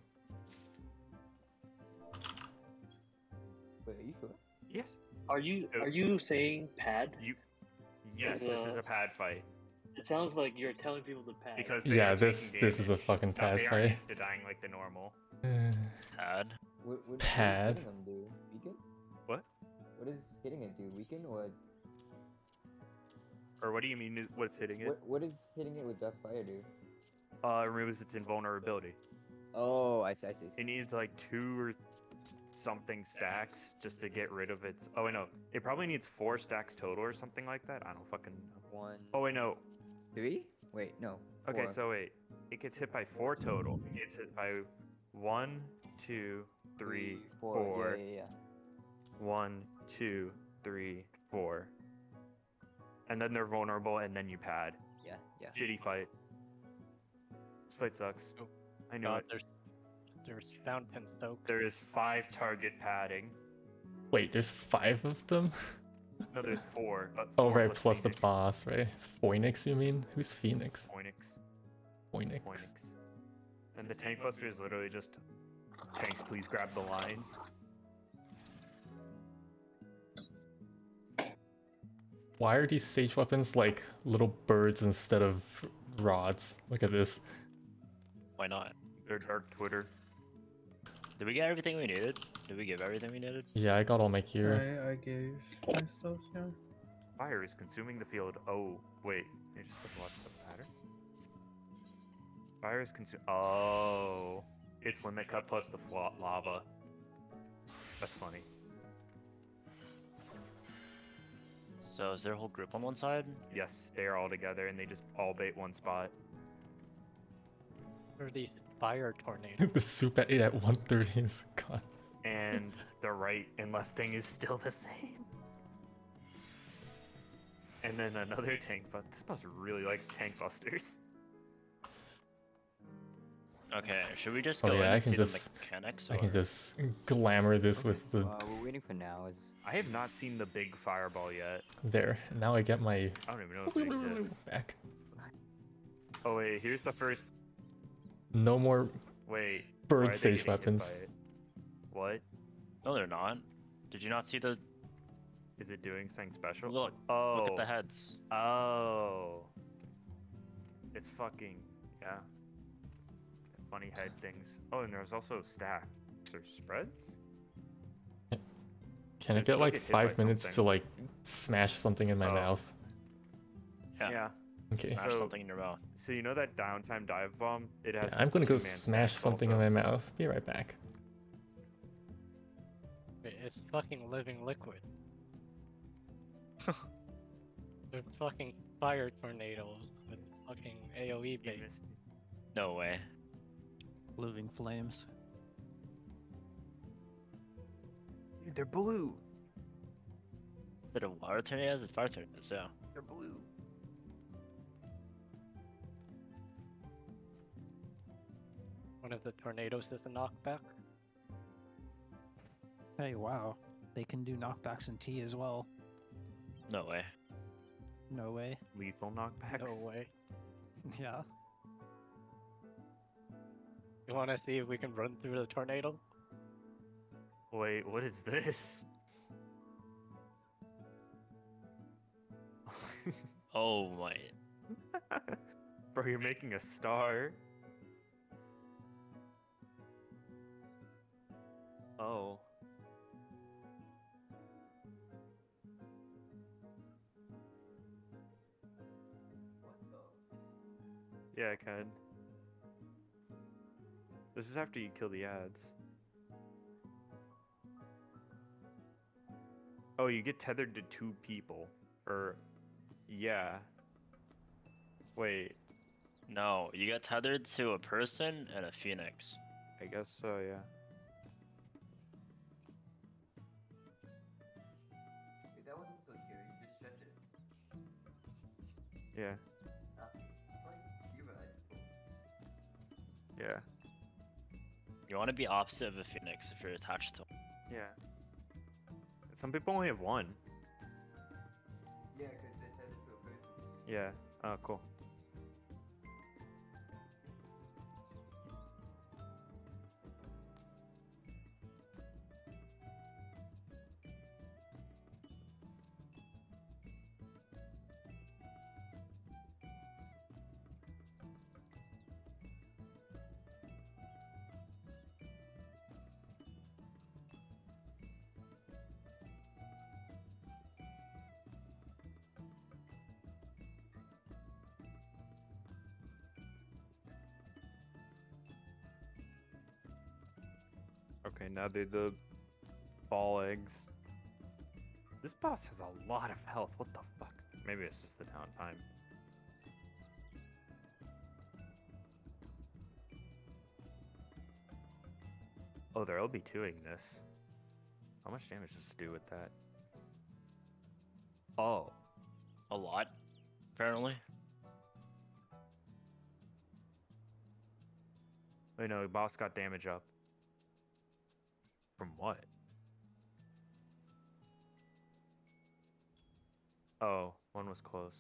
[SPEAKER 2] Wait, are you sure?
[SPEAKER 5] Yes.
[SPEAKER 8] Are you are you saying pad?
[SPEAKER 5] You. Yes, this is a pad fight
[SPEAKER 8] It sounds like you're telling people to pad.
[SPEAKER 5] because
[SPEAKER 1] Yeah, this this is a fucking
[SPEAKER 5] No,
[SPEAKER 1] pad
[SPEAKER 5] they aren't
[SPEAKER 1] fight.
[SPEAKER 5] used to dying like the normal. [sighs]
[SPEAKER 3] Pad.
[SPEAKER 2] What, what,
[SPEAKER 1] Pad.
[SPEAKER 2] What does hitting him do? Weaken?
[SPEAKER 5] What?
[SPEAKER 2] What does hitting it do? Weaken or
[SPEAKER 5] Or what do you mean? What's hitting it?
[SPEAKER 2] what? What does hitting it with Dark Fire do?
[SPEAKER 5] Uh, removes its invulnerability.
[SPEAKER 2] Oh, I see. I see. I see.
[SPEAKER 5] It needs like two or something stacks just to get rid of its. Oh I know. It probably needs four stacks total or something like that. I don't fucking.
[SPEAKER 2] One,
[SPEAKER 5] Oh wait, no.
[SPEAKER 2] Three? Wait, no.
[SPEAKER 5] Okay, so wait. It gets hit by four total. It gets hit by one, two, three,
[SPEAKER 2] four.
[SPEAKER 5] four.
[SPEAKER 2] Yeah, yeah, yeah.
[SPEAKER 5] One, two, three, four. And then they're vulnerable, and then you pad.
[SPEAKER 2] Yeah, yeah.
[SPEAKER 5] Shitty fight. This fight sucks.
[SPEAKER 6] Oh,
[SPEAKER 5] I know
[SPEAKER 6] God,
[SPEAKER 5] it.
[SPEAKER 6] there's there's fountain soak.
[SPEAKER 5] There is five target padding.
[SPEAKER 1] Wait, there's five of them? [laughs]
[SPEAKER 5] No, there's four. But
[SPEAKER 1] Oh,
[SPEAKER 5] four
[SPEAKER 1] right, plus the boss, right? Phoenix, you mean? Who's Phoenix?
[SPEAKER 5] Phoenix.
[SPEAKER 1] Phoenix.
[SPEAKER 5] Poinix. And the tank buster is literally just tanks. Please grab the lines.
[SPEAKER 1] Why are these sage weapons like little birds instead of rods? Look at this.
[SPEAKER 3] Why not?
[SPEAKER 5] Their dark Twitter.
[SPEAKER 3] Did we get everything we needed? Did we give everything we needed?
[SPEAKER 1] Yeah, I got all my gear.
[SPEAKER 10] I, I gave my stuff, yeah.
[SPEAKER 5] Fire is consuming the field. Oh, wait. You just have to watch the pattern. Fire is consume. Oh. It's limit cut plus the lava. That's funny.
[SPEAKER 3] So is there a whole group on one side?
[SPEAKER 5] Yes, they are all together and they just all bait one spot.
[SPEAKER 6] Or these fire tornadoes. [laughs]
[SPEAKER 1] the soup at 8 at 1.30 is gone.
[SPEAKER 5] And the right and left thing is still the [laughs] same. And then another tank, but this boss really likes tank busters.
[SPEAKER 3] Okay, should we just
[SPEAKER 1] Oh yeah,
[SPEAKER 3] in
[SPEAKER 1] I can
[SPEAKER 3] see
[SPEAKER 1] just
[SPEAKER 3] the mechanics?
[SPEAKER 1] I can just glamour this with the
[SPEAKER 2] Uh, we're waiting for now. Is
[SPEAKER 5] I have not seen the big fireball yet.
[SPEAKER 1] there. Now I get my
[SPEAKER 5] I don't even know if it exists.
[SPEAKER 1] back.
[SPEAKER 5] Oh wait, here's the first.
[SPEAKER 1] No more
[SPEAKER 5] Wait.
[SPEAKER 1] bird
[SPEAKER 5] are they
[SPEAKER 1] sage
[SPEAKER 5] getting hit
[SPEAKER 1] weapons.
[SPEAKER 5] By it? What?
[SPEAKER 3] No, they're not. Did you not see the?
[SPEAKER 5] Is it doing something special?
[SPEAKER 3] Look,
[SPEAKER 5] Oh.
[SPEAKER 3] look at the heads.
[SPEAKER 5] Oh. It's fucking yeah. Funny head things. Oh, and there's also stacks or spreads.
[SPEAKER 1] Can I get like
[SPEAKER 5] get
[SPEAKER 1] five
[SPEAKER 5] by
[SPEAKER 1] minutes to like smash something in my
[SPEAKER 5] Oh.
[SPEAKER 1] mouth?
[SPEAKER 3] Yeah. yeah.
[SPEAKER 1] Okay.
[SPEAKER 3] Smash
[SPEAKER 5] So-
[SPEAKER 3] something in your mouth.
[SPEAKER 5] So you know that downtime dive bomb? It has.
[SPEAKER 1] Yeah, I'm gonna go smash something
[SPEAKER 5] also.
[SPEAKER 1] in my mouth. Be right back.
[SPEAKER 6] Wait, It's fucking living liquid. [laughs] They're fucking fire tornadoes with fucking AoE
[SPEAKER 5] You
[SPEAKER 6] bait.
[SPEAKER 5] missed-
[SPEAKER 3] No way.
[SPEAKER 7] Living flames.
[SPEAKER 5] Dude, they're blue.
[SPEAKER 3] Is it a water tornadoes? It's fire tornadoes, yeah.
[SPEAKER 5] They're blue.
[SPEAKER 6] One of the tornadoes is a knockback.
[SPEAKER 7] Hey, wow. They can do knockbacks and T as well.
[SPEAKER 3] No way.
[SPEAKER 7] No way.
[SPEAKER 5] Lethal knockbacks.
[SPEAKER 6] No way. [laughs]
[SPEAKER 7] Yeah.
[SPEAKER 6] You want to see if we can run through the tornado?
[SPEAKER 5] Wait, what is this? [laughs]
[SPEAKER 3] Oh my. [laughs]
[SPEAKER 5] Bro, you're making a star. Oh. Yeah, I can. This is after you kill the ads. Oh, you get tethered to two people. Or, yeah. Wait,
[SPEAKER 3] No, you get tethered to a person and a phoenix.
[SPEAKER 5] I guess so, yeah.
[SPEAKER 2] that wasn't so scary. You just stretch it.
[SPEAKER 5] Yeah, yeah,
[SPEAKER 3] You want to be opposite of a phoenix if you're attached to one.
[SPEAKER 5] yeah. Some people only have one.
[SPEAKER 2] Yeah, because they're tethered to a person.
[SPEAKER 5] Yeah. Oh, cool. Now they're the ball eggs. This boss has a lot of health. What the fuck? Maybe it's just the downtime. Oh, they're LB2ing this. How much damage does it do with that? Oh,
[SPEAKER 3] A lot, apparently.
[SPEAKER 5] wait, no, boss got damage up. From what? Oh, one was close.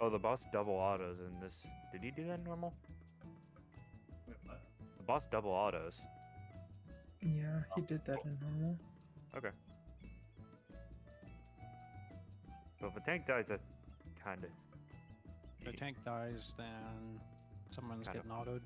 [SPEAKER 5] Oh, the boss double autos in this. Did he do that normal?
[SPEAKER 9] Wait, what?
[SPEAKER 5] The boss double autos.
[SPEAKER 10] Yeah, he oh. did that in normal.
[SPEAKER 5] Okay. So if a tank dies, that kind of.
[SPEAKER 7] If the tank dies, then someone's
[SPEAKER 5] Kinda.
[SPEAKER 7] getting autoed.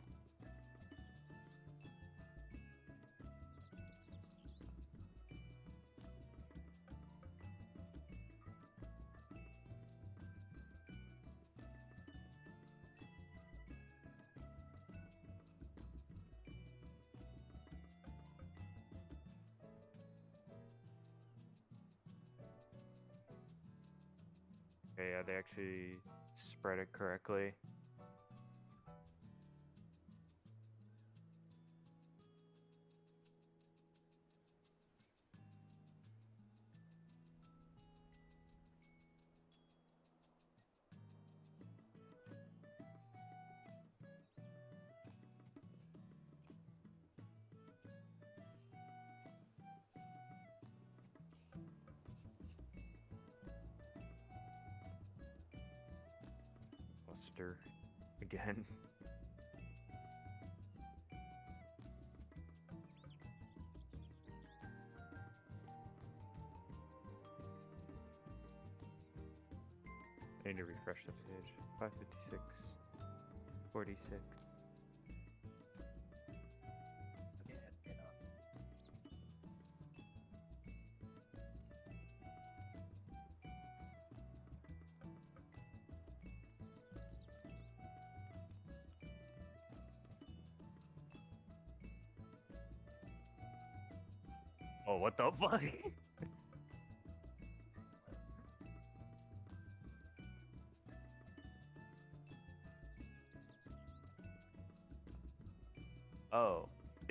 [SPEAKER 5] Yeah, they actually spread it correctly. 46. Oh, what the [laughs] fuck?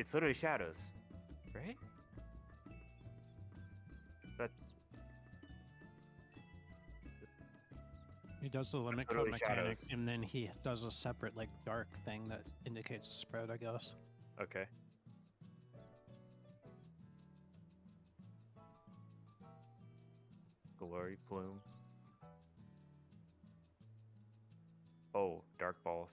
[SPEAKER 5] It's literally shadows, right? But
[SPEAKER 7] He does the limit
[SPEAKER 5] cut
[SPEAKER 7] mechanic,
[SPEAKER 5] shadows.
[SPEAKER 7] and then he does a separate like dark thing that indicates a spread, I guess.
[SPEAKER 5] okay. Glory plume. Oh, dark balls.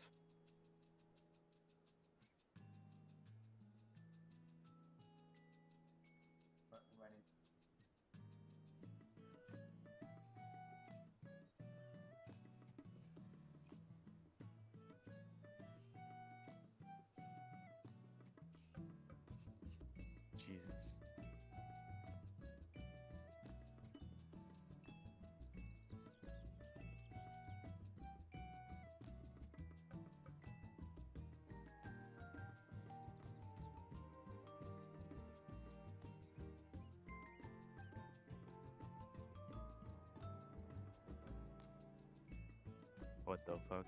[SPEAKER 5] What the fuck?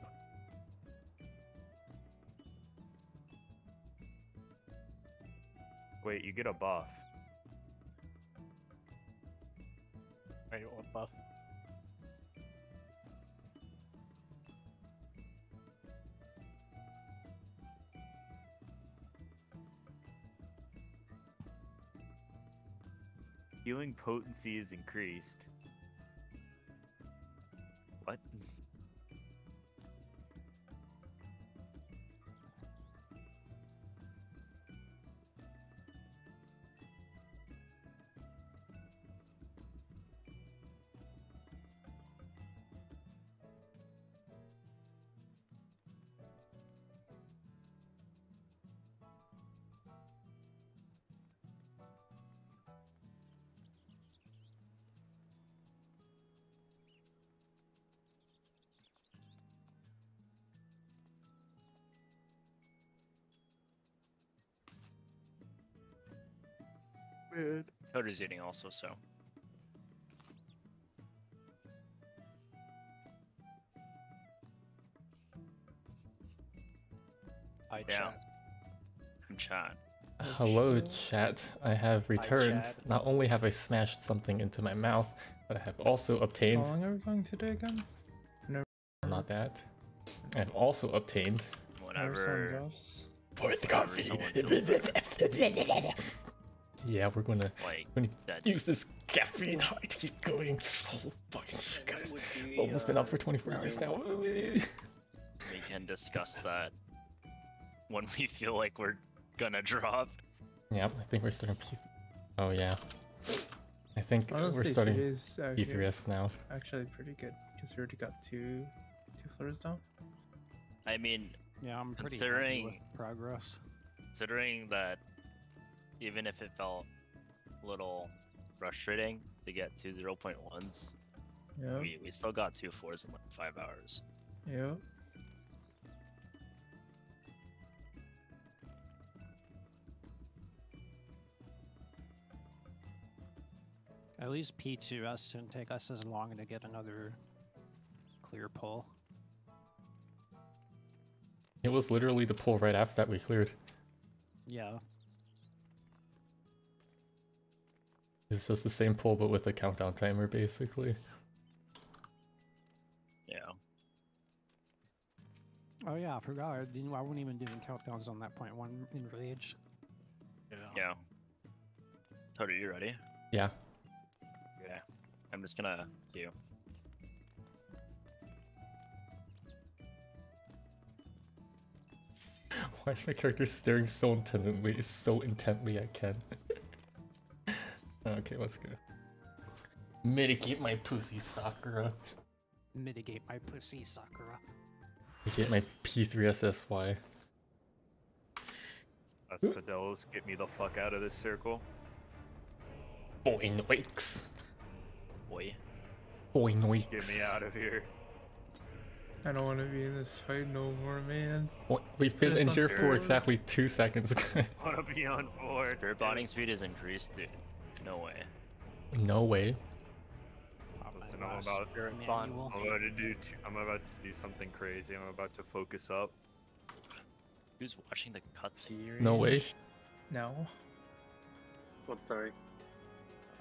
[SPEAKER 5] Wait, you get a buff.
[SPEAKER 6] Wait, what buff?
[SPEAKER 5] Healing potency is increased.
[SPEAKER 3] Weird. Toad is eating also, so.
[SPEAKER 6] I
[SPEAKER 3] Yeah.
[SPEAKER 6] chat.
[SPEAKER 3] I'm chat.
[SPEAKER 1] Hello, chat. I have returned.
[SPEAKER 6] chat.
[SPEAKER 1] Not only have I smashed something into my mouth, but I have also obtained.
[SPEAKER 10] How
[SPEAKER 1] obtained.
[SPEAKER 10] long are we going today again? No.
[SPEAKER 1] Not that. I have also obtained.
[SPEAKER 10] What are some
[SPEAKER 1] Fourth coffee. [laughs]
[SPEAKER 3] someone feels better.
[SPEAKER 1] Yeah, we're gonna,
[SPEAKER 3] Like
[SPEAKER 1] gonna
[SPEAKER 3] that.
[SPEAKER 1] use this caffeine [laughs] high to keep going. Oh fucking shit, guys.
[SPEAKER 8] would be,
[SPEAKER 1] Almost been up
[SPEAKER 8] uh,
[SPEAKER 1] for 24 hours now. [laughs]
[SPEAKER 3] We can discuss that when we feel like we're gonna drop.
[SPEAKER 1] yeah, I think we're starting P. Oh yeah. I think
[SPEAKER 10] Honestly,
[SPEAKER 1] we're starting
[SPEAKER 10] today's actually,
[SPEAKER 1] P3S now.
[SPEAKER 10] actually pretty good because we already got two two floors down.
[SPEAKER 3] I mean,
[SPEAKER 7] Yeah, I'm pretty happy
[SPEAKER 3] Considering-
[SPEAKER 7] with progress.
[SPEAKER 3] considering that even if it felt a little frustrating to get two 0.1s,
[SPEAKER 10] Yep.
[SPEAKER 3] we, we still got two fours in like five hours.
[SPEAKER 10] Yep.
[SPEAKER 7] At least P2S didn't take us as long to get another clear pull.
[SPEAKER 1] It was literally the pull right after that we cleared.
[SPEAKER 7] Yeah.
[SPEAKER 1] It's just the same pull but with a countdown timer basically.
[SPEAKER 3] Yeah.
[SPEAKER 7] Oh yeah, I forgot. I, didn't, I wasn't even doing countdowns on that point one in Rage.
[SPEAKER 3] Yeah. Toto, you ready?
[SPEAKER 1] Yeah.
[SPEAKER 3] Yeah. I'm just gonna queue.
[SPEAKER 1] Why is my character staring so intently so intently I can? [laughs] okay, let's go. Mitigate my pussy Sakura.
[SPEAKER 7] Mitigate my pussy, Sakura.
[SPEAKER 1] Mitigate my P3SSY.
[SPEAKER 5] Asphodelos, get me the fuck out of this circle.
[SPEAKER 1] Boy noix.
[SPEAKER 3] Boy.
[SPEAKER 1] Boy noix.
[SPEAKER 5] Get me out of here.
[SPEAKER 10] I don't want to be in this fight no more, man.
[SPEAKER 1] What- We've been in here for exactly two seconds.
[SPEAKER 5] I [laughs] Wanna be on four.
[SPEAKER 3] Spirit bonding speed is increased, dude. No way.
[SPEAKER 1] no way.
[SPEAKER 5] Listen, I'm about,
[SPEAKER 6] Spirit
[SPEAKER 7] manual.
[SPEAKER 6] bond.
[SPEAKER 5] I'm about to do. T- I'm about to do something crazy. I'm about to focus up.
[SPEAKER 3] Who's watching the cutscene?
[SPEAKER 1] No way.
[SPEAKER 10] No.
[SPEAKER 8] I'm sorry.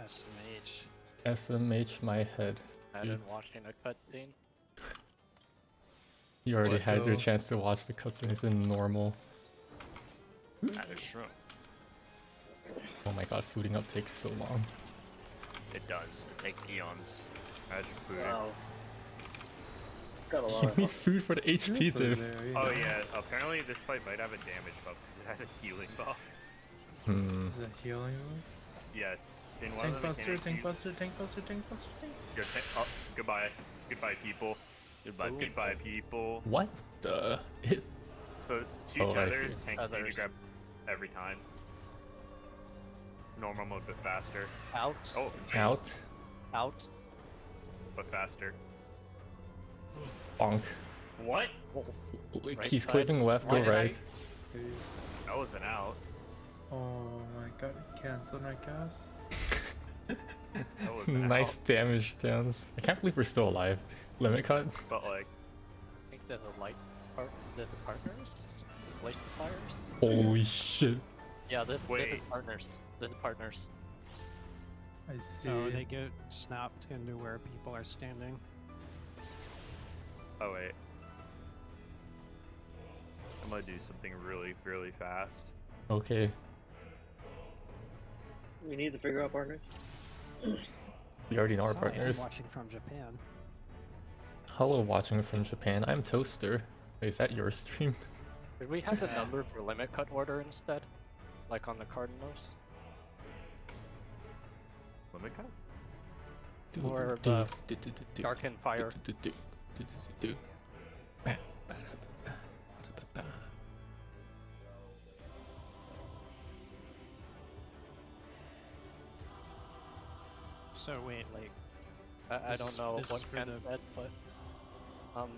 [SPEAKER 7] SMH.
[SPEAKER 1] SMH my head.
[SPEAKER 6] Imagine watching a cutscene.
[SPEAKER 1] You already
[SPEAKER 10] Let's
[SPEAKER 1] had your chance to watch the cutscenes in normal.
[SPEAKER 3] That is true.
[SPEAKER 1] Oh my god, fooding up takes so long.
[SPEAKER 3] It does. It takes eons.
[SPEAKER 5] Magic food.
[SPEAKER 8] Wow. Got a lot
[SPEAKER 1] You
[SPEAKER 8] of
[SPEAKER 1] need food for the HP
[SPEAKER 10] So
[SPEAKER 1] diff.
[SPEAKER 10] there you
[SPEAKER 5] Oh
[SPEAKER 10] go.
[SPEAKER 5] yeah. Apparently this fight might have a damage buff because it has a healing buff.
[SPEAKER 1] Hmm.
[SPEAKER 10] Is it healing? one?
[SPEAKER 5] Yes. In one
[SPEAKER 10] Tank
[SPEAKER 5] of the
[SPEAKER 10] buster, tank
[SPEAKER 5] you-
[SPEAKER 10] buster, tank buster, tank buster, tank.
[SPEAKER 5] Your ta- oh, goodbye. Goodbye, people.
[SPEAKER 3] Goodbye, people.
[SPEAKER 5] Goodbye, people.
[SPEAKER 1] What the? It, [laughs]
[SPEAKER 5] So two
[SPEAKER 1] Oh, I
[SPEAKER 5] tethers,
[SPEAKER 1] see.
[SPEAKER 5] tank seem to grab every time. Normal mode, but faster.
[SPEAKER 6] Out.
[SPEAKER 5] Oh,
[SPEAKER 1] out.
[SPEAKER 6] Out.
[SPEAKER 5] but faster.
[SPEAKER 1] Bonk.
[SPEAKER 5] What?
[SPEAKER 6] Right
[SPEAKER 1] He's
[SPEAKER 6] side.
[SPEAKER 1] clipping left,
[SPEAKER 5] Why
[SPEAKER 1] go
[SPEAKER 5] did I-
[SPEAKER 1] right.
[SPEAKER 5] That was an out.
[SPEAKER 10] Oh my god, cancel my cast.
[SPEAKER 5] That was [laughs] an
[SPEAKER 1] nice
[SPEAKER 5] out.
[SPEAKER 1] damage downs. I can't believe we're still alive. Limit cut?
[SPEAKER 5] But like,
[SPEAKER 6] I think there's a light part. There's the partners. Replace the fires.
[SPEAKER 1] Holy shit.
[SPEAKER 6] Yeah, there's
[SPEAKER 5] Wait.
[SPEAKER 6] different partners. There's partners.
[SPEAKER 10] I see.
[SPEAKER 7] So they get snapped into where people are standing.
[SPEAKER 5] oh wait. I'm gonna do something really, really fast.
[SPEAKER 1] Okay.
[SPEAKER 8] We need to figure out partners.
[SPEAKER 1] We already know our
[SPEAKER 7] Sorry, I'm
[SPEAKER 1] partners.
[SPEAKER 7] watching from Japan.
[SPEAKER 1] Hello, watching from Japan. I'm Toaster. Wait, is that your stream?
[SPEAKER 6] Did we have the number for limit cut order instead? Like on the Cardinals?
[SPEAKER 5] Limit cut?
[SPEAKER 6] Or
[SPEAKER 1] do,
[SPEAKER 6] Dark and Fire.
[SPEAKER 7] So wait, like,
[SPEAKER 6] I, I don't know
[SPEAKER 7] this
[SPEAKER 6] what
[SPEAKER 7] is for
[SPEAKER 6] Ken
[SPEAKER 7] the-
[SPEAKER 6] but um,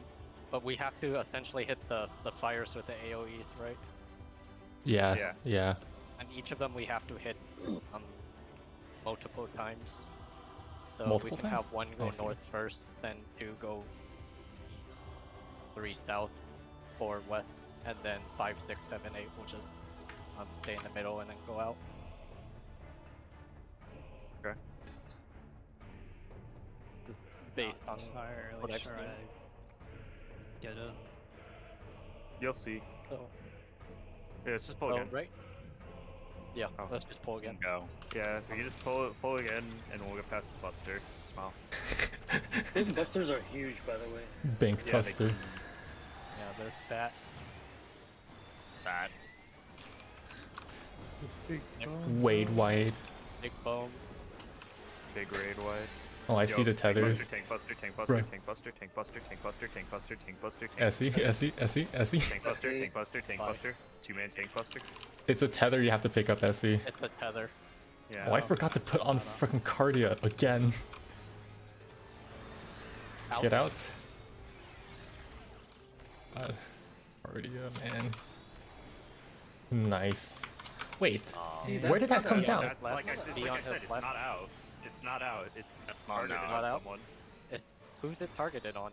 [SPEAKER 6] but we have to essentially hit the the fires with the AOE's, right?
[SPEAKER 1] Yeah,
[SPEAKER 5] Yeah.
[SPEAKER 1] yeah.
[SPEAKER 6] And each of them we have to hit um multiple times. So
[SPEAKER 1] Multiple
[SPEAKER 6] we can
[SPEAKER 1] times?
[SPEAKER 6] have one go north first, then two go three south, four west, and then five, six, seven, eight will just um stay in the middle and then go out.
[SPEAKER 5] Okay.
[SPEAKER 6] Based on
[SPEAKER 7] entirely
[SPEAKER 6] what I've
[SPEAKER 7] sure. I get it.
[SPEAKER 5] You'll see.
[SPEAKER 6] so,
[SPEAKER 5] Yeah, it's just pull
[SPEAKER 6] so
[SPEAKER 5] again.
[SPEAKER 6] right Yeah,
[SPEAKER 5] Oh.
[SPEAKER 6] let's just pull again.
[SPEAKER 5] Go. Yeah, we can just pull it, pull again, and we'll get past the Buster. Smile.
[SPEAKER 8] Big busters are huge, by the way.
[SPEAKER 1] Bank
[SPEAKER 5] Yeah, they-
[SPEAKER 6] Yeah, they're fat.
[SPEAKER 3] Fat.
[SPEAKER 10] This big bone.
[SPEAKER 1] Wade Wide.
[SPEAKER 6] Big bone.
[SPEAKER 5] Big raid wide.
[SPEAKER 1] Oh, I
[SPEAKER 5] Yo,
[SPEAKER 1] see the
[SPEAKER 5] tank
[SPEAKER 1] tethers.
[SPEAKER 5] Buster, tank buster, tank buster,
[SPEAKER 1] Bruh.
[SPEAKER 5] tank buster, tank buster, tank buster, tank buster, tank buster, tank
[SPEAKER 1] Essie,
[SPEAKER 5] buster,
[SPEAKER 1] Essie, Essie, Essie.
[SPEAKER 5] tank buster,
[SPEAKER 8] Essie.
[SPEAKER 5] tank buster, tank buster, two man tank buster.
[SPEAKER 1] It's a tether you have to pick up, Essie.
[SPEAKER 6] It's a tether.
[SPEAKER 5] Yeah.
[SPEAKER 1] Oh, I forgot to put on freaking Cardia again.
[SPEAKER 6] Out.
[SPEAKER 1] Get out. Uh, Cardia, man. Nice. Wait,
[SPEAKER 8] See,
[SPEAKER 1] where did that come down?
[SPEAKER 5] Like I said, like I said, it's not out. It's not out. It's
[SPEAKER 3] That's not
[SPEAKER 5] targeted
[SPEAKER 3] out.
[SPEAKER 5] on
[SPEAKER 6] Not out?
[SPEAKER 5] someone.
[SPEAKER 6] Who's it targeted on?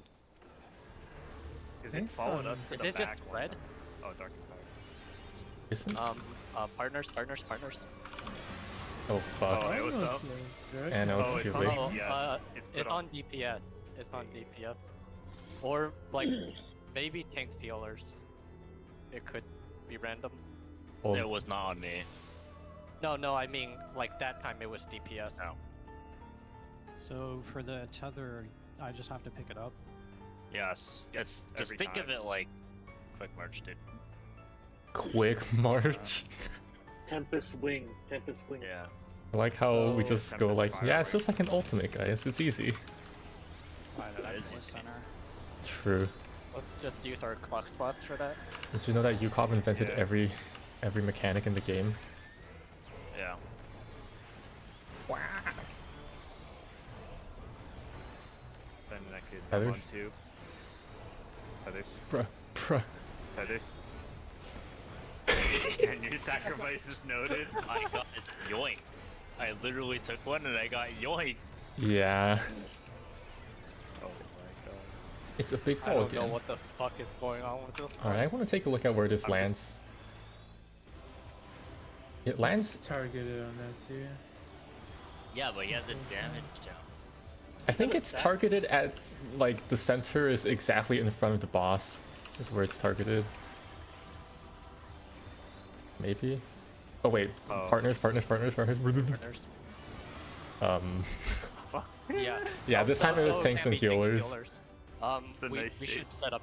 [SPEAKER 5] Because it
[SPEAKER 10] think
[SPEAKER 5] followed
[SPEAKER 10] so.
[SPEAKER 5] us to
[SPEAKER 6] Is
[SPEAKER 5] the
[SPEAKER 6] it just
[SPEAKER 5] back one
[SPEAKER 6] red?
[SPEAKER 5] time. Oh, dark is fire.
[SPEAKER 1] Isn't?
[SPEAKER 6] Um, uh, partners, partners, partners.
[SPEAKER 1] Oh fuck.
[SPEAKER 5] Oh, hey, what's up?
[SPEAKER 10] like Russian.
[SPEAKER 1] And now
[SPEAKER 5] Oh,
[SPEAKER 1] it's
[SPEAKER 5] it's
[SPEAKER 1] too
[SPEAKER 5] on
[SPEAKER 1] late.
[SPEAKER 6] Oh,
[SPEAKER 5] DPS.
[SPEAKER 6] uh,
[SPEAKER 5] It's put
[SPEAKER 6] It's
[SPEAKER 5] on.
[SPEAKER 6] on DPS. It's on DPS. Or like [clears throat] maybe tank stealers. It could be random.
[SPEAKER 1] Oh,
[SPEAKER 3] It was not on me.
[SPEAKER 6] No, no, I mean like that time it was DPS.
[SPEAKER 3] Oh.
[SPEAKER 7] So for the tether, I just have to pick it up.
[SPEAKER 3] Yes. It's just
[SPEAKER 5] Every
[SPEAKER 3] think of it like quick march, dude.
[SPEAKER 1] quick [laughs] march. [laughs]
[SPEAKER 8] Tempest Wing. Tempest Wing.
[SPEAKER 3] Yeah.
[SPEAKER 1] I like how we
[SPEAKER 5] Oh,
[SPEAKER 1] just go like,
[SPEAKER 5] Fire
[SPEAKER 1] yeah, it's just like an ultimate, guys. It's easy.
[SPEAKER 7] Right
[SPEAKER 3] That
[SPEAKER 7] at
[SPEAKER 3] is
[SPEAKER 7] the center.
[SPEAKER 1] True.
[SPEAKER 6] Let's just use our clock spots for that.
[SPEAKER 1] Did you know that UCOB invented
[SPEAKER 5] Yeah.
[SPEAKER 1] every every mechanic in the game?
[SPEAKER 3] Yeah.
[SPEAKER 5] Then in that case, I'm on
[SPEAKER 1] Feathers?
[SPEAKER 5] two. Feathers.
[SPEAKER 1] Bruh, bruh.
[SPEAKER 5] Feathers. [laughs] and your sacrifice is noted.
[SPEAKER 3] I got yoinked. I literally took one and I got yoinked.
[SPEAKER 1] Yeah.
[SPEAKER 5] Oh my god.
[SPEAKER 1] It's a big ball I
[SPEAKER 6] don't know what the fuck is going on with this.
[SPEAKER 1] Alright, I want to take a look at where this
[SPEAKER 5] I'm
[SPEAKER 1] lands.
[SPEAKER 5] just-
[SPEAKER 1] It
[SPEAKER 10] It's
[SPEAKER 1] lands.
[SPEAKER 10] targeted on SU.
[SPEAKER 3] Yeah, but he has a damage down.
[SPEAKER 1] I think it's targeted at like the center is exactly in front of the boss. Is where it's targeted. Maybe. Oh wait,
[SPEAKER 5] Oh.
[SPEAKER 1] partners, partners, partners, partners.
[SPEAKER 6] Partners.
[SPEAKER 1] Um, [laughs]
[SPEAKER 6] Yeah.
[SPEAKER 1] yeah, this time it was tanks and
[SPEAKER 6] be tank
[SPEAKER 1] healers.
[SPEAKER 6] Um, we,
[SPEAKER 5] nice
[SPEAKER 6] we should set up.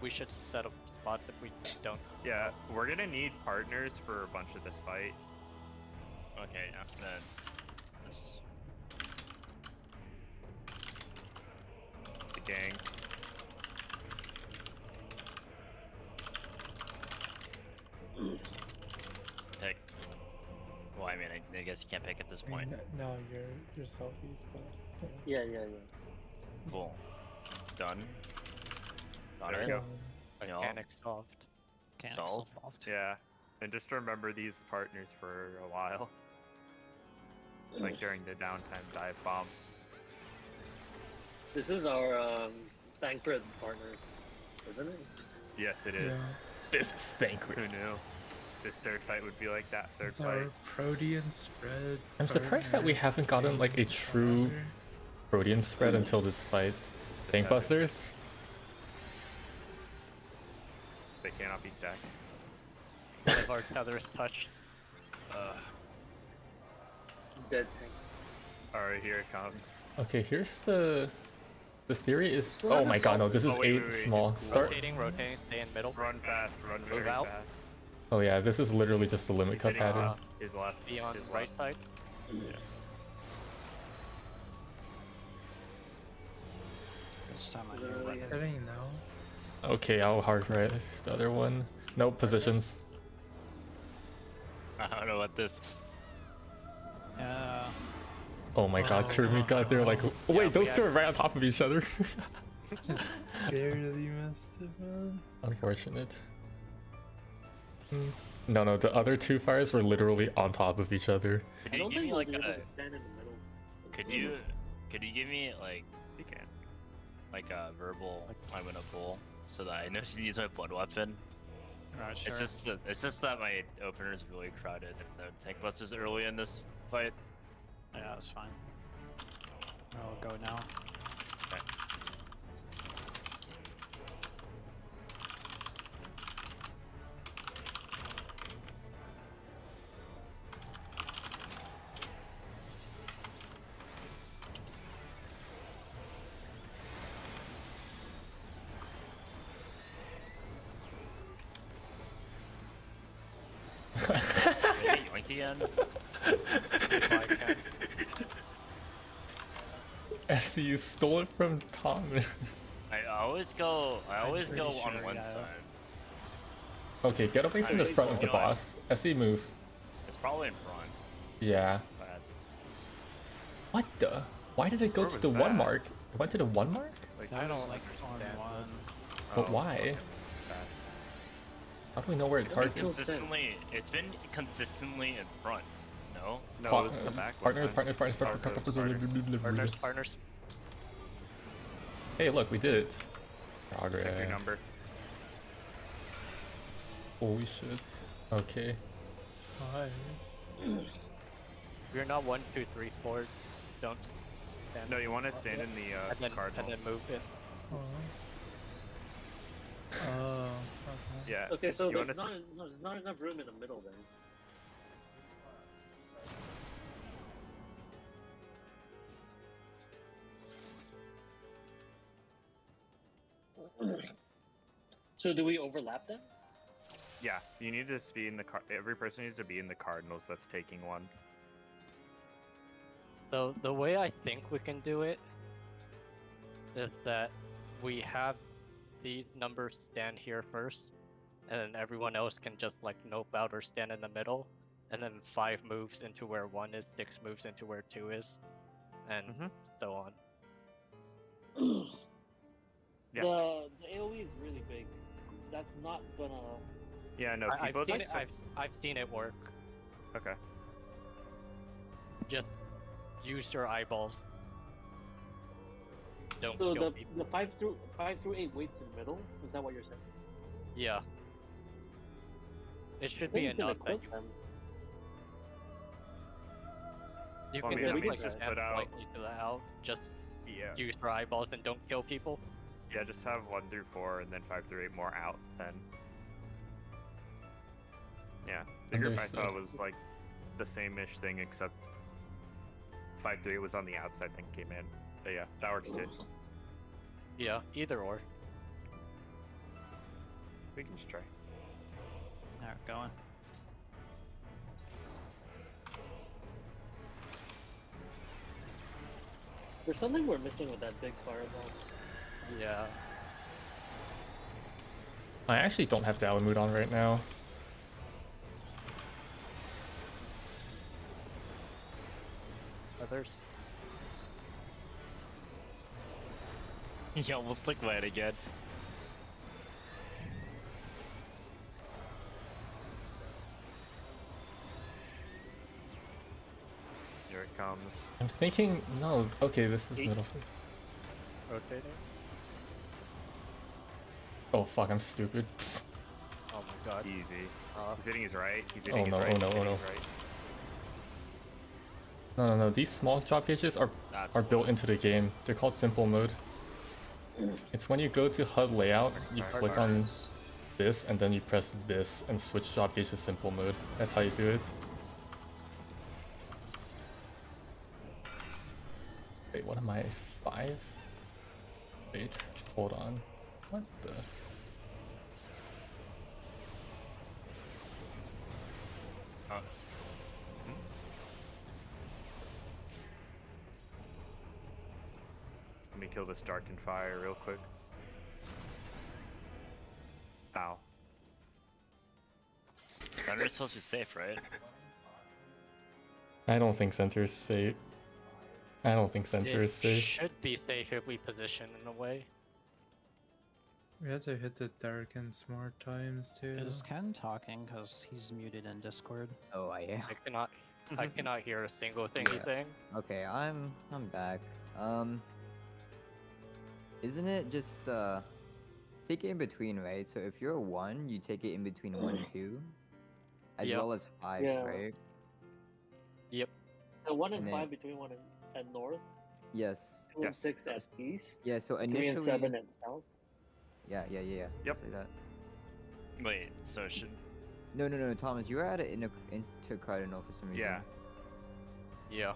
[SPEAKER 6] We should set up spots if we don't.
[SPEAKER 5] Yeah, we're gonna need partners for a bunch of this fight.
[SPEAKER 3] Okay, yeah. Then this.
[SPEAKER 5] The gang. [clears throat]
[SPEAKER 3] Pick. Well, I mean, I, I guess you can't pick at this
[SPEAKER 10] I mean,
[SPEAKER 3] point.
[SPEAKER 10] no, your your selfies, but
[SPEAKER 8] Yeah, yeah, yeah.
[SPEAKER 3] Cool. Done. Got
[SPEAKER 5] There we
[SPEAKER 3] it.
[SPEAKER 5] go.
[SPEAKER 3] Yeah.
[SPEAKER 6] Mechanic solved.
[SPEAKER 7] Mechanics
[SPEAKER 3] Solved?
[SPEAKER 5] Yeah. And just remember these partners for a while. Like during the downtime dive bomb.
[SPEAKER 8] This is our um, Thancred partner, isn't it?
[SPEAKER 5] Yes, it is.
[SPEAKER 10] yeah,
[SPEAKER 5] is.
[SPEAKER 1] this is thankful.
[SPEAKER 5] Who knew? This third fight would be like that third
[SPEAKER 10] it's
[SPEAKER 5] fight.
[SPEAKER 10] our Protean spread.
[SPEAKER 1] I'm surprised that we haven't gotten like a true
[SPEAKER 10] father.
[SPEAKER 1] Protean spread until this fight.
[SPEAKER 5] tether.
[SPEAKER 1] Tankbusters?
[SPEAKER 5] They cannot be stacked.
[SPEAKER 6] One of our [laughs] tethers touched.
[SPEAKER 5] Uh,
[SPEAKER 8] Dead tank.
[SPEAKER 5] Alright, here it comes.
[SPEAKER 1] Okay, here's the the theory is
[SPEAKER 8] Still
[SPEAKER 1] oh my god no this is
[SPEAKER 5] Oh, wait,
[SPEAKER 1] eight
[SPEAKER 5] wait, wait,
[SPEAKER 1] small
[SPEAKER 5] it's
[SPEAKER 1] start
[SPEAKER 6] Rotating, rotating, stay in middle.
[SPEAKER 5] Run fast, run
[SPEAKER 6] Move out.
[SPEAKER 5] fast.
[SPEAKER 1] oh yeah this is literally just the limit
[SPEAKER 5] He's
[SPEAKER 1] cut
[SPEAKER 5] hitting
[SPEAKER 1] pattern
[SPEAKER 5] uh, his left.
[SPEAKER 6] Be on
[SPEAKER 5] his
[SPEAKER 6] right
[SPEAKER 5] left.
[SPEAKER 6] side.
[SPEAKER 7] This time I
[SPEAKER 8] Literally
[SPEAKER 7] do run.
[SPEAKER 8] hit-
[SPEAKER 10] Hitting
[SPEAKER 1] okay I'll hard right the other one no positions [laughs]
[SPEAKER 3] I don't know what this.
[SPEAKER 7] Uh,
[SPEAKER 1] oh my god
[SPEAKER 10] Oh.
[SPEAKER 1] Terumi got there like wait
[SPEAKER 6] we
[SPEAKER 1] those two are right on top of each other
[SPEAKER 10] Barely missed it, man.
[SPEAKER 1] unfortunate Hmm. no no the other two fires were literally on top of each other
[SPEAKER 3] Could
[SPEAKER 8] I
[SPEAKER 3] you
[SPEAKER 8] don't
[SPEAKER 3] give
[SPEAKER 8] think
[SPEAKER 3] me like
[SPEAKER 8] he'll
[SPEAKER 3] a?
[SPEAKER 8] stand in the middle.
[SPEAKER 3] Could you? Could you give me like
[SPEAKER 5] You can.
[SPEAKER 3] like a verbal? I'm gonna pull so that I know [laughs] to use my blood weapon.
[SPEAKER 7] alright, sure.
[SPEAKER 3] It's just that it's just that my opener is really crowded and the tank busters early in this fight.
[SPEAKER 7] Yeah, that's fine. I'll go now.
[SPEAKER 6] Okay. [laughs] Yoink
[SPEAKER 1] again. You stole it from Tom.
[SPEAKER 3] I always go. I always go
[SPEAKER 7] pretty
[SPEAKER 3] on one side.
[SPEAKER 1] okay, get away from
[SPEAKER 3] I
[SPEAKER 1] the front of the
[SPEAKER 3] you know, I-
[SPEAKER 1] boss. Essie, move.
[SPEAKER 3] It's probably in front.
[SPEAKER 1] Yeah.
[SPEAKER 3] But
[SPEAKER 1] What the? Why did it go
[SPEAKER 5] Where
[SPEAKER 1] to
[SPEAKER 5] was
[SPEAKER 1] the one mark? It went to the one mark?
[SPEAKER 5] Like,
[SPEAKER 6] I don't
[SPEAKER 7] like on
[SPEAKER 6] understand
[SPEAKER 7] one.
[SPEAKER 1] But
[SPEAKER 5] oh,
[SPEAKER 1] why?
[SPEAKER 5] okay.
[SPEAKER 1] How do we know where it
[SPEAKER 3] it's been
[SPEAKER 8] Makes no
[SPEAKER 1] targets?
[SPEAKER 3] consistently. It's been consistently in front. No.
[SPEAKER 5] No,
[SPEAKER 1] Fa-
[SPEAKER 5] it was in the back. one
[SPEAKER 1] partners,
[SPEAKER 5] time.
[SPEAKER 1] partners, partners, partners,
[SPEAKER 5] Partners,
[SPEAKER 1] partners,
[SPEAKER 5] partners.
[SPEAKER 6] Partners, partners.
[SPEAKER 1] Hey, look, we did it.
[SPEAKER 5] Check
[SPEAKER 1] Progress.
[SPEAKER 5] your number.
[SPEAKER 1] Holy shit. Okay.
[SPEAKER 10] Why?
[SPEAKER 6] If you're not one, two, three, four, don't stand.
[SPEAKER 5] No, you want to stand in the uh,
[SPEAKER 6] and then
[SPEAKER 5] cardinal.
[SPEAKER 6] and then move it.
[SPEAKER 10] Oh. Oh. Okay.
[SPEAKER 5] Yeah.
[SPEAKER 8] Okay, so
[SPEAKER 5] you
[SPEAKER 8] there's not, no, there's not enough room in the middle then. So do we overlap them?
[SPEAKER 5] Yeah, you need to be in the car. Every person needs to be in the cardinals that's taking one.
[SPEAKER 6] So the way I think we can do it is that we have the numbers stand here first, and then everyone else can just like nope out or stand in the middle, and then five moves into where one is, six moves into where two is, and
[SPEAKER 5] Mhm.
[SPEAKER 6] so on. [clears throat]
[SPEAKER 5] Yeah.
[SPEAKER 8] The the AOE is really big. That's not gonna.
[SPEAKER 5] Yeah, no,
[SPEAKER 6] I,
[SPEAKER 5] people
[SPEAKER 6] have seen it, I've, I've seen it work.
[SPEAKER 5] okay.
[SPEAKER 6] Just use your eyeballs. Don't
[SPEAKER 8] So
[SPEAKER 6] kill
[SPEAKER 8] the
[SPEAKER 6] people.
[SPEAKER 8] the five through five through eight weights in the middle. Is that what you're saying?
[SPEAKER 6] Yeah. It should be
[SPEAKER 8] think it's
[SPEAKER 6] enough that you
[SPEAKER 8] them.
[SPEAKER 6] You
[SPEAKER 5] Well,
[SPEAKER 6] can
[SPEAKER 5] maybe
[SPEAKER 6] just
[SPEAKER 8] we
[SPEAKER 6] like
[SPEAKER 8] just
[SPEAKER 6] stand
[SPEAKER 5] put out-
[SPEAKER 6] slightly to the out. Just
[SPEAKER 5] Yeah.
[SPEAKER 6] use your eyeballs and don't kill people.
[SPEAKER 5] Yeah, just have one through four and then five through eight more out. Then. Yeah, the group I saw
[SPEAKER 1] uh,
[SPEAKER 5] was like the same-ish thing except five through eight was on the outside, then came in. But yeah, that works too.
[SPEAKER 6] Yeah, either or.
[SPEAKER 5] We can just try.
[SPEAKER 7] Alright, going.
[SPEAKER 8] There's something we're missing with that big fireball.
[SPEAKER 6] Yeah.
[SPEAKER 1] I actually don't have Dalamud on right now.
[SPEAKER 6] Others. [laughs]
[SPEAKER 3] You almost took mine again.
[SPEAKER 5] Here it comes.
[SPEAKER 1] I'm thinking, no, okay, this is
[SPEAKER 8] Eight.
[SPEAKER 1] middle.
[SPEAKER 6] Rotating.
[SPEAKER 1] Oh fuck, I'm stupid.
[SPEAKER 6] Oh my god.
[SPEAKER 5] Easy.
[SPEAKER 6] Uh,
[SPEAKER 5] He's hitting his right. He's
[SPEAKER 1] Oh
[SPEAKER 5] hitting his
[SPEAKER 1] no,
[SPEAKER 5] right.
[SPEAKER 1] oh no, oh no.
[SPEAKER 5] his right.
[SPEAKER 1] No, no, no, these small drop gauges are,
[SPEAKER 3] That's
[SPEAKER 1] are built into the game. They're called simple mode. It's when you go to HUD layout, you
[SPEAKER 5] Alright,
[SPEAKER 1] click
[SPEAKER 5] alright.
[SPEAKER 1] on this, and then you press this and switch drop gauge to simple mode. That's how you do it. Wait, what am I? Five? Wait, hold on. What the?
[SPEAKER 5] Me kill this darkened fire real quick. Ow.
[SPEAKER 3] Thunder's supposed to be safe, right?
[SPEAKER 1] I don't think center is safe. I don't think center
[SPEAKER 6] it
[SPEAKER 1] is safe.
[SPEAKER 6] should be safe if we position in a way.
[SPEAKER 10] We had to hit the Darkens more times too.
[SPEAKER 7] Is Ken talking? Because he's muted in Discord.
[SPEAKER 2] Oh, I am.
[SPEAKER 6] I cannot I [laughs] cannot hear a single thing he's saying.
[SPEAKER 2] Okay, I'm I'm back. Um, isn't it just uh, take it in between, right? So if you're a one, you take it in between one and two, as
[SPEAKER 6] Yep.
[SPEAKER 2] well as five,
[SPEAKER 8] Yeah.
[SPEAKER 2] right?
[SPEAKER 6] Yep.
[SPEAKER 8] The one and,
[SPEAKER 2] And then-
[SPEAKER 8] five between one and, and north,
[SPEAKER 2] Yes.
[SPEAKER 8] two and
[SPEAKER 5] Yes.
[SPEAKER 8] six at east,
[SPEAKER 2] Yeah. So
[SPEAKER 8] three
[SPEAKER 2] initially.
[SPEAKER 8] and seven at south.
[SPEAKER 2] Yeah, yeah, yeah, yeah.
[SPEAKER 5] Yep.
[SPEAKER 2] just Like that.
[SPEAKER 3] Wait, so it should
[SPEAKER 2] No, no, no, Thomas, you were at it in a intercardinal for some reason.
[SPEAKER 5] Yeah.
[SPEAKER 6] Yeah.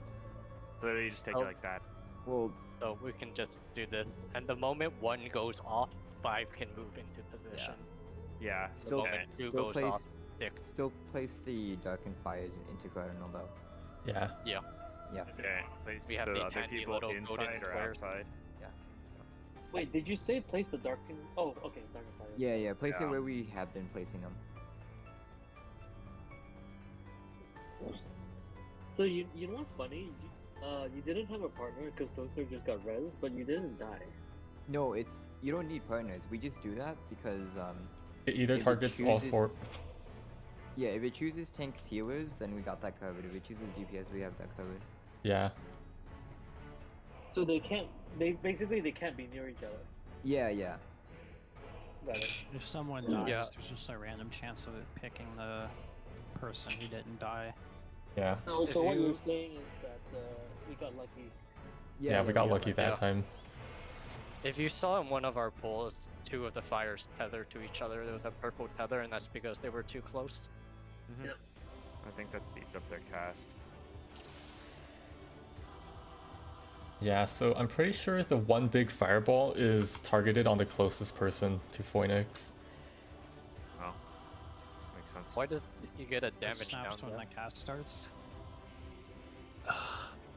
[SPEAKER 5] So you just take
[SPEAKER 6] Oh.
[SPEAKER 5] it like that.
[SPEAKER 2] Well,
[SPEAKER 6] So we can just do this. And the moment one goes off, five can move into position.
[SPEAKER 5] Yeah.
[SPEAKER 6] The
[SPEAKER 2] still,
[SPEAKER 6] moment two
[SPEAKER 2] still
[SPEAKER 6] goes
[SPEAKER 2] place,
[SPEAKER 6] off. sticks.
[SPEAKER 2] Still place the darkened fires into Cardinal though.
[SPEAKER 1] Yeah.
[SPEAKER 6] Yeah.
[SPEAKER 2] Yeah.
[SPEAKER 5] Okay. Place
[SPEAKER 6] We have
[SPEAKER 5] the
[SPEAKER 6] these
[SPEAKER 5] other people inside or
[SPEAKER 6] squares.
[SPEAKER 5] outside. Yeah.
[SPEAKER 8] Wait, did you say place the darken? Oh, okay, darken fire.
[SPEAKER 2] Yeah, yeah. Place
[SPEAKER 5] Yeah.
[SPEAKER 2] it where we have been placing them.
[SPEAKER 8] So you you know what's funny? You, uh, you didn't have a partner because Toaster just got res, but you didn't die.
[SPEAKER 2] No, it's you don't need partners. We just do that because um
[SPEAKER 1] It either
[SPEAKER 2] If it
[SPEAKER 1] targets all
[SPEAKER 2] chooses-
[SPEAKER 1] four.
[SPEAKER 2] yeah, if it chooses tanks healers, then we got that covered. If it chooses DPS, we have that covered.
[SPEAKER 1] Yeah.
[SPEAKER 8] So they can't. They basically they can't be near each other.
[SPEAKER 2] Yeah, yeah.
[SPEAKER 8] Got it.
[SPEAKER 7] If someone dies,
[SPEAKER 6] Yeah.
[SPEAKER 7] there's just a random chance of it picking the person who didn't die.
[SPEAKER 1] Yeah.
[SPEAKER 8] So
[SPEAKER 6] If
[SPEAKER 8] so what
[SPEAKER 6] you-
[SPEAKER 8] you're saying is that uh, we got lucky.
[SPEAKER 1] Yeah, we got
[SPEAKER 2] got
[SPEAKER 1] lucky that
[SPEAKER 6] Yeah.
[SPEAKER 1] time.
[SPEAKER 6] If you saw in one of our pools two of the fires tethered to each other, there was a purple tether, and that's because they were too close.
[SPEAKER 5] Mhm.
[SPEAKER 8] Yep.
[SPEAKER 5] I think that speeds up their cast.
[SPEAKER 1] Yeah, so I'm pretty sure the one big fireball is targeted on the closest person to Phoenix.
[SPEAKER 5] Oh, makes sense.
[SPEAKER 6] Why did you get a
[SPEAKER 7] It
[SPEAKER 6] damage
[SPEAKER 7] snaps
[SPEAKER 6] down
[SPEAKER 7] when
[SPEAKER 6] there?
[SPEAKER 7] the cast starts.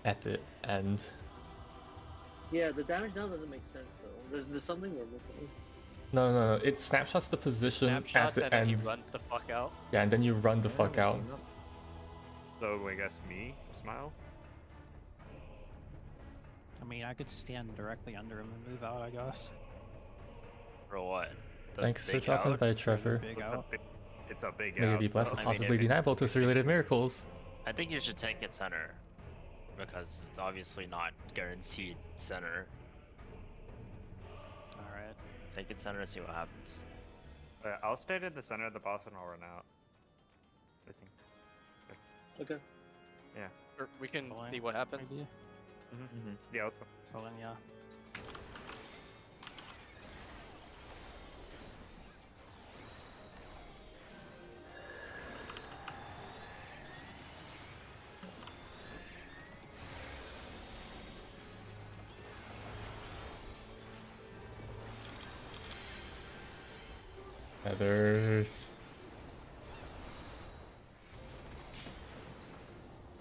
[SPEAKER 1] At the end.
[SPEAKER 8] Yeah, the damage now doesn't make sense though. There's there's something we're missing.
[SPEAKER 1] No, no, no. It snapshots the position at
[SPEAKER 6] Snapshots
[SPEAKER 1] the
[SPEAKER 6] and then he
[SPEAKER 1] end.
[SPEAKER 6] runs the fuck out.
[SPEAKER 1] Yeah, and then you run the
[SPEAKER 2] Yeah,
[SPEAKER 1] fuck out.
[SPEAKER 2] teaming.
[SPEAKER 5] So I guess me, smile.
[SPEAKER 7] I mean, I could stand directly under him and move out, I guess.
[SPEAKER 3] For what? The
[SPEAKER 1] Thanks for
[SPEAKER 3] big
[SPEAKER 1] dropping
[SPEAKER 3] out?
[SPEAKER 1] by, Trevor.
[SPEAKER 7] Big
[SPEAKER 5] It's a
[SPEAKER 7] out.
[SPEAKER 5] big, it's a big
[SPEAKER 1] May you
[SPEAKER 5] out.
[SPEAKER 1] be blessed with
[SPEAKER 3] I mean,
[SPEAKER 1] possibly
[SPEAKER 3] if it-
[SPEAKER 1] deniable to related miracles.
[SPEAKER 3] I think you should tank it center. Because it's obviously not guaranteed center.
[SPEAKER 7] Alright.
[SPEAKER 3] Take it center and see what happens.
[SPEAKER 5] Uh, I'll stay in the center of the boss and I'll run out. I think.
[SPEAKER 8] Okay.
[SPEAKER 6] Or we can
[SPEAKER 7] Fine.
[SPEAKER 6] see what happens.
[SPEAKER 7] Idea.
[SPEAKER 2] Mhm.
[SPEAKER 5] Yeah, let's go.
[SPEAKER 7] Well then, yeah.
[SPEAKER 1] Feathers.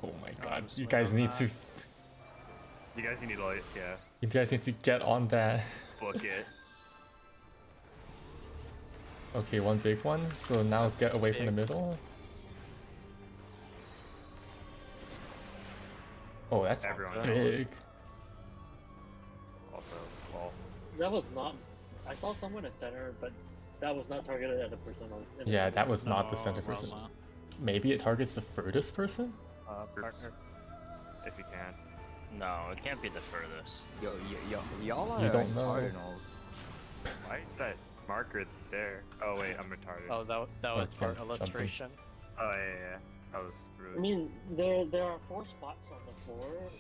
[SPEAKER 1] Oh my god, you guys need
[SPEAKER 7] that.
[SPEAKER 1] to
[SPEAKER 5] You guys need to like, yeah,
[SPEAKER 1] you guys need to get on that.
[SPEAKER 5] book it. [laughs]
[SPEAKER 1] Okay, one big one. So now get away from the middle. Oh, that's
[SPEAKER 5] Everyone.
[SPEAKER 1] big.
[SPEAKER 5] Also, well,
[SPEAKER 8] That was not. I saw someone at center, but that was not targeted at the person on. in the
[SPEAKER 1] Yeah,
[SPEAKER 8] center.
[SPEAKER 1] that was not the center
[SPEAKER 7] well,
[SPEAKER 1] person.
[SPEAKER 7] not.
[SPEAKER 1] Maybe it targets the furthest person?
[SPEAKER 6] Uh, partner.
[SPEAKER 5] if you can.
[SPEAKER 3] No, it can't be the furthest.
[SPEAKER 2] Yo, yo, yo, y'all are
[SPEAKER 1] You don't know.
[SPEAKER 2] Cardinals.
[SPEAKER 5] Why is that marker there? Oh wait, I'm retarded.
[SPEAKER 6] Oh, that, that was
[SPEAKER 1] Okay,
[SPEAKER 6] part
[SPEAKER 1] something.
[SPEAKER 6] illustration.
[SPEAKER 5] Oh yeah, yeah, yeah. That was really.
[SPEAKER 8] I mean, there there are four spots on the floor.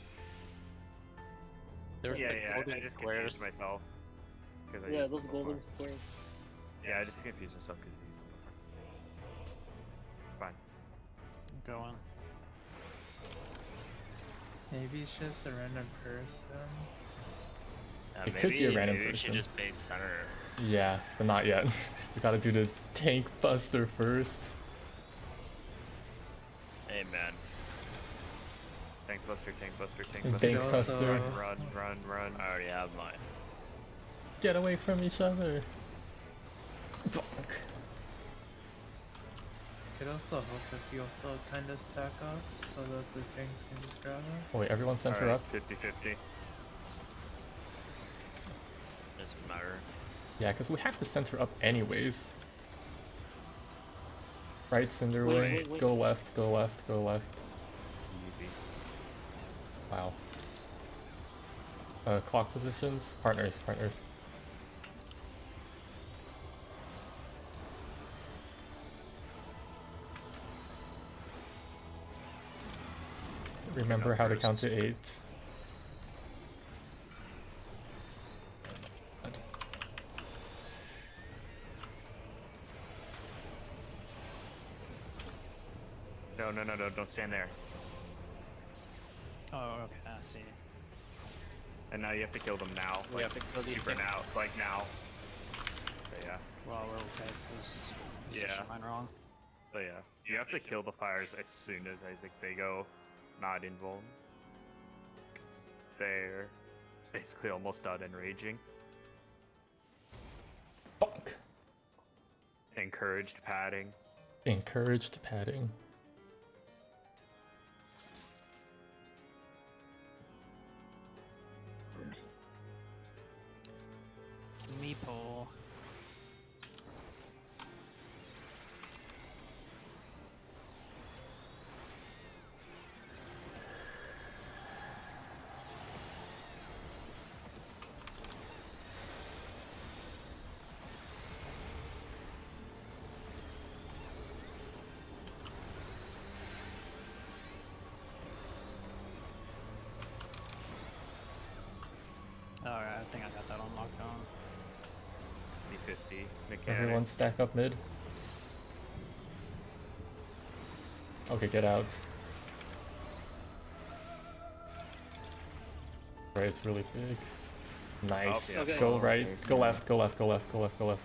[SPEAKER 6] There's
[SPEAKER 5] yeah,
[SPEAKER 6] the
[SPEAKER 5] yeah.
[SPEAKER 6] golden
[SPEAKER 5] I just
[SPEAKER 6] squares.
[SPEAKER 5] myself. myself. 'cause I
[SPEAKER 8] Yeah, those golden squares.
[SPEAKER 5] Yeah, I just confused myself because he's used them before. Fine.
[SPEAKER 7] Going.
[SPEAKER 10] Maybe it's just a random person.
[SPEAKER 3] Yeah,
[SPEAKER 1] It could be a random person.
[SPEAKER 3] should just base center.
[SPEAKER 1] Yeah, but not yet. [laughs] we gotta do the tank buster first.
[SPEAKER 3] Hey man,
[SPEAKER 5] Tank buster, tank buster, tank buster.
[SPEAKER 1] tank buster.
[SPEAKER 5] Run, run, run, run.
[SPEAKER 3] I already have mine.
[SPEAKER 1] Get away from each other. Bonk.
[SPEAKER 10] Could also help if you also kind of stack up so that the tanks can just grab it.
[SPEAKER 1] Oh, wait, everyone center
[SPEAKER 5] Alright,
[SPEAKER 1] up?
[SPEAKER 5] 50-50.
[SPEAKER 3] Doesn't matter.
[SPEAKER 1] Yeah, because we have to center up anyways. Right, Cinderway.
[SPEAKER 8] Wait, wait, wait.
[SPEAKER 1] Go left, go left, go left.
[SPEAKER 5] Easy.
[SPEAKER 1] Wow. Uh, clock positions, partners, partners. Remember how to count to eight.
[SPEAKER 5] No, no, no, no, don't stand there.
[SPEAKER 7] Oh, okay, I see.
[SPEAKER 5] And now you have to kill them now.
[SPEAKER 6] We
[SPEAKER 5] Like,
[SPEAKER 6] have to kill these
[SPEAKER 5] super now. Like now. Okay, yeah.
[SPEAKER 7] Well, we're okay, because
[SPEAKER 5] Yeah.
[SPEAKER 7] mine wrong.
[SPEAKER 5] But yeah, you have to kill the fires as soon as I think they go not invuln. 'Cause they're basically almost done enraging.
[SPEAKER 1] Fuck.
[SPEAKER 5] Encouraged padding.
[SPEAKER 1] Encouraged padding.
[SPEAKER 7] Meeple.
[SPEAKER 5] Mechanic.
[SPEAKER 1] Everyone stack up mid. Okay, get out. Right, it's really big. Nice.
[SPEAKER 8] Oh, okay.
[SPEAKER 1] Go right, go left, go left, go left, go left, go left.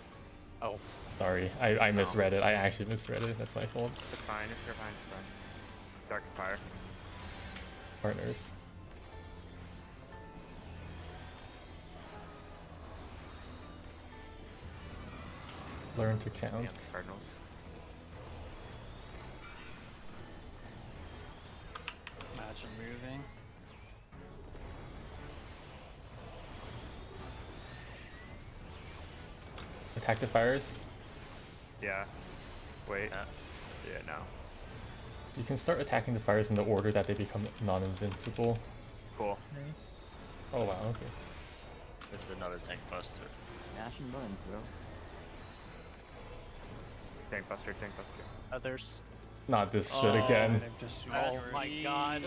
[SPEAKER 6] Oh.
[SPEAKER 1] Sorry, I, I misread it. I actually misread it. That's my fault.
[SPEAKER 5] It's fine, it's fine, it's fine. Dark fire.
[SPEAKER 1] Partners. Learn to count.
[SPEAKER 5] Yeah, Cardinals.
[SPEAKER 7] Imagine moving.
[SPEAKER 1] Attack the fires.
[SPEAKER 5] Yeah. Wait.
[SPEAKER 3] Yeah.
[SPEAKER 5] Yeah, no.
[SPEAKER 1] You can start attacking the fires in the order that they become non-invincible.
[SPEAKER 5] Cool.
[SPEAKER 10] Nice.
[SPEAKER 1] Oh wow, okay.
[SPEAKER 3] This is another tank buster.
[SPEAKER 2] Dash and buttons, bro.
[SPEAKER 5] Tank buster, tank buster.
[SPEAKER 6] Others.
[SPEAKER 1] Not this shit
[SPEAKER 6] Oh,
[SPEAKER 1] again.
[SPEAKER 7] Just
[SPEAKER 6] Oh my god.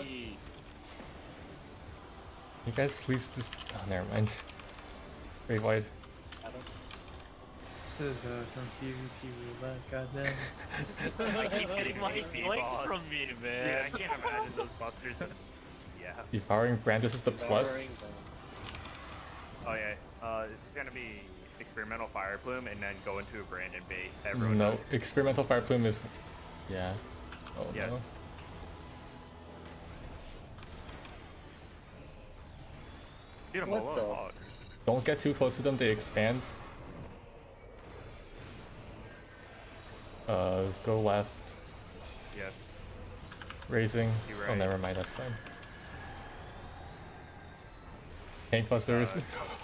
[SPEAKER 1] You guys please just. Oh, never mind. Very wide.
[SPEAKER 10] This is uh, some PvP roulette, goddamn.
[SPEAKER 3] I keep [laughs] getting my flanks from me,
[SPEAKER 5] Dude,
[SPEAKER 3] man.
[SPEAKER 5] I can't imagine those busters. yeah. [laughs]
[SPEAKER 1] Devouring brand. This is the plus.
[SPEAKER 8] Devouring
[SPEAKER 5] Oh yeah. Uh, this is gonna be experimental fire plume, and then go into a Brandon bait. Everyone
[SPEAKER 1] No,
[SPEAKER 5] knows.
[SPEAKER 1] experimental fire plume is. Yeah. Oh
[SPEAKER 5] Yes.
[SPEAKER 1] no.
[SPEAKER 5] Get him
[SPEAKER 8] What the-
[SPEAKER 1] Don't get too close to them. They expand. Uh, go left.
[SPEAKER 5] Yes.
[SPEAKER 1] Raising.
[SPEAKER 5] You're
[SPEAKER 1] Oh, never mind. That's fine. Tank busters.
[SPEAKER 5] Uh,
[SPEAKER 3] Oh, well,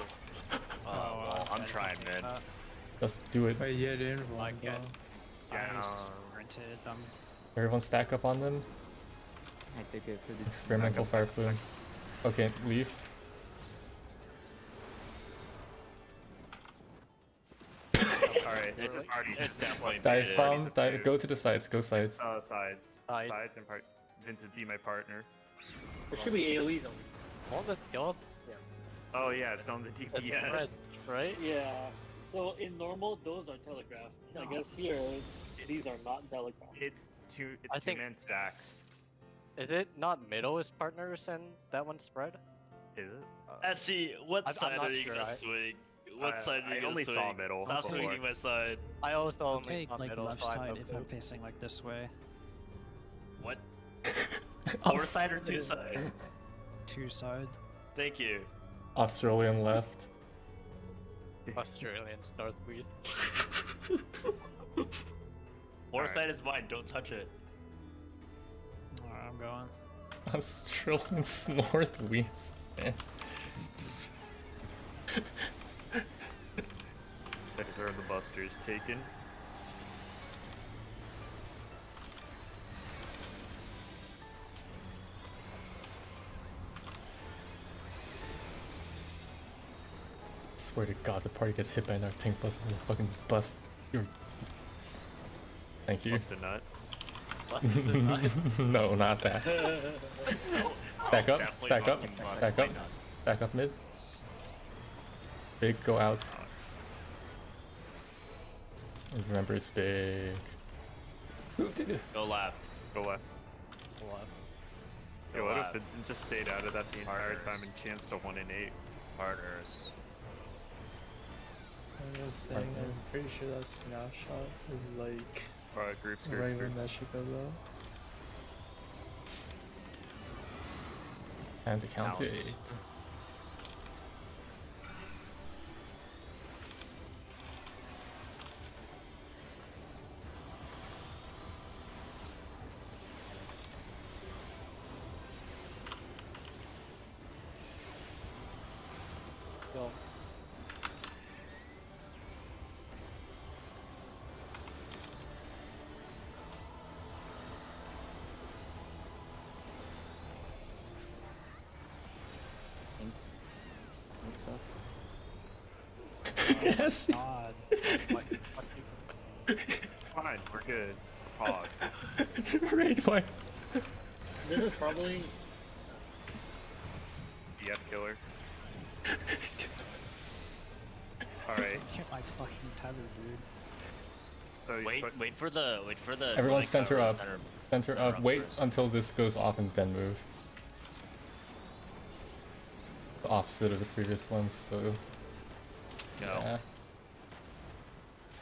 [SPEAKER 3] I'm trying, man.
[SPEAKER 1] Just do it.
[SPEAKER 10] But yeah, the.
[SPEAKER 7] Like it. I
[SPEAKER 5] Down.
[SPEAKER 7] sprinted. I'm
[SPEAKER 1] Everyone stack up on them.
[SPEAKER 2] I took it for the
[SPEAKER 1] Experimental
[SPEAKER 5] got
[SPEAKER 1] fire
[SPEAKER 5] stack,
[SPEAKER 1] plume. Okay, leave.
[SPEAKER 5] Alright, this is parties.
[SPEAKER 3] It's definitely
[SPEAKER 1] Dive
[SPEAKER 3] baited.
[SPEAKER 1] bomb. Dive. Go to the sides. Go sides.
[SPEAKER 5] Uh, sides.
[SPEAKER 6] Side.
[SPEAKER 5] Sides and part. Vincent, be my partner.
[SPEAKER 8] There should be AoEs on.
[SPEAKER 6] All the kill
[SPEAKER 5] Oh yeah, it's on the DPS.
[SPEAKER 6] Red, right?
[SPEAKER 8] Yeah. So in normal, those are telegraphed. I guess here, these are
[SPEAKER 5] It's-
[SPEAKER 8] not telegraphed.
[SPEAKER 5] It's two. It's
[SPEAKER 6] I
[SPEAKER 5] two
[SPEAKER 6] think-
[SPEAKER 5] man stacks.
[SPEAKER 6] Is it not middle is partners and that one spread?
[SPEAKER 5] Is it?
[SPEAKER 3] Uh, see, what
[SPEAKER 6] I'm- I'm
[SPEAKER 3] side
[SPEAKER 6] not
[SPEAKER 3] are you
[SPEAKER 6] sure,
[SPEAKER 3] gonna
[SPEAKER 6] I-
[SPEAKER 3] swing? What
[SPEAKER 5] I-
[SPEAKER 3] side are you
[SPEAKER 5] I
[SPEAKER 3] gonna
[SPEAKER 5] only
[SPEAKER 3] swing?
[SPEAKER 5] saw middle
[SPEAKER 3] Stop
[SPEAKER 5] before.
[SPEAKER 3] swinging my side.
[SPEAKER 6] I also
[SPEAKER 7] I'll
[SPEAKER 6] only
[SPEAKER 7] take
[SPEAKER 6] saw
[SPEAKER 7] like
[SPEAKER 6] middle,
[SPEAKER 7] left
[SPEAKER 6] so I
[SPEAKER 7] side
[SPEAKER 6] know
[SPEAKER 7] if
[SPEAKER 6] the-
[SPEAKER 7] I'm facing like this way.
[SPEAKER 3] What? [laughs]
[SPEAKER 1] Aus-
[SPEAKER 3] Four side or two side?
[SPEAKER 7] Two side.
[SPEAKER 3] Thank you.
[SPEAKER 1] Australian left. [laughs]
[SPEAKER 6] Australian Northweed.
[SPEAKER 3] Four [laughs]
[SPEAKER 5] Alright.
[SPEAKER 3] side is mine. Don't touch it.
[SPEAKER 7] Alright, I'm going.
[SPEAKER 1] Australian [laughs] northwest. Eh.
[SPEAKER 5] These are the busters taken.
[SPEAKER 1] Swear to God, the party gets hit by another tank bus. Will fucking bust your. Thank you.
[SPEAKER 5] Bust a nut.
[SPEAKER 1] no, not that. Stack up,
[SPEAKER 3] Definitely
[SPEAKER 1] stack up, stack up,
[SPEAKER 3] nuts.
[SPEAKER 1] stack up mid. Big, go out. And remember, it's big. Who did it?
[SPEAKER 3] Go left.
[SPEAKER 5] Go left.
[SPEAKER 6] Left.
[SPEAKER 5] Yo,
[SPEAKER 3] Go
[SPEAKER 5] what if
[SPEAKER 3] left.
[SPEAKER 5] Vincent just stayed out of that the entire time and chanced to one in eight?
[SPEAKER 3] Partners.
[SPEAKER 10] I'm just saying, I'm pretty sure that snapshot is like
[SPEAKER 5] Or groups, groups,
[SPEAKER 10] Right when
[SPEAKER 5] groups.
[SPEAKER 10] that shit goes out.
[SPEAKER 1] And to count to eight. Yes.
[SPEAKER 6] God. What- what-
[SPEAKER 5] Fine, we're good. Hog.
[SPEAKER 1] Raid one.
[SPEAKER 8] This is probably
[SPEAKER 5] DF killer. Alright,
[SPEAKER 7] Get my fucking tether, dude.
[SPEAKER 5] so
[SPEAKER 3] Wait,
[SPEAKER 5] put-
[SPEAKER 3] wait for the, wait for the.
[SPEAKER 1] Everyone
[SPEAKER 3] uh,
[SPEAKER 1] center up.
[SPEAKER 3] center-
[SPEAKER 1] Center
[SPEAKER 3] center
[SPEAKER 1] up.
[SPEAKER 3] up
[SPEAKER 1] Wait
[SPEAKER 3] first.
[SPEAKER 1] until this goes off and then move. The opposite of the previous ones, so
[SPEAKER 3] Go.
[SPEAKER 1] yeah.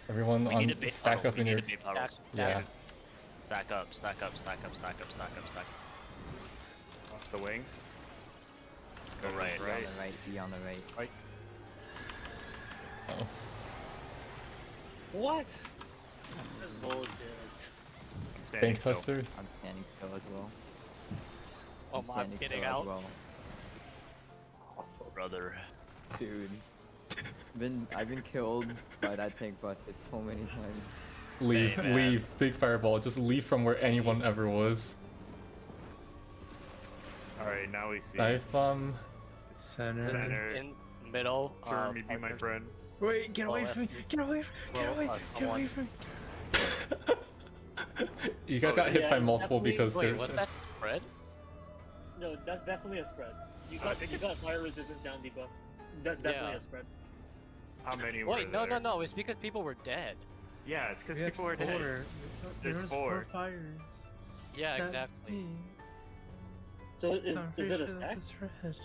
[SPEAKER 1] Everyone
[SPEAKER 3] We
[SPEAKER 1] on
[SPEAKER 3] need to bait
[SPEAKER 1] stack
[SPEAKER 3] puddles,
[SPEAKER 1] up
[SPEAKER 3] we
[SPEAKER 1] in
[SPEAKER 3] need
[SPEAKER 1] your
[SPEAKER 3] to bait puddles.
[SPEAKER 1] yeah.
[SPEAKER 3] Stack up, stack up, stack up, stack up, stack up, stack up, stack up.
[SPEAKER 5] Watch the wing.
[SPEAKER 3] Go right.
[SPEAKER 2] Be on the right. Be on the right.
[SPEAKER 1] Oh.
[SPEAKER 8] what? That's bullshit.
[SPEAKER 5] Standing
[SPEAKER 1] Bank
[SPEAKER 5] still.
[SPEAKER 1] testers.
[SPEAKER 2] I'm standing still as well.
[SPEAKER 6] Oh,
[SPEAKER 2] I'm
[SPEAKER 6] I'm
[SPEAKER 2] standing
[SPEAKER 6] getting out.
[SPEAKER 2] as well.
[SPEAKER 3] Brother.
[SPEAKER 2] Dude. Been I've been killed by that tank buster so many times.
[SPEAKER 1] Leave,
[SPEAKER 3] Hey,
[SPEAKER 1] leave, big fireball. Just leave from where anyone ever was.
[SPEAKER 5] Alright, now we see.
[SPEAKER 1] Dive bomb.
[SPEAKER 10] Center.
[SPEAKER 5] Center.
[SPEAKER 6] In middle. uh,
[SPEAKER 5] Turn me, be my
[SPEAKER 6] partners.
[SPEAKER 5] friend.
[SPEAKER 10] Wait, get
[SPEAKER 6] Oh,
[SPEAKER 10] away from me! Get away! From, get away!
[SPEAKER 6] uh,
[SPEAKER 10] get away
[SPEAKER 6] someone-
[SPEAKER 10] from [laughs]
[SPEAKER 1] You guys
[SPEAKER 5] Oh,
[SPEAKER 1] got hit
[SPEAKER 8] yeah,
[SPEAKER 1] by multiple because
[SPEAKER 6] Wait,
[SPEAKER 1] they're.
[SPEAKER 6] was that spread?
[SPEAKER 8] No, that's definitely a spread. You got
[SPEAKER 5] think
[SPEAKER 8] you got fire resistance down debuff. That's definitely
[SPEAKER 6] Yeah.
[SPEAKER 8] a spread.
[SPEAKER 5] How many were
[SPEAKER 6] Wait, no, no, no. It's because people were dead.
[SPEAKER 5] Yeah, it's because
[SPEAKER 10] We
[SPEAKER 5] people were
[SPEAKER 10] four.
[SPEAKER 5] dead.
[SPEAKER 10] There
[SPEAKER 5] There's
[SPEAKER 10] was
[SPEAKER 5] four.
[SPEAKER 10] four fires.
[SPEAKER 6] Yeah,
[SPEAKER 10] That's
[SPEAKER 6] exactly.
[SPEAKER 10] me.
[SPEAKER 8] So is,
[SPEAKER 10] So I'm
[SPEAKER 8] is it a
[SPEAKER 10] sure
[SPEAKER 8] stack?
[SPEAKER 10] that's.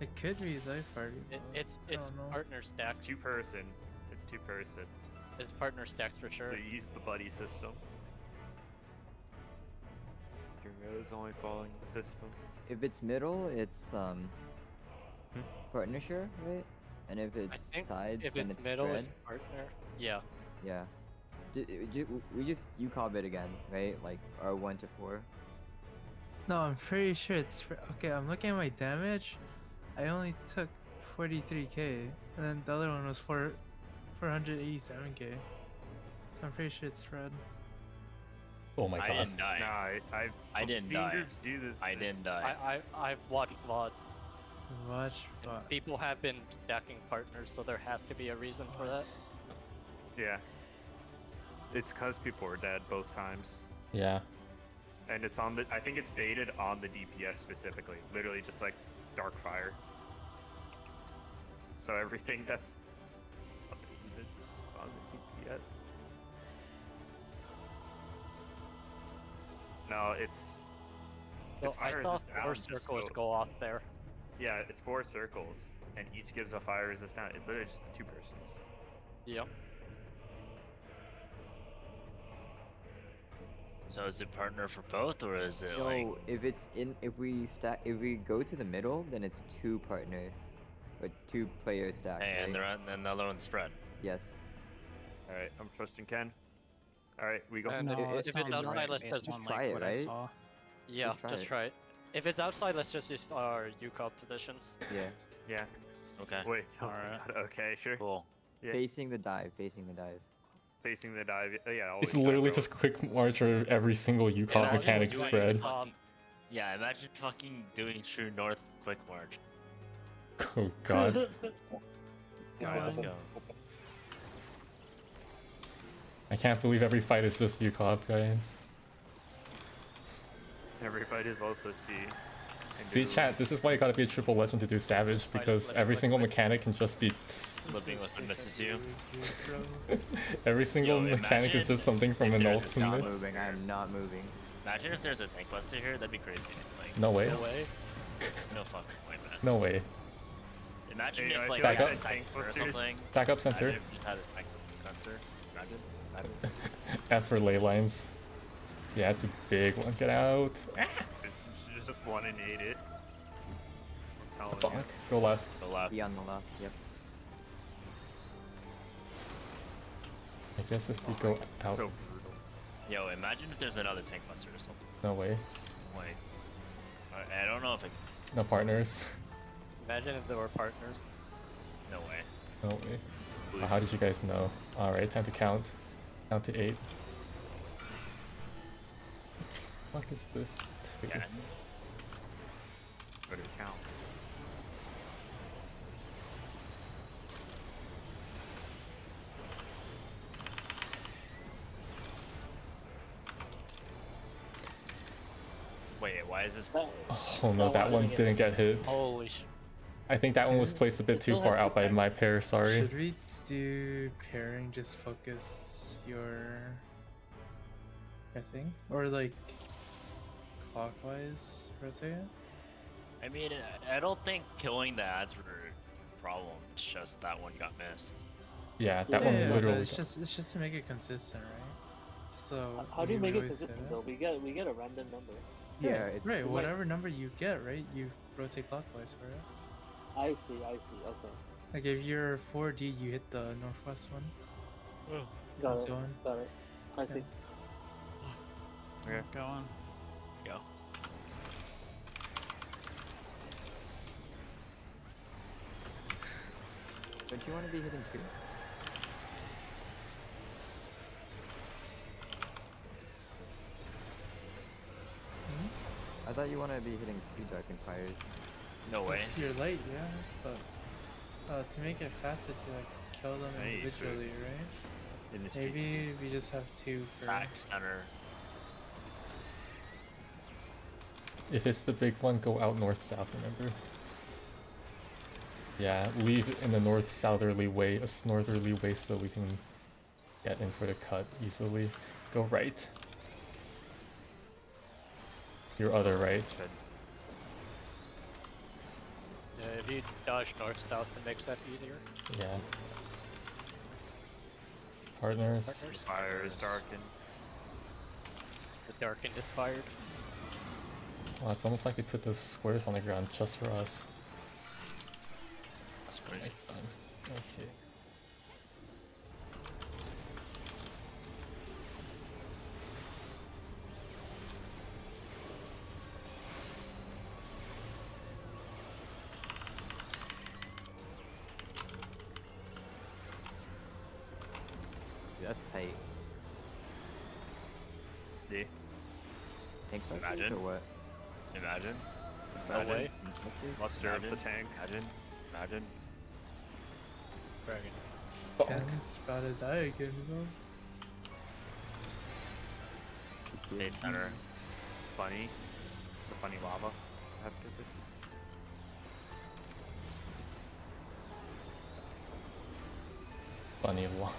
[SPEAKER 10] It could be life party.
[SPEAKER 6] It, it's it's
[SPEAKER 10] don't know.
[SPEAKER 6] partner
[SPEAKER 5] It's
[SPEAKER 6] stacks.
[SPEAKER 5] two person. It's two person.
[SPEAKER 6] It's partner stacks for sure.
[SPEAKER 5] So you use the buddy system. Your nose only following the system.
[SPEAKER 2] If it's middle, it's um
[SPEAKER 5] Hmm?
[SPEAKER 2] partnership, right? And if it's
[SPEAKER 6] think
[SPEAKER 2] sides,
[SPEAKER 6] if
[SPEAKER 2] then
[SPEAKER 6] it's
[SPEAKER 2] it's
[SPEAKER 6] middle,
[SPEAKER 2] spread.
[SPEAKER 6] it's partner. Yeah.
[SPEAKER 2] Yeah. Ju- ju- we just UCOB it again, right? Like our one to four.
[SPEAKER 10] No, I'm pretty sure it's fr- okay. I'm looking at my damage. I only took 43k, and then the other one was for 487k. So I'm pretty sure it's spread.
[SPEAKER 1] Oh my god!
[SPEAKER 3] I didn't die.
[SPEAKER 5] Nah, I, I've,
[SPEAKER 3] I
[SPEAKER 5] I've
[SPEAKER 3] didn't
[SPEAKER 5] seen
[SPEAKER 3] die.
[SPEAKER 5] groups do this.
[SPEAKER 3] I
[SPEAKER 5] this-
[SPEAKER 3] didn't die.
[SPEAKER 6] I, I I've watched VODs.
[SPEAKER 10] Watch,
[SPEAKER 6] and People have been stacking partners, so there has to be a reason for that.
[SPEAKER 5] Yeah. It's because people were dead both times.
[SPEAKER 1] Yeah.
[SPEAKER 5] And it's on the. I think it's baited on the DPS specifically. Literally just like dark fire. So everything that's up in this is just on the DPS. No, it's.
[SPEAKER 6] So
[SPEAKER 5] it's
[SPEAKER 6] I saw
[SPEAKER 5] resist
[SPEAKER 6] four
[SPEAKER 5] down, just
[SPEAKER 6] circles
[SPEAKER 5] so-
[SPEAKER 6] go off there.
[SPEAKER 5] Yeah, it's four circles, and each gives a fire resist down. It's literally just two persons.
[SPEAKER 6] Yep.
[SPEAKER 3] So is it partner for both, or is it like?
[SPEAKER 2] No, if it's in, if we stack, if we go to the middle, then it's two partner, or two player stacks.
[SPEAKER 3] And
[SPEAKER 2] right?
[SPEAKER 3] they're on, and the other one's spread.
[SPEAKER 2] Yes.
[SPEAKER 5] All right, I'm trusting Ken. All right, we go.
[SPEAKER 6] And
[SPEAKER 10] No,
[SPEAKER 6] if
[SPEAKER 10] it
[SPEAKER 6] if it's
[SPEAKER 10] sounds
[SPEAKER 6] outside,
[SPEAKER 10] right
[SPEAKER 6] let's just
[SPEAKER 2] try it, right?
[SPEAKER 6] yeah,
[SPEAKER 2] Just try
[SPEAKER 6] just
[SPEAKER 2] it.
[SPEAKER 6] try it. If it's outside, let's just use our UCOB positions.
[SPEAKER 2] Yeah.
[SPEAKER 5] Yeah.
[SPEAKER 3] Okay.
[SPEAKER 5] Wait. [laughs] Oh,
[SPEAKER 6] Alright. [laughs]
[SPEAKER 5] Okay, sure.
[SPEAKER 3] Cool.
[SPEAKER 5] Yeah.
[SPEAKER 2] Facing the dive. Facing the dive.
[SPEAKER 5] Facing the dive. Yeah. always
[SPEAKER 1] literally just quick march for every single UCOB
[SPEAKER 3] Imagine
[SPEAKER 1] mechanic spread.
[SPEAKER 3] fucking- Yeah, imagine fucking doing true north quick march.
[SPEAKER 1] Oh god. [laughs]
[SPEAKER 3] Alright, let's go.
[SPEAKER 1] I can't believe every fight is just UCOB, guys.
[SPEAKER 5] Every fight is also T. and
[SPEAKER 1] See,
[SPEAKER 5] do-
[SPEAKER 1] chat, this is why you gotta be a triple legend to do Savage, because every single mechanic can just be.
[SPEAKER 3] Living with misses you. [laughs]
[SPEAKER 1] every single
[SPEAKER 3] Yo,
[SPEAKER 1] mechanic is just something from
[SPEAKER 3] if
[SPEAKER 1] an
[SPEAKER 3] there's a
[SPEAKER 2] Not moving. I am not moving.
[SPEAKER 3] Imagine if there's a tank buster here, that'd be crazy. Like,
[SPEAKER 1] No way.
[SPEAKER 6] No way.
[SPEAKER 3] no fucking way, man.
[SPEAKER 1] No way.
[SPEAKER 3] Imagine
[SPEAKER 5] Hey,
[SPEAKER 3] if
[SPEAKER 5] feel
[SPEAKER 3] like
[SPEAKER 1] like
[SPEAKER 3] I
[SPEAKER 1] the
[SPEAKER 3] had a
[SPEAKER 5] tank
[SPEAKER 3] tank or something.
[SPEAKER 1] Back up
[SPEAKER 3] Imagine
[SPEAKER 1] center.
[SPEAKER 3] if you just had a tank center. Imagine. [laughs]
[SPEAKER 1] F for ley lines. Yeah, it's a big one. Get out. Ah!
[SPEAKER 5] It's just one and eight it. I'm
[SPEAKER 1] The
[SPEAKER 5] telling you.
[SPEAKER 1] fuck? Go left.
[SPEAKER 3] The left.
[SPEAKER 2] Be on the left. Yep.
[SPEAKER 1] I guess if we oh go out.
[SPEAKER 5] So brutal.
[SPEAKER 3] Yo, imagine if there's another tank buster or something.
[SPEAKER 1] No way.
[SPEAKER 3] Wait. I, I don't know if it.
[SPEAKER 1] No partners. [laughs]
[SPEAKER 6] Imagine if there were partners.
[SPEAKER 3] No way.
[SPEAKER 1] No way. Oh, how did you guys know? Alright, time to count. Count to eight. What is this? Two.
[SPEAKER 3] Yeah.
[SPEAKER 5] Better count.
[SPEAKER 3] Wait, why is this?
[SPEAKER 8] That,
[SPEAKER 1] Oh no,
[SPEAKER 8] That
[SPEAKER 1] that
[SPEAKER 8] one
[SPEAKER 1] one
[SPEAKER 8] doesn't
[SPEAKER 1] didn't get hit.
[SPEAKER 6] Holy sh!
[SPEAKER 1] I think that one was placed a bit too far out by my pair, sorry.
[SPEAKER 10] Should we do pairing? Just focus your your thing, or like clockwise rotate it?
[SPEAKER 3] I mean, I- I don't think killing the ads were a problem. It's just that one got missed.
[SPEAKER 1] Yeah, that
[SPEAKER 8] Yeah,
[SPEAKER 1] one
[SPEAKER 8] yeah, yeah,
[SPEAKER 1] literally
[SPEAKER 10] it's
[SPEAKER 1] got-
[SPEAKER 10] just it's just to make it consistent, right? So
[SPEAKER 8] how do you make it consistent though? We get we get a random number.
[SPEAKER 2] Yeah.
[SPEAKER 10] Yeah,
[SPEAKER 2] it-
[SPEAKER 10] right.
[SPEAKER 8] it might-
[SPEAKER 10] Whatever number you get, right, you rotate clockwise for it.
[SPEAKER 8] I see, I see. Okay,
[SPEAKER 10] Like if you're 4D, you hit the northwest one.
[SPEAKER 8] got it.
[SPEAKER 10] one.
[SPEAKER 8] Got it. I see.
[SPEAKER 5] Okay.
[SPEAKER 7] Go on.
[SPEAKER 3] Go.
[SPEAKER 2] Don't you want to be hitting two? I thought you want to be hitting two Darkened Fires.
[SPEAKER 3] No way.
[SPEAKER 10] You're late, yeah, but uh, to make it faster to like kill them
[SPEAKER 5] Hey,
[SPEAKER 10] individually, right?
[SPEAKER 5] In this
[SPEAKER 10] Maybe we just have two for.
[SPEAKER 3] Back center.
[SPEAKER 1] If it's the big one, go out north south, remember? Yeah, leave in the north southerly way, a s- northerly way so we can get in for the cut easily. Go right. Your other right.
[SPEAKER 5] Said,
[SPEAKER 6] Yeah, if you dodge north south, it makes that easier.
[SPEAKER 1] Yeah. Partners.
[SPEAKER 6] Partners.
[SPEAKER 5] fire is darkened.
[SPEAKER 6] The darkened is fired.
[SPEAKER 1] Wow, it's almost like they put those squares on the ground just for us.
[SPEAKER 3] That's crazy.
[SPEAKER 1] Nice fun. Okay.
[SPEAKER 2] Dude, that's tight.
[SPEAKER 5] Yeah.
[SPEAKER 2] Tank
[SPEAKER 3] Imagine.
[SPEAKER 2] or what?
[SPEAKER 3] Imagine.
[SPEAKER 6] No
[SPEAKER 5] Imagine.
[SPEAKER 6] way.
[SPEAKER 2] Busters?
[SPEAKER 5] Muster up the tanks.
[SPEAKER 3] Imagine. Imagine.
[SPEAKER 6] Dragon.
[SPEAKER 10] Ken's about to die again, though.
[SPEAKER 3] Eight center.
[SPEAKER 5] Funny. The funny lava after this.
[SPEAKER 1] Funny one.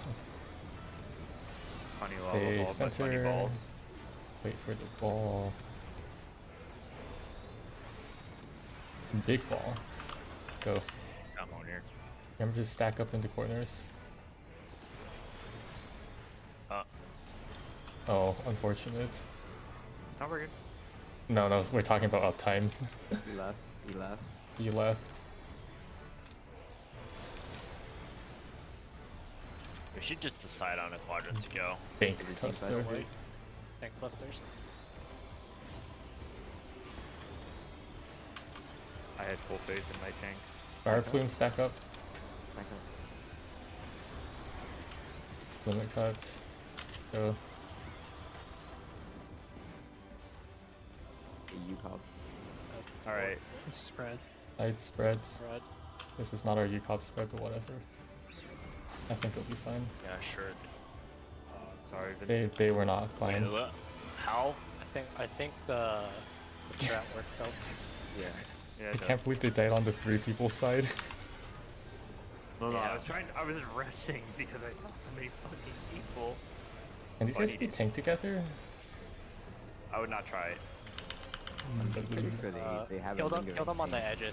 [SPEAKER 5] Funny lava
[SPEAKER 1] Okay,
[SPEAKER 5] ball, but funny
[SPEAKER 1] center.
[SPEAKER 5] balls.
[SPEAKER 1] Wait for the ball. Big ball. Go.
[SPEAKER 3] Come on here.
[SPEAKER 1] Remember to stack up into corners.
[SPEAKER 3] Uh.
[SPEAKER 1] Oh, unfortunate.
[SPEAKER 5] No, we're good.
[SPEAKER 1] No, no, we're talking about uptime.
[SPEAKER 2] He left. He left.
[SPEAKER 1] he left.
[SPEAKER 3] We should just decide on a quadrant to go.
[SPEAKER 1] Bank
[SPEAKER 2] Is it tank buster.
[SPEAKER 6] Tank busters.
[SPEAKER 5] I had full faith in my tanks.
[SPEAKER 1] Fire plume stack up.
[SPEAKER 2] Back up.
[SPEAKER 1] Limit cut. Go.
[SPEAKER 2] The UCOB.
[SPEAKER 5] Alright.
[SPEAKER 7] It's spread.
[SPEAKER 1] Light spreads.
[SPEAKER 6] Red.
[SPEAKER 1] This is not our UCOB spread, but whatever. I think it'll be fine.
[SPEAKER 3] Yeah, sure.
[SPEAKER 5] Uh, sorry,
[SPEAKER 1] They
[SPEAKER 5] Vince.
[SPEAKER 1] they were not
[SPEAKER 3] Wait,
[SPEAKER 1] fine.
[SPEAKER 3] what? How?
[SPEAKER 6] I think I think the, the strat worked out.
[SPEAKER 2] Yeah.
[SPEAKER 5] Yeah,
[SPEAKER 1] I
[SPEAKER 5] it
[SPEAKER 1] can't believe they died on the three people side. [laughs]
[SPEAKER 5] No, no,
[SPEAKER 3] Yeah.
[SPEAKER 5] I was trying. To, I was rushing [laughs] because I saw so many fucking people.
[SPEAKER 1] And these
[SPEAKER 5] Oh,
[SPEAKER 1] guys
[SPEAKER 5] he
[SPEAKER 1] be
[SPEAKER 5] did.
[SPEAKER 1] tanked together?
[SPEAKER 5] I would not try it.
[SPEAKER 2] I'm pretty sure they,
[SPEAKER 6] Uh,
[SPEAKER 2] they have
[SPEAKER 6] kill
[SPEAKER 2] a
[SPEAKER 6] them,
[SPEAKER 2] lingering
[SPEAKER 6] kill them on the edges,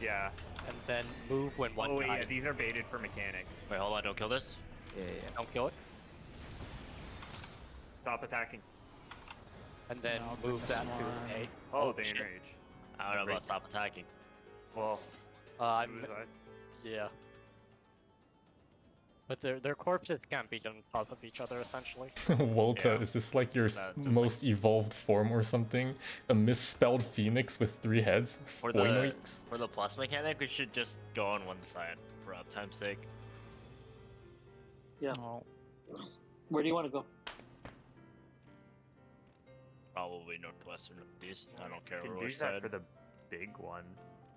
[SPEAKER 5] Yeah.
[SPEAKER 6] and then move when one
[SPEAKER 5] oh wait, yeah, these are baited for mechanics.
[SPEAKER 3] Wait, hold on. Don't kill this.
[SPEAKER 2] Yeah, yeah, yeah.
[SPEAKER 6] Don't kill it.
[SPEAKER 5] Stop attacking.
[SPEAKER 6] and then
[SPEAKER 7] I'll
[SPEAKER 6] move that to
[SPEAKER 7] one.
[SPEAKER 6] A.
[SPEAKER 5] Oh, they
[SPEAKER 3] shit.
[SPEAKER 5] enrage.
[SPEAKER 3] I don't know about stop attacking.
[SPEAKER 5] Well,
[SPEAKER 6] Uh, I'm,
[SPEAKER 5] suicide.
[SPEAKER 6] Yeah. But their their corpses can't be on top of each other essentially. [laughs]
[SPEAKER 1] Volta,
[SPEAKER 3] Yeah.
[SPEAKER 1] is this like your s-
[SPEAKER 3] Nah, just like-
[SPEAKER 1] most evolved form or something? A misspelled phoenix with three heads?
[SPEAKER 3] For the
[SPEAKER 1] Phoenix?
[SPEAKER 3] for the plus mechanic, we should just go on one side for uptime's sake.
[SPEAKER 8] Yeah.
[SPEAKER 7] Well,
[SPEAKER 8] Where do you want to go?
[SPEAKER 3] Probably northwestern of the east. I don't care
[SPEAKER 5] You
[SPEAKER 3] where
[SPEAKER 5] can
[SPEAKER 3] we're
[SPEAKER 5] use that
[SPEAKER 3] side.
[SPEAKER 5] for the big one,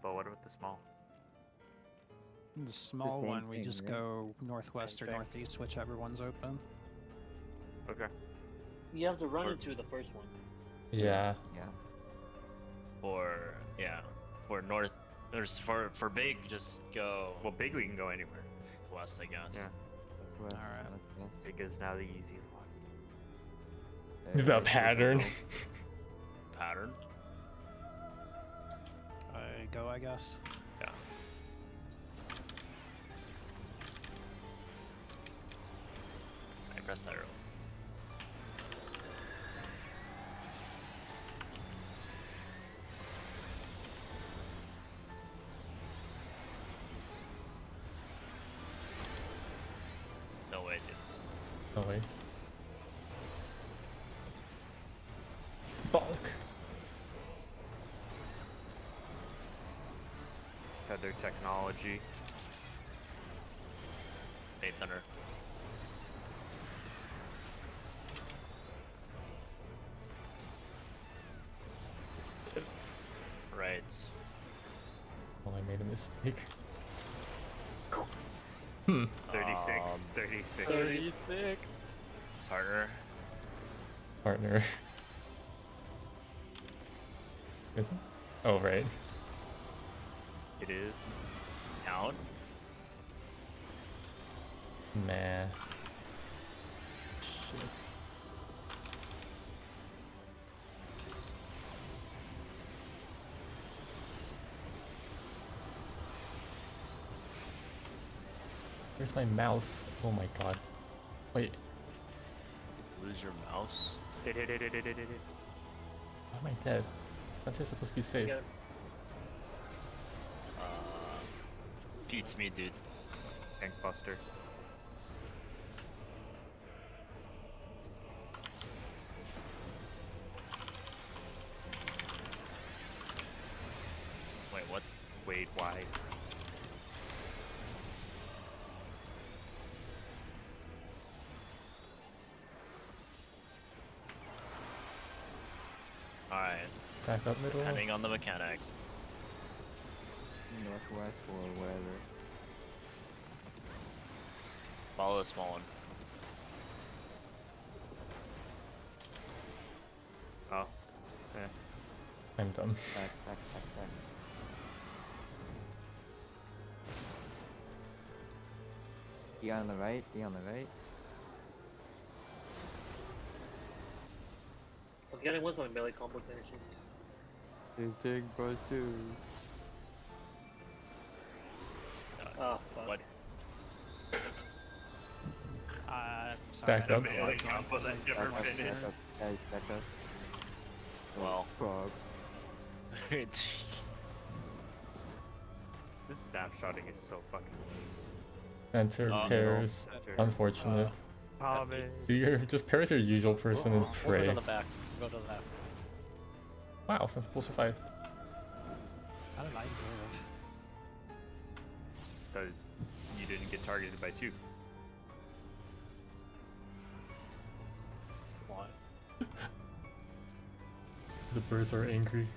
[SPEAKER 5] but what about the small?
[SPEAKER 7] The small
[SPEAKER 2] same
[SPEAKER 7] one, we
[SPEAKER 2] thing,
[SPEAKER 7] just
[SPEAKER 2] right?
[SPEAKER 7] go northwest or northeast, whichever one's open.
[SPEAKER 5] Okay.
[SPEAKER 8] You have to run
[SPEAKER 3] Or-
[SPEAKER 8] into the first one.
[SPEAKER 1] Yeah.
[SPEAKER 2] Yeah.
[SPEAKER 3] For yeah, for north. There's for for big, just go
[SPEAKER 5] Well, big we can go anywhere.
[SPEAKER 3] west, I guess.
[SPEAKER 5] Yeah.
[SPEAKER 2] That's west.
[SPEAKER 7] Alright.
[SPEAKER 2] northwest.
[SPEAKER 5] Big is now the easy one.
[SPEAKER 2] There,
[SPEAKER 1] The pattern.
[SPEAKER 3] Pattern.
[SPEAKER 7] I go, I guess.
[SPEAKER 3] Yeah. I pressed arrow. No way, dude.
[SPEAKER 1] Oh wait. Bonk.
[SPEAKER 5] Feather technology.
[SPEAKER 3] Eight hundred.
[SPEAKER 1] Made a mistake. Hmm.
[SPEAKER 5] 36.
[SPEAKER 3] Um,
[SPEAKER 5] 36.
[SPEAKER 6] 36.
[SPEAKER 3] Partner.
[SPEAKER 1] Partner. Is it? Oh, right.
[SPEAKER 5] It is.
[SPEAKER 3] Town.
[SPEAKER 1] Nah. Shit. Where's my mouse? Oh my god. Wait,
[SPEAKER 3] Lose your mouse.
[SPEAKER 5] Hit, hit, hit, hit, hit, hit, hit.
[SPEAKER 1] why am I dead? Aren't I supposed to be safe?
[SPEAKER 8] Yeah.
[SPEAKER 3] Uh, beats me, dude.
[SPEAKER 5] Tank
[SPEAKER 1] Back up middle.
[SPEAKER 3] Depending on the mechanic.
[SPEAKER 2] Northwest or whatever.
[SPEAKER 3] Follow the small one.
[SPEAKER 5] Oh. Eh.
[SPEAKER 1] I'm done.
[SPEAKER 2] Back, back, back, back. Be on the right, be on the right.
[SPEAKER 8] I'm getting once my melee combo finishes.
[SPEAKER 2] There's Dig Busters.
[SPEAKER 8] Ah, fuck.
[SPEAKER 3] What?
[SPEAKER 7] Uh, sorry,
[SPEAKER 1] Back up.
[SPEAKER 7] don't what going
[SPEAKER 5] combo
[SPEAKER 7] on
[SPEAKER 5] that
[SPEAKER 7] with
[SPEAKER 5] never
[SPEAKER 7] the
[SPEAKER 2] Back up,
[SPEAKER 5] finished.
[SPEAKER 2] back up. Guys, back up. Oh,
[SPEAKER 3] Well.
[SPEAKER 2] Frog. [laughs]
[SPEAKER 5] This snapshotting is so fucking loose.
[SPEAKER 1] Enter
[SPEAKER 3] Um,
[SPEAKER 1] pairs.
[SPEAKER 5] Enter.
[SPEAKER 1] Unfortunate.
[SPEAKER 5] Thomas.
[SPEAKER 1] Do your just pair with your usual person and
[SPEAKER 6] We'll go
[SPEAKER 1] pray.
[SPEAKER 6] to the back. Go to the back.
[SPEAKER 1] Wow, some people
[SPEAKER 7] I don't like live?
[SPEAKER 5] Because you didn't get targeted by two.
[SPEAKER 6] Why? [laughs]
[SPEAKER 1] The birds are angry.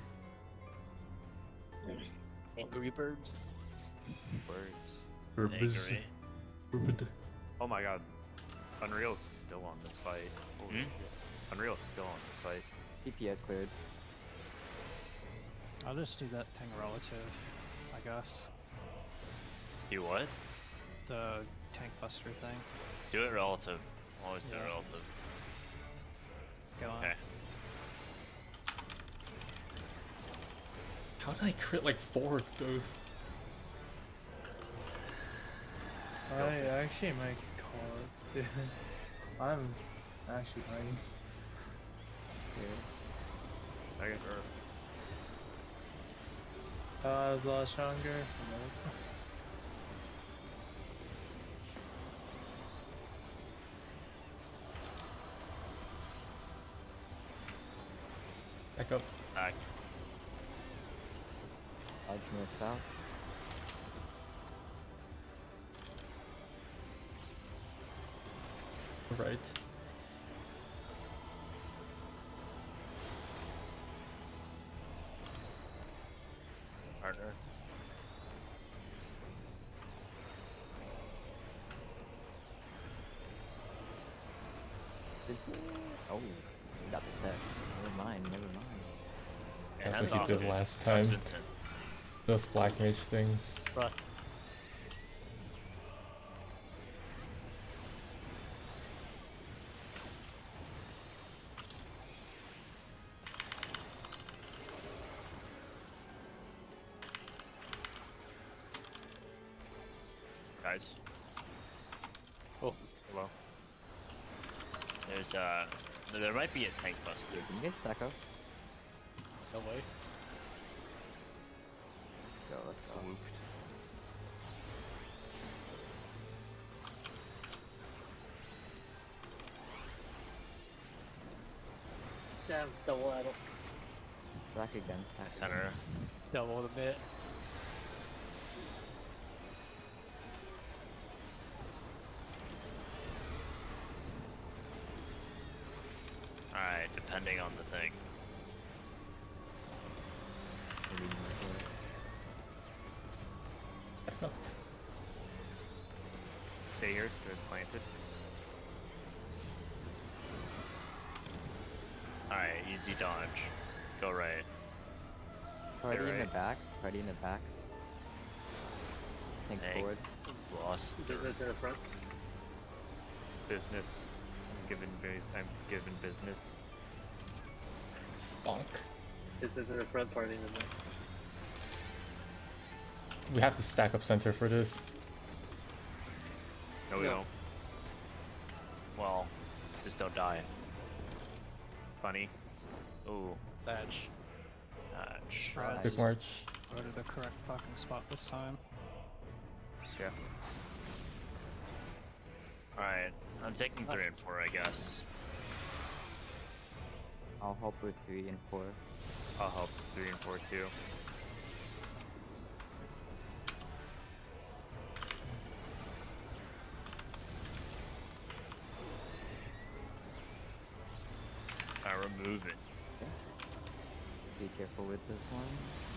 [SPEAKER 6] Angry birds.
[SPEAKER 5] Words.
[SPEAKER 1] Birds.
[SPEAKER 3] Angry.
[SPEAKER 1] Bird.
[SPEAKER 5] Oh my god. Unreal's still on this fight. Holy
[SPEAKER 3] Hmm?
[SPEAKER 5] shit. Unreal's still on this fight.
[SPEAKER 2] DPS cleared.
[SPEAKER 7] I'll just do that thing relative, I guess.
[SPEAKER 3] You what?
[SPEAKER 7] The tank buster thing.
[SPEAKER 3] Do it relative. Always do it
[SPEAKER 7] Yeah.
[SPEAKER 3] relative.
[SPEAKER 7] Go on.
[SPEAKER 3] Okay.
[SPEAKER 1] How did I crit like four of those?
[SPEAKER 10] I actually might call it. I'm actually playing.
[SPEAKER 2] here.
[SPEAKER 5] I guess, or
[SPEAKER 10] Uh, I was a lot stronger.
[SPEAKER 1] Back up.
[SPEAKER 3] Back.
[SPEAKER 2] Dodge miss out.
[SPEAKER 1] Right.
[SPEAKER 2] Oh, we got the test. Never mind, never mind.
[SPEAKER 1] That's what you did last time. Those black mage things.
[SPEAKER 6] Trust.
[SPEAKER 3] There might be a tank buster.
[SPEAKER 2] Can you guys stack up?
[SPEAKER 6] no way.
[SPEAKER 2] Let's go, let's go.
[SPEAKER 5] Swooped.
[SPEAKER 8] Damn, double idle.
[SPEAKER 2] Stack again, stack.
[SPEAKER 3] Center.
[SPEAKER 6] Double the bit.
[SPEAKER 3] Alright, depending on the thing.
[SPEAKER 2] Maybe northwest.
[SPEAKER 1] Back up.
[SPEAKER 5] Stay here, stood planted.
[SPEAKER 3] Alright, easy dodge. Go right.
[SPEAKER 2] Party in the back. Party in the back. Thanks
[SPEAKER 3] Hey.
[SPEAKER 2] forward.
[SPEAKER 3] Lost. the-
[SPEAKER 8] Business in the front.
[SPEAKER 5] Business. I'm given bus- I'm given business.
[SPEAKER 1] Bonk.
[SPEAKER 8] isn't a front, party in the.
[SPEAKER 1] We have to stack up center for this.
[SPEAKER 5] No, we
[SPEAKER 8] No.
[SPEAKER 5] don't.
[SPEAKER 3] Well, just don't die.
[SPEAKER 5] Funny.
[SPEAKER 3] Ooh,
[SPEAKER 6] Edge.
[SPEAKER 3] dodge.
[SPEAKER 7] Surprise.
[SPEAKER 1] Quick march.
[SPEAKER 7] Go to the correct fucking spot this time.
[SPEAKER 5] Yeah.
[SPEAKER 3] Alright, I'm taking three and four, I guess.
[SPEAKER 2] I'll help with three and four.
[SPEAKER 5] I'll help three and four too.
[SPEAKER 3] Alright, we're moving.
[SPEAKER 2] Be careful with this one.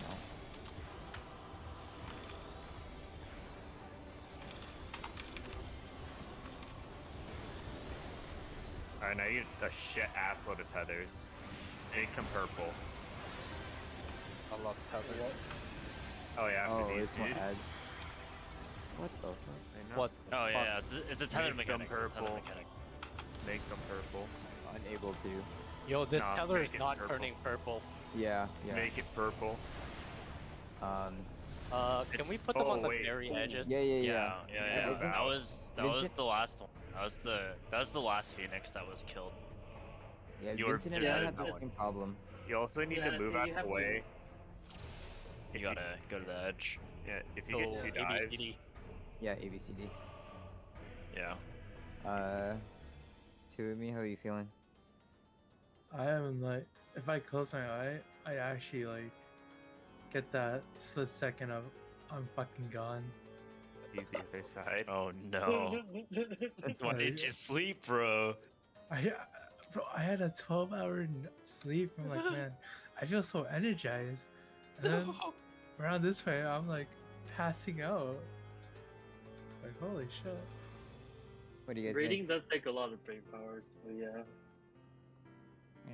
[SPEAKER 2] No.
[SPEAKER 5] Alright, now you get a shit assload of tethers. Make them purple.
[SPEAKER 6] I love cover.
[SPEAKER 5] Oh yeah, after
[SPEAKER 2] Oh,
[SPEAKER 5] these
[SPEAKER 2] this one
[SPEAKER 5] dudes.
[SPEAKER 2] adds. What the fuck?
[SPEAKER 5] I know.
[SPEAKER 6] What? the
[SPEAKER 3] Oh
[SPEAKER 6] fuck?
[SPEAKER 3] yeah, th- it's a tether
[SPEAKER 5] Make them
[SPEAKER 3] mechanic. it's
[SPEAKER 5] purple.
[SPEAKER 3] mechanic.
[SPEAKER 5] Make them purple.
[SPEAKER 2] Unable to.
[SPEAKER 6] Yo, this
[SPEAKER 5] Nah,
[SPEAKER 6] tether is not
[SPEAKER 5] purple.
[SPEAKER 6] turning purple.
[SPEAKER 2] Yeah, yeah.
[SPEAKER 5] Make it purple.
[SPEAKER 2] Um,
[SPEAKER 6] Uh, can we put them
[SPEAKER 5] oh,
[SPEAKER 6] on the
[SPEAKER 5] wait.
[SPEAKER 6] very edges?
[SPEAKER 2] yeah, yeah, yeah.
[SPEAKER 3] Yeah, yeah, yeah.
[SPEAKER 5] Yeah,
[SPEAKER 3] That was that was the last one. That was the that was the last phoenix that was killed.
[SPEAKER 2] Yeah,
[SPEAKER 3] You were-
[SPEAKER 2] Vincent and
[SPEAKER 3] yeah,
[SPEAKER 2] I had the same problem.
[SPEAKER 5] You also need
[SPEAKER 8] Yeah,
[SPEAKER 5] to move
[SPEAKER 8] so
[SPEAKER 5] out
[SPEAKER 8] you
[SPEAKER 5] the
[SPEAKER 8] have to-
[SPEAKER 5] way.
[SPEAKER 3] You
[SPEAKER 5] If
[SPEAKER 3] gotta go to the edge.
[SPEAKER 5] Yeah, if you
[SPEAKER 6] So,
[SPEAKER 5] get two dives,
[SPEAKER 6] ABCD.
[SPEAKER 2] Yeah, ABCDs.
[SPEAKER 3] Yeah.
[SPEAKER 2] Uh, two of me, how are you feeling?
[SPEAKER 10] I am like, if I close my eye, I actually like get that split second of I'm fucking gone. [laughs]
[SPEAKER 5] leave the other side.
[SPEAKER 3] Oh no. [laughs] Why did you sleep, bro?
[SPEAKER 10] I, uh, bro, I had a 12 hour sleep. I'm like, [laughs] man, I feel so energized. And then around this way, I'm like passing out. Like, holy shit.
[SPEAKER 2] What do you guys
[SPEAKER 8] Raiding does take a lot of brain power, so yeah.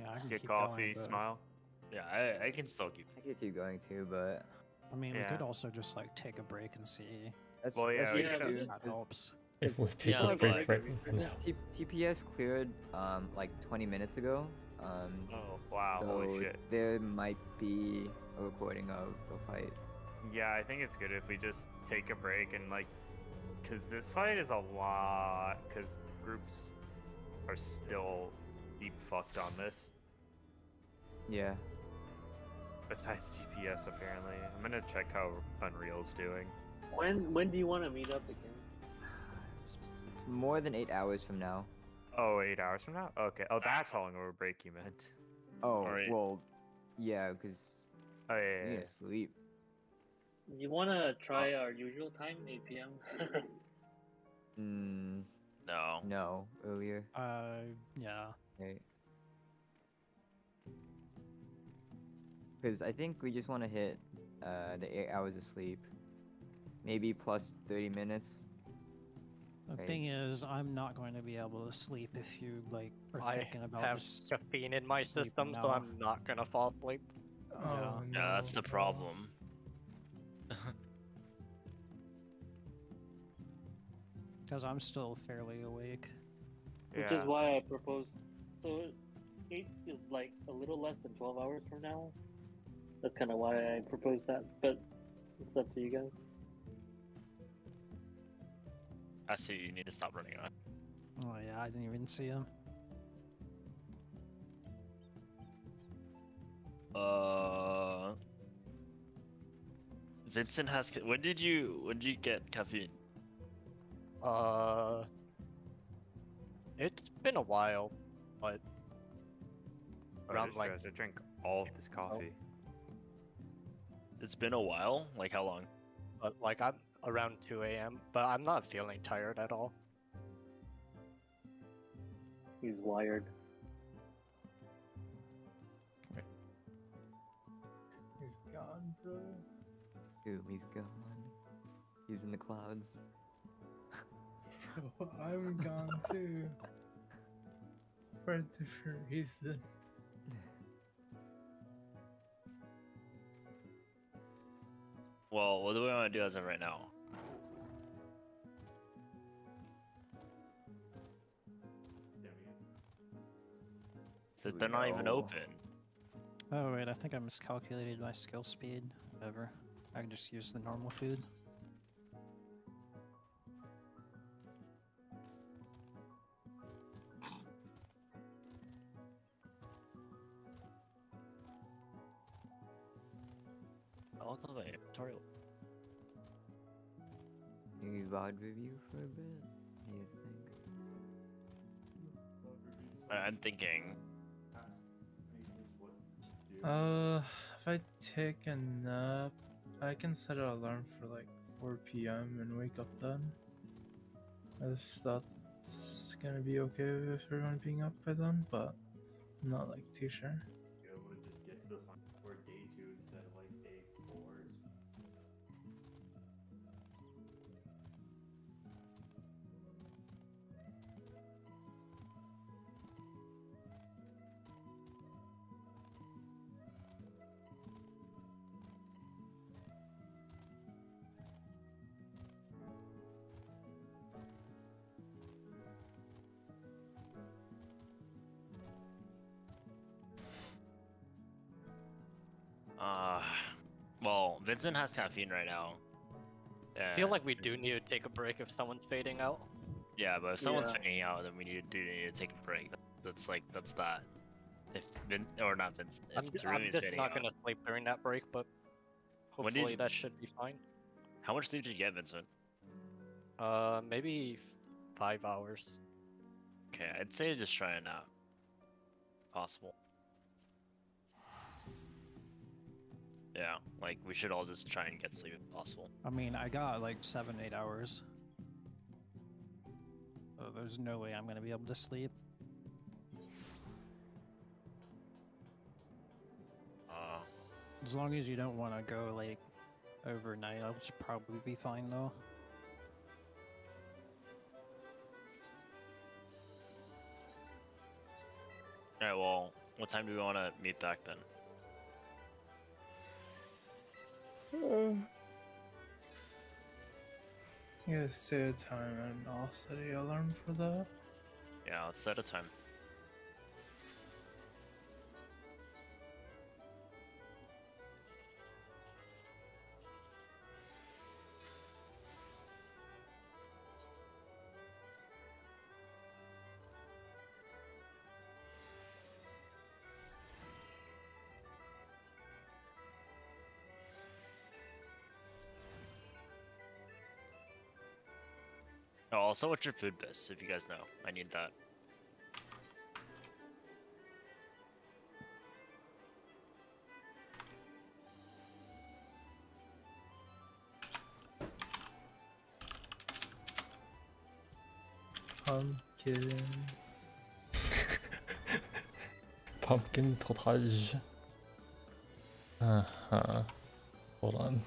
[SPEAKER 7] Yeah, I can
[SPEAKER 5] Get
[SPEAKER 7] keep
[SPEAKER 5] coffee,
[SPEAKER 7] going, but-
[SPEAKER 5] smile.
[SPEAKER 3] Yeah, I, I can still keep.
[SPEAKER 2] I could keep going too, but
[SPEAKER 7] I mean, we could also just like take a break and see.
[SPEAKER 2] That's
[SPEAKER 5] Well, yeah,
[SPEAKER 2] that's
[SPEAKER 5] we
[SPEAKER 2] true
[SPEAKER 8] could-
[SPEAKER 2] too,
[SPEAKER 7] helps.
[SPEAKER 1] If we
[SPEAKER 2] It's-
[SPEAKER 1] take
[SPEAKER 3] yeah,
[SPEAKER 1] a break
[SPEAKER 3] but-
[SPEAKER 1] right
[SPEAKER 2] T- T- TPS cleared um like 20 minutes ago. Um,
[SPEAKER 5] Oh wow,
[SPEAKER 2] so
[SPEAKER 5] holy shit.
[SPEAKER 2] there might be a recording of the fight.
[SPEAKER 5] Yeah, I think it's good if we just take a break and like, cause this fight is a lot. Cause groups are still deep fucked on this.
[SPEAKER 2] Yeah.
[SPEAKER 5] Besides TPS, apparently. I'm gonna check how Unreal's doing.
[SPEAKER 8] When when do you want to meet up again?
[SPEAKER 2] More than eight hours from now.
[SPEAKER 5] Oh, eight hours from now? Okay. Oh, that's how long of a break you meant.
[SPEAKER 2] Oh,
[SPEAKER 3] Alright.
[SPEAKER 2] well, yeah, because
[SPEAKER 5] Oh, yeah,
[SPEAKER 2] I
[SPEAKER 5] yeah,
[SPEAKER 2] need
[SPEAKER 5] yeah.
[SPEAKER 2] to sleep.
[SPEAKER 8] You want to try our usual time, 8 p.m. [laughs]
[SPEAKER 2] Mm,
[SPEAKER 3] No.
[SPEAKER 2] no, earlier.
[SPEAKER 7] Uh, yeah.
[SPEAKER 2] Okay. Because I think we just want to hit uh, the eight hours of sleep. Maybe plus 30 minutes.
[SPEAKER 7] The
[SPEAKER 2] Okay.
[SPEAKER 7] thing is, I'm not going to be able to sleep if you like are
[SPEAKER 6] I
[SPEAKER 7] thinking about I
[SPEAKER 6] have
[SPEAKER 7] just
[SPEAKER 6] caffeine in my
[SPEAKER 7] sleeping
[SPEAKER 6] system, so. I'm not gonna fall asleep.
[SPEAKER 10] Oh,
[SPEAKER 3] Yeah, that's
[SPEAKER 10] no.
[SPEAKER 3] the problem. [laughs]
[SPEAKER 7] because I'm still fairly awake.
[SPEAKER 8] Which is why I proposed. So, 8 is like a little less than 12 hours from now. That's kind of why I proposed that, but it's up to you guys.
[SPEAKER 3] I see you need to stop running on.
[SPEAKER 7] Oh yeah, I didn't even see him.
[SPEAKER 3] Uh Vincent has ca- when did you when did you get caffeine?
[SPEAKER 6] Uh, it's been a while, but
[SPEAKER 5] Oh, I
[SPEAKER 6] around
[SPEAKER 5] just
[SPEAKER 6] like
[SPEAKER 5] realized I drink all of this coffee.
[SPEAKER 3] It's been a while? Like how long?
[SPEAKER 6] but like I'm around 2 a.m. But I'm not feeling tired at all.
[SPEAKER 8] He's wired.
[SPEAKER 10] He's gone, bro.
[SPEAKER 2] Boom, he's gone. He's in the clouds.
[SPEAKER 10] Bro, [laughs] oh, I'm gone too. [laughs] For a different reason.
[SPEAKER 3] Well, what do we want to do as of right now? That they're not even open.
[SPEAKER 7] Oh wait, I think I miscalculated my skill speed. Whatever. I can just use the normal food.
[SPEAKER 3] I'll go to the tutorial.
[SPEAKER 2] Maybe VOD review for a bit? What do you guys think?
[SPEAKER 3] I- I'm thinking.
[SPEAKER 10] Uh, if I take a nap, I can set an alarm for like 4 p.m. and wake up then. If that's gonna be okay with everyone being up by then, but I'm not like too sure.
[SPEAKER 3] Well, Vincent has caffeine right now.
[SPEAKER 6] Yeah, I feel like we do need to take a break if someone's fading out.
[SPEAKER 3] Yeah, but if someone's
[SPEAKER 8] Yeah.
[SPEAKER 3] fading out, then we need to do need to take a break. That's like that's that. If Vin or not Vincent, if
[SPEAKER 6] I'm, I'm just not
[SPEAKER 3] out.
[SPEAKER 6] gonna sleep during that break, but hopefully
[SPEAKER 3] you-
[SPEAKER 6] that should be fine.
[SPEAKER 3] How much sleep did you get, Vincent?
[SPEAKER 6] Uh, maybe five hours.
[SPEAKER 3] Okay, I'd say just try it nap. Possible. Yeah, like we should all just try and get sleep if possible.
[SPEAKER 7] I mean, I got like seven, eight hours. So there's no way I'm gonna be able to sleep.
[SPEAKER 3] Uh,
[SPEAKER 7] As long as you don't want to go like overnight, I'll probably be fine though.
[SPEAKER 3] Alright, well, what time do we want to meet back then?
[SPEAKER 10] Yeah, set a time and I'll set a alarm for that.
[SPEAKER 3] Yeah, let's set a time. Oh, also, what's your food best? If you guys know, I need that.
[SPEAKER 10] Pumpkin. [laughs]
[SPEAKER 1] Pumpkin potage. Uh huh. Hold on.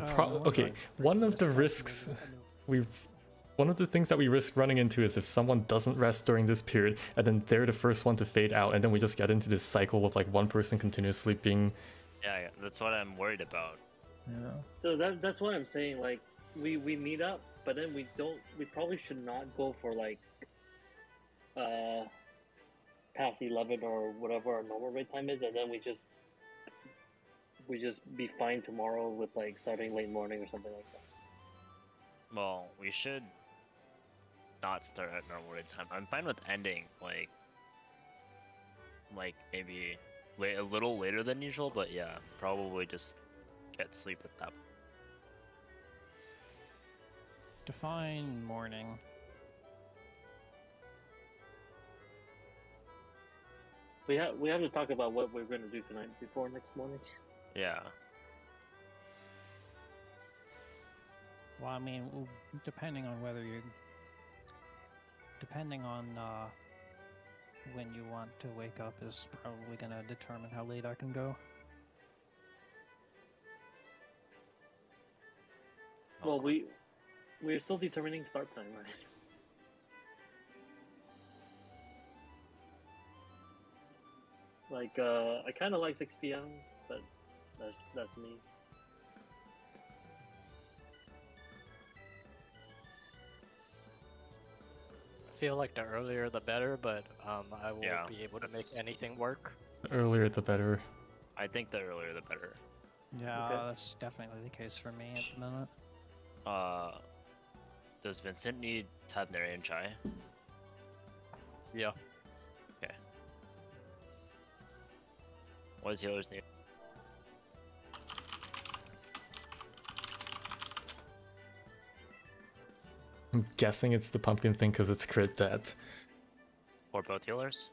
[SPEAKER 1] The
[SPEAKER 7] Uh,
[SPEAKER 1] pro-
[SPEAKER 7] what
[SPEAKER 1] okay, one of the risks
[SPEAKER 7] happening? I
[SPEAKER 1] we one of the things that we risk running into is if someone doesn't rest during this period and then they're the first one to fade out and then we just get into this cycle of like one person continuously being
[SPEAKER 3] Yeah, yeah, that's what I'm worried about.
[SPEAKER 10] Yeah.
[SPEAKER 8] So that that's what I'm saying. Like we we meet up, but then we don't. We probably should not go for like uh past eleven or whatever our normal raid time is, and then we just we just be fine tomorrow with like starting late morning or something like that.
[SPEAKER 3] Well, we should not start at normal raid time. I'm fine with ending like like maybe wait a little later than usual, but yeah, probably just get sleep at that.
[SPEAKER 7] Define morning.
[SPEAKER 8] We have we have to talk about what we're gonna do tonight before next morning.
[SPEAKER 3] Yeah.
[SPEAKER 7] Well, I mean, depending on whether you, depending on uh, when you want to wake up is probably gonna determine how late I can go.
[SPEAKER 8] Well, we we're still determining start time, right? Like, uh, I kind of like 6 p.m., but that's that's me.
[SPEAKER 6] I feel like the earlier the better, but um, I will
[SPEAKER 3] Yeah,
[SPEAKER 6] be able to make anything work.
[SPEAKER 1] the earlier the better.
[SPEAKER 3] I think the earlier the better.
[SPEAKER 7] Yeah,
[SPEAKER 8] Okay.
[SPEAKER 7] that's definitely the case for me at the minute.
[SPEAKER 3] Uh does Vincent need to have their aim chai?
[SPEAKER 6] Yeah. Okay.
[SPEAKER 3] What does healers need?
[SPEAKER 1] I'm guessing it's the pumpkin thing because it's crit death.
[SPEAKER 3] Or both healers?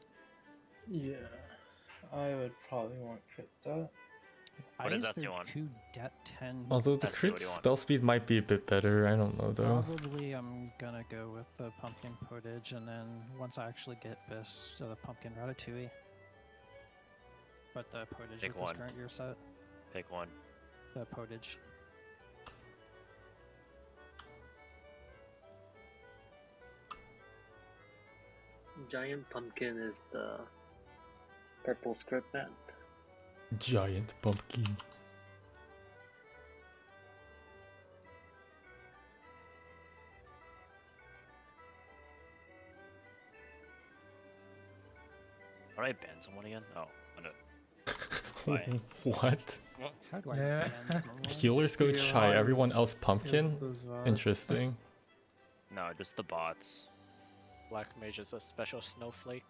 [SPEAKER 10] Yeah. I would probably want crit that.
[SPEAKER 7] Why
[SPEAKER 3] What does
[SPEAKER 7] is
[SPEAKER 3] that
[SPEAKER 7] there
[SPEAKER 3] do on?
[SPEAKER 7] two det ten?
[SPEAKER 1] Although the
[SPEAKER 3] That's
[SPEAKER 1] crit
[SPEAKER 3] what you want.
[SPEAKER 1] spell speed might be a bit better, I don't know though.
[SPEAKER 7] Probably I'm gonna go with the pumpkin potage, and then once I actually get this, uh, the pumpkin ratatouille. But the potage
[SPEAKER 3] Pick
[SPEAKER 7] with this current year set,
[SPEAKER 3] Pick one.
[SPEAKER 7] the potage.
[SPEAKER 8] Giant pumpkin is the purple script map.
[SPEAKER 1] Giant pumpkin.
[SPEAKER 3] All right, do ban someone again? Oh, I [laughs]
[SPEAKER 1] what?
[SPEAKER 7] How do I
[SPEAKER 10] Yeah. [laughs]
[SPEAKER 1] Healers go chai, everyone else pumpkin? Interesting.
[SPEAKER 3] No, just the bots.
[SPEAKER 6] Black Mage is a special snowflake.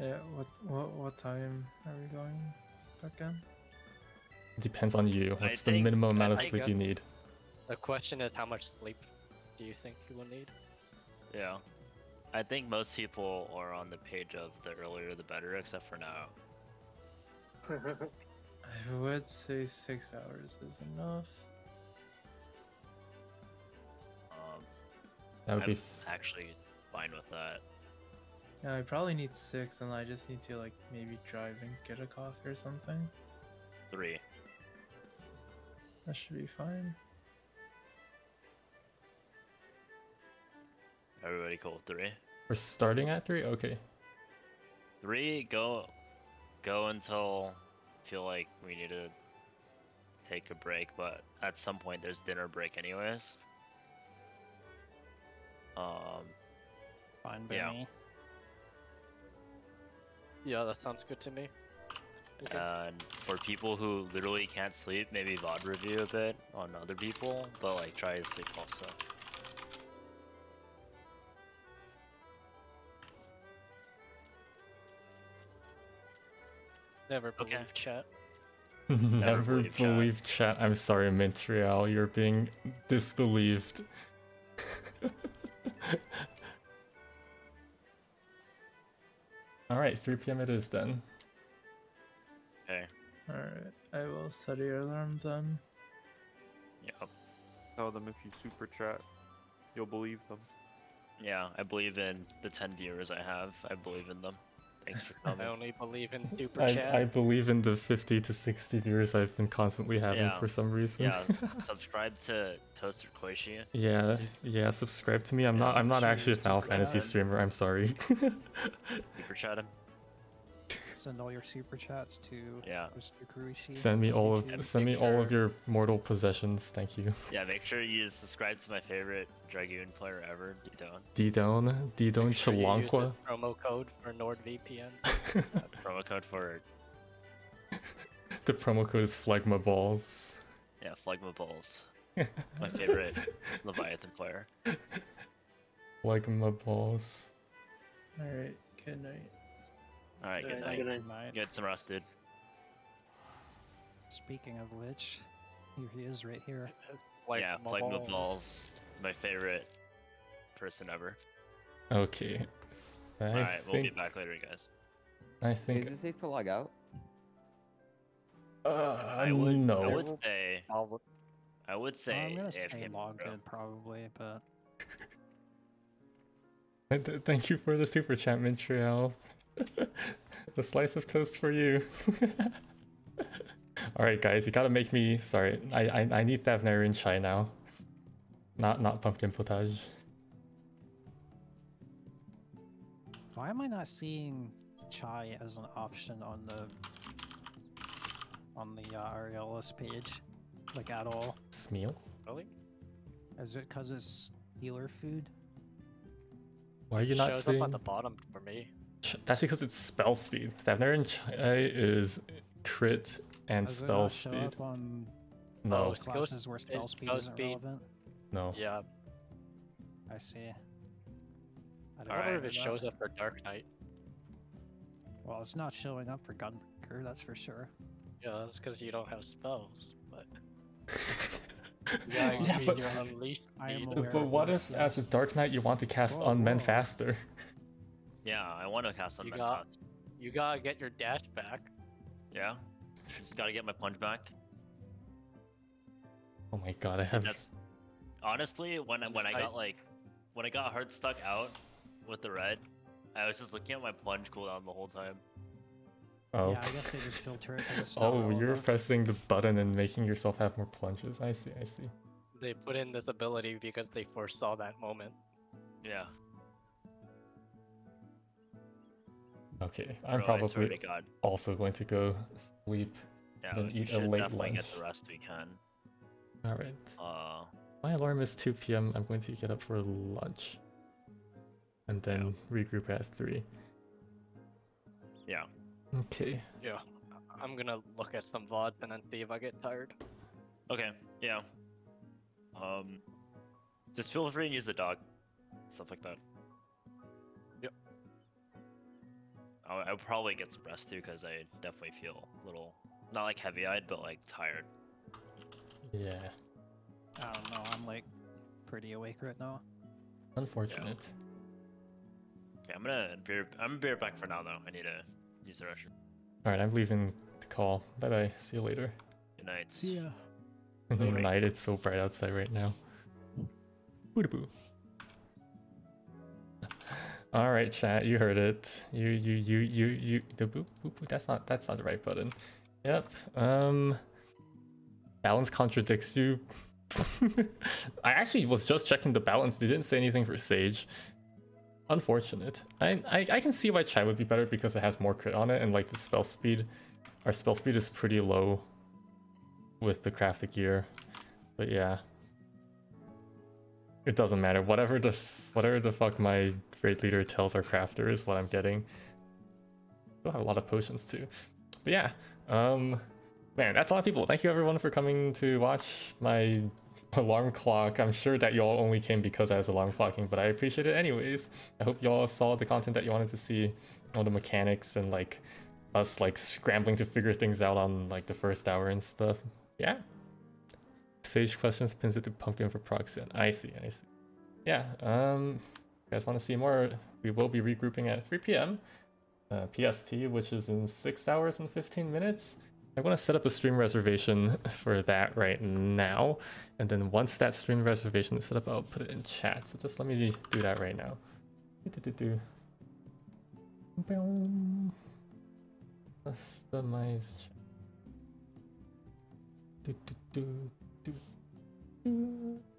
[SPEAKER 10] Yeah, what what what time are we going again?
[SPEAKER 1] Depends on you.
[SPEAKER 3] I
[SPEAKER 1] What's the minimum amount of sleep you need?
[SPEAKER 6] The question is, how much sleep do you think you will need?
[SPEAKER 3] Yeah. I think most people are on the page of the earlier the better, except for now. [laughs]
[SPEAKER 10] I would say six hours is enough.
[SPEAKER 1] That would
[SPEAKER 3] I'm
[SPEAKER 1] be. F-
[SPEAKER 3] actually fine with that.
[SPEAKER 10] Yeah, I probably need six, and I just need to like maybe drive and get a coffee or something.
[SPEAKER 3] Three.
[SPEAKER 10] That should be fine.
[SPEAKER 3] Everybody cool three?
[SPEAKER 1] We're starting at three. Okay.
[SPEAKER 3] Three, go, go until feel like we need to take a break, but at some point there's dinner break anyways. Um,
[SPEAKER 7] Fine by
[SPEAKER 3] Yeah.
[SPEAKER 7] me.
[SPEAKER 6] Yeah, that sounds good to me. Okay.
[SPEAKER 3] and for people who literally can't sleep, maybe VOD review a bit on other people, but like try to sleep also.
[SPEAKER 6] Never believe chat.
[SPEAKER 1] Never,
[SPEAKER 3] believe
[SPEAKER 1] believe,
[SPEAKER 3] chat.
[SPEAKER 1] chat. I'm sorry, Montreal. You're being disbelieved. All right, 3 p.m. it is then.
[SPEAKER 3] Okay.
[SPEAKER 10] Alright, I will set your alarm then.
[SPEAKER 3] Yep.
[SPEAKER 12] Tell them if you super chat, you'll believe them.
[SPEAKER 3] Yeah, I believe in the 10 viewers I have. I believe in them. Thanks for
[SPEAKER 6] I only believe in super
[SPEAKER 1] I,
[SPEAKER 6] chat.
[SPEAKER 1] I believe in the 50 to 60 viewers I've been constantly having
[SPEAKER 3] Yeah.
[SPEAKER 1] for some reason.
[SPEAKER 3] yeah, [laughs] subscribe to Toaster Koishi.
[SPEAKER 1] yeah, yeah. Subscribe to me. I'm not. I'm not actually a
[SPEAKER 7] you
[SPEAKER 1] Final Fantasy streamer. I'm sorry.
[SPEAKER 3] Super chat him.
[SPEAKER 7] Send all your super chats to
[SPEAKER 3] Yeah.
[SPEAKER 7] Mr. Kuruishi.
[SPEAKER 1] send me all
[SPEAKER 7] YouTube.
[SPEAKER 1] of. Send me
[SPEAKER 3] make
[SPEAKER 1] all of your mortal possessions. Thank you.
[SPEAKER 3] Yeah, make sure you subscribe to my favorite Dragoon player ever, Didon.
[SPEAKER 1] Didon, Didon
[SPEAKER 6] Make sure you use promo code for NordVPN. [laughs]
[SPEAKER 3] Uh, promo code for
[SPEAKER 1] The promo code is Phlegma Balls.
[SPEAKER 3] yeah, Phlegma Balls. My favorite [laughs] Leviathan player.
[SPEAKER 1] Phlegma Balls.
[SPEAKER 10] Alright, good night.
[SPEAKER 3] Alright, good night.
[SPEAKER 8] good night.
[SPEAKER 3] Get some rest, dude.
[SPEAKER 7] Speaking of which, here he is right here. [laughs]
[SPEAKER 6] Like
[SPEAKER 3] yeah,
[SPEAKER 6] my
[SPEAKER 3] Phlegma
[SPEAKER 6] balls.
[SPEAKER 3] Balls. My favorite person ever.
[SPEAKER 1] Okay. I
[SPEAKER 3] Alright, we'll be back later, guys.
[SPEAKER 1] I think.
[SPEAKER 2] Is
[SPEAKER 1] think.
[SPEAKER 2] it safe to log out?
[SPEAKER 1] Uh,
[SPEAKER 3] I would,
[SPEAKER 1] no.
[SPEAKER 3] I would say,
[SPEAKER 6] Probably.
[SPEAKER 3] I would say,
[SPEAKER 7] I'm gonna stay
[SPEAKER 3] mode,
[SPEAKER 7] logged
[SPEAKER 3] bro.
[SPEAKER 7] in probably, but [laughs]
[SPEAKER 1] Thank you for the super chat, Montreal. The slice of toast for you. [laughs] All right, guys, you gotta make me. Sorry, I I, I need Thavnarian chai now. Not not pumpkin potage.
[SPEAKER 7] why am I not seeing chai as an option on the on the uh, Ariyala's page, like at all?
[SPEAKER 1] Smeal?
[SPEAKER 6] Really?
[SPEAKER 7] Is it because it's healer food?
[SPEAKER 1] Why are you
[SPEAKER 6] It
[SPEAKER 1] not
[SPEAKER 6] shows
[SPEAKER 1] seeing?
[SPEAKER 6] up at the bottom for me.
[SPEAKER 1] Ch- That's because it's spell speed. Thavnarian chai is crit and
[SPEAKER 7] Does it
[SPEAKER 1] spell
[SPEAKER 7] not show
[SPEAKER 1] speed.
[SPEAKER 7] up on
[SPEAKER 1] No,
[SPEAKER 6] Oh, it's
[SPEAKER 7] classes
[SPEAKER 6] ghost-
[SPEAKER 7] where spell speed
[SPEAKER 6] spell
[SPEAKER 7] isn't
[SPEAKER 6] speed.
[SPEAKER 7] relevant?
[SPEAKER 1] no.
[SPEAKER 6] Yeah.
[SPEAKER 7] I see. I
[SPEAKER 6] I
[SPEAKER 7] don't
[SPEAKER 6] wonder if it shows up for Dark Knight.
[SPEAKER 7] Well, it's not showing up for Gunbreaker, that's for sure.
[SPEAKER 6] Yeah, that's because you don't have spells. But [laughs] yeah,
[SPEAKER 1] Yeah,
[SPEAKER 6] yeah
[SPEAKER 1] but-
[SPEAKER 6] your unleashed
[SPEAKER 7] I am aware
[SPEAKER 1] But
[SPEAKER 7] of
[SPEAKER 1] what
[SPEAKER 7] this,
[SPEAKER 1] if, as a. Dark Knight, you want to cast
[SPEAKER 7] Whoa,
[SPEAKER 1] Unmend
[SPEAKER 7] whoa.
[SPEAKER 1] faster?
[SPEAKER 3] Yeah, I want to cast on
[SPEAKER 6] You
[SPEAKER 3] that
[SPEAKER 6] got-
[SPEAKER 3] fast.
[SPEAKER 6] You gotta get your dash back.
[SPEAKER 3] Yeah. Just gotta get my punch back.
[SPEAKER 1] Oh my god, I have.
[SPEAKER 3] That's honestly when I, when I
[SPEAKER 6] I-
[SPEAKER 3] got like when I got hard stuck out with the red, I was just looking at my plunge cooldown the whole time.
[SPEAKER 1] Oh.
[SPEAKER 7] Yeah, I guess they just filter it. [laughs]
[SPEAKER 1] Oh, you're pressing the button and making yourself have more plunges. I see, I see.
[SPEAKER 6] They put in this ability because they foresaw that moment.
[SPEAKER 3] Yeah.
[SPEAKER 1] Okay, I'm
[SPEAKER 3] Bro,
[SPEAKER 1] probably
[SPEAKER 3] God.
[SPEAKER 1] also going to go sleep.
[SPEAKER 3] Yeah,
[SPEAKER 1] then eat a
[SPEAKER 3] should
[SPEAKER 1] late
[SPEAKER 3] definitely
[SPEAKER 1] lunch.
[SPEAKER 3] get the rest we can.
[SPEAKER 1] Alright.
[SPEAKER 3] Uh,
[SPEAKER 1] My alarm is 2 p.m. I'm going to get up for lunch. And then regroup at 3.
[SPEAKER 3] yeah.
[SPEAKER 1] Okay.
[SPEAKER 6] Yeah. I- I'm gonna look at some VODs and then see if I get tired.
[SPEAKER 3] Okay. Yeah. Um, just feel free to use the dog, stuff like that. I I'll probably get some rest too, because I definitely feel a little not like heavy-eyed, but like tired.
[SPEAKER 1] Yeah.
[SPEAKER 7] I don't know, I'm like pretty awake right now.
[SPEAKER 1] Unfortunate.
[SPEAKER 3] Okay, I'm gonna be I'm gonna be right back for now though. I need to use the restroom.
[SPEAKER 1] Alright, I'm leaving the call. Bye bye. See you later.
[SPEAKER 3] Good night.
[SPEAKER 7] See ya.
[SPEAKER 1] Good [laughs] night. It's so bright outside right now. Boo boo. All right, chat. You heard it. You you you you you. The boop boop boop. That's not that's not the right button. Yep. Um. Balance contradicts you. [laughs] I actually was just checking the balance. They didn't say anything for Sage. Unfortunate. I, I I can see why Chai would be better because it has more crit on it and like the spell speed. Our spell speed is pretty low with the crafted gear. But yeah. It doesn't matter. Whatever the whatever the fuck my raid leader tells our crafter is what I'm getting. Still have a lot of potions too. But yeah. Um man, that's a lot of people. Thank you everyone for coming to watch my [laughs] alarm clock. I'm sure that y'all only came because I was alarm clocking, but I appreciate it anyways. I hope y'all saw the content that you wanted to see, all the mechanics and like us like scrambling to figure things out on like the first hour and stuff. Yeah. Sage questions pins it to pumpkin for proxy. I see, I see. Yeah, um, you guys want to see more? We will be regrouping at 3 p.m. Uh, PST, which is in 6 hours and 15 minutes. I want to set up a stream reservation [laughs] for that right now. And then once that stream reservation is set up, I'll put it in chat. So just let me do that right now. Customize.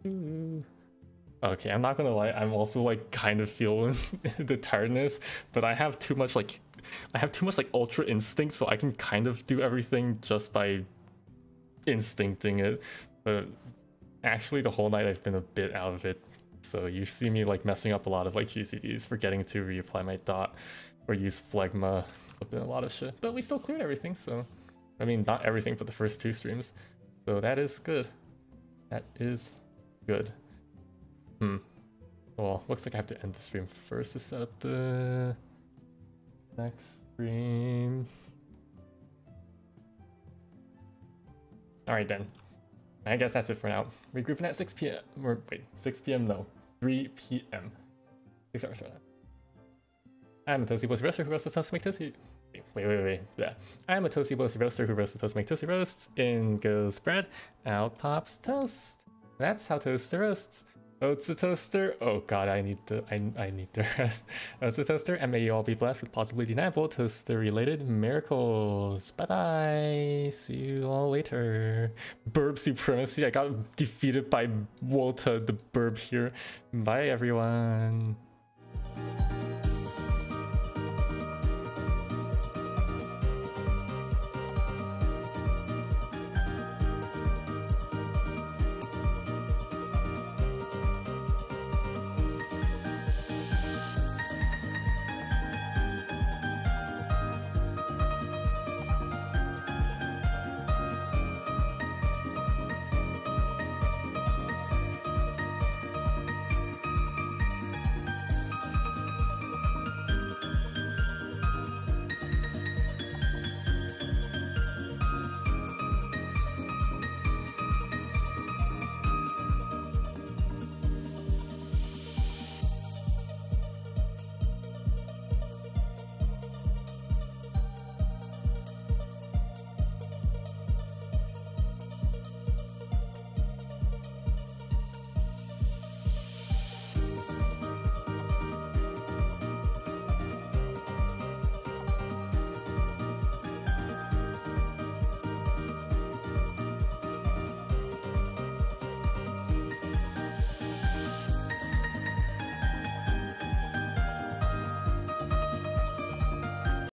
[SPEAKER 1] chat. Okay, I'm not gonna lie, I'm also like kind of feeling [laughs] the tiredness, but I have too much like I have too much like ultra instinct, so I can kind of do everything just by instincting it. But actually the whole night I've been a bit out of it. So you see me like messing up a lot of like GCDs, forgetting to reapply my dot or use phlegma, flipping a lot of shit. But we still cleared everything, so I mean not everything for the first two streams. So that is good. That is good. Hmm. Well, looks like I have to end the stream first to set up the next stream. Alright then. I guess that's it for now. Regrouping at 6 p.m. Or wait, 6 p.m. No, 3 p.m. Six hours from. I'm a Toasty Bossy Roaster who roasts toast to make toasty. Wait, wait, wait. Yeah. I'm a Toasty Bossy Roaster who roasts toast to make toasty roasts. In goes bread, out pops toast. That's how toaster roasts. It's a toaster. Oh god, I need the I I need the [laughs] rest. It's a toaster, and may you all be blessed with possibly deniable toaster-related miracles. Bye bye. See you all later. Burb supremacy. I got defeated by Walter the burb here. Bye everyone.